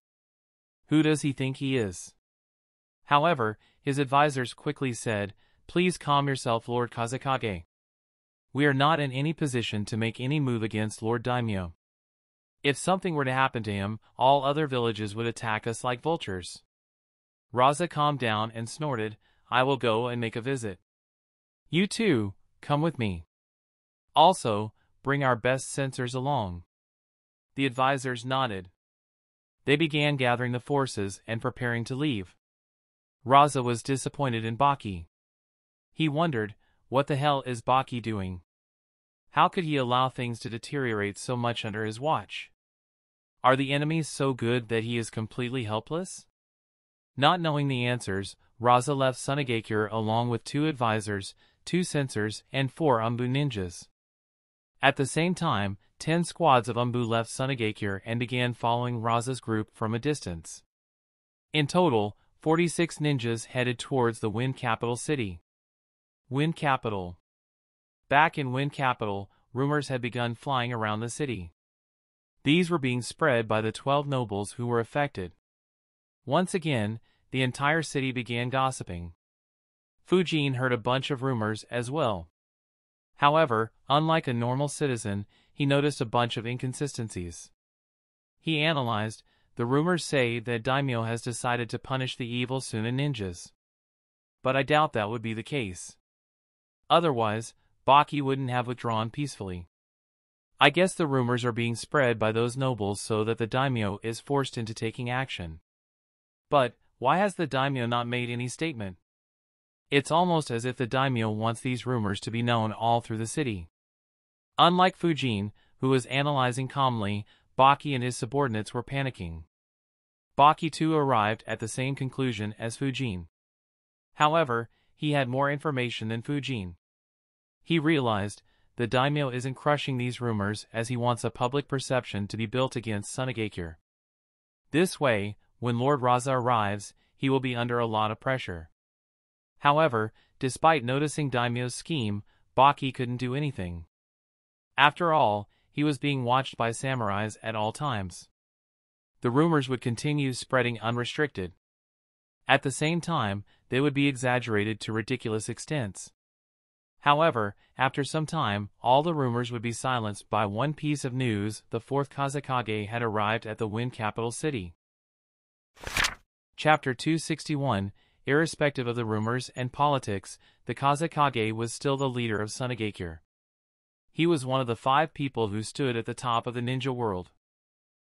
Who does he think he is? However, his advisers quickly said, Please calm yourself Lord Kazekage. We are not in any position to make any move against Lord Daimyo. If something were to happen to him, all other villages would attack us like vultures. Rasa calmed down and snorted, I will go and make a visit. You too, come with me. Also, bring our best sensors along. The advisers nodded. They began gathering the forces and preparing to leave. Rasa was disappointed in Baki. He wondered, what the hell is Baki doing? How could he allow things to deteriorate so much under his watch? Are the enemies so good that he is completely helpless? Not knowing the answers, Rasa left Sunagakure along with two advisors, two sensors, and four Anbu ninjas. At the same time, ten squads of Anbu left Sunagakure and began following Rasa's group from a distance. In total, 46 ninjas headed towards the Wind Capital City. Wind Capital Back in Wind Capital, rumors had begun flying around the city. These were being spread by the twelve nobles who were affected. Once again, the entire city began gossiping. Fujin heard a bunch of rumors as well. However, unlike a normal citizen, he noticed a bunch of inconsistencies. He analyzed, the rumors say that Daimyo has decided to punish the evil Suna ninjas. But I doubt that would be the case. Otherwise, Baki wouldn't have withdrawn peacefully. I guess the rumors are being spread by those nobles so that the daimyo is forced into taking action. But, why has the daimyo not made any statement? It's almost as if the daimyo wants these rumors to be known all through the city. Unlike Fujin, who was analyzing calmly, Baki and his subordinates were panicking. Baki too arrived at the same conclusion as Fujin. However, he had more information than Fujin. He realized, the daimyo isn't crushing these rumors as he wants a public perception to be built against Sunagakure. This way, when Lord Rasa arrives, he will be under a lot of pressure. However, despite noticing Daimyo's scheme, Baki couldn't do anything. After all, he was being watched by samurais at all times the rumors would continue spreading unrestricted. At the same time, they would be exaggerated to ridiculous extents. However, after some time, all the rumors would be silenced by one piece of news the fourth Kazekage had arrived at the Wind capital city. Chapter 261 Irrespective of the rumors and politics, the Kazekage was still the leader of Sunagakure. He was one of the five people who stood at the top of the ninja world.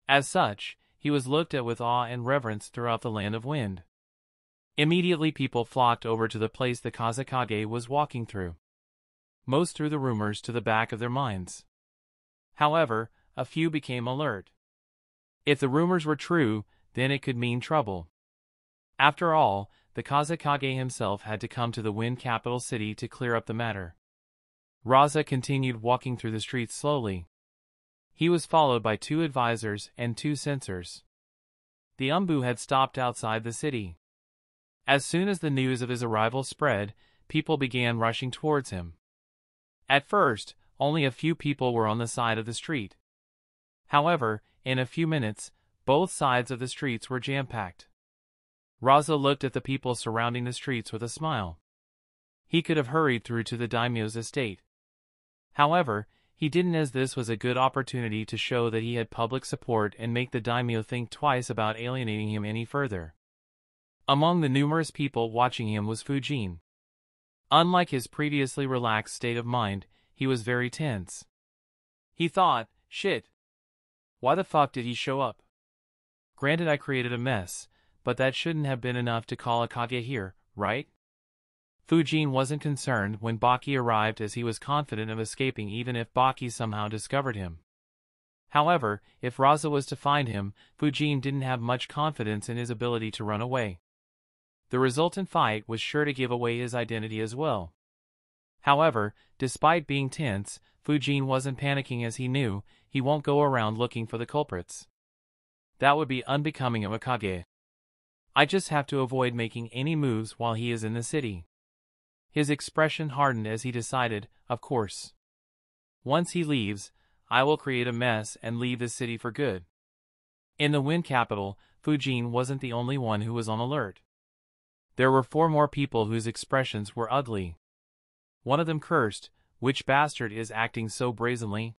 As such, he was looked at with awe and reverence throughout the land of wind. Immediately people flocked over to the place the Kazekage was walking through. Most threw the rumors to the back of their minds. However, a few became alert. If the rumors were true, then it could mean trouble. After all, the Kazekage himself had to come to the Wind capital city to clear up the matter. Rasa continued walking through the streets slowly. He was followed by two advisors and two sensors. The Anbu had stopped outside the city. As soon as the news of his arrival spread, people began rushing towards him. At first, only a few people were on the side of the street. However, in a few minutes, both sides of the streets were jam-packed. Rasa looked at the people surrounding the streets with a smile. He could have hurried through to the daimyo's estate. However, he didn't as this was a good opportunity to show that he had public support and make the daimyo think twice about alienating him any further. Among the numerous people watching him was Fujin. Unlike his previously relaxed state of mind, he was very tense. He thought, shit. Why the fuck did he show up? Granted I created a mess, but that shouldn't have been enough to call a here, right? Fujin wasn't concerned when Baki arrived as he was confident of escaping even if Baki somehow discovered him. However, if Rasa was to find him, Fujin didn't have much confidence in his ability to run away. The resultant fight was sure to give away his identity as well. However, despite being tense, Fujin wasn't panicking as he knew he won't go around looking for the culprits. That would be unbecoming of a Kage. I just have to avoid making any moves while he is in the city. His expression hardened as he decided, of course. Once he leaves, I will create a mess and leave the city for good. In the Wind capital, Fujin wasn't the only one who was on alert. There were four more people whose expressions were ugly. One of them cursed, which bastard is acting so brazenly?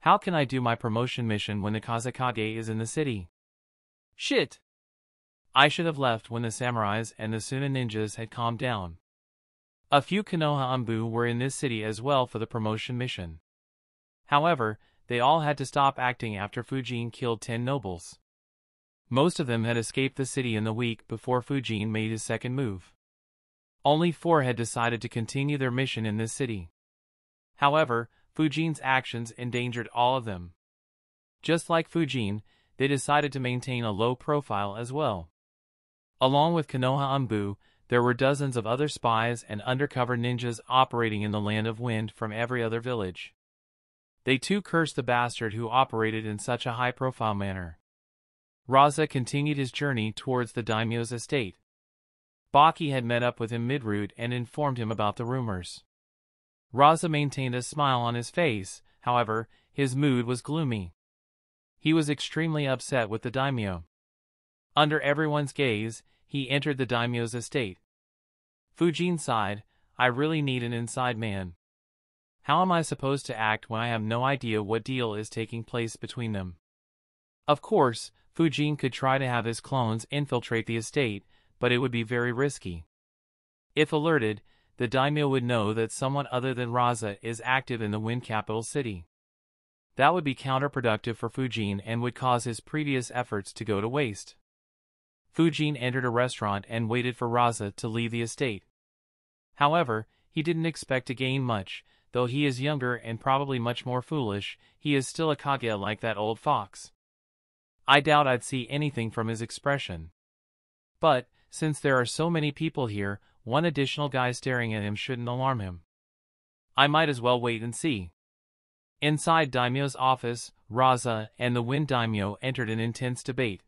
How can I do my promotion mission when the Kazekage is in the city? Shit! I should have left when the samurais and the Suna ninjas had calmed down. A few Konoha Anbu were in this city as well for the promotion mission. However, they all had to stop acting after Fujin killed ten nobles. Most of them had escaped the city in the week before Fujin made his second move. Only four had decided to continue their mission in this city. However, Fujin's actions endangered all of them. Just like Fujin, they decided to maintain a low profile as well. Along with Konoha Anbu, there were dozens of other spies and undercover ninjas operating in the Land of Wind from every other village. They too cursed the bastard who operated in such a high-profile manner. Rasa continued his journey towards the daimyo's estate. Baki had met up with him mid-route and informed him about the rumors. Rasa maintained a smile on his face, however, his mood was gloomy. He was extremely upset with the daimyo. Under everyone's gaze, he entered the daimyo's estate. Fujin sighed, I really need an inside man. How am I supposed to act when I have no idea what deal is taking place between them? Of course, Fujin could try to have his clones infiltrate the estate, but it would be very risky. If alerted, the daimyo would know that someone other than Rasa is active in the Wind capital city. That would be counterproductive for Fujin and would cause his previous efforts to go to waste. Fujin entered a restaurant and waited for Rasa to leave the estate. However, he didn't expect to gain much, though he is younger and probably much more foolish, he is still a Kage like that old fox. I doubt I'd see anything from his expression. But, since there are so many people here, one additional guy staring at him shouldn't alarm him. I might as well wait and see. Inside Daimyo's office, Rasa and the Wind Daimyo entered an intense debate.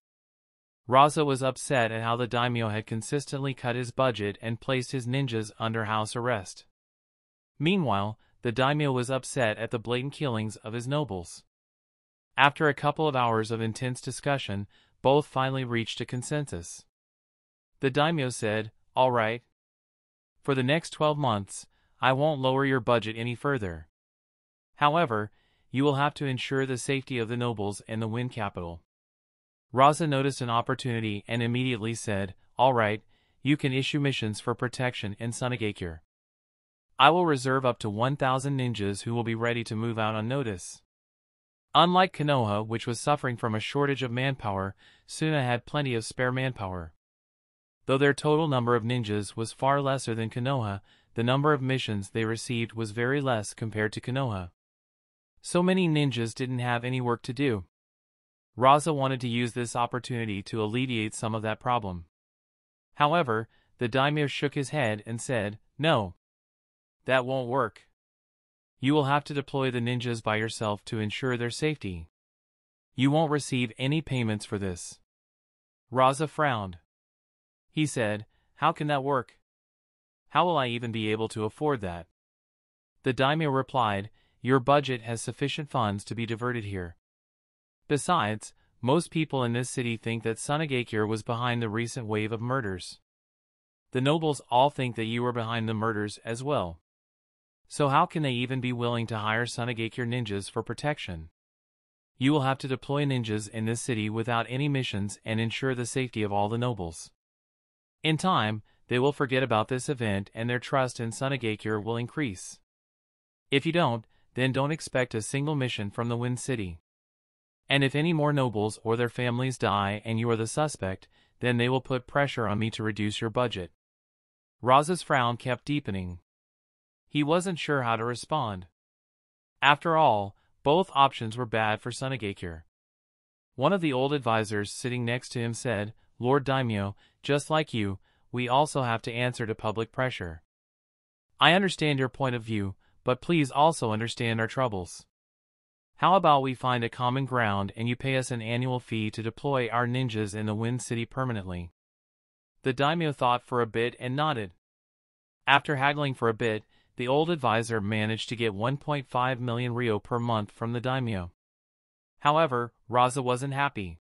Rasa was upset at how the daimyo had consistently cut his budget and placed his ninjas under house arrest. Meanwhile, the daimyo was upset at the blatant killings of his nobles. After a couple of hours of intense discussion, both finally reached a consensus. The daimyo said, All right. For the next 12 months, I won't lower your budget any further. However, you will have to ensure the safety of the nobles and the wind capital. Rasa noticed an opportunity and immediately said, All right, you can issue missions for protection in Sunagakure. I will reserve up to 1,000 ninjas who will be ready to move out on notice. Unlike Konoha, which was suffering from a shortage of manpower, Suna had plenty of spare manpower. Though their total number of ninjas was far lesser than Konoha, the number of missions they received was very less compared to Konoha. So many ninjas didn't have any work to do. Rasa wanted to use this opportunity to alleviate some of that problem. However, the daimyo shook his head and said, No. That won't work. You will have to deploy the ninjas by yourself to ensure their safety. You won't receive any payments for this. Rasa frowned. He said, How can that work? How will I even be able to afford that? The daimyo replied, Your budget has sufficient funds to be diverted here. Besides, most people in this city think that Sunagakure was behind the recent wave of murders. The nobles all think that you were behind the murders as well. So how can they even be willing to hire Sunagakure ninjas for protection? You will have to deploy ninjas in this city without any missions and ensure the safety of all the nobles. In time, they will forget about this event and their trust in Sunagakure will increase. If you don't, then don't expect a single mission from the Wind City. And if any more nobles or their families die and you are the suspect, then they will put pressure on me to reduce your budget. Rasa's frown kept deepening. He wasn't sure how to respond. After all, both options were bad for Sunagakure. One of the old advisors sitting next to him said, Lord Daimyo, just like you, we also have to answer to public pressure. I understand your point of view, but please also understand our troubles. How about we find a common ground and you pay us an annual fee to deploy our ninjas in the Wind City permanently? The daimyo thought for a bit and nodded. After haggling for a bit, the old advisor managed to get 1.5 million ryo per month from the daimyo. However, Rasa wasn't happy.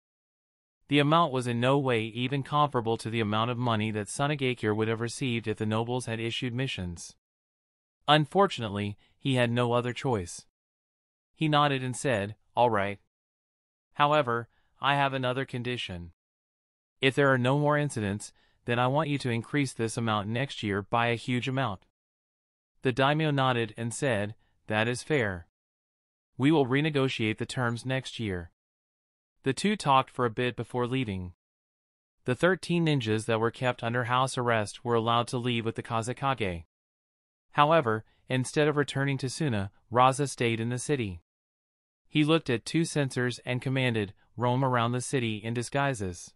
The amount was in no way even comparable to the amount of money that Sunagakure would have received if the nobles had issued missions. Unfortunately, he had no other choice. He nodded and said, All right. However, I have another condition. If there are no more incidents, then I want you to increase this amount next year by a huge amount. The daimyo nodded and said, That is fair. We will renegotiate the terms next year. The two talked for a bit before leaving. The 13 ninjas that were kept under house arrest were allowed to leave with the Kazekage. However, instead of returning to Suna, Rasa stayed in the city. He looked at two sensors and commanded, roam around the city in disguises.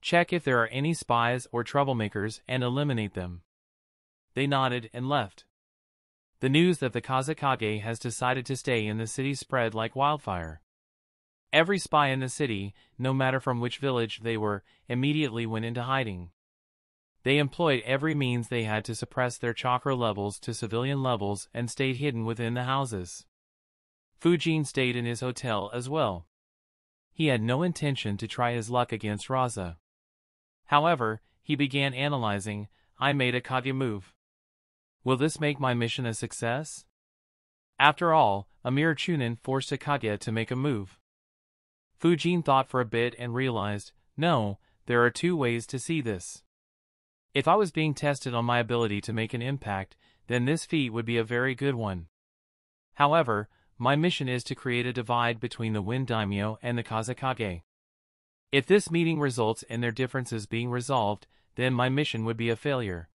Check if there are any spies or troublemakers and eliminate them. They nodded and left. The news that the Kazekage has decided to stay in the city spread like wildfire. Every spy in the city, no matter from which village they were, immediately went into hiding. They employed every means they had to suppress their chakra levels to civilian levels and stayed hidden within the houses. Fujin stayed in his hotel as well. He had no intention to try his luck against Rasa. However, he began analyzing, I made a Kage move. Will this make my mission a success? After all, Amir Chunin forced a Kage to make a move. Fujin thought for a bit and realized, no, there are two ways to see this. If I was being tested on my ability to make an impact, then this feat would be a very good one. However, my mission is to create a divide between the Wind Daimyo and the Kazekage. If this meeting results in their differences being resolved, then my mission would be a failure.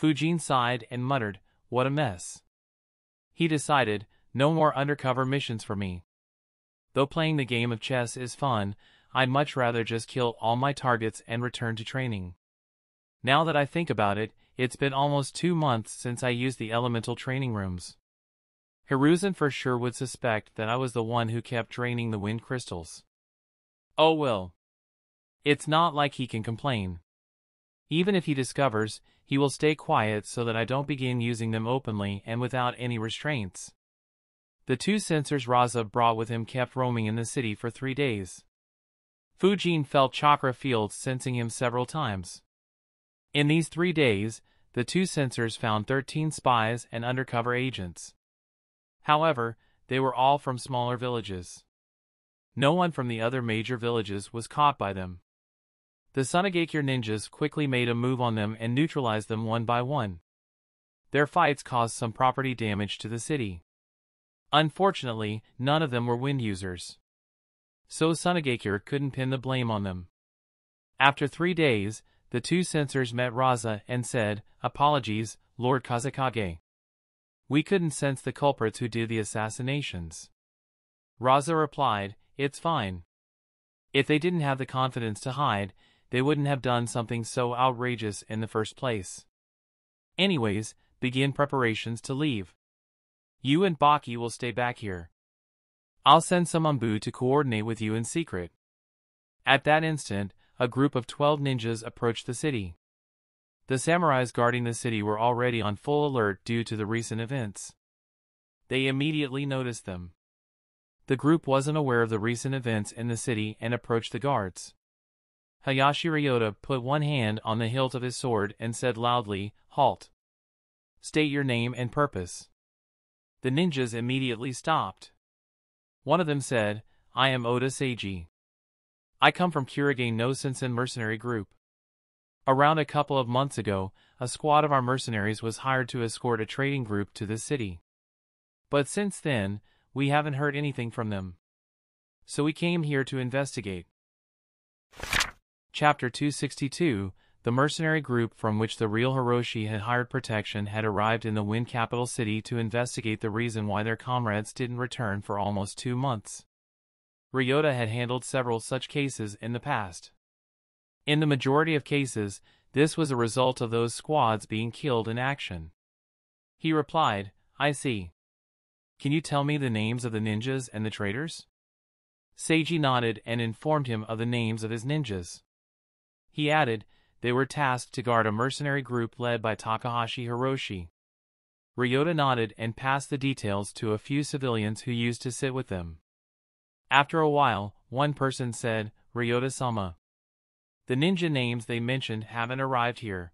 Fujin sighed and muttered, what a mess. He decided, no more undercover missions for me. Though playing the game of chess is fun, I'd much rather just kill all my targets and return to training. Now that I think about it, it's been almost two months since I used the elemental training rooms. Hiruzen for sure would suspect that I was the one who kept draining the wind crystals. Oh well. It's not like he can complain. Even if he discovers, he will stay quiet so that I don't begin using them openly and without any restraints. The two sensors Rasa brought with him kept roaming in the city for three days. Fujin felt chakra fields sensing him several times. In these three days, the two sensors found 13 spies and undercover agents. However, they were all from smaller villages. No one from the other major villages was caught by them. The Sunagakure ninjas quickly made a move on them and neutralized them one by one. Their fights caused some property damage to the city. Unfortunately, none of them were wind users. So Sunagakure couldn't pin the blame on them. After three days, the two sensors met Rasa and said, Apologies, Lord Kazekage. We couldn't sense the culprits who do the assassinations. Rasa replied, It's fine. If they didn't have the confidence to hide, they wouldn't have done something so outrageous in the first place. Anyways, begin preparations to leave. You and Baki will stay back here. I'll send some Anbu to coordinate with you in secret. At that instant, a group of twelve ninjas approached the city. The samurais guarding the city were already on full alert due to the recent events. They immediately noticed them. The group wasn't aware of the recent events in the city and approached the guards. Hayashi Ryota put one hand on the hilt of his sword and said loudly, Halt! State your name and purpose. The ninjas immediately stopped. One of them said, I am Oda Seiji. I come from Kurogane no Sensen mercenary group. Around a couple of months ago, a squad of our mercenaries was hired to escort a trading group to this city. But since then, we haven't heard anything from them. So we came here to investigate. Chapter 262 The mercenary group from which the real Hiroshi had hired protection had arrived in the wind capital city to investigate the reason why their comrades didn't return for almost two months. Ryota had handled several such cases in the past. In the majority of cases, this was a result of those squads being killed in action. He replied, I see. Can you tell me the names of the ninjas and the traitors? Seiji nodded and informed him of the names of his ninjas. He added, they were tasked to guard a mercenary group led by Takahashi Hiroshi. Ryota nodded and passed the details to a few civilians who used to sit with them. After a while, one person said, Ryota-sama. The ninja names they mentioned haven't arrived here.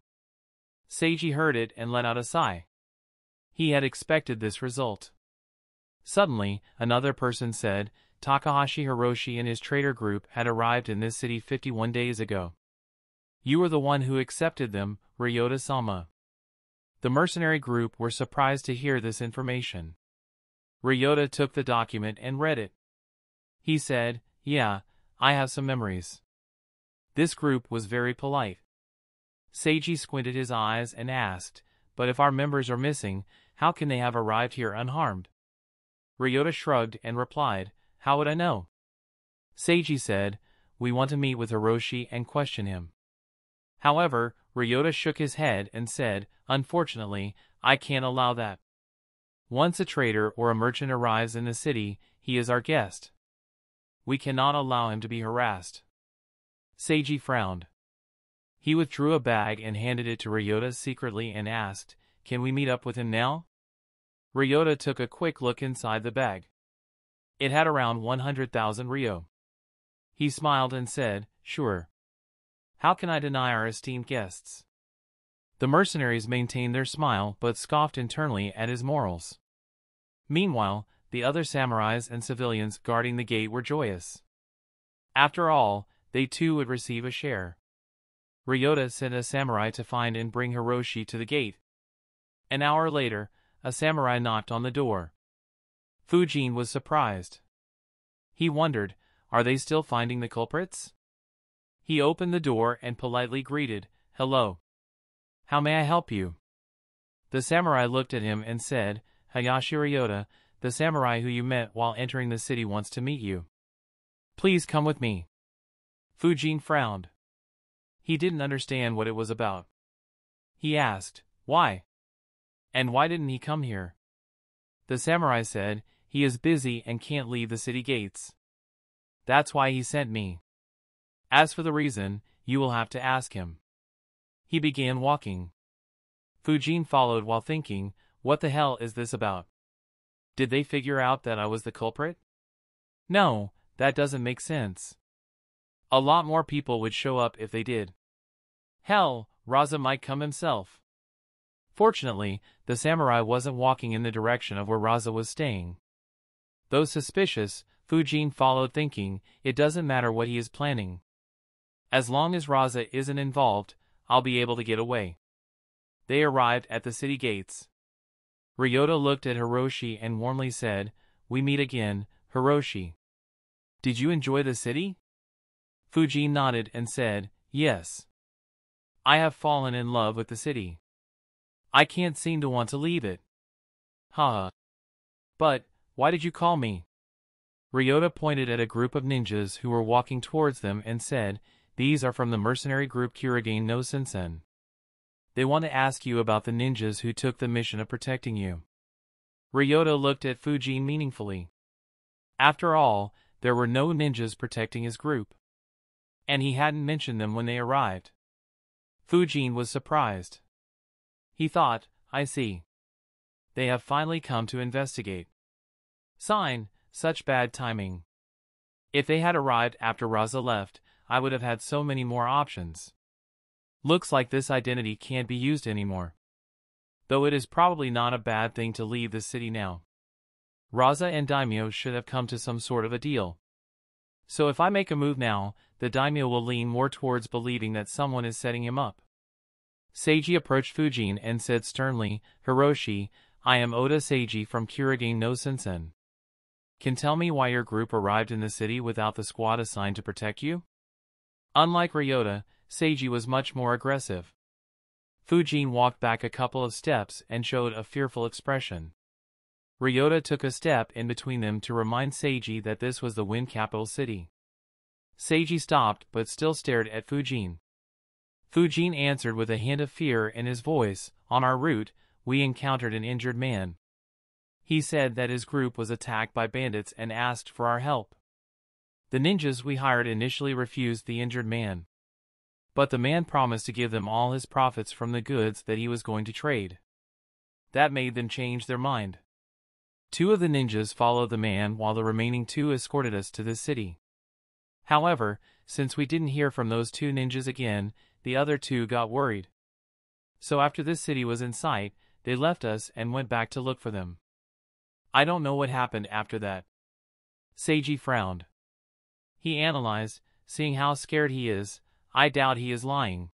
Seiji heard it and let out a sigh. He had expected this result. Suddenly, another person said, Takahashi Hiroshi and his trader group had arrived in this city 51 days ago. You were the one who accepted them, Ryota-sama. The mercenary group were surprised to hear this information. Ryota took the document and read it. He said, Yeah, I have some memories. This group was very polite. Seiji squinted his eyes and asked, But if our members are missing, how can they have arrived here unharmed? Ryota shrugged and replied, How would I know? Seiji said, We want to meet with Hiroshi and question him. However, Ryota shook his head and said, Unfortunately, I can't allow that. Once a trader or a merchant arrives in the city, he is our guest. We cannot allow him to be harassed. Seiji frowned. He withdrew a bag and handed it to Ryota secretly and asked, Can we meet up with him now? Ryota took a quick look inside the bag. It had around 100,000 Ryo. He smiled and said, Sure. How can I deny our esteemed guests? The mercenaries maintained their smile but scoffed internally at his morals. Meanwhile, the other samurais and civilians guarding the gate were joyous. After all, they too would receive a share. Ryota sent a samurai to find and bring Hiroshi to the gate. An hour later, a samurai knocked on the door. Fujin was surprised. He wondered, are they still finding the culprits? He opened the door and politely greeted, Hello. How may I help you? The samurai looked at him and said, Hayashi Ryota, the samurai who you met while entering the city wants to meet you. Please come with me. Fujin frowned. He didn't understand what it was about. He asked, Why? And why didn't he come here? The samurai said, He is busy and can't leave the city gates. That's why he sent me. As for the reason, you will have to ask him. He began walking. Fujin followed while thinking, what the hell is this about? Did they figure out that I was the culprit? No, that doesn't make sense. A lot more people would show up if they did. Hell, Rasa might come himself. Fortunately, the samurai wasn't walking in the direction of where Rasa was staying. Though suspicious, Fujin followed thinking, it doesn't matter what he is planning. As long as Rasa isn't involved, I'll be able to get away. They arrived at the city gates. Ryota looked at Hiroshi and warmly said, We meet again, Hiroshi. Did you enjoy the city? Fujin nodded and said, Yes. I have fallen in love with the city. I can't seem to want to leave it. Haha. But, why did you call me? Ryota pointed at a group of ninjas who were walking towards them and said, these are from the mercenary group Kurogane no Sensen. They want to ask you about the ninjas who took the mission of protecting you. Ryota looked at Fujin meaningfully. After all, there were no ninjas protecting his group. And he hadn't mentioned them when they arrived. Fujin was surprised. He thought, I see. They have finally come to investigate. Sign, such bad timing. If they had arrived after Rasa left, I would have had so many more options. Looks like this identity can't be used anymore. Though it is probably not a bad thing to leave the city now. Rasa and Daimyo should have come to some sort of a deal. So if I make a move now, the Daimyo will lean more towards believing that someone is setting him up. Seiji approached Fujin and said sternly, Hiroshi, I am Oda Seiji from Kurogane no Sensen. Can tell me why your group arrived in the city without the squad assigned to protect you? Unlike Ryota, Seiji was much more aggressive. Fujin walked back a couple of steps and showed a fearful expression. Ryota took a step in between them to remind Seiji that this was the wind capital city. Seiji stopped but still stared at Fujin. Fujin answered with a hint of fear in his voice, On our route, we encountered an injured man. He said that his group was attacked by bandits and asked for our help. The ninjas we hired initially refused the injured man. But the man promised to give them all his profits from the goods that he was going to trade. That made them change their mind. Two of the ninjas followed the man while the remaining two escorted us to the city. However, since we didn't hear from those two ninjas again, the other two got worried. So after this city was in sight, they left us and went back to look for them. I don't know what happened after that. Seiji frowned. He analyzed, seeing how scared he is, I doubt he is lying.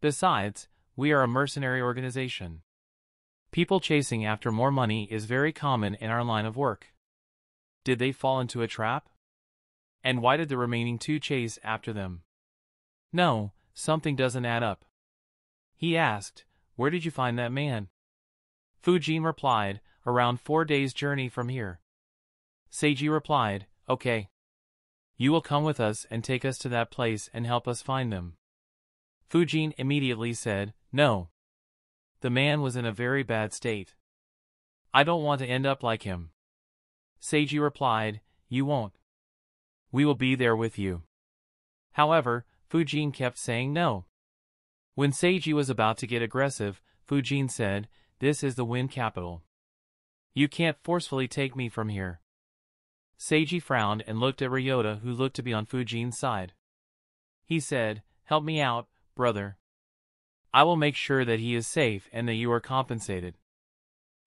Besides, we are a mercenary organization. People chasing after more money is very common in our line of work. Did they fall into a trap? And why did the remaining two chase after them? No, something doesn't add up. He asked, Where did you find that man? Fujin replied, Around four days' journey from here. Seiji replied, Okay. You will come with us and take us to that place and help us find them. Fujin immediately said, No. The man was in a very bad state. I don't want to end up like him. Seiji replied, You won't. We will be there with you. However, Fujin kept saying no. When Seiji was about to get aggressive, Fujin said, This is the wind capital. You can't forcefully take me from here. Seiji frowned and looked at Ryota who looked to be on Fujin's side. He said, Help me out, brother. I will make sure that he is safe and that you are compensated.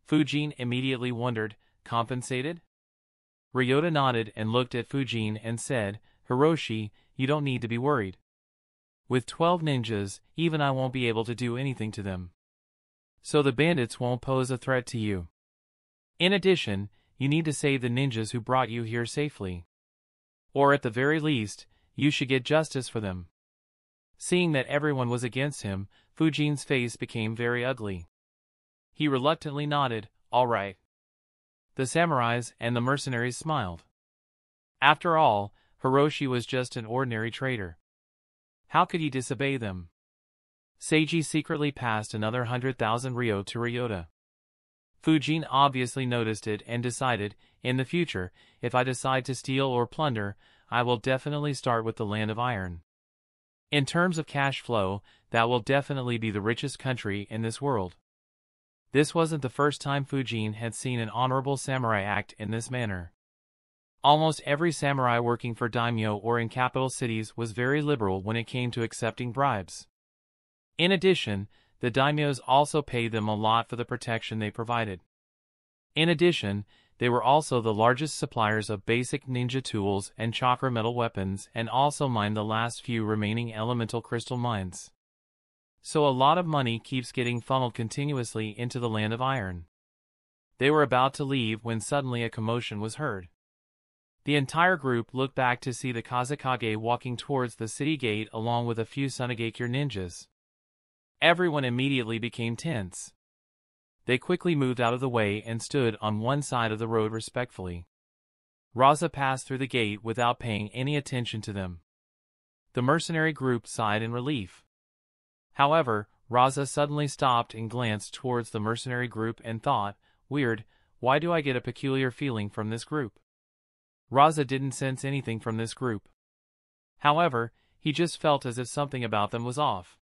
Fujin immediately wondered, compensated? Ryota nodded and looked at Fujin and said, Hiroshi, you don't need to be worried. With 12 ninjas, even I won't be able to do anything to them. So the bandits won't pose a threat to you. In addition, you need to save the ninjas who brought you here safely. Or at the very least, you should get justice for them. Seeing that everyone was against him, Fujin's face became very ugly. He reluctantly nodded, all right. The samurais and the mercenaries smiled. After all, Hiroshi was just an ordinary trader. How could he disobey them? Seiji secretly passed another hundred thousand ryo to Ryota. Fujin obviously noticed it and decided, in the future, if I decide to steal or plunder, I will definitely start with the land of iron. In terms of cash flow, that will definitely be the richest country in this world. This wasn't the first time Fujin had seen an honorable samurai act in this manner. Almost every samurai working for daimyo or in capital cities was very liberal when it came to accepting bribes. In addition, the daimyos also paid them a lot for the protection they provided. In addition, they were also the largest suppliers of basic ninja tools and chakra metal weapons and also mined the last few remaining elemental crystal mines. So a lot of money keeps getting funneled continuously into the land of iron. They were about to leave when suddenly a commotion was heard. The entire group looked back to see the Kazekage walking towards the city gate along with a few Sunagakure ninjas. Everyone immediately became tense. They quickly moved out of the way and stood on one side of the road respectfully. Rasa passed through the gate without paying any attention to them. The mercenary group sighed in relief. However, Rasa suddenly stopped and glanced towards the mercenary group and thought, weird, why do I get a peculiar feeling from this group? Rasa didn't sense anything from this group. However, he just felt as if something about them was off.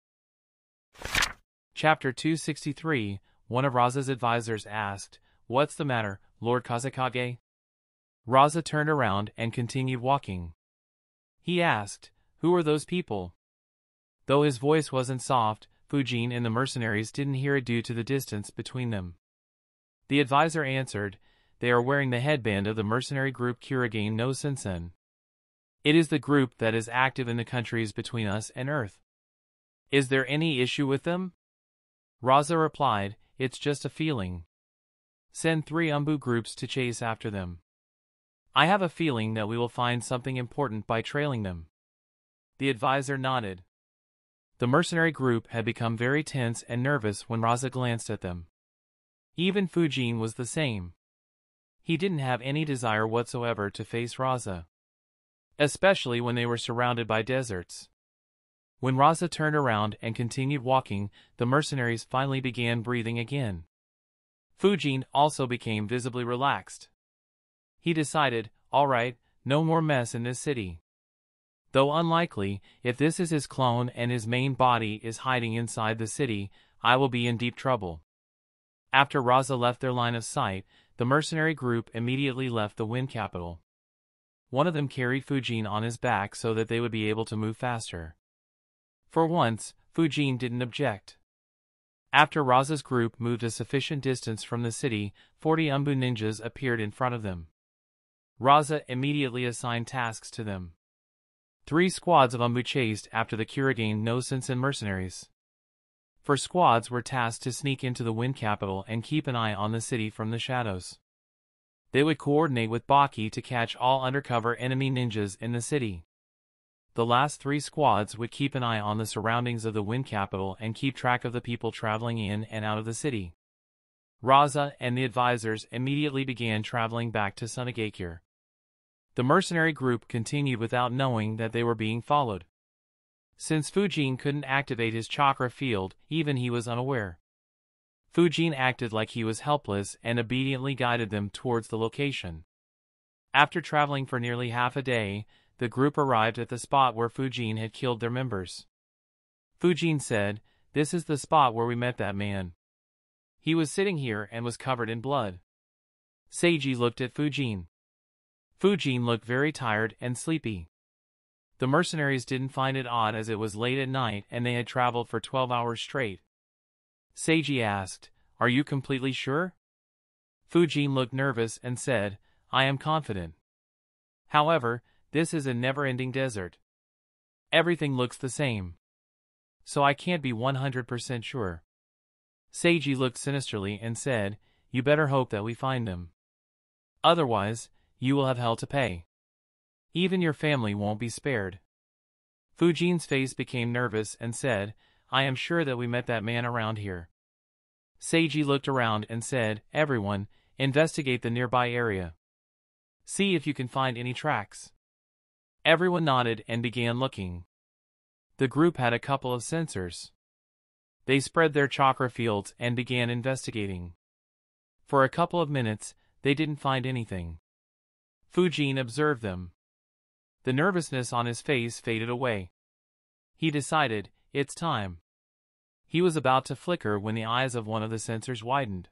Chapter 263 One of Rasa's advisors asked, What's the matter, Lord Kazekage? Rasa turned around and continued walking. He asked, Who are those people? Though his voice wasn't soft, Fujin and the mercenaries didn't hear it due to the distance between them. The advisor answered, they are wearing the headband of the mercenary group Kurogane no Sensen. It is the group that is active in the countries between us and Earth. Is there any issue with them? Rasa replied, It's just a feeling. Send three Anbu groups to chase after them. I have a feeling that we will find something important by trailing them. The advisor nodded. The mercenary group had become very tense and nervous when Rasa glanced at them. Even Fujin was the same. He didn't have any desire whatsoever to face Rasa. Especially when they were surrounded by deserts. When Rasa turned around and continued walking, the mercenaries finally began breathing again. Fujin also became visibly relaxed. He decided, alright, no more mess in this city. Though unlikely, if this is his clone and his main body is hiding inside the city, I will be in deep trouble. After Rasa left their line of sight, the mercenary group immediately left the wind capital. One of them carried Fujin on his back so that they would be able to move faster. For once, Fujin didn't object. After Rasa's group moved a sufficient distance from the city, 40 Anbu ninjas appeared in front of them. Rasa immediately assigned tasks to them. Three squads of Anbu chased after the Kurogane no Sensen mercenaries. Four squads were tasked to sneak into the Wind Capital and keep an eye on the city from the shadows. They would coordinate with Baki to catch all undercover enemy ninjas in the city. The last three squads would keep an eye on the surroundings of the Wind Capital and keep track of the people traveling in and out of the city. Rasa and the advisors immediately began traveling back to Sunagakure. The mercenary group continued without knowing that they were being followed. Since Fujin couldn't activate his chakra field, even he was unaware. Fujin acted like he was helpless and obediently guided them towards the location. After traveling for nearly half a day, the group arrived at the spot where Fujin had killed their members. Fujin said, This is the spot where we met that man. He was sitting here and was covered in blood. Seiji looked at Fujin. Fujin looked very tired and sleepy. The mercenaries didn't find it odd as it was late at night and they had traveled for 12 hours straight. Seiji asked, Are you completely sure? Fujin looked nervous and said, I am confident. However, this is a never-ending desert. Everything looks the same. So I can't be 100% sure. Seiji looked sinisterly and said, You better hope that we find them. Otherwise, you will have hell to pay. Even your family won't be spared. Fujin's face became nervous and said, I am sure that we met that man around here. Seiji looked around and said, Everyone, investigate the nearby area. See if you can find any tracks. Everyone nodded and began looking. The group had a couple of sensors. They spread their chakra fields and began investigating. For a couple of minutes, they didn't find anything. Fujin observed them. The nervousness on his face faded away. He decided, it's time. He was about to flicker when the eyes of one of the sensors widened.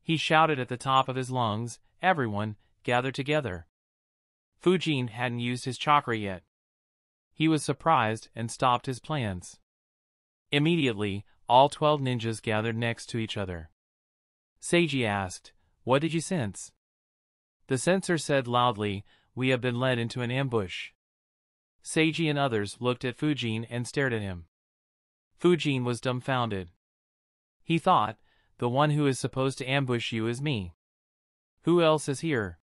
He shouted at the top of his lungs, everyone, gather together. Fujin hadn't used his chakra yet. He was surprised and stopped his plans. Immediately, all twelve ninjas gathered next to each other. Seiji asked, What did you sense? The sensor said loudly, We have been led into an ambush. Seiji and others looked at Fujin and stared at him. Fujin was dumbfounded. He thought, the one who is supposed to ambush you is me. Who else is here?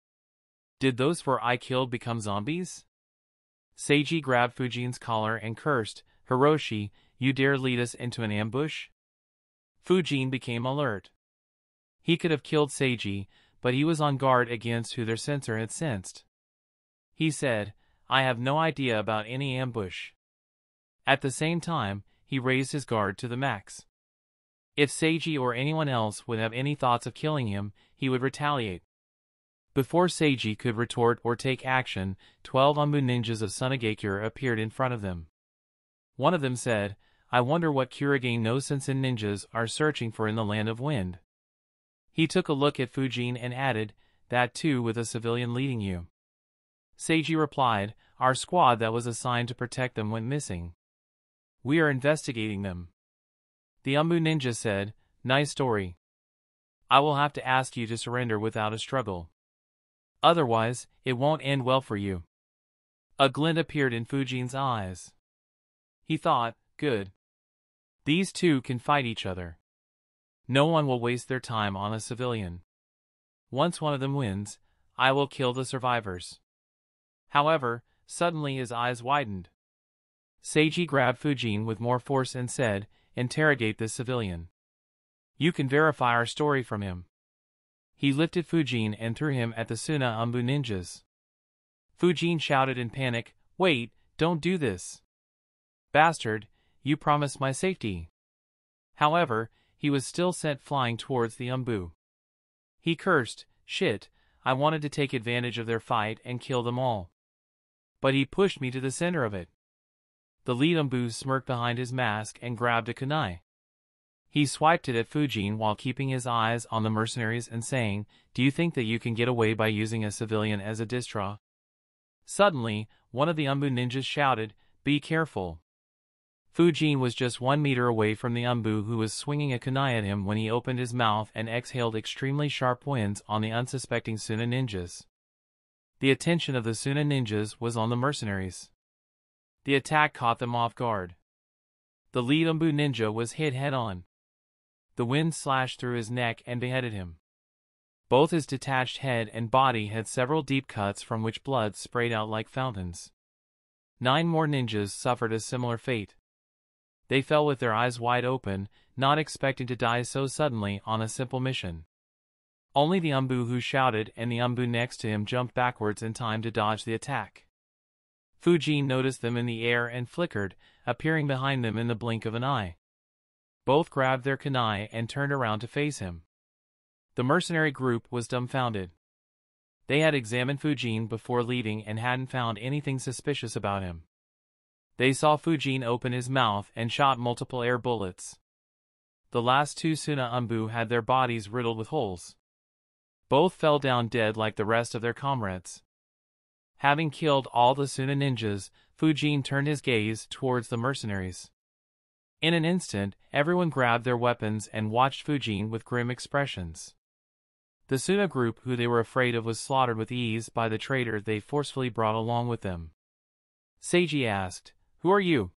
Did those four I killed become zombies? Seiji grabbed Fujin's collar and cursed, Hiroshi, you dare lead us into an ambush? Fujin became alert. He could have killed Seiji, but he was on guard against who their sensor had sensed. He said, I have no idea about any ambush. At the same time, he raised his guard to the max. If Seiji or anyone else would have any thoughts of killing him, he would retaliate. Before Seiji could retort or take action, twelve Anbu ninjas of Sunagakure appeared in front of them. One of them said, I wonder what Kurogane no Sensen ninjas are searching for in the Land of Wind. He took a look at Fujin and added, that too with a civilian leading you. Seiji replied, Our squad that was assigned to protect them went missing. We are investigating them. The Anbu ninja said, Nice story. I will have to ask you to surrender without a struggle. Otherwise, it won't end well for you. A glint appeared in Fujin's eyes. He thought, good. These two can fight each other. No one will waste their time on a civilian. Once one of them wins, I will kill the survivors. However, suddenly his eyes widened. Seiji grabbed Fujin with more force and said, Interrogate this civilian. You can verify our story from him. He lifted Fujin and threw him at the Suna Anbu ninjas. Fujin shouted in panic, Wait, don't do this. Bastard, you promised my safety. However, he was still sent flying towards the Anbu. He cursed, Shit, I wanted to take advantage of their fight and kill them all but he pushed me to the center of it. The lead Anbu smirked behind his mask and grabbed a kunai. He swiped it at Fujin while keeping his eyes on the mercenaries and saying, Do you think that you can get away by using a civilian as a distraw? Suddenly, one of the Anbu ninjas shouted, Be careful. Fujin was just one meter away from the Anbu who was swinging a kunai at him when he opened his mouth and exhaled extremely sharp winds on the unsuspecting Suna ninjas. The attention of the Suna ninjas was on the mercenaries. The attack caught them off guard. The lead Anbu ninja was hit head-on. The wind slashed through his neck and beheaded him. Both his detached head and body had several deep cuts from which blood sprayed out like fountains. Nine more ninjas suffered a similar fate. They fell with their eyes wide open, not expecting to die so suddenly on a simple mission. Only the Anbu who shouted and the Anbu next to him jumped backwards in time to dodge the attack. Fujin noticed them in the air and flickered, appearing behind them in the blink of an eye. Both grabbed their kunai and turned around to face him. The mercenary group was dumbfounded. They had examined Fujin before leaving and hadn't found anything suspicious about him. They saw Fujin open his mouth and shot multiple air bullets. The last two Suna Anbu had their bodies riddled with holes. Both fell down dead like the rest of their comrades. Having killed all the Suna ninjas, Fujin turned his gaze towards the mercenaries. In an instant, everyone grabbed their weapons and watched Fujin with grim expressions. The Suna group who they were afraid of was slaughtered with ease by the traitor they forcefully brought along with them. Seiji asked, who are you?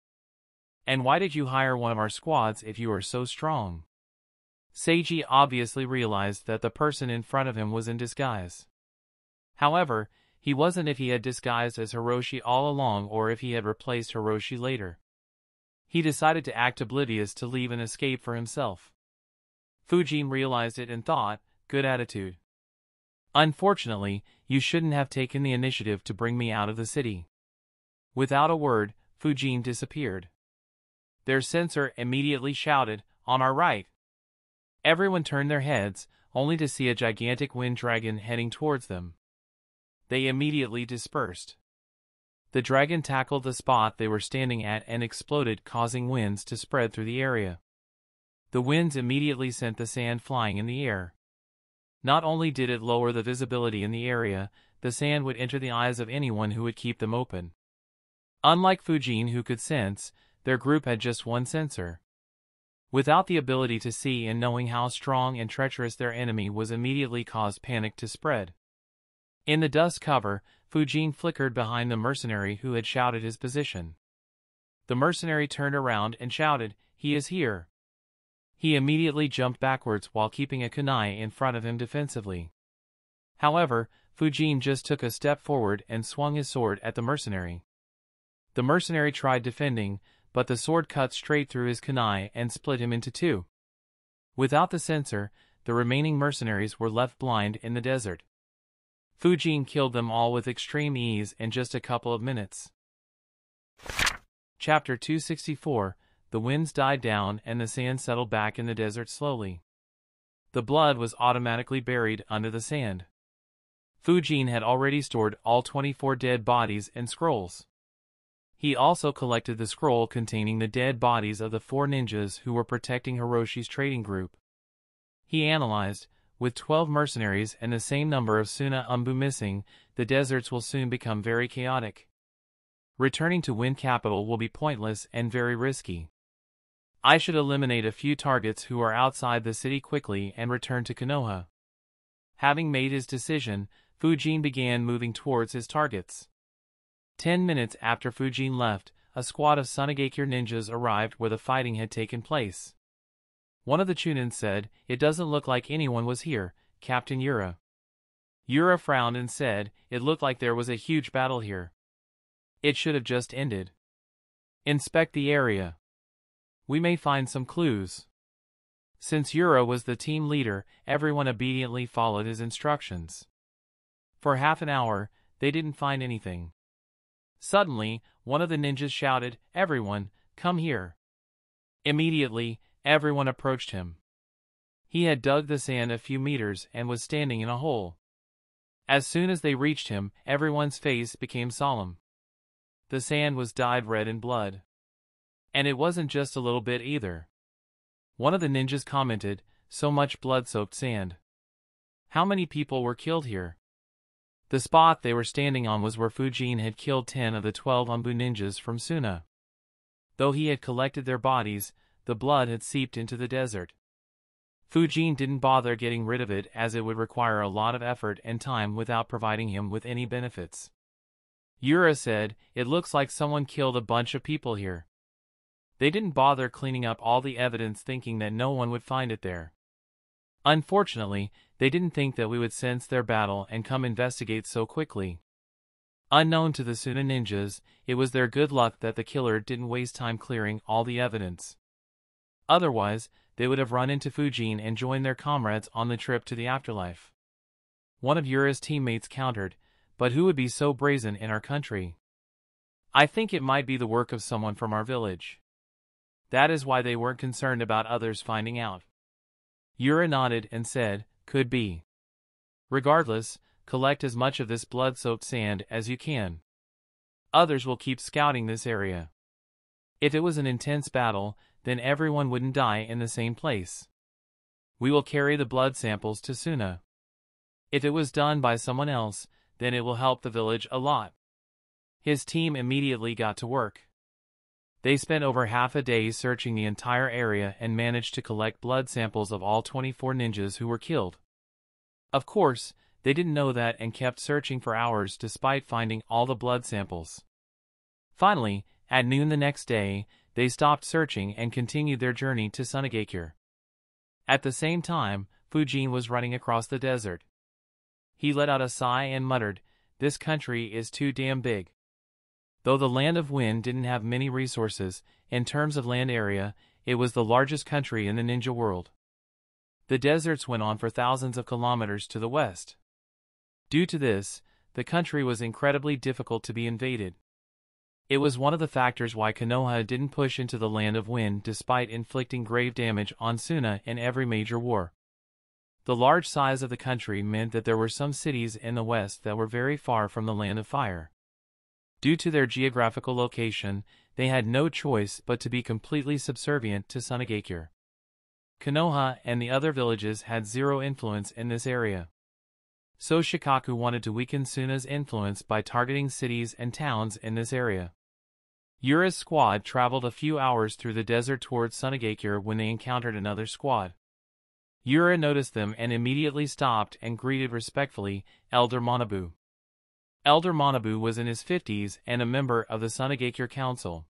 And why did you hire one of our squads if you are so strong? Seiji obviously realized that the person in front of him was in disguise. However, he wasn't if he had disguised as Hiroshi all along or if he had replaced Hiroshi later. He decided to act oblivious to leave an escape for himself. Fujin realized it and thought, good attitude. Unfortunately, you shouldn't have taken the initiative to bring me out of the city. Without a word, Fujin disappeared. Their sensor immediately shouted, On our right! Everyone turned their heads, only to see a gigantic wind dragon heading towards them. They immediately dispersed. The dragon tackled the spot they were standing at and exploded causing winds to spread through the area. The winds immediately sent the sand flying in the air. Not only did it lower the visibility in the area, the sand would enter the eyes of anyone who would keep them open. Unlike Fujin who could sense, their group had just one sensor. Without the ability to see and knowing how strong and treacherous their enemy was immediately caused panic to spread. In the dust cover, Fujin flickered behind the mercenary who had shouted his position. The mercenary turned around and shouted, He is here. He immediately jumped backwards while keeping a kunai in front of him defensively. However, Fujin just took a step forward and swung his sword at the mercenary. The mercenary tried defending, but the sword cut straight through his kunai and split him into two. Without the sensor, the remaining mercenaries were left blind in the desert. Fujin killed them all with extreme ease in just a couple of minutes. Chapter 264 The winds died down and the sand settled back in the desert slowly. The blood was automatically buried under the sand. Fujin had already stored all 24 dead bodies and scrolls. He also collected the scroll containing the dead bodies of the four ninjas who were protecting Hiroshi's trading group. He analyzed, with 12 mercenaries and the same number of Suna Anbu missing, the deserts will soon become very chaotic. Returning to Wind Capital will be pointless and very risky. I should eliminate a few targets who are outside the city quickly and return to Konoha. Having made his decision, Fujin began moving towards his targets. Ten minutes after Fujin left, a squad of Sunagakure ninjas arrived where the fighting had taken place. One of the Chunin said, It doesn't look like anyone was here, Captain Yura. Yura frowned and said, It looked like there was a huge battle here. It should have just ended. Inspect the area. We may find some clues. Since Yura was the team leader, everyone obediently followed his instructions. For half an hour, they didn't find anything. Suddenly, one of the ninjas shouted, Everyone, come here. Immediately, everyone approached him. He had dug the sand a few meters and was standing in a hole. As soon as they reached him, everyone's face became solemn. The sand was dyed red in blood. And it wasn't just a little bit either. One of the ninjas commented, so much blood-soaked sand. How many people were killed here? The spot they were standing on was where Fujin had killed 10 of the 12 Anbu ninjas from Suna. Though he had collected their bodies, the blood had seeped into the desert. Fujin didn't bother getting rid of it as it would require a lot of effort and time without providing him with any benefits. Yura said, it looks like someone killed a bunch of people here. They didn't bother cleaning up all the evidence thinking that no one would find it there. Unfortunately, they didn't think that we would sense their battle and come investigate so quickly. Unknown to the Suna ninjas, it was their good luck that the killer didn't waste time clearing all the evidence. Otherwise, they would have run into Fujin and joined their comrades on the trip to the afterlife. One of Yura's teammates countered, but who would be so brazen in our country? I think it might be the work of someone from our village. That is why they weren't concerned about others finding out. Yura nodded and said, could be. Regardless, collect as much of this blood-soaked sand as you can. Others will keep scouting this area. If it was an intense battle, then everyone wouldn't die in the same place. We will carry the blood samples to Suna. If it was done by someone else, then it will help the village a lot. His team immediately got to work. They spent over half a day searching the entire area and managed to collect blood samples of all 24 ninjas who were killed. Of course, they didn't know that and kept searching for hours despite finding all the blood samples. Finally, at noon the next day, they stopped searching and continued their journey to Sunagakure. At the same time, Fujin was running across the desert. He let out a sigh and muttered, This country is too damn big. Though the Land of Wind didn't have many resources, in terms of land area, it was the largest country in the ninja world. The deserts went on for thousands of kilometers to the west. Due to this, the country was incredibly difficult to be invaded. It was one of the factors why Konoha didn't push into the Land of Wind despite inflicting grave damage on Suna in every major war. The large size of the country meant that there were some cities in the west that were very far from the Land of Fire. Due to their geographical location, they had no choice but to be completely subservient to Sunagakure. Konoha and the other villages had zero influence in this area. So Shikaku wanted to weaken Suna's influence by targeting cities and towns in this area. Yura's squad traveled a few hours through the desert towards Sunagakure when they encountered another squad. Yura noticed them and immediately stopped and greeted respectfully Elder Manabu. Elder Manabu was in his 50s and a member of the Sunagakure Council.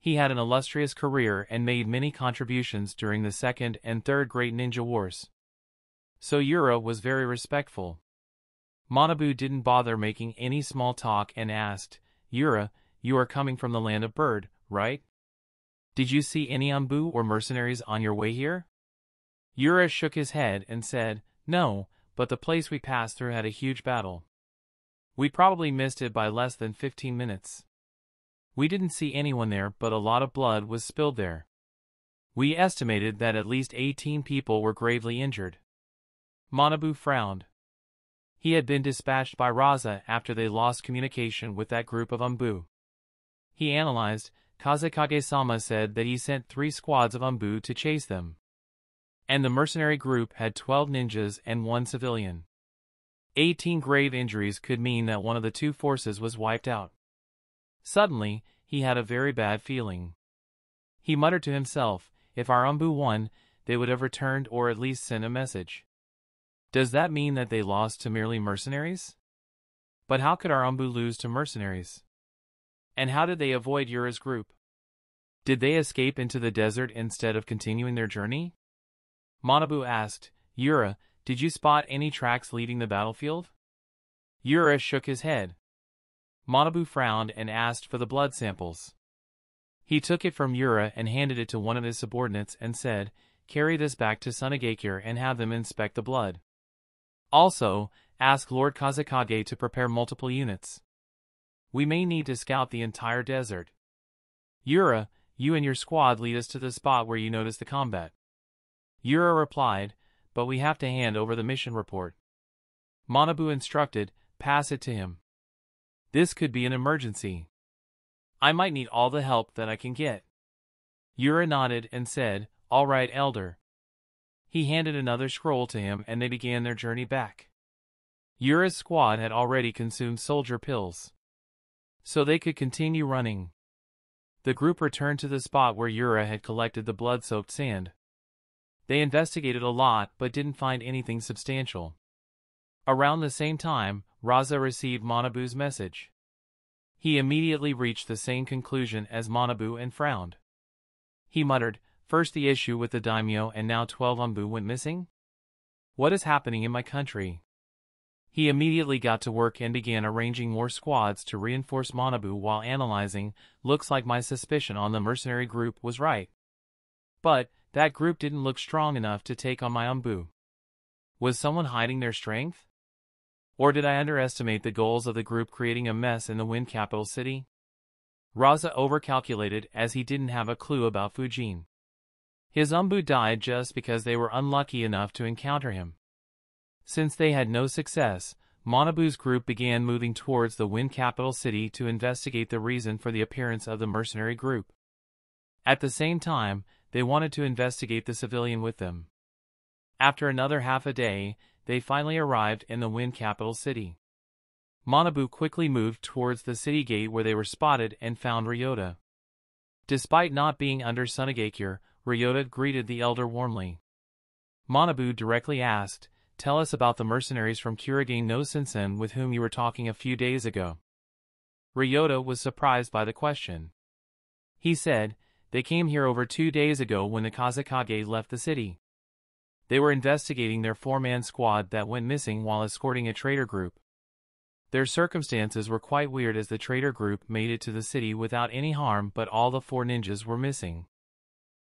He had an illustrious career and made many contributions during the Second and Third Great Ninja Wars. So Yura was very respectful. Manabu didn't bother making any small talk and asked, Yura, you are coming from the land of Bird, right? Did you see any Anbu or mercenaries on your way here? Yura shook his head and said, No, but the place we passed through had a huge battle. We probably missed it by less than 15 minutes. We didn't see anyone there but a lot of blood was spilled there. We estimated that at least 18 people were gravely injured. Manabu frowned. He had been dispatched by Rasa after they lost communication with that group of Anbu. He analyzed, Kazekage-sama said that he sent three squads of Anbu to chase them. And the mercenary group had 12 ninjas and one civilian. 18 grave injuries could mean that one of the two forces was wiped out. Suddenly, he had a very bad feeling. He muttered to himself, if our won, they would have returned or at least sent a message. Does that mean that they lost to merely mercenaries? But how could our lose to mercenaries? And how did they avoid Yura's group? Did they escape into the desert instead of continuing their journey? Manabu asked, Yura, did you spot any tracks leading the battlefield? Yura shook his head. Manabu frowned and asked for the blood samples. He took it from Yura and handed it to one of his subordinates and said, carry this back to Sunagakure and have them inspect the blood. Also, ask Lord Kazekage to prepare multiple units. We may need to scout the entire desert. Yura, you and your squad lead us to the spot where you noticed the combat. Yura replied, but we have to hand over the mission report. Manabu instructed, pass it to him. This could be an emergency. I might need all the help that I can get. Yura nodded and said, All right, Elder. He handed another scroll to him and they began their journey back. Yura's squad had already consumed soldier pills. So they could continue running. The group returned to the spot where Yura had collected the blood-soaked sand. They investigated a lot but didn't find anything substantial. Around the same time, Rasa received Manabu's message. He immediately reached the same conclusion as Manabu and frowned. He muttered, first the issue with the daimyo and now 12 Anbu went missing? What is happening in my country? He immediately got to work and began arranging more squads to reinforce Manabu while analyzing, looks like my suspicion on the mercenary group was right. But, that group didn't look strong enough to take on my Anbu. Was someone hiding their strength? Or did I underestimate the goals of the group creating a mess in the wind capital city? Rasa overcalculated as he didn't have a clue about Fujin. His Anbu died just because they were unlucky enough to encounter him. Since they had no success, Manabu's group began moving towards the wind capital city to investigate the reason for the appearance of the mercenary group. At the same time, they wanted to investigate the civilian with them. After another half a day, they finally arrived in the wind capital city. Manabu quickly moved towards the city gate where they were spotted and found Ryota. Despite not being under Sunagakure, Ryota greeted the elder warmly. Manabu directly asked, Tell us about the mercenaries from Kurogane no Sensen with whom you were talking a few days ago. Ryota was surprised by the question. He said, they came here over two days ago when the Kazekage left the city. They were investigating their four-man squad that went missing while escorting a traitor group. Their circumstances were quite weird as the traitor group made it to the city without any harm but all the four ninjas were missing.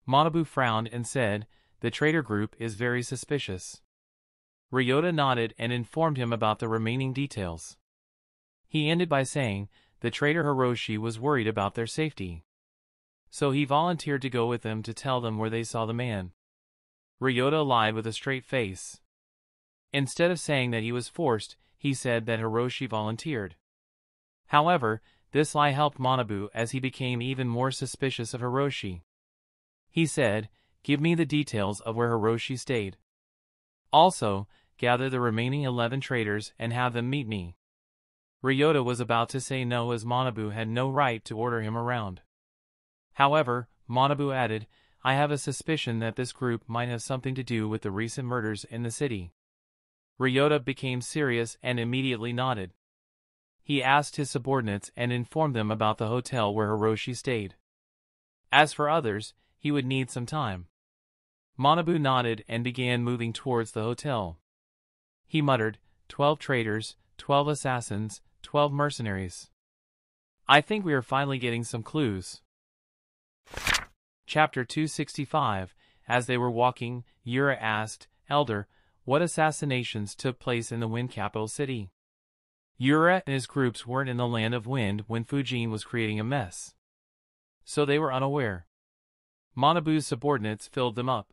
Manabu frowned and said, the traitor group is very suspicious. Ryota nodded and informed him about the remaining details. He ended by saying, the traitor Hiroshi was worried about their safety. So he volunteered to go with them to tell them where they saw the man. Ryota lied with a straight face. Instead of saying that he was forced, he said that Hiroshi volunteered. However, this lie helped Manabu as he became even more suspicious of Hiroshi. He said, give me the details of where Hiroshi stayed. Also, gather the remaining 11 traitors and have them meet me. Ryota was about to say no as Manabu had no right to order him around. However, Manabu added, I have a suspicion that this group might have something to do with the recent murders in the city. Ryota became serious and immediately nodded. He asked his subordinates and informed them about the hotel where Hiroshi stayed. As for others, he would need some time. Manabu nodded and began moving towards the hotel. He muttered, Twelve traitors, twelve assassins, twelve mercenaries. I think we are finally getting some clues. Chapter 265 As they were walking, Yura asked, Elder, what assassinations took place in the wind capital city? Yura and his groups weren't in the land of wind when Fujin was creating a mess. So they were unaware. Manabu's subordinates filled them up.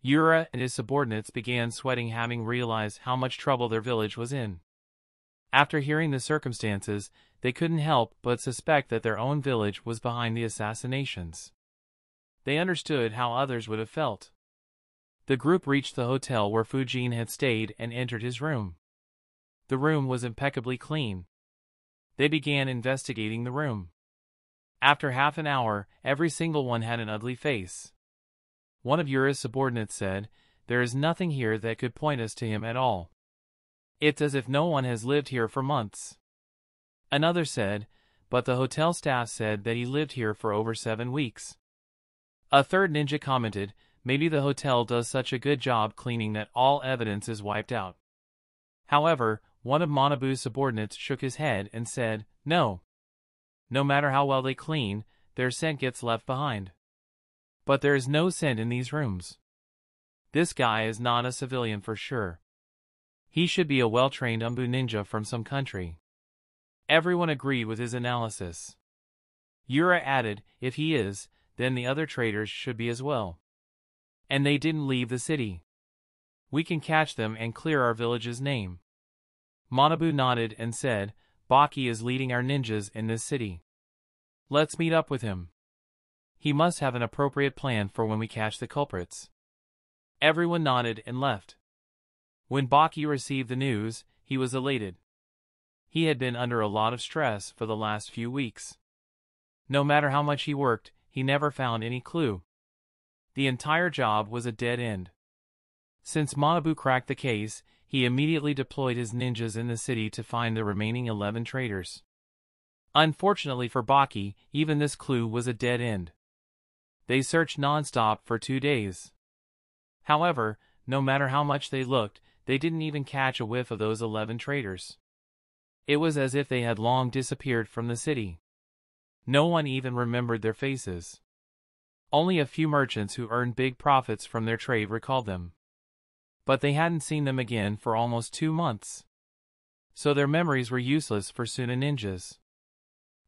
Yura and his subordinates began sweating having realized how much trouble their village was in. After hearing the circumstances, they couldn't help but suspect that their own village was behind the assassinations. They understood how others would have felt. The group reached the hotel where Fujin had stayed and entered his room. The room was impeccably clean. They began investigating the room. After half an hour, every single one had an ugly face. One of Yura's subordinates said, There is nothing here that could point us to him at all. It's as if no one has lived here for months. Another said, But the hotel staff said that he lived here for over seven weeks. A third ninja commented, maybe the hotel does such a good job cleaning that all evidence is wiped out. However, one of Manabu's subordinates shook his head and said, no. No matter how well they clean, their scent gets left behind. But there is no scent in these rooms. This guy is not a civilian for sure. He should be a well-trained Anbu ninja from some country. Everyone agreed with his analysis. Yura added, if he is, then the other traitors should be as well. And they didn't leave the city. We can catch them and clear our village's name. Manabu nodded and said, Baki is leading our ninjas in this city. Let's meet up with him. He must have an appropriate plan for when we catch the culprits. Everyone nodded and left. When Baki received the news, he was elated. He had been under a lot of stress for the last few weeks. No matter how much he worked, he never found any clue. The entire job was a dead end. Since Manabu cracked the case, he immediately deployed his ninjas in the city to find the remaining 11 traitors. Unfortunately for Baki, even this clue was a dead end. They searched nonstop for two days. However, no matter how much they looked, they didn't even catch a whiff of those 11 traitors. It was as if they had long disappeared from the city. No one even remembered their faces. Only a few merchants who earned big profits from their trade recalled them. But they hadn't seen them again for almost two months. So their memories were useless for Suna ninjas.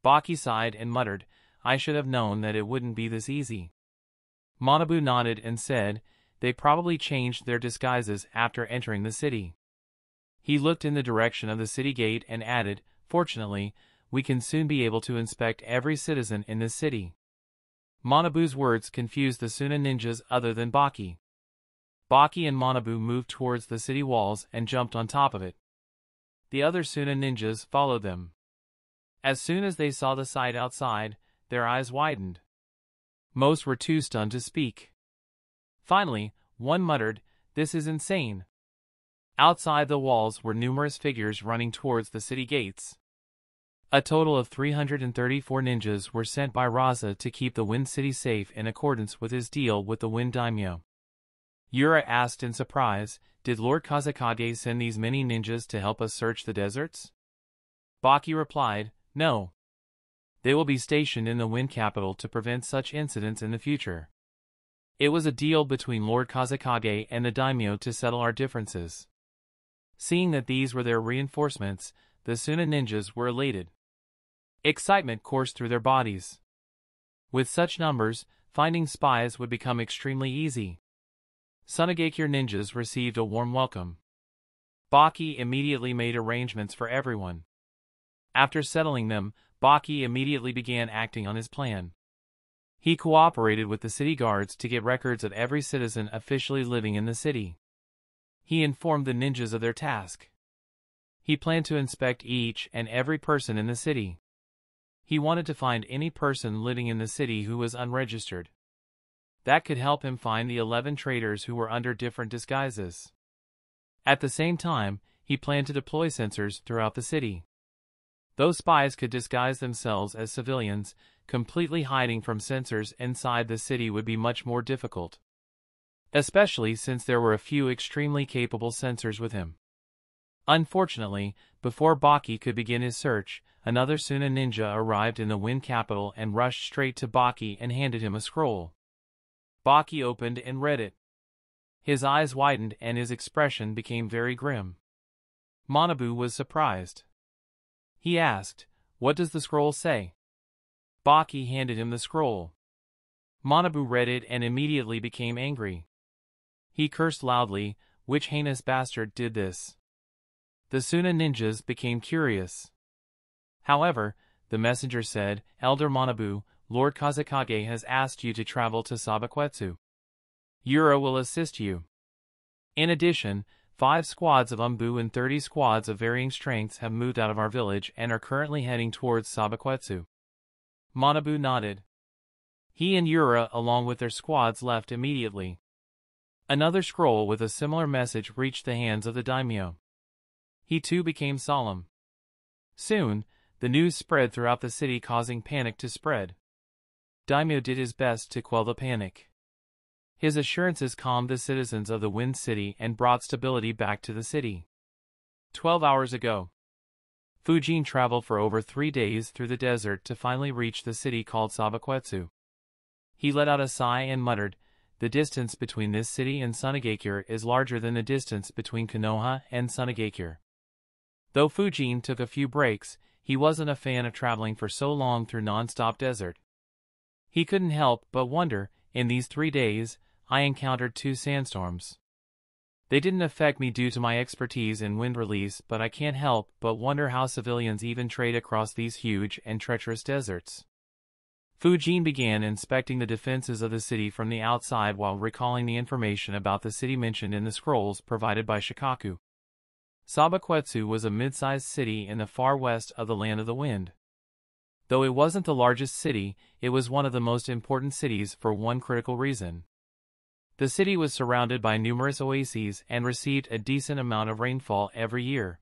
Baki sighed and muttered, I should have known that it wouldn't be this easy. Manabu nodded and said, they probably changed their disguises after entering the city. He looked in the direction of the city gate and added, Fortunately, we can soon be able to inspect every citizen in this city. Manabu's words confused the Suna ninjas other than Baki. Baki and Manabu moved towards the city walls and jumped on top of it. The other Suna ninjas followed them. As soon as they saw the sight outside, their eyes widened. Most were too stunned to speak. Finally, one muttered, This is insane. Outside the walls were numerous figures running towards the city gates. A total of 334 ninjas were sent by Rasa to keep the Wind City safe in accordance with his deal with the Wind Daimyo. Yura asked in surprise, Did Lord Kazekage send these many ninjas to help us search the deserts? Baki replied, No. They will be stationed in the Wind Capital to prevent such incidents in the future. It was a deal between Lord Kazekage and the daimyo to settle our differences. Seeing that these were their reinforcements, the Suna ninjas were elated. Excitement coursed through their bodies. With such numbers, finding spies would become extremely easy. Sunagakure ninjas received a warm welcome. Baki immediately made arrangements for everyone. After settling them, Baki immediately began acting on his plan. He cooperated with the city guards to get records of every citizen officially living in the city. He informed the ninjas of their task. He planned to inspect each and every person in the city. He wanted to find any person living in the city who was unregistered. That could help him find the 11 traitors who were under different disguises. At the same time, he planned to deploy sensors throughout the city. Those spies could disguise themselves as civilians, completely hiding from sensors inside the city would be much more difficult. Especially since there were a few extremely capable sensors with him. Unfortunately, before Baki could begin his search, another Suna ninja arrived in the Wind capital and rushed straight to Baki and handed him a scroll. Baki opened and read it. His eyes widened and his expression became very grim. Manabu was surprised. He asked, What does the scroll say? Baki handed him the scroll. Manabu read it and immediately became angry. He cursed loudly, which heinous bastard did this? The Suna ninjas became curious. However, the messenger said, Elder Manabu, Lord Kazekage has asked you to travel to Sabaquetsu. Yura will assist you. In addition, five squads of Anbu and 30 squads of varying strengths have moved out of our village and are currently heading towards Sabaquetsu. Manabu nodded. He and Yura along with their squads left immediately. Another scroll with a similar message reached the hands of the daimyo. He too became solemn. Soon, the news spread throughout the city causing panic to spread. Daimyo did his best to quell the panic. His assurances calmed the citizens of the Wind City and brought stability back to the city. Twelve hours ago, Fujin traveled for over three days through the desert to finally reach the city called Sabaquetsu. He let out a sigh and muttered, The distance between this city and Sunagakure is larger than the distance between Konoha and Sunagakure. Though Fujin took a few breaks, he wasn't a fan of traveling for so long through non-stop desert. He couldn't help but wonder, in these three days, I encountered two sandstorms. They didn't affect me due to my expertise in wind release but I can't help but wonder how civilians even trade across these huge and treacherous deserts. Fujin began inspecting the defenses of the city from the outside while recalling the information about the city mentioned in the scrolls provided by Shikaku. Sabaquetsu was a mid-sized city in the far west of the Land of the Wind. Though it wasn't the largest city, it was one of the most important cities for one critical reason. The city was surrounded by numerous oases and received a decent amount of rainfall every year.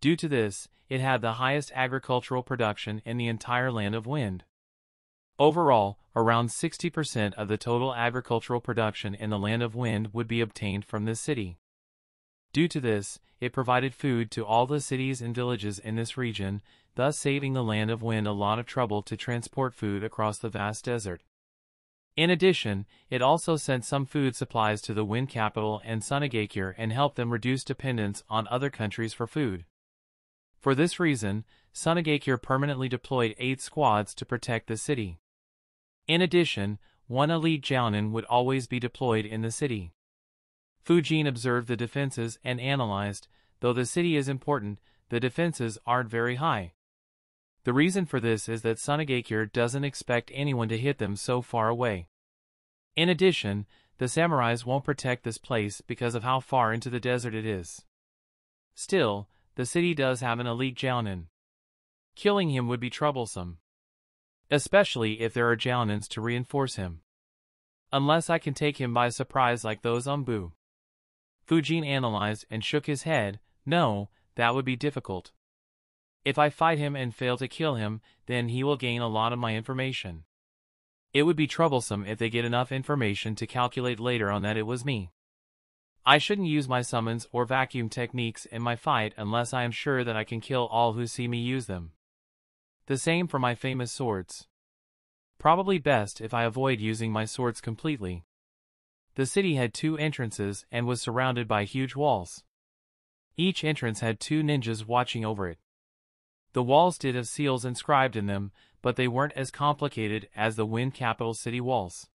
Due to this, it had the highest agricultural production in the entire land of wind. Overall, around 60% of the total agricultural production in the land of wind would be obtained from this city. Due to this, it provided food to all the cities and villages in this region, thus saving the land of wind a lot of trouble to transport food across the vast desert. In addition, it also sent some food supplies to the wind capital and Sunagakure and helped them reduce dependence on other countries for food. For this reason, Sunagakure permanently deployed eight squads to protect the city. In addition, one elite Jounin would always be deployed in the city. Fujin observed the defenses and analyzed, though the city is important, the defenses aren't very high. The reason for this is that Sunagakure doesn't expect anyone to hit them so far away. In addition, the samurais won't protect this place because of how far into the desert it is. Still, the city does have an elite Jounin. Killing him would be troublesome. Especially if there are Jounins to reinforce him. Unless I can take him by surprise like those Anbu. Fujin analyzed and shook his head, no, that would be difficult. If I fight him and fail to kill him, then he will gain a lot of my information. It would be troublesome if they get enough information to calculate later on that it was me. I shouldn't use my summons or vacuum techniques in my fight unless I am sure that I can kill all who see me use them. The same for my famous swords. Probably best if I avoid using my swords completely. The city had two entrances and was surrounded by huge walls. Each entrance had two ninjas watching over it. The walls did have seals inscribed in them, but they weren't as complicated as the Wind Capital City walls.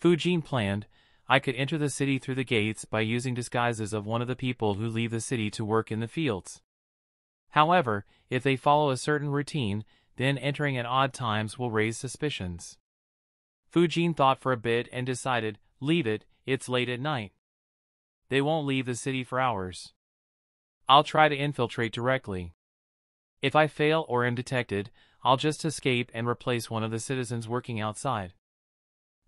Fujin planned, I could enter the city through the gates by using disguises of one of the people who leave the city to work in the fields. However, if they follow a certain routine, then entering at odd times will raise suspicions. Fujin thought for a bit and decided, Leave it, it's late at night. They won't leave the city for hours. I'll try to infiltrate directly. If I fail or am detected, I'll just escape and replace one of the citizens working outside.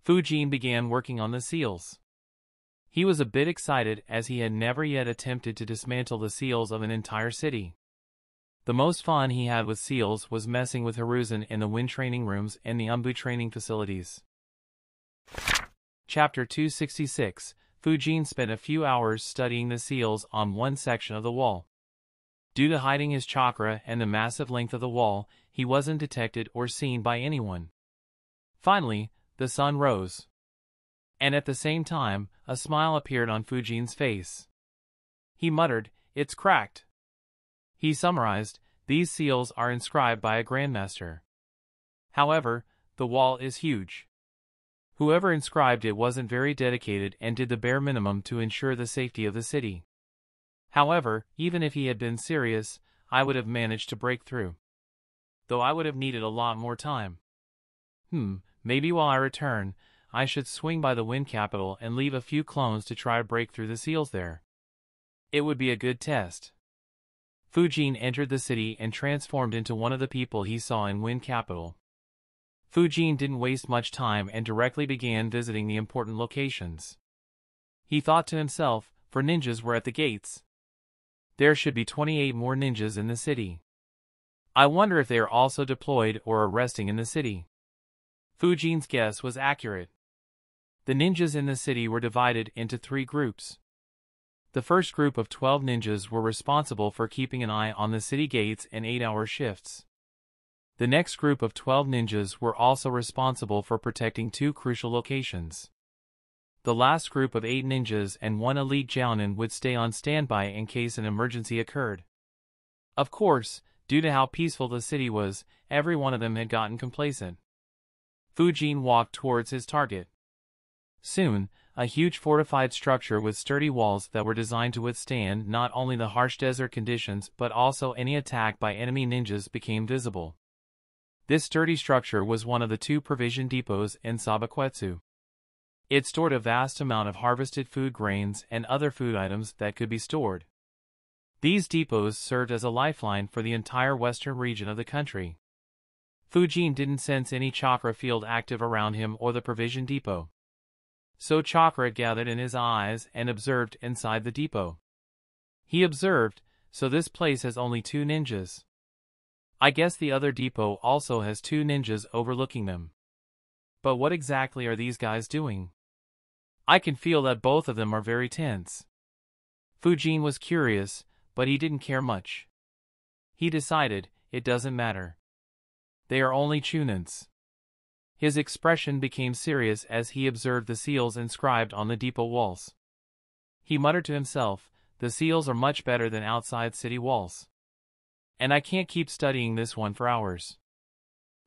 Fujin began working on the seals. He was a bit excited as he had never yet attempted to dismantle the seals of an entire city. The most fun he had with seals was messing with Hiruzen in the wind training rooms and the Anbu training facilities. Chapter 266 Fujin spent a few hours studying the seals on one section of the wall. Due to hiding his chakra and the massive length of the wall, he wasn't detected or seen by anyone. Finally, the sun rose. And at the same time, a smile appeared on Fujin's face. He muttered, It's cracked. He summarized, These seals are inscribed by a grandmaster. However, the wall is huge. Whoever inscribed it wasn't very dedicated and did the bare minimum to ensure the safety of the city. However, even if he had been serious, I would have managed to break through. Though I would have needed a lot more time. Hmm, maybe while I return, I should swing by the wind capital and leave a few clones to try to break through the seals there. It would be a good test. Fujin entered the city and transformed into one of the people he saw in Wind Capital. Fujin didn't waste much time and directly began visiting the important locations. He thought to himself, four ninjas were at the gates. There should be 28 more ninjas in the city. I wonder if they are also deployed or are resting in the city. Fujin's guess was accurate. The ninjas in the city were divided into three groups. The first group of 12 ninjas were responsible for keeping an eye on the city gates in 8-hour shifts. The next group of 12 ninjas were also responsible for protecting two crucial locations. The last group of 8 ninjas and one elite Jounin would stay on standby in case an emergency occurred. Of course, due to how peaceful the city was, every one of them had gotten complacent. Fujin walked towards his target. Soon, a huge fortified structure with sturdy walls that were designed to withstand not only the harsh desert conditions but also any attack by enemy ninjas became visible. This sturdy structure was one of the two provision depots in Sabaquetsu. It stored a vast amount of harvested food grains and other food items that could be stored. These depots served as a lifeline for the entire western region of the country. Fujin didn't sense any chakra field active around him or the provision depot. So chakra gathered in his eyes and observed inside the depot. He observed, so this place has only two ninjas. I guess the other depot also has two ninjas overlooking them. But what exactly are these guys doing? I can feel that both of them are very tense. Fujin was curious, but he didn't care much. He decided, it doesn't matter. They are only Chunins. His expression became serious as he observed the seals inscribed on the depot walls. He muttered to himself, the seals are much better than outside city walls. And I can't keep studying this one for hours.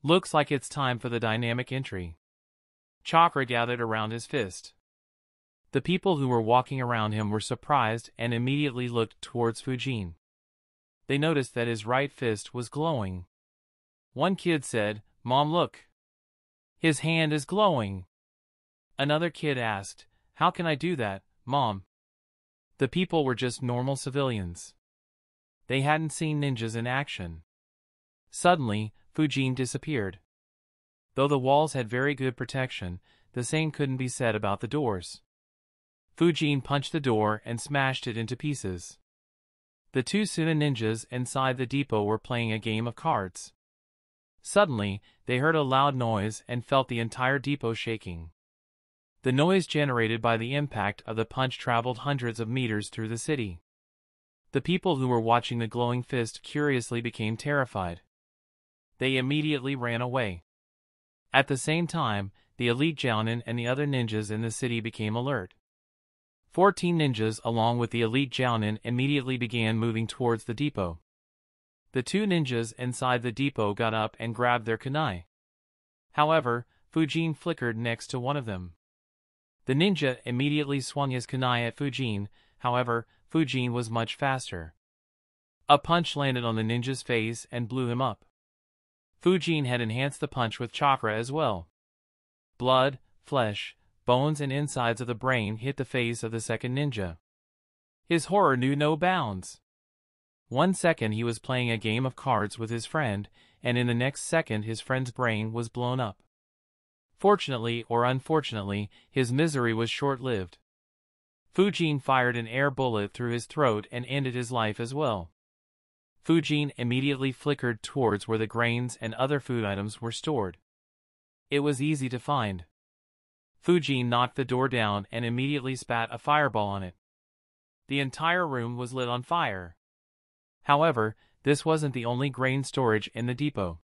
Looks like it's time for the dynamic entry. Chakra gathered around his fist. The people who were walking around him were surprised and immediately looked towards Fujin. They noticed that his right fist was glowing. One kid said, Mom look. His hand is glowing. Another kid asked, How can I do that, Mom? The people were just normal civilians. They hadn't seen ninjas in action. Suddenly, Fujin disappeared. Though the walls had very good protection, the same couldn't be said about the doors. Fujin punched the door and smashed it into pieces. The two Suna ninjas inside the depot were playing a game of cards. Suddenly, they heard a loud noise and felt the entire depot shaking. The noise generated by the impact of the punch traveled hundreds of meters through the city. The people who were watching the glowing fist curiously became terrified. They immediately ran away. At the same time, the elite Jounin and the other ninjas in the city became alert. Fourteen ninjas along with the elite Jounin immediately began moving towards the depot. The two ninjas inside the depot got up and grabbed their kunai. However, Fujin flickered next to one of them. The ninja immediately swung his kunai at Fujin, however, Fujin was much faster. A punch landed on the ninja's face and blew him up. Fujin had enhanced the punch with chakra as well. Blood, flesh, bones and insides of the brain hit the face of the second ninja. His horror knew no bounds. One second he was playing a game of cards with his friend, and in the next second his friend's brain was blown up. Fortunately or unfortunately, his misery was short-lived. Fujin fired an air bullet through his throat and ended his life as well. Fujin immediately flickered towards where the grains and other food items were stored. It was easy to find. Fujin knocked the door down and immediately spat a fireball on it. The entire room was lit on fire. However, this wasn't the only grain storage in the depot.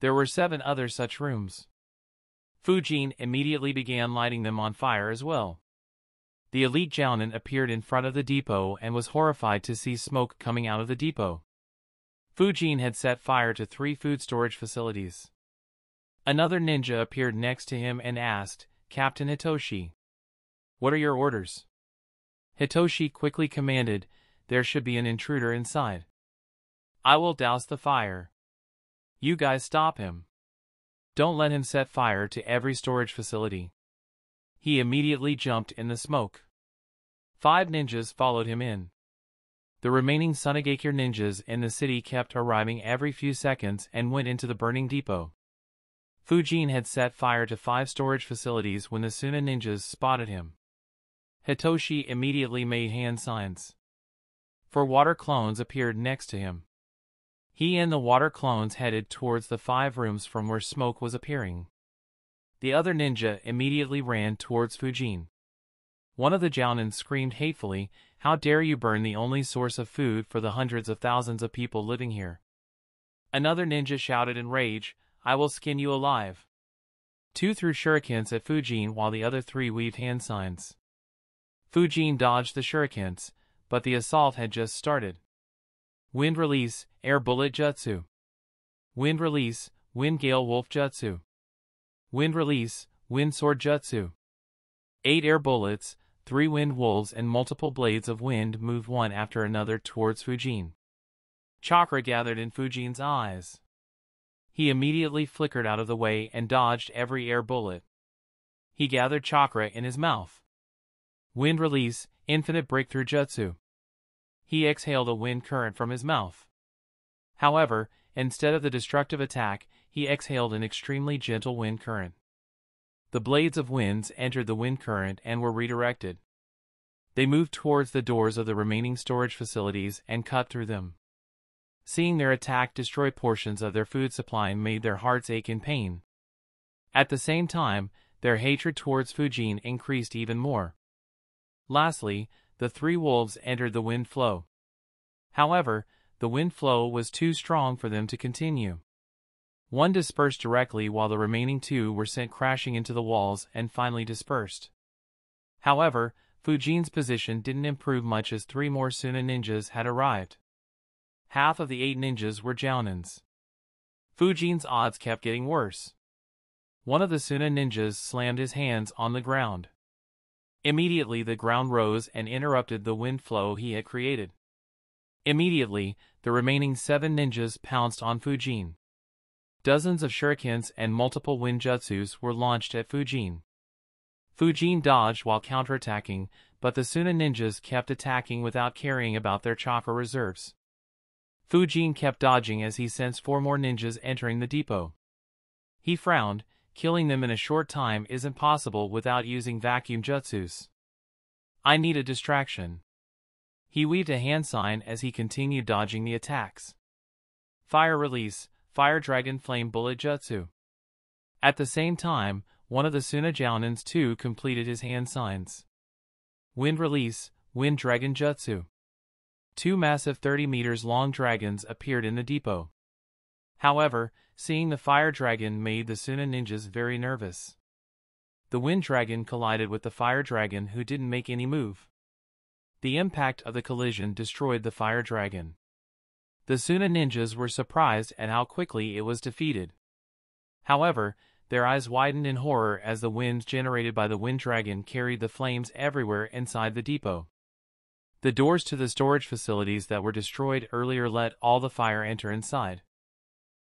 There were seven other such rooms. Fujin immediately began lighting them on fire as well. The elite Jounin appeared in front of the depot and was horrified to see smoke coming out of the depot. Fujin had set fire to three food storage facilities. Another ninja appeared next to him and asked, Captain Hitoshi. What are your orders? Hitoshi quickly commanded, there should be an intruder inside. I will douse the fire. You guys stop him. Don't let him set fire to every storage facility. He immediately jumped in the smoke. Five ninjas followed him in. The remaining Sunagakure ninjas in the city kept arriving every few seconds and went into the burning depot. Fujin had set fire to five storage facilities when the Suna ninjas spotted him. Hitoshi immediately made hand signs four water clones appeared next to him. He and the water clones headed towards the five rooms from where smoke was appearing. The other ninja immediately ran towards Fujin. One of the Jounin screamed hatefully, How dare you burn the only source of food for the hundreds of thousands of people living here? Another ninja shouted in rage, I will skin you alive. Two threw shurikens at Fujin while the other three weaved hand signs. Fujin dodged the shurikens, but the assault had just started. Wind release, air bullet jutsu. Wind release, wind gale wolf jutsu. Wind release, wind sword jutsu. Eight air bullets, three wind wolves and multiple blades of wind move one after another towards Fujin. Chakra gathered in Fujin's eyes. He immediately flickered out of the way and dodged every air bullet. He gathered chakra in his mouth. Wind release, infinite breakthrough jutsu. he exhaled a wind current from his mouth. However, instead of the destructive attack, he exhaled an extremely gentle wind current. The blades of winds entered the wind current and were redirected. They moved towards the doors of the remaining storage facilities and cut through them. Seeing their attack destroy portions of their food supply made their hearts ache in pain. At the same time, their hatred towards Fujin increased even more. Lastly, the three wolves entered the wind flow. However, the wind flow was too strong for them to continue. One dispersed directly while the remaining two were sent crashing into the walls and finally dispersed. However, Fujin's position didn't improve much as three more Suna ninjas had arrived. Half of the eight ninjas were Jounins. Fujin's odds kept getting worse. One of the Suna ninjas slammed his hands on the ground. Immediately the ground rose and interrupted the wind flow he had created. Immediately, the remaining seven ninjas pounced on Fujin. Dozens of shurikens and multiple wind jutsus were launched at Fujin. Fujin dodged while counterattacking, but the Suna ninjas kept attacking without caring about their chakra reserves. Fujin kept dodging as he sensed four more ninjas entering the depot. He frowned, killing them in a short time isn't possible without using vacuum jutsus. I need a distraction. He weaved a hand sign as he continued dodging the attacks. Fire release, Fire Dragon Flame Bullet Jutsu. At the same time, one of the Suna Jounins too completed his hand signs. Wind Release, Wind Dragon Jutsu. Two massive 30 meters long dragons appeared in the depot. However, seeing the fire dragon made the Suna ninjas very nervous. The wind dragon collided with the fire dragon who didn't make any move. The impact of the collision destroyed the fire dragon. The Suna ninjas were surprised at how quickly it was defeated. However, their eyes widened in horror as the winds generated by the wind dragon carried the flames everywhere inside the depot. The doors to the storage facilities that were destroyed earlier let all the fire enter inside.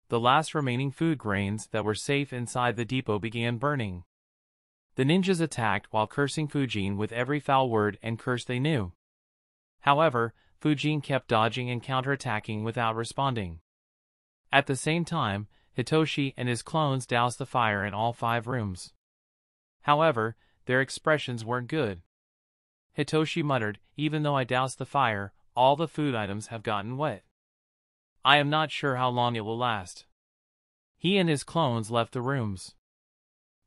The last remaining food grains that were safe inside the depot began burning. The ninjas attacked while cursing Fujin with every foul word and curse they knew. However, Fujin kept dodging and counterattacking without responding. At the same time, Hitoshi and his clones doused the fire in all five rooms. However, their expressions weren't good. Hitoshi muttered, even though I doused the fire, all the food items have gotten wet. I am not sure how long it will last. He and his clones left the rooms.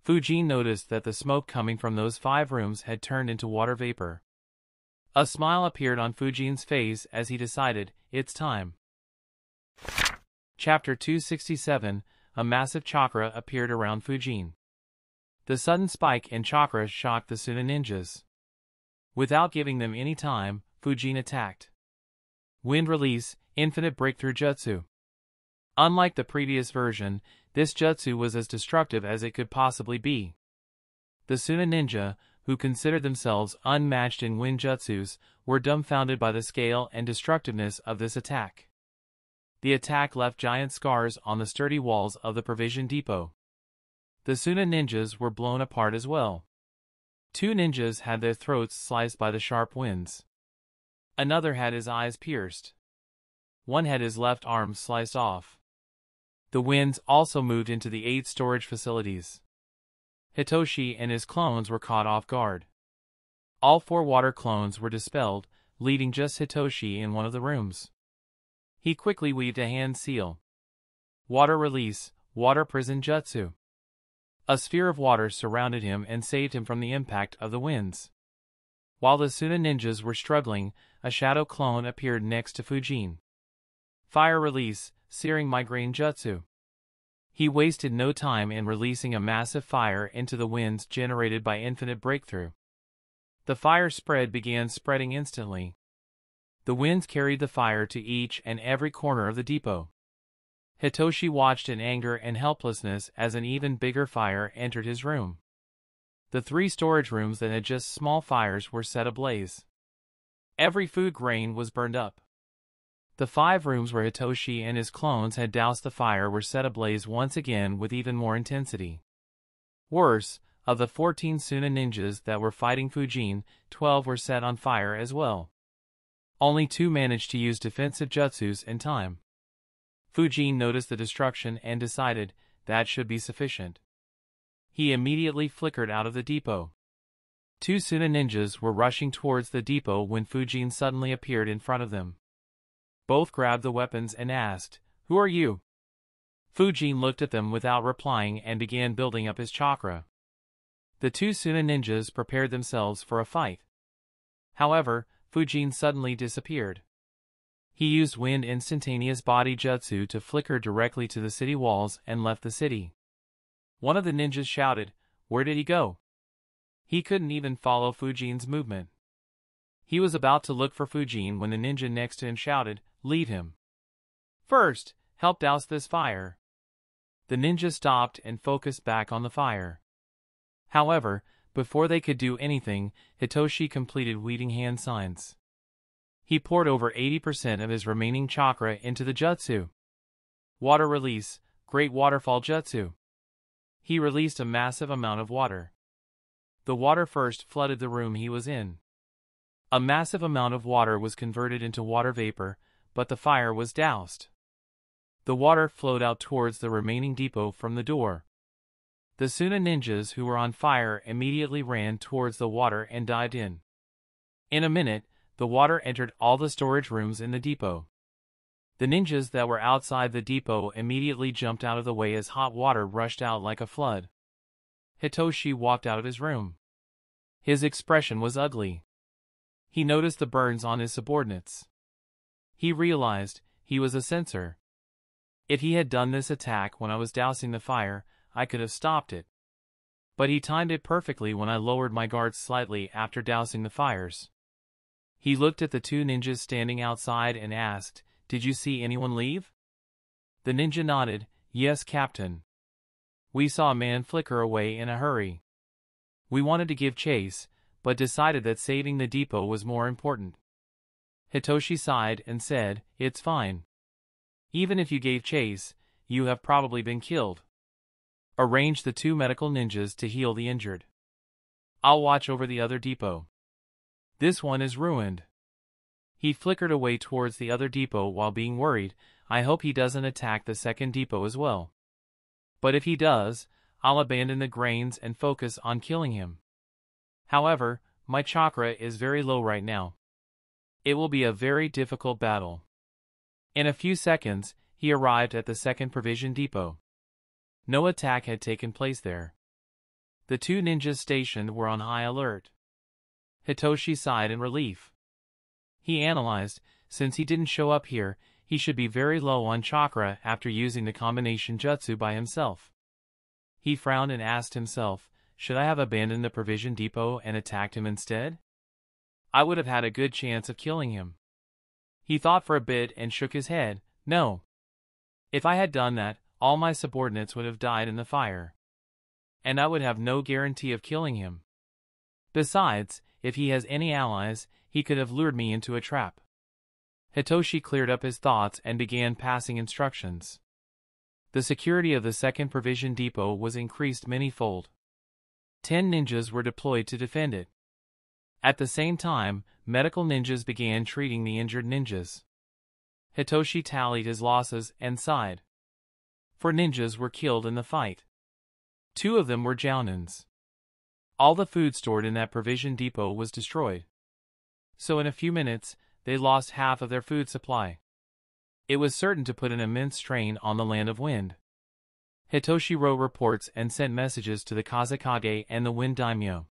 Fujin noticed that the smoke coming from those five rooms had turned into water vapor. A smile appeared on Fujin's face as he decided, it's time. Chapter 267 A massive chakra appeared around Fujin. The sudden spike in chakra shocked the Suna ninjas. Without giving them any time, Fujin attacked. Wind Release, Infinite Breakthrough Jutsu. Unlike the previous version, this jutsu was as destructive as it could possibly be. The Suna ninja, who considered themselves unmatched in Winjutsus, were dumbfounded by the scale and destructiveness of this attack. The attack left giant scars on the sturdy walls of the provision depot. The Suna ninjas were blown apart as well. Two ninjas had their throats sliced by the sharp winds. Another had his eyes pierced. One had his left arm sliced off. The winds also moved into the eight storage facilities. Hitoshi and his clones were caught off guard. All four water clones were dispelled, leaving just Hitoshi in one of the rooms. He quickly weaved a hand seal. Water release, water prison jutsu. A sphere of water surrounded him and saved him from the impact of the winds. While the Suna ninjas were struggling, a shadow clone appeared next to Fujin. Fire release, searing migraine jutsu. He wasted no time in releasing a massive fire into the winds generated by Infinite Breakthrough. The fire spread began spreading instantly. The winds carried the fire to each and every corner of the depot. Hitoshi watched in anger and helplessness as an even bigger fire entered his room. The three storage rooms that had just small fires were set ablaze. Every food grain was burned up. The five rooms where Hitoshi and his clones had doused the fire were set ablaze once again with even more intensity. Worse, of the 14 Suna ninjas that were fighting Fujin, 12 were set on fire as well. Only two managed to use defensive jutsus in time. Fujin noticed the destruction and decided that should be sufficient. He immediately flickered out of the depot. Two Suna ninjas were rushing towards the depot when Fujin suddenly appeared in front of them. Both grabbed the weapons and asked, Who are you? Fujin looked at them without replying and began building up his chakra. The two Suna ninjas prepared themselves for a fight. However, Fujin suddenly disappeared. He used wind instantaneous body jutsu to flicker directly to the city walls and left the city. One of the ninjas shouted, Where did he go? He couldn't even follow Fujin's movement. He was about to look for Fujin when the ninja next to him shouted, Leave him. First, help douse this fire. The ninja stopped and focused back on the fire. However, before they could do anything, Hitoshi completed weeding hand signs. He poured over 80% of his remaining chakra into the jutsu. Water release, Great Waterfall Jutsu. He released a massive amount of water. The water first flooded the room he was in. A massive amount of water was converted into water vapor, but the fire was doused. The water flowed out towards the remaining depot from the door. The Suna ninjas who were on fire immediately ran towards the water and dived in. In a minute, the water entered all the storage rooms in the depot. The ninjas that were outside the depot immediately jumped out of the way as hot water rushed out like a flood. Hitoshi walked out of his room. His expression was ugly. He noticed the burns on his subordinates. He realized he was a sensor. If he had done this attack when I was dousing the fire, I could have stopped it. But he timed it perfectly when I lowered my guards slightly after dousing the fires. He looked at the two ninjas standing outside and asked, Did you see anyone leave? The ninja nodded, Yes, Captain. We saw a man flicker away in a hurry. We wanted to give chase, but decided that saving the depot was more important. Hitoshi sighed and said, It's fine. Even if you gave chase, you have probably been killed. Arrange the two medical ninjas to heal the injured. I'll watch over the other depot. This one is ruined. He flickered away towards the other depot while being worried, I hope he doesn't attack the second depot as well. But if he does, I'll abandon the grains and focus on killing him. However, my chakra is very low right now. It will be a very difficult battle. In a few seconds, he arrived at the second provision depot. No attack had taken place there. The two ninjas stationed were on high alert. Hitoshi sighed in relief. He analyzed, since he didn't show up here, he should be very low on chakra after using the combination jutsu by himself. He frowned and asked himself, should I have abandoned the provision depot and attacked him instead? I would have had a good chance of killing him. He thought for a bit and shook his head, no. If I had done that, all my subordinates would have died in the fire. And I would have no guarantee of killing him. Besides, if he has any allies, he could have lured me into a trap. Hitoshi cleared up his thoughts and began passing instructions. The security of the second provision depot was increased many-fold. Ten ninjas were deployed to defend it. At the same time, medical ninjas began treating the injured ninjas. Hitoshi tallied his losses and sighed. Four ninjas were killed in the fight. Two of them were Jounins. All the food stored in that provision depot was destroyed. So in a few minutes, they lost half of their food supply. It was certain to put an immense strain on the land of wind. Hitoshi wrote reports and sent messages to the Kazekage and the Wind Daimyo.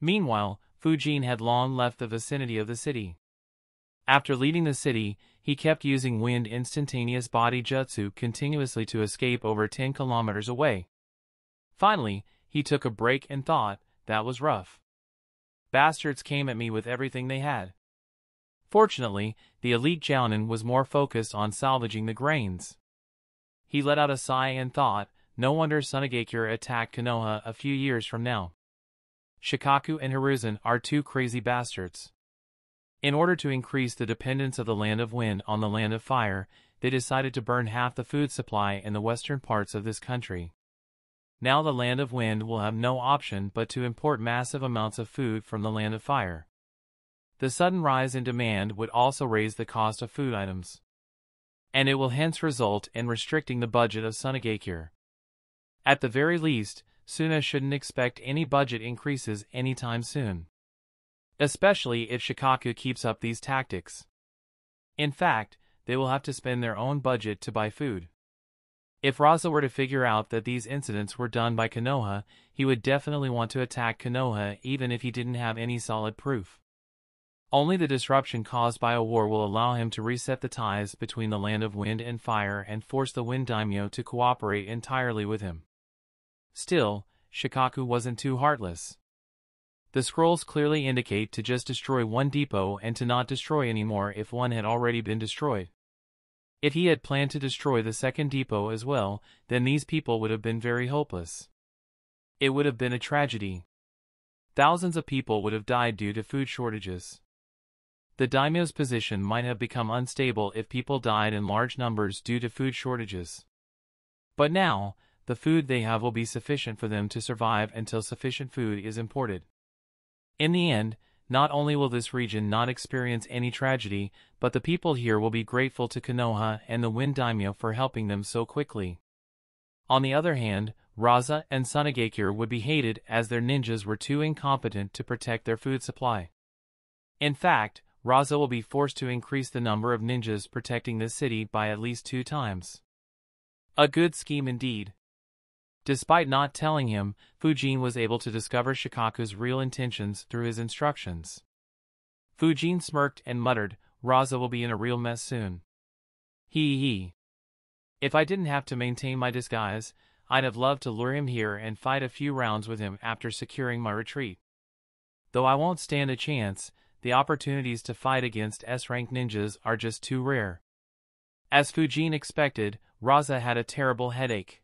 Meanwhile, Fujin had long left the vicinity of the city. After leaving the city, he kept using wind instantaneous body jutsu continuously to escape over 10 kilometers away. Finally, he took a break and thought, that was rough. Bastards came at me with everything they had. Fortunately, the elite Jounin was more focused on salvaging the grains. He let out a sigh and thought, no wonder Sunagakure attacked Konoha a few years from now. Shikaku and Hiruzen are two crazy bastards. In order to increase the dependence of the Land of Wind on the Land of Fire, they decided to burn half the food supply in the western parts of this country. Now the land of wind will have no option but to import massive amounts of food from the land of fire. The sudden rise in demand would also raise the cost of food items. And it will hence result in restricting the budget of Sunagakure. At the very least, Suna shouldn't expect any budget increases anytime soon. Especially if Shikaku keeps up these tactics. In fact, they will have to spend their own budget to buy food. If Rasa were to figure out that these incidents were done by Konoha, he would definitely want to attack Konoha even if he didn't have any solid proof. Only the disruption caused by a war will allow him to reset the ties between the land of wind and fire and force the wind daimyo to cooperate entirely with him. Still, Shikaku wasn't too heartless. The scrolls clearly indicate to just destroy one depot and to not destroy anymore if one had already been destroyed. If he had planned to destroy the second depot as well, then these people would have been very hopeless. It would have been a tragedy. Thousands of people would have died due to food shortages. The daimyo's position might have become unstable if people died in large numbers due to food shortages. But now, the food they have will be sufficient for them to survive until sufficient food is imported. In the end, not only will this region not experience any tragedy, but the people here will be grateful to Konoha and the Wind Daimyo for helping them so quickly. On the other hand, Rasa and Sunagakure would be hated as their ninjas were too incompetent to protect their food supply. In fact, Rasa will be forced to increase the number of ninjas protecting the city by at least two times. A good scheme indeed. Despite not telling him, Fujin was able to discover Shikaku's real intentions through his instructions. Fujin smirked and muttered, Rasa will be in a real mess soon. He he. If I didn't have to maintain my disguise, I'd have loved to lure him here and fight a few rounds with him after securing my retreat. Though I won't stand a chance, the opportunities to fight against S-rank ninjas are just too rare. As Fujin expected, Rasa had a terrible headache.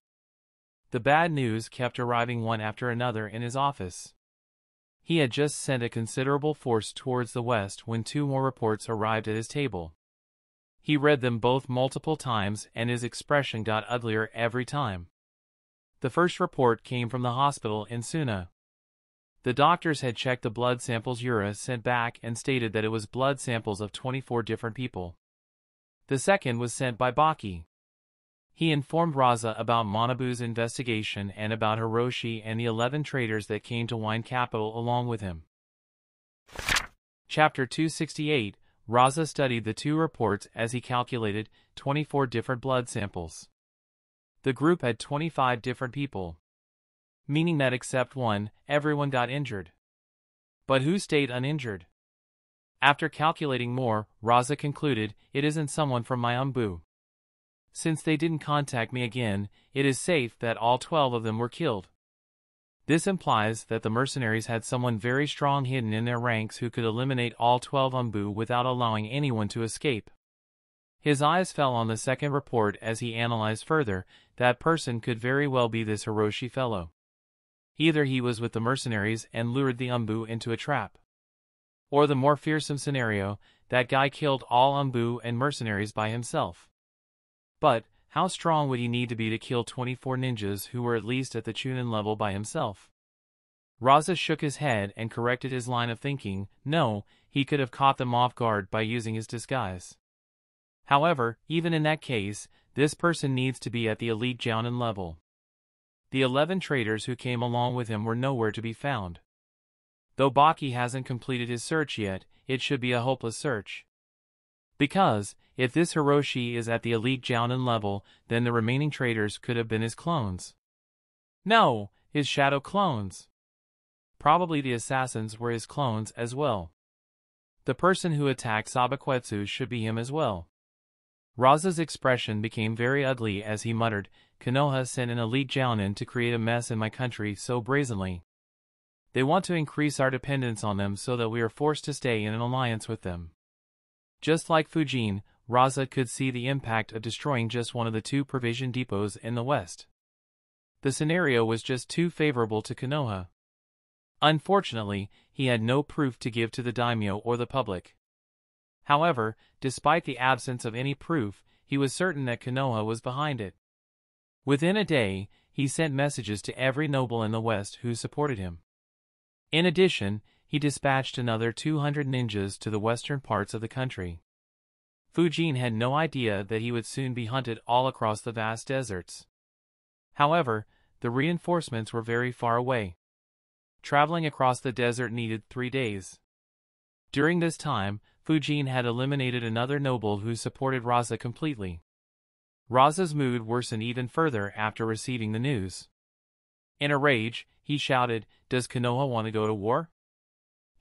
The bad news kept arriving one after another in his office. He had just sent a considerable force towards the west when two more reports arrived at his table. He read them both multiple times and his expression got uglier every time. The first report came from the hospital in Suna. The doctors had checked the blood samples Yura sent back and stated that it was blood samples of 24 different people. The second was sent by Baki. He informed Rasa about Manabu's investigation and about Hiroshi and the 11 traders that came to Wind Capital along with him. Chapter 268 Rasa studied the two reports as he calculated 24 different blood samples. The group had 25 different people, meaning that except one, everyone got injured. But who stayed uninjured? After calculating more, Rasa concluded it isn't someone from my Anbu. Since they didn't contact me again, it is safe that all 12 of them were killed. This implies that the mercenaries had someone very strong hidden in their ranks who could eliminate all 12 Anbu without allowing anyone to escape. His eyes fell on the second report as he analyzed further, that person could very well be this Hiroshi fellow. Either he was with the mercenaries and lured the Anbu into a trap. Or the more fearsome scenario, that guy killed all Anbu and mercenaries by himself. But, how strong would he need to be to kill 24 ninjas who were at least at the Chunin level by himself? Rasa shook his head and corrected his line of thinking, no, he could have caught them off guard by using his disguise. However, even in that case, this person needs to be at the elite Jounin level. The 11 traders who came along with him were nowhere to be found. Though Baki hasn't completed his search yet, it should be a hopeless search. Because, if this Hiroshi is at the elite Jounin level, then the remaining traders could have been his clones. No, his shadow clones. Probably the assassins were his clones as well. The person who attacked Sabaquetsu should be him as well. Rasa's expression became very ugly as he muttered, Konoha sent an elite Jounin to create a mess in my country so brazenly. They want to increase our dependence on them so that we are forced to stay in an alliance with them. Just like Fujin, Rasa could see the impact of destroying just one of the two provision depots in the west. The scenario was just too favorable to Konoha. Unfortunately, he had no proof to give to the daimyo or the public. However, despite the absence of any proof, he was certain that Konoha was behind it. Within a day, he sent messages to every noble in the west who supported him. In addition, he dispatched another 200 ninjas to the western parts of the country. Fujin had no idea that he would soon be hunted all across the vast deserts. However, the reinforcements were very far away. Traveling across the desert needed three days. During this time, Fujin had eliminated another noble who supported Rasa completely. Rasa's mood worsened even further after receiving the news. In a rage, he shouted, Does Konoha want to go to war?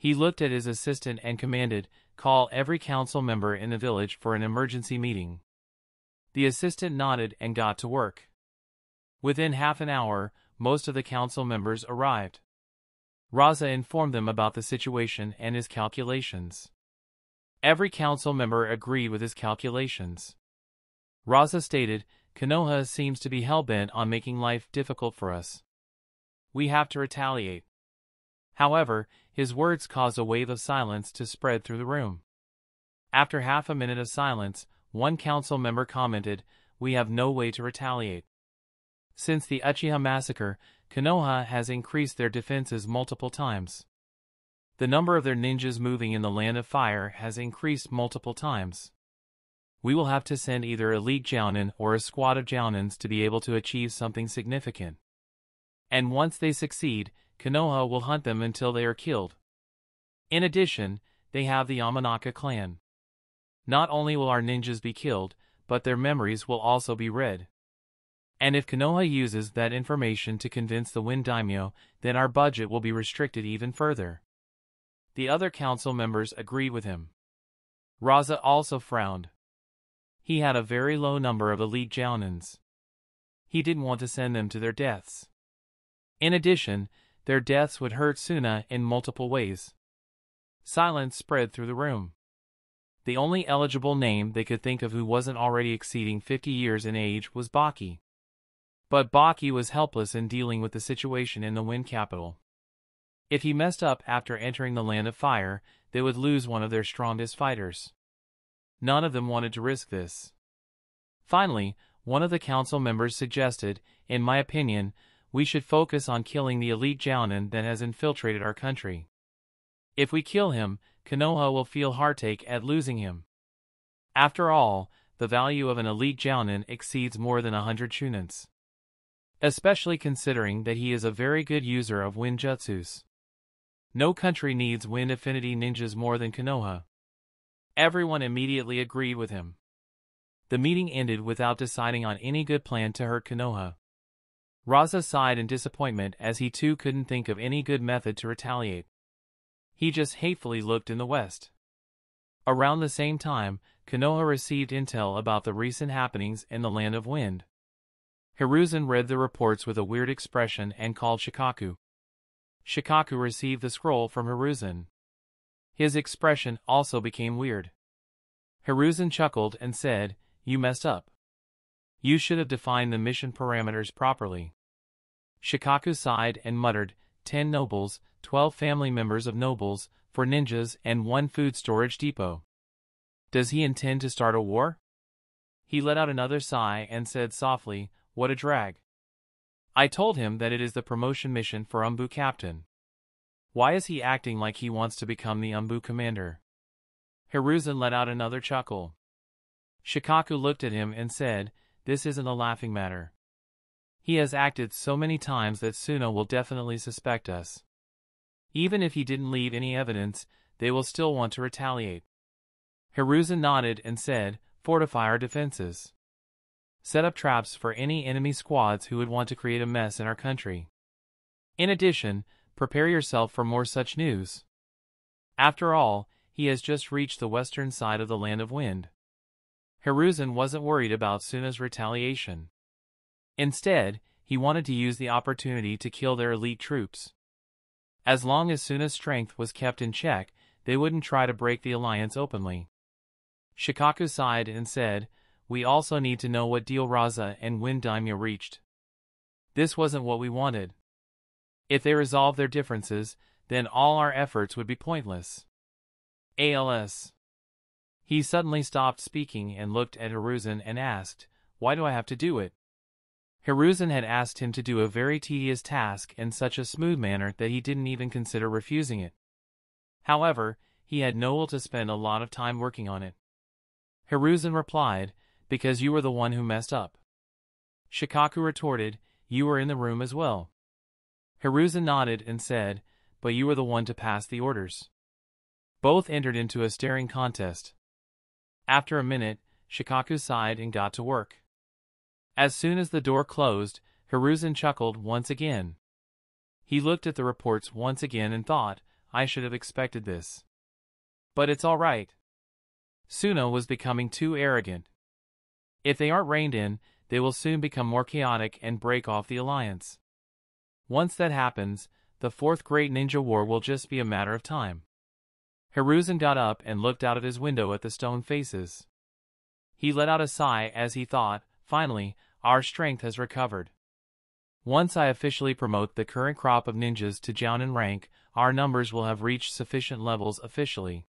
He looked at his assistant and commanded, Call every council member in the village for an emergency meeting. The assistant nodded and got to work. Within half an hour, most of the council members arrived. Rasa informed them about the situation and his calculations. Every council member agreed with his calculations. Rasa stated, Konoha seems to be hell-bent on making life difficult for us. We have to retaliate. However, his words caused a wave of silence to spread through the room. After half a minute of silence, one council member commented, We have no way to retaliate. Since the Uchiha massacre, Konoha has increased their defenses multiple times. The number of their ninjas moving in the Land of Fire has increased multiple times. We will have to send either elite Jounin or a squad of Jounins to be able to achieve something significant. And once they succeed, Konoha will hunt them until they are killed. In addition, they have the Yamanaka clan. Not only will our ninjas be killed, but their memories will also be read. And if Konoha uses that information to convince the Wind Daimyo, then our budget will be restricted even further. The other council members agreed with him. Rasa also frowned. He had a very low number of elite Jounins. He didn't want to send them to their deaths. In addition, their deaths would hurt Suna in multiple ways. Silence spread through the room. The only eligible name they could think of who wasn't already exceeding 50 years in age was Baki. But Baki was helpless in dealing with the situation in the Wind Capital. If he messed up after entering the Land of Fire, they would lose one of their strongest fighters. None of them wanted to risk this. Finally, one of the council members suggested, in my opinion, we should focus on killing the elite Jounin that has infiltrated our country. If we kill him, Konoha will feel heartache at losing him. After all, the value of an elite Jounin exceeds more than a hundred Chunins. Especially considering that he is a very good user of wind jutsus. No country needs wind affinity ninjas more than Konoha. Everyone immediately agreed with him. The meeting ended without deciding on any good plan to hurt Konoha. Rasa sighed in disappointment as he too couldn't think of any good method to retaliate. He just hatefully looked in the west. Around the same time, Konoha received intel about the recent happenings in the Land of Wind. Hiruzen read the reports with a weird expression and called Shikaku. Shikaku received the scroll from Hiruzen. His expression also became weird. Hiruzen chuckled and said, You messed up. You should have defined the mission parameters properly. Shikaku sighed and muttered, ten nobles, twelve family members of nobles, four ninjas and one food storage depot. Does he intend to start a war? He let out another sigh and said softly, What a drag. I told him that it is the promotion mission for Anbu captain. Why is he acting like he wants to become the Anbu commander? Hiruzen let out another chuckle. Shikaku looked at him and said, this isn't a laughing matter. He has acted so many times that Suna will definitely suspect us. Even if he didn't leave any evidence, they will still want to retaliate. Hiruzen nodded and said, fortify our defenses. Set up traps for any enemy squads who would want to create a mess in our country. In addition, prepare yourself for more such news. After all, he has just reached the western side of the Land of Wind. Hiruzen wasn't worried about Suna's retaliation. Instead, he wanted to use the opportunity to kill their elite troops. As long as Suna's strength was kept in check, they wouldn't try to break the alliance openly. Shikaku sighed and said, We also need to know what deal Rasa and Wind Daimyo reached. This wasn't what we wanted. If they resolved their differences, then all our efforts would be pointless. ALS he suddenly stopped speaking and looked at Hiruzen and asked, Why do I have to do it? Hiruzen had asked him to do a very tedious task in such a smooth manner that he didn't even consider refusing it. However, he had no will to spend a lot of time working on it. Hiruzen replied, because you were the one who messed up. Shikaku retorted, you were in the room as well. Hiruzen nodded and said, but you were the one to pass the orders. Both entered into a staring contest. After a minute, Shikaku sighed and got to work. As soon as the door closed, Hiruzen chuckled once again. He looked at the reports once again and thought, I should have expected this. But it's all right. Suna was becoming too arrogant. If they aren't reined in, they will soon become more chaotic and break off the alliance. Once that happens, the fourth great ninja war will just be a matter of time. Hiruzen got up and looked out of his window at the stone faces. He let out a sigh as he thought, finally, our strength has recovered. Once I officially promote the current crop of ninjas to Jounin rank, our numbers will have reached sufficient levels officially.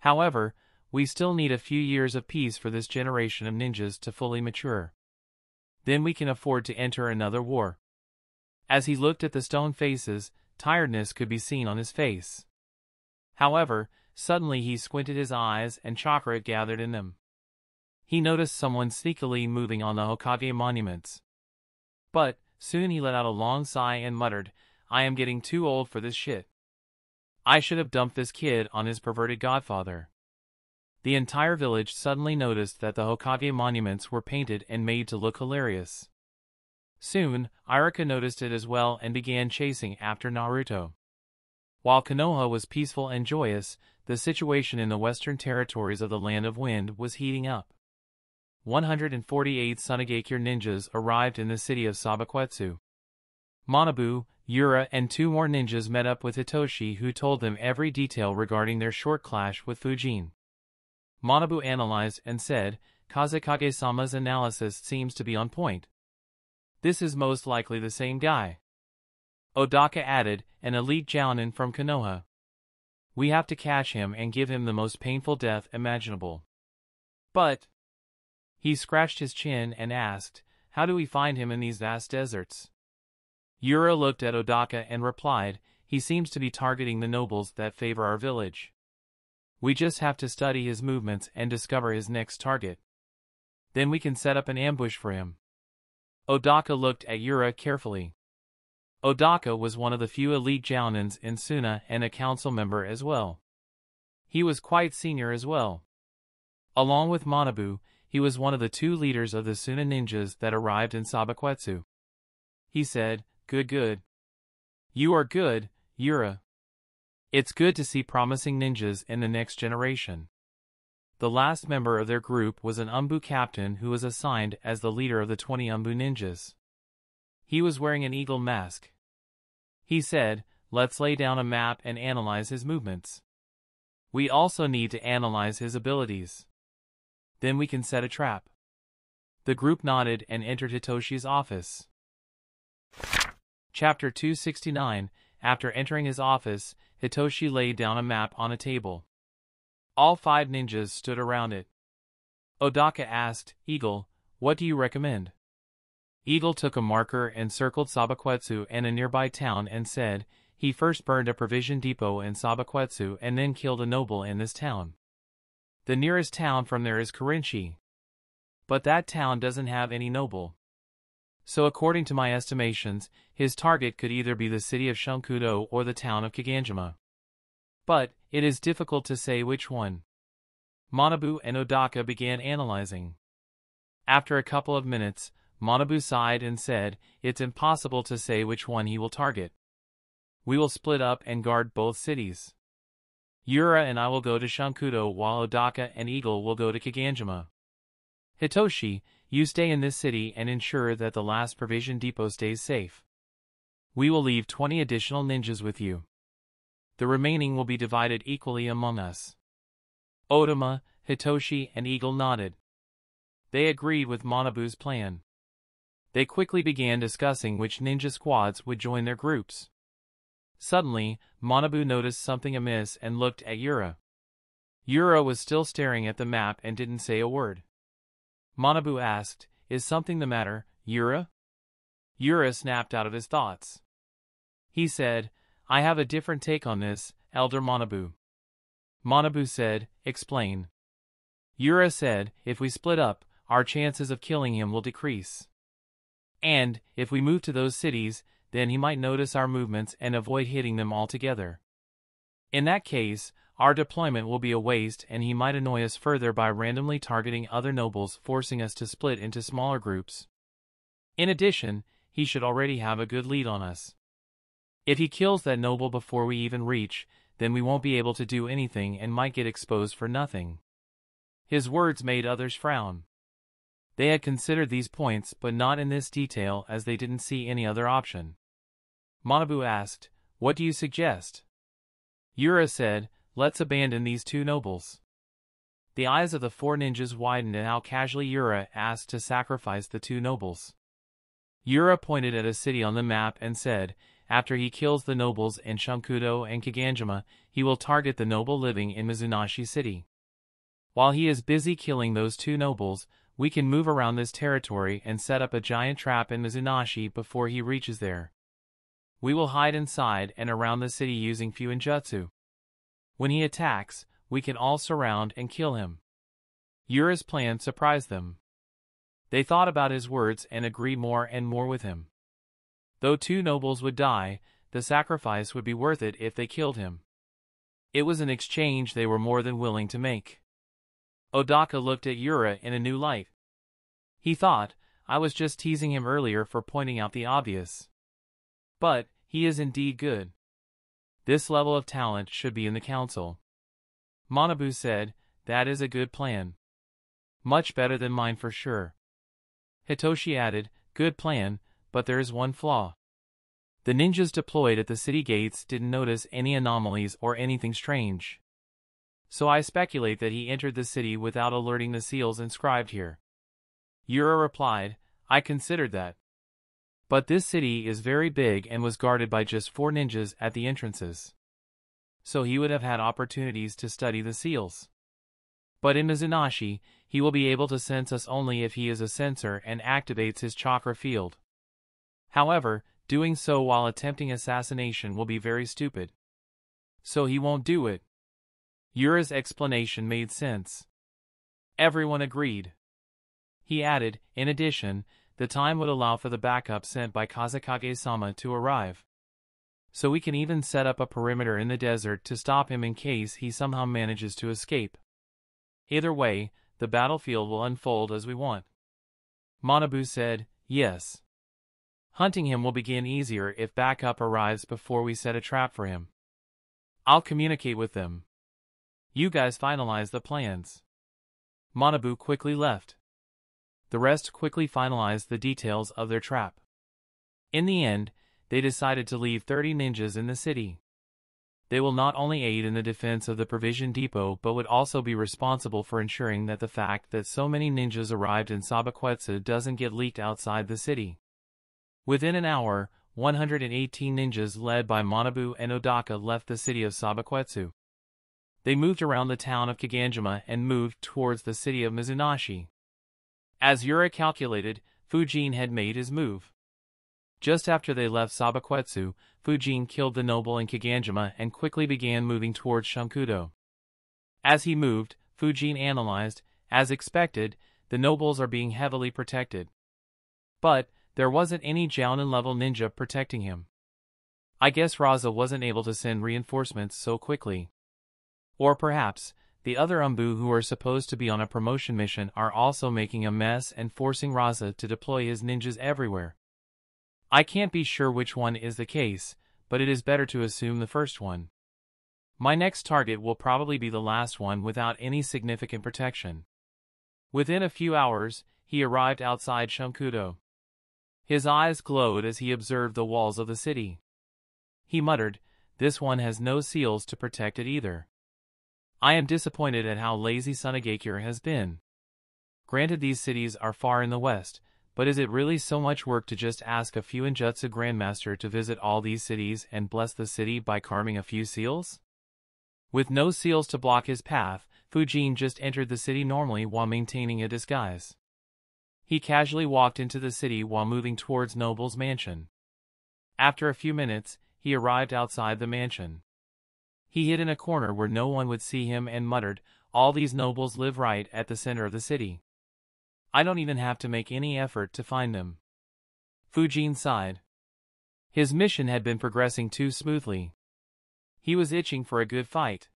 However, we still need a few years of peace for this generation of ninjas to fully mature. Then we can afford to enter another war. As he looked at the stone faces, tiredness could be seen on his face. However, suddenly he squinted his eyes and chakra gathered in them. He noticed someone sneakily moving on the Hokage monuments. But, soon he let out a long sigh and muttered, I am getting too old for this shit. I should have dumped this kid on his perverted godfather. The entire village suddenly noticed that the Hokage monuments were painted and made to look hilarious. Soon, Iruka noticed it as well and began chasing after Naruto. While Konoha was peaceful and joyous, the situation in the western territories of the Land of Wind was heating up. 148 Sunagakure ninjas arrived in the city of Sabaquetsu. Manabu, Yura and two more ninjas met up with Hitoshi who told them every detail regarding their short clash with Fujin. Manabu analyzed and said, Kazekage-sama's analysis seems to be on point. This is most likely the same guy. Odaka added, an elite Jounin from Konoha. We have to catch him and give him the most painful death imaginable. But... He scratched his chin and asked, how do we find him in these vast deserts? Yura looked at Odaka and replied, he seems to be targeting the nobles that favor our village. We just have to study his movements and discover his next target. Then we can set up an ambush for him. Odaka looked at Yura carefully. Odaka was one of the few elite Jounins in Suna and a council member as well. He was quite senior as well. Along with Manabu, he was one of the two leaders of the Suna ninjas that arrived in Sabaquetsu. He said, good good. You are good, Yura. It's good to see promising ninjas in the next generation. The last member of their group was an Anbu captain who was assigned as the leader of the 20 Anbu ninjas. He was wearing an eagle mask. He said, let's lay down a map and analyze his movements. We also need to analyze his abilities. Then we can set a trap. The group nodded and entered Hitoshi's office. Chapter 269 After entering his office, Hitoshi laid down a map on a table. All five ninjas stood around it. Odaka asked, Eagle, what do you recommend? Eagle took a marker and circled Sabaquetsu and a nearby town and said, he first burned a provision depot in Sabaquetsu and then killed a noble in this town. The nearest town from there is Korinchi. But that town doesn't have any noble. So according to my estimations, his target could either be the city of Shunkudo or the town of Kaganjima. But, it is difficult to say which one. Manabu and Odaka began analyzing. After a couple of minutes, Manabu sighed and said, it's impossible to say which one he will target. We will split up and guard both cities. Yura and I will go to Shankudo while Odaka and Eagle will go to Kaganjima. Hitoshi, you stay in this city and ensure that the last provision depot stays safe. We will leave 20 additional ninjas with you. The remaining will be divided equally among us. Odaka, Hitoshi, and Eagle nodded. They agreed with Manabu's plan. They quickly began discussing which ninja squads would join their groups. Suddenly, Manabu noticed something amiss and looked at Yura. Yura was still staring at the map and didn't say a word. Manabu asked, Is something the matter, Yura? Yura snapped out of his thoughts. He said, I have a different take on this, Elder Manabu. Manabu said, explain. Yura said, if we split up, our chances of killing him will decrease. And, if we move to those cities, then he might notice our movements and avoid hitting them altogether. In that case, our deployment will be a waste and he might annoy us further by randomly targeting other nobles forcing us to split into smaller groups. In addition, he should already have a good lead on us. If he kills that noble before we even reach, then we won't be able to do anything and might get exposed for nothing. His words made others frown. They had considered these points but not in this detail as they didn't see any other option. Manabu asked, What do you suggest? Yura said, Let's abandon these two nobles. The eyes of the four ninjas widened at how casually Yura asked to sacrifice the two nobles. Yura pointed at a city on the map and said, after he kills the nobles in Shankudo and Kaganjima, he will target the noble living in Mizunashi City. While he is busy killing those two nobles, we can move around this territory and set up a giant trap in Mizunashi before he reaches there. We will hide inside and around the city using Fuinjutsu. When he attacks, we can all surround and kill him. Yura's plan surprised them. They thought about his words and agreed more and more with him. Though two nobles would die, the sacrifice would be worth it if they killed him. It was an exchange they were more than willing to make. Odaka looked at Yura in a new light. He thought, I was just teasing him earlier for pointing out the obvious. But, he is indeed good. This level of talent should be in the council. Manabu said, that is a good plan. Much better than mine for sure. Hitoshi added, good plan, but there is one flaw. The ninjas deployed at the city gates didn't notice any anomalies or anything strange. So I speculate that he entered the city without alerting the seals inscribed here. Yura replied, I considered that. But this city is very big and was guarded by just four ninjas at the entrances. So he would have had opportunities to study the seals. But in Mizunashi, he will be able to sense us only if he is a sensor and activates his chakra field. However, doing so while attempting assassination will be very stupid. So he won't do it. Yura's explanation made sense. Everyone agreed. He added, in addition, the time would allow for the backup sent by Kazekage-sama to arrive. So we can even set up a perimeter in the desert to stop him in case he somehow manages to escape. Either way, the battlefield will unfold as we want. Manabu said, yes. Hunting him will begin easier if backup arrives before we set a trap for him. I'll communicate with them. You guys finalize the plans. Manabu quickly left. The rest quickly finalized the details of their trap. In the end, they decided to leave 30 ninjas in the city. They will not only aid in the defense of the provision depot but would also be responsible for ensuring that the fact that so many ninjas arrived in Sabaquetsu doesn't get leaked outside the city. Within an hour, 118 ninjas led by Manabu and Odaka left the city of Sabaquetsu. They moved around the town of Kaganjima and moved towards the city of Mizunashi. As Yura calculated, Fujin had made his move. Just after they left Sabaquetsu, Fujin killed the noble in Kaganjima and quickly began moving towards Shankudo. As he moved, Fujin analyzed, as expected, the nobles are being heavily protected. But, there wasn't any Jounin-level ninja protecting him. I guess Rasa wasn't able to send reinforcements so quickly. Or perhaps, the other Anbu who are supposed to be on a promotion mission are also making a mess and forcing Rasa to deploy his ninjas everywhere. I can't be sure which one is the case, but it is better to assume the first one. My next target will probably be the last one without any significant protection. Within a few hours, he arrived outside Shankudo. His eyes glowed as he observed the walls of the city. He muttered, this one has no seals to protect it either. I am disappointed at how lazy Sunagakure has been. Granted these cities are far in the west, but is it really so much work to just ask a Fuinjutsu Grandmaster to visit all these cities and bless the city by carving a few seals? With no seals to block his path, Fujin just entered the city normally while maintaining a disguise. He casually walked into the city while moving towards Noble's mansion. After a few minutes, he arrived outside the mansion. He hid in a corner where no one would see him and muttered, all these nobles live right at the center of the city. I don't even have to make any effort to find them. Fujin sighed. His mission had been progressing too smoothly. He was itching for a good fight.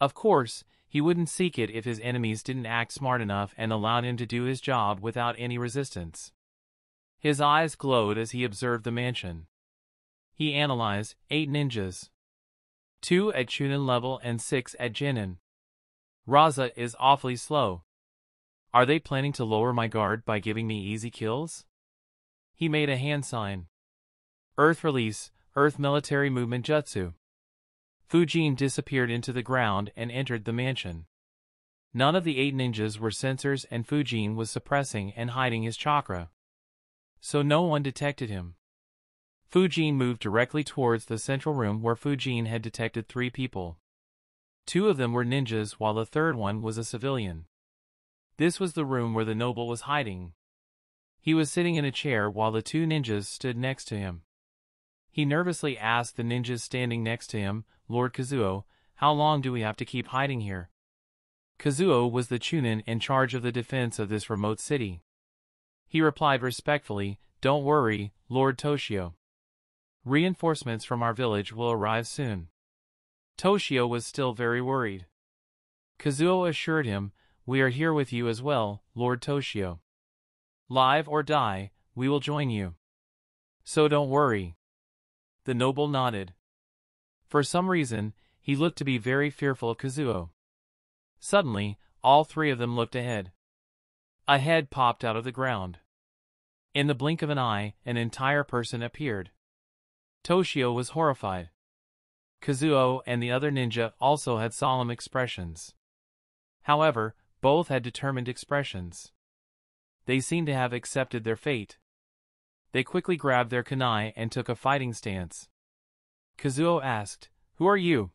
Of course, he wouldn't seek it if his enemies didn't act smart enough and allowed him to do his job without any resistance. His eyes glowed as he observed the mansion. He analyzed eight ninjas. Two at Chunin level and six at Genin. Rasa is awfully slow. Are they planning to lower my guard by giving me easy kills? He made a hand sign. Earth release, Earth military movement jutsu. Fujin disappeared into the ground and entered the mansion. None of the eight ninjas were sensors and Fujin was suppressing and hiding his chakra. So no one detected him. Fujin moved directly towards the central room where Fujin had detected three people. Two of them were ninjas while the third one was a civilian. This was the room where the noble was hiding. He was sitting in a chair while the two ninjas stood next to him. He nervously asked the ninjas standing next to him, Lord Kazuo, how long do we have to keep hiding here? Kazuo was the Chunin in charge of the defense of this remote city. He replied respectfully, Don't worry, Lord Toshio. Reinforcements from our village will arrive soon. Toshio was still very worried. Kazuo assured him, We are here with you as well, Lord Toshio. Live or die, we will join you. So don't worry. The noble nodded. For some reason, he looked to be very fearful of Kazuo. Suddenly, all three of them looked ahead. A head popped out of the ground. In the blink of an eye, an entire person appeared. Toshio was horrified. Kazuo and the other ninja also had solemn expressions. However, both had determined expressions. They seemed to have accepted their fate. They quickly grabbed their kunai and took a fighting stance. Kazuo asked, Who are you?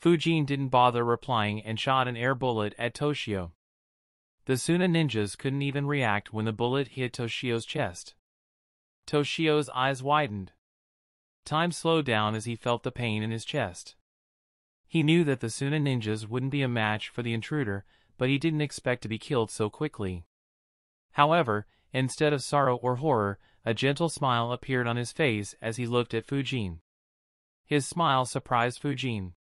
Fujin didn't bother replying and shot an air bullet at Toshio. The Suna ninjas couldn't even react when the bullet hit Toshio's chest. Toshio's eyes widened. Time slowed down as he felt the pain in his chest. He knew that the Suna ninjas wouldn't be a match for the intruder, but he didn't expect to be killed so quickly. However, instead of sorrow or horror, a gentle smile appeared on his face as he looked at Fujin. His smile surprised Fujin.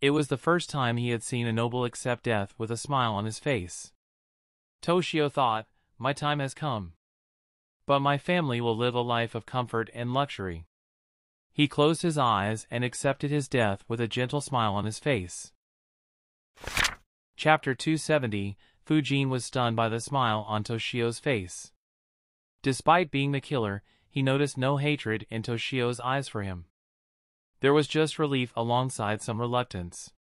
It was the first time he had seen a noble accept death with a smile on his face. Toshio thought, my time has come. But my family will live a life of comfort and luxury. He closed his eyes and accepted his death with a gentle smile on his face. Chapter 270 Fujin was stunned by the smile on Toshio's face. Despite being the killer, he noticed no hatred in Toshio's eyes for him. There was just relief alongside some reluctance.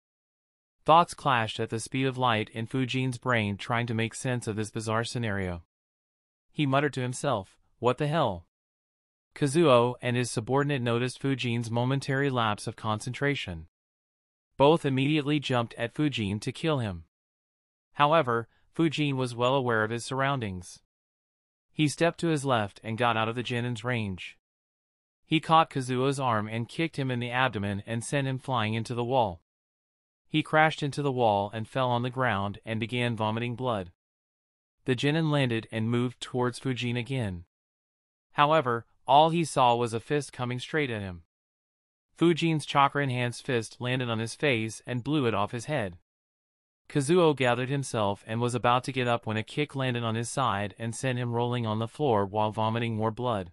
Thoughts clashed at the speed of light in Fujin's brain trying to make sense of this bizarre scenario. He muttered to himself, what the hell? Kazuo and his subordinate noticed Fujin's momentary lapse of concentration. Both immediately jumped at Fujin to kill him. However, Fujin was well aware of his surroundings. He stepped to his left and got out of the Genin's range. He caught Kazuo's arm and kicked him in the abdomen and sent him flying into the wall. He crashed into the wall and fell on the ground and began vomiting blood. The Genin landed and moved towards Fujin again. However, all he saw was a fist coming straight at him. Fujin's chakra-enhanced fist landed on his face and blew it off his head. Kazuo gathered himself and was about to get up when a kick landed on his side and sent him rolling on the floor while vomiting more blood.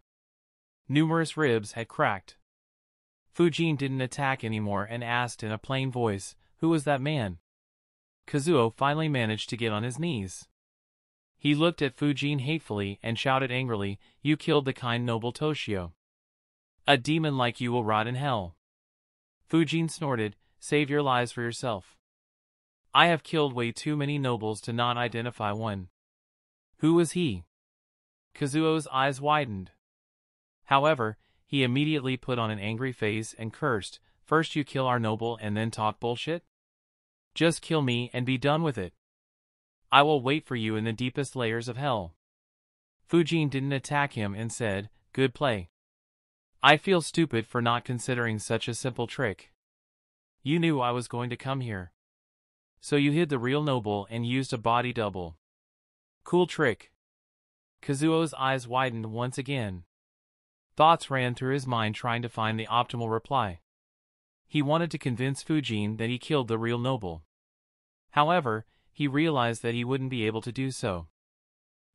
Numerous ribs had cracked. Fujin didn't attack anymore and asked in a plain voice, who was that man? Kazuo finally managed to get on his knees. He looked at Fujin hatefully and shouted angrily, You killed the kind noble Toshio. A demon like you will rot in hell. Fujin snorted, Save your lies for yourself. I have killed way too many nobles to not identify one. Who was he? Kazuo's eyes widened. However, he immediately put on an angry face and cursed, First you kill our noble and then talk bullshit? Just kill me and be done with it. I will wait for you in the deepest layers of hell. Fujin didn't attack him and said, Good play. I feel stupid for not considering such a simple trick. You knew I was going to come here. So you hid the real noble and used a body double. Cool trick. Kazuo's eyes widened once again. Thoughts ran through his mind trying to find the optimal reply. He wanted to convince Fujin that he killed the real noble. However, he realized that he wouldn't be able to do so.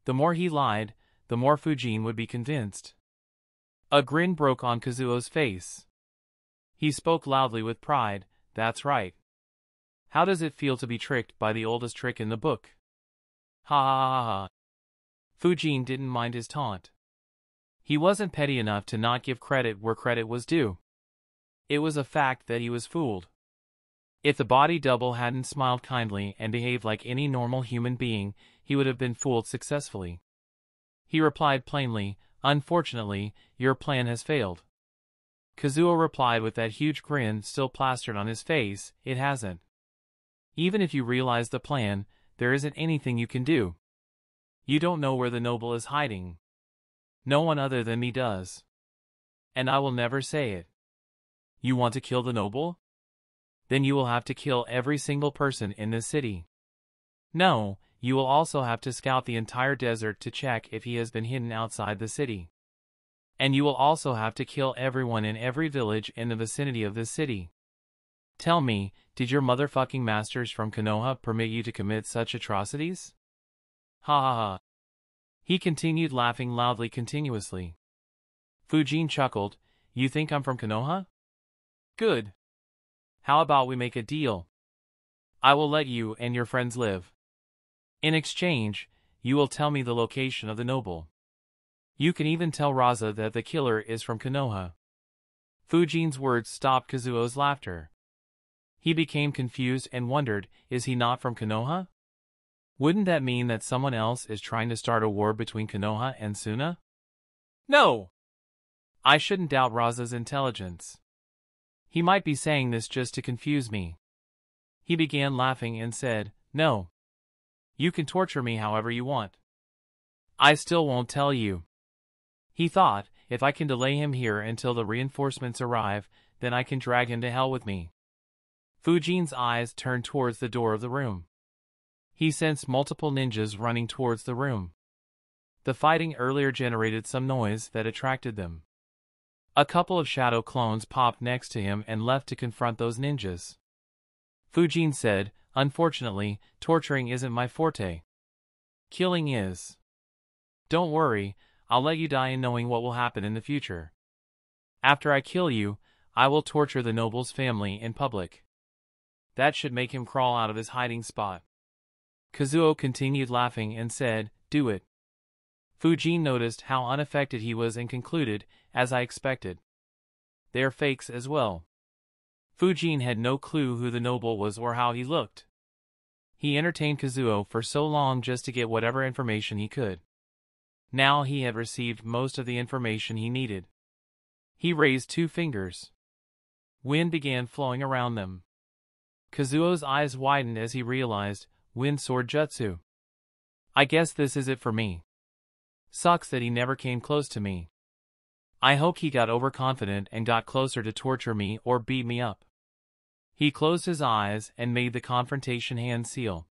The more he lied, the more Fujin would be convinced. A grin broke on Kazuo's face. He spoke loudly with pride, that's right. How does it feel to be tricked by the oldest trick in the book? Ha ha ha ha. Fujin didn't mind his taunt. He wasn't petty enough to not give credit where credit was due. It was a fact that he was fooled. If the body double hadn't smiled kindly and behaved like any normal human being, he would have been fooled successfully. He replied plainly, Unfortunately, your plan has failed. Kazuo replied with that huge grin still plastered on his face, It hasn't. Even if you realize the plan, there isn't anything you can do. You don't know where the noble is hiding. No one other than me does. And I will never say it. You want to kill the noble? Then you will have to kill every single person in this city. No, you will also have to scout the entire desert to check if he has been hidden outside the city. And you will also have to kill everyone in every village in the vicinity of this city. Tell me, did your motherfucking masters from Konoha permit you to commit such atrocities? Ha ha ha. He continued laughing loudly continuously. Fujin chuckled, You think I'm from Konoha? Good. How about we make a deal? I will let you and your friends live. In exchange, you will tell me the location of the noble. You can even tell Rasa that the killer is from Konoha. Fujin's words stopped Kazuo's laughter. He became confused and wondered, is he not from Konoha? Wouldn't that mean that someone else is trying to start a war between Konoha and Suna? No! I shouldn't doubt Rasa's intelligence. He might be saying this just to confuse me. He began laughing and said, No. You can torture me however you want. I still won't tell you. He thought, if I can delay him here until the reinforcements arrive, then I can drag him to hell with me. Fujin's eyes turned towards the door of the room. He sensed multiple ninjas running towards the room. The fighting earlier generated some noise that attracted them. A couple of shadow clones popped next to him and left to confront those ninjas. Fujin said, Unfortunately, torturing isn't my forte. Killing is. Don't worry, I'll let you die in knowing what will happen in the future. After I kill you, I will torture the noble's family in public. That should make him crawl out of his hiding spot. Kazuo continued laughing and said, Do it. Fujin noticed how unaffected he was and concluded, as I expected. They're fakes as well. Fujin had no clue who the noble was or how he looked. He entertained Kazuo for so long just to get whatever information he could. Now he had received most of the information he needed. He raised two fingers. Wind began flowing around them. Kazuo's eyes widened as he realized, Wind Sword Jutsu. I guess this is it for me. Sucks that he never came close to me. I hope he got overconfident and got closer to torture me or beat me up. He closed his eyes and made the confrontation hand seal.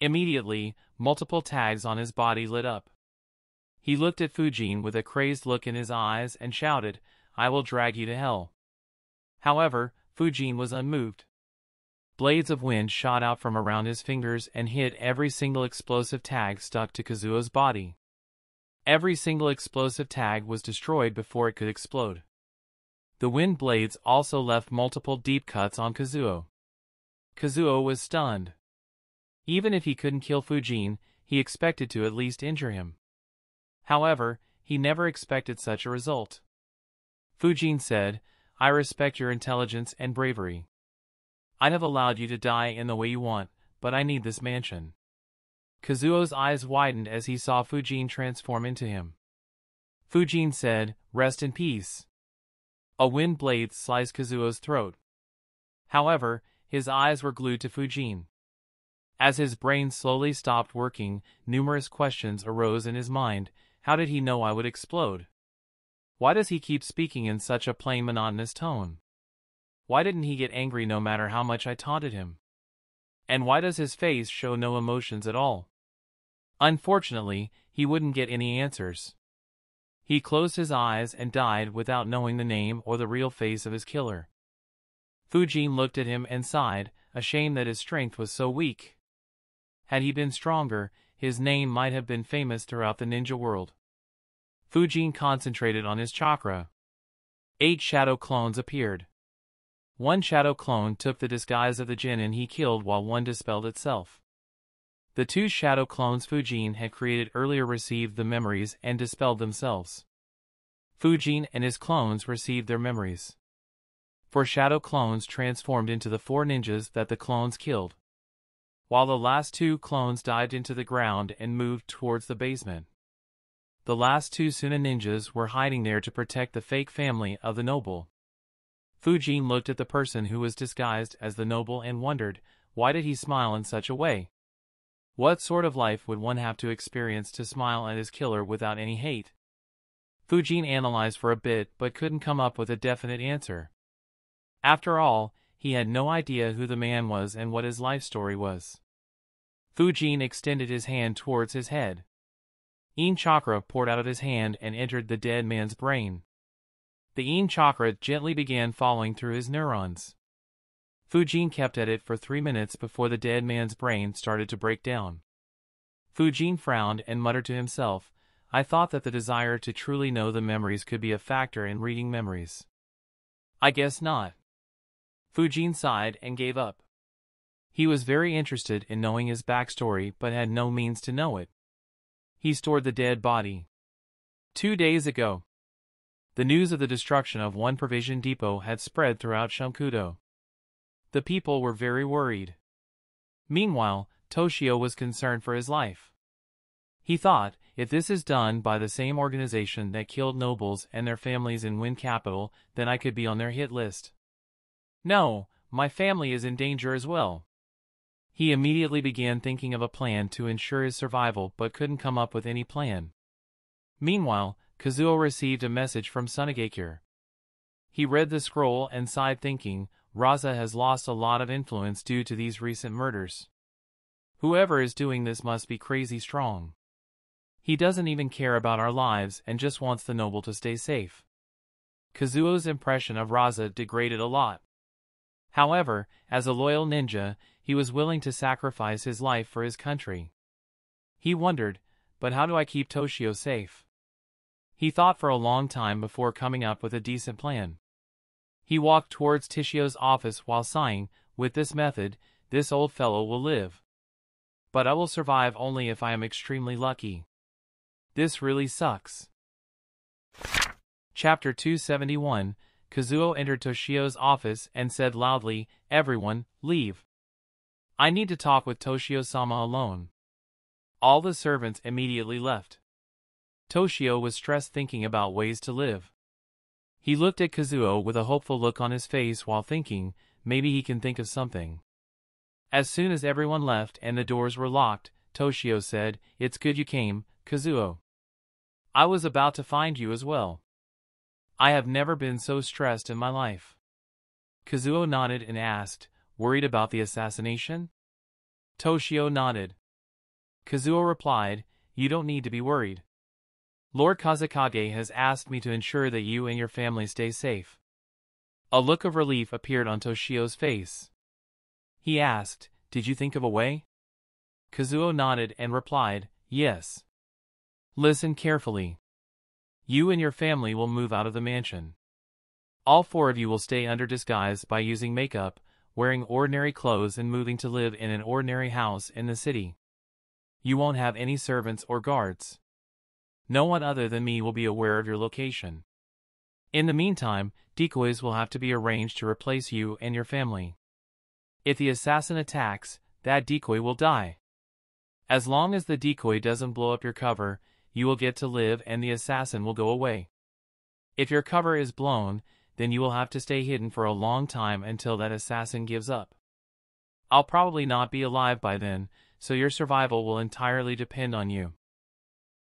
Immediately, multiple tags on his body lit up. He looked at Fujin with a crazed look in his eyes and shouted, I will drag you to hell. However, Fujin was unmoved. Blades of wind shot out from around his fingers and hit every single explosive tag stuck to Kazuo's body. Every single explosive tag was destroyed before it could explode. The wind blades also left multiple deep cuts on Kazuo. Kazuo was stunned. Even if he couldn't kill Fujin, he expected to at least injure him. However, he never expected such a result. Fujin said, I respect your intelligence and bravery. I'd have allowed you to die in the way you want, but I need this mansion. Kazuo's eyes widened as he saw Fujin transform into him. Fujin said, Rest in peace. A wind blade sliced Kazuo's throat. However, his eyes were glued to Fujin. As his brain slowly stopped working, numerous questions arose in his mind. How did he know I would explode? Why does he keep speaking in such a plain monotonous tone? Why didn't he get angry no matter how much I taunted him? And why does his face show no emotions at all? Unfortunately, he wouldn't get any answers. He closed his eyes and died without knowing the name or the real face of his killer. Fujin looked at him and sighed, ashamed that his strength was so weak. Had he been stronger, his name might have been famous throughout the ninja world. Fujin concentrated on his chakra. Eight shadow clones appeared. One shadow clone took the disguise of the Genin he killed while one dispelled itself. The two shadow clones Fujin had created earlier received the memories and dispelled themselves. Fujin and his clones received their memories. Four shadow clones transformed into the four ninjas that the clones killed while the last two clones dived into the ground and moved towards the basement. The last two Suna ninjas were hiding there to protect the fake family of the noble. Fujin looked at the person who was disguised as the noble and wondered, why did he smile in such a way? What sort of life would one have to experience to smile at his killer without any hate? Fujin analyzed for a bit but couldn't come up with a definite answer. After all, he had no idea who the man was and what his life story was. Fujin extended his hand towards his head. Yin chakra poured out of his hand and entered the dead man's brain. The Yin chakra gently began falling through his neurons. Fujin kept at it for three minutes before the dead man's brain started to break down. Fujin frowned and muttered to himself, I thought that the desire to truly know the memories could be a factor in reading memories. I guess not. Fujin sighed and gave up. He was very interested in knowing his backstory but had no means to know it. He stored the dead body. Two days ago. The news of the destruction of one provision depot had spread throughout Shankudo. The people were very worried. Meanwhile, Toshio was concerned for his life. He thought, if this is done by the same organization that killed nobles and their families in Wind Capital, then I could be on their hit list. No, my family is in danger as well. He immediately began thinking of a plan to ensure his survival but couldn't come up with any plan. Meanwhile, Kazuo received a message from Sunagakure. He read the scroll and sighed thinking, Rasa has lost a lot of influence due to these recent murders. Whoever is doing this must be crazy strong. He doesn't even care about our lives and just wants the noble to stay safe. Kazuo's impression of Rasa degraded a lot. However, as a loyal ninja, he was willing to sacrifice his life for his country. He wondered, but how do I keep Toshio safe? He thought for a long time before coming up with a decent plan. He walked towards Toshio's office while sighing, with this method, this old fellow will live. But I will survive only if I am extremely lucky. This really sucks. Chapter 271 Kazuo entered Toshio's office and said loudly, Everyone, leave. I need to talk with Toshio-sama alone. All the servants immediately left. Toshio was stressed thinking about ways to live. He looked at Kazuo with a hopeful look on his face while thinking, maybe he can think of something. As soon as everyone left and the doors were locked, Toshio said, It's good you came, Kazuo. I was about to find you as well. I have never been so stressed in my life. Kazuo nodded and asked, worried about the assassination? Toshio nodded. Kazuo replied, you don't need to be worried. Lord Kazekage has asked me to ensure that you and your family stay safe. A look of relief appeared on Toshio's face. He asked, did you think of a way? Kazuo nodded and replied, yes. Listen carefully. You and your family will move out of the mansion. All four of you will stay under disguise by using makeup, wearing ordinary clothes and moving to live in an ordinary house in the city. You won't have any servants or guards. No one other than me will be aware of your location. In the meantime, decoys will have to be arranged to replace you and your family. If the assassin attacks, that decoy will die. As long as the decoy doesn't blow up your cover, you will get to live and the assassin will go away. If your cover is blown, then you will have to stay hidden for a long time until that assassin gives up. I'll probably not be alive by then, so your survival will entirely depend on you.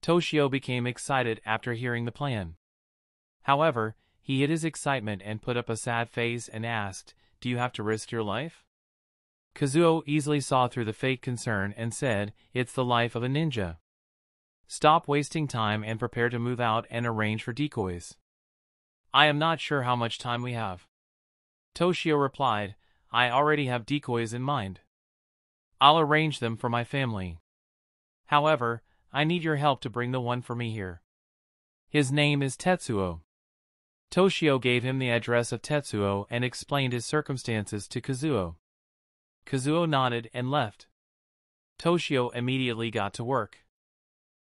Toshio became excited after hearing the plan. However, he hid his excitement and put up a sad face and asked, Do you have to risk your life? Kazuo easily saw through the fake concern and said, It's the life of a ninja. Stop wasting time and prepare to move out and arrange for decoys. I am not sure how much time we have. Toshio replied, I already have decoys in mind. I'll arrange them for my family. However, I need your help to bring the one for me here. His name is Tetsuo. Toshio gave him the address of Tetsuo and explained his circumstances to Kazuo. Kazuo nodded and left. Toshio immediately got to work.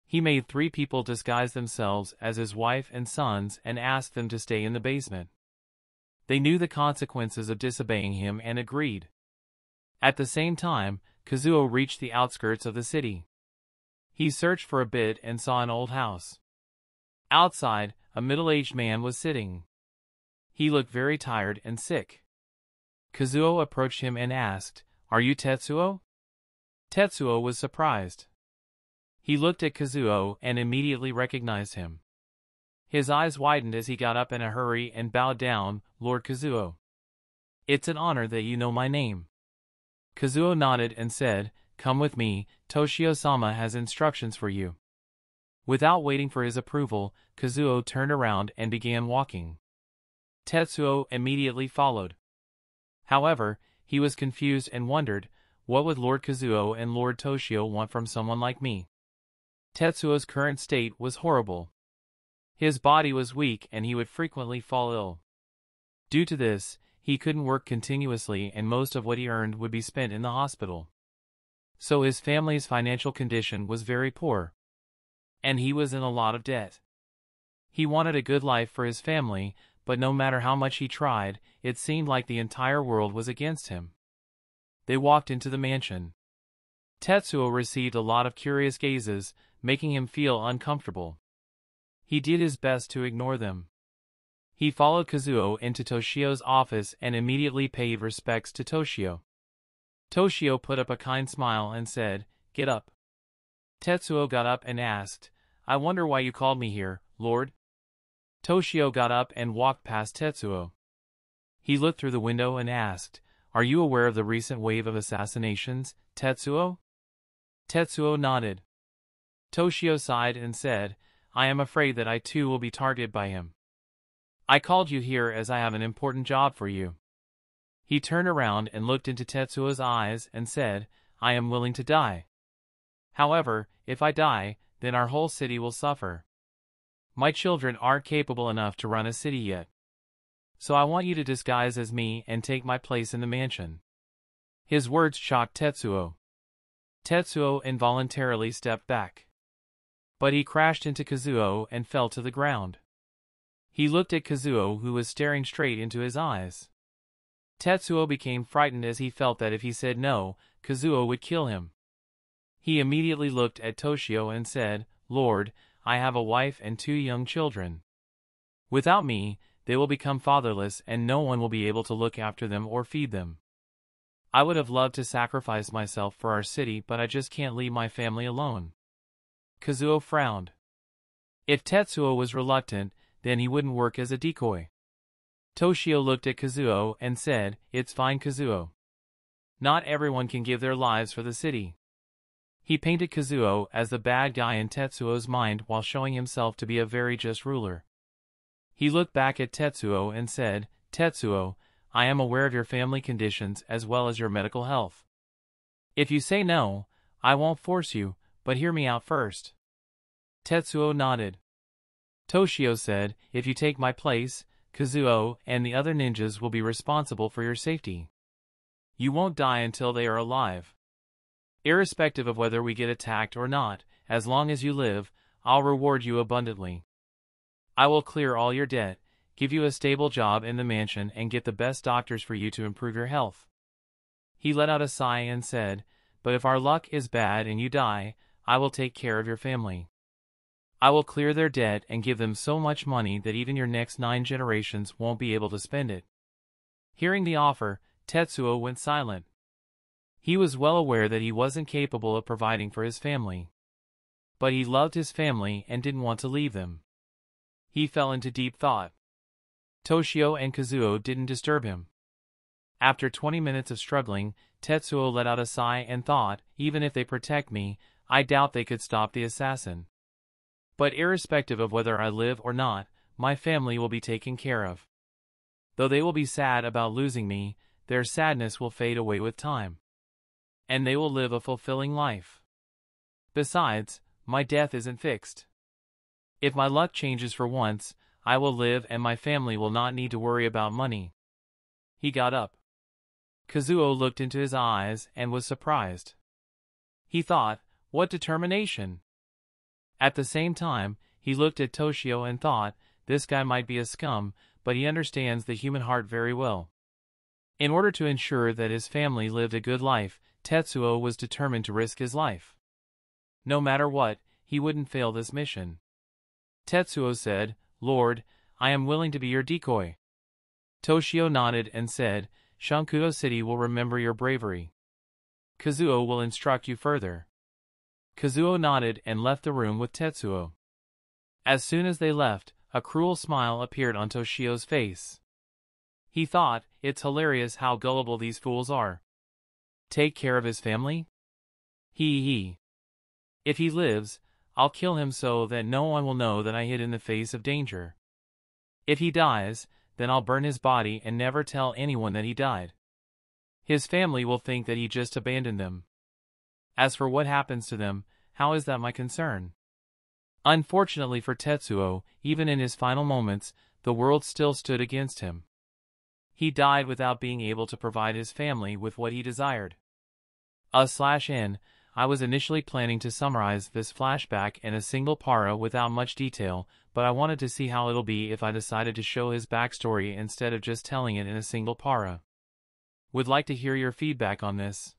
He made three people disguise themselves as his wife and sons and asked them to stay in the basement. They knew the consequences of disobeying him and agreed. At the same time, Kazuo reached the outskirts of the city. He searched for a bit and saw an old house. Outside, a middle-aged man was sitting. He looked very tired and sick. Kazuo approached him and asked, Are you Tetsuo? Tetsuo was surprised. He looked at Kazuo and immediately recognized him. His eyes widened as he got up in a hurry and bowed down, Lord Kazuo. It's an honor that you know my name. Kazuo nodded and said, Come with me, Toshio-sama has instructions for you. Without waiting for his approval, Kazuo turned around and began walking. Tetsuo immediately followed. However, he was confused and wondered, what would Lord Kazuo and Lord Toshio want from someone like me? Tetsuo's current state was horrible. His body was weak and he would frequently fall ill. Due to this, he couldn't work continuously and most of what he earned would be spent in the hospital. So his family's financial condition was very poor and he was in a lot of debt. He wanted a good life for his family, but no matter how much he tried, it seemed like the entire world was against him. They walked into the mansion. Tetsuo received a lot of curious gazes, making him feel uncomfortable. He did his best to ignore them. He followed Kazuo into Toshio's office and immediately paid respects to Toshio. Toshio put up a kind smile and said, Get up. Tetsuo got up and asked, I wonder why you called me here, Lord? Toshio got up and walked past Tetsuo. He looked through the window and asked, Are you aware of the recent wave of assassinations, Tetsuo? Tetsuo nodded. Toshio sighed and said, I am afraid that I too will be targeted by him. I called you here as I have an important job for you. He turned around and looked into Tetsuo's eyes and said, I am willing to die. However, if I die, then our whole city will suffer. My children aren't capable enough to run a city yet. So I want you to disguise as me and take my place in the mansion. His words shocked Tetsuo. Tetsuo involuntarily stepped back. But he crashed into Kazuo and fell to the ground. He looked at Kazuo who was staring straight into his eyes. Tetsuo became frightened as he felt that if he said no, Kazuo would kill him. He immediately looked at Toshio and said, Lord, I have a wife and two young children. Without me, they will become fatherless and no one will be able to look after them or feed them. I would have loved to sacrifice myself for our city but I just can't leave my family alone. Kazuo frowned. If Tetsuo was reluctant, then he wouldn't work as a decoy. Toshio looked at Kazuo and said, It's fine Kazuo. Not everyone can give their lives for the city. He painted Kazuo as the bad guy in Tetsuo's mind while showing himself to be a very just ruler. He looked back at Tetsuo and said, Tetsuo, I am aware of your family conditions as well as your medical health. If you say no, I won't force you, but hear me out first. Tetsuo nodded. Toshio said, If you take my place, Kazuo and the other ninjas will be responsible for your safety. You won't die until they are alive. Irrespective of whether we get attacked or not, as long as you live, I'll reward you abundantly. I will clear all your debt, give you a stable job in the mansion and get the best doctors for you to improve your health. He let out a sigh and said, But if our luck is bad and you die, I will take care of your family. I will clear their debt and give them so much money that even your next nine generations won't be able to spend it. Hearing the offer, Tetsuo went silent. He was well aware that he wasn't capable of providing for his family. But he loved his family and didn't want to leave them. He fell into deep thought. Toshio and Kazuo didn't disturb him. After 20 minutes of struggling, Tetsuo let out a sigh and thought, even if they protect me, I doubt they could stop the assassin. But irrespective of whether I live or not, my family will be taken care of. Though they will be sad about losing me, their sadness will fade away with time. And they will live a fulfilling life. Besides, my death isn't fixed. If my luck changes for once, I will live and my family will not need to worry about money. He got up. Kazuo looked into his eyes and was surprised. He thought, what determination! At the same time, he looked at Toshio and thought, this guy might be a scum, but he understands the human heart very well. In order to ensure that his family lived a good life, Tetsuo was determined to risk his life. No matter what, he wouldn't fail this mission. Tetsuo said, Lord, I am willing to be your decoy. Toshio nodded and said, Shankudo City will remember your bravery. Kazuo will instruct you further. Kazuo nodded and left the room with Tetsuo. As soon as they left, a cruel smile appeared on Toshio's face. He thought, it's hilarious how gullible these fools are. Take care of his family? He he. If he lives, I'll kill him so that no one will know that I hid in the face of danger. If he dies, then I'll burn his body and never tell anyone that he died. His family will think that he just abandoned them. As for what happens to them, how is that my concern? Unfortunately for Tetsuo, even in his final moments, the world still stood against him. He died without being able to provide his family with what he desired. A slash in, I was initially planning to summarize this flashback in a single para without much detail, but I wanted to see how it'll be if I decided to show his backstory instead of just telling it in a single para. Would like to hear your feedback on this.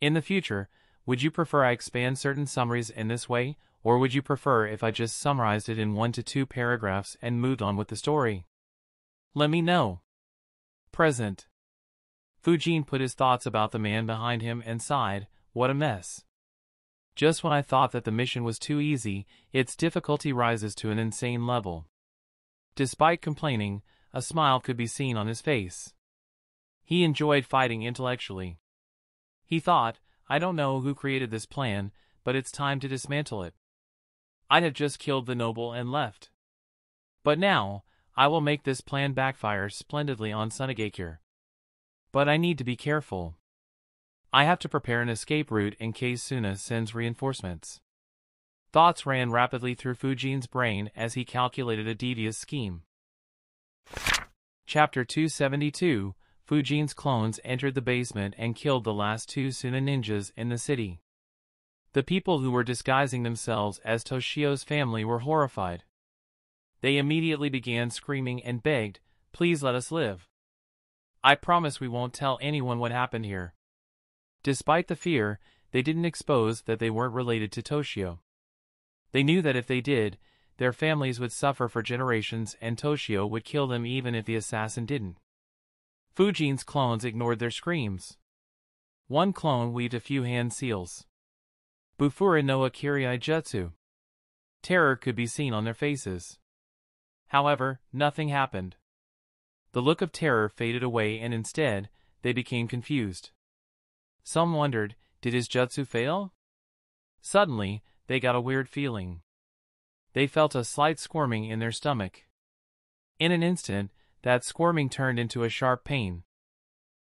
In the future, would you prefer I expand certain summaries in this way, or would you prefer if I just summarized it in one to two paragraphs and moved on with the story? Let me know. Present. Fujin put his thoughts about the man behind him and sighed, what a mess. Just when I thought that the mission was too easy, its difficulty rises to an insane level. Despite complaining, a smile could be seen on his face. He enjoyed fighting intellectually. He thought, I don't know who created this plan, but it's time to dismantle it. I'd have just killed the noble and left. But now, I will make this plan backfire splendidly on Sunagakure. But I need to be careful. I have to prepare an escape route in case Suna sends reinforcements. Thoughts ran rapidly through Fujin's brain as he calculated a devious scheme. Chapter 272 Fujin's clones entered the basement and killed the last two Suna ninjas in the city. The people who were disguising themselves as Toshio's family were horrified. They immediately began screaming and begged, Please let us live. I promise we won't tell anyone what happened here. Despite the fear, they didn't expose that they weren't related to Toshio. They knew that if they did, their families would suffer for generations and Toshio would kill them even if the assassin didn't. Fujin's clones ignored their screams. One clone weaved a few hand seals. Bufuri no Akiri Jutsu. Terror could be seen on their faces. However, nothing happened. The look of terror faded away and instead, they became confused. Some wondered, did his jutsu fail? Suddenly, they got a weird feeling. They felt a slight squirming in their stomach. In an instant, that squirming turned into a sharp pain.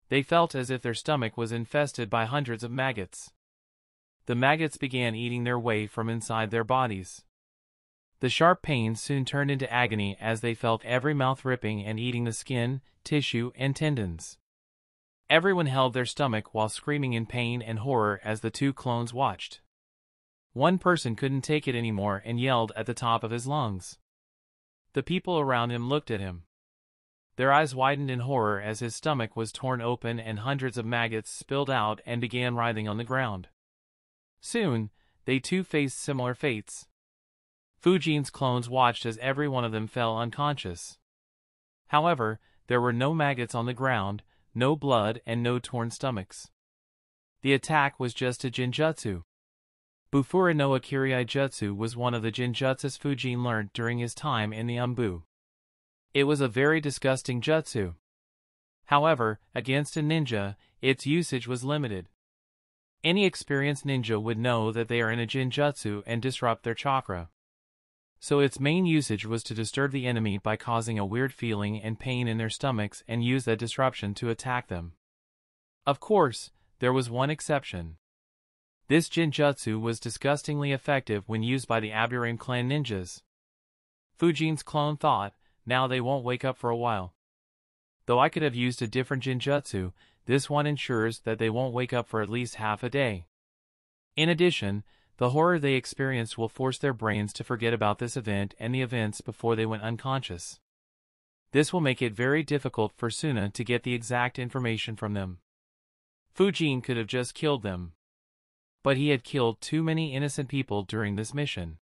They felt as if their stomach was infested by hundreds of maggots. The maggots began eating their way from inside their bodies. The sharp pain soon turned into agony as they felt every mouth ripping and eating the skin, tissue, and tendons. Everyone held their stomach while screaming in pain and horror as the two clones watched. One person couldn't take it anymore and yelled at the top of his lungs. The people around him looked at him. Their eyes widened in horror as his stomach was torn open and hundreds of maggots spilled out and began writhing on the ground. Soon, they too faced similar fates. Fujin's clones watched as every one of them fell unconscious. However, there were no maggots on the ground, no blood, and no torn stomachs. The attack was just a genjutsu. Bufuri no Akiri Jutsu was one of the genjutsus Fujin learned during his time in the Anbu. It was a very disgusting jutsu. However, against a ninja, its usage was limited. Any experienced ninja would know that they are in a genjutsu and disrupt their chakra. So its main usage was to disturb the enemy by causing a weird feeling and pain in their stomachs and use that disruption to attack them. Of course, there was one exception. This genjutsu was disgustingly effective when used by the Aburame clan ninjas. Fujin's clone thought, now they won't wake up for a while. Though I could have used a different genjutsu, this one ensures that they won't wake up for at least half a day. In addition, the horror they experienced will force their brains to forget about this event and the events before they went unconscious. This will make it very difficult for Suna to get the exact information from them. Fujin could have just killed them. But he had killed too many innocent people during this mission.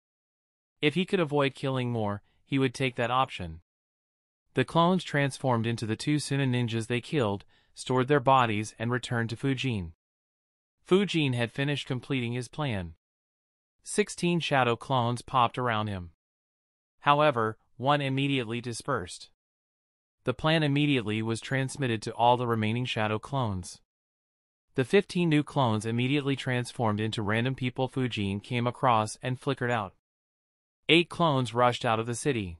If he could avoid killing more, he would take that option. The clones transformed into the two Suna ninjas they killed, stored their bodies and returned to Fujin. Fujin had finished completing his plan. Sixteen shadow clones popped around him. However, one immediately dispersed. The plan immediately was transmitted to all the remaining shadow clones. The 15 new clones immediately transformed into random people Fujin came across and flickered out. Eight clones rushed out of the city.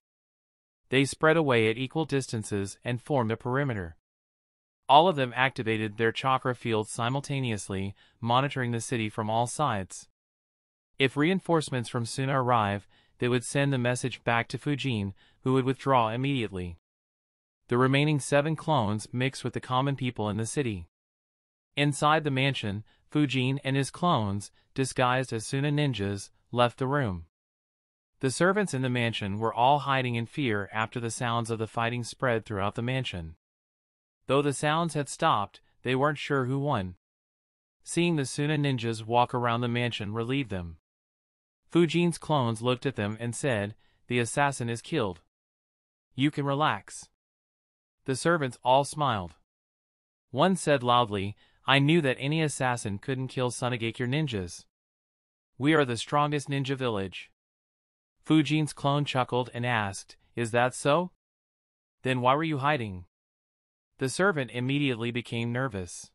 They spread away at equal distances and formed a perimeter. All of them activated their chakra fields simultaneously, monitoring the city from all sides. If reinforcements from Suna arrive, they would send the message back to Fujin, who would withdraw immediately. The remaining seven clones mixed with the common people in the city. Inside the mansion, Fujin and his clones, disguised as Suna ninjas, left the room. The servants in the mansion were all hiding in fear after the sounds of the fighting spread throughout the mansion. Though the sounds had stopped, they weren't sure who won. Seeing the Suna ninjas walk around the mansion relieved them. Fujin's clones looked at them and said, The assassin is killed. You can relax. The servants all smiled. One said loudly, I knew that any assassin couldn't kill Sunagakure ninjas. We are the strongest ninja village. Fujin's clone chuckled and asked, Is that so? Then why were you hiding? The servant immediately became nervous.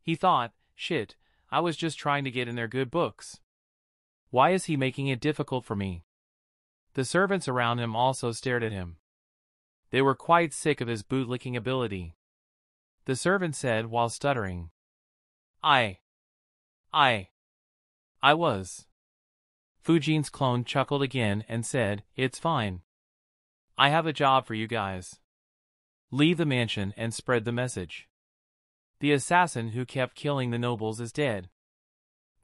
He thought, shit, I was just trying to get in their good books. Why is he making it difficult for me? The servants around him also stared at him. They were quite sick of his bootlicking ability. The servant said while stuttering. I. I. I was. Fujin's clone chuckled again and said, It's fine. I have a job for you guys. Leave the mansion and spread the message. The assassin who kept killing the nobles is dead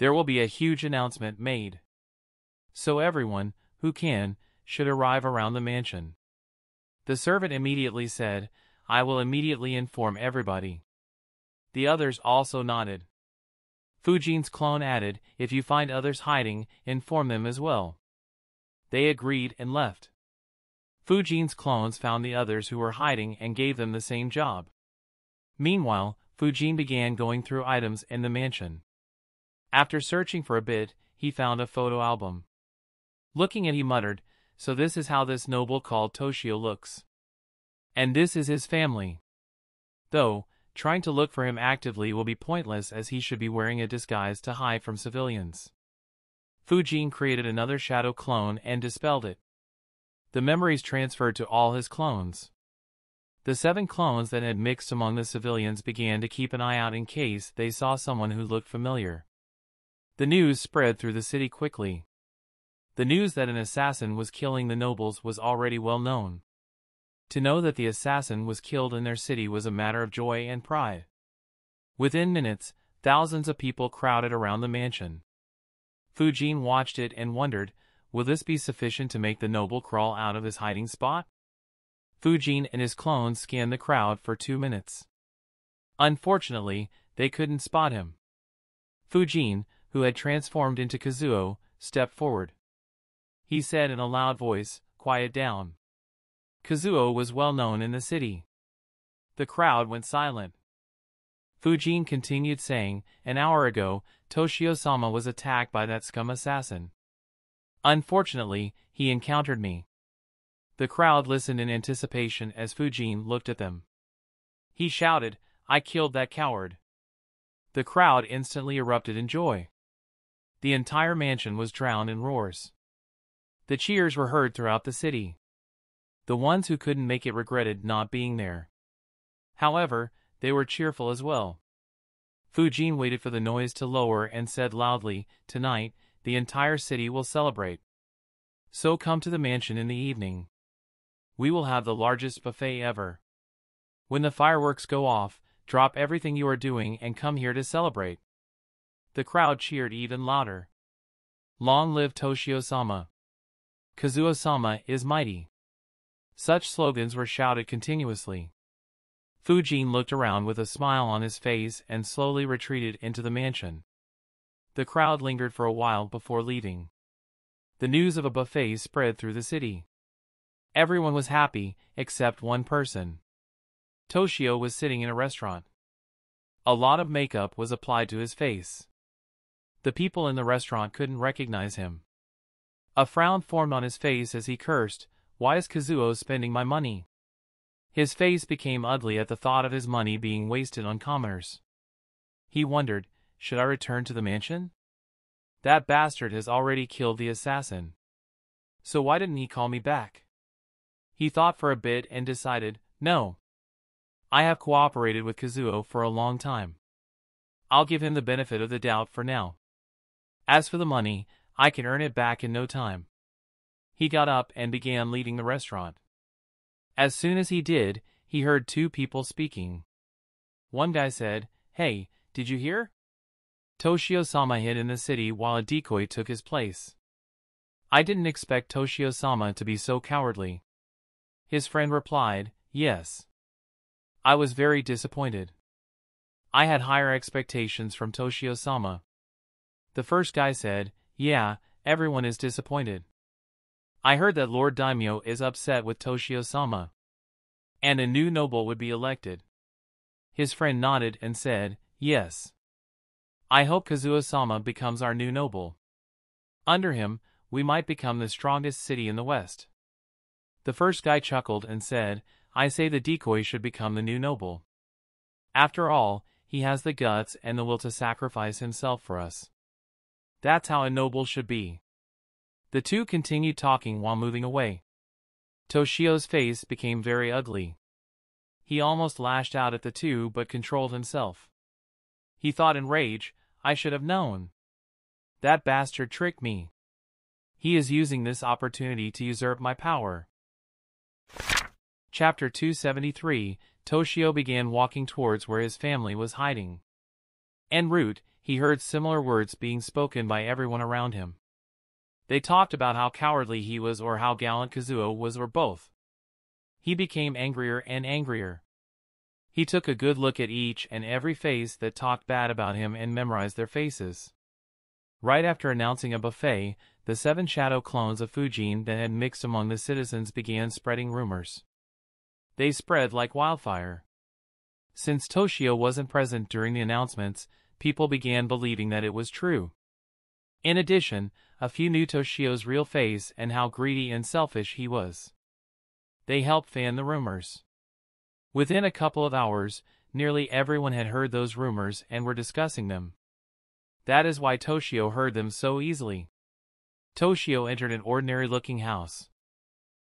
there will be a huge announcement made. So everyone, who can, should arrive around the mansion. The servant immediately said, I will immediately inform everybody. The others also nodded. Fujin's clone added, if you find others hiding, inform them as well. They agreed and left. Fujin's clones found the others who were hiding and gave them the same job. Meanwhile, Fujin began going through items in the mansion. After searching for a bit, he found a photo album. Looking at he muttered, so this is how this noble called Toshio looks. And this is his family. Though, trying to look for him actively will be pointless as he should be wearing a disguise to hide from civilians. Fujin created another shadow clone and dispelled it. The memories transferred to all his clones. The seven clones that had mixed among the civilians began to keep an eye out in case they saw someone who looked familiar. The news spread through the city quickly. The news that an assassin was killing the nobles was already well known. To know that the assassin was killed in their city was a matter of joy and pride. Within minutes, thousands of people crowded around the mansion. Fujin watched it and wondered, will this be sufficient to make the noble crawl out of his hiding spot? Fujin and his clones scanned the crowd for two minutes. Unfortunately, they couldn't spot him. Fujin, who had transformed into Kazuo, stepped forward. He said in a loud voice, quiet down. Kazuo was well known in the city. The crowd went silent. Fujin continued saying, an hour ago, Toshio-sama was attacked by that scum assassin. Unfortunately, he encountered me. The crowd listened in anticipation as Fujin looked at them. He shouted, I killed that coward. The crowd instantly erupted in joy. The entire mansion was drowned in roars. The cheers were heard throughout the city. The ones who couldn't make it regretted not being there. However, they were cheerful as well. Fujin waited for the noise to lower and said loudly, Tonight, the entire city will celebrate. So come to the mansion in the evening. We will have the largest buffet ever. When the fireworks go off, drop everything you are doing and come here to celebrate. The crowd cheered even louder. Long live Toshio-sama. Kazuo-sama is mighty. Such slogans were shouted continuously. Fujin looked around with a smile on his face and slowly retreated into the mansion. The crowd lingered for a while before leaving. The news of a buffet spread through the city. Everyone was happy, except one person. Toshio was sitting in a restaurant. A lot of makeup was applied to his face. The people in the restaurant couldn't recognize him. A frown formed on his face as he cursed, Why is Kazuo spending my money? His face became ugly at the thought of his money being wasted on commoners. He wondered, should I return to the mansion? That bastard has already killed the assassin. So why didn't he call me back? He thought for a bit and decided, no. I have cooperated with Kazuo for a long time. I'll give him the benefit of the doubt for now. As for the money, I can earn it back in no time. He got up and began leaving the restaurant. As soon as he did, he heard two people speaking. One guy said, Hey, did you hear? Toshio-sama hid in the city while a decoy took his place. I didn't expect Toshio-sama to be so cowardly. His friend replied, Yes. I was very disappointed. I had higher expectations from Toshio-sama. The first guy said, Yeah, everyone is disappointed. I heard that Lord Daimyo is upset with Toshio-sama. And a new noble would be elected. His friend nodded and said, Yes. I hope Kazuo-sama becomes our new noble. Under him, we might become the strongest city in the West. The first guy chuckled and said, I say the decoy should become the new noble. After all, he has the guts and the will to sacrifice himself for us. That's how a noble should be. The two continued talking while moving away. Toshio's face became very ugly. He almost lashed out at the two but controlled himself. He thought in rage, I should have known. That bastard tricked me. He is using this opportunity to usurp my power. Chapter 273 Toshio began walking towards where his family was hiding. En route, he heard similar words being spoken by everyone around him. They talked about how cowardly he was or how gallant Kazuo was or both. He became angrier and angrier. He took a good look at each and every face that talked bad about him and memorized their faces. Right after announcing a buffet, the seven shadow clones of Fujin that had mixed among the citizens began spreading rumors. They spread like wildfire. Since Toshio wasn't present during the announcements, people began believing that it was true. In addition, a few knew Toshio's real face and how greedy and selfish he was. They helped fan the rumors. Within a couple of hours, nearly everyone had heard those rumors and were discussing them. That is why Toshio heard them so easily. Toshio entered an ordinary-looking house.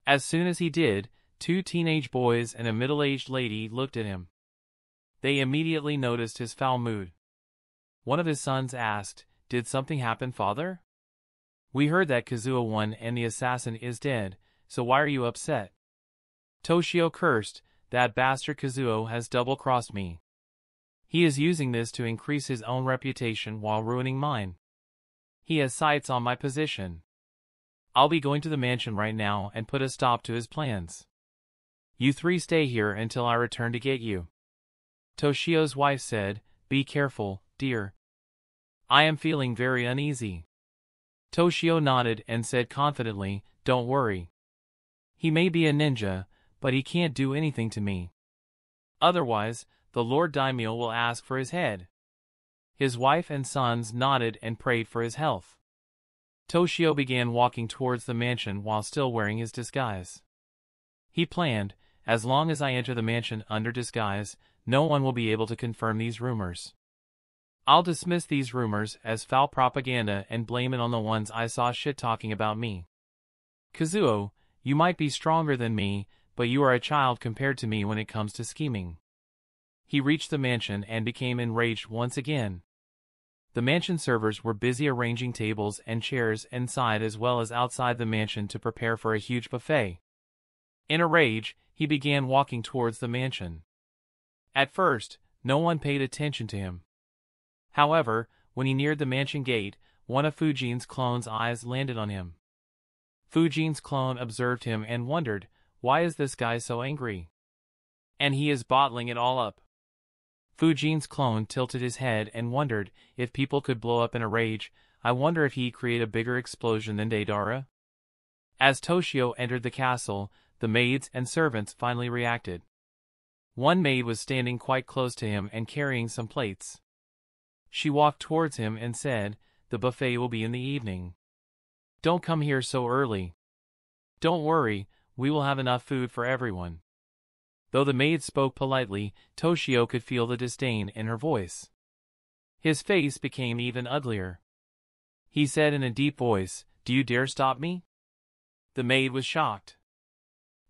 As soon as he did, two teenage boys and a middle-aged lady looked at him. They immediately noticed his foul mood. One of his sons asked, Did something happen, father? We heard that Kazuo won and the assassin is dead, so why are you upset? Toshio cursed, that bastard Kazuo has double-crossed me. He is using this to increase his own reputation while ruining mine. He has sights on my position. I'll be going to the mansion right now and put a stop to his plans. You three stay here until I return to get you. Toshio's wife said, Be careful, dear. I am feeling very uneasy. Toshio nodded and said confidently, Don't worry. He may be a ninja, but he can't do anything to me. Otherwise, the Lord Daimyo will ask for his head. His wife and sons nodded and prayed for his health. Toshio began walking towards the mansion while still wearing his disguise. He planned, as long as I enter the mansion under disguise, no one will be able to confirm these rumors. I'll dismiss these rumors as foul propaganda and blame it on the ones I saw shit talking about me. Kazuo, you might be stronger than me, but you are a child compared to me when it comes to scheming. He reached the mansion and became enraged once again. The mansion servers were busy arranging tables and chairs inside as well as outside the mansion to prepare for a huge buffet. In a rage, he began walking towards the mansion. At first, no one paid attention to him. However, when he neared the mansion gate, one of Fujin's clone's eyes landed on him. Fujin's clone observed him and wondered, why is this guy so angry? And he is bottling it all up. Fujin's clone tilted his head and wondered if people could blow up in a rage. I wonder if he'd create a bigger explosion than Deidara? As Toshio entered the castle, the maids and servants finally reacted. One maid was standing quite close to him and carrying some plates. She walked towards him and said, The buffet will be in the evening. Don't come here so early. Don't worry, we will have enough food for everyone. Though the maid spoke politely, Toshio could feel the disdain in her voice. His face became even uglier. He said in a deep voice, Do you dare stop me? The maid was shocked.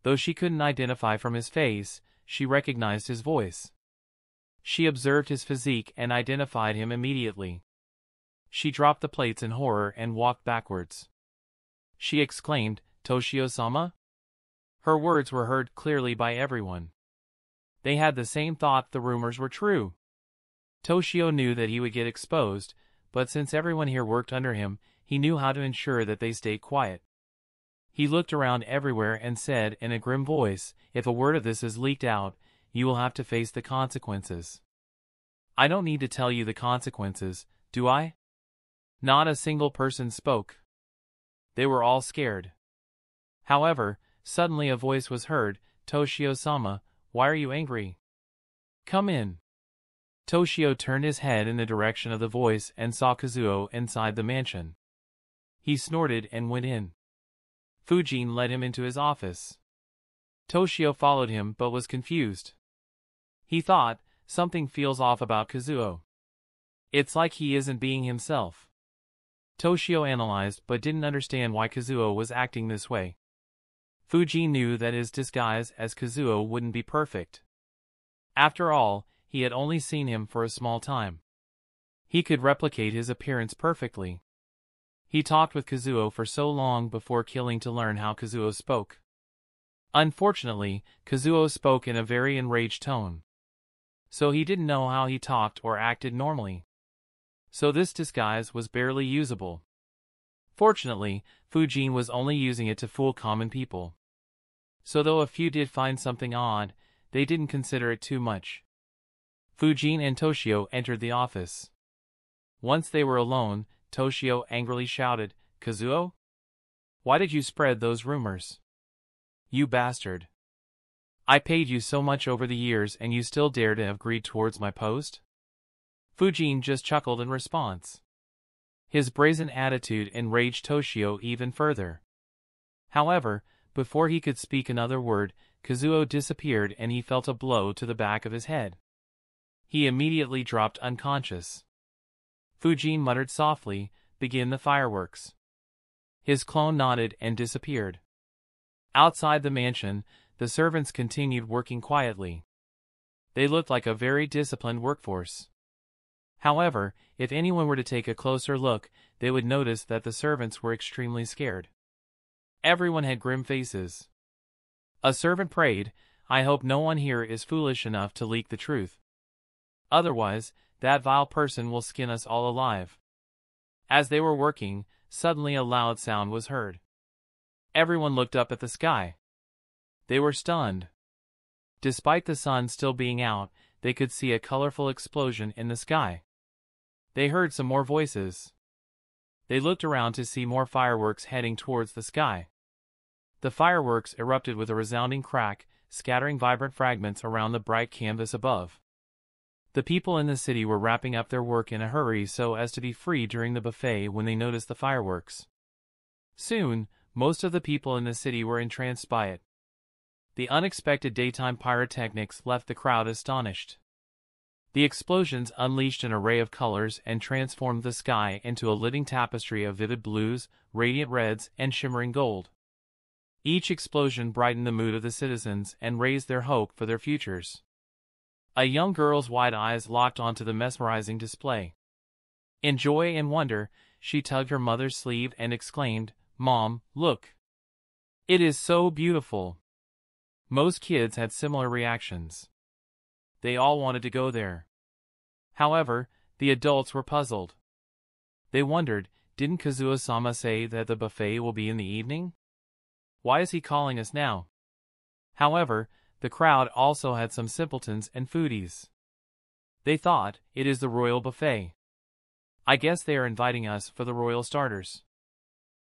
Though she couldn't identify from his face, she recognized his voice. She observed his physique and identified him immediately. She dropped the plates in horror and walked backwards. She exclaimed, Toshio-sama? Her words were heard clearly by everyone. They had the same thought the rumors were true. Toshio knew that he would get exposed, but since everyone here worked under him, he knew how to ensure that they stayed quiet. He looked around everywhere and said in a grim voice, If a word of this is leaked out, you will have to face the consequences. I don't need to tell you the consequences, do I? Not a single person spoke. They were all scared. However, suddenly a voice was heard, Toshio-sama, why are you angry? Come in. Toshio turned his head in the direction of the voice and saw Kazuo inside the mansion. He snorted and went in. Fujin led him into his office. Toshio followed him but was confused. He thought, something feels off about Kazuo. It's like he isn't being himself. Toshio analyzed but didn't understand why Kazuo was acting this way. Fujin knew that his disguise as Kazuo wouldn't be perfect. After all, he had only seen him for a small time. He could replicate his appearance perfectly. He talked with Kazuo for so long before killing to learn how Kazuo spoke. Unfortunately, Kazuo spoke in a very enraged tone so he didn't know how he talked or acted normally. So this disguise was barely usable. Fortunately, Fujin was only using it to fool common people. So though a few did find something odd, they didn't consider it too much. Fujin and Toshio entered the office. Once they were alone, Toshio angrily shouted, Kazuo? Why did you spread those rumors? You bastard. I paid you so much over the years and you still dare to have greed towards my post? Fujin just chuckled in response. His brazen attitude enraged Toshio even further. However, before he could speak another word, Kazuo disappeared and he felt a blow to the back of his head. He immediately dropped unconscious. Fujin muttered softly, begin the fireworks. His clone nodded and disappeared. Outside the mansion, the servants continued working quietly. They looked like a very disciplined workforce. However, if anyone were to take a closer look, they would notice that the servants were extremely scared. Everyone had grim faces. A servant prayed, I hope no one here is foolish enough to leak the truth. Otherwise, that vile person will skin us all alive. As they were working, suddenly a loud sound was heard. Everyone looked up at the sky. They were stunned. Despite the sun still being out, they could see a colorful explosion in the sky. They heard some more voices. They looked around to see more fireworks heading towards the sky. The fireworks erupted with a resounding crack, scattering vibrant fragments around the bright canvas above. The people in the city were wrapping up their work in a hurry so as to be free during the buffet when they noticed the fireworks. Soon, most of the people in the city were entranced by it. The unexpected daytime pyrotechnics left the crowd astonished. The explosions unleashed an array of colors and transformed the sky into a living tapestry of vivid blues, radiant reds, and shimmering gold. Each explosion brightened the mood of the citizens and raised their hope for their futures. A young girl's wide eyes locked onto the mesmerizing display. In joy and wonder, she tugged her mother's sleeve and exclaimed, Mom, look! It is so beautiful! Most kids had similar reactions. They all wanted to go there. However, the adults were puzzled. They wondered, didn't Kazuo-sama say that the buffet will be in the evening? Why is he calling us now? However, the crowd also had some simpletons and foodies. They thought, it is the royal buffet. I guess they are inviting us for the royal starters.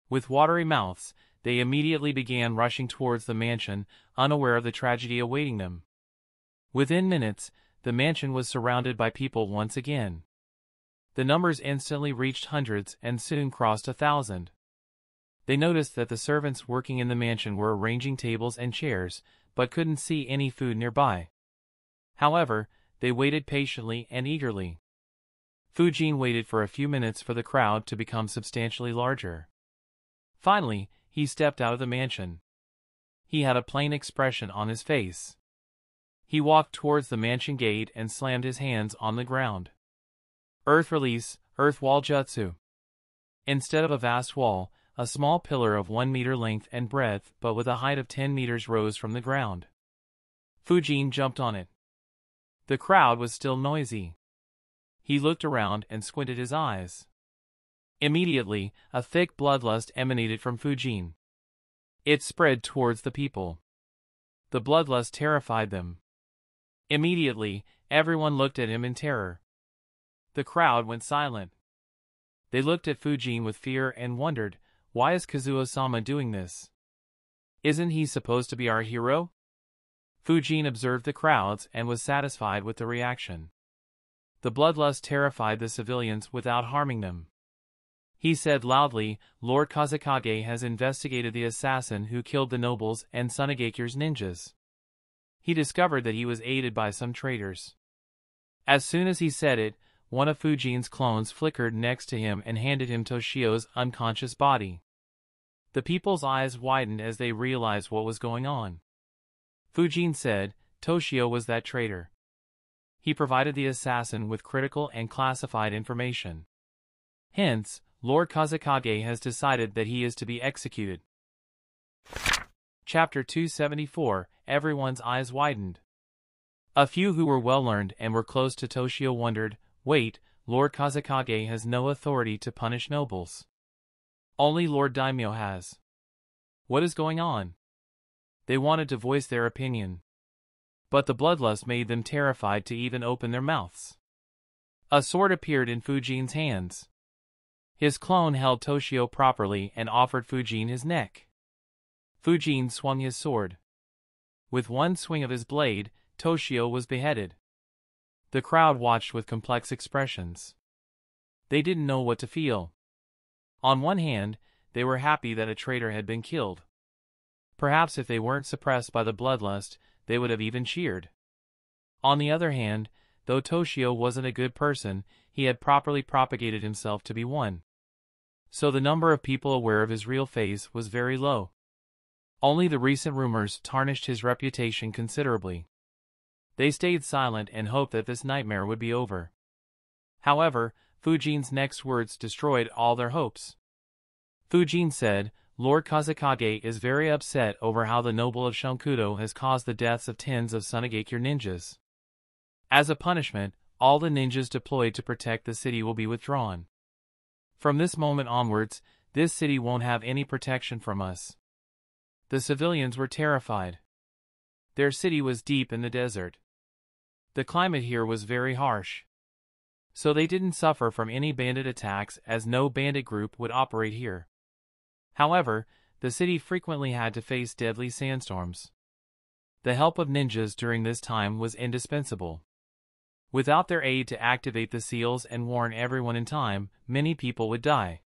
With watery mouths, they immediately began rushing towards the mansion, unaware of the tragedy awaiting them. Within minutes, the mansion was surrounded by people once again. The numbers instantly reached hundreds and soon crossed a thousand. They noticed that the servants working in the mansion were arranging tables and chairs, but couldn't see any food nearby. However, they waited patiently and eagerly. Fujin waited for a few minutes for the crowd to become substantially larger. Finally, he stepped out of the mansion. He had a plain expression on his face. He walked towards the mansion gate and slammed his hands on the ground. Earth release, earth wall jutsu. Instead of a vast wall, a small pillar of 1 meter length and breadth but with a height of 10 meters rose from the ground. Fujin jumped on it. The crowd was still noisy. He looked around and squinted his eyes. Immediately, a thick bloodlust emanated from Fujin. It spread towards the people. The bloodlust terrified them. Immediately, everyone looked at him in terror. The crowd went silent. They looked at Fujin with fear and wondered, why is Kazuo-sama doing this? Isn't he supposed to be our hero? Fujin observed the crowds and was satisfied with the reaction. The bloodlust terrified the civilians without harming them. He said loudly, Lord Kazekage has investigated the assassin who killed the nobles and Sunagakure's ninjas he discovered that he was aided by some traitors. As soon as he said it, one of Fujin's clones flickered next to him and handed him Toshio's unconscious body. The people's eyes widened as they realized what was going on. Fujin said, Toshio was that traitor. He provided the assassin with critical and classified information. Hence, Lord Kazekage has decided that he is to be executed. Chapter 274 Everyone's eyes widened. A few who were well learned and were close to Toshio wondered, wait, Lord Kazekage has no authority to punish nobles. Only Lord Daimyo has. What is going on? They wanted to voice their opinion. But the bloodlust made them terrified to even open their mouths. A sword appeared in Fujin's hands. His clone held Toshio properly and offered Fujin his neck. Fujin swung his sword. With one swing of his blade, Toshio was beheaded. The crowd watched with complex expressions. They didn't know what to feel. On one hand, they were happy that a traitor had been killed. Perhaps if they weren't suppressed by the bloodlust, they would have even cheered. On the other hand, though Toshio wasn't a good person, he had properly propagated himself to be one. So the number of people aware of his real face was very low. Only the recent rumors tarnished his reputation considerably. They stayed silent and hoped that this nightmare would be over. However, Fujin's next words destroyed all their hopes. Fujin said, Lord Kazekage is very upset over how the noble of Shunkudo has caused the deaths of tens of Sunagakure ninjas. As a punishment, all the ninjas deployed to protect the city will be withdrawn. From this moment onwards, this city won't have any protection from us. The civilians were terrified. Their city was deep in the desert. The climate here was very harsh. So they didn't suffer from any bandit attacks as no bandit group would operate here. However, the city frequently had to face deadly sandstorms. The help of ninjas during this time was indispensable. Without their aid to activate the seals and warn everyone in time, many people would die.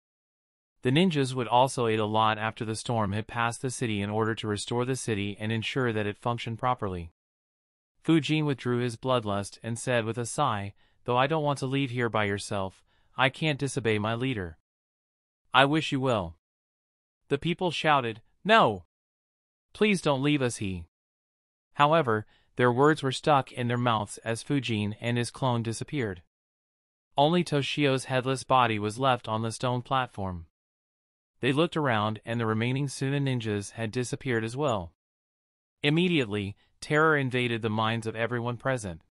The ninjas would also aid a lot after the storm had passed the city in order to restore the city and ensure that it functioned properly. Fujin withdrew his bloodlust and said with a sigh, though I don't want to leave here by yourself, I can't disobey my leader. I wish you will. The people shouted, No! Please don't leave us he. However, their words were stuck in their mouths as Fujin and his clone disappeared. Only Toshio's headless body was left on the stone platform. They looked around and the remaining Suna ninjas had disappeared as well. Immediately, terror invaded the minds of everyone present.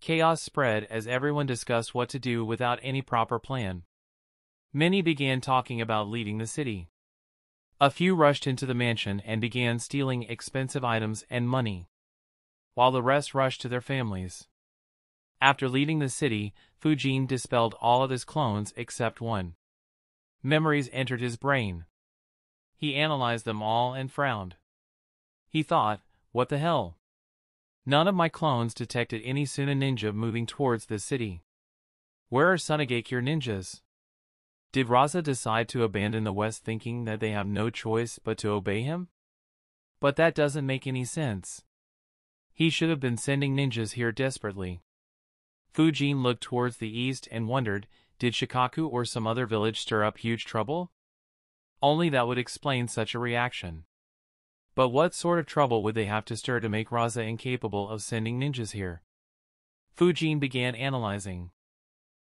Chaos spread as everyone discussed what to do without any proper plan. Many began talking about leaving the city. A few rushed into the mansion and began stealing expensive items and money, while the rest rushed to their families. After leaving the city, Fujin dispelled all of his clones except one. Memories entered his brain. He analyzed them all and frowned. He thought, what the hell? None of my clones detected any Suna ninja moving towards this city. Where are Sunagakure ninjas? Did Rasa decide to abandon the West thinking that they have no choice but to obey him? But that doesn't make any sense. He should have been sending ninjas here desperately. Fujin looked towards the east and wondered, did Shikaku or some other village stir up huge trouble? Only that would explain such a reaction. But what sort of trouble would they have to stir to make Rasa incapable of sending ninjas here? Fujin began analyzing.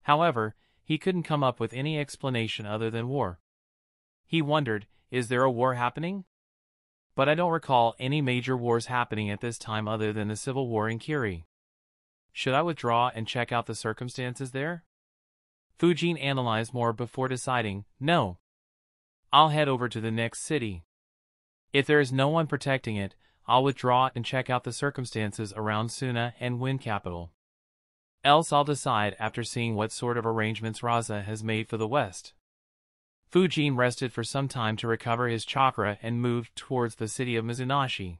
However, he couldn't come up with any explanation other than war. He wondered, is there a war happening? But I don't recall any major wars happening at this time other than the civil war in Kiri. Should I withdraw and check out the circumstances there? Fujin analyzed more before deciding, no. I'll head over to the next city. If there is no one protecting it, I'll withdraw and check out the circumstances around Suna and Wind Capital. Else I'll decide after seeing what sort of arrangements Rasa has made for the West. Fujin rested for some time to recover his chakra and moved towards the city of Mizunashi.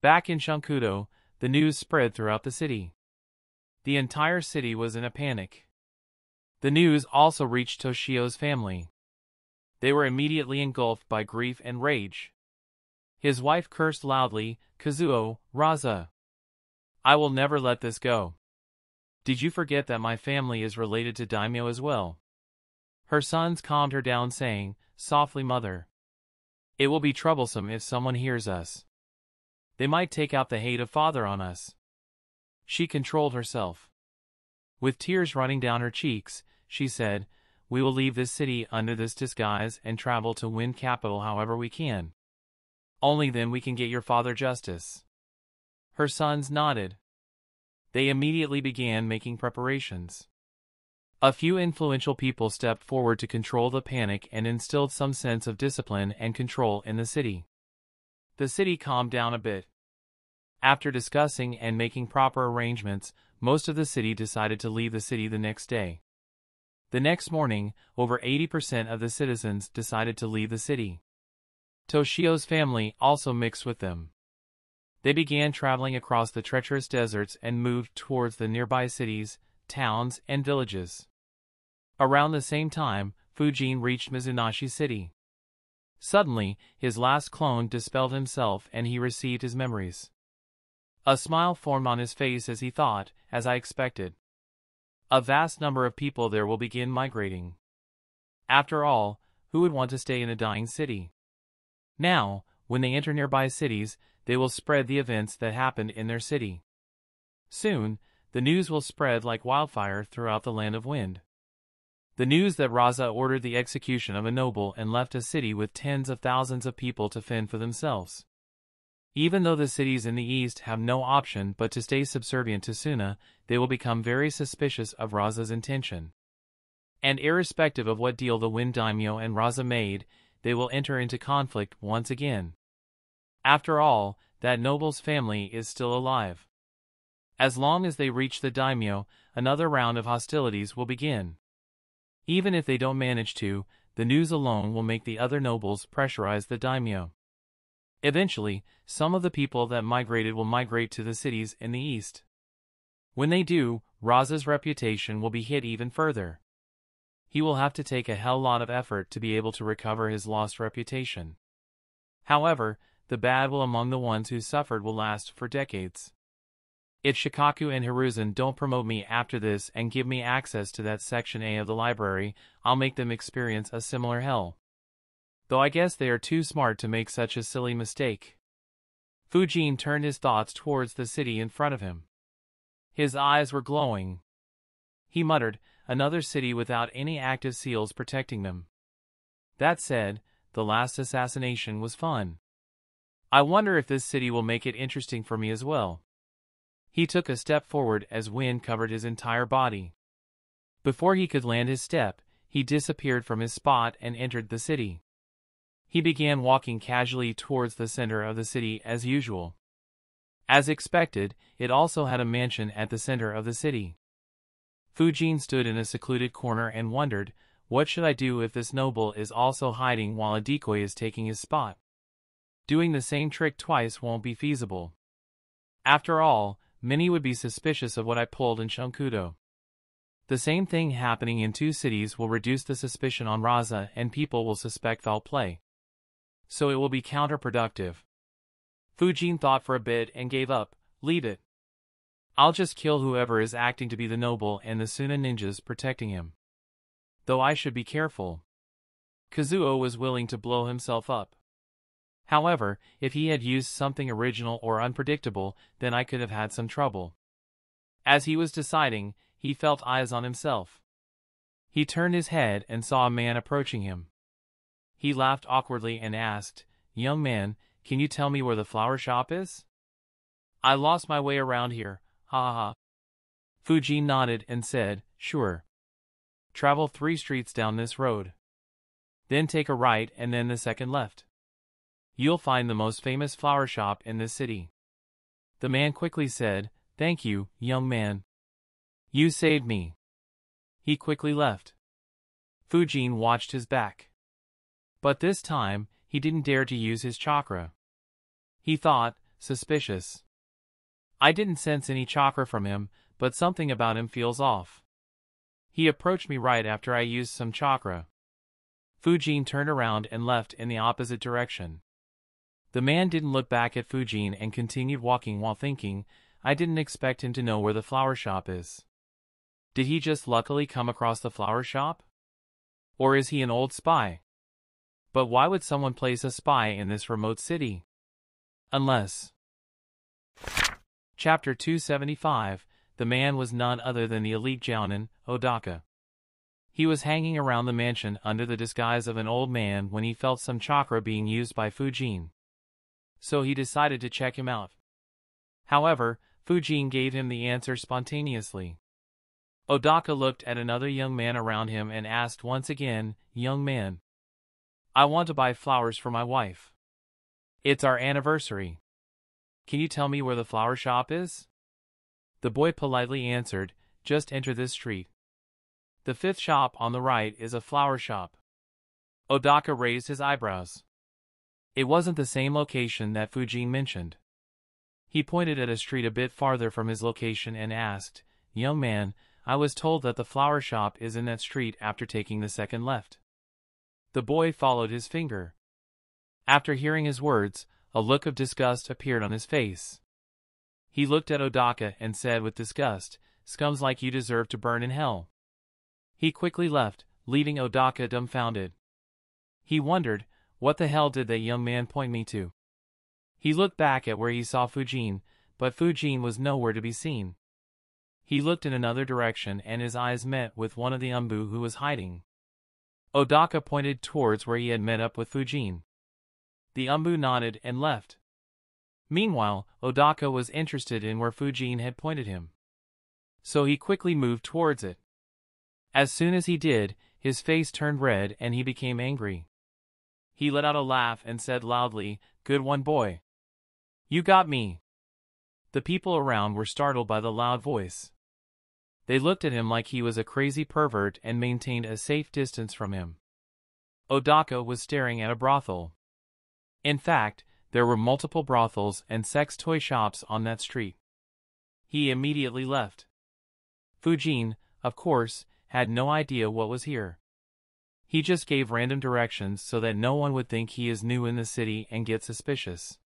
Back in Shankudo, the news spread throughout the city. The entire city was in a panic. The news also reached Toshio's family. They were immediately engulfed by grief and rage. His wife cursed loudly, Kazuo, Rasa. I will never let this go. Did you forget that my family is related to Daimyo as well? Her sons calmed her down saying, softly mother. It will be troublesome if someone hears us. They might take out the hate of father on us. She controlled herself. With tears running down her cheeks, she said, We will leave this city under this disguise and travel to Wind Capital however we can. Only then we can get your father justice. Her sons nodded. They immediately began making preparations. A few influential people stepped forward to control the panic and instilled some sense of discipline and control in the city. The city calmed down a bit. After discussing and making proper arrangements, most of the city decided to leave the city the next day. The next morning, over 80% of the citizens decided to leave the city. Toshio's family also mixed with them. They began traveling across the treacherous deserts and moved towards the nearby cities, towns, and villages. Around the same time, Fujin reached Mizunashi City. Suddenly, his last clone dispelled himself and he received his memories. A smile formed on his face as he thought, as I expected. A vast number of people there will begin migrating. After all, who would want to stay in a dying city? Now, when they enter nearby cities, they will spread the events that happened in their city. Soon, the news will spread like wildfire throughout the land of wind. The news that Rasa ordered the execution of a noble and left a city with tens of thousands of people to fend for themselves. Even though the cities in the east have no option but to stay subservient to Suna, they will become very suspicious of Rasa's intention. And irrespective of what deal the Wind Daimyo and Rasa made, they will enter into conflict once again. After all, that noble's family is still alive. As long as they reach the daimyo, another round of hostilities will begin. Even if they don't manage to, the news alone will make the other nobles pressurize the daimyo. Eventually, some of the people that migrated will migrate to the cities in the east. When they do, Rasa's reputation will be hit even further. He will have to take a hell lot of effort to be able to recover his lost reputation. However, the bad will among the ones who suffered will last for decades. If Shikaku and Hiruzen don't promote me after this and give me access to that section A of the library, I'll make them experience a similar hell. Though I guess they are too smart to make such a silly mistake. Fujin turned his thoughts towards the city in front of him. His eyes were glowing. He muttered, another city without any active seals protecting them. That said, the last assassination was fun. I wonder if this city will make it interesting for me as well. He took a step forward as wind covered his entire body. Before he could land his step, he disappeared from his spot and entered the city. He began walking casually towards the center of the city as usual. As expected, it also had a mansion at the center of the city. Fujin stood in a secluded corner and wondered, what should I do if this noble is also hiding while a decoy is taking his spot? Doing the same trick twice won't be feasible. After all, many would be suspicious of what I pulled in Shunkudo. The same thing happening in two cities will reduce the suspicion on Rasa and people will suspect foul play. So it will be counterproductive. Fujin thought for a bit and gave up, leave it. I'll just kill whoever is acting to be the noble and the Suna ninjas protecting him. Though I should be careful. Kazuo was willing to blow himself up. However, if he had used something original or unpredictable, then I could have had some trouble. As he was deciding, he felt eyes on himself. He turned his head and saw a man approaching him. He laughed awkwardly and asked, Young man, can you tell me where the flower shop is? I lost my way around here, ha ha. Fujin nodded and said, Sure. Travel three streets down this road. Then take a right and then the second left. You'll find the most famous flower shop in this city. The man quickly said, Thank you, young man. You saved me. He quickly left. Fujin watched his back. But this time, he didn't dare to use his chakra. He thought, suspicious. I didn't sense any chakra from him, but something about him feels off. He approached me right after I used some chakra. Fujin turned around and left in the opposite direction. The man didn't look back at Fujin and continued walking while thinking, I didn't expect him to know where the flower shop is. Did he just luckily come across the flower shop? Or is he an old spy? But why would someone place a spy in this remote city? Unless. Chapter 275 The man was none other than the elite Jounin, Odaka. He was hanging around the mansion under the disguise of an old man when he felt some chakra being used by Fujin so he decided to check him out. However, Fujin gave him the answer spontaneously. Odaka looked at another young man around him and asked once again, Young man. I want to buy flowers for my wife. It's our anniversary. Can you tell me where the flower shop is? The boy politely answered, Just enter this street. The fifth shop on the right is a flower shop. Odaka raised his eyebrows. It wasn't the same location that Fujin mentioned. He pointed at a street a bit farther from his location and asked, Young man, I was told that the flower shop is in that street after taking the second left. The boy followed his finger. After hearing his words, a look of disgust appeared on his face. He looked at Odaka and said with disgust, Scums like you deserve to burn in hell. He quickly left, leaving Odaka dumbfounded. He wondered, what the hell did that young man point me to? He looked back at where he saw Fujin, but Fujin was nowhere to be seen. He looked in another direction and his eyes met with one of the Anbu who was hiding. Odaka pointed towards where he had met up with Fujin. The Anbu nodded and left. Meanwhile, Odaka was interested in where Fujin had pointed him. So he quickly moved towards it. As soon as he did, his face turned red and he became angry. He let out a laugh and said loudly, Good one boy. You got me. The people around were startled by the loud voice. They looked at him like he was a crazy pervert and maintained a safe distance from him. Odaka was staring at a brothel. In fact, there were multiple brothels and sex toy shops on that street. He immediately left. Fujin, of course, had no idea what was here. He just gave random directions so that no one would think he is new in the city and get suspicious.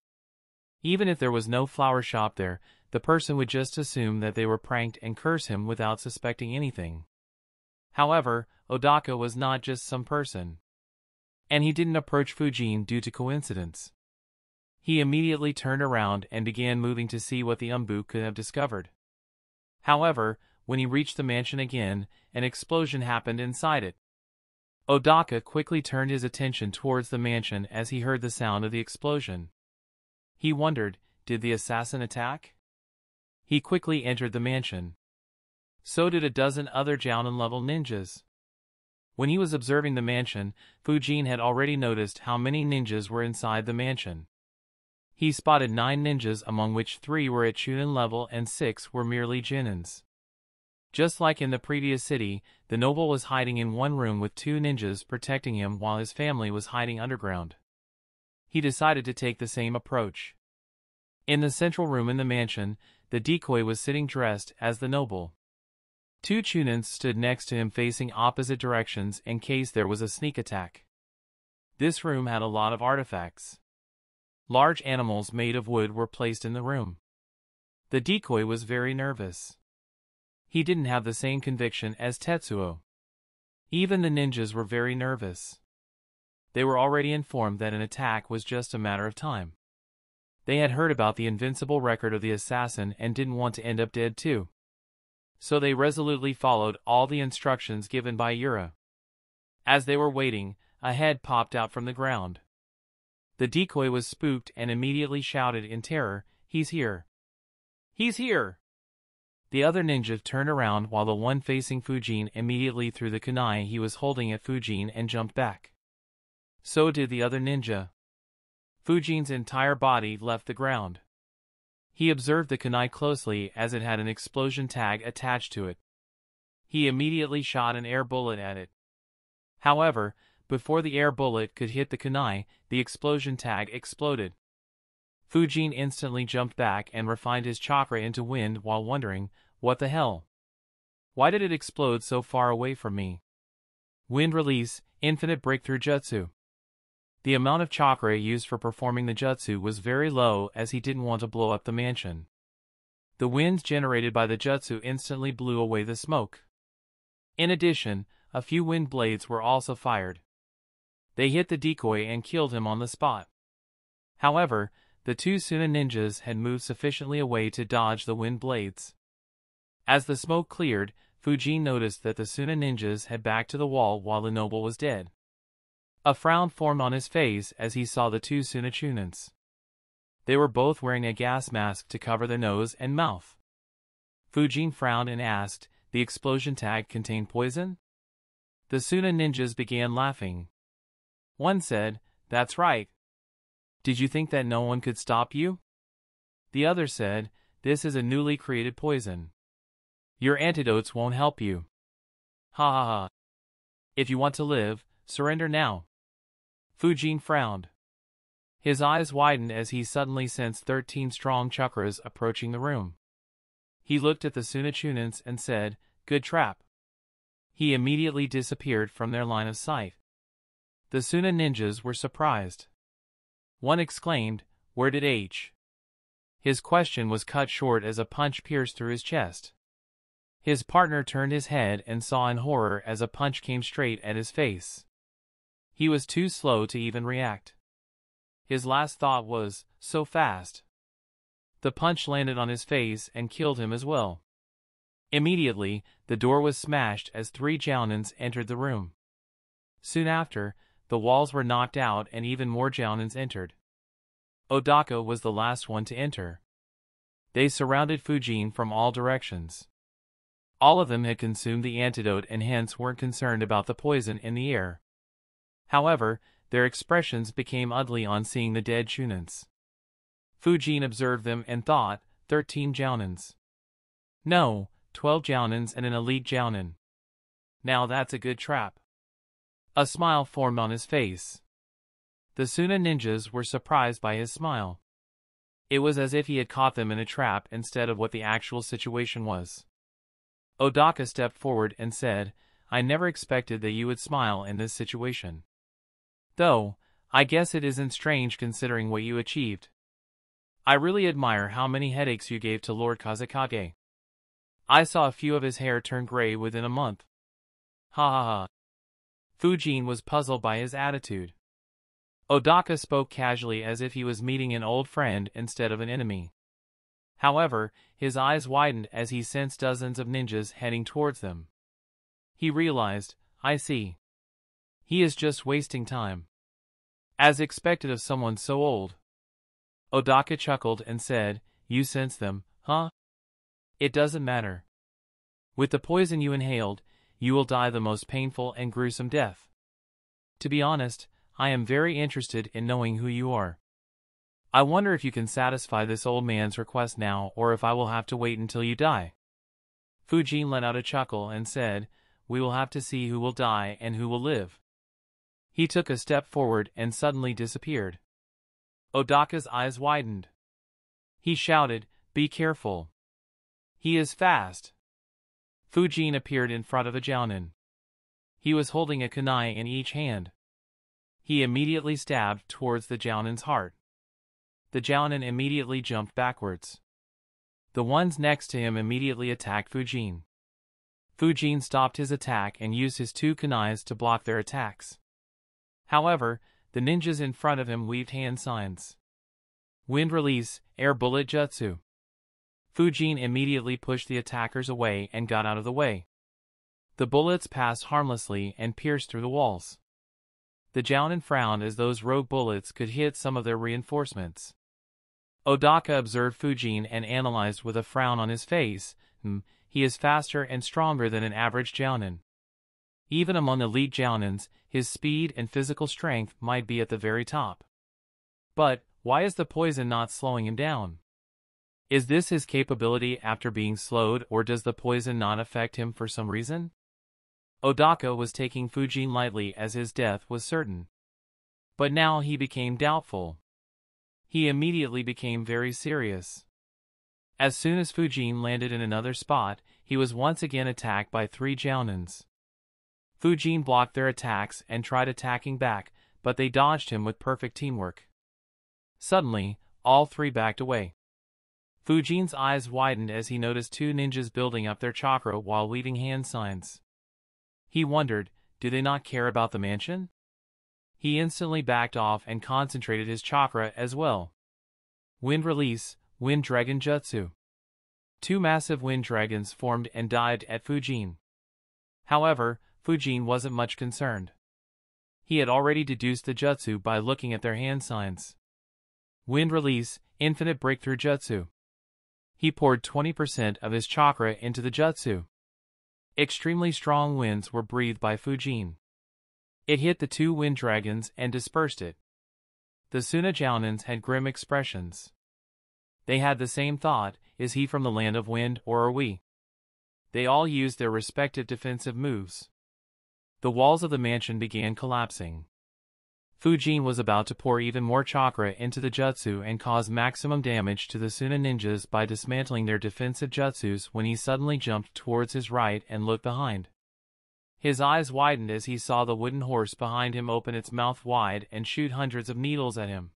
Even if there was no flower shop there, the person would just assume that they were pranked and curse him without suspecting anything. However, Odaka was not just some person. And he didn't approach Fujin due to coincidence. He immediately turned around and began moving to see what the Anbu could have discovered. However, when he reached the mansion again, an explosion happened inside it. Odaka quickly turned his attention towards the mansion as he heard the sound of the explosion. He wondered, did the assassin attack? He quickly entered the mansion. So did a dozen other Jounin-level ninjas. When he was observing the mansion, Fujin had already noticed how many ninjas were inside the mansion. He spotted nine ninjas among which three were at Chunin level and six were merely Jounins. Just like in the previous city, the noble was hiding in one room with two ninjas protecting him while his family was hiding underground. He decided to take the same approach. In the central room in the mansion, the decoy was sitting dressed as the noble. Two Chunins stood next to him facing opposite directions in case there was a sneak attack. This room had a lot of artifacts. Large animals made of wood were placed in the room. The decoy was very nervous. He didn't have the same conviction as Tetsuo. Even the ninjas were very nervous. They were already informed that an attack was just a matter of time. They had heard about the invincible record of the assassin and didn't want to end up dead too. So they resolutely followed all the instructions given by Yura. As they were waiting, a head popped out from the ground. The decoy was spooked and immediately shouted in terror, He's here. He's here! The other ninja turned around while the one facing Fujin immediately threw the kunai he was holding at Fujin and jumped back. So did the other ninja. Fujin's entire body left the ground. He observed the kunai closely as it had an explosion tag attached to it. He immediately shot an air bullet at it. However, before the air bullet could hit the kunai, the explosion tag exploded. Fujin instantly jumped back and refined his chakra into wind while wondering, what the hell? Why did it explode so far away from me? Wind release, infinite breakthrough jutsu. The amount of chakra used for performing the jutsu was very low as he didn't want to blow up the mansion. The winds generated by the jutsu instantly blew away the smoke. In addition, a few wind blades were also fired. They hit the decoy and killed him on the spot. However, the two Suna ninjas had moved sufficiently away to dodge the wind blades. As the smoke cleared, Fujin noticed that the Suna ninjas had backed to the wall while the noble was dead. A frown formed on his face as he saw the two Suna Chunins. They were both wearing a gas mask to cover their nose and mouth. Fujin frowned and asked, the explosion tag contained poison? The Suna ninjas began laughing. One said, That's right. Did you think that no one could stop you? The other said, This is a newly created poison. Your antidotes won't help you. Ha ha ha. If you want to live, surrender now. Fujin frowned. His eyes widened as he suddenly sensed thirteen strong chakras approaching the room. He looked at the Suna Chunins and said, Good trap. He immediately disappeared from their line of sight. The Suna ninjas were surprised. One exclaimed, Where did H? His question was cut short as a punch pierced through his chest. His partner turned his head and saw in horror as a punch came straight at his face. He was too slow to even react. His last thought was, so fast. The punch landed on his face and killed him as well. Immediately, the door was smashed as three Jounins entered the room. Soon after, the walls were knocked out and even more Jounins entered. Odaka was the last one to enter. They surrounded Fujin from all directions. All of them had consumed the antidote and hence weren't concerned about the poison in the air. However, their expressions became ugly on seeing the dead Chunins. Fujin observed them and thought, thirteen Jounins. No, twelve Jounins and an elite Jounin. Now that's a good trap. A smile formed on his face. The Suna ninjas were surprised by his smile. It was as if he had caught them in a trap instead of what the actual situation was. Odaka stepped forward and said, I never expected that you would smile in this situation. Though, I guess it isn't strange considering what you achieved. I really admire how many headaches you gave to Lord Kazekage. I saw a few of his hair turn gray within a month. Ha ha ha. Fujin was puzzled by his attitude. Odaka spoke casually as if he was meeting an old friend instead of an enemy. However, his eyes widened as he sensed dozens of ninjas heading towards them. He realized, I see. He is just wasting time. As expected of someone so old. Odaka chuckled and said, You sense them, huh? It doesn't matter. With the poison you inhaled, you will die the most painful and gruesome death. To be honest, I am very interested in knowing who you are. I wonder if you can satisfy this old man's request now or if I will have to wait until you die. Fujin let out a chuckle and said, We will have to see who will die and who will live. He took a step forward and suddenly disappeared. Odaka's eyes widened. He shouted, Be careful. He is fast. Fujin appeared in front of a Jounin. He was holding a kunai in each hand. He immediately stabbed towards the Jounin's heart. The Jounin immediately jumped backwards. The ones next to him immediately attacked Fujin. Fujin stopped his attack and used his two kunais to block their attacks. However, the ninjas in front of him weaved hand signs. Wind release, air bullet jutsu. Fujin immediately pushed the attackers away and got out of the way. The bullets passed harmlessly and pierced through the walls. The Jounin frowned as those rogue bullets could hit some of their reinforcements. Odaka observed Fujin and analyzed with a frown on his face, hmm, he is faster and stronger than an average Jounin. Even among elite Jounins, his speed and physical strength might be at the very top. But, why is the poison not slowing him down? Is this his capability after being slowed or does the poison not affect him for some reason? Odaka was taking Fujin lightly as his death was certain. But now he became doubtful. He immediately became very serious. As soon as Fujin landed in another spot, he was once again attacked by three Jounins. Fujin blocked their attacks and tried attacking back, but they dodged him with perfect teamwork. Suddenly, all three backed away. Fujin's eyes widened as he noticed two ninjas building up their chakra while weaving hand signs. He wondered, do they not care about the mansion? He instantly backed off and concentrated his chakra as well. Wind Release, Wind Dragon Jutsu. Two massive wind dragons formed and dived at Fujin. However, Fujin wasn't much concerned. He had already deduced the jutsu by looking at their hand signs. Wind Release, Infinite Breakthrough Jutsu. He poured 20% of his chakra into the jutsu. Extremely strong winds were breathed by Fujin. It hit the two wind dragons and dispersed it. The Suna Jounins had grim expressions. They had the same thought, is he from the land of wind or are we? They all used their respective defensive moves. The walls of the mansion began collapsing. Fujin was about to pour even more chakra into the jutsu and cause maximum damage to the Suna ninjas by dismantling their defensive jutsus when he suddenly jumped towards his right and looked behind. His eyes widened as he saw the wooden horse behind him open its mouth wide and shoot hundreds of needles at him.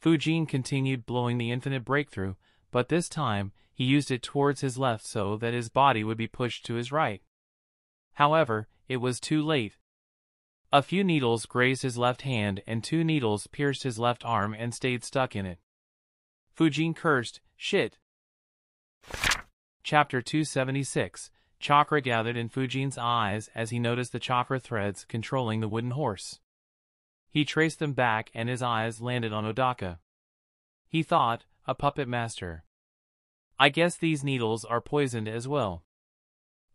Fujin continued blowing the infinite breakthrough, but this time, he used it towards his left so that his body would be pushed to his right. However, it was too late. A few needles grazed his left hand and two needles pierced his left arm and stayed stuck in it. Fujin cursed, shit. Chapter 276 Chakra gathered in Fujin's eyes as he noticed the chakra threads controlling the wooden horse. He traced them back and his eyes landed on Odaka. He thought, a puppet master. I guess these needles are poisoned as well.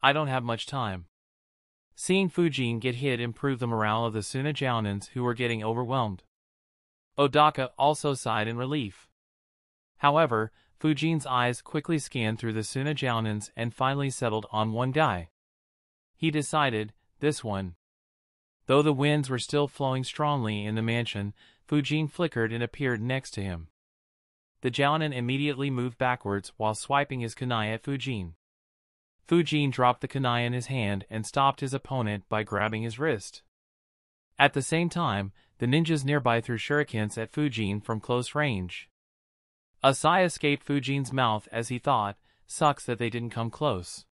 I don't have much time. Seeing Fujin get hit improved the morale of the Suna Jounins who were getting overwhelmed. Odaka also sighed in relief. However, Fujin's eyes quickly scanned through the Suna Jounins and finally settled on one guy. He decided, this one. Though the winds were still flowing strongly in the mansion, Fujin flickered and appeared next to him. The Jounin immediately moved backwards while swiping his kunai at Fujin. Fujin dropped the kunai in his hand and stopped his opponent by grabbing his wrist. At the same time, the ninjas nearby threw shurikens at Fujin from close range. A sigh escaped Fujin's mouth as he thought, sucks that they didn't come close.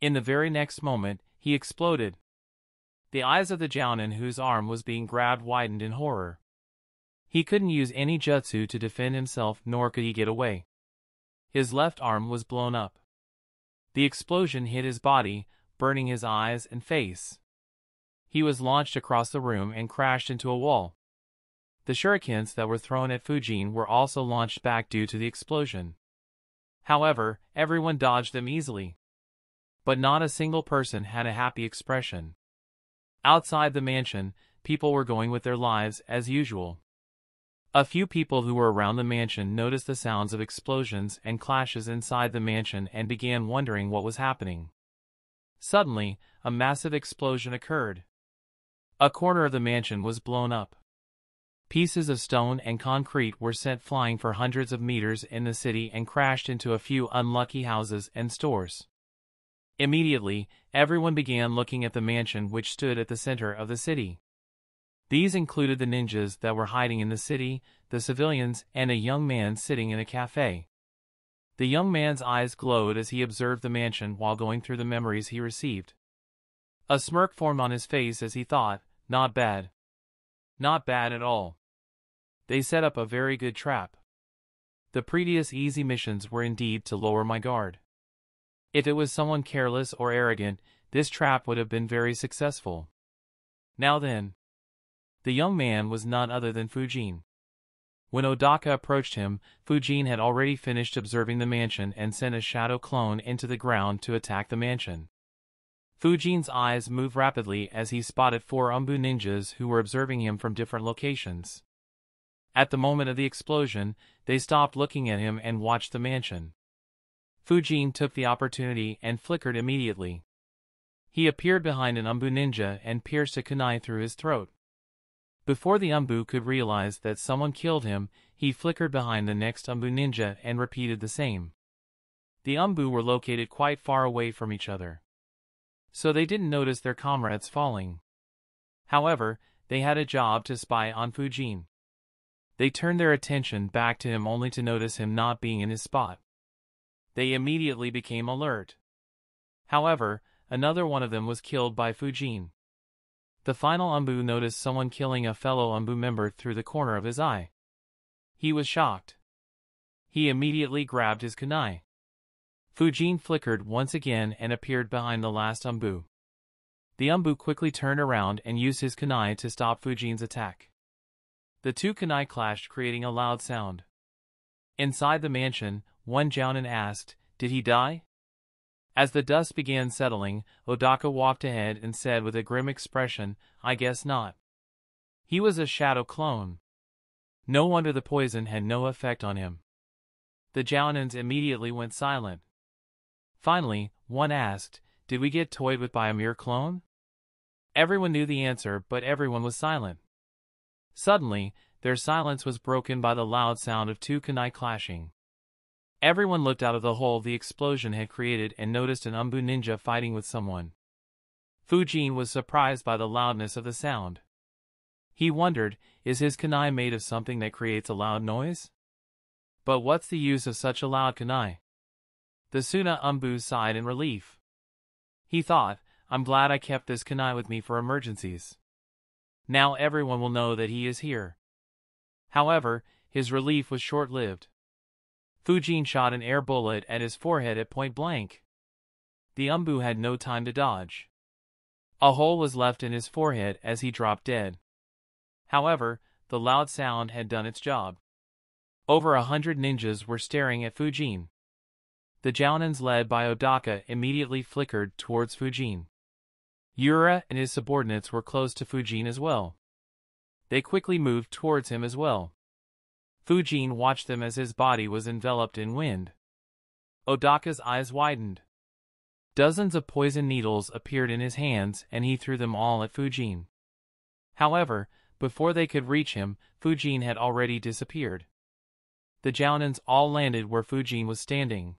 In the very next moment, he exploded. The eyes of the Jounin whose arm was being grabbed widened in horror. He couldn't use any jutsu to defend himself nor could he get away. His left arm was blown up. The explosion hit his body, burning his eyes and face. He was launched across the room and crashed into a wall. The shurikens that were thrown at Fujin were also launched back due to the explosion. However, everyone dodged them easily. But not a single person had a happy expression. Outside the mansion, people were going with their lives as usual. A few people who were around the mansion noticed the sounds of explosions and clashes inside the mansion and began wondering what was happening. Suddenly, a massive explosion occurred. A corner of the mansion was blown up. Pieces of stone and concrete were sent flying for hundreds of meters in the city and crashed into a few unlucky houses and stores. Immediately, everyone began looking at the mansion which stood at the center of the city. These included the ninjas that were hiding in the city, the civilians, and a young man sitting in a cafe. The young man's eyes glowed as he observed the mansion while going through the memories he received. A smirk formed on his face as he thought, not bad. Not bad at all. They set up a very good trap. The previous easy missions were indeed to lower my guard. If it was someone careless or arrogant, this trap would have been very successful. Now then, the young man was none other than Fujin. When Odaka approached him, Fujin had already finished observing the mansion and sent a shadow clone into the ground to attack the mansion. Fujin's eyes moved rapidly as he spotted four Anbu ninjas who were observing him from different locations. At the moment of the explosion, they stopped looking at him and watched the mansion. Fujin took the opportunity and flickered immediately. He appeared behind an Anbu ninja and pierced a kunai through his throat. Before the Anbu could realize that someone killed him, he flickered behind the next Anbu ninja and repeated the same. The Anbu were located quite far away from each other. So they didn't notice their comrades falling. However, they had a job to spy on Fujin. They turned their attention back to him only to notice him not being in his spot. They immediately became alert. However, another one of them was killed by Fujin. The final Anbu noticed someone killing a fellow Anbu member through the corner of his eye. He was shocked. He immediately grabbed his kunai. Fujin flickered once again and appeared behind the last Anbu. The Anbu quickly turned around and used his kunai to stop Fujin's attack. The two kunai clashed creating a loud sound. Inside the mansion, one Jounin asked, Did he die? As the dust began settling, Odaka walked ahead and said with a grim expression, I guess not. He was a shadow clone. No wonder the poison had no effect on him. The Jounins immediately went silent. Finally, one asked, Did we get toyed with by a mere clone? Everyone knew the answer, but everyone was silent. Suddenly, their silence was broken by the loud sound of two kunai clashing. Everyone looked out of the hole the explosion had created and noticed an Anbu ninja fighting with someone. Fujin was surprised by the loudness of the sound. He wondered, is his kunai made of something that creates a loud noise? But what's the use of such a loud kunai? The Suna Anbu sighed in relief. He thought, I'm glad I kept this kunai with me for emergencies. Now everyone will know that he is here. However, his relief was short-lived. Fujin shot an air bullet at his forehead at point blank. The Anbu had no time to dodge. A hole was left in his forehead as he dropped dead. However, the loud sound had done its job. Over a hundred ninjas were staring at Fujin. The Jounins led by Odaka immediately flickered towards Fujin. Yura and his subordinates were close to Fujin as well. They quickly moved towards him as well. Fujin watched them as his body was enveloped in wind. Odaka's eyes widened. Dozens of poison needles appeared in his hands and he threw them all at Fujin. However, before they could reach him, Fujin had already disappeared. The Jounins all landed where Fujin was standing.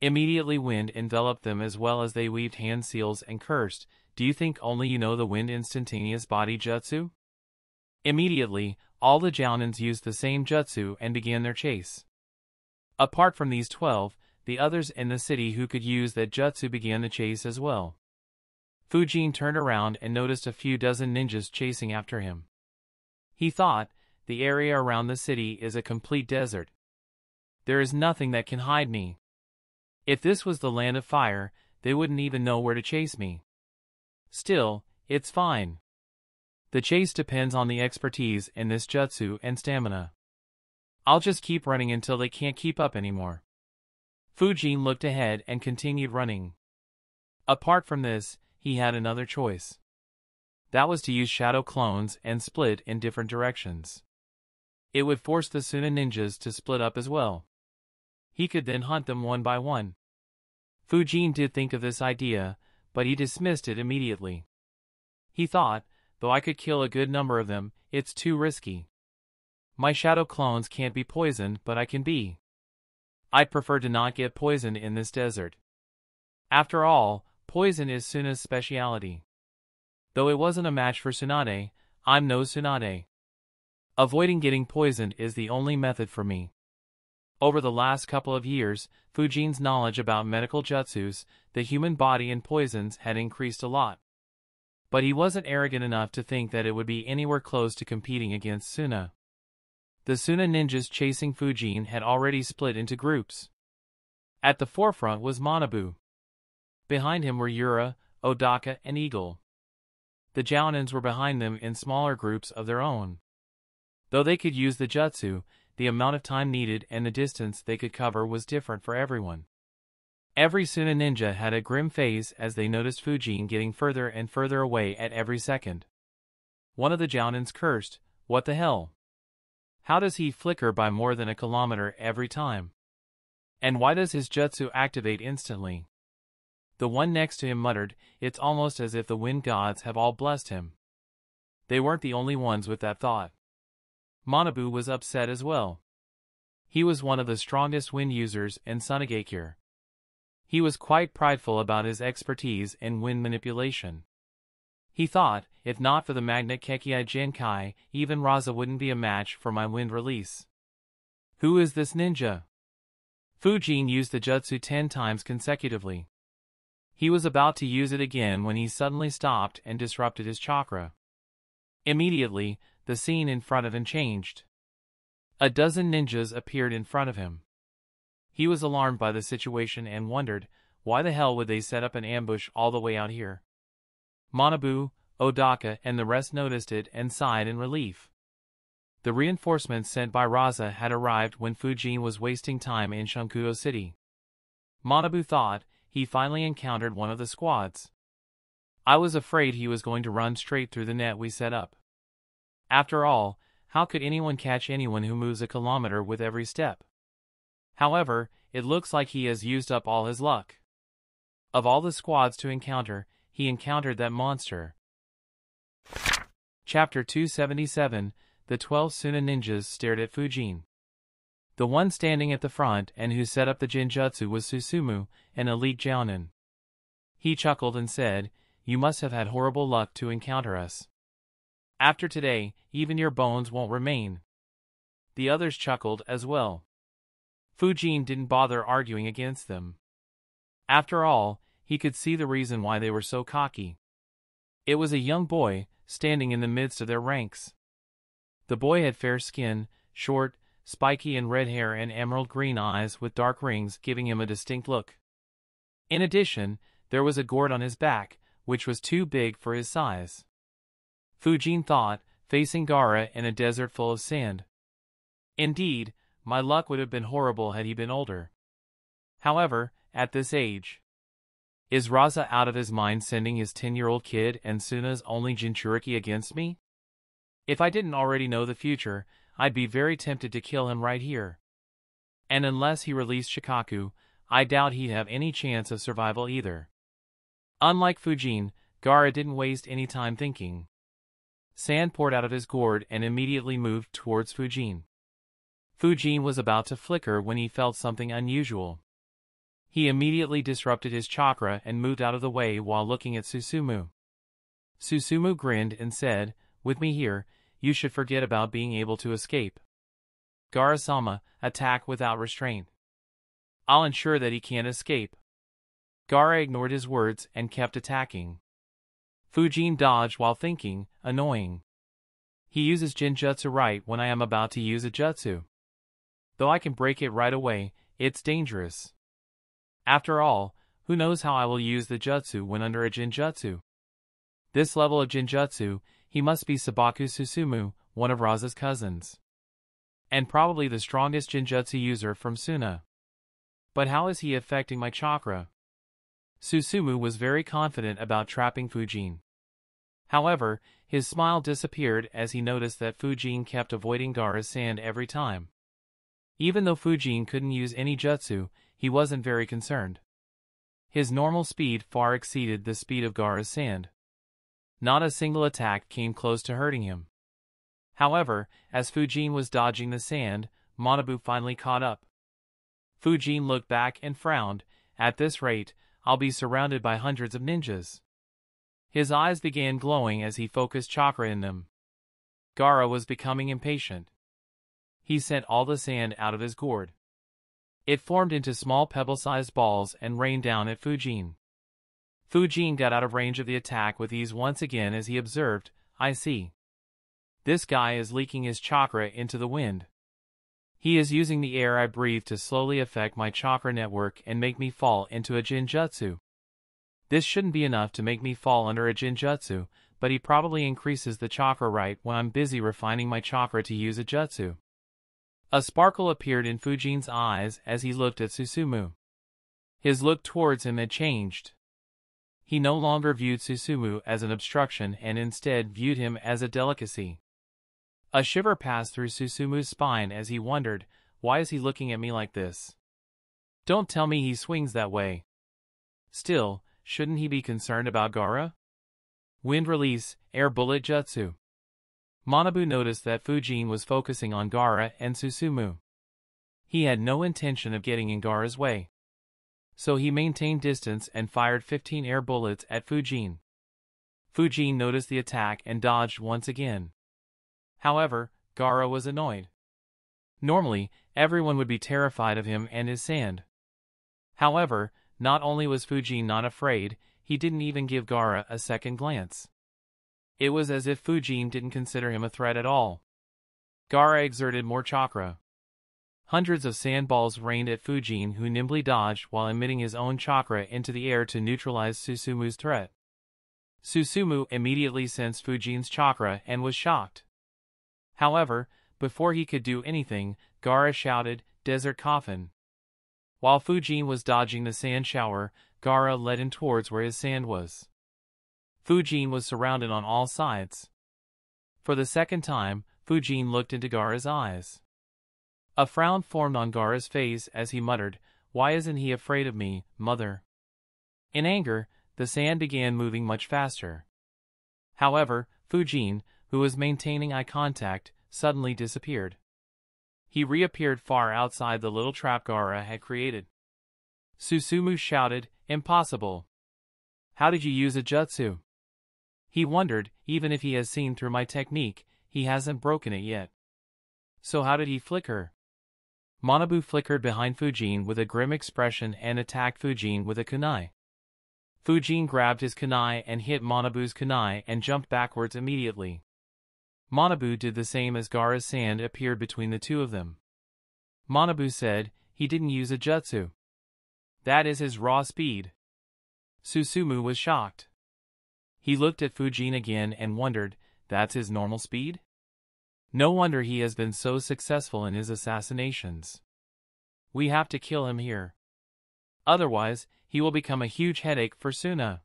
Immediately wind enveloped them as well as they weaved hand seals and cursed, Do you think only you know the wind instantaneous body jutsu? Immediately, all the Jounins used the same jutsu and began their chase. Apart from these twelve, the others in the city who could use that jutsu began the chase as well. Fujin turned around and noticed a few dozen ninjas chasing after him. He thought, the area around the city is a complete desert. There is nothing that can hide me. If this was the land of fire, they wouldn't even know where to chase me. Still, it's fine. The chase depends on the expertise in this jutsu and stamina. I'll just keep running until they can't keep up anymore. Fujin looked ahead and continued running. Apart from this, he had another choice. That was to use shadow clones and split in different directions. It would force the Suna ninjas to split up as well. He could then hunt them one by one. Fujin did think of this idea, but he dismissed it immediately. He thought, though I could kill a good number of them, it's too risky. My shadow clones can't be poisoned, but I can be. I'd prefer to not get poisoned in this desert. After all, poison is Suna's speciality. Though it wasn't a match for Tsunade, I'm no Tsunade. Avoiding getting poisoned is the only method for me. Over the last couple of years, Fujin's knowledge about medical jutsus, the human body and poisons had increased a lot. But he wasn't arrogant enough to think that it would be anywhere close to competing against Suna. The Suna ninjas chasing Fujin had already split into groups. At the forefront was Manabu. Behind him were Yura, Odaka, and Eagle. The Jounins were behind them in smaller groups of their own. Though they could use the jutsu, the amount of time needed and the distance they could cover was different for everyone. Every Suna ninja had a grim face as they noticed Fujin getting further and further away at every second. One of the Jounins cursed, What the hell? How does he flicker by more than a kilometer every time? And why does his jutsu activate instantly? The one next to him muttered, It's almost as if the wind gods have all blessed him. They weren't the only ones with that thought. Manabu was upset as well. He was one of the strongest wind users in Sunagakure. He was quite prideful about his expertise in wind manipulation. He thought, if not for the magnet Kekkei Genkai, even Rasa wouldn't be a match for my wind release. Who is this ninja? Fujin used the jutsu ten times consecutively. He was about to use it again when he suddenly stopped and disrupted his chakra. Immediately, the scene in front of him changed. A dozen ninjas appeared in front of him. He was alarmed by the situation and wondered, why the hell would they set up an ambush all the way out here? Manabu, Odaka, and the rest noticed it and sighed in relief. The reinforcements sent by Rasa had arrived when Fujin was wasting time in Shunkudo City. Manabu thought he finally encountered one of the squads. I was afraid he was going to run straight through the net we set up. After all, how could anyone catch anyone who moves a kilometer with every step? However, it looks like he has used up all his luck. Of all the squads to encounter, he encountered that monster. Chapter 277 The Twelve Suna Ninjas stared at Fujin. The one standing at the front and who set up the Genjutsu was Susumu, an elite Jounin. He chuckled and said, You must have had horrible luck to encounter us. After today, even your bones won't remain. The others chuckled as well. Fujin didn't bother arguing against them. After all, he could see the reason why they were so cocky. It was a young boy, standing in the midst of their ranks. The boy had fair skin, short, spiky and red hair and emerald green eyes with dark rings giving him a distinct look. In addition, there was a gourd on his back, which was too big for his size. Fujin thought, facing Gaara in a desert full of sand. Indeed, my luck would have been horrible had he been older. However, at this age, is Rasa out of his mind sending his 10-year-old kid and Suna's only Jinchuriki against me? If I didn't already know the future, I'd be very tempted to kill him right here. And unless he released Shikaku, I doubt he'd have any chance of survival either. Unlike Fujin, Gaara didn't waste any time thinking. Sand poured out of his gourd and immediately moved towards Fujin. Fujin was about to flicker when he felt something unusual. He immediately disrupted his chakra and moved out of the way while looking at Susumu. Susumu grinned and said, With me here, you should forget about being able to escape. Gaara-sama, attack without restraint. I'll ensure that he can't escape. Gaara ignored his words and kept attacking. Fujin dodged while thinking, annoying. He uses Genjutsu right when I am about to use a jutsu. Though I can break it right away, it's dangerous. After all, who knows how I will use the jutsu when under a Genjutsu? This level of Genjutsu, he must be Sabaku Susumu, one of Rasa's cousins. And probably the strongest Genjutsu user from Suna. But how is he affecting my chakra? Susumu was very confident about trapping Fujin. However, his smile disappeared as he noticed that Fujin kept avoiding Gaara's sand every time. Even though Fujin couldn't use any jutsu, he wasn't very concerned. His normal speed far exceeded the speed of Gaara's sand. Not a single attack came close to hurting him. However, as Fujin was dodging the sand, Manabu finally caught up. Fujin looked back and frowned, at this rate, I'll be surrounded by hundreds of ninjas. His eyes began glowing as he focused chakra in them. Gaara was becoming impatient. He sent all the sand out of his gourd. It formed into small pebble-sized balls and rained down at Fujin. Fujin got out of range of the attack with ease once again as he observed, I see. This guy is leaking his chakra into the wind. He is using the air I breathe to slowly affect my chakra network and make me fall into a genjutsu. This shouldn't be enough to make me fall under a genjutsu, but he probably increases the chakra right when I'm busy refining my chakra to use a jutsu. A sparkle appeared in Fujin's eyes as he looked at Susumu. His look towards him had changed. He no longer viewed Susumu as an obstruction and instead viewed him as a delicacy. A shiver passed through Susumu's spine as he wondered, why is he looking at me like this? Don't tell me he swings that way. Still, shouldn't he be concerned about Gaara? Wind release, air bullet jutsu. Manabu noticed that Fujin was focusing on Gaara and Susumu. He had no intention of getting in Gaara's way. So he maintained distance and fired 15 air bullets at Fujin. Fujin noticed the attack and dodged once again. However, Gaara was annoyed. Normally, everyone would be terrified of him and his sand. However, not only was Fujin not afraid, he didn't even give Gaara a second glance. It was as if Fujin didn't consider him a threat at all. Gaara exerted more chakra. Hundreds of sandballs rained at Fujin who nimbly dodged while emitting his own chakra into the air to neutralize Susumu's threat. Susumu immediately sensed Fujin's chakra and was shocked. However, before he could do anything, Gaara shouted, Desert Coffin. While Fujin was dodging the sand shower, Gaara led him towards where his sand was. Fujin was surrounded on all sides. For the second time, Fujin looked into Gaara's eyes. A frown formed on Gaara's face as he muttered, Why isn't he afraid of me, mother? In anger, the sand began moving much faster. However, Fujin, who was maintaining eye contact, suddenly disappeared. He reappeared far outside the little trap Gaara had created. Susumu shouted, Impossible! How did you use a jutsu? He wondered, even if he has seen through my technique, he hasn't broken it yet. So how did he flicker? Manabu flickered behind Fujin with a grim expression and attacked Fujin with a kunai. Fujin grabbed his kunai and hit Manabu's kunai and jumped backwards immediately. Manabu did the same as Gaara's sand appeared between the two of them. Manabu said, he didn't use a jutsu. That is his raw speed. Susumu was shocked. He looked at Fujin again and wondered, that's his normal speed? No wonder he has been so successful in his assassinations. We have to kill him here. Otherwise, he will become a huge headache for Suna.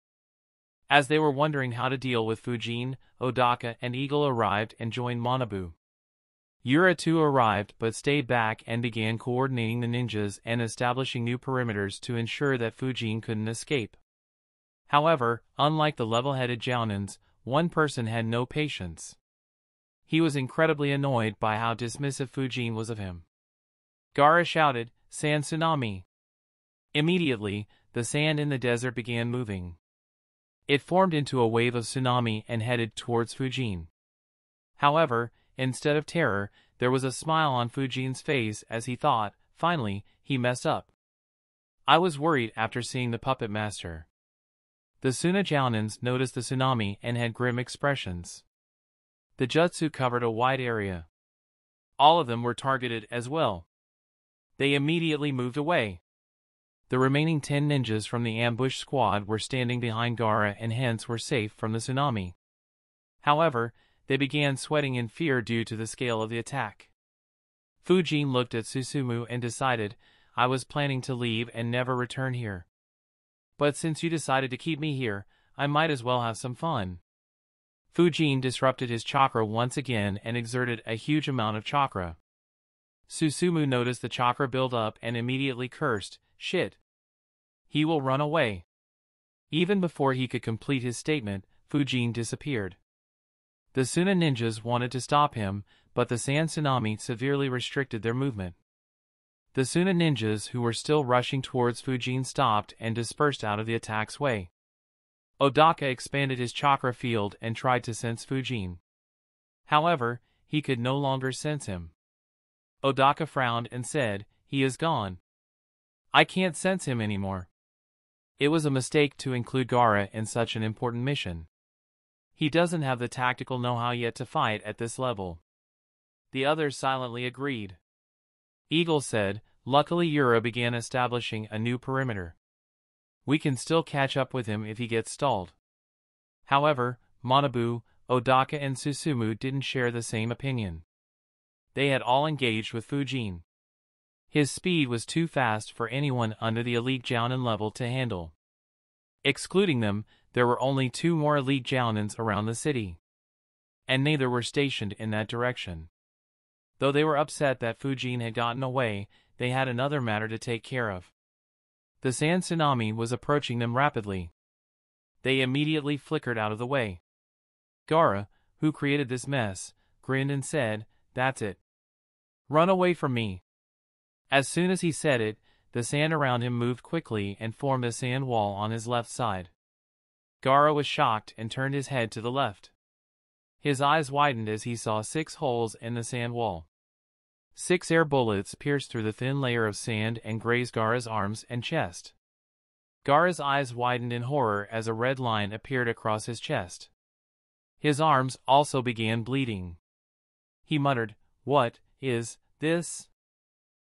As they were wondering how to deal with Fujin, Odaka and Eagle arrived and joined Manabu. Yura too arrived but stayed back and began coordinating the ninjas and establishing new perimeters to ensure that Fujin couldn't escape. However, unlike the level-headed Jounins, one person had no patience. He was incredibly annoyed by how dismissive Fujin was of him. Gaara shouted, Sand Tsunami! Immediately, the sand in the desert began moving. It formed into a wave of tsunami and headed towards Fujin. However, instead of terror, there was a smile on Fujin's face as he thought, finally, he messed up. I was worried after seeing the puppet master. The Suna noticed the tsunami and had grim expressions. The jutsu covered a wide area. All of them were targeted as well. They immediately moved away. The remaining ten ninjas from the ambush squad were standing behind Gaara and hence were safe from the tsunami. However, they began sweating in fear due to the scale of the attack. Fujin looked at Susumu and decided, I was planning to leave and never return here. But since you decided to keep me here, I might as well have some fun. Fujin disrupted his chakra once again and exerted a huge amount of chakra. Susumu noticed the chakra build up and immediately cursed, Shit. He will run away. Even before he could complete his statement, Fujin disappeared. The Suna ninjas wanted to stop him, but the sand tsunami severely restricted their movement. The Suna ninjas who were still rushing towards Fujin stopped and dispersed out of the attack's way. Odaka expanded his chakra field and tried to sense Fujin. However, he could no longer sense him. Odaka frowned and said, he is gone. I can't sense him anymore. It was a mistake to include Gaara in such an important mission. He doesn't have the tactical know-how yet to fight at this level. The others silently agreed. Eagle said, luckily Yura began establishing a new perimeter. We can still catch up with him if he gets stalled. However, Manabu, Odaka and Susumu didn't share the same opinion. They had all engaged with Fujin. His speed was too fast for anyone under the elite Jounin level to handle. Excluding them, there were only two more elite Jounins around the city. And neither were stationed in that direction. Though they were upset that Fujin had gotten away, they had another matter to take care of. The sand tsunami was approaching them rapidly. They immediately flickered out of the way. Gaara, who created this mess, grinned and said, That's it. Run away from me. As soon as he said it, the sand around him moved quickly and formed a sand wall on his left side. Gaara was shocked and turned his head to the left. His eyes widened as he saw six holes in the sand wall. Six air bullets pierced through the thin layer of sand and grazed Gaara's arms and chest. Gaara's eyes widened in horror as a red line appeared across his chest. His arms also began bleeding. He muttered, What is this?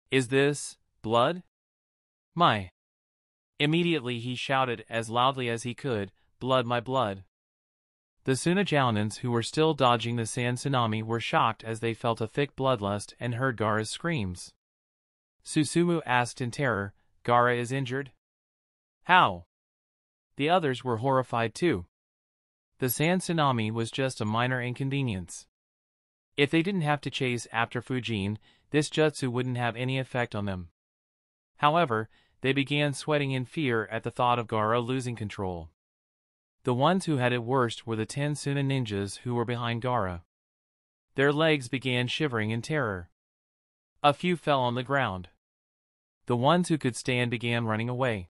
Is this blood? My. Immediately he shouted as loudly as he could, Blood my blood. The Suna Jounins who were still dodging the sand tsunami were shocked as they felt a thick bloodlust and heard Gaara's screams. Susumu asked in terror, Gaara is injured? How? The others were horrified too. The sand tsunami was just a minor inconvenience. If they didn't have to chase after Fujin, this jutsu wouldn't have any effect on them. However, they began sweating in fear at the thought of Gaara losing control. The ones who had it worst were the ten Suna ninjas who were behind Gaara. Their legs began shivering in terror. A few fell on the ground. The ones who could stand began running away.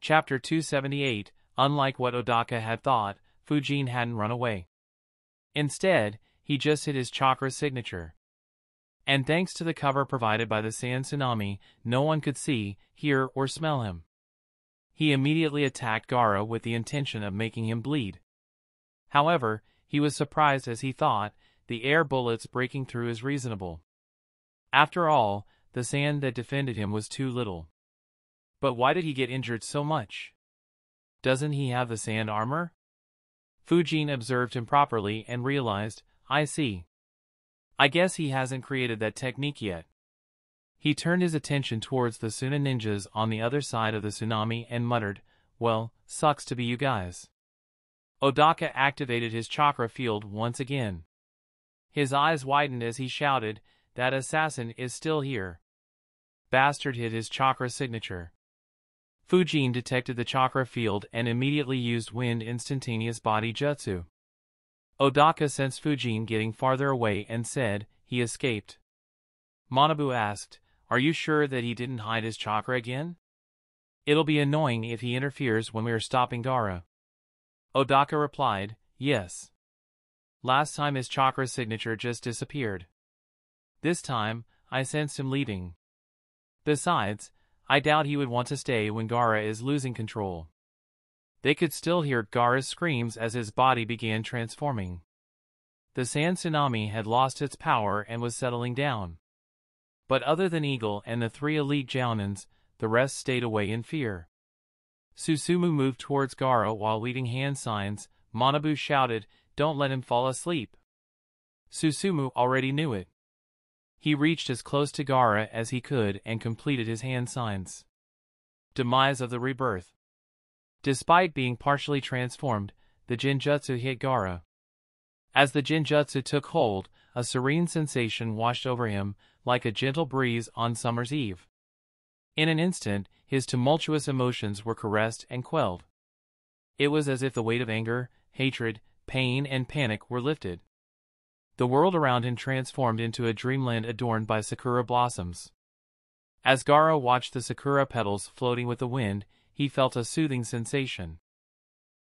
Chapter 278 Unlike what Odaka had thought, Fujin hadn't run away. Instead, he just hit his chakra signature. And thanks to the cover provided by the sand tsunami, no one could see, hear, or smell him. He immediately attacked Gaara with the intention of making him bleed. However, he was surprised as he thought, the air bullets breaking through is reasonable. After all, the sand that defended him was too little. But why did he get injured so much? Doesn't he have the sand armor? Fujin observed him properly and realized, I see. I guess he hasn't created that technique yet. He turned his attention towards the Suna ninjas on the other side of the tsunami and muttered, well, sucks to be you guys. Odaka activated his chakra field once again. His eyes widened as he shouted, that assassin is still here. Bastard hit his chakra signature. Fujin detected the chakra field and immediately used wind instantaneous body jutsu. Odaka sensed Fujin getting farther away and said, he escaped. Manabu asked, Are you sure that he didn't hide his chakra again? It'll be annoying if he interferes when we are stopping Gaara. Odaka replied, yes. Last time his chakra signature just disappeared. This time, I sensed him leaving. Besides, I doubt he would want to stay when Gaara is losing control. They could still hear Gaara's screams as his body began transforming. The sand tsunami had lost its power and was settling down. But other than Eagle and the three elite Jounins, the rest stayed away in fear. Susumu moved towards Gaara while leading hand signs, Manabu shouted, don't let him fall asleep. Susumu already knew it. He reached as close to Gaara as he could and completed his hand signs. Demise of the Rebirth Despite being partially transformed, the Genjutsu hit Gaara. As the Genjutsu took hold, a serene sensation washed over him, like a gentle breeze on summer's eve. In an instant, his tumultuous emotions were caressed and quelled. It was as if the weight of anger, hatred, pain, and panic were lifted. The world around him transformed into a dreamland adorned by sakura blossoms. As Gaara watched the sakura petals floating with the wind, he felt a soothing sensation.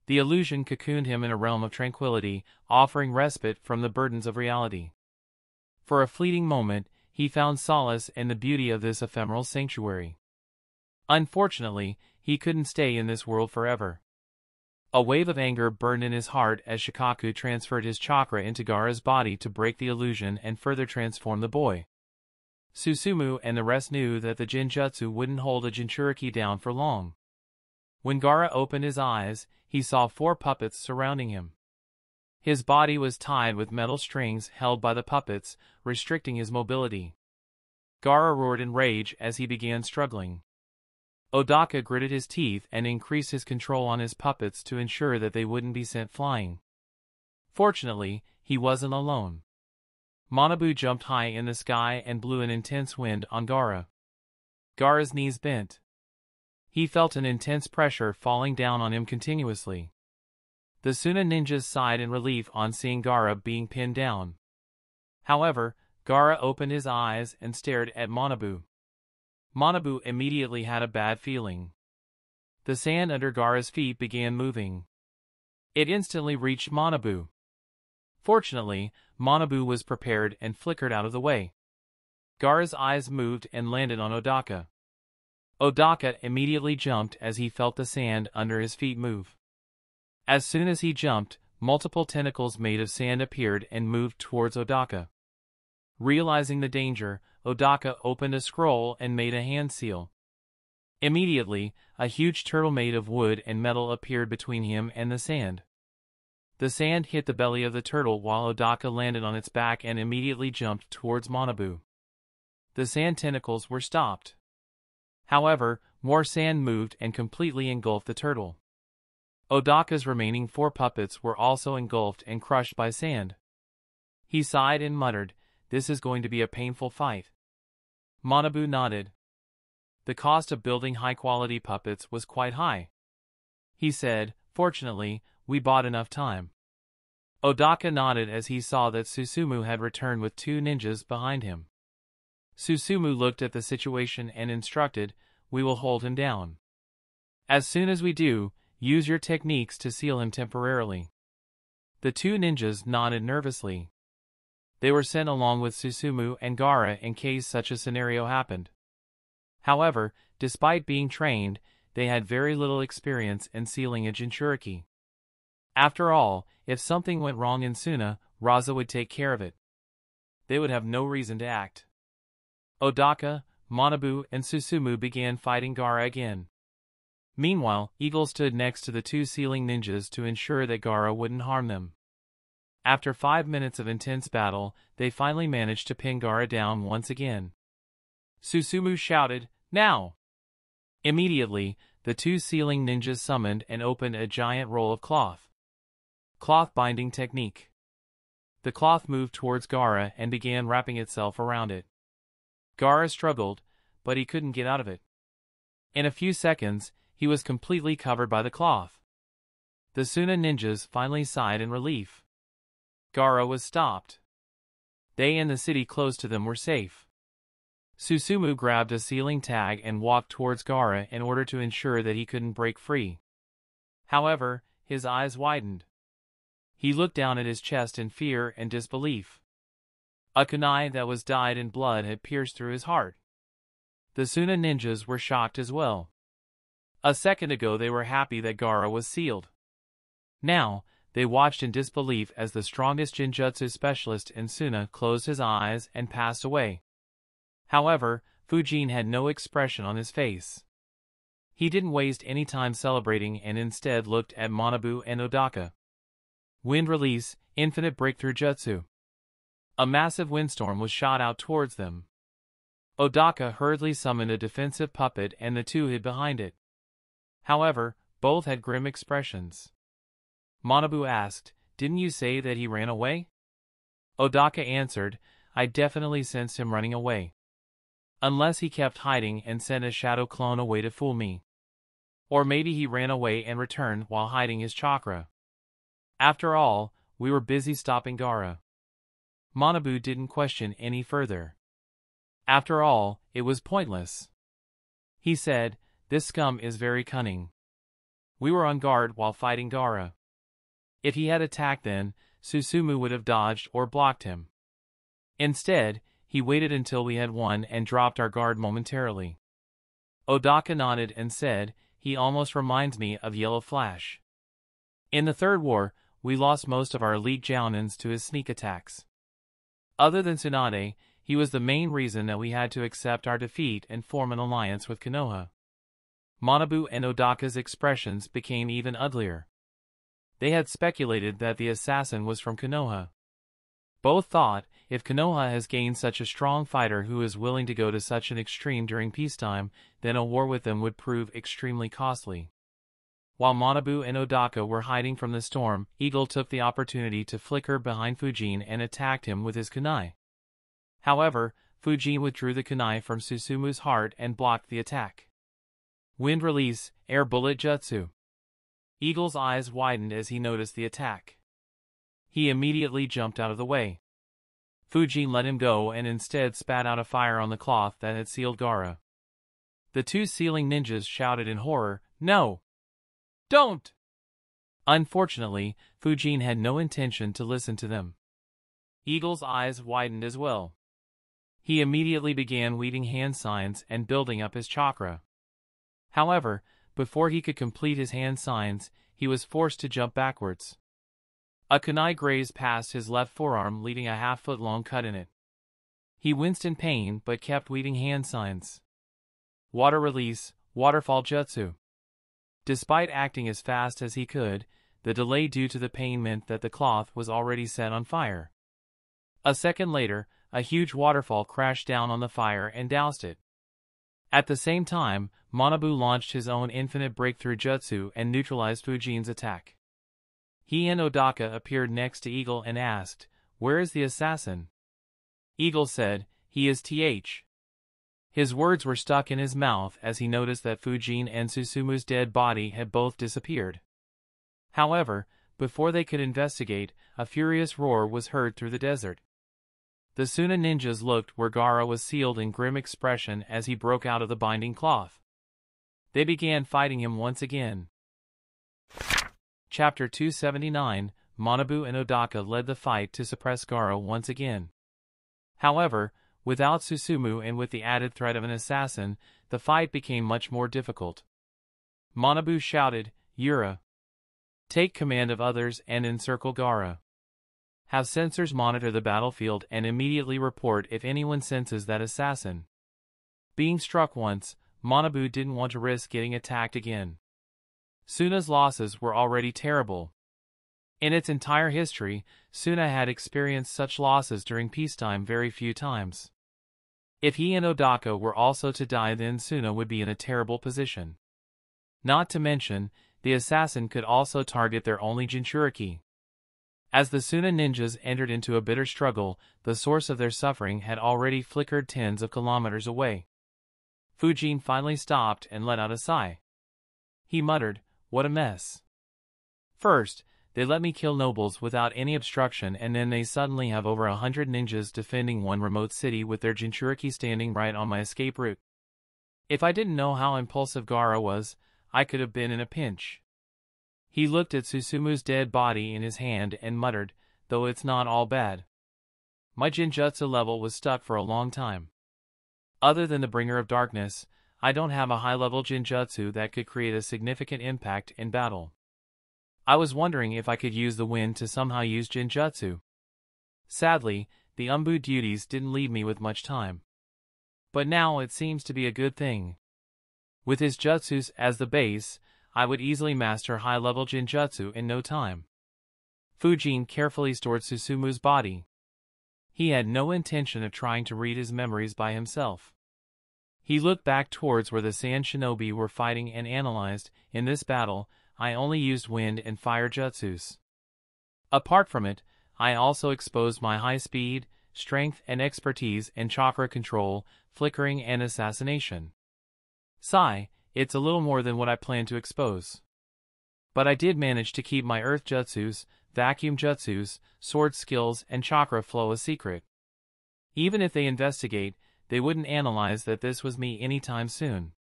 The illusion cocooned him in a realm of tranquility, offering respite from the burdens of reality. For a fleeting moment, he found solace in the beauty of this ephemeral sanctuary. Unfortunately, he couldn't stay in this world forever. A wave of anger burned in his heart as Shikaku transferred his chakra into Gaara's body to break the illusion and further transform the boy. Susumu and the rest knew that the Genjutsu wouldn't hold a Jinchuriki down for long. When Gaara opened his eyes, he saw four puppets surrounding him. His body was tied with metal strings held by the puppets, restricting his mobility. Gaara roared in rage as he began struggling. Odaka gritted his teeth and increased his control on his puppets to ensure that they wouldn't be sent flying. Fortunately, he wasn't alone. Manabu jumped high in the sky and blew an intense wind on Gaara. Gaara's knees bent. He felt an intense pressure falling down on him continuously. The Suna ninjas sighed in relief on seeing Gaara being pinned down. However, Gaara opened his eyes and stared at Manabu. Manabu immediately had a bad feeling. The sand under Gaara's feet began moving. It instantly reached Manabu. Fortunately, Manabu was prepared and flickered out of the way. Gaara's eyes moved and landed on Odaka. Odaka immediately jumped as he felt the sand under his feet move. As soon as he jumped, multiple tentacles made of sand appeared and moved towards Odaka. Realizing the danger, Odaka opened a scroll and made a hand seal. Immediately, a huge turtle made of wood and metal appeared between him and the sand. The sand hit the belly of the turtle while Odaka landed on its back and immediately jumped towards Manabu. The sand tentacles were stopped. However, more sand moved and completely engulfed the turtle. Odaka's remaining four puppets were also engulfed and crushed by sand. He sighed and muttered, this is going to be a painful fight. Manabu nodded. The cost of building high-quality puppets was quite high. He said, fortunately, we bought enough time. Odaka nodded as he saw that Susumu had returned with two ninjas behind him. Susumu looked at the situation and instructed, we will hold him down. As soon as we do, use your techniques to seal him temporarily. The two ninjas nodded nervously. They were sent along with Susumu and Gaara in case such a scenario happened. However, despite being trained, they had very little experience in sealing a Jinchuriki. After all, if something went wrong in Suna, Rasa would take care of it. They would have no reason to act. Odaka, Manabu, and Susumu began fighting Gaara again. Meanwhile, Eagle stood next to the two sealing ninjas to ensure that Gaara wouldn't harm them. After five minutes of intense battle, they finally managed to pin Gaara down once again. Susumu shouted, Now! Immediately, the two sealing ninjas summoned and opened a giant roll of cloth. Cloth binding technique. The cloth moved towards Gaara and began wrapping itself around it. Gaara struggled, but he couldn't get out of it. In a few seconds, he was completely covered by the cloth. The Suna ninjas finally sighed in relief. Gaara was stopped. They and the city close to them were safe. Susumu grabbed a sealing tag and walked towards Gaara in order to ensure that he couldn't break free. However, his eyes widened. He looked down at his chest in fear and disbelief. A kunai that was dyed in blood had pierced through his heart. The Suna ninjas were shocked as well. A second ago they were happy that Gaara was sealed. Now, they watched in disbelief as the strongest Genjutsu specialist in Suna closed his eyes and passed away. However, Fujin had no expression on his face. He didn't waste any time celebrating and instead looked at Manabu and Odaka. Wind release, infinite breakthrough jutsu. A massive windstorm was shot out towards them. Odaka hurriedly summoned a defensive puppet and the two hid behind it. However, both had grim expressions. Manabu asked, Didn't you say that he ran away? Odaka answered, I definitely sensed him running away. Unless he kept hiding and sent a shadow clone away to fool me. Or maybe he ran away and returned while hiding his chakra. After all, we were busy stopping Gaara. Manabu didn't question any further. After all, it was pointless. He said, this scum is very cunning. We were on guard while fighting Gaara. If he had attacked then, Susumu would have dodged or blocked him. Instead, he waited until we had won and dropped our guard momentarily. Odaka nodded and said, he almost reminds me of Yellow Flash. In the Third War, we lost most of our elite Jounins to his sneak attacks. Other than Tsunade, he was the main reason that we had to accept our defeat and form an alliance with Konoha. Manabu and Odaka's expressions became even uglier. They had speculated that the assassin was from Konoha. Both thought, if Konoha has gained such a strong fighter who is willing to go to such an extreme during peacetime, then a war with them would prove extremely costly. While Manabu and Odaka were hiding from the storm, Eagle took the opportunity to flicker behind Fujin and attacked him with his kunai. However, Fujin withdrew the kunai from Susumu's heart and blocked the attack. Wind release, air bullet jutsu. Eagle's eyes widened as he noticed the attack. He immediately jumped out of the way. Fujin let him go and instead spat out a fire on the cloth that had sealed Gaara. The two sealing ninjas shouted in horror, No! Don't! Unfortunately, Fujin had no intention to listen to them. Eagle's eyes widened as well. He immediately began weeding hand signs and building up his chakra. However, before he could complete his hand signs, he was forced to jump backwards. A kunai grazed past his left forearm leaving a half-foot long cut in it. He winced in pain but kept weaving hand signs. Water release, waterfall jutsu. Despite acting as fast as he could, the delay due to the pain meant that the cloth was already set on fire. A second later, a huge waterfall crashed down on the fire and doused it. At the same time, Manabu launched his own infinite breakthrough jutsu and neutralized Fujin's attack. He and Odaka appeared next to Eagle and asked, Where is the assassin? Eagle said, He is TH. His words were stuck in his mouth as he noticed that Fujin and Susumu's dead body had both disappeared. However, before they could investigate, a furious roar was heard through the desert. The Suna ninjas looked where Gaara was sealed in grim expression as he broke out of the binding cloth. They began fighting him once again. Chapter 279, Manabu and Odaka led the fight to suppress Gaara once again. However, without Susumu and with the added threat of an assassin, the fight became much more difficult. Manabu shouted, Yura. Take command of others and encircle Gaara. Have sensors monitor the battlefield and immediately report if anyone senses that assassin. Being struck once, Manabu didn't want to risk getting attacked again. Suna's losses were already terrible. In its entire history, Suna had experienced such losses during peacetime very few times. If he and Odaka were also to die then Suna would be in a terrible position. Not to mention, the assassin could also target their only Jinchuriki. As the Suna ninjas entered into a bitter struggle, the source of their suffering had already flickered tens of kilometers away. Fujin finally stopped and let out a sigh. He muttered, what a mess. First, they let me kill nobles without any obstruction and then they suddenly have over a hundred ninjas defending one remote city with their Jinchuriki standing right on my escape route. If I didn't know how impulsive Gaara was, I could have been in a pinch. He looked at Susumu's dead body in his hand and muttered, though it's not all bad. My Genjutsu level was stuck for a long time. Other than the Bringer of Darkness, I don't have a high-level Genjutsu that could create a significant impact in battle. I was wondering if I could use the wind to somehow use Genjutsu. Sadly, the Anbu duties didn't leave me with much time. But now it seems to be a good thing. With his jutsus as the base, I would easily master high-level Genjutsu in no time. Fujin carefully stored Susumu's body. He had no intention of trying to read his memories by himself. He looked back towards where the Sand Shinobi were fighting and analyzed, in this battle, I only used wind and fire jutsus. Apart from it, I also exposed my high speed, strength and expertise in chakra control, flickering and assassination. Sigh, it's a little more than what I planned to expose. But I did manage to keep my earth jutsus, vacuum jutsus, sword skills, and chakra flow a secret. Even if they investigate, they wouldn't analyze that this was me anytime soon.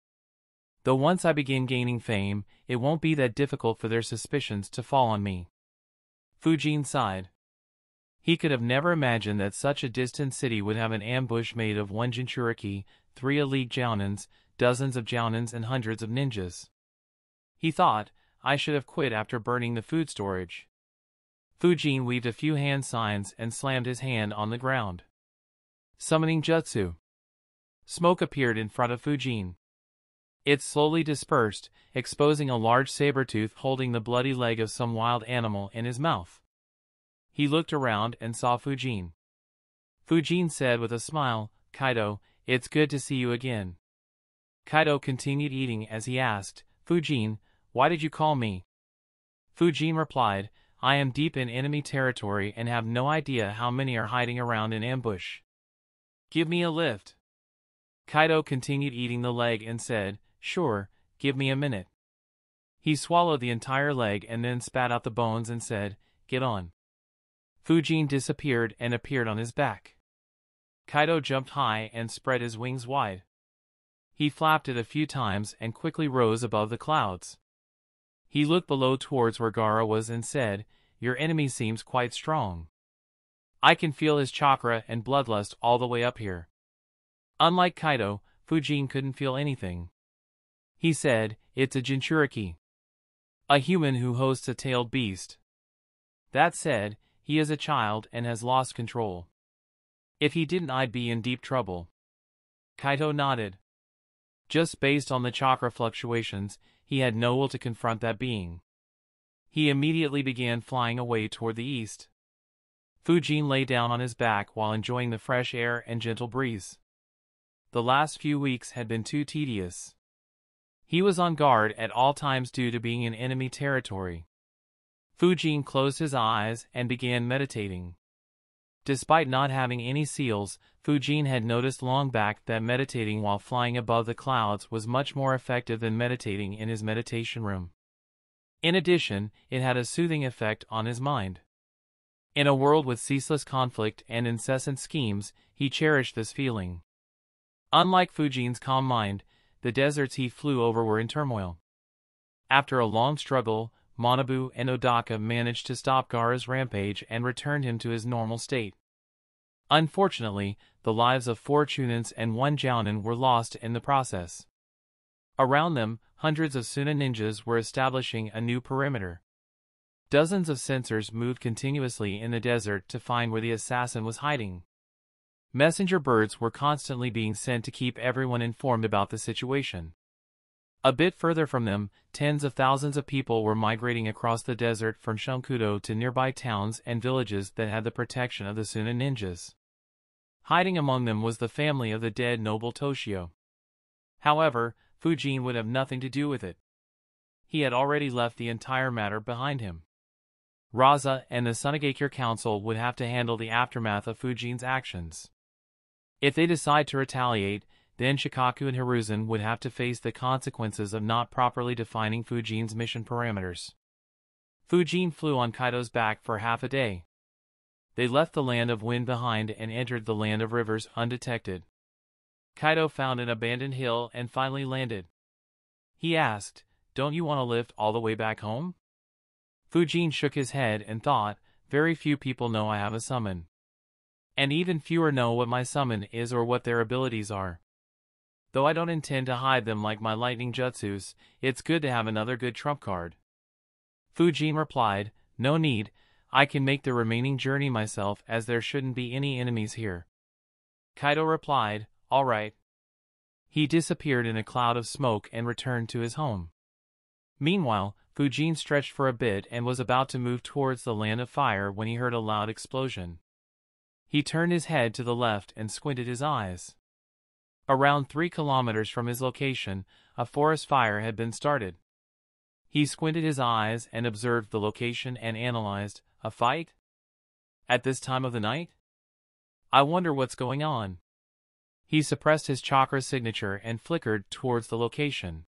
Though once I begin gaining fame, it won't be that difficult for their suspicions to fall on me. Fujin sighed. He could have never imagined that such a distant city would have an ambush made of one Jinchuriki, three elite Jounins, dozens of Jounins and hundreds of ninjas. He thought, I should have quit after burning the food storage. Fujin weaved a few hand signs and slammed his hand on the ground. Summoning Jutsu. Smoke appeared in front of Fujin. It slowly dispersed, exposing a large saber tooth holding the bloody leg of some wild animal in his mouth. He looked around and saw Fujin. Fujin said with a smile, Kaido, it's good to see you again. Kaido continued eating as he asked, Fujin, why did you call me? Fujin replied, I am deep in enemy territory and have no idea how many are hiding around in ambush. Give me a lift. Kaido continued eating the leg and said, Sure, give me a minute. He swallowed the entire leg and then spat out the bones and said, Get on. Fujin disappeared and appeared on his back. Kaido jumped high and spread his wings wide. He flapped it a few times and quickly rose above the clouds. He looked below towards where Gaara was and said, Your enemy seems quite strong. I can feel his chakra and bloodlust all the way up here. Unlike Kaido, Fujin couldn't feel anything. He said, It's a Jinchuriki. A human who hosts a tailed beast. That said, he is a child and has lost control. If he didn't I'd be in deep trouble. Kaido nodded. Just based on the chakra fluctuations, he had no will to confront that being. He immediately began flying away toward the east. Fujin lay down on his back while enjoying the fresh air and gentle breeze. The last few weeks had been too tedious. He was on guard at all times due to being in enemy territory. Fujin closed his eyes and began meditating. Despite not having any seals, Fujin had noticed long back that meditating while flying above the clouds was much more effective than meditating in his meditation room. In addition, it had a soothing effect on his mind. In a world with ceaseless conflict and incessant schemes, he cherished this feeling. Unlike Fujin's calm mind, the deserts he flew over were in turmoil. After a long struggle, Manabu and Odaka managed to stop Gaara's rampage and returned him to his normal state. Unfortunately, the lives of four Chunins and one Jounin were lost in the process. Around them, hundreds of Suna ninjas were establishing a new perimeter. Dozens of sensors moved continuously in the desert to find where the assassin was hiding. Messenger birds were constantly being sent to keep everyone informed about the situation. A bit further from them, tens of thousands of people were migrating across the desert from Shunkudo to nearby towns and villages that had the protection of the Suna ninjas. Hiding among them was the family of the dead noble Toshio. However, Fujin would have nothing to do with it. He had already left the entire matter behind him. Rasa and the Sunagakure Council would have to handle the aftermath of Fujin's actions. If they decide to retaliate, then Shikaku and Hiruzen would have to face the consequences of not properly defining Fujin's mission parameters. Fujin flew on Kaido's back for half a day. They left the land of wind behind and entered the land of rivers undetected. Kaido found an abandoned hill and finally landed. He asked, Don't you want to lift all the way back home? Fujin shook his head and thought, Very few people know I have a summon. And even fewer know what my summon is or what their abilities are. Though I don't intend to hide them like my lightning jutsus, it's good to have another good trump card. Fujin replied, No need, I can make the remaining journey myself as there shouldn't be any enemies here. Kaido replied, All right. He disappeared in a cloud of smoke and returned to his home. Meanwhile, Fujin stretched for a bit and was about to move towards the land of fire when he heard a loud explosion. He turned his head to the left and squinted his eyes. Around three kilometers from his location, a forest fire had been started. He squinted his eyes and observed the location and analyzed, a fight? At this time of the night? I wonder what's going on. He suppressed his chakra signature and flickered towards the location.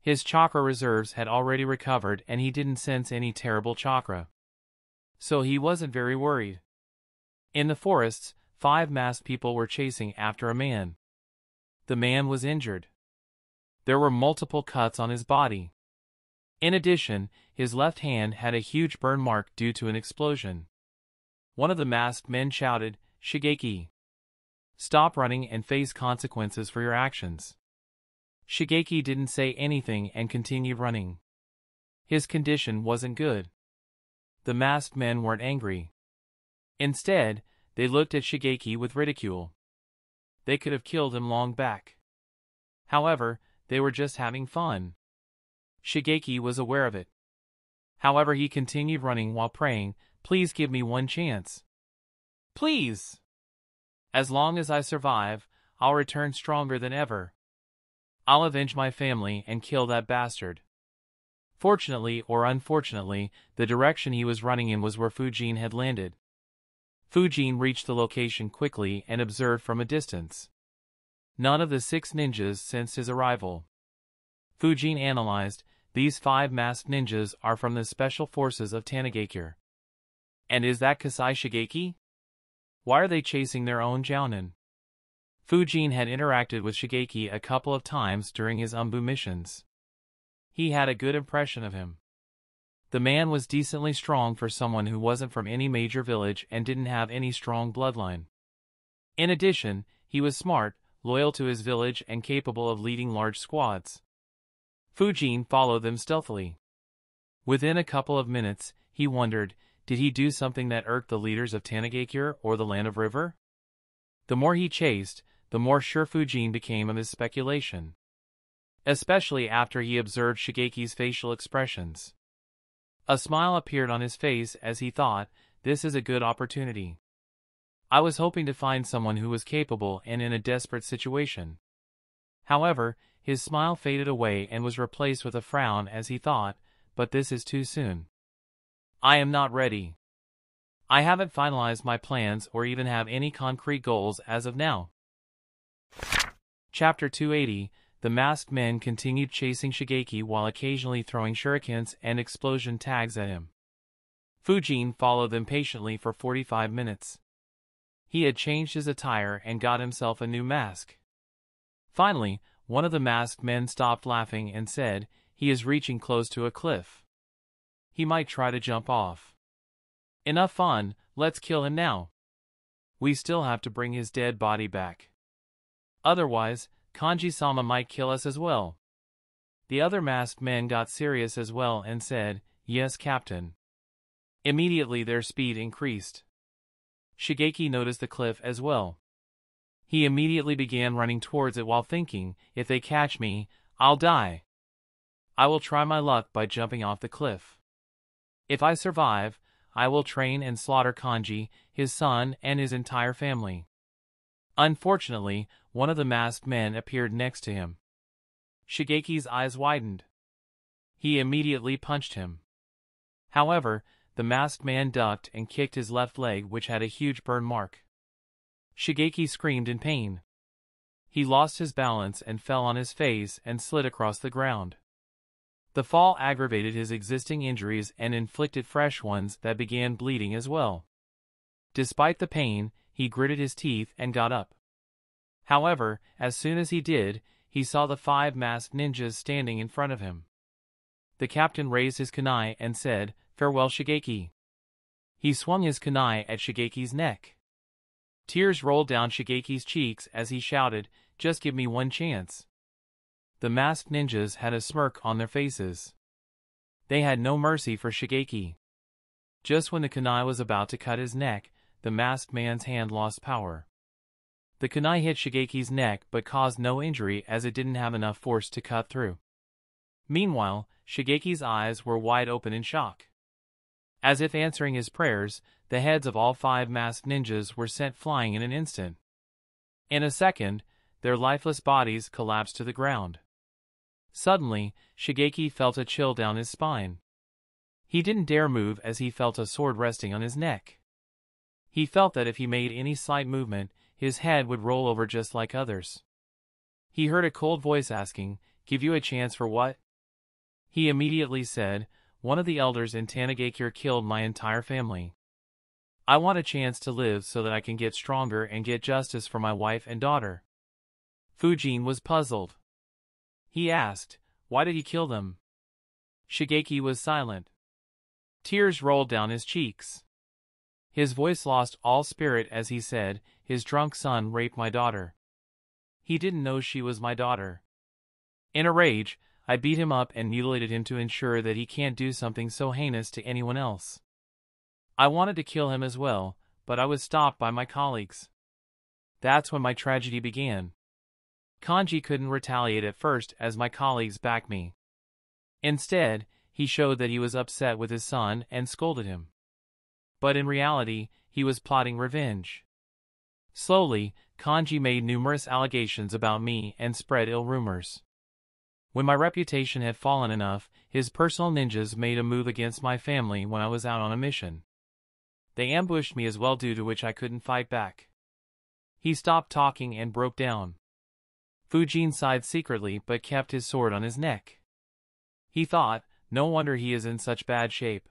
His chakra reserves had already recovered and he didn't sense any terrible chakra. So he wasn't very worried. In the forests, five masked people were chasing after a man. The man was injured. There were multiple cuts on his body. In addition, his left hand had a huge burn mark due to an explosion. One of the masked men shouted, Shigeki. Stop running and face consequences for your actions. Shigeki didn't say anything and continued running. His condition wasn't good. The masked men weren't angry. Instead, they looked at Shigeki with ridicule. They could have killed him long back. However, they were just having fun. Shigeki was aware of it. However, he continued running while praying, Please give me one chance. Please! As long as I survive, I'll return stronger than ever. I'll avenge my family and kill that bastard. Fortunately or unfortunately, the direction he was running in was where Fujin had landed. Fujin reached the location quickly and observed from a distance. None of the six ninjas sensed his arrival. Fujin analyzed, these five masked ninjas are from the special forces of Tanigakure. And is that Kasai Shigeki? Why are they chasing their own Jounin? Fujin had interacted with Shigeki a couple of times during his Anbu missions. He had a good impression of him. The man was decently strong for someone who wasn't from any major village and didn't have any strong bloodline. In addition, he was smart, loyal to his village and capable of leading large squads. Fujin followed them stealthily. Within a couple of minutes, he wondered, did he do something that irked the leaders of Tanigakure or the Land of River? The more he chased, the more sure Fujin became of his speculation. Especially after he observed Shigeki's facial expressions. A smile appeared on his face as he thought, this is a good opportunity. I was hoping to find someone who was capable and in a desperate situation. However, his smile faded away and was replaced with a frown as he thought, but this is too soon. I am not ready. I haven't finalized my plans or even have any concrete goals as of now. Chapter 280 the masked men continued chasing Shigeki while occasionally throwing shurikens and explosion tags at him. Fujin followed them patiently for 45 minutes. He had changed his attire and got himself a new mask. Finally, one of the masked men stopped laughing and said, he is reaching close to a cliff. He might try to jump off. Enough fun, let's kill him now. We still have to bring his dead body back. Otherwise, Kanji-sama might kill us as well. The other masked men got serious as well and said, Yes, Captain. Immediately their speed increased. Shigeki noticed the cliff as well. He immediately began running towards it while thinking, if they catch me, I'll die. I will try my luck by jumping off the cliff. If I survive, I will train and slaughter Kanji, his son, and his entire family. Unfortunately, one of the masked men appeared next to him. Shigeki's eyes widened. He immediately punched him. However, the masked man ducked and kicked his left leg which had a huge burn mark. Shigeki screamed in pain. He lost his balance and fell on his face and slid across the ground. The fall aggravated his existing injuries and inflicted fresh ones that began bleeding as well. Despite the pain, he gritted his teeth and got up. However, as soon as he did, he saw the five masked ninjas standing in front of him. The captain raised his kunai and said, Farewell Shigeki. He swung his kunai at Shigeki's neck. Tears rolled down Shigeki's cheeks as he shouted, Just give me one chance. The masked ninjas had a smirk on their faces. They had no mercy for Shigeki. Just when the kunai was about to cut his neck, the masked man's hand lost power. The kunai hit Shigeki's neck but caused no injury as it didn't have enough force to cut through. Meanwhile, Shigeki's eyes were wide open in shock. As if answering his prayers, the heads of all five masked ninjas were sent flying in an instant. In a second, their lifeless bodies collapsed to the ground. Suddenly, Shigeki felt a chill down his spine. He didn't dare move as he felt a sword resting on his neck. He felt that if he made any slight movement, his head would roll over just like others. He heard a cold voice asking, Give you a chance for what? He immediately said, One of the elders in Tanigakure killed my entire family. I want a chance to live so that I can get stronger and get justice for my wife and daughter. Fujin was puzzled. He asked, Why did he kill them? Shigeki was silent. Tears rolled down his cheeks. His voice lost all spirit as he said, His drunk son raped my daughter. He didn't know she was my daughter. In a rage, I beat him up and mutilated him to ensure that he can't do something so heinous to anyone else. I wanted to kill him as well, but I was stopped by my colleagues. That's when my tragedy began. Kanji couldn't retaliate at first as my colleagues backed me. Instead, he showed that he was upset with his son and scolded him but in reality, he was plotting revenge. Slowly, Kanji made numerous allegations about me and spread ill rumors. When my reputation had fallen enough, his personal ninjas made a move against my family when I was out on a mission. They ambushed me as well due to which I couldn't fight back. He stopped talking and broke down. Fujin sighed secretly but kept his sword on his neck. He thought, no wonder he is in such bad shape.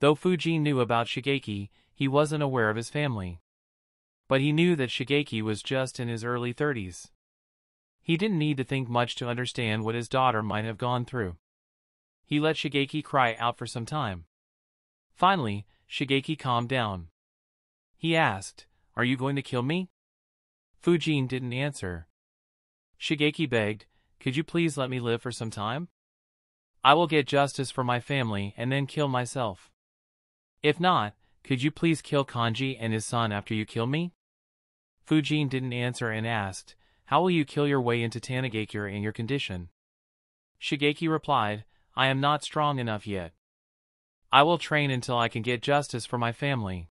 Though Fujin knew about Shigeki, he wasn't aware of his family. But he knew that Shigeki was just in his early 30s. He didn't need to think much to understand what his daughter might have gone through. He let Shigeki cry out for some time. Finally, Shigeki calmed down. He asked, Are you going to kill me? Fujin didn't answer. Shigeki begged, Could you please let me live for some time? I will get justice for my family and then kill myself. If not, could you please kill Kanji and his son after you kill me? Fujin didn't answer and asked, How will you kill your way into Tanigakure in your condition? Shigeki replied, I am not strong enough yet. I will train until I can get justice for my family.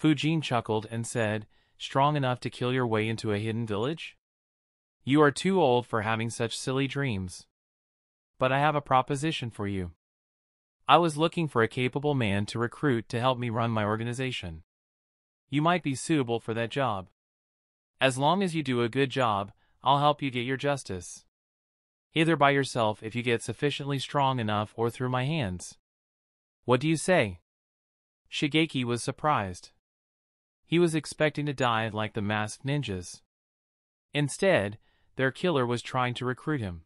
Fujin chuckled and said, Strong enough to kill your way into a hidden village? You are too old for having such silly dreams. But I have a proposition for you. I was looking for a capable man to recruit to help me run my organization. You might be suitable for that job. As long as you do a good job, I'll help you get your justice. Either by yourself if you get sufficiently strong enough or through my hands. What do you say? Shigeki was surprised. He was expecting to die like the masked ninjas. Instead, their killer was trying to recruit him.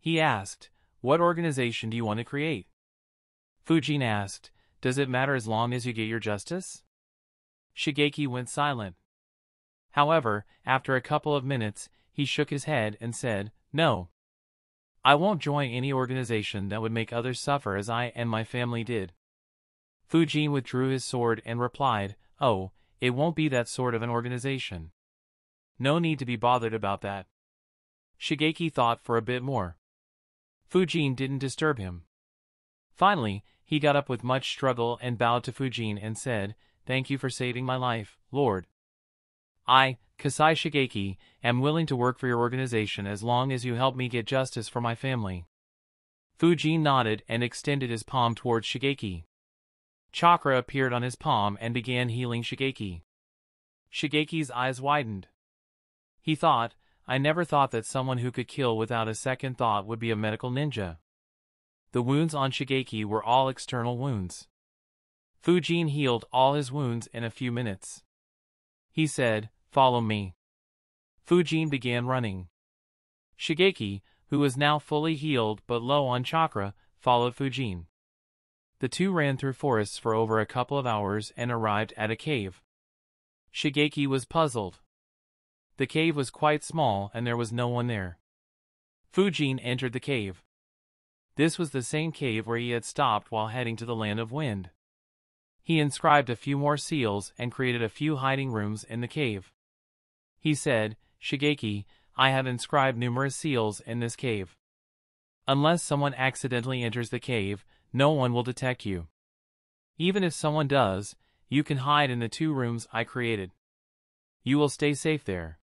He asked, What organization do you want to create? Fujin asked, Does it matter as long as you get your justice? Shigeki went silent. However, after a couple of minutes, he shook his head and said, No. I won't join any organization that would make others suffer as I and my family did. Fujin withdrew his sword and replied, Oh, it won't be that sort of an organization. No need to be bothered about that. Shigeki thought for a bit more. Fujin didn't disturb him. Finally, he got up with much struggle and bowed to Fujin and said, Thank you for saving my life, Lord. I, Kasai Shigeki, am willing to work for your organization as long as you help me get justice for my family. Fujin nodded and extended his palm towards Shigeki. Chakra appeared on his palm and began healing Shigeki. Shigeki's eyes widened. He thought, I never thought that someone who could kill without a second thought would be a medical ninja. The wounds on Shigeki were all external wounds. Fujin healed all his wounds in a few minutes. He said, Follow me. Fujin began running. Shigeki, who was now fully healed but low on chakra, followed Fujin. The two ran through forests for over a couple of hours and arrived at a cave. Shigeki was puzzled. The cave was quite small and there was no one there. Fujin entered the cave. This was the same cave where he had stopped while heading to the Land of Wind. He inscribed a few more seals and created a few hiding rooms in the cave. He said, Shigeki, I have inscribed numerous seals in this cave. Unless someone accidentally enters the cave, no one will detect you. Even if someone does, you can hide in the two rooms I created. You will stay safe there.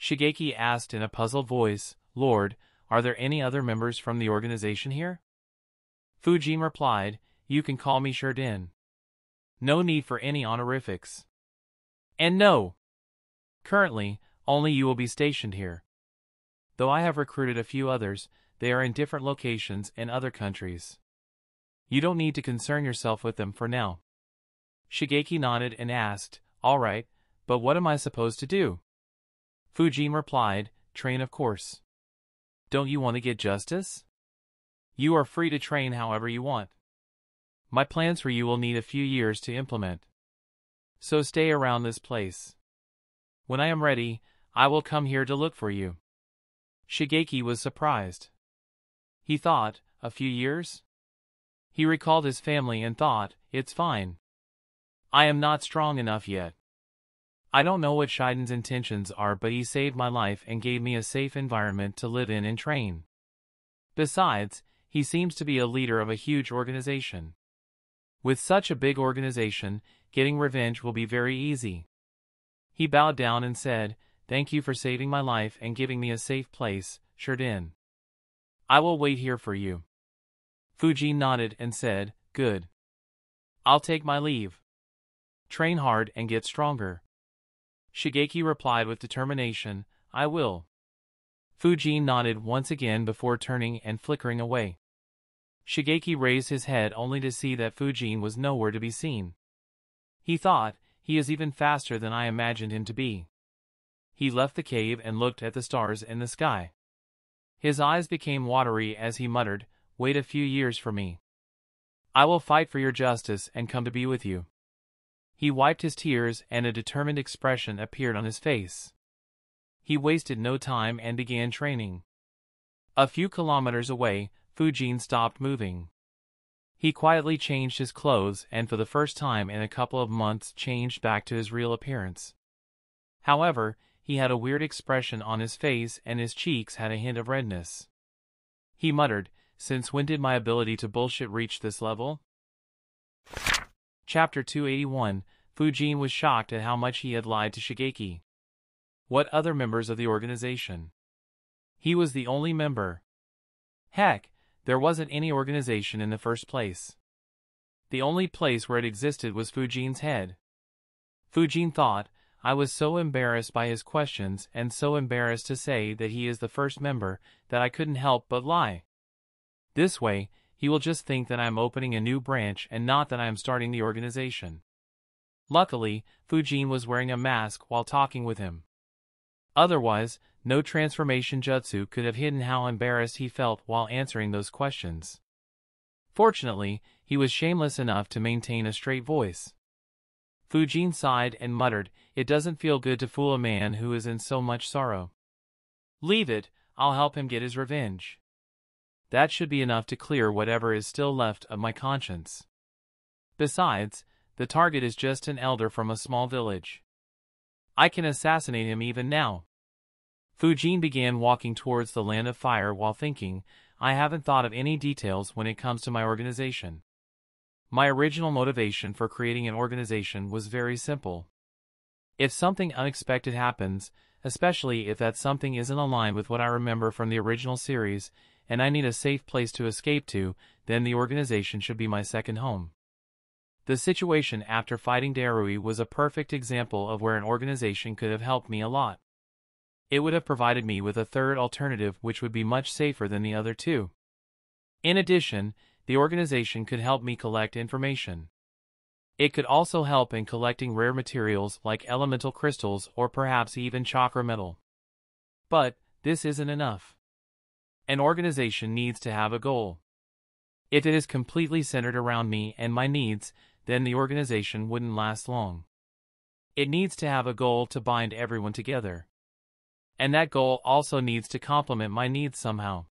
Shigeki asked in a puzzled voice, Lord, are there any other members from the organization here? Fujin replied, You can call me Shurdin. No need for any honorifics. And no! Currently, only you will be stationed here. Though I have recruited a few others, they are in different locations in other countries. You don't need to concern yourself with them for now. Shigeki nodded and asked, All right, but what am I supposed to do? Fujin replied, Train of course. Don't you want to get justice? You are free to train however you want. My plans for you will need a few years to implement. So stay around this place. When I am ready, I will come here to look for you. Shigeki was surprised. He thought, a few years? He recalled his family and thought, it's fine. I am not strong enough yet. I don't know what Shaiden's intentions are but he saved my life and gave me a safe environment to live in and train. Besides, he seems to be a leader of a huge organization. With such a big organization, getting revenge will be very easy. He bowed down and said, Thank you for saving my life and giving me a safe place, Shurdin. I will wait here for you. Fujin nodded and said, Good. I'll take my leave. Train hard and get stronger. Shigeki replied with determination, I will. Fujin nodded once again before turning and flickering away. Shigeki raised his head only to see that Fujin was nowhere to be seen. He thought, he is even faster than I imagined him to be. He left the cave and looked at the stars in the sky. His eyes became watery as he muttered, Wait a few years for me. I will fight for your justice and come to be with you. He wiped his tears and a determined expression appeared on his face. He wasted no time and began training. A few kilometers away, Fujin stopped moving. He quietly changed his clothes and for the first time in a couple of months changed back to his real appearance. However, he had a weird expression on his face and his cheeks had a hint of redness. He muttered, since when did my ability to bullshit reach this level? Chapter 281 Fujin was shocked at how much he had lied to Shigeki. What other members of the organization? He was the only member. Heck, there wasn't any organization in the first place. The only place where it existed was Fujin's head. Fujin thought, I was so embarrassed by his questions and so embarrassed to say that he is the first member that I couldn't help but lie. This way, he will just think that I am opening a new branch and not that I am starting the organization. Luckily, Fujin was wearing a mask while talking with him. Otherwise, no transformation jutsu could have hidden how embarrassed he felt while answering those questions. Fortunately, he was shameless enough to maintain a straight voice. Fujin sighed and muttered, It doesn't feel good to fool a man who is in so much sorrow. Leave it, I'll help him get his revenge. That should be enough to clear whatever is still left of my conscience. Besides, the target is just an elder from a small village. I can assassinate him even now. Fujin began walking towards the land of fire while thinking, I haven't thought of any details when it comes to my organization. My original motivation for creating an organization was very simple. If something unexpected happens, especially if that something isn't aligned with what I remember from the original series, and I need a safe place to escape to, then the organization should be my second home. The situation after fighting Darui was a perfect example of where an organization could have helped me a lot. It would have provided me with a third alternative which would be much safer than the other two. In addition, the organization could help me collect information. It could also help in collecting rare materials like elemental crystals or perhaps even chakra metal. But, this isn't enough. An organization needs to have a goal. If it is completely centered around me and my needs, then the organization wouldn't last long. It needs to have a goal to bind everyone together. And that goal also needs to complement my needs somehow.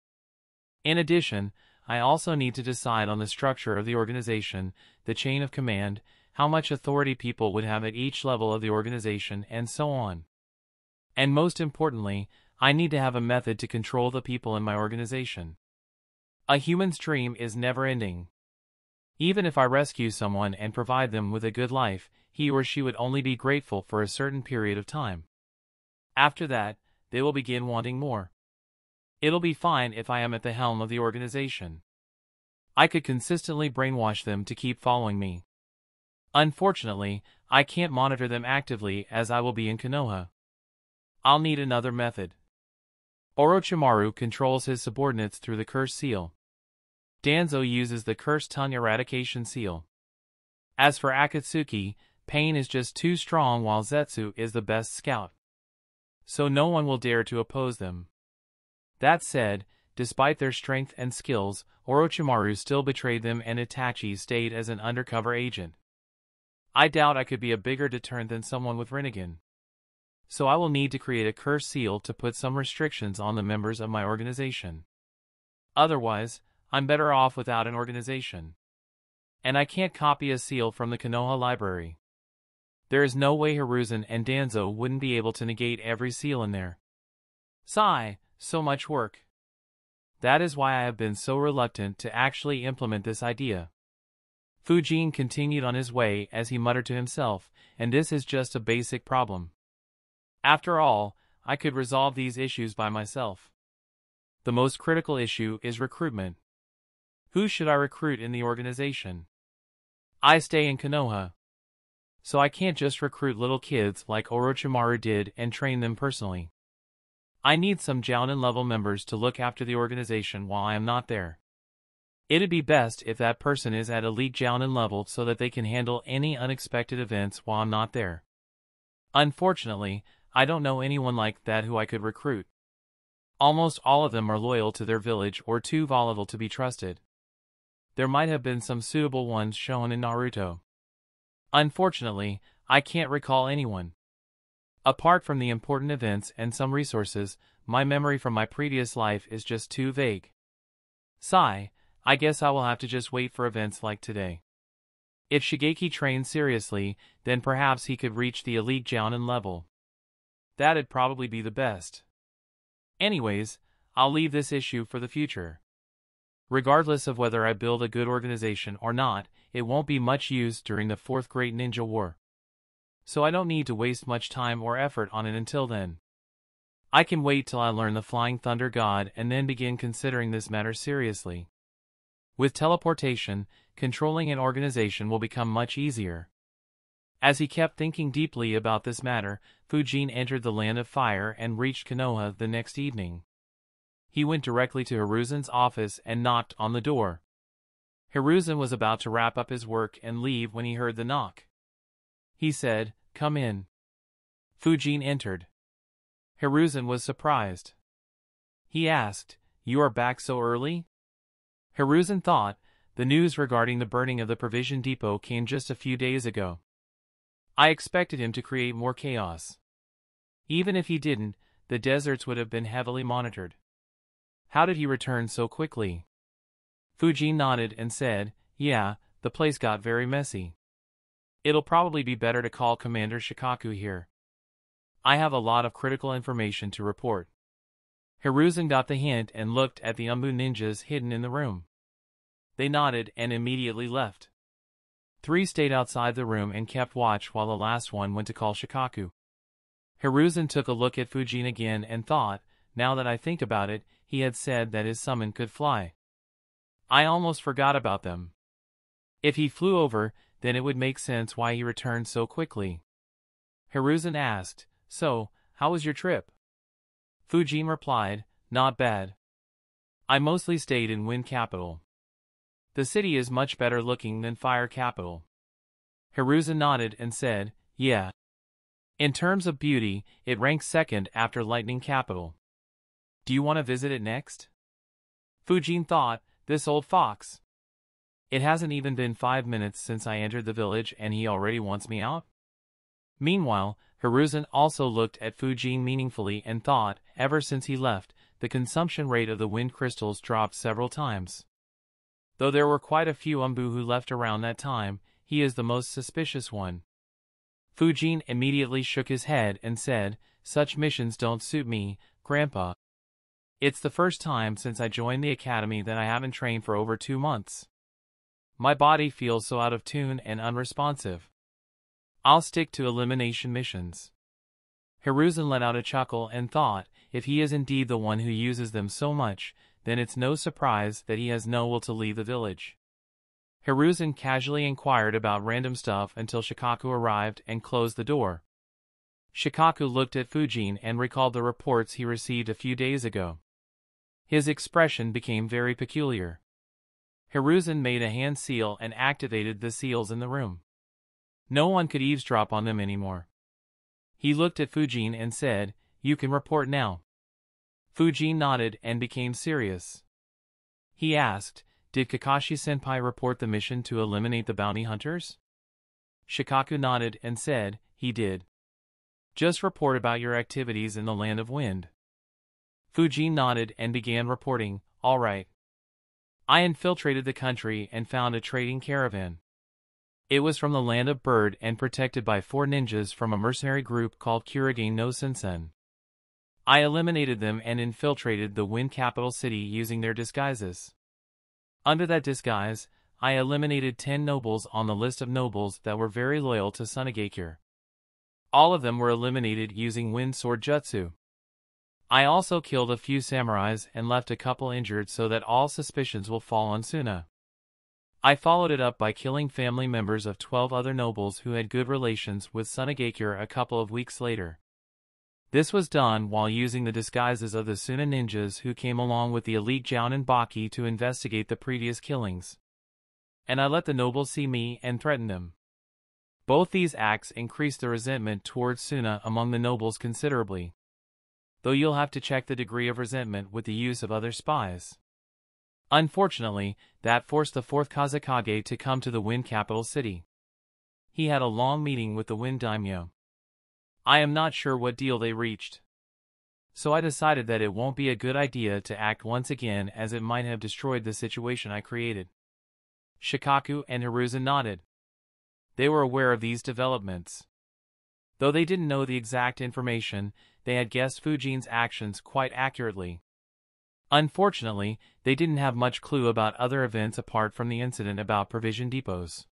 In addition, I also need to decide on the structure of the organization, the chain of command, how much authority people would have at each level of the organization, and so on. And most importantly, I need to have a method to control the people in my organization. A human's dream is never ending. Even if I rescue someone and provide them with a good life, he or she would only be grateful for a certain period of time. After that, they will begin wanting more. It'll be fine if I am at the helm of the organization. I could consistently brainwash them to keep following me. Unfortunately, I can't monitor them actively as I will be in Konoha. I'll need another method. Orochimaru controls his subordinates through the curse seal. Danzo uses the Curse Tongue Eradication Seal. As for Akatsuki, Pain is just too strong while Zetsu is the best scout. So no one will dare to oppose them. That said, despite their strength and skills, Orochimaru still betrayed them and Itachi stayed as an undercover agent. I doubt I could be a bigger deterrent than someone with Rinnegan. So I will need to create a curse seal to put some restrictions on the members of my organization. Otherwise, I'm better off without an organization. And I can't copy a seal from the Konoha library. There is no way Hiruzen and Danzo wouldn't be able to negate every seal in there. Sigh, so much work. That is why I have been so reluctant to actually implement this idea. Fujin continued on his way as he muttered to himself, and this is just a basic problem. After all, I could resolve these issues by myself. The most critical issue is recruitment. Who should I recruit in the organization? I stay in Konoha. So I can't just recruit little kids like Orochimaru did and train them personally. I need some Jounin level members to look after the organization while I am not there. It'd be best if that person is at elite Jounin level so that they can handle any unexpected events while I'm not there. Unfortunately, I don't know anyone like that who I could recruit. Almost all of them are loyal to their village or too volatile to be trusted there might have been some suitable ones shown in Naruto. Unfortunately, I can't recall anyone. Apart from the important events and some resources, my memory from my previous life is just too vague. Sigh, I guess I will have to just wait for events like today. If Shigeki trains seriously, then perhaps he could reach the elite Jounin level. That'd probably be the best. Anyways, I'll leave this issue for the future. Regardless of whether I build a good organization or not, it won't be much use during the fourth Great Ninja War. So I don't need to waste much time or effort on it until then. I can wait till I learn the Flying Thunder God and then begin considering this matter seriously. With teleportation, controlling an organization will become much easier. As he kept thinking deeply about this matter, Fujin entered the Land of Fire and reached Konoha the next evening he went directly to Hiruzen's office and knocked on the door. Hiruzen was about to wrap up his work and leave when he heard the knock. He said, Come in. Fujin entered. Hiruzen was surprised. He asked, You are back so early? Hiruzen thought, the news regarding the burning of the provision depot came just a few days ago. I expected him to create more chaos. Even if he didn't, the deserts would have been heavily monitored. How did he return so quickly? Fujin nodded and said, Yeah, the place got very messy. It'll probably be better to call Commander Shikaku here. I have a lot of critical information to report. Hiruzen got the hint and looked at the Anbu ninjas hidden in the room. They nodded and immediately left. Three stayed outside the room and kept watch while the last one went to call Shikaku. Hiruzen took a look at Fujin again and thought, now that I think about it, he had said that his summon could fly. I almost forgot about them. If he flew over, then it would make sense why he returned so quickly. Hiruzen asked, So, how was your trip? Fujin replied, Not bad. I mostly stayed in Wind Capital. The city is much better looking than Fire Capital. Hiruzen nodded and said, yeah. In terms of beauty, it ranks second after Lightning Capital. Do you want to visit it next? Fujin thought, this old fox. It hasn't even been five minutes since I entered the village and he already wants me out? Meanwhile, Hiruzen also looked at Fujin meaningfully and thought, ever since he left, the consumption rate of the wind crystals dropped several times. Though there were quite a few Anbu who left around that time, he is the most suspicious one. Fujin immediately shook his head and said, Such missions don't suit me, Grandpa. It's the first time since I joined the academy that I haven't trained for over two months. My body feels so out of tune and unresponsive. I'll stick to elimination missions. Hiruzen let out a chuckle and thought, if he is indeed the one who uses them so much, then it's no surprise that he has no will to leave the village. Hiruzen casually inquired about random stuff until Shikaku arrived and closed the door. Shikaku looked at Fujin and recalled the reports he received a few days ago. His expression became very peculiar. Hiruzen made a hand seal and activated the seals in the room. No one could eavesdrop on them anymore. He looked at Fujin and said, You can report now. Fujin nodded and became serious. He asked, Did Kakashi-senpai report the mission to eliminate the bounty hunters? Shikaku nodded and said, He did. Just report about your activities in the Land of Wind. Fujin nodded and began reporting, All right. I infiltrated the country and found a trading caravan. It was from the Land of Bird and protected by four ninjas from a mercenary group called Kurogane no Sensen. I eliminated them and infiltrated the Wind capital city using their disguises. Under that disguise, I eliminated 10 nobles on the list of nobles that were very loyal to Sunagakure. All of them were eliminated using Wind Sword Jutsu. I also killed a few samurais and left a couple injured so that all suspicions will fall on Suna. I followed it up by killing family members of 12 other nobles who had good relations with Sunagakure a couple of weeks later. This was done while using the disguises of the Suna ninjas who came along with the elite Jounin Baki to investigate the previous killings. And I let the nobles see me and threaten them. Both these acts increased the resentment towards Suna among the nobles considerably. Though you'll have to check the degree of resentment with the use of other spies. Unfortunately, that forced the fourth Kazekage to come to the Wind capital city. He had a long meeting with the Wind Daimyo. I am not sure what deal they reached. So I decided that it won't be a good idea to act once again as it might have destroyed the situation I created. Shikaku and Hiruzen nodded. They were aware of these developments. Though they didn't know the exact information, they had guessed Fujin's actions quite accurately. Unfortunately, they didn't have much clue about other events apart from the incident about provision depots.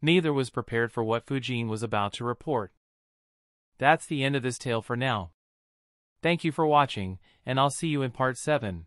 Neither was prepared for what Fujin was about to report. That's the end of this tale for now. Thank you for watching, and I'll see you in part 7.